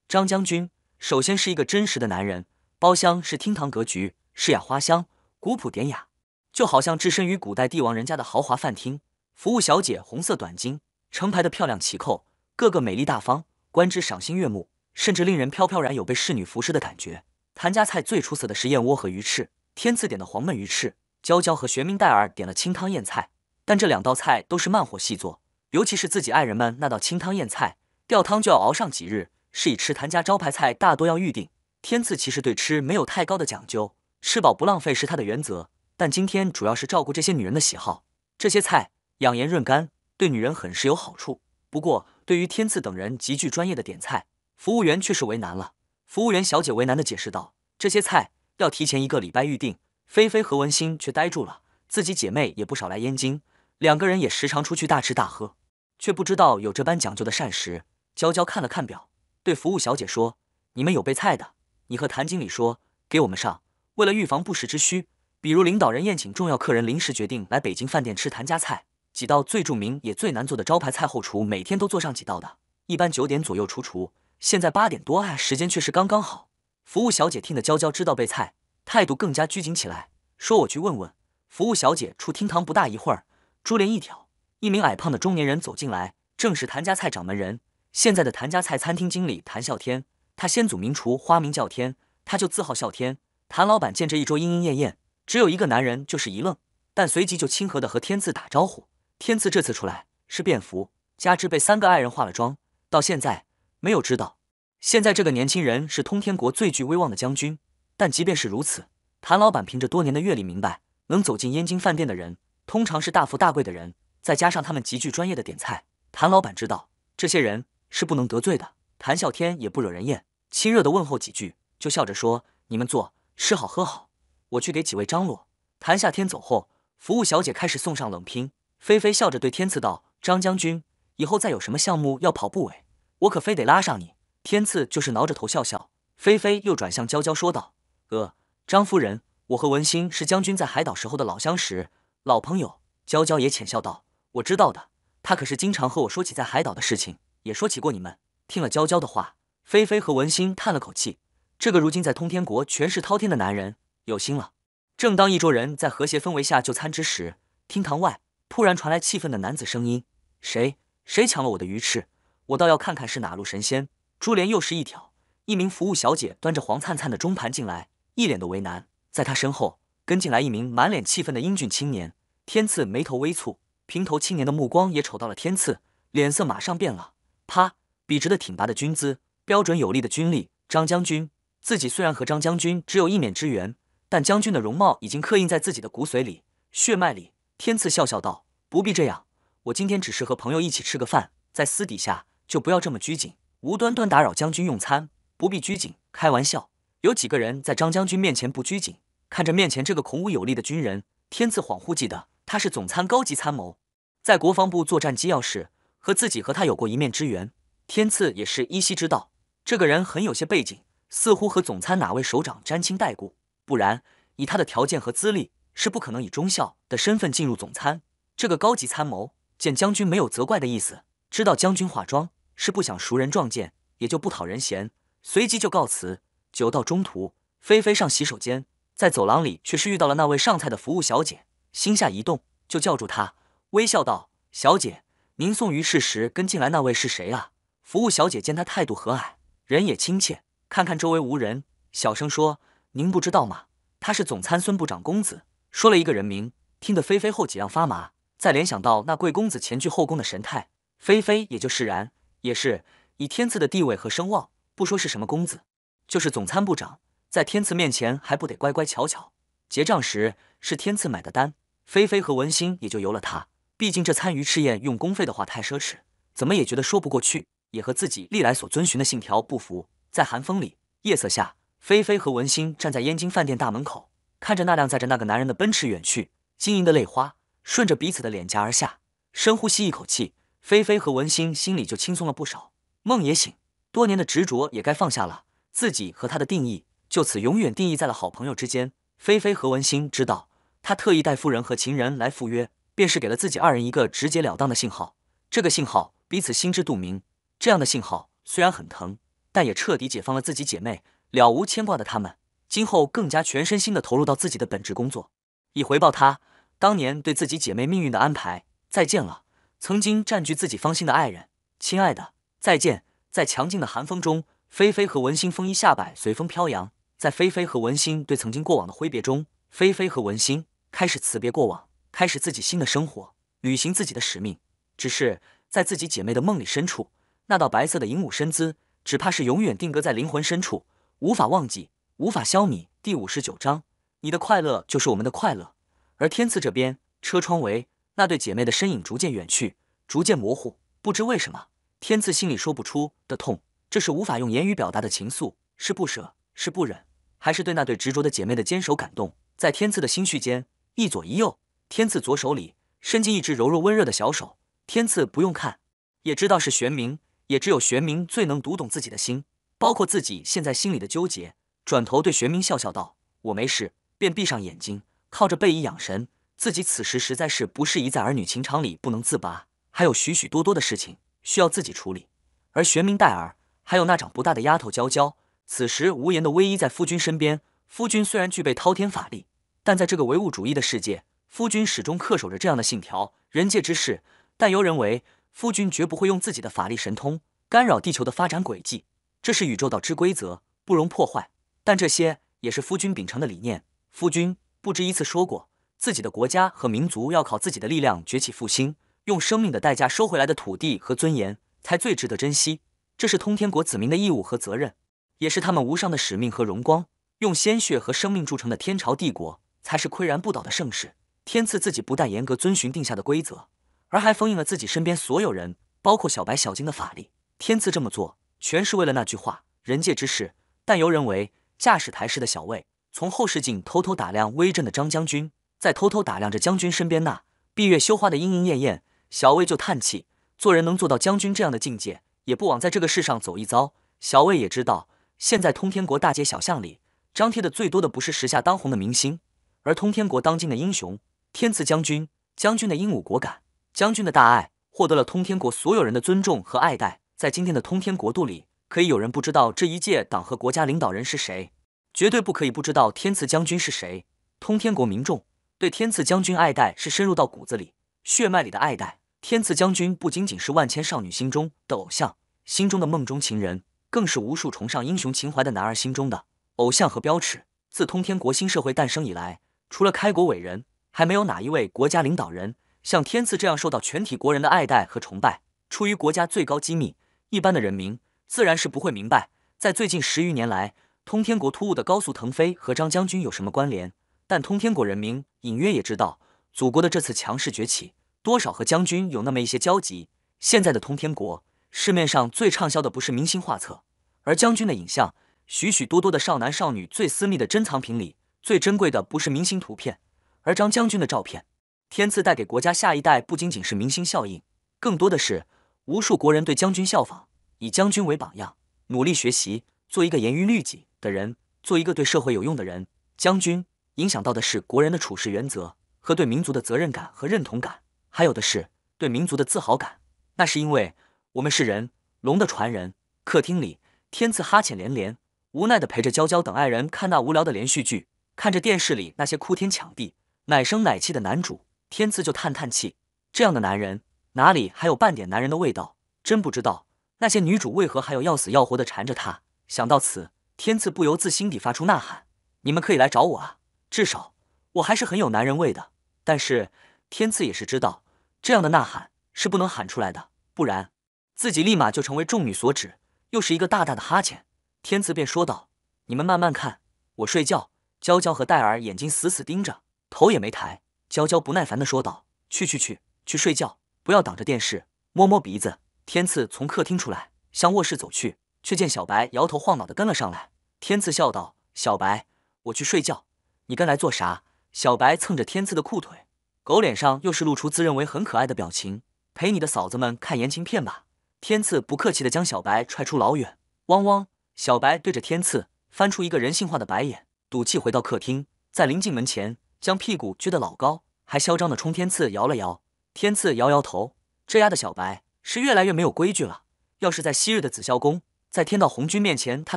张将军首先是一个真实的男人，包厢是厅堂格局，是雅花香，古朴典雅，就好像置身于古代帝王人家的豪华饭厅。服务小姐红色短巾，成排的漂亮旗扣，个个美丽大方，观之赏心悦目，甚至令人飘飘然有被侍女服侍的感觉。谭家菜最出色的是燕窝和鱼翅。天赐点的黄焖鱼翅，娇娇和玄冥戴尔点了清汤燕菜，但这两道菜都是慢火细做，尤其是自己爱人们那道清汤燕菜，吊汤就要熬上几日，是以吃谭家招牌菜大多要预定。天赐其实对吃没有太高的讲究，吃饱不浪费是他的原则，但今天主要是照顾这些女人的喜好。这些菜养颜润肝，对女人很是有好处。不过对于天赐等人极具专业的点菜，服务员却是为难了。服务员小姐为难的解释道：“这些菜。”要提前一个礼拜预定，菲菲和文心却呆住了。自己姐妹也不少来燕京，两个人也时常出去大吃大喝，却不知道有这般讲究的膳食。娇娇看了看表，对服务小姐说：“你们有备菜的，你和谭经理说，给我们上。为了预防不时之需，比如领导人宴请重要客人，临时决定来北京饭店吃谭家菜，几道最著名也最难做的招牌菜，后厨每天都做上几道的，一般九点左右出厨。现在八点多，哎，时间却是刚刚好。”服务小姐听得娇娇知道备菜，态度更加拘谨起来，说：“我去问问。”服务小姐出厅堂不大一会儿，珠帘一挑，一名矮胖的中年人走进来，正是谭家菜掌门人，现在的谭家菜餐厅经理谭啸天。他先祖名厨，花名叫天，他就自号啸天。谭老板见这一桌莺莺燕燕，只有一个男人，就是一愣，但随即就亲和的和天赐打招呼。天赐这次出来是便服，加之被三个爱人化了妆，到现在没有知道。现在这个年轻人是通天国最具威望的将军，但即便是如此，谭老板凭着多年的阅历明白，能走进燕京饭店的人，通常是大富大贵的人，再加上他们极具专业的点菜，谭老板知道这些人是不能得罪的。谭啸天也不惹人厌，亲热的问候几句，就笑着说：“你们坐，吃好喝好，我去给几位张罗。”谭夏天走后，服务小姐开始送上冷拼。菲菲笑着对天赐道：“张将军，以后再有什么项目要跑部委，我可非得拉上你。”天赐就是挠着头笑笑，菲菲又转向娇娇说道：“呃，张夫人，我和文心是将军在海岛时候的老相识、老朋友。”娇娇也浅笑道：“我知道的，他可是经常和我说起在海岛的事情，也说起过你们。”听了娇娇的话，菲菲和文心叹了口气，这个如今在通天国权势滔天的男人有心了。正当一桌人在和谐氛围下就餐之时，厅堂外突然传来气愤的男子声音：“谁谁抢了我的鱼翅？我倒要看看是哪路神仙！”珠帘又是一挑，一名服务小姐端着黄灿灿的中盘进来，一脸的为难。在她身后跟进来一名满脸气愤的英俊青年。天赐眉头微蹙，平头青年的目光也瞅到了天赐，脸色马上变了。啪，笔直的挺拔的军姿，标准有力的军力。张将军，自己虽然和张将军只有一面之缘，但将军的容貌已经刻印在自己的骨髓里、血脉里。天赐笑笑道：“不必这样，我今天只是和朋友一起吃个饭，在私底下就不要这么拘谨。”无端端打扰将军用餐，不必拘谨。开玩笑，有几个人在张将军面前不拘谨，看着面前这个孔武有力的军人，天赐恍惚记得他是总参高级参谋，在国防部作战机要室和自己和他有过一面之缘，天赐也是依稀知道这个人很有些背景，似乎和总参哪位首长沾亲带故，不然以他的条件和资历是不可能以中校的身份进入总参。这个高级参谋见将军没有责怪的意思，知道将军化妆是不想熟人撞见，也就不讨人嫌，随即就告辞。酒到中途，菲菲上洗手间，在走廊里却是遇到了那位上菜的服务小姐，心下一动，就叫住她，微笑道：“小姐，您送鱼市时跟进来那位是谁啊？”服务小姐见她态度和蔼，人也亲切，看看周围无人，小声说：“您不知道吗？他是总参孙部长公子。”说了一个人名，听得菲菲后脊梁发麻，再联想到那贵公子前去后宫的神态，菲菲也就释然，也是以天赐的地位和声望，不说是什么公子。就是总参部长，在天赐面前还不得乖乖巧巧。结账时是天赐买的单，菲菲和文心也就由了他。毕竟这参鱼赤焰用公费的话太奢侈，怎么也觉得说不过去，也和自己历来所遵循的信条不符。在寒风里，夜色下，菲菲和文心站在燕京饭店大门口，看着那辆载着那个男人的奔驰远去，晶莹的泪花顺着彼此的脸颊而下。深呼吸一口气，菲菲和文心心里就轻松了不少。梦也醒，多年的执着也该放下了。自己和他的定义就此永远定义在了好朋友之间。菲菲和文心知道，他特意带夫人和情人来赴约，便是给了自己二人一个直截了当的信号。这个信号彼此心知肚明。这样的信号虽然很疼，但也彻底解放了自己姐妹，了无牵挂的他们，今后更加全身心的投入到自己的本职工作，以回报他当年对自己姐妹命运的安排。再见了，曾经占据自己芳心的爱人，亲爱的，再见。在强劲的寒风中。菲菲和文心风衣下摆随风飘扬，在菲菲和文心对曾经过往的挥别中，菲菲和文心开始辞别过往，开始自己新的生活，履行自己的使命。只是在自己姐妹的梦里深处，那道白色的银舞身姿，只怕是永远定格在灵魂深处，无法忘记，无法消弭。第五十九章，你的快乐就是我们的快乐。而天赐这边，车窗围那对姐妹的身影逐渐远去，逐渐模糊。不知为什么，天赐心里说不出的痛。这是无法用言语表达的情愫，是不舍，是不忍，还是对那对执着的姐妹的坚守感动？在天赐的心绪间，一左一右，天赐左手里伸进一只柔弱温热的小手。天赐不用看，也知道是玄冥，也只有玄冥最能读懂自己的心，包括自己现在心里的纠结。转头对玄冥笑笑道：“我没事。”便闭上眼睛，靠着背椅养神。自己此时实在是不适宜在儿女情长里不能自拔，还有许许多多的事情需要自己处理。而玄冥戴儿。还有那长不大的丫头娇娇，此时无言的偎依在夫君身边。夫君虽然具备滔天法力，但在这个唯物主义的世界，夫君始终恪守着这样的信条：人界之事，但由人为。夫君绝不会用自己的法力神通干扰地球的发展轨迹，这是宇宙道之规则，不容破坏。但这些也是夫君秉承的理念。夫君不止一次说过，自己的国家和民族要靠自己的力量崛起复兴，用生命的代价收回来的土地和尊严，才最值得珍惜。这是通天国子民的义务和责任，也是他们无上的使命和荣光。用鲜血和生命铸成的天朝帝国，才是岿然不倒的盛世。天赐自己不但严格遵循定下的规则，而还封印了自己身边所有人，包括小白、小金的法力。天赐这么做，全是为了那句话：人界之事，但由人为。驾驶台式的小魏，从后视镜偷偷打量威震的张将军，再偷偷打量着将军身边那闭月羞花的莺莺燕燕，小魏就叹气：做人能做到将军这样的境界。也不枉在这个世上走一遭。小魏也知道，现在通天国大街小巷里张贴的最多的不是时下当红的明星，而通天国当今的英雄天赐将军。将军的英武果敢，将军的大爱，获得了通天国所有人的尊重和爱戴。在今天的通天国度里，可以有人不知道这一届党和国家领导人是谁，绝对不可以不知道天赐将军是谁。通天国民众对天赐将军爱戴是深入到骨子里、血脉里的爱戴。天赐将军不仅仅是万千少女心中的偶像，心中的梦中情人，更是无数崇尚英雄情怀的男儿心中的偶像和标尺。自通天国新社会诞生以来，除了开国伟人，还没有哪一位国家领导人像天赐这样受到全体国人的爱戴和崇拜。出于国家最高机密，一般的人民自然是不会明白，在最近十余年来，通天国突兀的高速腾飞和张将军有什么关联。但通天国人民隐约也知道，祖国的这次强势崛起。多少和将军有那么一些交集。现在的通天国，市面上最畅销的不是明星画册，而将军的影像，许许多多的少男少女最私密的珍藏品里，最珍贵的不是明星图片，而张将军的照片。天赐带给国家下一代不仅仅是明星效应，更多的是无数国人对将军效仿，以将军为榜样，努力学习，做一个严于律己的人，做一个对社会有用的人。将军影响到的是国人的处事原则和对民族的责任感和认同感，还有的是对民族的自豪感。那是因为我们是人，龙的传人。客厅里，天赐哈欠连连，无奈的陪着娇娇等爱人看那无聊的连续剧，看着电视里那些哭天抢地、奶声奶气的男主。天赐就叹叹气，这样的男人哪里还有半点男人的味道？真不知道那些女主为何还有要死要活的缠着他。想到此，天赐不由自心底发出呐喊：“你们可以来找我啊，至少我还是很有男人味的。”但是天赐也是知道，这样的呐喊是不能喊出来的，不然自己立马就成为众女所指。又是一个大大的哈欠，天赐便说道：“你们慢慢看，我睡觉。”娇娇和戴尔眼睛死死盯着，头也没抬。娇娇不耐烦地说道：“去去去，去睡觉，不要挡着电视。”摸摸鼻子，天赐从客厅出来，向卧室走去，却见小白摇头晃脑地跟了上来。天赐笑道：“小白，我去睡觉，你跟来做啥？”小白蹭着天赐的裤腿，狗脸上又是露出自认为很可爱的表情，陪你的嫂子们看言情片吧。天赐不客气地将小白踹出老远，汪汪！小白对着天赐翻出一个人性化的白眼，赌气回到客厅，在临近门前。将屁股撅得老高，还嚣张的冲天赐摇了摇。天赐摇摇头，这丫的小白是越来越没有规矩了。要是在昔日的紫霄宫，在天道红军面前，他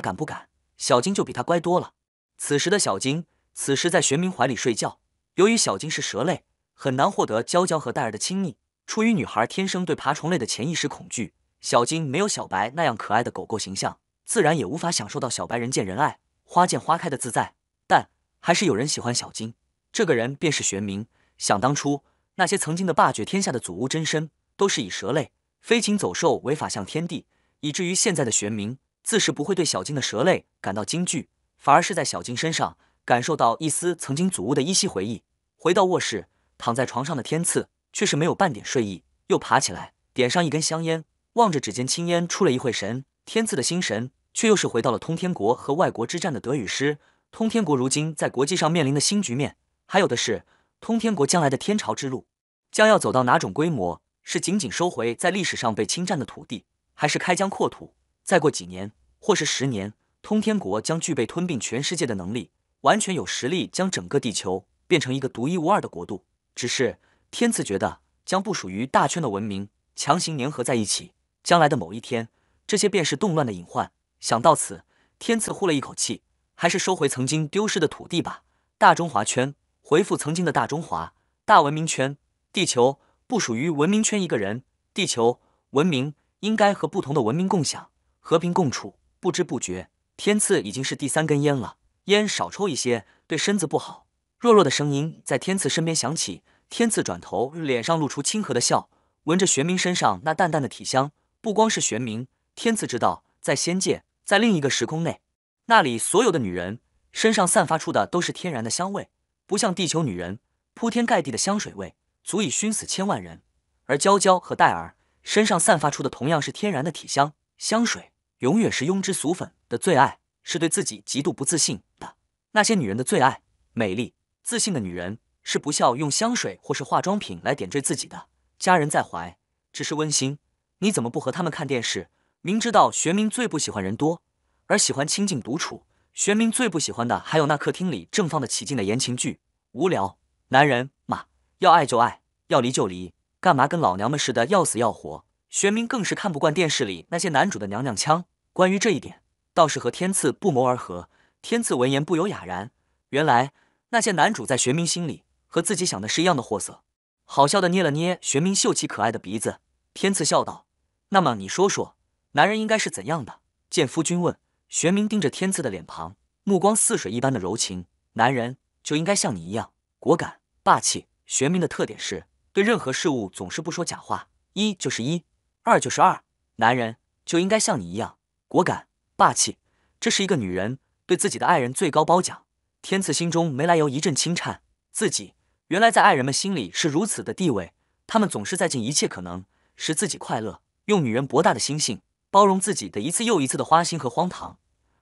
敢不敢？小金就比他乖多了。此时的小金，此时在玄冥怀里睡觉。由于小金是蛇类，很难获得娇娇和戴儿的亲昵。出于女孩天生对爬虫类的潜意识恐惧，小金没有小白那样可爱的狗狗形象，自然也无法享受到小白人见人爱、花见花开的自在。但还是有人喜欢小金。这个人便是玄冥。想当初，那些曾经的霸绝天下的祖屋真身，都是以蛇类飞禽走兽为法向天地，以至于现在的玄冥，自是不会对小金的蛇类感到惊惧，反而是在小金身上感受到一丝曾经祖屋的依稀回忆。回到卧室，躺在床上的天赐却是没有半点睡意，又爬起来点上一根香烟，望着指尖青烟出了一会神。天赐的心神却又是回到了通天国和外国之战的得与失。通天国如今在国际上面临的新局面。还有的是通天国将来的天朝之路，将要走到哪种规模？是仅仅收回在历史上被侵占的土地，还是开疆扩土？再过几年，或是十年，通天国将具备吞并全世界的能力，完全有实力将整个地球变成一个独一无二的国度。只是天赐觉得，将不属于大圈的文明强行粘合在一起，将来的某一天，这些便是动乱的隐患。想到此，天赐呼了一口气，还是收回曾经丢失的土地吧。大中华圈。回复曾经的大中华大文明圈，地球不属于文明圈一个人，地球文明应该和不同的文明共享，和平共处。不知不觉，天赐已经是第三根烟了，烟少抽一些对身子不好。弱弱的声音在天赐身边响起，天赐转头，脸上露出亲和的笑，闻着玄冥身上那淡淡的体香。不光是玄冥，天赐知道，在仙界，在另一个时空内，那里所有的女人身上散发出的都是天然的香味。不像地球女人铺天盖地的香水味，足以熏死千万人。而娇娇和戴儿身上散发出的同样是天然的体香，香水永远是庸脂俗粉的最爱，是对自己极度不自信的那些女人的最爱。美丽自信的女人是不笑用香水或是化妆品来点缀自己的。家人在怀，只是温馨。你怎么不和他们看电视？明知道玄冥最不喜欢人多，而喜欢清静独处。玄冥最不喜欢的还有那客厅里正放的起劲的言情剧，无聊。男人嘛，要爱就爱，要离就离，干嘛跟老娘们似的要死要活？玄冥更是看不惯电视里那些男主的娘娘腔。关于这一点，倒是和天赐不谋而合。天赐闻言不由哑然，原来那些男主在玄冥心里和自己想的是一样的货色。好笑的捏了捏玄冥秀气可爱的鼻子，天赐笑道：“那么你说说，男人应该是怎样的？”见夫君问。玄冥盯着天赐的脸庞，目光似水一般的柔情。男人就应该像你一样果敢霸气。玄冥的特点是对任何事物总是不说假话，一就是一，二就是二。男人就应该像你一样果敢霸气，这是一个女人对自己的爱人最高褒奖。天赐心中没来由一阵轻颤，自己原来在爱人们心里是如此的地位，他们总是在尽一切可能使自己快乐，用女人博大的心性。包容自己的一次又一次的花心和荒唐，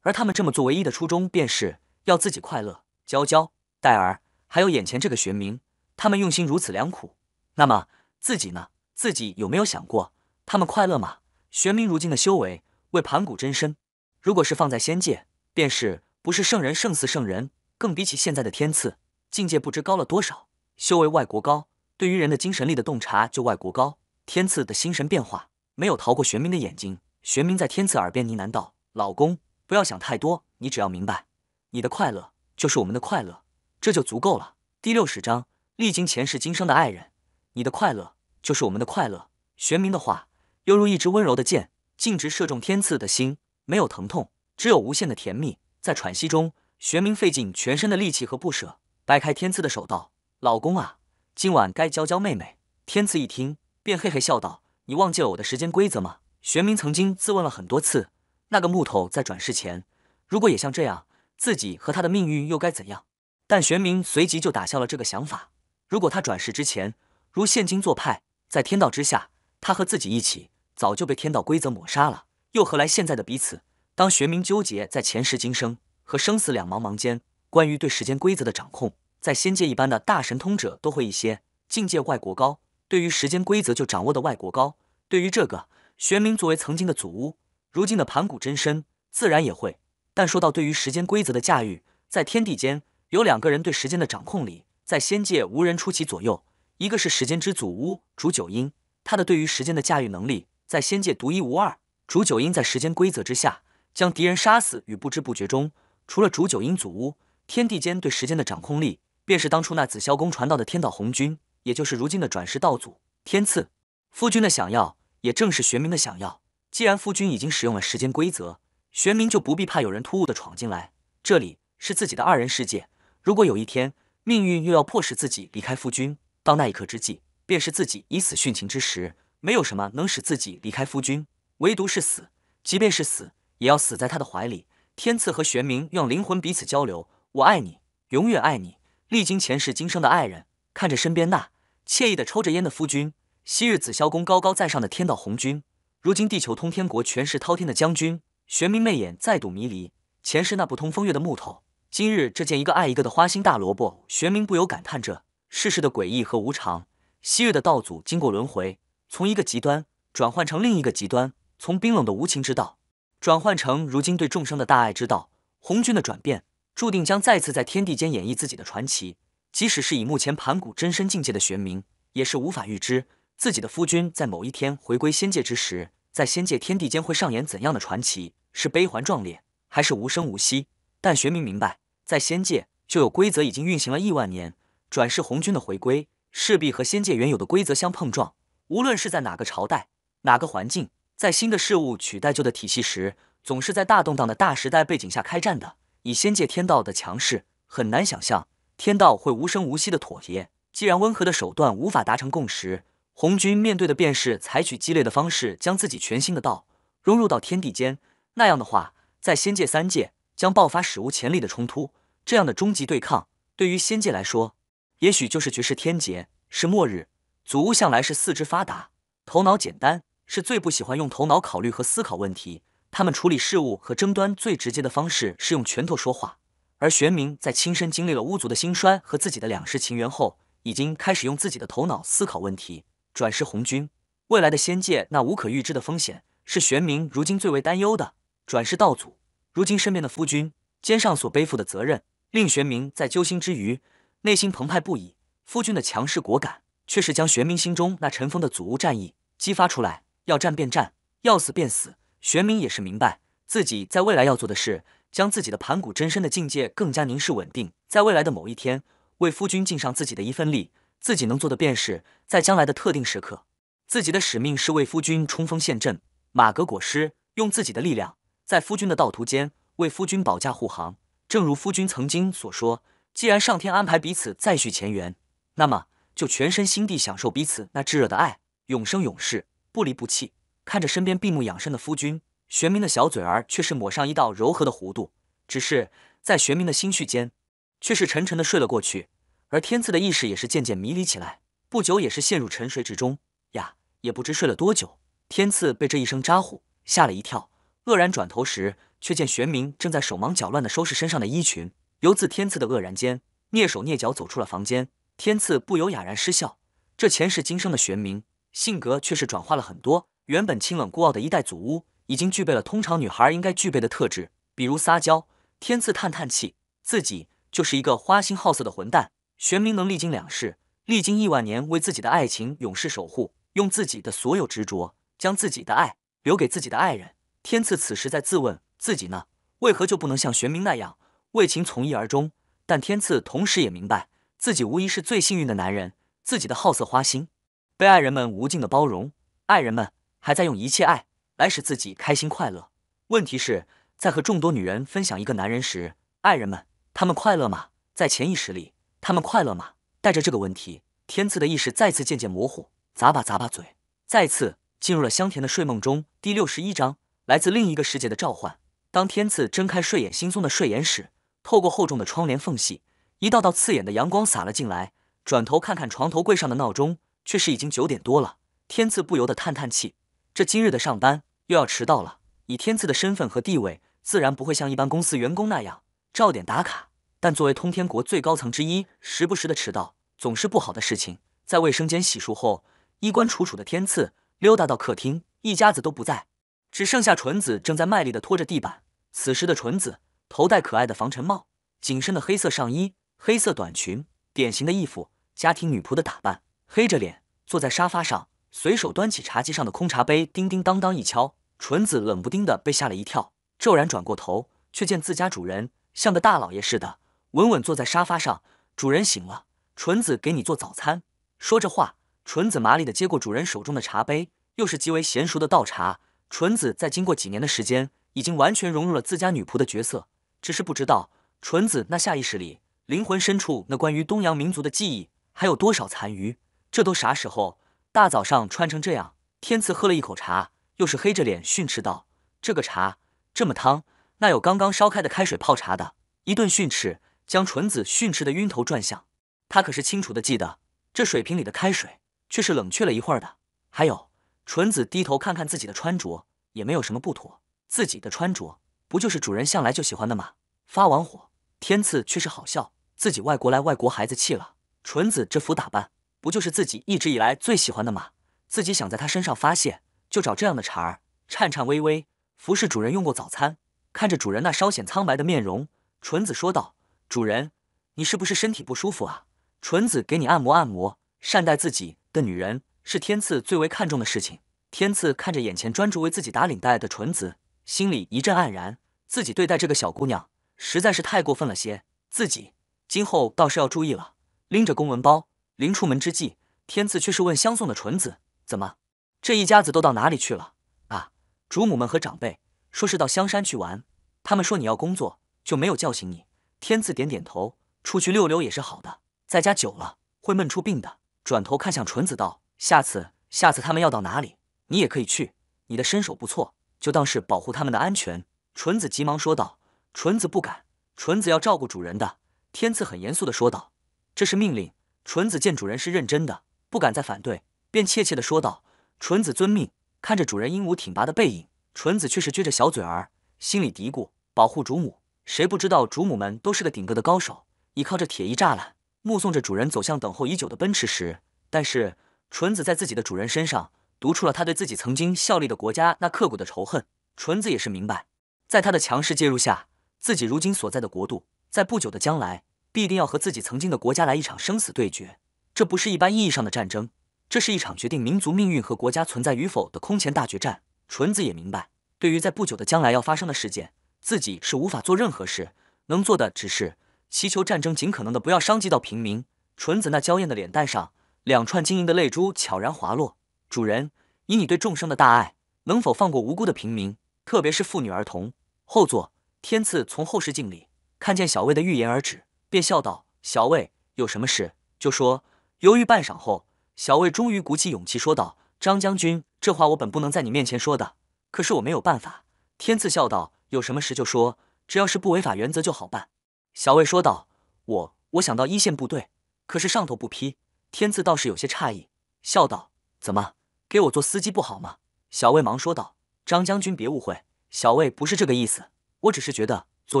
而他们这么做唯一的初衷，便是要自己快乐。娇娇、戴儿，还有眼前这个玄冥，他们用心如此良苦，那么自己呢？自己有没有想过，他们快乐吗？玄冥如今的修为，为盘古真身，如果是放在仙界，便是不是圣人胜似圣人，更比起现在的天赐境界，不知高了多少。修为外国高，对于人的精神力的洞察就外国高。天赐的心神变化，没有逃过玄冥的眼睛。玄冥在天赐耳边呢喃道：“老公，不要想太多，你只要明白，你的快乐就是我们的快乐，这就足够了。”第六十章，历经前世今生的爱人，你的快乐就是我们的快乐。玄冥的话犹如一支温柔的箭，径直射中天赐的心，没有疼痛，只有无限的甜蜜。在喘息中，玄冥费尽全身的力气和不舍，掰开天赐的手道：“老公啊，今晚该教教妹妹。”天赐一听。便嘿嘿笑道：“你忘记了我的时间规则吗？”玄冥曾经自问了很多次，那个木头在转世前，如果也像这样，自己和他的命运又该怎样？但玄冥随即就打消了这个想法。如果他转世之前如现今做派，在天道之下，他和自己一起早就被天道规则抹杀了，又何来现在的彼此？当玄冥纠结在前世今生和生死两茫茫间，关于对时间规则的掌控，在仙界一般的大神通者都会一些，境界外国高。对于时间规则就掌握的外国高，对于这个玄冥作为曾经的祖屋，如今的盘古真身，自然也会。但说到对于时间规则的驾驭，在天地间有两个人对时间的掌控力，在仙界无人出其左右。一个是时间之祖屋煮九阴，他的对于时间的驾驭能力在仙界独一无二。煮九阴在时间规则之下，将敌人杀死与不知不觉中。除了煮九阴祖屋，天地间对时间的掌控力，便是当初那紫霄宫传道的天道红军。也就是如今的转世道祖天赐夫君的想要，也正是玄冥的想要。既然夫君已经使用了时间规则，玄冥就不必怕有人突兀的闯进来。这里是自己的二人世界，如果有一天命运又要迫使自己离开夫君，到那一刻之际，便是自己以死殉情之时。没有什么能使自己离开夫君，唯独是死。即便是死，也要死在他的怀里。天赐和玄冥用灵魂彼此交流，我爱你，永远爱你，历经前世今生的爱人。看着身边那。惬意的抽着烟的夫君，昔日紫霄宫高高在上的天道红军，如今地球通天国权势滔天的将军，玄冥媚眼再度迷离。前世那不通风月的木头，今日这见一个爱一个的花心大萝卜，玄冥不由感叹着世事的诡异和无常。昔日的道祖经过轮回，从一个极端转换成另一个极端，从冰冷的无情之道转换成如今对众生的大爱之道。红军的转变，注定将再次在天地间演绎自己的传奇。即使是以目前盘古真身境界的玄冥，也是无法预知自己的夫君在某一天回归仙界之时，在仙界天地间会上演怎样的传奇，是悲欢壮烈，还是无声无息？但玄冥明白，在仙界就有规则已经运行了亿万年，转世红军的回归势必和仙界原有的规则相碰撞。无论是在哪个朝代、哪个环境，在新的事物取代旧的体系时，总是在大动荡的大时代背景下开战的。以仙界天道的强势，很难想象。天道会无声无息的妥协。既然温和的手段无法达成共识，红军面对的便是采取激烈的方式，将自己全新的道融入到天地间。那样的话，在仙界三界将爆发史无前例的冲突。这样的终极对抗，对于仙界来说，也许就是绝世天劫，是末日。祖屋向来是四肢发达，头脑简单，是最不喜欢用头脑考虑和思考问题。他们处理事物和争端最直接的方式是用拳头说话。而玄冥在亲身经历了巫族的兴衰和自己的两世情缘后，已经开始用自己的头脑思考问题。转世红军，未来的仙界那无可预知的风险，是玄冥如今最为担忧的。转世道祖，如今身边的夫君肩上所背负的责任，令玄冥在揪心之余，内心澎湃不已。夫君的强势果敢，却是将玄冥心中那尘封的祖屋战意激发出来。要战便战，要死便死。玄冥也是明白自己在未来要做的事。将自己的盘古真身的境界更加凝视稳定，在未来的某一天，为夫君尽上自己的一份力。自己能做的便是，在将来的特定时刻，自己的使命是为夫君冲锋陷阵，马革裹尸，用自己的力量，在夫君的道途间为夫君保驾护航。正如夫君曾经所说，既然上天安排彼此再续前缘，那么就全身心地享受彼此那炙热的爱，永生永世，不离不弃。看着身边闭目养神的夫君。玄冥的小嘴儿却是抹上一道柔和的弧度，只是在玄冥的心绪间，却是沉沉的睡了过去。而天赐的意识也是渐渐迷离起来，不久也是陷入沉睡之中。呀，也不知睡了多久，天赐被这一声咋呼吓了一跳，愕然转头时，却见玄冥正在手忙脚乱地收拾身上的衣裙。由自天赐的愕然间，蹑手蹑脚走出了房间。天赐不由哑然失笑。这前世今生的玄冥，性格却是转化了很多。原本清冷孤傲的一代祖屋，已经具备了通常女孩应该具备的特质，比如撒娇。天赐叹叹气，自己就是一个花心好色的混蛋。玄冥能历经两世，历经亿万年，为自己的爱情永世守护，用自己的所有执着，将自己的爱留给自己的爱人。天赐此时在自问，自己呢，为何就不能像玄冥那样为情从一而终？但天赐同时也明白，自己无疑是最幸运的男人。自己的好色花心，被爱人们无尽的包容，爱人们还在用一切爱来使自己开心快乐。问题是。在和众多女人分享一个男人时，爱人们，他们快乐吗？在潜意识里，他们快乐吗？带着这个问题，天赐的意识再次渐渐模糊，咂巴咂巴嘴，再次进入了香甜的睡梦中。第六十一章，来自另一个世界的召唤。当天赐睁开睡眼惺忪的睡眼时，透过厚重的窗帘缝隙，一道道刺眼的阳光洒了进来。转头看看床头柜上的闹钟，却是已经九点多了。天赐不由得叹叹气，这今日的上班又要迟到了。以天赐的身份和地位，自然不会像一般公司员工那样照点打卡。但作为通天国最高层之一，时不时的迟到总是不好的事情。在卫生间洗漱后，衣冠楚楚的天赐溜达到客厅，一家子都不在，只剩下纯子正在卖力的拖着地板。此时的纯子头戴可爱的防尘帽，紧身的黑色上衣，黑色短裙，典型的义父家庭女仆的打扮，黑着脸坐在沙发上，随手端起茶几上的空茶杯，叮叮当当一敲。纯子冷不丁的被吓了一跳，骤然转过头，却见自家主人像个大老爷似的，稳稳坐在沙发上。主人醒了，纯子给你做早餐。说着话，纯子麻利的接过主人手中的茶杯，又是极为娴熟的倒茶。纯子在经过几年的时间，已经完全融入了自家女仆的角色，只是不知道纯子那下意识里、灵魂深处那关于东洋民族的记忆还有多少残余。这都啥时候？大早上穿成这样。天赐喝了一口茶。又是黑着脸训斥道：“这个茶这么汤，那有刚刚烧开的开水泡茶的？”一顿训斥，将纯子训斥的晕头转向。他可是清楚的记得，这水瓶里的开水却是冷却了一会儿的。还有，纯子低头看看自己的穿着，也没有什么不妥。自己的穿着不就是主人向来就喜欢的吗？发完火，天赐却是好笑，自己外国来外国孩子气了。纯子这副打扮，不就是自己一直以来最喜欢的吗？自己想在他身上发泄。就找这样的茬儿，颤颤巍巍服侍主人用过早餐。看着主人那稍显苍白的面容，纯子说道：“主人，你是不是身体不舒服啊？纯子给你按摩按摩。善待自己的女人是天赐最为看重的事情。”天赐看着眼前专注为自己打领带的纯子，心里一阵黯然。自己对待这个小姑娘实在是太过分了些，自己今后倒是要注意了。拎着公文包，临出门之际，天赐却是问相送的纯子：“怎么？”这一家子都到哪里去了啊？主母们和长辈说是到香山去玩，他们说你要工作，就没有叫醒你。天赐点点头，出去溜溜也是好的，在家久了会闷出病的。转头看向纯子道：“下次，下次他们要到哪里，你也可以去，你的身手不错，就当是保护他们的安全。”纯子急忙说道：“纯子不敢，纯子要照顾主人的。”天赐很严肃的说道：“这是命令。”纯子见主人是认真的，不敢再反对，便怯怯的说道。纯子遵命，看着主人英武挺拔的背影，纯子却是撅着小嘴儿，心里嘀咕：保护主母。谁不知道主母们都是个顶个的高手，倚靠着铁衣栅栏，目送着主人走向等候已久的奔驰时。但是纯子在自己的主人身上读出了他对自己曾经效力的国家那刻骨的仇恨。纯子也是明白，在他的强势介入下，自己如今所在的国度，在不久的将来，必定要和自己曾经的国家来一场生死对决。这不是一般意义上的战争。这是一场决定民族命运和国家存在与否的空前大决战。纯子也明白，对于在不久的将来要发生的事件，自己是无法做任何事，能做的只是祈求战争尽可能的不要伤及到平民。纯子那娇艳的脸蛋上，两串晶莹的泪珠悄然滑落。主人，以你对众生的大爱，能否放过无辜的平民，特别是妇女儿童？后座，天赐从后视镜里看见小魏的欲言而止，便笑道：“小魏，有什么事就说。”犹豫半晌后。小魏终于鼓起勇气说道：“张将军，这话我本不能在你面前说的，可是我没有办法。”天赐笑道：“有什么事就说，只要是不违法原则就好办。”小魏说道：“我我想到一线部队，可是上头不批。”天赐倒是有些诧异，笑道：“怎么给我做司机不好吗？”小魏忙说道：“张将军别误会，小魏不是这个意思。我只是觉得，作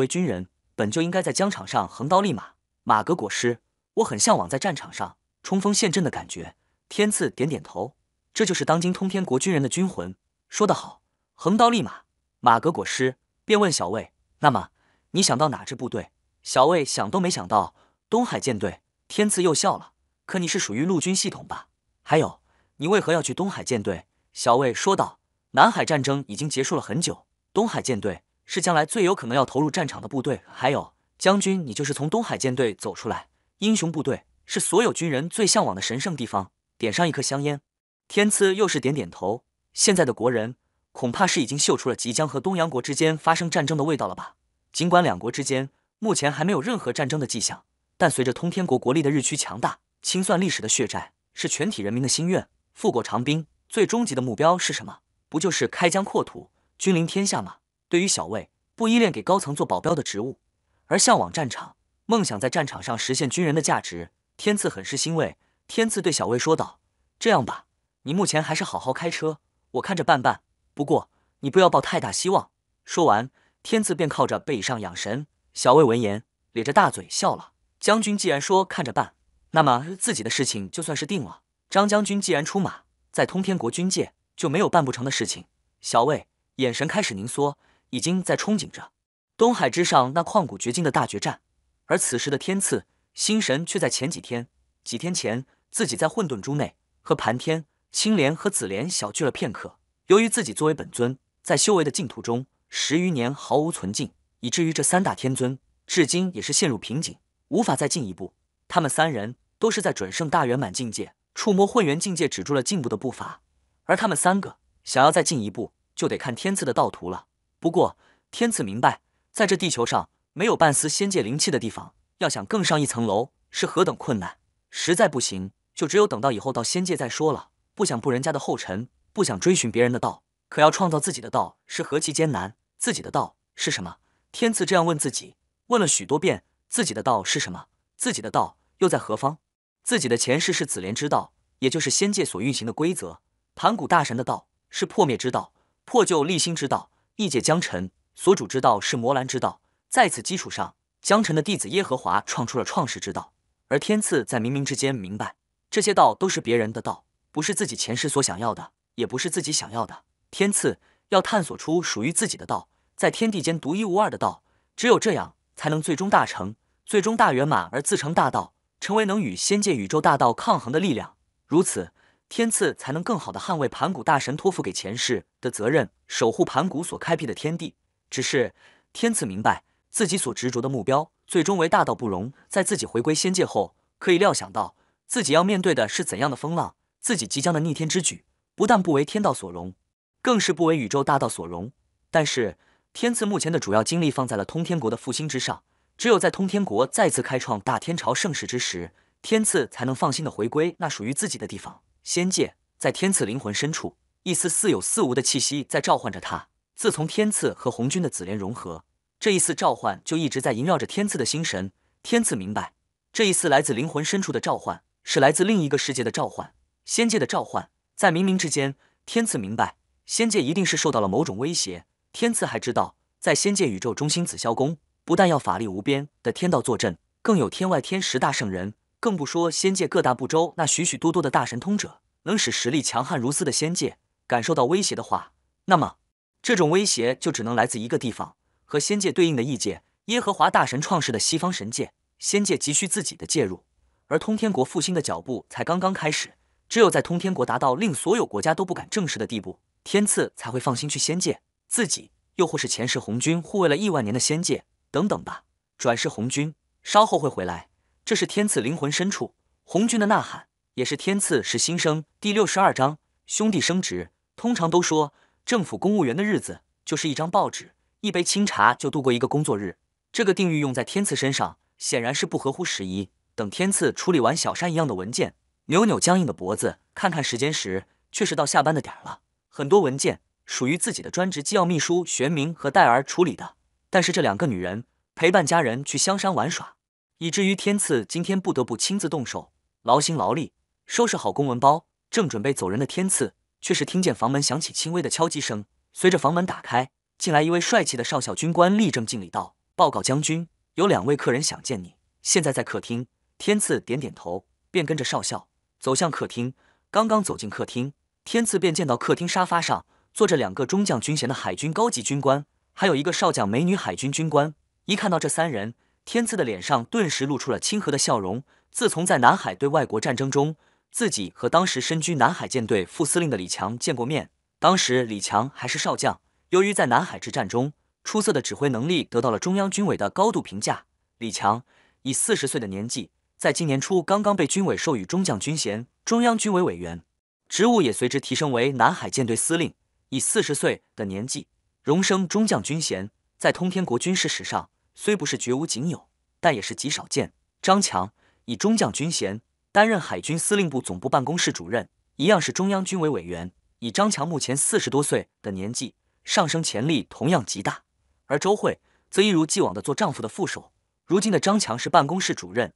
为军人，本就应该在疆场上横刀立马。马革裹尸，我很向往在战场上冲锋陷阵的感觉。天赐点点头，这就是当今通天国军人的军魂。说得好，横刀立马，马革裹尸。便问小魏，那么你想到哪支部队？小魏想都没想到，东海舰队。天赐又笑了，可你是属于陆军系统吧？还有，你为何要去东海舰队？小魏说道，南海战争已经结束了很久，东海舰队是将来最有可能要投入战场的部队。还有，将军，你就是从东海舰队走出来，英雄部队是所有军人最向往的神圣地方。点上一颗香烟，天赐又是点点头。现在的国人恐怕是已经嗅出了即将和东洋国之间发生战争的味道了吧？尽管两国之间目前还没有任何战争的迹象，但随着通天国国力的日趋强大，清算历史的血债是全体人民的心愿。富国长兵最终极的目标是什么？不就是开疆扩土、君临天下吗？对于小魏，不依恋给高层做保镖的职务，而向往战场，梦想在战场上实现军人的价值，天赐很是欣慰。天赐对小魏说道：“这样吧，你目前还是好好开车，我看着办办。不过你不要抱太大希望。”说完，天赐便靠着背椅上养神。小魏闻言，咧着大嘴笑了。将军既然说看着办，那么自己的事情就算是定了。张将军既然出马，在通天国军界就没有办不成的事情。小魏眼神开始凝缩，已经在憧憬着东海之上那旷古绝今的大决战。而此时的天赐心神却在前几天。几天前，自己在混沌珠内和盘天、青莲和紫莲小聚了片刻。由于自己作为本尊，在修为的净土中十余年毫无存进，以至于这三大天尊至今也是陷入瓶颈，无法再进一步。他们三人都是在准圣大圆满境界，触摸混元境界，止住了进步的步伐。而他们三个想要再进一步，就得看天赐的道途了。不过，天赐明白，在这地球上没有半丝仙界灵气的地方，要想更上一层楼，是何等困难。实在不行，就只有等到以后到仙界再说了。不想步人家的后尘，不想追寻别人的道，可要创造自己的道，是何其艰难！自己的道是什么？天赐这样问自己，问了许多遍：自己的道是什么？自己的道又在何方？自己的前世是紫莲之道，也就是仙界所运行的规则；盘古大神的道是破灭之道，破旧立新之道；异界江辰所主之道是魔兰之道。在此基础上，江辰的弟子耶和华创出了创世之道。而天赐在冥冥之间明白，这些道都是别人的道，不是自己前世所想要的，也不是自己想要的。天赐要探索出属于自己的道，在天地间独一无二的道，只有这样，才能最终大成，最终大圆满而自成大道，成为能与仙界宇宙大道抗衡的力量。如此，天赐才能更好的捍卫盘古大神托付给前世的责任，守护盘古所开辟的天地。只是天赐明白。自己所执着的目标，最终为大道不容。在自己回归仙界后，可以料想到自己要面对的是怎样的风浪。自己即将的逆天之举，不但不为天道所容，更是不为宇宙大道所容。但是天赐目前的主要精力放在了通天国的复兴之上。只有在通天国再次开创大天朝盛世之时，天赐才能放心的回归那属于自己的地方——仙界。在天赐灵魂深处，一丝似有似无的气息在召唤着他。自从天赐和红军的紫莲融合。这一丝召唤就一直在萦绕着天赐的心神。天赐明白，这一丝来自灵魂深处的召唤，是来自另一个世界的召唤，仙界的召唤。在冥冥之间，天赐明白，仙界一定是受到了某种威胁。天赐还知道，在仙界宇宙中心紫霄宫，不但要法力无边的天道坐镇，更有天外天十大圣人，更不说仙界各大部洲那许许多多的大神通者，能使实力强悍如斯的仙界感受到威胁的话，那么这种威胁就只能来自一个地方。和仙界对应的异界，耶和华大神创世的西方神界，仙界急需自己的介入，而通天国复兴的脚步才刚刚开始。只有在通天国达到令所有国家都不敢正视的地步，天赐才会放心去仙界。自己又或是前世红军护卫了亿万年的仙界，等等吧。转世红军稍后会回来，这是天赐灵魂深处红军的呐喊，也是天赐是新生。第六十二章兄弟升职。通常都说政府公务员的日子就是一张报纸。一杯清茶就度过一个工作日，这个定律用在天赐身上显然是不合乎时宜。等天赐处理完小山一样的文件，扭扭僵硬的脖子，看看时间时，却是到下班的点了。很多文件属于自己的专职机要秘书玄明和戴儿处理的，但是这两个女人陪伴家人去香山玩耍，以至于天赐今天不得不亲自动手，劳心劳力收拾好公文包，正准备走人的天赐，却是听见房门响起轻微的敲击声，随着房门打开。进来一位帅气的少校军官，立正敬礼道：“报告将军，有两位客人想见你，现在在客厅。”天赐点点头，便跟着少校走向客厅。刚刚走进客厅，天赐便见到客厅沙发上坐着两个中将军衔的海军高级军官，还有一个少将美女海军军官。一看到这三人，天赐的脸上顿时露出了亲和的笑容。自从在南海对外国战争中，自己和当时身居南海舰队副司令的李强见过面。当时李强还是少将，由于在南海之战中出色的指挥能力，得到了中央军委的高度评价。李强以四十岁的年纪，在今年初刚刚被军委授予中将军衔，中央军委委员，职务也随之提升为南海舰队司令。以四十岁的年纪荣升中将军衔，在通天国军事史上虽不是绝无仅有，但也是极少见。张强以中将军衔。担任海军司令部总部办公室主任，一样是中央军委委员。以张强目前四十多岁的年纪，上升潜力同样极大。而周慧则一如既往的做丈夫的副手。如今的张强是办公室主任，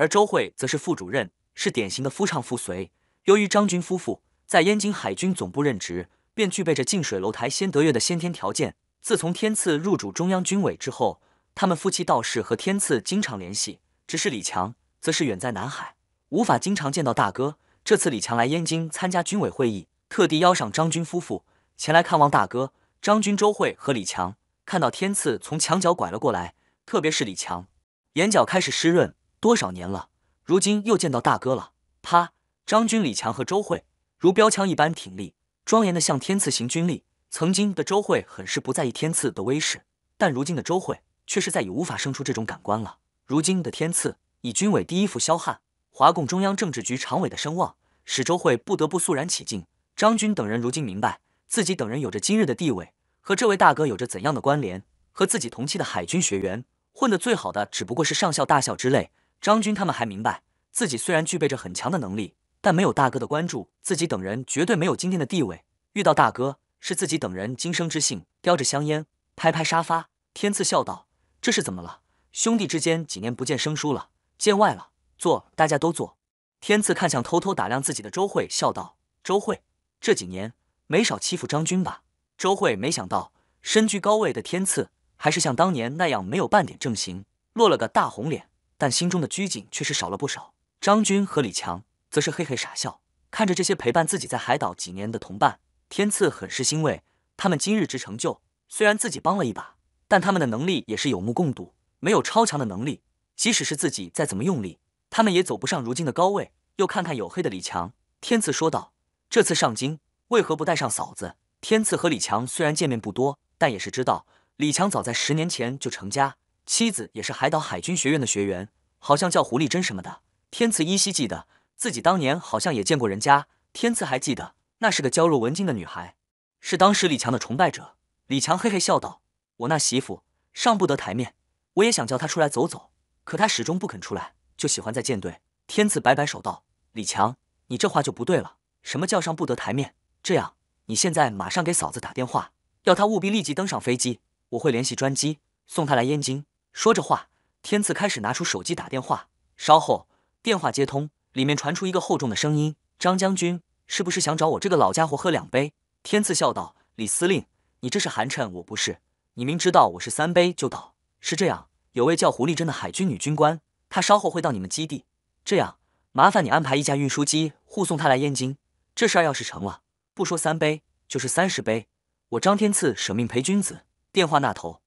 而周慧则是副主任，是典型的夫唱妇随。由于张军夫妇在燕京海军总部任职，便具备着近水楼台先得月的先天条件。自从天赐入主中央军委之后，他们夫妻倒是和天赐经常联系。只是李强则是远在南海。无法经常见到大哥。这次李强来燕京参加军委会议，特地邀上张军夫妇前来看望大哥。张军、周慧和李强看到天赐从墙角拐了过来，特别是李强，眼角开始湿润。多少年了，如今又见到大哥了。啪！张军、李强和周慧如标枪一般挺立，庄严的向天赐行军礼。曾经的周慧很是不在意天赐的威势，但如今的周慧却是再也无法生出这种感官了。如今的天赐以军委第一副骁汉。华共中央政治局常委的声望，使周慧不得不肃然起敬。张军等人如今明白，自己等人有着今日的地位，和这位大哥有着怎样的关联。和自己同期的海军学员混得最好的，只不过是上校、大校之类。张军他们还明白，自己虽然具备着很强的能力，但没有大哥的关注，自己等人绝对没有今天的地位。遇到大哥，是自己等人今生之幸。叼着香烟，拍拍沙发，天赐笑道：“这是怎么了？兄弟之间几年不见生疏了，见外了。”坐，大家都坐。天赐看向偷偷打量自己的周慧，笑道：“周慧，这几年没少欺负张军吧？”周慧没想到，身居高位的天赐还是像当年那样没有半点正形，落了个大红脸，但心中的拘谨却是少了不少。张军和李强则是嘿嘿傻笑，看着这些陪伴自己在海岛几年的同伴，天赐很是欣慰。他们今日之成就，虽然自己帮了一把，但他们的能力也是有目共睹，没有超强的能力，即使是自己再怎么用力。他们也走不上如今的高位。又看看黝黑的李强，天赐说道：“这次上京为何不带上嫂子？”天赐和李强虽然见面不多，但也是知道李强早在十年前就成家，妻子也是海岛海军学院的学员，好像叫胡丽珍什么的。天赐依稀记得自己当年好像也见过人家。天赐还记得那是个娇弱文静的女孩，是当时李强的崇拜者。李强嘿嘿笑道：“我那媳妇上不得台面，我也想叫她出来走走，可她始终不肯出来。”就喜欢在舰队。天赐摆摆手道：“李强，你这话就不对了。什么叫上不得台面？这样，你现在马上给嫂子打电话，要她务必立即登上飞机。我会联系专机送她来燕京。”说着话，天赐开始拿出手机打电话。稍后，电话接通，里面传出一个厚重的声音：“张将军，是不是想找我这个老家伙喝两杯？”天赐笑道：“李司令，你这是寒碜我不是？你明知道我是三杯就倒。是这样，有位叫胡丽珍的海军女军官。”她稍后会到你们基地，这样麻烦你安排一架运输机护送她来燕京。这事儿要是成了，不说三杯，就是三十杯，我张天赐舍命陪君子。电话那头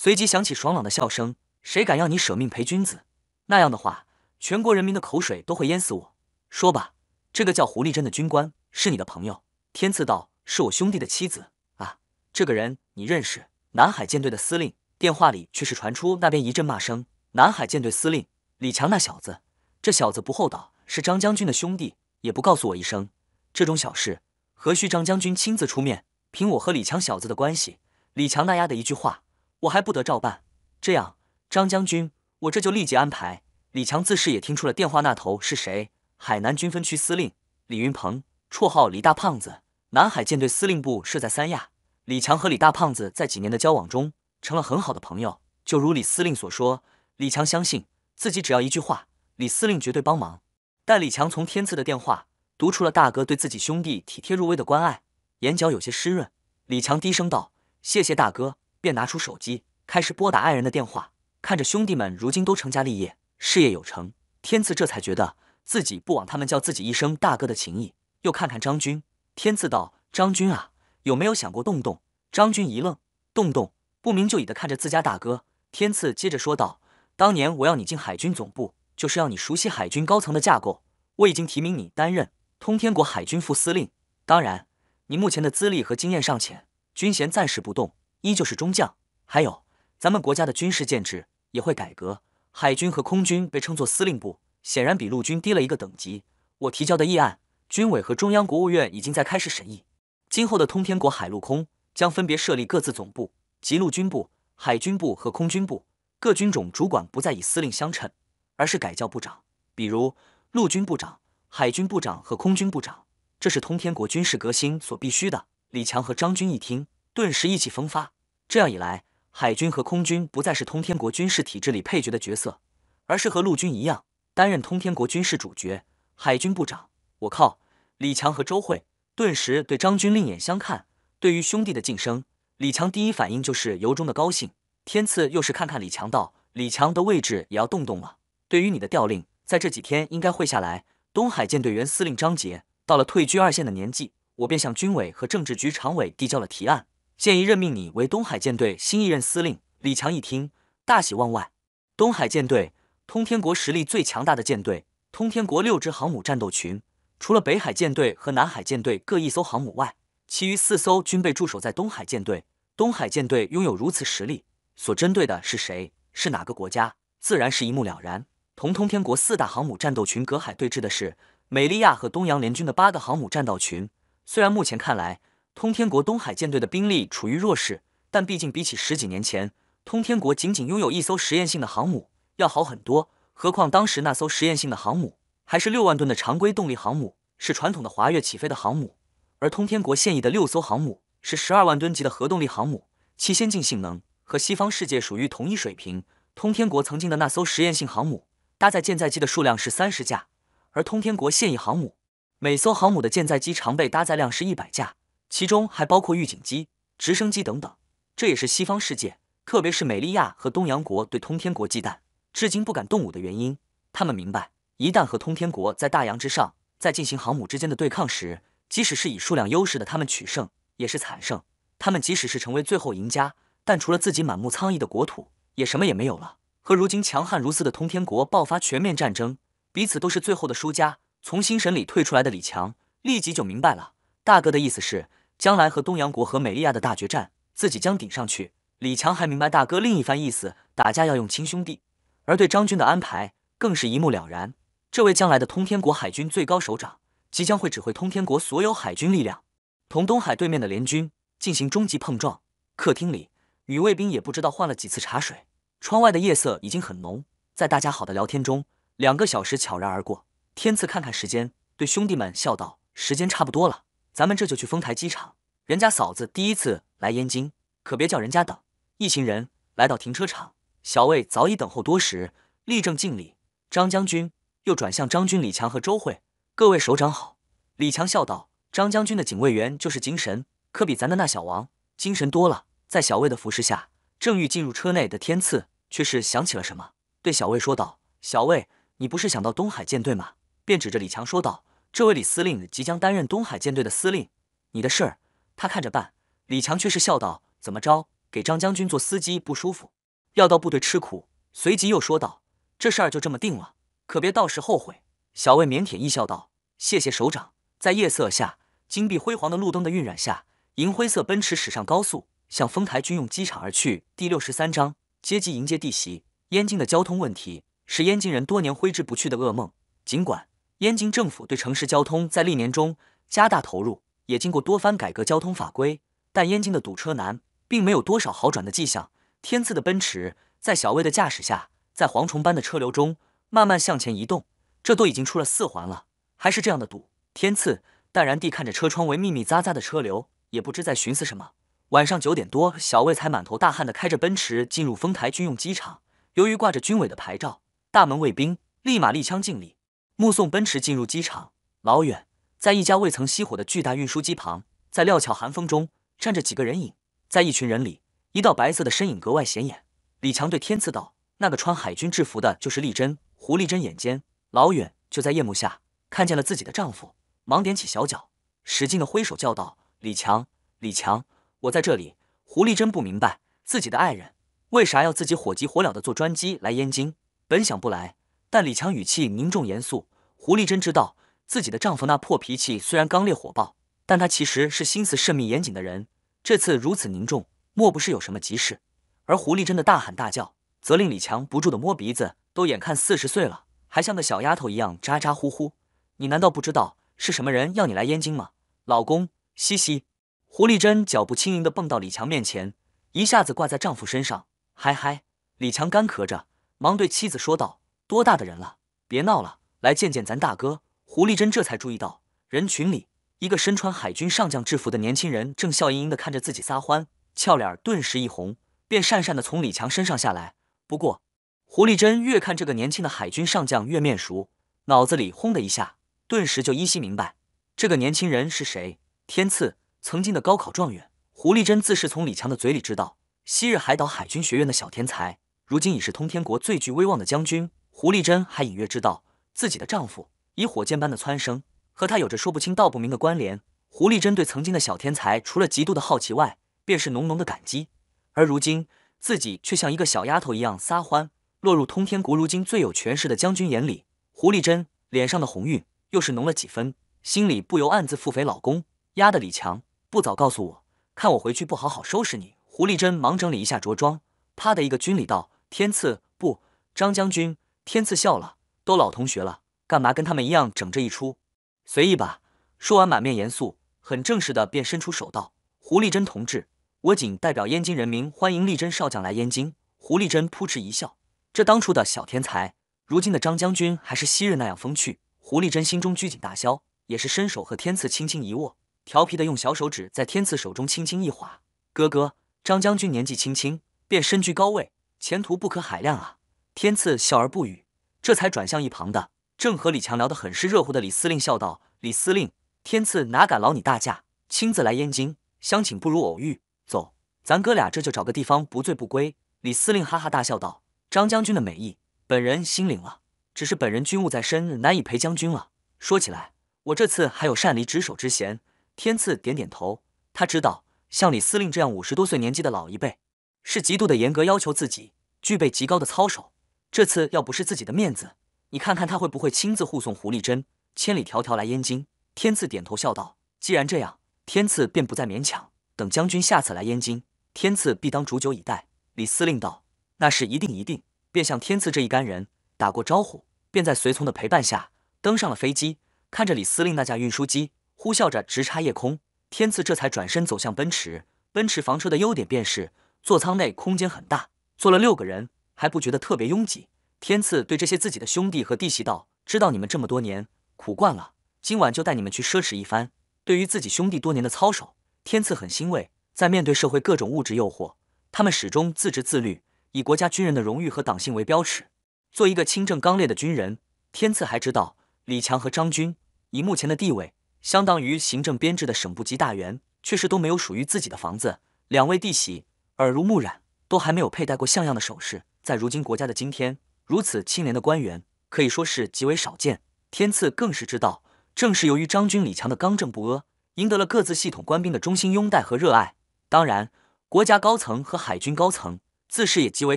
随即响起爽朗的笑声：“谁敢要你舍命陪君子？那样的话，全国人民的口水都会淹死我。”说吧，这个叫胡丽珍的军官是你的朋友？天赐道：“是我兄弟的妻子啊。”这个人你认识？南海舰队的司令。电话里却是传出那边一阵骂声：“南海舰队司令。”李强那小子，这小子不厚道，是张将军的兄弟，也不告诉我一声。这种小事何须张将军亲自出面？凭我和李强小子的关系，李强那丫的一句话，我还不得照办？这样，张将军，我这就立即安排。李强自是也听出了电话那头是谁，海南军分区司令李云鹏，绰号李大胖子，南海舰队司令部设在三亚。李强和李大胖子在几年的交往中成了很好的朋友，就如李司令所说，李强相信。自己只要一句话，李司令绝对帮忙。但李强从天赐的电话读出了大哥对自己兄弟体贴入微的关爱，眼角有些湿润。李强低声道：“谢谢大哥，便拿出手机开始拨打爱人的电话。看着兄弟们如今都成家立业，事业有成，天赐这才觉得自己不枉他们叫自己一声大哥的情谊。又看看张军，天赐道：“张军啊，有没有想过动动？”张军一愣，动动，不明就里的看着自家大哥。天赐接着说道：“当年我要你进海军总部，就是要你熟悉海军高层的架构。我已经提名你担任通天国海军副司令。当然，你目前的资历和经验尚浅，军衔暂时不动，依旧是中将。还有，咱们国家的军事建制也会改革，海军和空军被称作司令部，显然比陆军低了一个等级。我提交的议案，军委和中央国务院已经在开始审议。今后的通天国海陆空将分别设立各自总部，即陆军部、海军部和空军部。各军种主管不再以司令相称，而是改叫部长，比如陆军部长、海军部长和空军部长。这是通天国军事革新所必须的。李强和张军一听，顿时意气风发。这样一来，海军和空军不再是通天国军事体制里配角的角色，而是和陆军一样担任通天国军事主角。海军部长，我靠！李强和周慧顿时对张军另眼相看。对于兄弟的晋升，李强第一反应就是由衷的高兴。天赐又是看看李强道：“李强的位置也要动动了。对于你的调令，在这几天应该会下来。”东海舰队原司令张杰。到了退居二线的年纪，我便向军委和政治局常委递交了提案，建议任命你为东海舰队新一任司令。李强一听，大喜忘外。东海舰队，通天国实力最强大的舰队，通天国六支航母战斗群，除了北海舰队和南海舰队各一艘航母外，其余四艘均被驻守在东海舰队。东海舰队拥有如此实力，所针对的是谁？是哪个国家？自然是一目了然。同通天国四大航母战斗群隔海对峙的是。美利亚和东洋联军的八个航母战斗群，虽然目前看来通天国东海舰队的兵力处于弱势，但毕竟比起十几年前，通天国仅仅拥有一艘实验性的航母要好很多。何况当时那艘实验性的航母还是六万吨的常规动力航母，是传统的滑跃起飞的航母，而通天国现役的六艘航母是十二万吨级的核动力航母，其先进性能和西方世界属于同一水平。通天国曾经的那艘实验性航母搭载舰载机的数量是三十架。而通天国现役航母，每艘航母的舰载机常备搭载量是一百架，其中还包括预警机、直升机等等。这也是西方世界，特别是美利亚和东洋国对通天国忌惮，至今不敢动武的原因。他们明白，一旦和通天国在大洋之上，在进行航母之间的对抗时，即使是以数量优势的他们取胜，也是惨胜。他们即使是成为最后赢家，但除了自己满目苍夷的国土，也什么也没有了。和如今强悍如斯的通天国爆发全面战争。彼此都是最后的输家。从心神里退出来的李强立即就明白了，大哥的意思是，将来和东洋国和美利亚的大决战，自己将顶上去。李强还明白大哥另一番意思，打架要用亲兄弟。而对张军的安排更是一目了然。这位将来的通天国海军最高首长，即将会指挥通天国所有海军力量，同东海对面的联军进行终极碰撞。客厅里，女卫兵也不知道换了几次茶水。窗外的夜色已经很浓，在大家好的聊天中。两个小时悄然而过，天赐看看时间，对兄弟们笑道：“时间差不多了，咱们这就去丰台机场。人家嫂子第一次来燕京，可别叫人家等。”一行人来到停车场，小魏早已等候多时，立正敬礼。张将军又转向张军、李强和周慧：“各位首长好。”李强笑道：“张将军的警卫员就是精神，可比咱的那小王精神多了。”在小魏的服侍下，正欲进入车内的天赐却是想起了什么，对小魏说道：“小魏。”你不是想到东海舰队吗？便指着李强说道：“这位李司令即将担任东海舰队的司令，你的事儿他看着办。”李强却是笑道：“怎么着？给张将军做司机不舒服，要到部队吃苦。”随即又说道：“这事儿就这么定了，可别到时后悔。”小魏腼腆一笑道：“谢谢首长。”在夜色下，金碧辉煌的路灯的晕染下，银灰色奔驰驶上高速，向丰台军用机场而去。第六十三章：阶级迎接弟媳。燕京的交通问题。是燕京人多年挥之不去的噩梦。尽管燕京政府对城市交通在历年中加大投入，也经过多番改革交通法规，但燕京的堵车难，并没有多少好转的迹象。天赐的奔驰在小魏的驾驶下，在蝗虫般的车流中慢慢向前移动。这都已经出了四环了，还是这样的堵。天赐淡然地看着车窗为密密匝匝的车流，也不知在寻思什么。晚上九点多，小魏才满头大汗地开着奔驰进入丰台军用机场。由于挂着军委的牌照。大门卫兵立马立枪敬礼，目送奔驰进入机场。老远，在一家未曾熄火的巨大运输机旁，在料峭寒风中站着几个人影。在一群人里，一道白色的身影格外显眼。李强对天赐道：“那个穿海军制服的，就是丽珍。”胡丽珍眼尖，老远就在夜幕下看见了自己的丈夫，忙踮起小脚，使劲的挥手叫道：“李强，李强，我在这里。”胡丽珍不明白自己的爱人为啥要自己火急火燎的坐专机来燕京，本想不来，但李强语气凝重严肃。胡丽珍知道自己的丈夫那破脾气虽然刚烈火爆，但他其实是心思慎密严谨的人。这次如此凝重，莫不是有什么急事？而胡丽珍的大喊大叫，则令李强不住的摸鼻子，都眼看四十岁了，还像个小丫头一样咋咋呼呼。你难道不知道是什么人要你来燕京吗？老公，嘻嘻。胡丽珍脚步轻盈的蹦到李强面前，一下子挂在丈夫身上，嗨嗨。李强干咳着，忙对妻子说道：“多大的人了，别闹了，来见见咱大哥。”胡丽珍这才注意到人群里。一个身穿海军上将制服的年轻人正笑盈盈的看着自己撒欢，俏脸顿时一红，便讪讪的从李强身上下来。不过，胡丽珍越看这个年轻的海军上将越面熟，脑子里轰的一下，顿时就依稀明白这个年轻人是谁。天赐，曾经的高考状元。胡丽珍自是从李强的嘴里知道，昔日海岛海军学院的小天才，如今已是通天国最具威望的将军。胡丽珍还隐约知道，自己的丈夫以火箭般的蹿升。和他有着说不清道不明的关联。胡丽珍对曾经的小天才，除了极度的好奇外，便是浓浓的感激。而如今自己却像一个小丫头一样撒欢，落入通天国如今最有权势的将军眼里。胡丽珍脸上的红晕又是浓了几分，心里不由暗自腹诽：老公，丫的李强，不早告诉我，看我回去不好好收拾你。胡丽珍忙整理一下着装，啪的一个军礼道：“天赐不，张将军。”天赐笑了，都老同学了，干嘛跟他们一样整这一出？随意吧。说完，满面严肃，很正式的便伸出手道：“胡丽珍同志，我谨代表燕京人民欢迎丽珍少将来燕京。”胡丽珍扑哧一笑，这当初的小天才，如今的张将军还是昔日那样风趣。胡丽珍心中拘谨大消，也是伸手和天赐轻轻一握，调皮的用小手指在天赐手中轻轻一划。哥哥，张将军年纪轻轻便身居高位，前途不可海量啊！天赐笑而不语，这才转向一旁的。正和李强聊得很是热乎的李司令笑道：“李司令，天赐哪敢劳你大驾，亲自来燕京，相请不如偶遇。走，咱哥俩这就找个地方不醉不归。”李司令哈哈大笑道：“张将军的美意，本人心领了。只是本人军务在身，难以陪将军了。说起来，我这次还有擅离职守之嫌。”天赐点点头，他知道像李司令这样五十多岁年纪的老一辈，是极度的严格要求自己，具备极高的操守。这次要不是自己的面子。你看看他会不会亲自护送胡丽珍千里迢迢来燕京？天赐点头笑道：“既然这样，天赐便不再勉强。等将军下次来燕京，天赐必当煮酒以待。”李司令道：“那是一定一定。”便向天赐这一干人打过招呼，便在随从的陪伴下登上了飞机。看着李司令那架运输机呼啸着直插夜空，天赐这才转身走向奔驰。奔驰房车的优点便是座舱内空间很大，坐了六个人还不觉得特别拥挤。天赐对这些自己的兄弟和弟媳道：“知道你们这么多年苦惯了，今晚就带你们去奢侈一番。”对于自己兄弟多年的操守，天赐很欣慰。在面对社会各种物质诱惑，他们始终自制自律，以国家军人的荣誉和党性为标尺。做一个清正刚烈的军人，天赐还知道李强和张军以目前的地位，相当于行政编制的省部级大员，却是都没有属于自己的房子。两位弟媳耳濡目染，都还没有佩戴过像样的首饰。在如今国家的今天。如此清廉的官员可以说是极为少见。天赐更是知道，正是由于张军李强的刚正不阿，赢得了各自系统官兵的衷心拥戴和热爱。当然，国家高层和海军高层自是也极为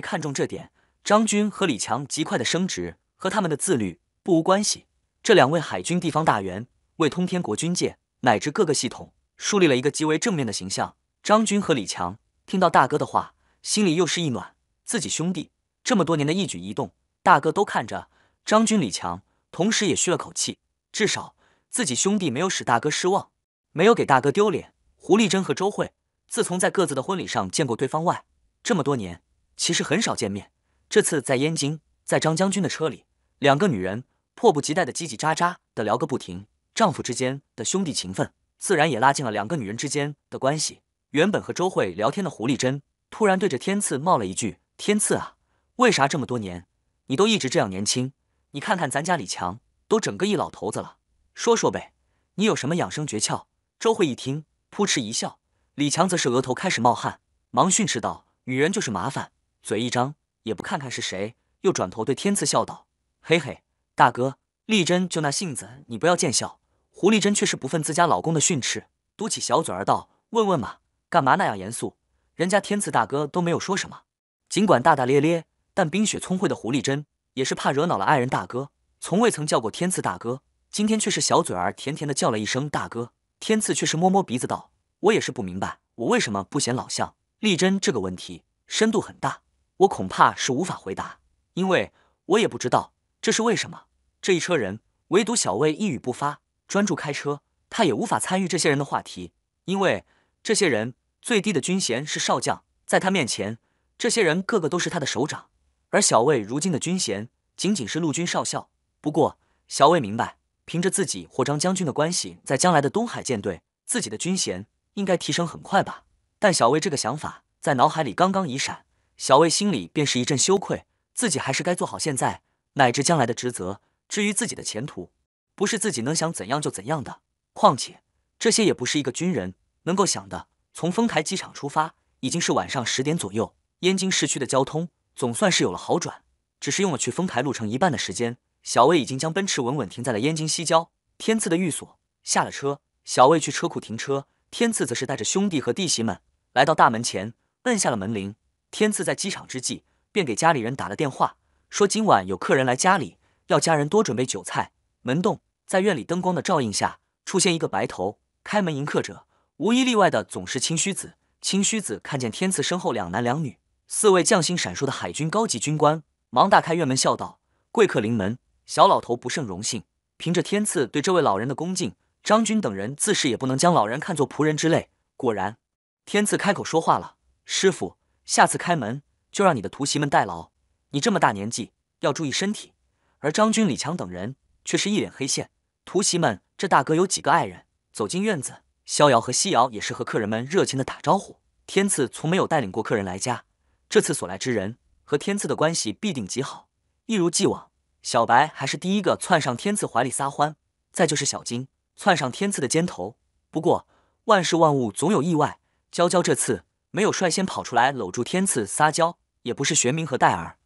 看重这点。张军和李强极快的升职和他们的自律不无关系。这两位海军地方大员为通天国军界乃至各个系统树立了一个极为正面的形象。张军和李强听到大哥的话，心里又是一暖。自己兄弟这么多年的一举一动。大哥都看着张军李强，同时也吁了口气，至少自己兄弟没有使大哥失望，没有给大哥丢脸。胡丽珍和周慧自从在各自的婚礼上见过对方外，这么多年其实很少见面。这次在燕京，在张将军的车里，两个女人迫不及待的叽叽喳喳的聊个不停，丈夫之间的兄弟情分，自然也拉近了两个女人之间的关系。原本和周慧聊天的胡丽珍，突然对着天赐冒了一句：“天赐啊，为啥这么多年？”你都一直这样年轻，你看看咱家李强都整个一老头子了，说说呗，你有什么养生诀窍？周慧一听，扑哧一笑，李强则是额头开始冒汗，忙训斥道：“女人就是麻烦，嘴一张也不看看是谁。”又转头对天赐笑道：“嘿嘿，大哥，丽珍就那性子，你不要见笑。”胡丽珍却是不忿自家老公的训斥，嘟起小嘴儿道：“问问嘛，干嘛那样严肃？人家天赐大哥都没有说什么。”尽管大大咧咧，但冰雪聪慧的胡丽珍也是怕惹恼了爱人大哥，从未曾叫过天赐大哥，今天却是小嘴儿甜甜的叫了一声大哥。天赐却是摸摸鼻子道：“我也是不明白，我为什么不显老相？”丽珍这个问题深度很大，我恐怕是无法回答，因为我也不知道这是为什么。这一车人唯独小魏一语不发。专注开车，他也无法参与这些人的话题，因为这些人最低的军衔是少将，在他面前，这些人个个都是他的首长，而小魏如今的军衔仅仅是陆军少校。不过，小魏明白，凭着自己或张将军的关系，在将来的东海舰队，自己的军衔应该提升很快吧。但小魏这个想法在脑海里刚刚一闪，小魏心里便是一阵羞愧，自己还是该做好现在乃至将来的职责。至于自己的前途，不是自己能想怎样就怎样的，况且这些也不是一个军人能够想的。从丰台机场出发，已经是晚上十点左右，燕京市区的交通总算是有了好转。只是用了去丰台路程一半的时间，小魏已经将奔驰稳稳停在了燕京西郊天赐的寓所。下了车，小魏去车库停车，天赐则是带着兄弟和弟媳们来到大门前，摁下了门铃。天赐在机场之际，便给家里人打了电话，说今晚有客人来家里，要家人多准备酒菜。门洞在院里灯光的照映下，出现一个白头。开门迎客者，无一例外的总是清虚子。清虚子看见天赐身后两男两女，四位匠心闪烁的海军高级军官，忙大开院门，笑道：“贵客临门，小老头不胜荣幸。”凭着天赐对这位老人的恭敬，张军等人自是也不能将老人看作仆人之类。果然，天赐开口说话了：“师傅，下次开门就让你的徒媳们代劳。你这么大年纪，要注意身体。”而张军、李强等人。却是一脸黑线。徒媳们，这大哥有几个爱人？走进院子，逍遥和西瑶也是和客人们热情的打招呼。天赐从没有带领过客人来家，这次所来之人和天赐的关系必定极好。一如既往，小白还是第一个窜上天赐怀里撒欢，再就是小金窜上天赐的肩头。不过万事万物总有意外，娇娇这次没有率先跑出来搂住天赐撒娇，也不是玄冥和戴儿，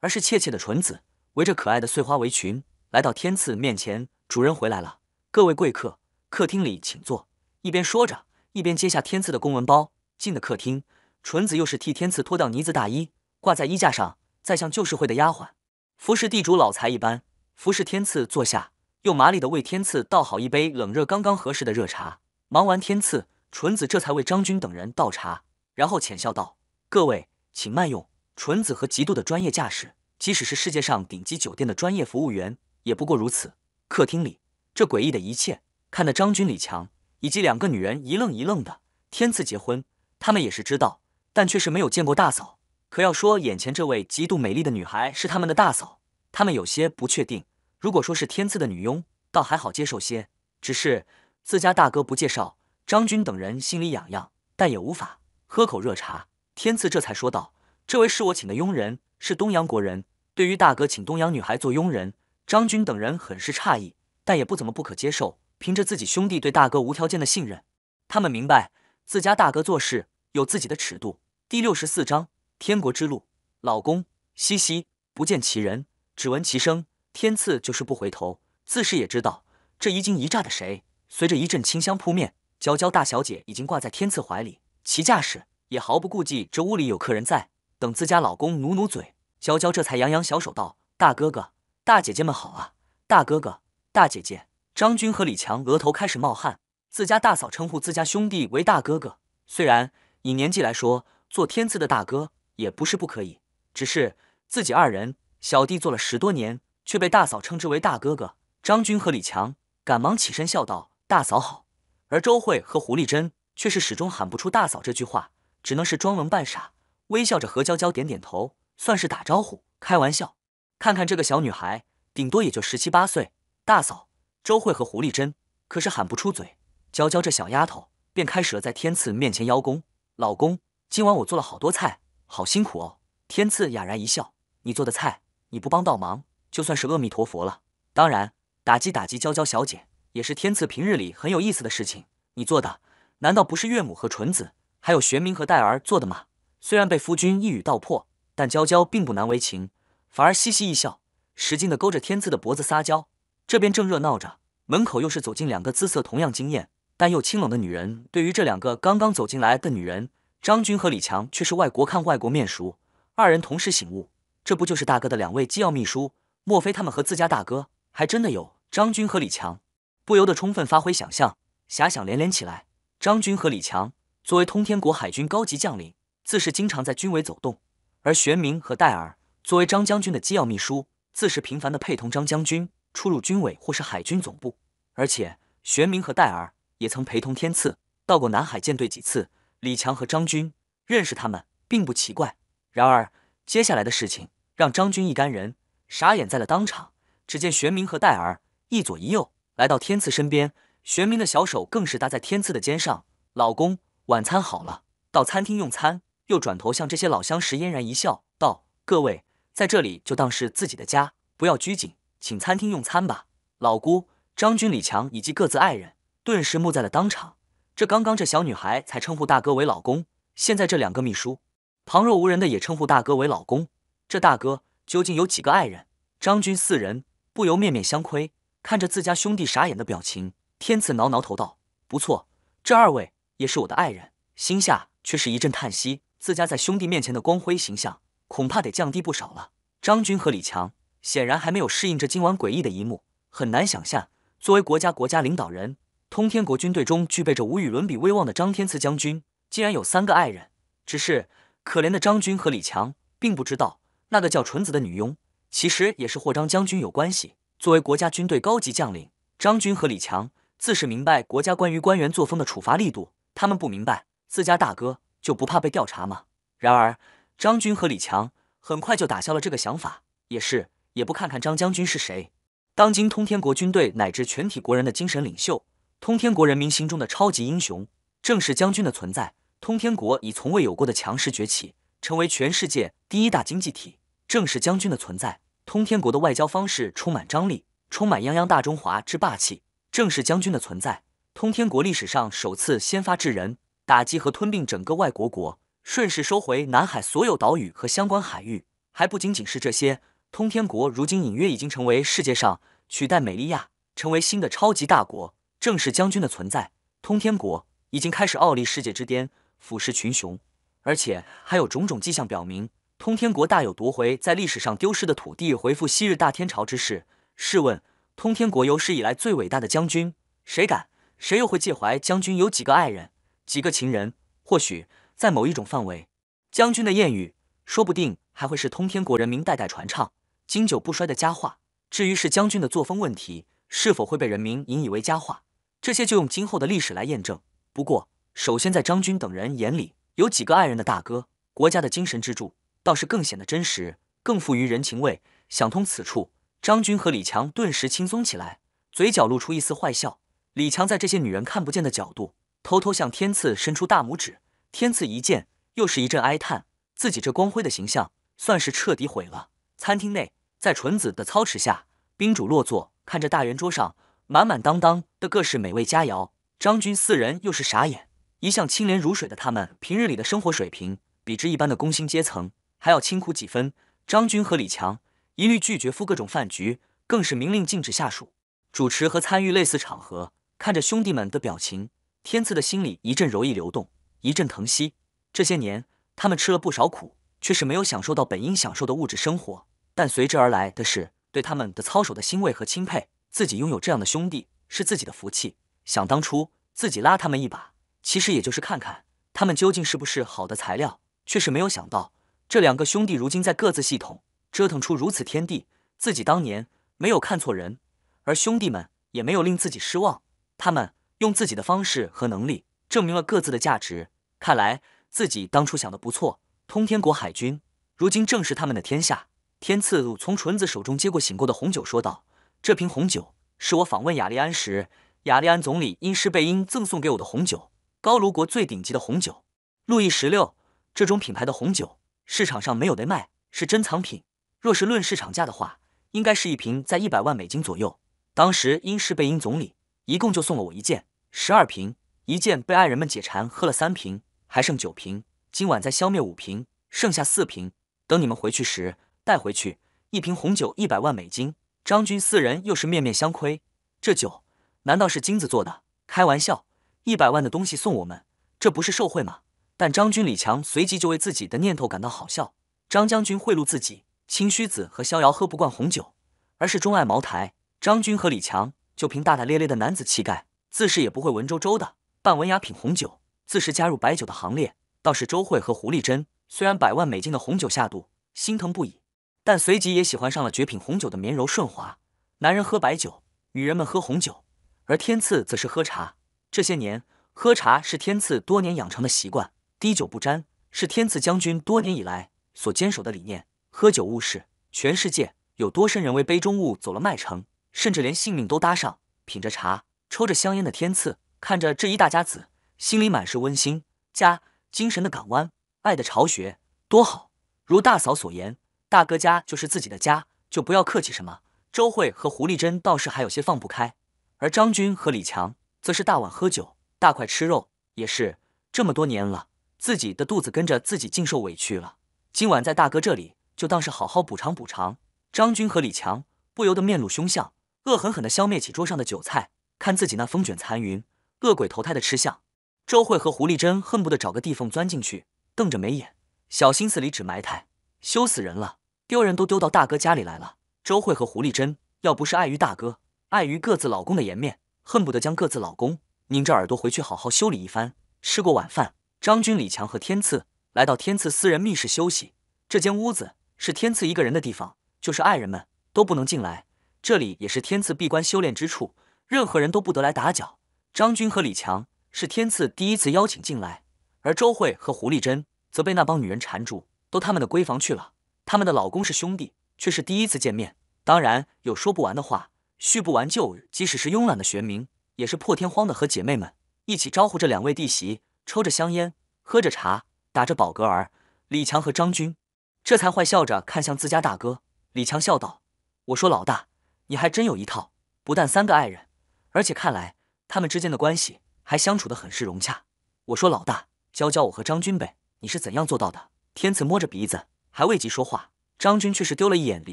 而是怯怯的纯子围着可爱的碎花围裙。来到天赐面前，主人回来了，各位贵客，客厅里请坐。一边说着，一边接下天赐的公文包。进了客厅，纯子又是替天赐脱掉呢子大衣，挂在衣架上，再像旧社会的丫鬟，服侍地主老财一般，服侍天赐坐下，又麻利的为天赐倒好一杯冷热刚刚合适的热茶。忙完天赐，纯子这才为张军等人倒茶，然后浅笑道：“各位请慢用。”纯子和极度的专业架势，即使是世界上顶级酒店的专业服务员。也不过如此。客厅里这诡异的一切，看得张军、李强以及两个女人一愣一愣的。天赐结婚，他们也是知道，但却是没有见过大嫂。可要说眼前这位极度美丽的女孩是他们的大嫂，他们有些不确定。如果说是天赐的女佣，倒还好接受些。只是自家大哥不介绍，张军等人心里痒痒，但也无法。喝口热茶，天赐这才说道：“这位是我请的佣人，是东洋国人。对于大哥请东洋女孩做佣人。”张军等人很是诧异，但也不怎么不可接受。凭着自己兄弟对大哥无条件的信任，他们明白自家大哥做事有自己的尺度。第六十四章天国之路。老公，嘻嘻，不见其人，只闻其声。天赐就是不回头，自是也知道这一惊一乍的谁。随着一阵清香扑面，娇娇大小姐已经挂在天赐怀里，其架势也毫不顾忌这屋里有客人在。等自家老公努努嘴，娇娇这才扬扬小手道：“大哥哥。”大姐姐们好啊，大哥哥、大姐姐，张军和李强额头开始冒汗。自家大嫂称呼自家兄弟为大哥哥，虽然以年纪来说，做天赐的大哥也不是不可以，只是自己二人小弟做了十多年，却被大嫂称之为大哥哥。张军和李强赶忙起身笑道：“大嫂好。”而周慧和胡丽珍却是始终喊不出大嫂这句话，只能是装聋扮傻，微笑着和娇娇点点头，算是打招呼，开玩笑。看看这个小女孩，顶多也就十七八岁。大嫂周慧和胡丽珍可是喊不出嘴。娇娇这小丫头便开始了在天赐面前邀功：“老公，今晚我做了好多菜，好辛苦哦。”天赐哑然一笑：“你做的菜，你不帮倒忙，就算是阿弥陀佛了。当然，打击打击娇娇小姐，也是天赐平日里很有意思的事情。你做的难道不是岳母和纯子，还有玄冥和戴儿做的吗？虽然被夫君一语道破，但娇娇并不难为情，反而嘻嘻一笑，使劲的勾着天赐的脖子撒娇。这边正热闹着，门口又是走进两个姿色同样惊艳但又清冷的女人。对于这两个刚刚走进来的女人，张军和李强却是外国看外国面熟，二人同时醒悟，这不就是大哥的两位机要秘书？莫非他们和自家大哥还真的有？张军和李强不由得充分发挥想象，遐想连连起来。张军和李强作为通天国海军高级将领。自是经常在军委走动，而玄冥和戴尔作为张将军的机要秘书，自是频繁的陪同张将军出入军委或是海军总部。而且玄冥和戴尔也曾陪同天赐到过南海舰队几次。李强和张军认识他们并不奇怪。然而接下来的事情让张军一干人傻眼在了当场。只见玄冥和戴尔一左一右来到天赐身边，玄冥的小手更是搭在天赐的肩上。老公，晚餐好了，到餐厅用餐。又转头向这些老相识嫣然一笑，道：“各位在这里就当是自己的家，不要拘谨，请餐厅用餐吧。”老姑、张军、李强以及各自爱人顿时木在了当场。这刚刚这小女孩才称呼大哥为老公，现在这两个秘书旁若无人的也称呼大哥为老公，这大哥究竟有几个爱人？张军四人不由面面相窥，看着自家兄弟傻眼的表情，天赐挠挠头道：“不错，这二位也是我的爱人。”心下却是一阵叹息。自家在兄弟面前的光辉形象，恐怕得降低不少了。张军和李强显然还没有适应这今晚诡异的一幕，很难想象，作为国家国家领导人，通天国军队中具备着无与伦比威望的张天赐将军，竟然有三个爱人。只是可怜的张军和李强并不知道，那个叫纯子的女佣，其实也是和张将军有关系。作为国家军队高级将领，张军和李强自是明白国家关于官员作风的处罚力度，他们不明白自家大哥。就不怕被调查吗？然而张军和李强很快就打消了这个想法，也是也不看看张将军是谁。当今通天国军队乃至全体国人的精神领袖，通天国人民心中的超级英雄，正是将军的存在。通天国以从未有过的强势崛起，成为全世界第一大经济体，正是将军的存在。通天国的外交方式充满张力，充满泱泱大中华之霸气，正是将军的存在。通天国历史上首次先发制人。打击和吞并整个外国国，顺势收回南海所有岛屿和相关海域，还不仅仅是这些。通天国如今隐约已经成为世界上取代美利亚，成为新的超级大国。正是将军的存在，通天国已经开始傲立世界之巅，俯视群雄。而且还有种种迹象表明，通天国大有夺回在历史上丢失的土地，回复昔日大天朝之势。试问，通天国有史以来最伟大的将军，谁敢？谁又会介怀将军有几个爱人？几个情人，或许在某一种范围，将军的谚语，说不定还会是通天国人民代代传唱、经久不衰的佳话。至于是将军的作风问题，是否会被人民引以为佳话，这些就用今后的历史来验证。不过，首先在张军等人眼里，有几个爱人的大哥，国家的精神支柱，倒是更显得真实，更富于人情味。想通此处，张军和李强顿时轻松起来，嘴角露出一丝坏笑。李强在这些女人看不见的角度。偷偷向天赐伸出大拇指，天赐一见，又是一阵哀叹，自己这光辉的形象算是彻底毁了。餐厅内，在纯子的操持下，宾主落座，看着大圆桌上满满当当的各式美味佳肴，张军四人又是傻眼。一向清廉如水的他们，平日里的生活水平比之一般的工薪阶层还要清苦几分。张军和李强一律拒绝赴各种饭局，更是明令禁止下属主持和参与类似场合。看着兄弟们的表情。天赐的心里一阵柔意流动，一阵疼惜。这些年，他们吃了不少苦，却是没有享受到本应享受的物质生活。但随之而来的是对他们的操守的欣慰和钦佩。自己拥有这样的兄弟，是自己的福气。想当初，自己拉他们一把，其实也就是看看他们究竟是不是好的材料。却是没有想到，这两个兄弟如今在各自系统折腾出如此天地。自己当年没有看错人，而兄弟们也没有令自己失望。他们。用自己的方式和能力证明了各自的价值。看来自己当初想的不错。通天国海军如今正是他们的天下。天赐从纯子手中接过醒过的红酒，说道：“这瓶红酒是我访问雅利安时，雅利安总理因施贝因赠送给我的红酒，高卢国最顶级的红酒，路易十六这种品牌的红酒市场上没有得卖，是珍藏品。若是论市场价的话，应该是一瓶在一百万美金左右。当时因施贝因总理一共就送了我一件。”十二瓶，一件被爱人们解馋，喝了三瓶，还剩九瓶，今晚再消灭五瓶，剩下四瓶，等你们回去时带回去。一瓶红酒一百万美金，张军四人又是面面相窥。这酒难道是金子做的？开玩笑，一百万的东西送我们，这不是受贿吗？但张军、李强随即就为自己的念头感到好笑。张将军贿赂自己，清虚子和逍遥喝不惯红酒，而是钟爱茅台。张军和李强就凭大大咧咧的男子气概，自是也不会文绉绉的半文雅品红酒，自是加入白酒的行列。倒是周慧和胡丽珍，虽然百万美金的红酒下肚，心疼不已，但随即也喜欢上了绝品红酒的绵柔顺滑。男人喝白酒，女人们喝红酒，而天赐则是喝茶。这些年，喝茶是天赐多年养成的习惯，滴酒不沾是天赐将军多年以来所坚守的理念。喝酒误事，全世界有多少人为杯中物走了麦城？甚至连性命都搭上。品着茶，抽着香烟的天赐，看着这一大家子，心里满是温馨。家，精神的港湾，爱的巢穴，多好！如大嫂所言，大哥家就是自己的家，就不要客气什么。周慧和胡丽珍倒是还有些放不开，而张军和李强则是大碗喝酒，大块吃肉。也是这么多年了，自己的肚子跟着自己尽受委屈了，今晚在大哥这里，就当是好好补偿补偿。张军和李强不由得面露凶相。恶狠狠地消灭起桌上的酒菜，看自己那风卷残云、恶鬼投胎的吃相。周慧和胡丽珍恨不得找个地缝钻进去，瞪着眉眼，小心思里只埋汰，羞死人了！丢人都丢到大哥家里来了。周慧和胡丽珍要不是碍于大哥，碍于各自老公的颜面，恨不得将各自老公拧着耳朵回去好好修理一番。吃过晚饭，张军、李强和天赐来到天赐私人密室休息。这间屋子是天赐一个人的地方，就是爱人们都不能进来。这里也是天赐闭关修炼之处，任何人都不得来打搅。张军和李强是天赐第一次邀请进来，而周慧和胡丽珍则被那帮女人缠住，都他们的闺房去了。他们的老公是兄弟，却是第一次见面，当然有说不完的话，叙不完旧。即使是慵懒的玄冥，也是破天荒的和姐妹们一起招呼着两位弟媳，抽着香烟，喝着茶，打着饱嗝儿。李强和张军这才坏笑着看向自家大哥。李强笑道：“我说老大。”你还真有一套，不但三个爱人，而且看来他们之间的关系还相处得很是融洽。我说老大，教教我和张军呗，你是怎样做到的？天赐摸着鼻子，还未及说话，张军却是丢了一眼李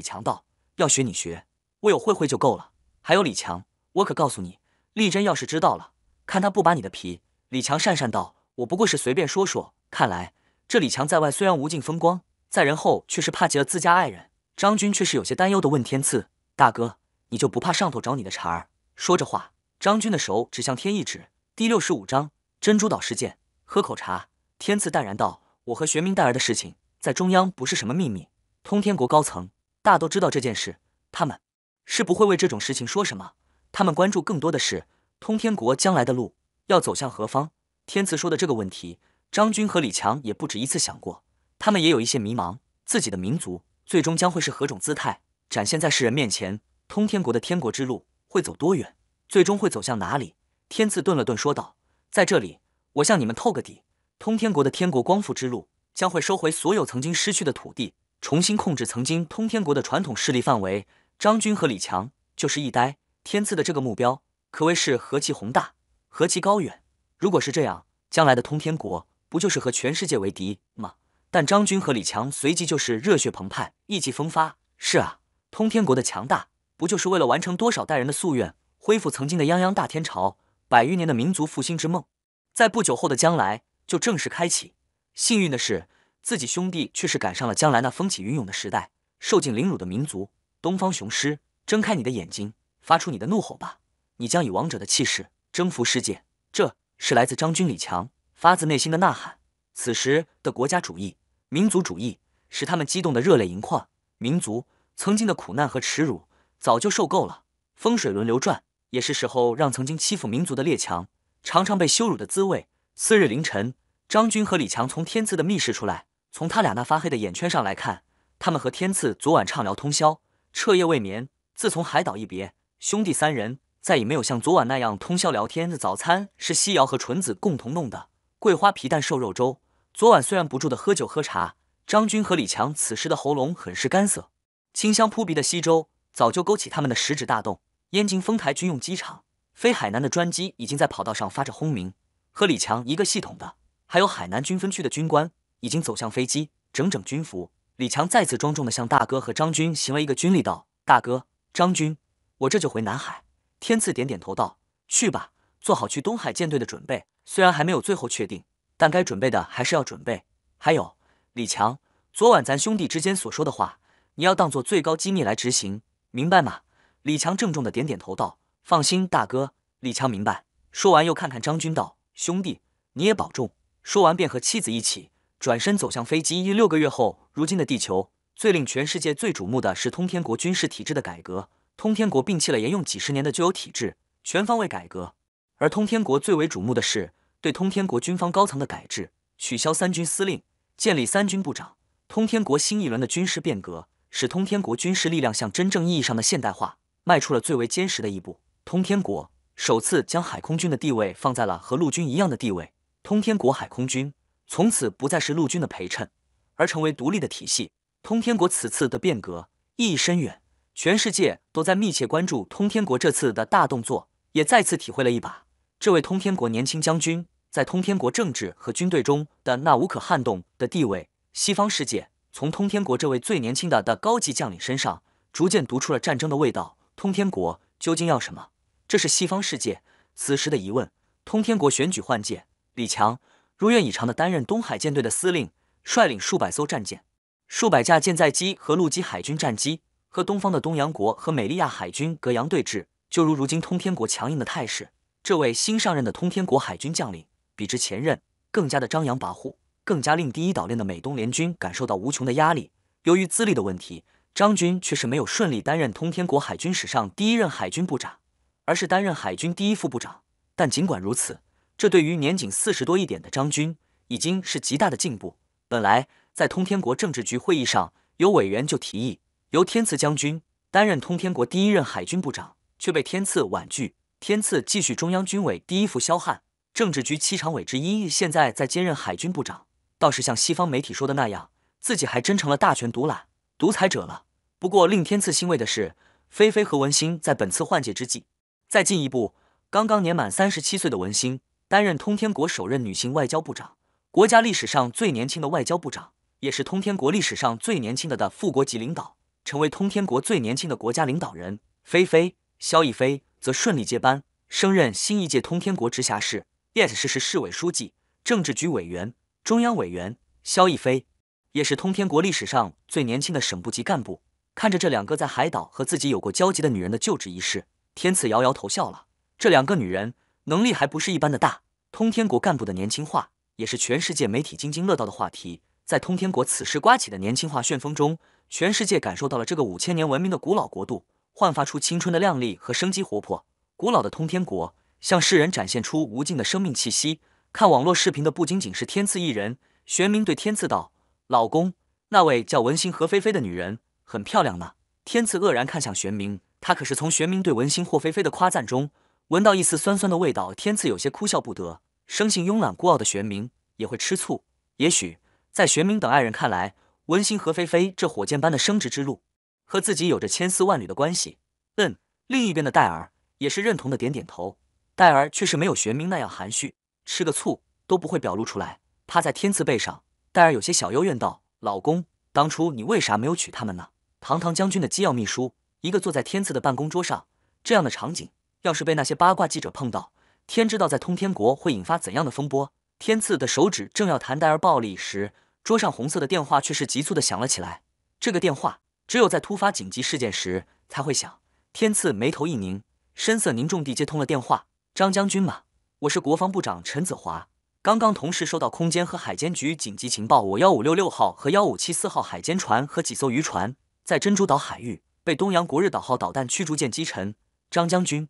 强，道：要学你学，我有慧慧就够了。还有李强，我可告诉你，丽珍要是知道了，看他不扒你的皮。李强讪讪道：我不过是随便说说。看来这李强在外虽然无尽风光，在人后却是怕极了自家爱人。张军却是有些担忧的问天赐大哥。你就不怕上头找你的茬儿？说着话，张军的手指向天一指。第六十五章珍珠岛事件。喝口茶，天赐淡然道：“我和玄冥带儿的事情，在中央不是什么秘密，通天国高层大都知道这件事，他们是不会为这种事情说什么。他们关注更多的是通天国将来的路要走向何方。”天赐说的这个问题，张军和李强也不止一次想过，他们也有一些迷茫，自己的民族最终将会是何种姿态展现在世人面前。通天国的天国之路会走多远？最终会走向哪里？天赐顿了顿，说道：“在这里，我向你们透个底。通天国的天国光复之路将会收回所有曾经失去的土地，重新控制曾经通天国的传统势力范围。”张军和李强就是一呆。天赐的这个目标可谓是何其宏大，何其高远。如果是这样，将来的通天国不就是和全世界为敌吗？但张军和李强随即就是热血澎湃，意气风发。是啊，通天国的强大。不就是为了完成多少代人的夙愿，恢复曾经的泱泱大天朝，百余年的民族复兴之梦，在不久后的将来就正式开启。幸运的是，自己兄弟却是赶上了将来那风起云涌的时代。受尽凌辱的民族，东方雄狮，睁开你的眼睛，发出你的怒吼吧！你将以王者的气势征服世界。这是来自张军李强发自内心的呐喊。此时的国家主义、民族主义使他们激动得热泪盈眶。民族曾经的苦难和耻辱。早就受够了，风水轮流转，也是时候让曾经欺负民族的列强尝尝被羞辱的滋味。次日凌晨，张军和李强从天赐的密室出来，从他俩那发黑的眼圈上来看，他们和天赐昨晚畅聊通宵，彻夜未眠。自从海岛一别，兄弟三人再也没有像昨晚那样通宵聊天。的早餐是西瑶和纯子共同弄的桂花皮蛋瘦肉粥。昨晚虽然不住的喝酒喝茶，张军和李强此时的喉咙很是干涩，清香扑鼻的稀粥。早就勾起他们的食指大动。燕京丰台军用机场，飞海南的专机已经在跑道上发着轰鸣。和李强一个系统的，还有海南军分区的军官已经走向飞机，整整军服。李强再次庄重地向大哥和张军行了一个军礼，道：“大哥，张军，我这就回南海。”天赐点点头道：“去吧，做好去东海舰队的准备。虽然还没有最后确定，但该准备的还是要准备。还有，李强，昨晚咱兄弟之间所说的话，你要当做最高机密来执行，明白吗？”李强郑重的点点头道：“放心，大哥。”李强明白。说完又看看张军道：“兄弟，你也保重。”说完便和妻子一起。转身走向飞机。六个月后，如今的地球最令全世界最瞩目的是通天国军事体制的改革。通天国摒弃了沿用几十年的旧有体制，全方位改革。而通天国最为瞩目的是对通天国军方高层的改制，取消三军司令，建立三军部长。通天国新一轮的军事变革，使通天国军事力量向真正意义上的现代化迈出了最为坚实的一步。通天国首次将海空军的地位放在了和陆军一样的地位。通天国海空军。从此不再是陆军的陪衬，而成为独立的体系。通天国此次的变革意义深远，全世界都在密切关注通天国这次的大动作，也再次体会了一把这位通天国年轻将军在通天国政治和军队中的那无可撼动的地位。西方世界从通天国这位最年轻的的高级将领身上，逐渐读出了战争的味道。通天国究竟要什么？这是西方世界此时的疑问。通天国选举换届，李强。如愿以偿的担任东海舰队的司令，率领数百艘战舰、数百架舰载机和陆基海军战机，和东方的东洋国和美利亚海军隔洋对峙。就如如今通天国强硬的态势，这位新上任的通天国海军将领，比之前任更加的张扬跋扈，更加令第一岛链的美东联军感受到无穷的压力。由于资历的问题，张军却是没有顺利担任通天国海军史上第一任海军部长，而是担任海军第一副部长。但尽管如此，这对于年仅四十多一点的张军，已经是极大的进步。本来在通天国政治局会议上，有委员就提议由天赐将军担任通天国第一任海军部长，却被天赐婉拒。天赐继续中央军委第一副骁汉，政治局七常委之一，现在在兼任海军部长，倒是像西方媒体说的那样，自己还真成了大权独揽、独裁者了。不过令天赐欣慰的是，菲菲和文心在本次换届之际，再进一步，刚刚年满三十七岁的文心。担任通天国首任女性外交部长，国家历史上最年轻的外交部长，也是通天国历史上最年轻的的副国级领导，成为通天国最年轻的国家领导人。菲菲萧逸飞则顺利接班，升任新一届通天国直辖市 YES 市市市委书记、政治局委员、中央委员。萧逸飞也是通天国历史上最年轻的省部级干部。看着这两个在海岛和自己有过交集的女人的就职仪式，天赐摇摇头笑了。这两个女人。能力还不是一般的大，通天国干部的年轻化也是全世界媒体津津乐道的话题。在通天国此时刮起的年轻化旋风中，全世界感受到了这个五千年文明的古老国度焕发出青春的靓丽和生机活泼。古老的通天国向世人展现出无尽的生命气息。看网络视频的不仅仅是天赐一人，玄冥对天赐道：“老公，那位叫文心何菲菲的女人很漂亮呢。”天赐愕然看向玄冥，他可是从玄冥对文心霍菲菲的夸赞中。闻到一丝酸酸的味道，天赐有些哭笑不得。生性慵懒孤傲的玄冥也会吃醋。也许在玄冥等爱人看来，文心和菲菲这火箭般的升职之路，和自己有着千丝万缕的关系。嗯，另一边的戴尔也是认同的，点点头。戴尔却是没有玄冥那样含蓄，吃个醋都不会表露出来，趴在天赐背上。戴尔有些小幽怨道：“老公，当初你为啥没有娶他们呢？”堂堂将军的机要秘书，一个坐在天赐的办公桌上，这样的场景。要是被那些八卦记者碰到，天知道在通天国会引发怎样的风波。天赐的手指正要弹戴尔暴力时，桌上红色的电话却是急促的响了起来。这个电话只有在突发紧急事件时才会响。天赐眉头一拧，深色凝重地接通了电话：“张将军吗？我是国防部长陈子华。刚刚同时收到空间和海监局紧急情报，我幺五六六号和幺五七四号海监船和几艘渔船在珍珠岛海域被东洋国日岛号导弹驱逐舰击沉。张将军。”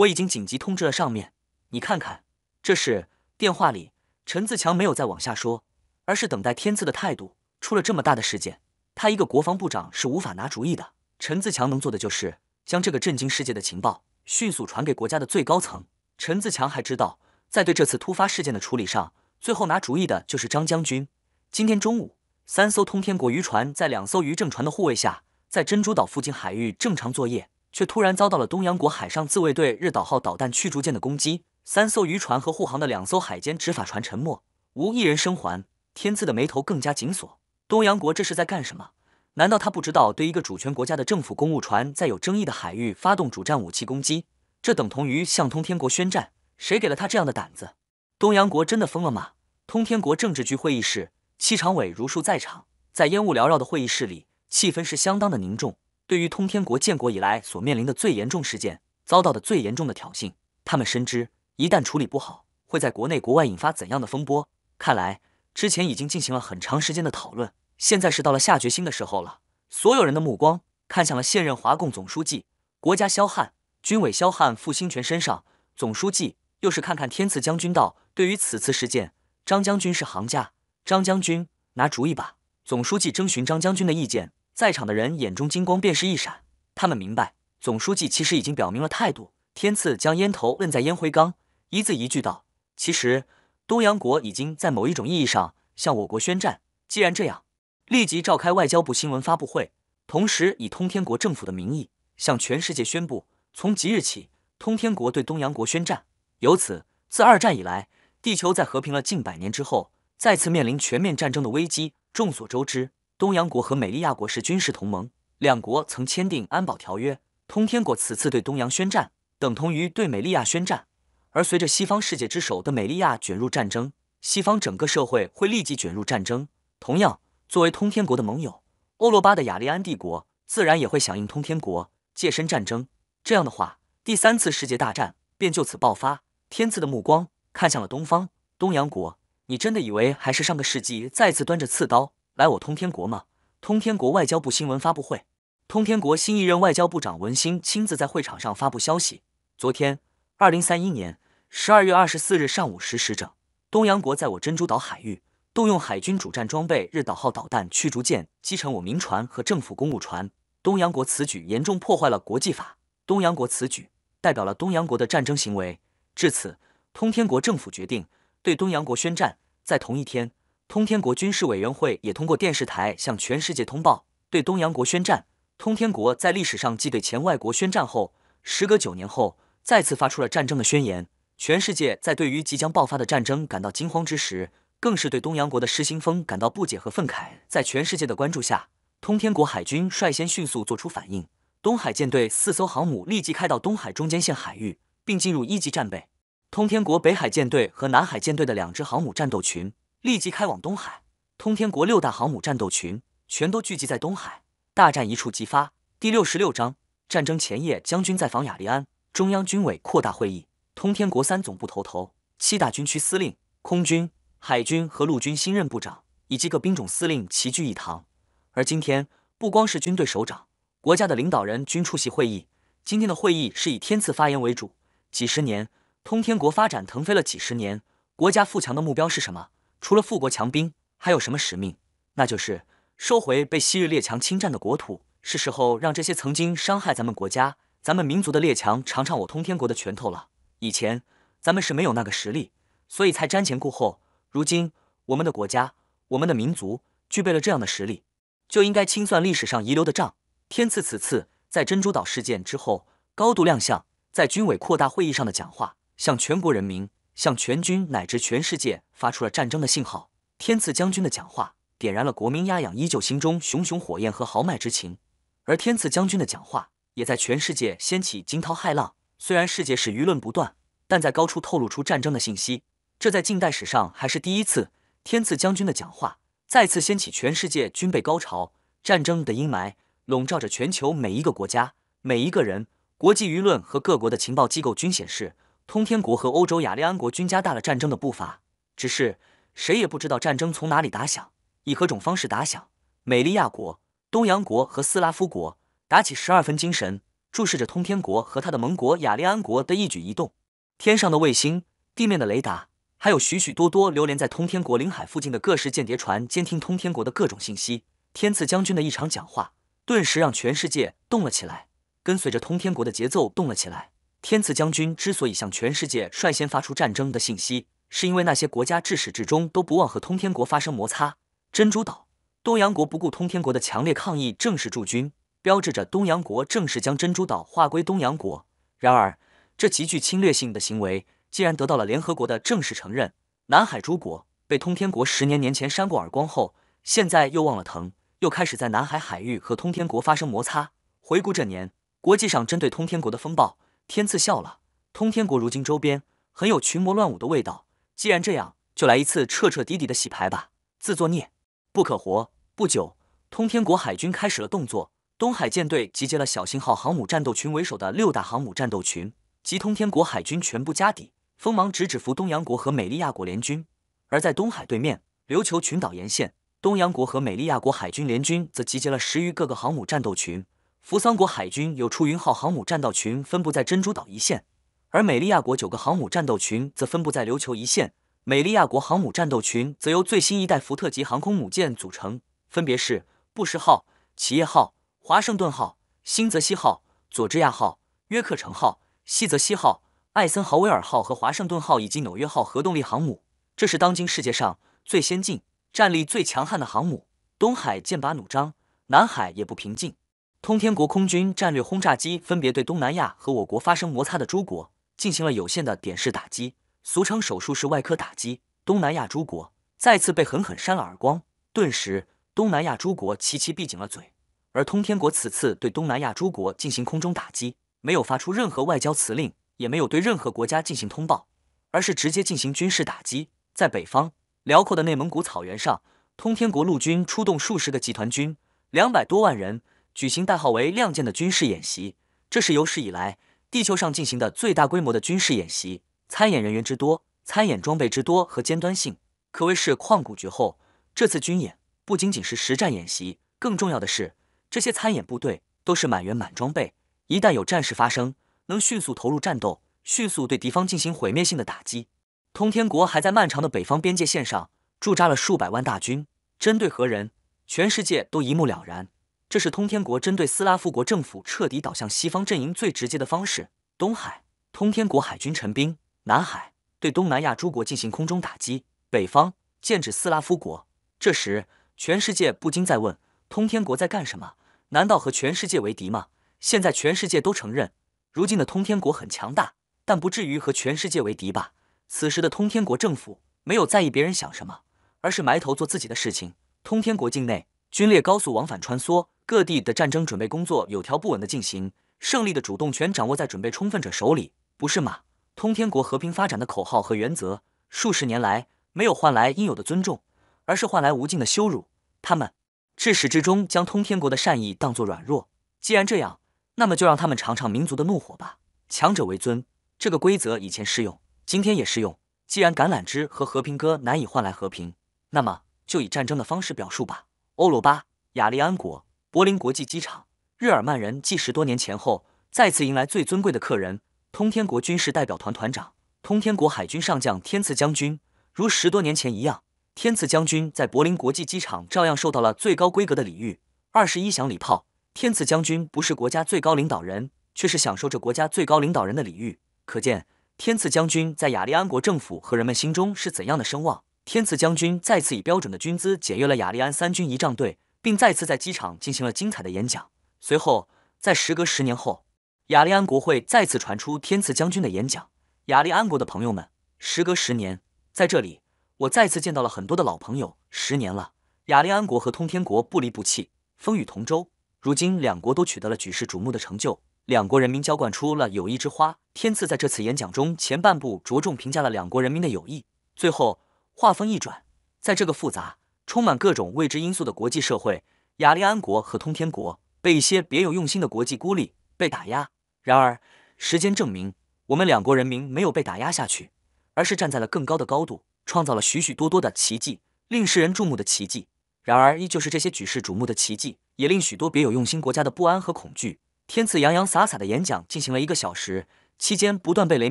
我已经紧急通知了上面，你看看，这是电话里陈自强没有再往下说，而是等待天赐的态度。出了这么大的事件，他一个国防部长是无法拿主意的。陈自强能做的就是将这个震惊世界的情报迅速传给国家的最高层。陈自强还知道，在对这次突发事件的处理上，最后拿主意的就是张将军。今天中午，三艘通天国渔船在两艘渔政船的护卫下，在珍珠岛附近海域正常作业。却突然遭到了东洋国海上自卫队日岛号导弹驱逐舰的攻击，三艘渔船和护航的两艘海监执法船沉没，无一人生还。天赐的眉头更加紧锁。东洋国这是在干什么？难道他不知道对一个主权国家的政府公务船在有争议的海域发动主战武器攻击，这等同于向通天国宣战？谁给了他这样的胆子？东洋国真的疯了吗？通天国政治局会议室，戚常委如数在场，在烟雾缭绕的会议室里，气氛是相当的凝重。对于通天国建国以来所面临的最严重事件，遭到的最严重的挑衅，他们深知一旦处理不好，会在国内国外引发怎样的风波。看来之前已经进行了很长时间的讨论，现在是到了下决心的时候了。所有人的目光看向了现任华共总书记、国家萧汉、军委萧汉傅兴全身上。总书记。又是看看天赐将军道，对于此次事件，张将军是行家，张将军拿主意吧。总书记征询张将军的意见，在场的人眼中金光便是一闪，他们明白总书记其实已经表明了态度。天赐将烟头摁在烟灰缸，一字一句道：“其实东洋国已经在某一种意义上向我国宣战。既然这样，立即召开外交部新闻发布会，同时以通天国政府的名义向全世界宣布，从即日起，通天国对东洋国宣战。”由此，自二战以来，地球在和平了近百年之后，再次面临全面战争的危机。众所周知，东洋国和美利亚国是军事同盟，两国曾签订安保条约。通天国此次对东洋宣战，等同于对美利亚宣战。而随着西方世界之首的美利亚卷入战争，西方整个社会会立即卷入战争。同样，作为通天国的盟友，欧罗巴的雅利安帝国自然也会响应通天国，借身战争。这样的话，第三次世界大战便就此爆发。天赐的目光看向了东方，东洋国，你真的以为还是上个世纪再次端着刺刀来我通天国吗？通天国外交部新闻发布会，通天国新一任外交部长文兴亲自在会场上发布消息。昨天，二零三一年十二月二十四日上午十时整，东洋国在我珍珠岛海域动用海军主战装备日岛号导弹驱逐舰击沉我民船和政府公务船。东洋国此举严重破坏了国际法，东洋国此举代表了东洋国的战争行为。至此，通天国政府决定对东洋国宣战。在同一天，通天国军事委员会也通过电视台向全世界通报对东洋国宣战。通天国在历史上继对前外国宣战后，时隔九年后再次发出了战争的宣言。全世界在对于即将爆发的战争感到惊慌之时，更是对东洋国的失心疯感到不解和愤慨。在全世界的关注下，通天国海军率先迅速做出反应，东海舰队四艘航母立即开到东海中间线海域。并进入一级战备，通天国北海舰队和南海舰队的两支航母战斗群立即开往东海，通天国六大航母战斗群全都聚集在东海，大战一触即发。第六十六章战争前夜，将军在访雅利安，中央军委扩大会议，通天国三总部头头、七大军区司令、空军、海军和陆军新任部长以及各兵种司令齐聚一堂。而今天，不光是军队首长，国家的领导人均出席会议。今天的会议是以天赐发言为主。几十年，通天国发展腾飞了几十年。国家富强的目标是什么？除了富国强兵，还有什么使命？那就是收回被昔日列强侵占的国土。是时候让这些曾经伤害咱们国家、咱们民族的列强尝尝我通天国的拳头了。以前咱们是没有那个实力，所以才瞻前顾后。如今我们的国家、我们的民族具备了这样的实力，就应该清算历史上遗留的账。天赐此次在珍珠岛事件之后高度亮相。在军委扩大会议上的讲话，向全国人民、向全军乃至全世界发出了战争的信号。天赐将军的讲话点燃了国民压养依旧心中熊熊火焰和豪迈之情，而天赐将军的讲话也在全世界掀起惊涛骇浪。虽然世界是舆论不断，但在高处透露出战争的信息，这在近代史上还是第一次。天赐将军的讲话再次掀起全世界军备高潮，战争的阴霾笼罩着全球每一个国家、每一个人。国际舆论和各国的情报机构均显示，通天国和欧洲雅利安国均加大了战争的步伐。只是谁也不知道战争从哪里打响，以何种方式打响。美利亚国、东洋国和斯拉夫国打起十二分精神，注视着通天国和他的盟国雅利安国的一举一动。天上的卫星、地面的雷达，还有许许多多流连在通天国领海附近的各式间谍船，监听通天国的各种信息。天赐将军的一场讲话，顿时让全世界动了起来。跟随着通天国的节奏动了起来。天赐将军之所以向全世界率先发出战争的信息，是因为那些国家至始至终都不忘和通天国发生摩擦。珍珠岛，东洋国不顾通天国的强烈抗议，正式驻军，标志着东洋国正式将珍珠岛划归东洋国。然而，这极具侵略性的行为既然得到了联合国的正式承认，南海诸国被通天国十年年前扇过耳光后，现在又忘了疼，又开始在南海海域和通天国发生摩擦。回顾这年，国际上针对通天国的风暴，天赐笑了。通天国如今周边很有群魔乱舞的味道。既然这样，就来一次彻彻底底的洗牌吧。自作孽不可活。不久，通天国海军开始了动作。东海舰队集结了小型号航母战斗群为首的六大航母战斗群，及通天国海军全部家底，锋芒直指扶东洋国和美利亚国联军。而在东海对面，琉球群岛沿线，东洋国和美利亚国海军联军则集结了十余个个航母战斗群。扶桑国海军有出云号航母战斗群分布在珍珠岛一线，而美利亚国九个航母战斗群则分布在琉球一线。美利亚国航母战斗群则由最新一代福特级航空母舰组成，分别是布什号、企业号。华盛顿号、新泽西号、佐治亚号、约克城号、西泽西号、艾森豪威尔号和华盛顿号以及纽约号核动力航母，这是当今世界上最先进、战力最强悍的航母。东海剑拔弩张，南海也不平静。通天国空军战略轰炸机分别对东南亚和我国发生摩擦的诸国进行了有限的点式打击，俗称手术式外科打击。东南亚诸国再次被狠狠扇了耳光，顿时东南亚诸国齐齐闭紧了嘴。而通天国此次对东南亚诸国进行空中打击，没有发出任何外交辞令，也没有对任何国家进行通报，而是直接进行军事打击。在北方辽阔的内蒙古草原上，通天国陆军出动数十个集团军，两百多万人，举行代号为“亮剑”的军事演习。这是有史以来地球上进行的最大规模的军事演习，参演人员之多，参演装备之多和尖端性，可谓是旷古绝后。这次军演不仅仅是实战演习，更重要的是。这些参演部队都是满员满装备，一旦有战事发生，能迅速投入战斗，迅速对敌方进行毁灭性的打击。通天国还在漫长的北方边界线上驻扎了数百万大军，针对何人，全世界都一目了然。这是通天国针对斯拉夫国政府彻底倒向西方阵营最直接的方式。东海，通天国海军陈兵；南海，对东南亚诸国进行空中打击；北方，剑指斯拉夫国。这时，全世界不禁在问：通天国在干什么？难道和全世界为敌吗？现在全世界都承认，如今的通天国很强大，但不至于和全世界为敌吧？此时的通天国政府没有在意别人想什么，而是埋头做自己的事情。通天国境内军列高速往返穿梭，各地的战争准备工作有条不紊的进行，胜利的主动权掌握在准备充分者手里，不是吗？通天国和平发展的口号和原则，数十年来没有换来应有的尊重，而是换来无尽的羞辱。他们。至始至终将通天国的善意当作软弱。既然这样，那么就让他们尝尝民族的怒火吧。强者为尊，这个规则以前适用，今天也适用。既然橄榄枝和和平鸽难以换来和平，那么就以战争的方式表述吧。欧罗巴、雅利安国、柏林国际机场，日耳曼人继十多年前后再次迎来最尊贵的客人——通天国军事代表团团长、通天国海军上将天赐将军，如十多年前一样。天赐将军在柏林国际机场照样受到了最高规格的礼遇，二十一响礼炮。天赐将军不是国家最高领导人，却是享受着国家最高领导人的礼遇，可见天赐将军在雅利安国政府和人们心中是怎样的声望。天赐将军再次以标准的军姿检阅了雅利安三军仪仗队，并再次在机场进行了精彩的演讲。随后，在时隔十年后，雅利安国会再次传出天赐将军的演讲。雅利安国的朋友们，时隔十年，在这里。我再次见到了很多的老朋友，十年了，雅利安国和通天国不离不弃，风雨同舟。如今两国都取得了举世瞩目的成就，两国人民浇灌出了友谊之花。天赐在这次演讲中前半部着重评价了两国人民的友谊，最后话锋一转，在这个复杂、充满各种未知因素的国际社会，雅利安国和通天国被一些别有用心的国际孤立、被打压。然而，时间证明，我们两国人民没有被打压下去，而是站在了更高的高度。创造了许许多多的奇迹，令世人注目的奇迹。然而，依旧是这些举世瞩目的奇迹，也令许多别有用心国家的不安和恐惧。天赐洋洋洒洒的演讲进行了一个小时，期间不断被雷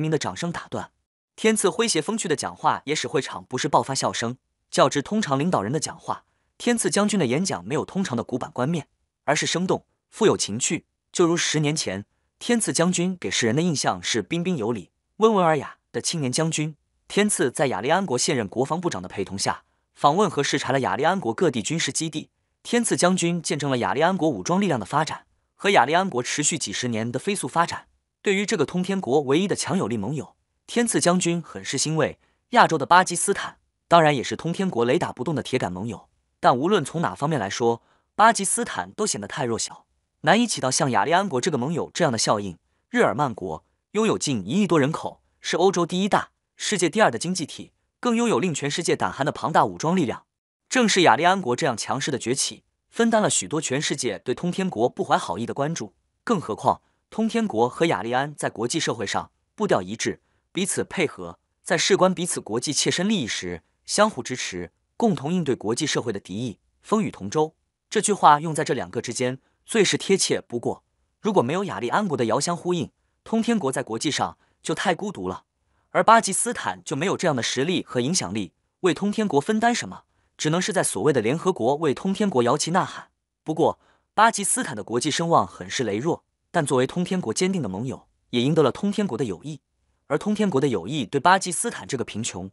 鸣的掌声打断。天赐诙谐风趣的讲话也使会场不是爆发笑声。较之通常领导人的讲话，天赐将军的演讲没有通常的古板冠冕，而是生动富有情趣。就如十年前，天赐将军给世人的印象是彬彬有礼、温文尔雅的青年将军。天赐在雅利安国现任国防部长的陪同下，访问和视察了雅利安国各地军事基地。天赐将军见证了雅利安国武装力量的发展和雅利安国持续几十年的飞速发展。对于这个通天国唯一的强有力盟友，天赐将军很是欣慰。亚洲的巴基斯坦当然也是通天国雷打不动的铁杆盟友，但无论从哪方面来说，巴基斯坦都显得太弱小，难以起到像雅利安国这个盟友这样的效应。日耳曼国拥有近一亿多人口，是欧洲第一大、世界第二的经济体，更拥有令全世界胆寒的庞大武装力量。正是雅利安国这样强势的崛起，分担了许多全世界对通天国不怀好意的关注。更何况，通天国和雅利安在国际社会上步调一致，彼此配合。在事关彼此国际切身利益时，相互支持，共同应对国际社会的敌意。风雨同舟这句话用在这两个之间最是贴切不过。如果没有雅利安国的遥相呼应，通天国在国际上就太孤独了。而巴基斯坦就没有这样的实力和影响力，为通天国分担什么，只能是在所谓的联合国为通天国摇旗呐喊。不过，巴基斯坦的国际声望很是羸弱，但作为通天国坚定的盟友，也赢得了通天国的友谊。而通天国的友谊对巴基斯坦这个贫穷，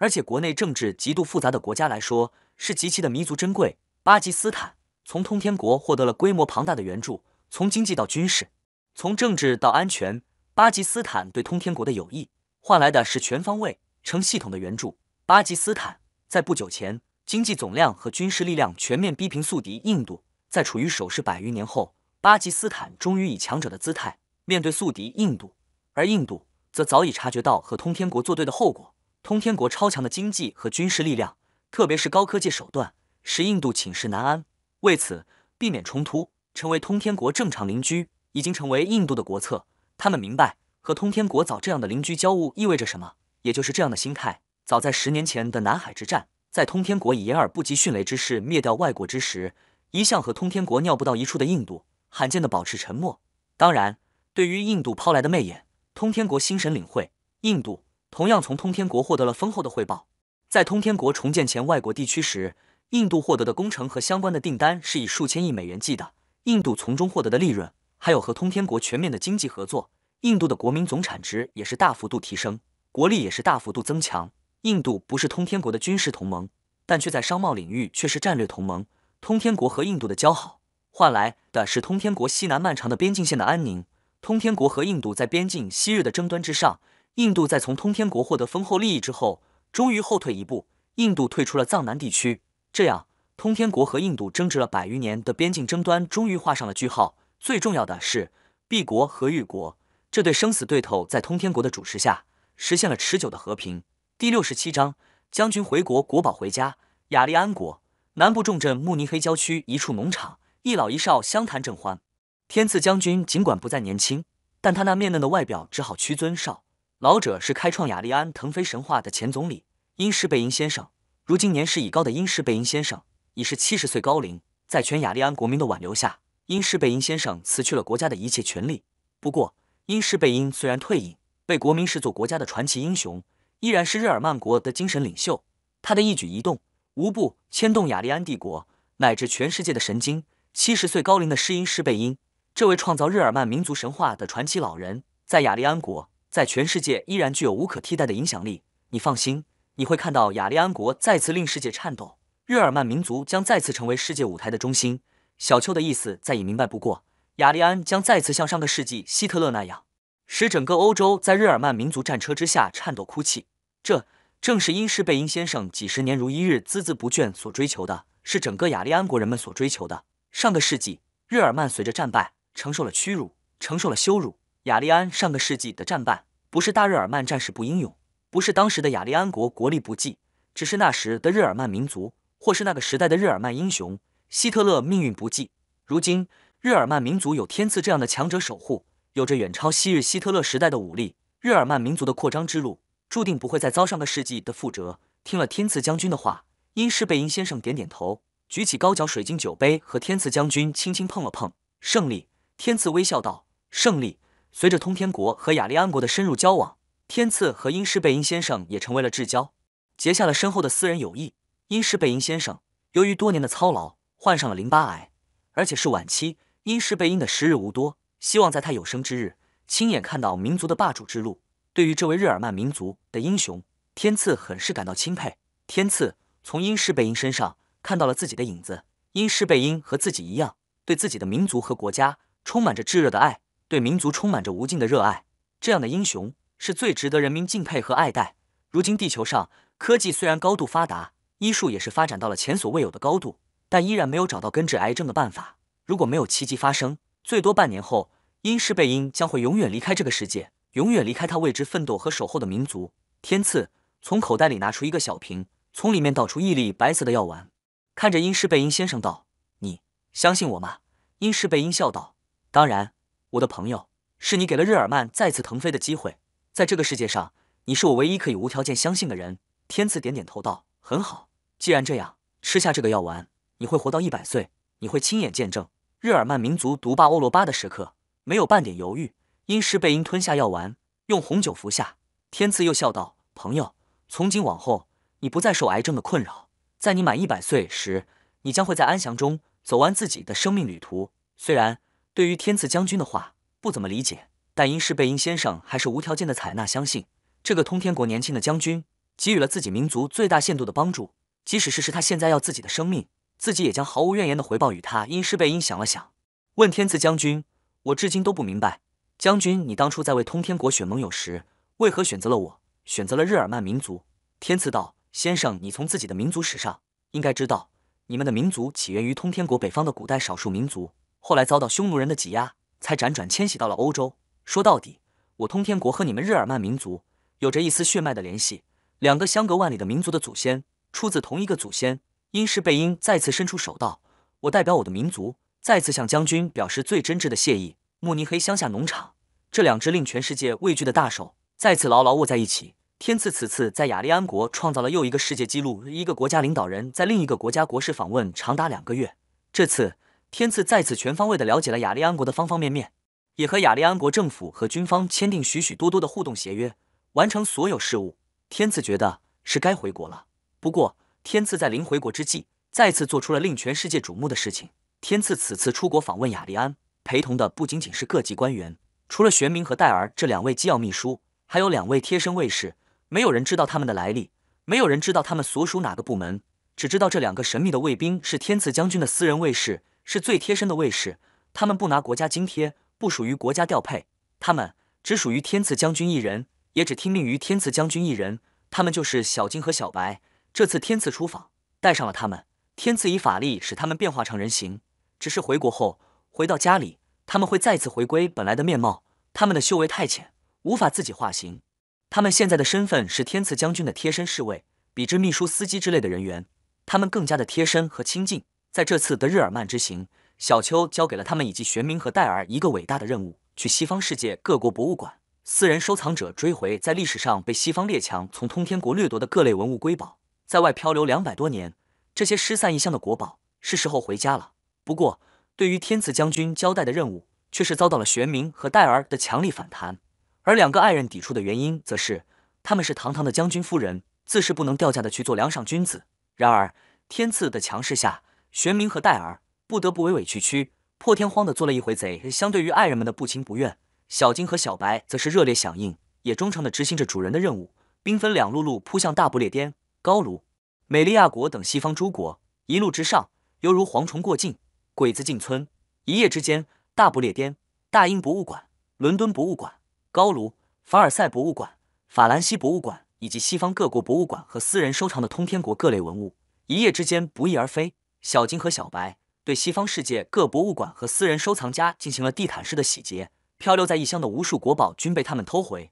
而且国内政治极度复杂的国家来说，是极其的弥足珍贵。巴基斯坦从通天国获得了规模庞大的援助，从经济到军事，从政治到安全，巴基斯坦对通天国的友谊换来的是全方位、成系统的援助。巴基斯坦在不久前，经济总量和军事力量全面逼平宿敌印度，在处于守势百余年后，巴基斯坦终于以强者的姿态面对宿敌印度，而印度。则早已察觉到和通天国作对的后果。通天国超强的经济和军事力量，特别是高科技手段，使印度寝食难安。为此，避免冲突，成为通天国正常邻居，已经成为印度的国策。他们明白和通天国早这样的邻居交恶意味着什么，也就是这样的心态。早在十年前的南海之战，在通天国以掩耳不及迅雷之势灭掉外国之时，一向和通天国尿不到一处的印度，罕见的保持沉默。当然，对于印度抛来的媚眼。通天国心神领会，印度同样从通天国获得了丰厚的汇报。在通天国重建前外国地区时，印度获得的工程和相关的订单是以数千亿美元计的。印度从中获得的利润，还有和通天国全面的经济合作，印度的国民总产值也是大幅度提升，国力也是大幅度增强。印度不是通天国的军事同盟，但却在商贸领域却是战略同盟。通天国和印度的交好，换来的是通天国西南漫长的边境线的安宁。通天国和印度在边境昔日的争端之上，印度在从通天国获得丰厚利益之后，终于后退一步，印度退出了藏南地区。这样，通天国和印度争执了百余年的边境争端终于画上了句号。最重要的是，毕国和玉国这对生死对头在通天国的主持下，实现了持久的和平。第六十七章，将军回国，国宝回家。雅利安国南部重镇慕尼黑郊区一处农场，一老一少相谈正欢。天赐将军尽管不再年轻，但他那面嫩的外表只好屈尊少。老者是开创雅利安腾飞神话的前总理因施贝因先生，如今年事已高的因施贝因先生已是七十岁高龄，在全雅利安国民的挽留下，因施贝因先生辞去了国家的一切权利。不过，因施贝因虽然退隐，被国民视作国家的传奇英雄，依然是日耳曼国的精神领袖。他的一举一动，无不牵动雅利安帝国乃至全世界的神经。七十岁高龄的施因施贝因。这位创造日耳曼民族神话的传奇老人，在雅利安国，在全世界依然具有无可替代的影响力。你放心，你会看到雅利安国再次令世界颤抖，日耳曼民族将再次成为世界舞台的中心。小丘的意思再已明白不过，雅利安将再次像上个世纪希特勒那样，使整个欧洲在日耳曼民族战车之下颤抖哭泣。这正是因施贝因先生几十年如一日孜孜不倦所追求的，是整个雅利安国人们所追求的。上个世纪，日耳曼随着战败。承受了屈辱，承受了羞辱。雅利安上个世纪的战败，不是大日耳曼战士不英勇，不是当时的雅利安国国力不济，只是那时的日耳曼民族，或是那个时代的日耳曼英雄希特勒命运不济。如今，日耳曼民族有天赐这样的强者守护，有着远超昔日希特勒时代的武力，日耳曼民族的扩张之路注定不会再遭上个世纪的覆辙。听了天赐将军的话，因施贝因先生点点头，举起高脚水晶酒杯和天赐将军轻轻碰了碰，胜利。天赐微笑道：“胜利。”随着通天国和雅利安国的深入交往，天赐和因施贝因先生也成为了至交，结下了深厚的私人友谊。因施贝因先生由于多年的操劳，患上了淋巴癌，而且是晚期。因施贝因的时日无多，希望在他有生之日亲眼看到民族的霸主之路。对于这位日耳曼民族的英雄，天赐很是感到钦佩。天赐从因施贝因身上看到了自己的影子。因施贝因和自己一样，对自己的民族和国家。充满着炙热的爱，对民族充满着无尽的热爱。这样的英雄是最值得人民敬佩和爱戴。如今地球上科技虽然高度发达，医术也是发展到了前所未有的高度，但依然没有找到根治癌症的办法。如果没有奇迹发生，最多半年后，因施贝因将会永远离开这个世界，永远离开他为之奋斗和守候的民族。天赐从口袋里拿出一个小瓶，从里面倒出一粒白色的药丸，看着因施贝因先生道：“你相信我吗？”因施贝因笑道：“当然，我的朋友，是你给了日耳曼再次腾飞的机会。在这个世界上，你是我唯一可以无条件相信的人。”天赐点点头道：“很好，既然这样，吃下这个药丸，你会活到一百岁，你会亲眼见证日耳曼民族独霸欧罗巴的时刻。”没有半点犹豫，因施贝因吞下药丸，用红酒服下。天赐又笑道：“朋友，从今往后，你不再受癌症的困扰。在你满一百岁时，你将会在安详中走完自己的生命旅途。”虽然对于天赐将军的话不怎么理解，但因施贝因先生还是无条件的采纳，相信这个通天国年轻的将军给予了自己民族最大限度的帮助。即使是是他现在要自己的生命，自己也将毫无怨言的回报与他。因施贝因想了想，问天赐将军：“我至今都不明白，将军，你当初在为通天国选盟友时。”为何选择了我？选择了日耳曼民族？天赐道：“先生，你从自己的民族史上应该知道，你们的民族起源于通天国北方的古代少数民族，后来遭到匈奴人的挤压，才辗转迁徙到了欧洲。说到底，我通天国和你们日耳曼民族有着一丝血脉的联系，两个相隔万里的民族的祖先出自同一个祖先。”因施贝因再次伸出手道：“我代表我的民族，再次向将军表示最真挚的谢意。”慕尼黑乡下农场，这两只令全世界畏惧的大手。再次牢牢握在一起。天赐此次在雅利安国创造了又一个世界纪录，一个国家领导人在另一个国家国事访问长达两个月。这次天赐再次全方位的了解了雅利安国的方方面面，也和雅利安国政府和军方签订许许多多的互动协约，完成所有事务。天赐觉得是该回国了。不过，天赐在临回国之际，再次做出了令全世界瞩目的事情。天赐此次出国访问雅利安，陪同的不仅仅是各级官员，除了玄明和戴尔这两位机要秘书。还有两位贴身卫士，没有人知道他们的来历，没有人知道他们所属哪个部门，只知道这两个神秘的卫兵是天赐将军的私人卫士，是最贴身的卫士。他们不拿国家津贴，不属于国家调配，他们只属于天赐将军一人，也只听命于天赐将军一人。他们就是小金和小白。这次天赐出访，带上了他们。天赐以法力使他们变化成人形，只是回国后回到家里，他们会再次回归本来的面貌。他们的修为太浅。无法自己化形，他们现在的身份是天赐将军的贴身侍卫，比之秘书、司机之类的人员，他们更加的贴身和亲近。在这次的日耳曼之行，小丘交给了他们以及玄冥和戴尔一个伟大的任务：去西方世界各国博物馆、私人收藏者追回在历史上被西方列强从通天国掠夺的各类文物瑰宝。在外漂流两百多年，这些失散异乡的国宝是时候回家了。不过，对于天赐将军交代的任务，却是遭到了玄冥和戴尔的强力反弹。而两个爱人抵触的原因，则是他们是堂堂的将军夫人，自是不能掉价的去做梁上君子。然而天赐的强势下，玄冥和戴尔不得不委委屈屈、破天荒的做了一回贼。相对于爱人们的不情不愿，小金和小白则是热烈响应，也忠诚的执行着主人的任务，兵分两路路扑向大不列颠、高卢、美利亚国等西方诸国。一路之上，犹如蝗虫过境，鬼子进村。一夜之间，大不列颠、大英博物馆、伦敦博物馆。高卢、凡尔赛博物馆、法兰西博物馆以及西方各国博物馆和私人收藏的通天国各类文物，一夜之间不翼而飞。小金和小白对西方世界各博物馆和私人收藏家进行了地毯式的洗劫，漂流在异乡的无数国宝均被他们偷回，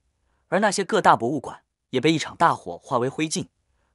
而那些各大博物馆也被一场大火化为灰烬。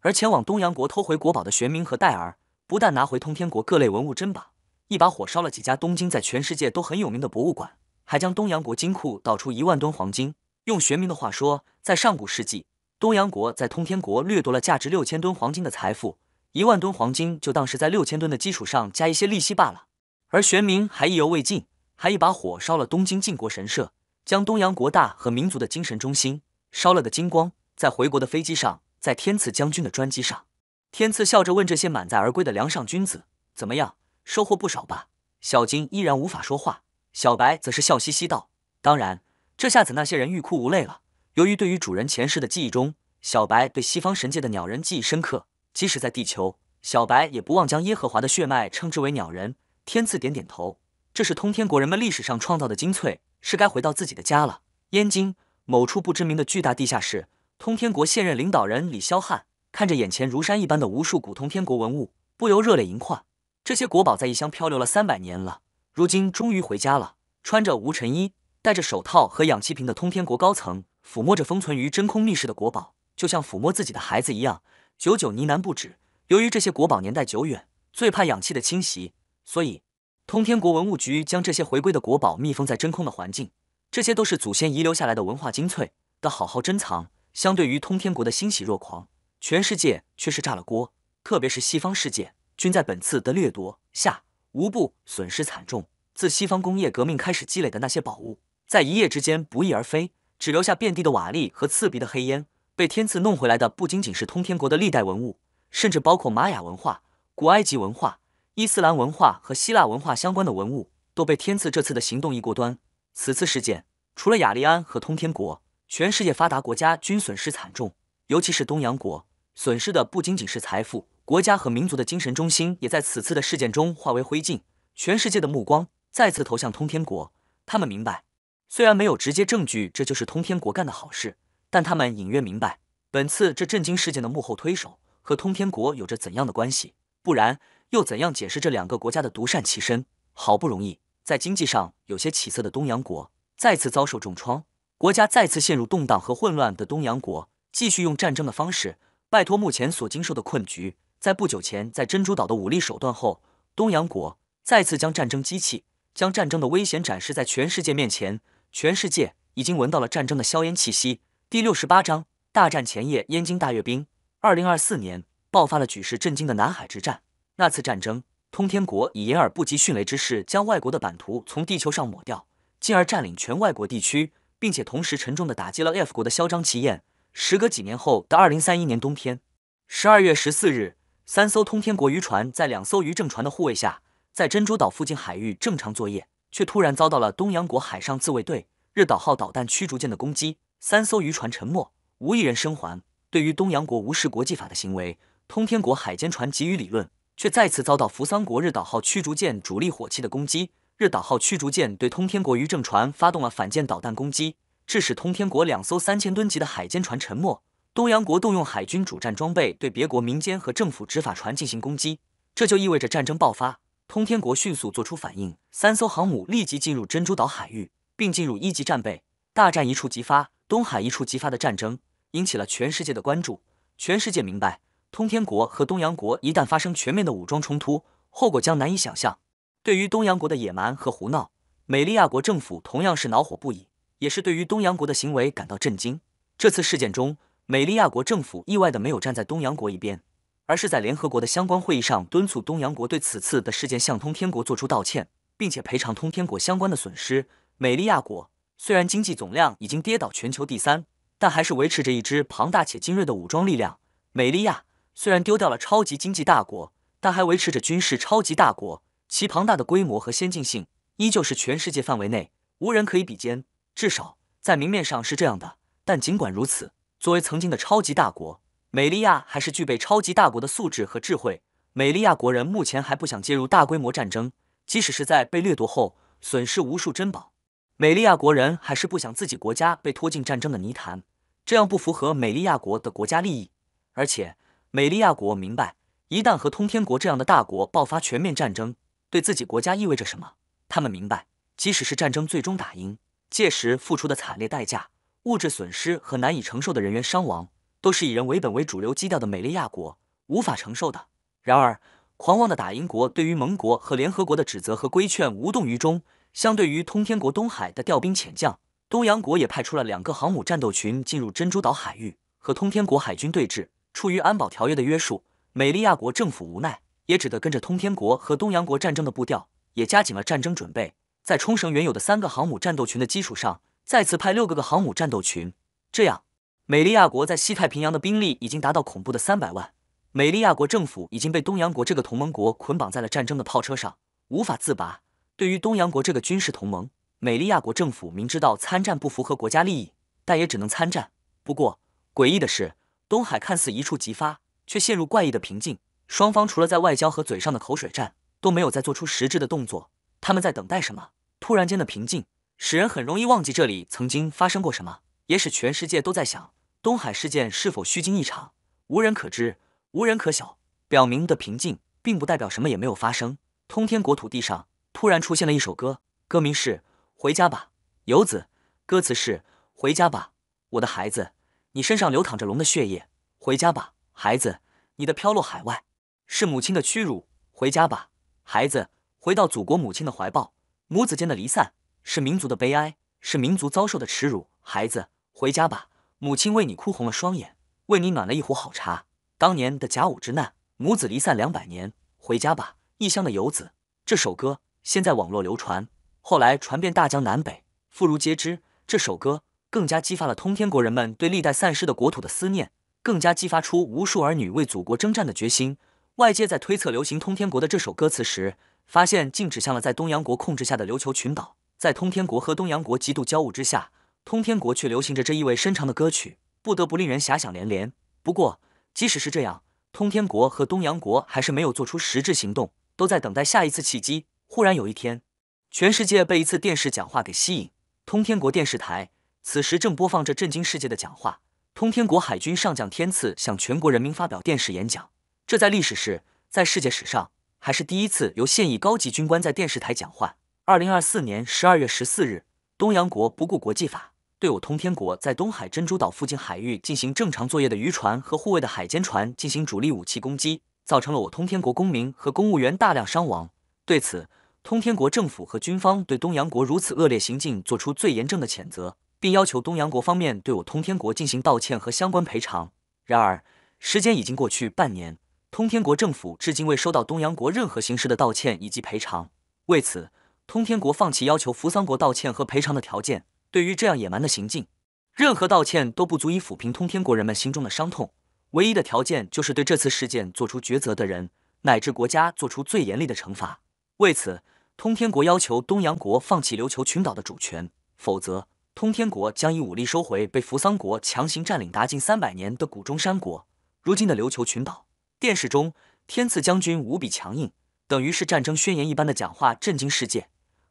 而前往东洋国偷回国宝的玄冥和戴尔，不但拿回通天国各类文物珍宝，一把火烧了几家东京在全世界都很有名的博物馆。还将东洋国金库倒出一万吨黄金。用玄冥的话说，在上古世纪，东洋国在通天国掠夺了价值六千吨黄金的财富，一万吨黄金就当是在六千吨的基础上加一些利息罢了。而玄冥还意犹未尽，还一把火烧了东京靖国神社，将东洋国大和民族的精神中心烧了个精光。在回国的飞机上，在天赐将军的专机上，天赐笑着问这些满载而归的梁上君子：“怎么样，收获不少吧？”小金依然无法说话。小白则是笑嘻嘻道：“当然，这下子那些人欲哭无泪了。由于对于主人前世的记忆中，小白对西方神界的鸟人记忆深刻，即使在地球，小白也不忘将耶和华的血脉称之为鸟人。”天赐点点头：“这是通天国人们历史上创造的精粹，是该回到自己的家了。”燕京、某处不知名的巨大地下室，通天国现任领导人李霄汉看着眼前如山一般的无数古通天国文物，不由热泪盈眶。这些国宝在异乡漂流了三百年了，如今终于回家了。穿着无尘衣、戴着手套和氧气瓶的通天国高层，抚摸着封存于真空密室的国宝，就像抚摸自己的孩子一样，久久呢喃不止。由于这些国宝年代久远，最怕氧气的侵袭，所以通天国文物局将这些回归的国宝密封在真空的环境。这些都是祖先遗留下来的文化精粹，得好好珍藏。相对于通天国的欣喜若狂，全世界却是炸了锅。特别是西方世界，均在本次的掠夺下无不损失惨重。自西方工业革命开始积累的那些宝物，在一夜之间不翼而飞，只留下遍地的瓦砾和刺鼻的黑烟。被天赐弄回来的不仅仅是通天国的历代文物，甚至包括玛雅文化、古埃及文化、伊斯兰文化和希腊文化相关的文物，都被天赐这次的行动一锅端。此次事件，除了雅利安和通天国，全世界发达国家均损失惨重，尤其是东洋国，损失的不仅仅是财富，国家和民族的精神中心也在此次的事件中化为灰烬。全世界的目光再次投向通天国，他们明白，虽然没有直接证据这就是通天国干的好事，但他们隐约明白，本次这震惊事件的幕后推手和通天国有着怎样的关系，不然又怎样解释这两个国家的独善其身？好不容易。在经济上有些起色的东洋国再次遭受重创，国家再次陷入动荡和混乱的东洋国继续用战争的方式拜托目前所经受的困局。在不久前，在珍珠岛的武力手段后，东洋国再次将战争机器、将战争的危险展示在全世界面前。全世界已经闻到了战争的硝烟气息。第六十八章大战前夜，燕京大阅兵。二零二四年爆发了举世震惊的南海之战，那次战争。通天国以掩耳不及迅雷之势，将外国的版图从地球上抹掉，进而占领全外国地区，并且同时沉重的打击了 F 国的嚣张气焰。时隔几年后的二零三一年冬天，十二月十四日，三艘通天国渔船在两艘渔政船的护卫下，在珍珠岛附近海域正常作业，却突然遭到了东洋国海上自卫队日岛号导弹驱逐舰的攻击，三艘渔船沉没，无一人生还。对于东洋国无视国际法的行为，通天国海监船给予理论。却再次遭到扶桑国日岛号驱逐舰主力火器的攻击。日岛号驱逐舰对通天国渔政船发动了反舰导弹攻击，致使通天国两艘三千吨级的海监船沉没。东洋国动用海军主战装备对别国民间和政府执法船进行攻击，这就意味着战争爆发。通天国迅速做出反应，三艘航母立即进入珍珠岛海域，并进入一级战备。大战一触即发，东海一触即发的战争引起了全世界的关注。全世界明白。通天国和东洋国一旦发生全面的武装冲突，后果将难以想象。对于东洋国的野蛮和胡闹，美利亚国政府同样是恼火不已，也是对于东洋国的行为感到震惊。这次事件中，美利亚国政府意外的没有站在东洋国一边，而是在联合国的相关会议上敦促东洋国对此次的事件向通天国做出道歉，并且赔偿通天国相关的损失。美利亚国虽然经济总量已经跌倒全球第三，但还是维持着一支庞大且精锐的武装力量。美利亚。虽然丢掉了超级经济大国，但还维持着军事超级大国，其庞大的规模和先进性依旧是全世界范围内无人可以比肩，至少在明面上是这样的。但尽管如此，作为曾经的超级大国，美利亚还是具备超级大国的素质和智慧。美利亚国人目前还不想介入大规模战争，即使是在被掠夺后损失无数珍宝，美利亚国人还是不想自己国家被拖进战争的泥潭，这样不符合美利亚国的国家利益，而且。美利亚国明白，一旦和通天国这样的大国爆发全面战争，对自己国家意味着什么。他们明白，即使是战争最终打赢，届时付出的惨烈代价、物质损失和难以承受的人员伤亡，都是以人为本为主流基调的美利亚国无法承受的。然而，狂妄的打赢国对于盟国和联合国的指责和规劝无动于衷。相对于通天国东海的调兵遣将，东洋国也派出了两个航母战斗群进入珍珠岛海域，和通天国海军对峙。出于安保条约的约束，美利亚国政府无奈，也只得跟着通天国和东洋国战争的步调，也加紧了战争准备。在冲绳原有的三个航母战斗群的基础上，再次派六个个航母战斗群。这样，美利亚国在西太平洋的兵力已经达到恐怖的三百万。美利亚国政府已经被东洋国这个同盟国捆绑在了战争的炮车上，无法自拔。对于东洋国这个军事同盟，美利亚国政府明知道参战不符合国家利益，但也只能参战。不过，诡异的是。东海看似一触即发，却陷入怪异的平静。双方除了在外交和嘴上的口水战，都没有再做出实质的动作。他们在等待什么？突然间的平静，使人很容易忘记这里曾经发生过什么。也使全世界都在想东海事件是否虚惊一场，无人可知，无人可晓。表明的平静，并不代表什么也没有发生。通天国土地上突然出现了一首歌，歌名是《回家吧，游子》，歌词是：回家吧，我的孩子，你身上流淌着龙的血液；回家吧，孩子，你的飘落海外是母亲的屈辱；回家吧，孩子，回到祖国母亲的怀抱。母子间的离散是民族的悲哀，是民族遭受的耻辱。孩子，回家吧，母亲为你哭红了双眼，为你暖了一壶好茶。当年的甲午之难，母子离散两百年，回家吧，异乡的游子。这首歌先在网络流传，后来传遍大江南北，妇孺皆知。这首歌更加激发了通天国人们对历代散失的国土的思念，更加激发出无数儿女为祖国征战的决心。外界在推测流行通天国的这首歌词时，发现竟指向了在东洋国控制下的琉球群岛。在通天国和东洋国极度交恶之下，通天国却流行着这意味深长的歌曲，不得不令人遐想连连。不过，即使是这样，通天国和东洋国还是没有做出实质行动，都在等待下一次契机。忽然有一天，全世界被一次电视讲话给吸引，通天国电视台此时正播放着震惊世界的讲话。通天国海军上将天赐向全国人民发表电视演讲，这在历史是在世界史上。还是第一次由现役高级军官在电视台讲话。二零二四年十二月十四日，东洋国不顾国际法，对我通天国在东海珍珠岛附近海域进行正常作业的渔船和护卫的海监船进行主力武器攻击，造成了我通天国公民和公务员大量伤亡。对此，通天国政府和军方对东洋国如此恶劣行径作出最严正的谴责，并要求东洋国方面对我通天国进行道歉和相关赔偿。然而，时间已经过去半年。通天国政府至今未收到东洋国任何形式的道歉以及赔偿。为此，通天国放弃要求扶桑国道歉和赔偿的条件。对于这样野蛮的行径，任何道歉都不足以抚平通天国人们心中的伤痛。唯一的条件就是对这次事件做出抉择的人乃至国家做出最严厉的惩罚。为此，通天国要求东洋国放弃琉球群岛的主权，否则通天国将以武力收回被扶桑国强行占领达近三百年的古中山国。如今的琉球群岛。电视中，天赐将军无比强硬，等于是战争宣言一般的讲话震惊世界；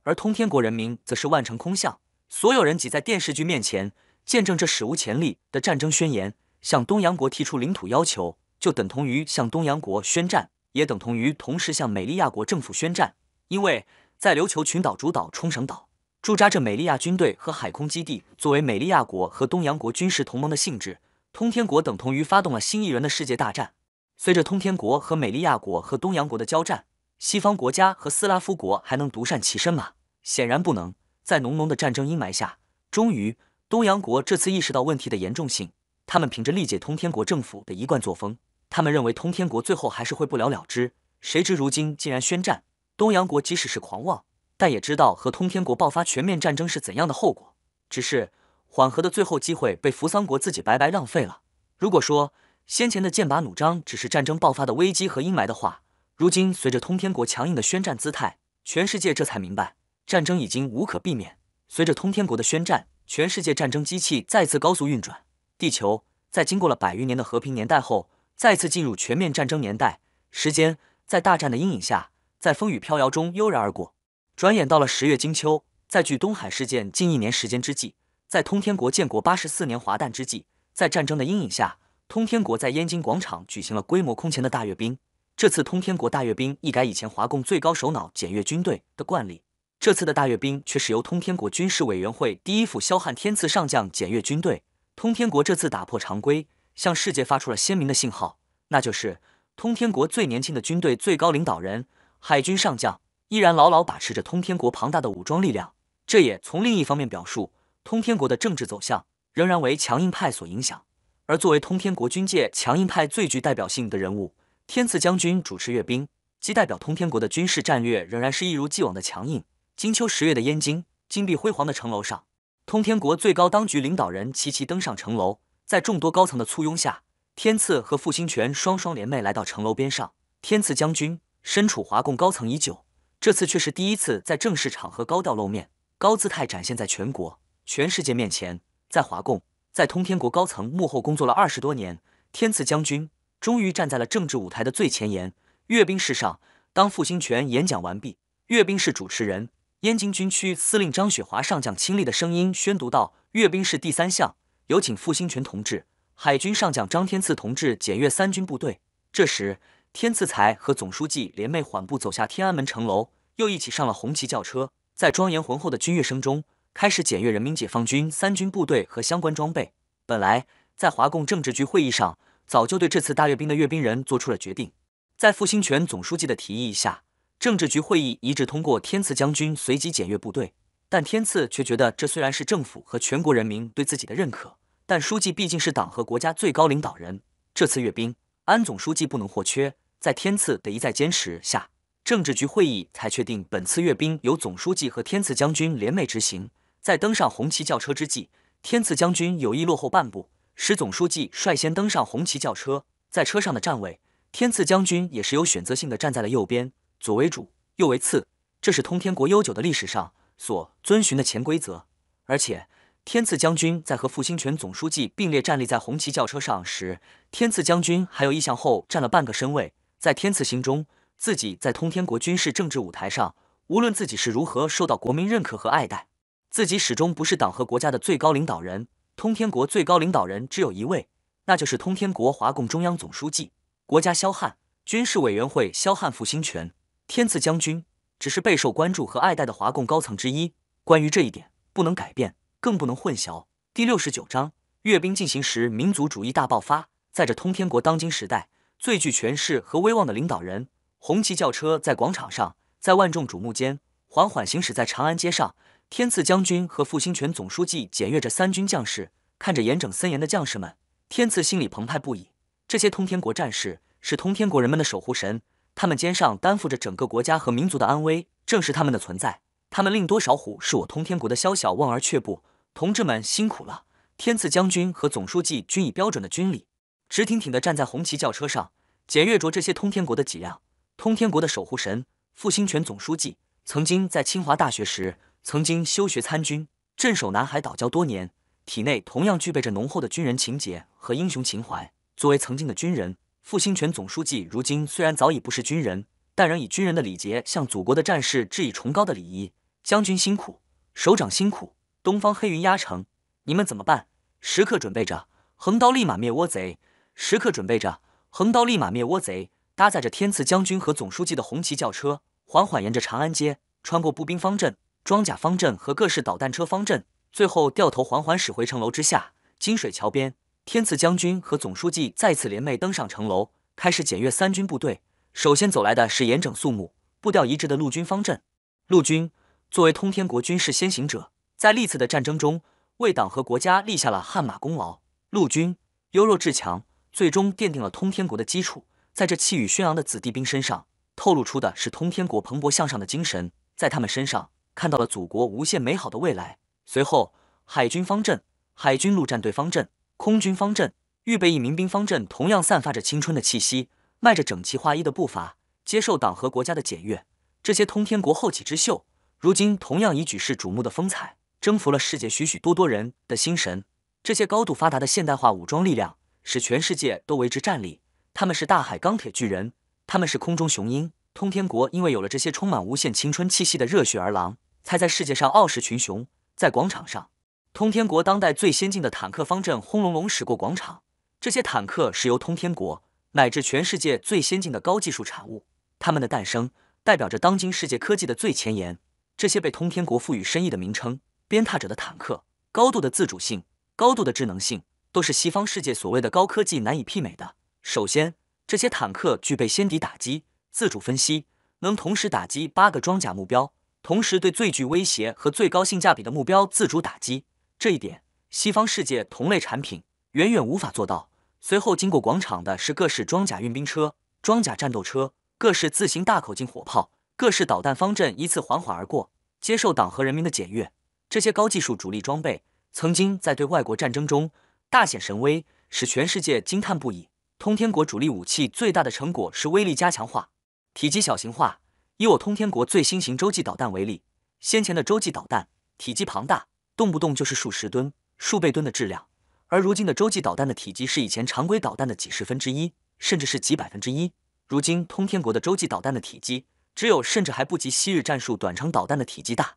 而通天国人民则是万城空巷，所有人挤在电视剧面前，见证这史无前例的战争宣言。向东洋国提出领土要求，就等同于向东洋国宣战，也等同于同时向美利亚国政府宣战。因为在琉球群岛主岛冲绳岛驻扎着美利亚军队和海空基地，作为美利亚国和东洋国军事同盟的性质，通天国等同于发动了新一轮的世界大战。随着通天国和美利亚国和东洋国的交战，西方国家和斯拉夫国还能独善其身吗？显然不能。在浓浓的战争阴霾下，终于东洋国这次意识到问题的严重性。他们凭着理解通天国政府的一贯作风，他们认为通天国最后还是会不了了之。谁知如今竟然宣战。东洋国即使是狂妄，但也知道和通天国爆发全面战争是怎样的后果。只是缓和的最后机会被扶桑国自己白白浪费了。如果说，先前的剑拔弩张只是战争爆发的危机和阴霾的话，如今随着通天国强硬的宣战姿态，全世界这才明白战争已经无可避免。随着通天国的宣战，全世界战争机器再次高速运转，地球在经过了百余年的和平年代后，再次进入全面战争年代。时间在大战的阴影下，在风雨飘摇中悠然而过。转眼到了十月金秋，在距东海事件近一年时间之际，在通天国建国八十四年华诞之际，在战争的阴影下。通天国在燕京广场举行了规模空前的大阅兵。这次通天国大阅兵一改以前华共最高首脑检阅军队的惯例，这次的大阅兵却是由通天国军事委员会第一副萧汉天赐上将检阅军队。通天国这次打破常规，向世界发出了鲜明的信号，那就是通天国最年轻的军队最高领导人海军上将依然牢牢把持着通天国庞大的武装力量。这也从另一方面表述，通天国的政治走向仍然为强硬派所影响。而作为通天国军界强硬派最具代表性的人物，天赐将军主持阅兵，即代表通天国的军事战略仍然是一如既往的强硬。金秋十月的燕京金碧辉煌的城楼上，通天国最高当局领导人齐齐登上城楼，在众多高层的簇拥下，天赐和傅兴权双双联袂来到城楼边上。天赐将军身处华共高层已久，这次却是第一次在正式场合高调露面，高姿态展现在全国、全世界面前，在华共。在通天国高层幕后工作了二十多年，天赐将军终于站在了政治舞台的最前沿。阅兵式上，当傅兴权演讲完毕，阅兵式主持人燕京军区司令张雪华上将亲历的声音宣读到：阅兵式第三项，有请傅兴权同志、海军上将张天赐同志检阅三军部队。这时，天赐才和总书记联袂缓步走下天安门城楼，又一起上了红旗轿车，在庄严浑厚的军乐声中，开始检阅人民解放军三军部队和相关装备。本来，在华共政治局会议上，早就对这次大阅兵的阅兵人做出了决定。在傅兴全总书记的提议下，政治局会议一致通过天赐将军随即检阅部队。但天赐却觉得，这虽然是政府和全国人民对自己的认可，但书记毕竟是党和国家最高领导人，这次阅兵，安总书记不能或缺。在天赐的一再坚持下，政治局会议才确定本次阅兵由总书记和天赐将军联袂执行。在登上红旗轿车之际，天赐将军有意落后半步，使总书记率先登上红旗轿车。在车上的站位，天赐将军也是有选择性的站在了右边，左为主，右为次，这是通天国悠久的历史上。所遵循的潜规则，而且天赐将军在和傅兴权总书记并列站立在红旗轿车上时，天赐将军还有意向后站了半个身位。在天赐心中，自己在通天国军事政治舞台上，无论自己是如何受到国民认可和爱戴，自己始终不是党和国家的最高领导人。通天国最高领导人只有一位，那就是通天国华共中央总书记、国家萧汉军事委员会萧汉复兴权。天赐将军。只是备受关注和爱戴的华共高层之一。关于这一点，不能改变，更不能混淆。第六十九章，阅兵进行时，民族主义大爆发。在这通天国当今时代最具权势和威望的领导人，红旗轿车在广场上，在万众瞩目间缓缓行驶在长安街上。天赐将军和复兴全总书记检阅着三军将士，看着严整森严的将士们，天赐心里澎湃不已。这些通天国战士是通天国人们的守护神。他们肩上担负着整个国家和民族的安危，正是他们的存在，他们令多少虎视我通天国的宵小望而却步。同志们辛苦了！天赐将军和总书记均以标准的军礼，直挺挺地站在红旗轿车上，检阅着这些通天国的脊梁。通天国的守护神傅兴全总书记，曾经在清华大学时，曾经修学参军，镇守南海岛礁多年，体内同样具备着浓厚的军人情结和英雄情怀。作为曾经的军人。傅兴全总书记如今虽然早已不是军人，但仍以军人的礼节向祖国的战士致以崇高的礼仪。将军辛苦，首长辛苦，东方黑云压城，你们怎么办？时刻准备着，横刀立马灭倭贼！时刻准备着，横刀立马灭倭贼！搭载着天赐将军和总书记的红旗轿车，缓缓沿着长安街，穿过步兵方阵、装甲方阵和各式导弹车方阵，最后掉头缓缓驶回城楼之下，金水桥边。天赐将军和总书记再次联袂登上城楼，开始检阅三军部队。首先走来的是严整肃穆、步调一致的陆军方阵。陆军作为通天国军事先行者，在历次的战争中为党和国家立下了汗马功劳。陆军优弱至强，最终奠定了通天国的基础。在这气宇轩昂的子弟兵身上，透露出的是通天国蓬勃向上的精神，在他们身上看到了祖国无限美好的未来。随后，海军方阵、海军陆战队方阵。空军方阵、预备役民兵方阵同样散发着青春的气息，迈着整齐划一的步伐，接受党和国家的检阅。这些通天国后起之秀，如今同样以举世瞩目的风采，征服了世界许许多多人的心神。这些高度发达的现代化武装力量，使全世界都为之战栗。他们是大海钢铁巨人，他们是空中雄鹰。通天国因为有了这些充满无限青春气息的热血儿郎，才在世界上傲视群雄。在广场上。通天国当代最先进的坦克方阵轰隆隆驶过广场，这些坦克是由通天国乃至全世界最先进的高技术产物，它们的诞生代表着当今世界科技的最前沿。这些被通天国赋予深意的名称，鞭挞者的坦克，高度的自主性，高度的智能性，都是西方世界所谓的高科技难以媲美的。首先，这些坦克具备先敌打击、自主分析，能同时打击八个装甲目标，同时对最具威胁和最高性价比的目标自主打击。这一点，西方世界同类产品远远无法做到。随后经过广场的是各式装甲运兵车、装甲战斗车、各式自行大口径火炮、各式导弹方阵，依次缓缓而过，接受党和人民的检阅。这些高技术主力装备，曾经在对外国战争中大显神威，使全世界惊叹不已。通天国主力武器最大的成果是威力加强化、体积小型化。以我通天国最新型洲际导弹为例，先前的洲际导弹体积庞大。动不动就是数十吨、数倍吨的质量，而如今的洲际导弹的体积是以前常规导弹的几十分之一，甚至是几百分之一。如今通天国的洲际导弹的体积只有，甚至还不及昔日战术短程导弹的体积大，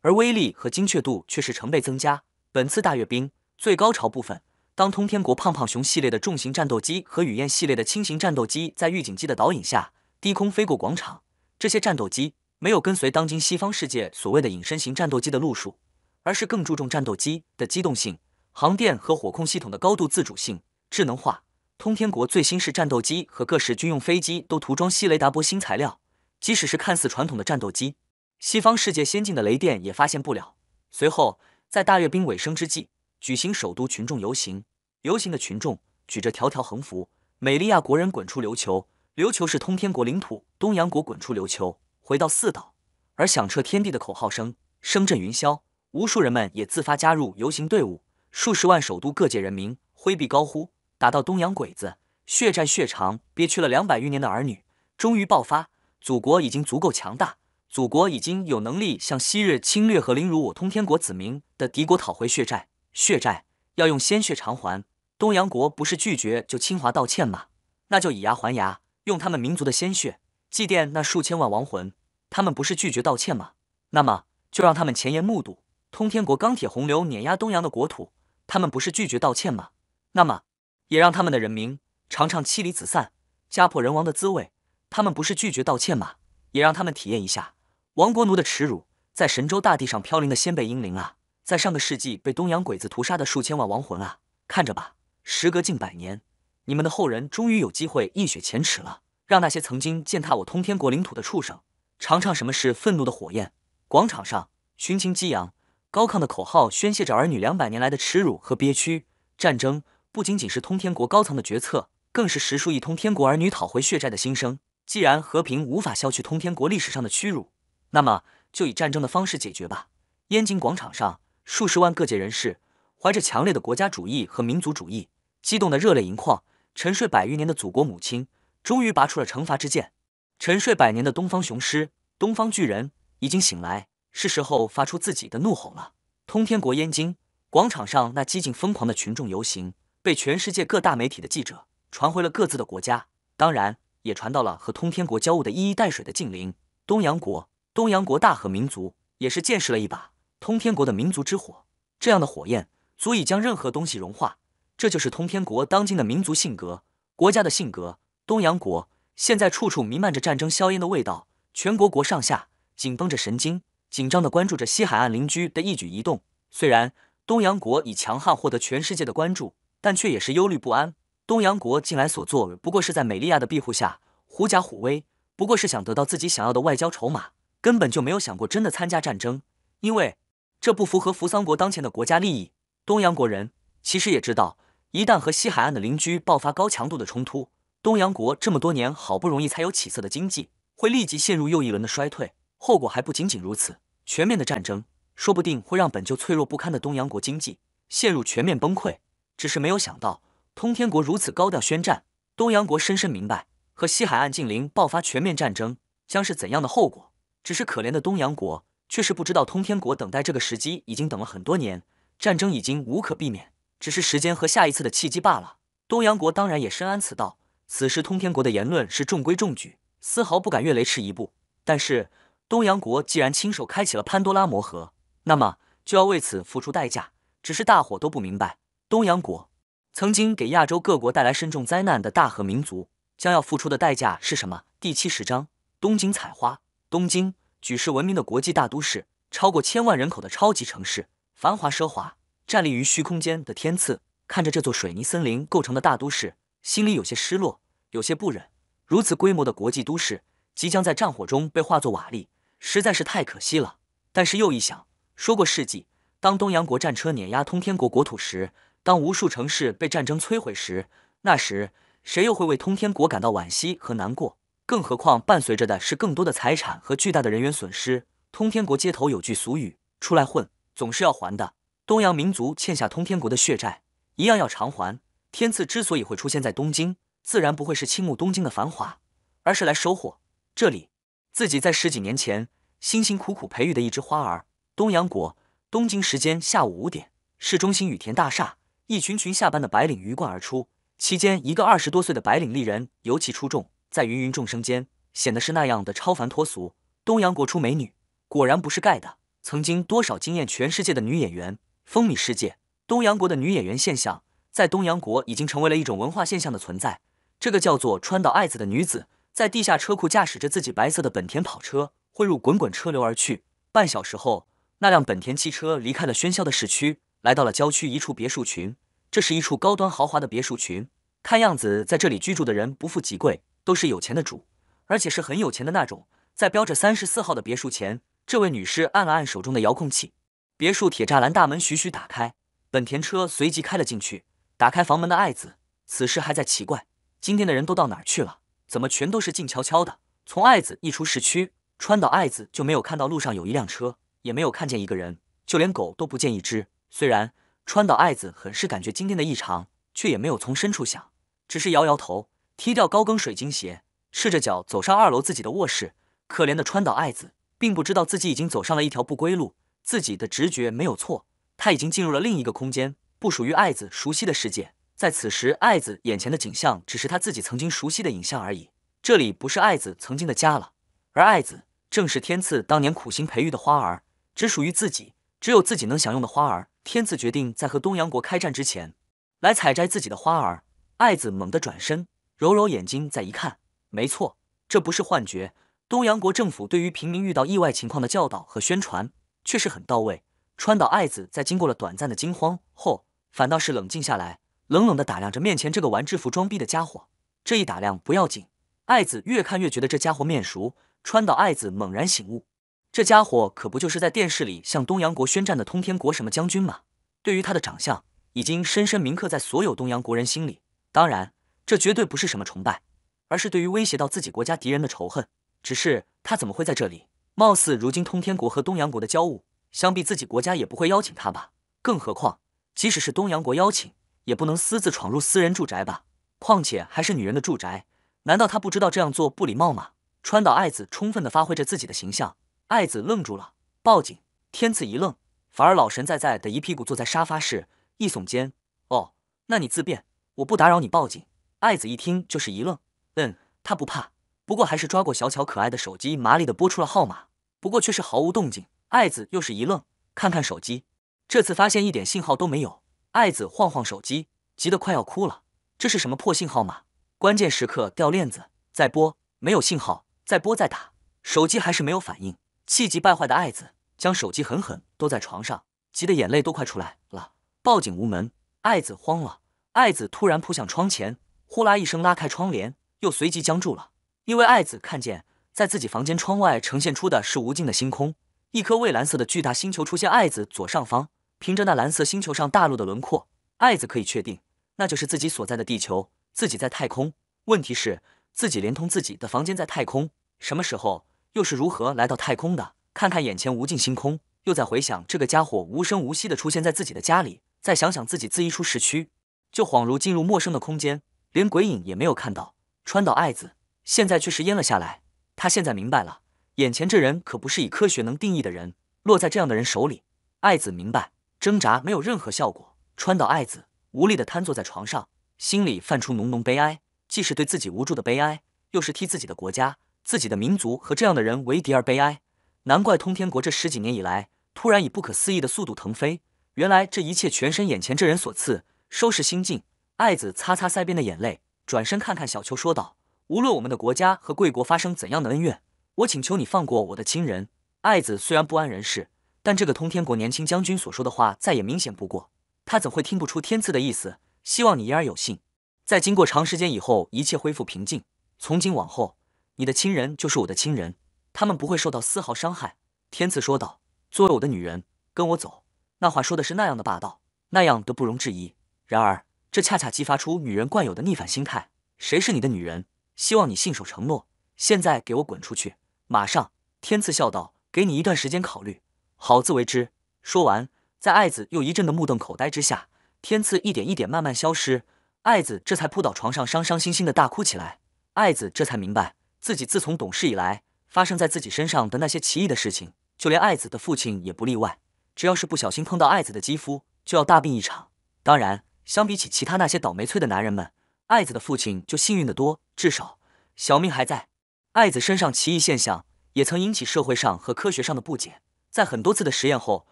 而威力和精确度却是成倍增加。本次大阅兵，最高潮部分，当通天国胖胖熊系列的重型战斗机和雨燕系列的轻型战斗机在预警机的导引下低空飞过广场，这些战斗机没有跟随当今西方世界所谓的隐身型战斗机的路数，而是更注重战斗机的机动性、航电和火控系统的高度自主性、智能化。通天国最新式战斗机和各式军用飞机都涂装西雷达波新材料，即使是看似传统的战斗机，西方世界先进的雷电也发现不了。随后，在大阅兵尾声之际。举行首都群众游行，游行的群众举着条条横幅：“美利亚国人滚出琉球，琉球是通天国领土，东洋国滚出琉球，回到四岛。”而响彻天地的口号声声震云霄，无数人们也自发加入游行队伍，数十万首都各界人民挥臂高呼：“打到东洋鬼子，血债血偿，憋屈了两百余年的儿女终于爆发，祖国已经足够强大，祖国已经有能力向昔日侵略和凌辱我通天国子民的敌国讨回血债。”血债要用鲜血偿还，东洋国不是拒绝就清华道歉吗？那就以牙还牙，用他们民族的鲜血祭奠那数千万亡魂。他们不是拒绝道歉吗？那么就让他们前言目睹通天国钢铁洪流碾压东洋的国土。他们不是拒绝道歉吗？那么也让他们的人民尝尝妻离子散、家破人亡的滋味。他们不是拒绝道歉吗？也让他们体验一下亡国奴的耻辱，在神州大地上飘零的先辈英灵啊！在上个世纪被东洋鬼子屠杀的数千万亡魂啊，看着吧，时隔近百年，你们的后人终于有机会一雪前耻了。让那些曾经践踏我通天国领土的畜生尝尝什么是愤怒的火焰。广场上，群情激扬，高亢的口号宣泄着儿女两百年来的耻辱和憋屈。战争不仅仅是通天国高层的决策，更是十数亿通天国儿女讨回血债的心声。既然和平无法消去通天国历史上的屈辱，那么就以战争的方式解决吧。燕京广场上。数十万各界人士怀着强烈的国家主义和民族主义，激动得热泪盈眶。沉睡百余年的祖国母亲终于拔出了惩罚之剑。沉睡百年的东方雄狮、东方巨人已经醒来，是时候发出自己的怒吼了。通天国燕京广场上那激进疯狂的群众游行，被全世界各大媒体的记者传回了各自的国家，当然也传到了和通天国交恶的一衣带水的近邻东洋国。东洋国大和民族也是见识了一把。通天国的民族之火，这样的火焰足以将任何东西融化。这就是通天国当今的民族性格，国家的性格。东洋国现在处处弥漫着战争硝烟的味道，全国国上下紧绷着神经，紧张地关注着西海岸邻居的一举一动。虽然东洋国以强悍获得全世界的关注，但却也是忧虑不安。东洋国近来所做，不过是在美利亚的庇护下狐假虎威，不过是想得到自己想要的外交筹码，根本就没有想过真的参加战争，因为。这不符合扶桑国当前的国家利益。东洋国人其实也知道，一旦和西海岸的邻居爆发高强度的冲突，东洋国这么多年好不容易才有起色的经济，会立即陷入又一轮的衰退。后果还不仅仅如此，全面的战争说不定会让本就脆弱不堪的东洋国经济陷入全面崩溃。只是没有想到，通天国如此高调宣战，东洋国深深明白，和西海岸近邻爆发全面战争将是怎样的后果。只是可怜的东洋国。却是不知道，通天国等待这个时机已经等了很多年，战争已经无可避免，只是时间和下一次的契机罢了。东洋国当然也深谙此道，此时通天国的言论是中规中矩，丝毫不敢越雷池一步。但是东洋国既然亲手开启了潘多拉魔盒，那么就要为此付出代价。只是大伙都不明白，东洋国曾经给亚洲各国带来深重灾难的大和民族，将要付出的代价是什么？第七十章：东京采花。东京。举世闻名的国际大都市，超过千万人口的超级城市，繁华奢华，站立于虚空间的天赐看着这座水泥森林构成的大都市，心里有些失落，有些不忍。如此规模的国际都市，即将在战火中被化作瓦砾，实在是太可惜了。但是又一想，说过世纪，当东洋国战车碾压通天国国土时，当无数城市被战争摧毁时，那时谁又会为通天国感到惋惜和难过？更何况，伴随着的是更多的财产和巨大的人员损失。通天国街头有句俗语：“出来混，总是要还的。”东洋民族欠下通天国的血债，一样要偿还。天赐之所以会出现在东京，自然不会是倾慕东京的繁华，而是来收获这里自己在十几年前辛辛苦苦培育的一枝花儿。东洋国东京时间下午五点，市中心羽田大厦，一群群下班的白领鱼贯而出，期间一个二十多岁的白领丽人尤其出众。在芸芸众生间，显得是那样的超凡脱俗。东洋国出美女，果然不是盖的。曾经多少惊艳全世界的女演员，风靡世界。东洋国的女演员现象，在东洋国已经成为了一种文化现象的存在。这个叫做川岛爱子的女子，在地下车库驾驶着自己白色的本田跑车，汇入滚滚车流而去。半小时后，那辆本田汽车离开了喧嚣的市区，来到了郊区一处别墅群。这是一处高端豪华的别墅群，看样子在这里居住的人不富即贵，都是有钱的主，而且是很有钱的那种。在标着三十四号的别墅前，这位女士按了按手中的遥控器，别墅铁栅栏大门徐徐打开，本田车随即开了进去。打开房门的爱子，此时还在奇怪。今天的人都到哪儿去了？怎么全都是静悄悄的？从爱子一出市区，川岛爱子就没有看到路上有一辆车，也没有看见一个人，就连狗都不见一只。虽然川岛爱子很是感觉今天的异常，却也没有从深处想，只是摇摇头，踢掉高跟水晶鞋，赤着脚走上二楼自己的卧室。可怜的川岛爱子并不知道自己已经走上了一条不归路，自己的直觉没有错，他已经进入了另一个空间，不属于爱子熟悉的世界。在此时，爱子眼前的景象只是他自己曾经熟悉的影像而已。这里不是爱子曾经的家了，而爱子正是天赐当年苦心培育的花儿，只属于自己，只有自己能享用的花儿。天赐决定在和东洋国开战之前，来采摘自己的花儿。爱子猛地转身，揉揉眼睛，再一看，没错，这不是幻觉。东洋国政府对于平民遇到意外情况的教导和宣传，确实很到位。川岛爱子在经过了短暂的惊慌后，反倒是冷静下来。冷冷地打量着面前这个玩制服装逼的家伙，这一打量不要紧，爱子越看越觉得这家伙面熟。川岛爱子猛然醒悟，这家伙可不就是在电视里向东洋国宣战的通天国什么将军吗？对于他的长相，已经深深铭刻在所有东洋国人心里。当然，这绝对不是什么崇拜，而是对于威胁到自己国家敌人的仇恨。只是他怎么会在这里？貌似如今通天国和东洋国的交恶，想必自己国家也不会邀请他吧？更何况，即使是东洋国邀请。也不能私自闯入私人住宅吧？况且还是女人的住宅，难道他不知道这样做不礼貌吗？川岛爱子充分的发挥着自己的形象，爱子愣住了，报警。天赐一愣，反而老神在在的一屁股坐在沙发室，一耸肩，哦，那你自便，我不打扰你报警。爱子一听就是一愣，嗯，他不怕，不过还是抓过小巧可爱的手机，麻利的拨出了号码，不过却是毫无动静。爱子又是一愣，看看手机，这次发现一点信号都没有。爱子晃晃手机，急得快要哭了。这是什么破信号码？关键时刻掉链子。再拨，没有信号。再拨再打，手机还是没有反应。气急败坏的爱子将手机狠狠丢在床上，急得眼泪都快出来了。报警无门，爱子慌了。爱子突然扑向窗前，呼啦一声拉开窗帘，又随即僵住了。因为爱子看见，在自己房间窗外呈现出的是无尽的星空，一颗蔚蓝色的巨大星球出现爱子左上方。凭着那蓝色星球上大陆的轮廓，爱子可以确定，那就是自己所在的地球。自己在太空，问题是自己连同自己的房间在太空，什么时候又是如何来到太空的？看看眼前无尽星空，又在回想这个家伙无声无息的出现在自己的家里，再想想自己自一出市区，就恍如进入陌生的空间，连鬼影也没有看到。川岛爱子现在却是淹了下来。他现在明白了，眼前这人可不是以科学能定义的人，落在这样的人手里，爱子明白。挣扎没有任何效果，川岛爱子无力地瘫坐在床上，心里泛出浓浓悲哀，既是对自己无助的悲哀，又是替自己的国家、自己的民族和这样的人为敌而悲哀。难怪通天国这十几年以来突然以不可思议的速度腾飞，原来这一切全身眼前这人所赐。收拾心境，爱子擦擦腮边的眼泪，转身看看小秋，说道：“无论我们的国家和贵国发生怎样的恩怨，我请求你放过我的亲人。”爱子虽然不安人事。但这个通天国年轻将军所说的话再也明显不过，他怎会听不出天赐的意思？希望你言而有信。在经过长时间以后，一切恢复平静。从今往后，你的亲人就是我的亲人，他们不会受到丝毫伤害。天赐说道：“作为我的女人，跟我走。”那话说的是那样的霸道，那样的不容置疑。然而，这恰恰激发出女人惯有的逆反心态。谁是你的女人？希望你信守承诺。现在给我滚出去！马上！天赐笑道：“给你一段时间考虑。”好自为之。说完，在爱子又一阵的目瞪口呆之下，天赐一点一点慢慢消失，爱子这才扑倒床上，伤伤心心的大哭起来。爱子这才明白，自己自从懂事以来，发生在自己身上的那些奇异的事情，就连爱子的父亲也不例外。只要是不小心碰到爱子的肌肤，就要大病一场。当然，相比起其他那些倒霉催的男人们，爱子的父亲就幸运的多，至少小命还在。爱子身上奇异现象，也曾引起社会上和科学上的不解。在很多次的实验后，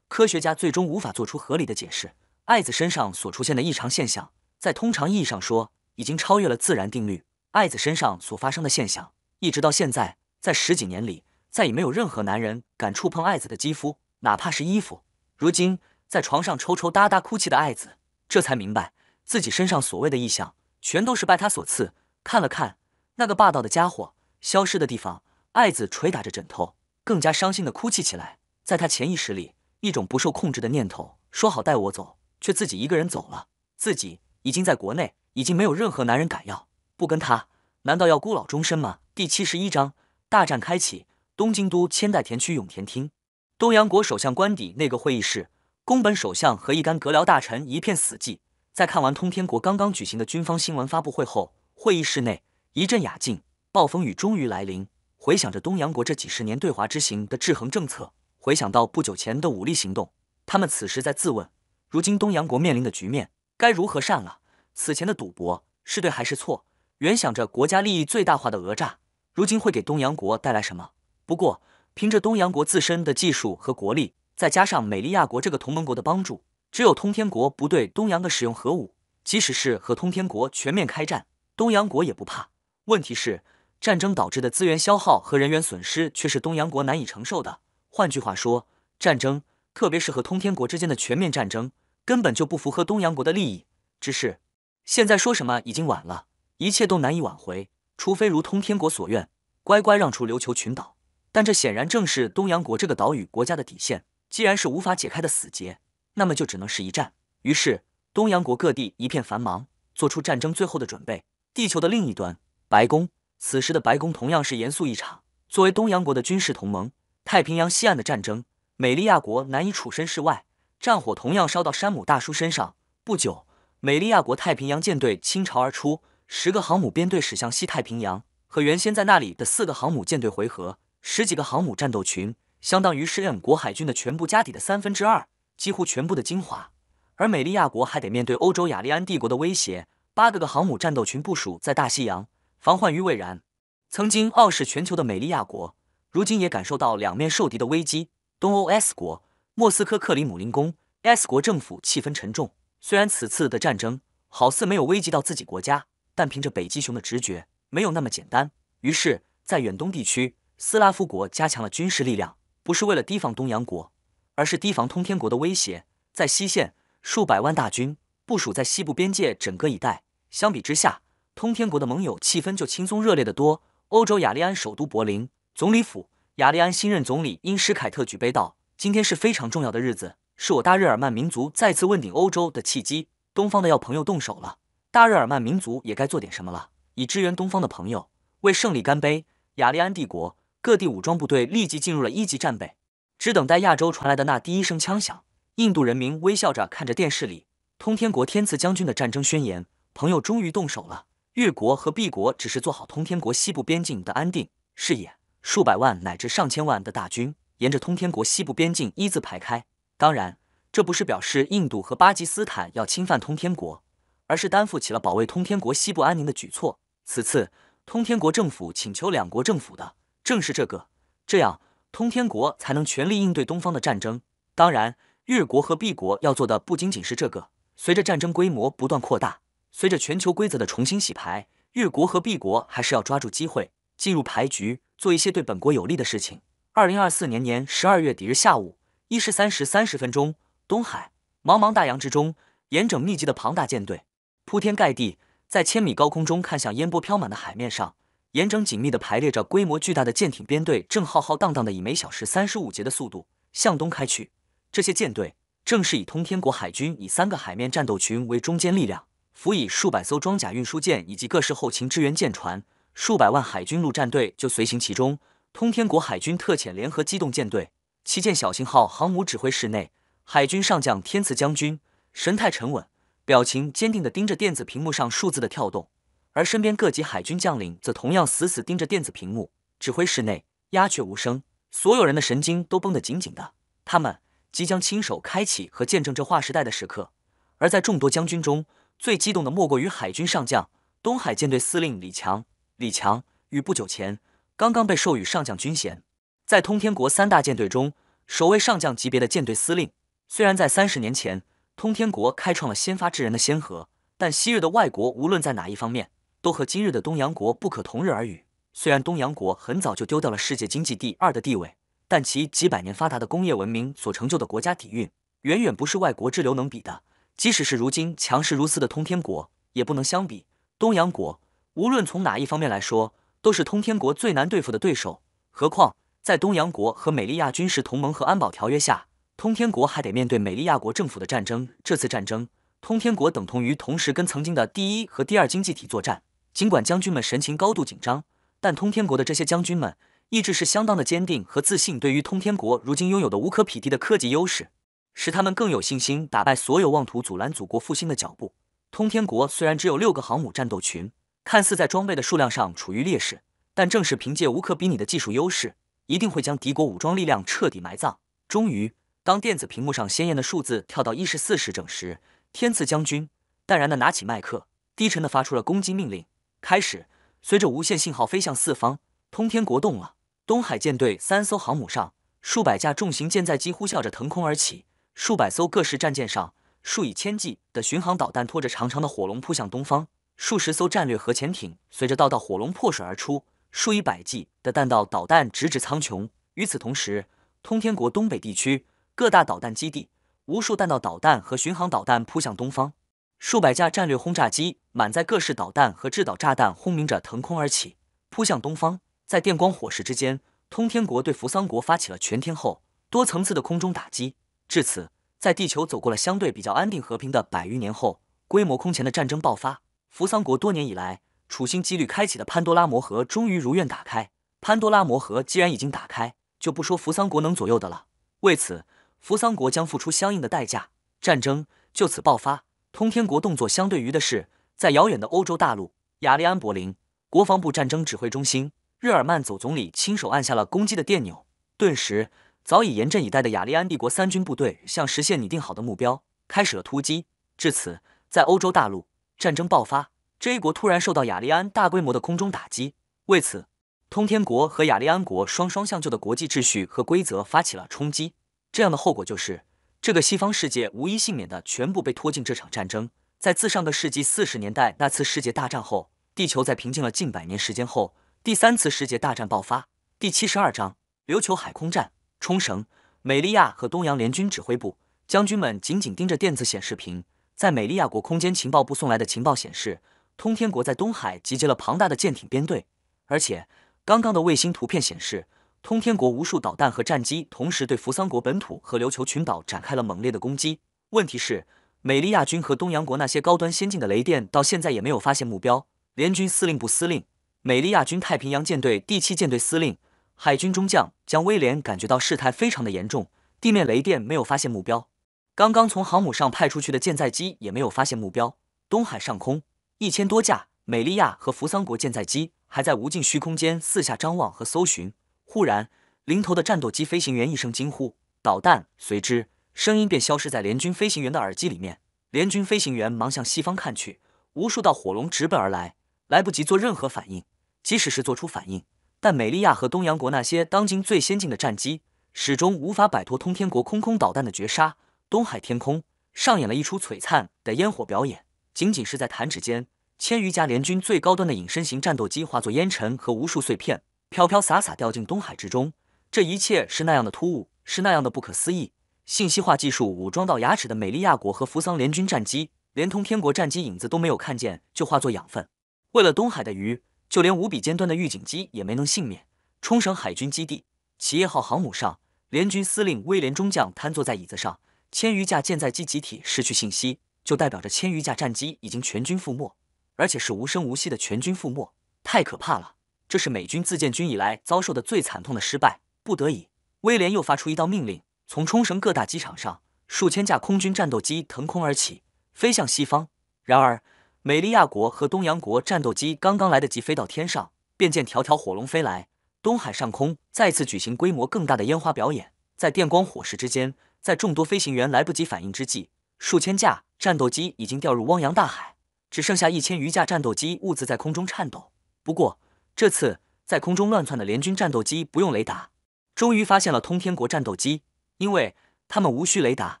科学家最终无法做出合理的解释。爱子身上所出现的异常现象，在通常意义上说，已经超越了自然定律。爱子身上所发生的现象，一直到现在，在十几年里，再也没有任何男人敢触碰爱子的肌肤，哪怕是衣服。如今，在床上抽抽搭搭哭泣的爱子，这才明白自己身上所谓的异象，全都是拜他所赐。看了看那个霸道的家伙消失的地方，爱子捶打着枕头，更加伤心的哭泣起来。在他潜意识里，一种不受控制的念头说好带我走，却自己一个人走了。自己已经在国内，已经没有任何男人敢要不跟他，难道要孤老终身吗？第七十一章大战开启。东京都千代田区永田町，东洋国首相官邸内阁会议室，宫本首相和一干阁僚大臣一片死寂。在看完通天国刚刚举行的军方新闻发布会后，会议室内一阵雅静。暴风雨终于来临。回想着东洋国这几十年对华之行的制衡政策。回想到不久前的武力行动，他们此时在自问：如今东洋国面临的局面该如何善了？此前的赌博是对还是错？原想着国家利益最大化的讹诈，如今会给东洋国带来什么？不过，凭着东洋国自身的技术和国力，再加上美利亚国这个同盟国的帮助，只有通天国不对东洋的使用核武，即使是和通天国全面开战，东洋国也不怕。问题是，战争导致的资源消耗和人员损失却是东洋国难以承受的。换句话说，战争，特别是和通天国之间的全面战争，根本就不符合东洋国的利益。只是现在说什么已经晚了，一切都难以挽回，除非如通天国所愿，乖乖让出琉球群岛。但这显然正是东洋国这个岛屿国家的底线。既然是无法解开的死结，那么就只能是一战。于是，东洋国各地一片繁忙，做出战争最后的准备。地球的另一端，白宫，此时的白宫同样是严肃异常。作为东洋国的军事同盟。太平洋西岸的战争，美利亚国难以处身事外，战火同样烧到山姆大叔身上。不久，美利亚国太平洋舰队倾巢而出，十个航母编队驶向西太平洋，和原先在那里的四个航母舰队回合。十几个航母战斗群，相当于是 M 国海军的全部家底的三分之二，几乎全部的精华。而美利亚国还得面对欧洲雅利安帝国的威胁，八个个航母战斗群部署在大西洋，防患于未然。曾经傲视全球的美利亚国。如今也感受到两面受敌的危机。东欧 S 国莫斯科克里姆林宫 S 国政府气氛沉重。虽然此次的战争好似没有危及到自己国家，但凭着北极熊的直觉，没有那么简单。于是，在远东地区，斯拉夫国加强了军事力量，不是为了提防东洋国，而是提防通天国的威胁。在西线，数百万大军部署在西部边界整个一带。相比之下，通天国的盟友气氛就轻松热烈得多。欧洲雅利安首都柏林。总理府，雅利安新任总理因施凯特举杯道：“今天是非常重要的日子，是我大日耳曼民族再次问鼎欧洲的契机。东方的要朋友动手了，大日耳曼民族也该做点什么了，以支援东方的朋友，为胜利干杯！”雅利安帝国各地武装部队立即进入了一级战备，只等待亚洲传来的那第一声枪响。印度人民微笑着看着电视里通天国天赐将军的战争宣言：“朋友终于动手了。越国和毕国只是做好通天国西部边境的安定视野。”数百万乃至上千万的大军沿着通天国西部边境一字排开。当然，这不是表示印度和巴基斯坦要侵犯通天国，而是担负起了保卫通天国西部安宁的举措。此次通天国政府请求两国政府的正是这个，这样通天国才能全力应对东方的战争。当然，越国和毕国要做的不仅仅是这个。随着战争规模不断扩大，随着全球规则的重新洗牌，越国和毕国还是要抓住机会进入牌局。做一些对本国有利的事情。二零二四年年十二月底日下午一时三时三十分钟，东海茫茫大洋之中，严整密集的庞大舰队铺天盖地，在千米高空中看向烟波飘满的海面上，严整紧密地排列着规模巨大的舰艇编队，正浩浩荡荡的以每小时三十五节的速度向东开去。这些舰队正是以通天国海军以三个海面战斗群为中坚力量，辅以数百艘装甲运输舰以及各式后勤支援舰船。数百万海军陆战队就随行其中，通天国海军特遣联合机动舰队，旗舰小型号航母指挥室内，海军上将天赐将军神态沉稳，表情坚定地盯着电子屏幕上数字的跳动，而身边各级海军将领则同样死死盯着电子屏幕。指挥室内鸦雀无声，所有人的神经都绷得紧紧的，他们即将亲手开启和见证这划时代的时刻。而在众多将军中，最激动的莫过于海军上将东海舰队司令李强。李强于不久前刚刚被授予上将军衔，在通天国三大舰队中，首位上将级别的舰队司令。虽然在三十年前，通天国开创了先发制人的先河。但昔日的外国无论在哪一方面，都和今日的东洋国不可同日而语。虽然东洋国很早就丢掉了世界经济第二的地位，但其几百年发达的工业文明所成就的国家底蕴，远远不是外国之流能比的。即使是如今强势如斯的通天国，也不能相比东洋国。无论从哪一方面来说，都是通天国最难对付的对手。何况在东洋国和美利亚军事同盟和安保条约下，通天国还得面对美利亚国政府的战争。这次战争。通天国等同于同时跟曾经的第一和第二经济体作战，尽管将军们神情高度紧张，但通天国的这些将军们意志是相当的坚定和自信。对于通天国如今拥有的无可匹敌的科技优势，使他们更有信心打败所有妄图阻拦祖国复兴的脚步。通天国虽然只有六个航母战斗群，看似在装备的数量上处于劣势，但正是凭借无可比拟的技术优势，一定会将敌国武装力量彻底埋葬。终于，当电子屏幕上鲜艳的数字跳到一十四时整时，天赐将军淡然的拿起麦克，低沉的发出了攻击命令。开始，随着无线信号飞向四方，通天国动了。东海舰队三艘航母上，数百架重型舰载机呼啸着腾空而起，数百艘各式战舰上，数以千计的巡航导弹拖着长长的火龙扑向东方，数十艘战略核潜艇随着道道火龙破水而出，数以百计的弹道导弹直指苍穹。与此同时，通天国东北地区各大导弹基地。无数弹道导弹和巡航导弹扑向东方，数百架战略轰炸机满载各式导弹和制导炸弹轰鸣着腾空而起，扑向东方。在电光火石之间，通天国对扶桑国发起了全天候、多层次的空中打击。至此，在地球走过了相对比较安定和平的百余年后，规模空前的战争爆发。扶桑国多年以来处心积虑开启的潘多拉魔盒终于如愿打开。潘多拉魔盒既然已经打开，就不说扶桑国能左右的了。为此。扶桑国将付出相应的代价，战争就此爆发。通天国动作相对于的是，在遥远的欧洲大陆，雅利安柏林国防部战争指挥中心，日耳曼总总理亲手按下了攻击的电钮。顿时，早已严阵以待的雅利安帝国三军部队向实现拟定好的目标开始了突击。至此，在欧洲大陆战争爆发，这一国突然受到雅利安大规模的空中打击。为此，通天国和雅利安国双双向旧的国际秩序和规则发起了冲击。这样的后果就是，这个西方世界无一幸免的全部被拖进这场战争。在自上个世纪四十年代那次世界大战后，地球在平静了近百年时间后，第三次世界大战爆发。第七十二章：琉球海空战。冲绳、美利亚和东洋联军指挥部将军们紧紧盯着电子显示屏，在美利亚国空间情报部送来的情报显示，通天国在东海集结了庞大的舰艇编队，而且刚刚的卫星图片显示。通天国无数导弹和战机同时对扶桑国本土和琉球群岛展开了猛烈的攻击。问题是，美利亚军和东洋国那些高端先进的雷电到现在也没有发现目标。联军司令部司令、美利亚军太平洋舰队第七舰队司令、海军中将将威廉感觉到事态非常的严重。地面雷电没有发现目标，刚刚从航母上派出去的舰载机也没有发现目标。东海上空，一千多架美利亚和扶桑国舰载机还在无尽虚空间四下张望和搜寻。忽然，领头的战斗机飞行员一声惊呼，导弹随之声音便消失在联军飞行员的耳机里面。联军飞行员忙向西方看去，无数道火龙直奔而来，来不及做任何反应。即使是做出反应，但美利亚和东洋国那些当今最先进的战机，始终无法摆脱通天国空空导弹的绝杀。东海天空上演了一出璀璨的烟火表演，仅仅是在弹指间，千余架联军最高端的隐身型战斗机化作烟尘和无数碎片。飘飘洒洒掉进东海之中，这一切是那样的突兀，是那样的不可思议。信息化技术武装到牙齿的美利亚国和扶桑联军战机，连通天国战机影子都没有看见，就化作养分。为了东海的鱼，就连无比尖端的预警机也没能幸免。冲绳海军基地企业号航母上，联军司令威廉中将瘫坐在椅子上，千余架舰载机集体失去信息，就代表着千余架战机已经全军覆没，而且是无声无息的全军覆没，太可怕了。这是美军自建军以来遭受的最惨痛的失败。不得已，威廉又发出一道命令：从冲绳各大机场上，数千架空军战斗机腾空而起，飞向西方。然而，美利亚国和东洋国战斗机刚刚来得及飞到天上，便见条条火龙飞来。东海上空再次举行规模更大的烟花表演。在电光火石之间，在众多飞行员来不及反应之际，数千架战斗机已经掉入汪洋大海，只剩下一千余架战斗机兀自在空中颤抖。不过，这次在空中乱窜的联军战斗机不用雷达，终于发现了通天国战斗机，因为他们无需雷达，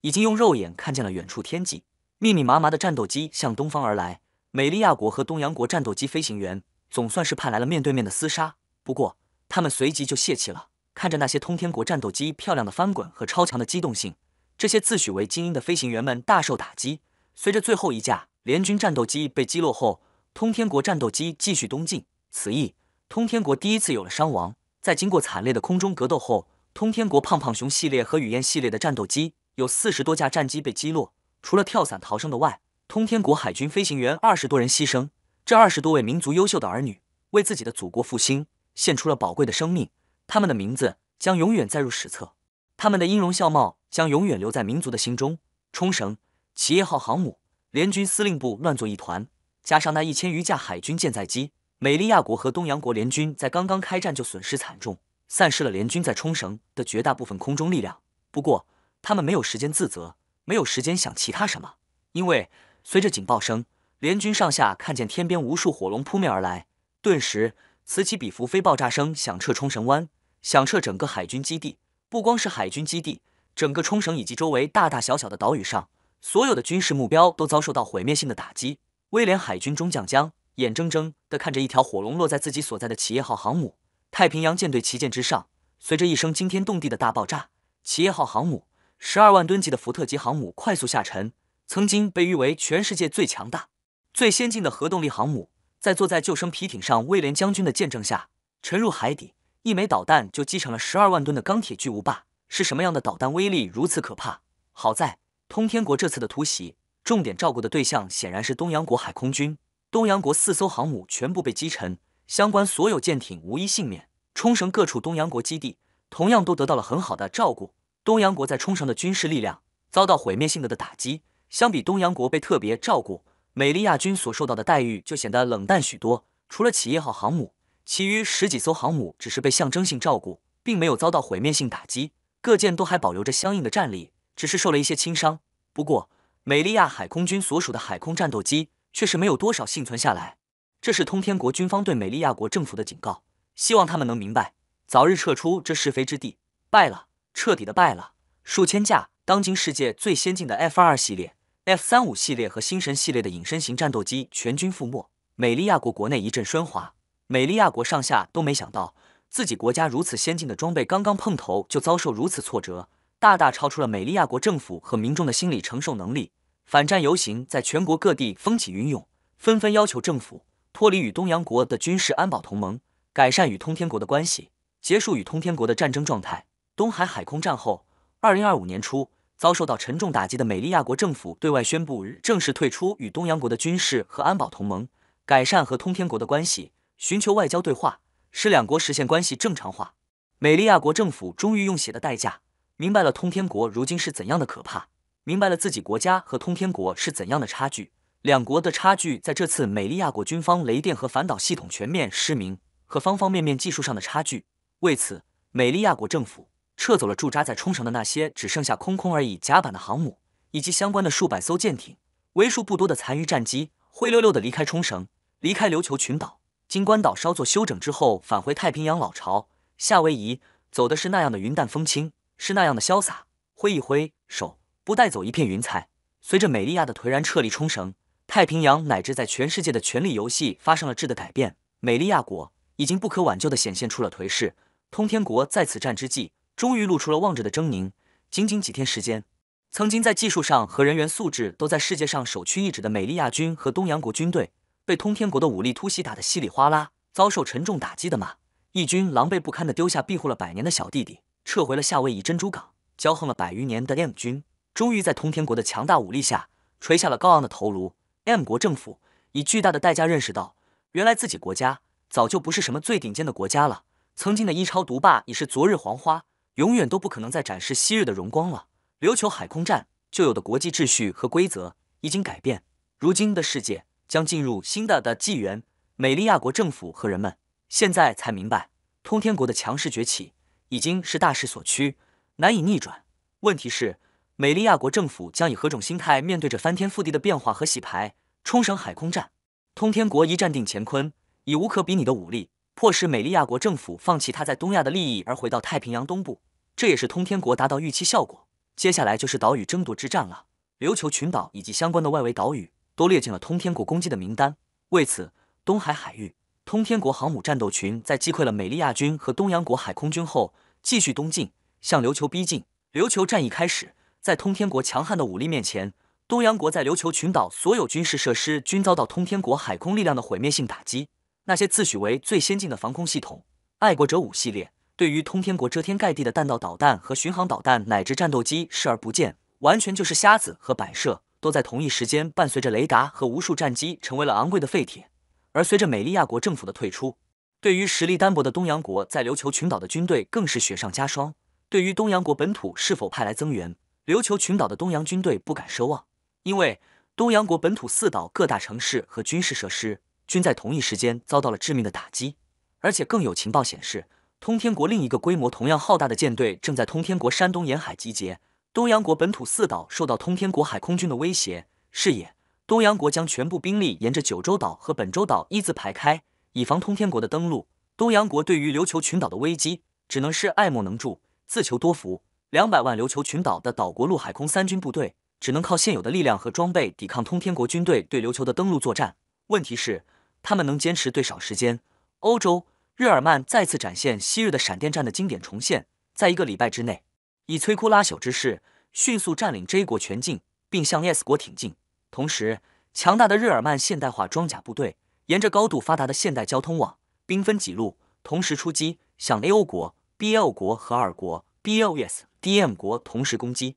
已经用肉眼看见了远处天际，密密麻麻的战斗机向东方而来。美利亚国和东洋国战斗机飞行员总算是盼来了面对面的厮杀，不过他们随即就泄气了。看着那些通天国战斗机漂亮的翻滚和超强的机动性，这些自诩为精英的飞行员们大受打击。随着最后一架联军战斗机被击落后，通天国战斗机继续东进。此役，通天国第一次有了伤亡。在经过惨烈的空中格斗后，通天国胖胖熊系列和雨燕系列的战斗机有四十多架战机被击落，除了跳伞逃生的外，通天国海军飞行员二十多人牺牲。这二十多位民族优秀的儿女为自己的祖国复兴献出了宝贵的生命，他们的名字将永远载入史册，他们的音容笑貌将永远留在民族的心中。冲绳企业号航母联军司令部乱作一团，加上那一千余架海军舰载机。美利亚国和东洋国联军在刚刚开战就损失惨重，散失了联军在冲绳的绝大部分空中力量。不过，他们没有时间自责，没有时间想其他什么，因为随着警报声，联军上下看见天边无数火龙扑面而来，顿时此起彼伏飞爆炸声响彻冲绳湾，响彻整个海军基地。不光是海军基地，整个冲绳以及周围大大小小的岛屿上，所有的军事目标都遭受到毁灭性的打击。威廉海军中将将。眼睁睁地看着一条火龙落在自己所在的企业号航母太平洋舰队旗舰之上，随着一声惊天动地的大爆炸，企业号航母十二万吨级的福特级航母快速下沉。曾经被誉为全世界最强大、最先进的核动力航母，在坐在救生皮艇上威廉将军的见证下沉入海底，一枚导弹就击成了十二万吨的钢铁巨无霸。是什么样的导弹威力如此可怕？好在通天国这次的突袭，重点照顾的对象显然是东洋国海空军。东洋国四艘航母全部被击沉，相关所有舰艇无一幸免。冲绳各处东洋国基地同样都得到了很好的照顾。东洋国在冲绳的军事力量遭到毁灭性的的打击，相比东洋国被特别照顾，美利亚军所受到的待遇就显得冷淡许多。除了企业号航母，其余十几艘航母只是被象征性照顾，并没有遭到毁灭性打击。各舰都还保留着相应的战力，只是受了一些轻伤。不过，美利亚海空军所属的海空战斗机。却是没有多少幸存下来，这是通天国军方对美利亚国政府的警告，希望他们能明白，早日撤出这是非之地。败了，彻底的败了。数千架当今世界最先进的 F 二系列、F 三五系列和星神系列的隐身型战斗机全军覆没。美利亚国国内一阵喧哗，美利亚国上下都没想到，自己国家如此先进的装备刚刚碰头就遭受如此挫折，大大超出了美利亚国政府和民众的心理承受能力。反战游行在全国各地风起云涌，纷纷要求政府脱离与东洋国的军事安保同盟，改善与通天国的关系，结束与通天国的战争状态。东海海空战后，二零二五年初遭受到沉重打击的美利亚国政府对外宣布正式退出与东洋国的军事和安保同盟，改善和通天国的关系，寻求外交对话，使两国实现关系正常化。美利亚国政府终于用血的代价，明白了通天国如今是怎样的可怕。明白了自己国家和通天国是怎样的差距，两国的差距在这次美利亚国军方雷电和反导系统全面失明和方方面面技术上的差距。为此，美利亚国政府撤走了驻扎在冲绳的那些只剩下空空而已甲板的航母，以及相关的数百艘舰艇，为数不多的残余战机灰溜溜的离开冲绳，离开琉球群岛、金关岛稍作休整之后，返回太平洋老巢夏威夷，走的是那样的云淡风轻，是那样的潇洒，挥一挥手。不带走一片云彩。随着美利亚的颓然撤离冲绳，太平洋乃至在全世界的权力游戏发生了质的改变。美利亚国已经不可挽救地显现出了颓势。通天国在此战之际，终于露出了望着的狰狞。仅仅几天时间，曾经在技术上和人员素质都在世界上首屈一指的美利亚军和东洋国军队，被通天国的武力突袭打得稀里哗啦，遭受沉重打击的马义军狼狈不堪地丢下庇护了百年的小弟弟，撤回了夏威夷珍珠港，骄横了百余年的 M 军。终于在通天国的强大武力下垂下了高昂的头颅。M 国政府以巨大的代价认识到，原来自己国家早就不是什么最顶尖的国家了。曾经的一超独霸已是昨日黄花，永远都不可能再展示昔日的荣光了。琉球海空战旧有的国际秩序和规则已经改变，如今的世界将进入新的的纪元。美利亚国政府和人们现在才明白，通天国的强势崛起已经是大势所趋，难以逆转。问题是。美利亚国政府将以何种心态面对着翻天覆地的变化和洗牌？冲绳海空战，通天国一战定乾坤，以无可比拟的武力，迫使美利亚国政府放弃他在东亚的利益，而回到太平洋东部。这也是通天国达到预期效果。接下来就是岛屿争夺之战了。琉球群岛以及相关的外围岛屿都列进了通天国攻击的名单。为此，东海海域通天国航母战斗群在击溃了美利亚军和东洋国海空军后，继续东进，向琉球逼近。琉球战役开始，在通天国强悍的武力面前，东洋国在琉球群岛所有军事设施均遭到通天国海空力量的毁灭性打击。那些自诩为最先进的防空系统——爱国者五系列，对于通天国遮天盖地的弹道导弹和巡航导弹乃至战斗机视而不见。完全就是瞎子和摆设，都在同一时间伴随着雷达和无数战机成为了昂贵的废铁。而随着美利亚国政府的退出，对于实力单薄的东洋国在琉球群岛的军队更是雪上加霜。对于东洋国本土是否派来增援，琉球群岛的东洋军队不敢奢望，因为东洋国本土四岛各大城市和军事设施均在同一时间遭到了致命的打击。而且更有情报显示，通天国另一个规模同样浩大的舰队正在通天国山东沿海集结。东洋国本土四岛受到通天国海空军的威胁，是也。东洋国将全部兵力沿着九州岛和本州岛一字排开，以防通天国的登陆。东洋国对于琉球群岛的危机，只能是爱莫能助，自求多福。两百万琉球群岛的岛国陆海空三军部队，只能靠现有的力量和装备抵抗通天国军队对琉球的登陆作战。问题是，他们能坚持多少时间？欧洲日耳曼再次展现昔日的闪电战的经典重现，在一个礼拜之内。以摧枯拉朽之势，迅速占领 J 国全境，并向 S 国挺进。同时，强大的日耳曼现代化装甲部队沿着高度发达的现代交通网，兵分几路，同时出击，向 A O 国、B L 国和二国 B L S D M 国同时攻击。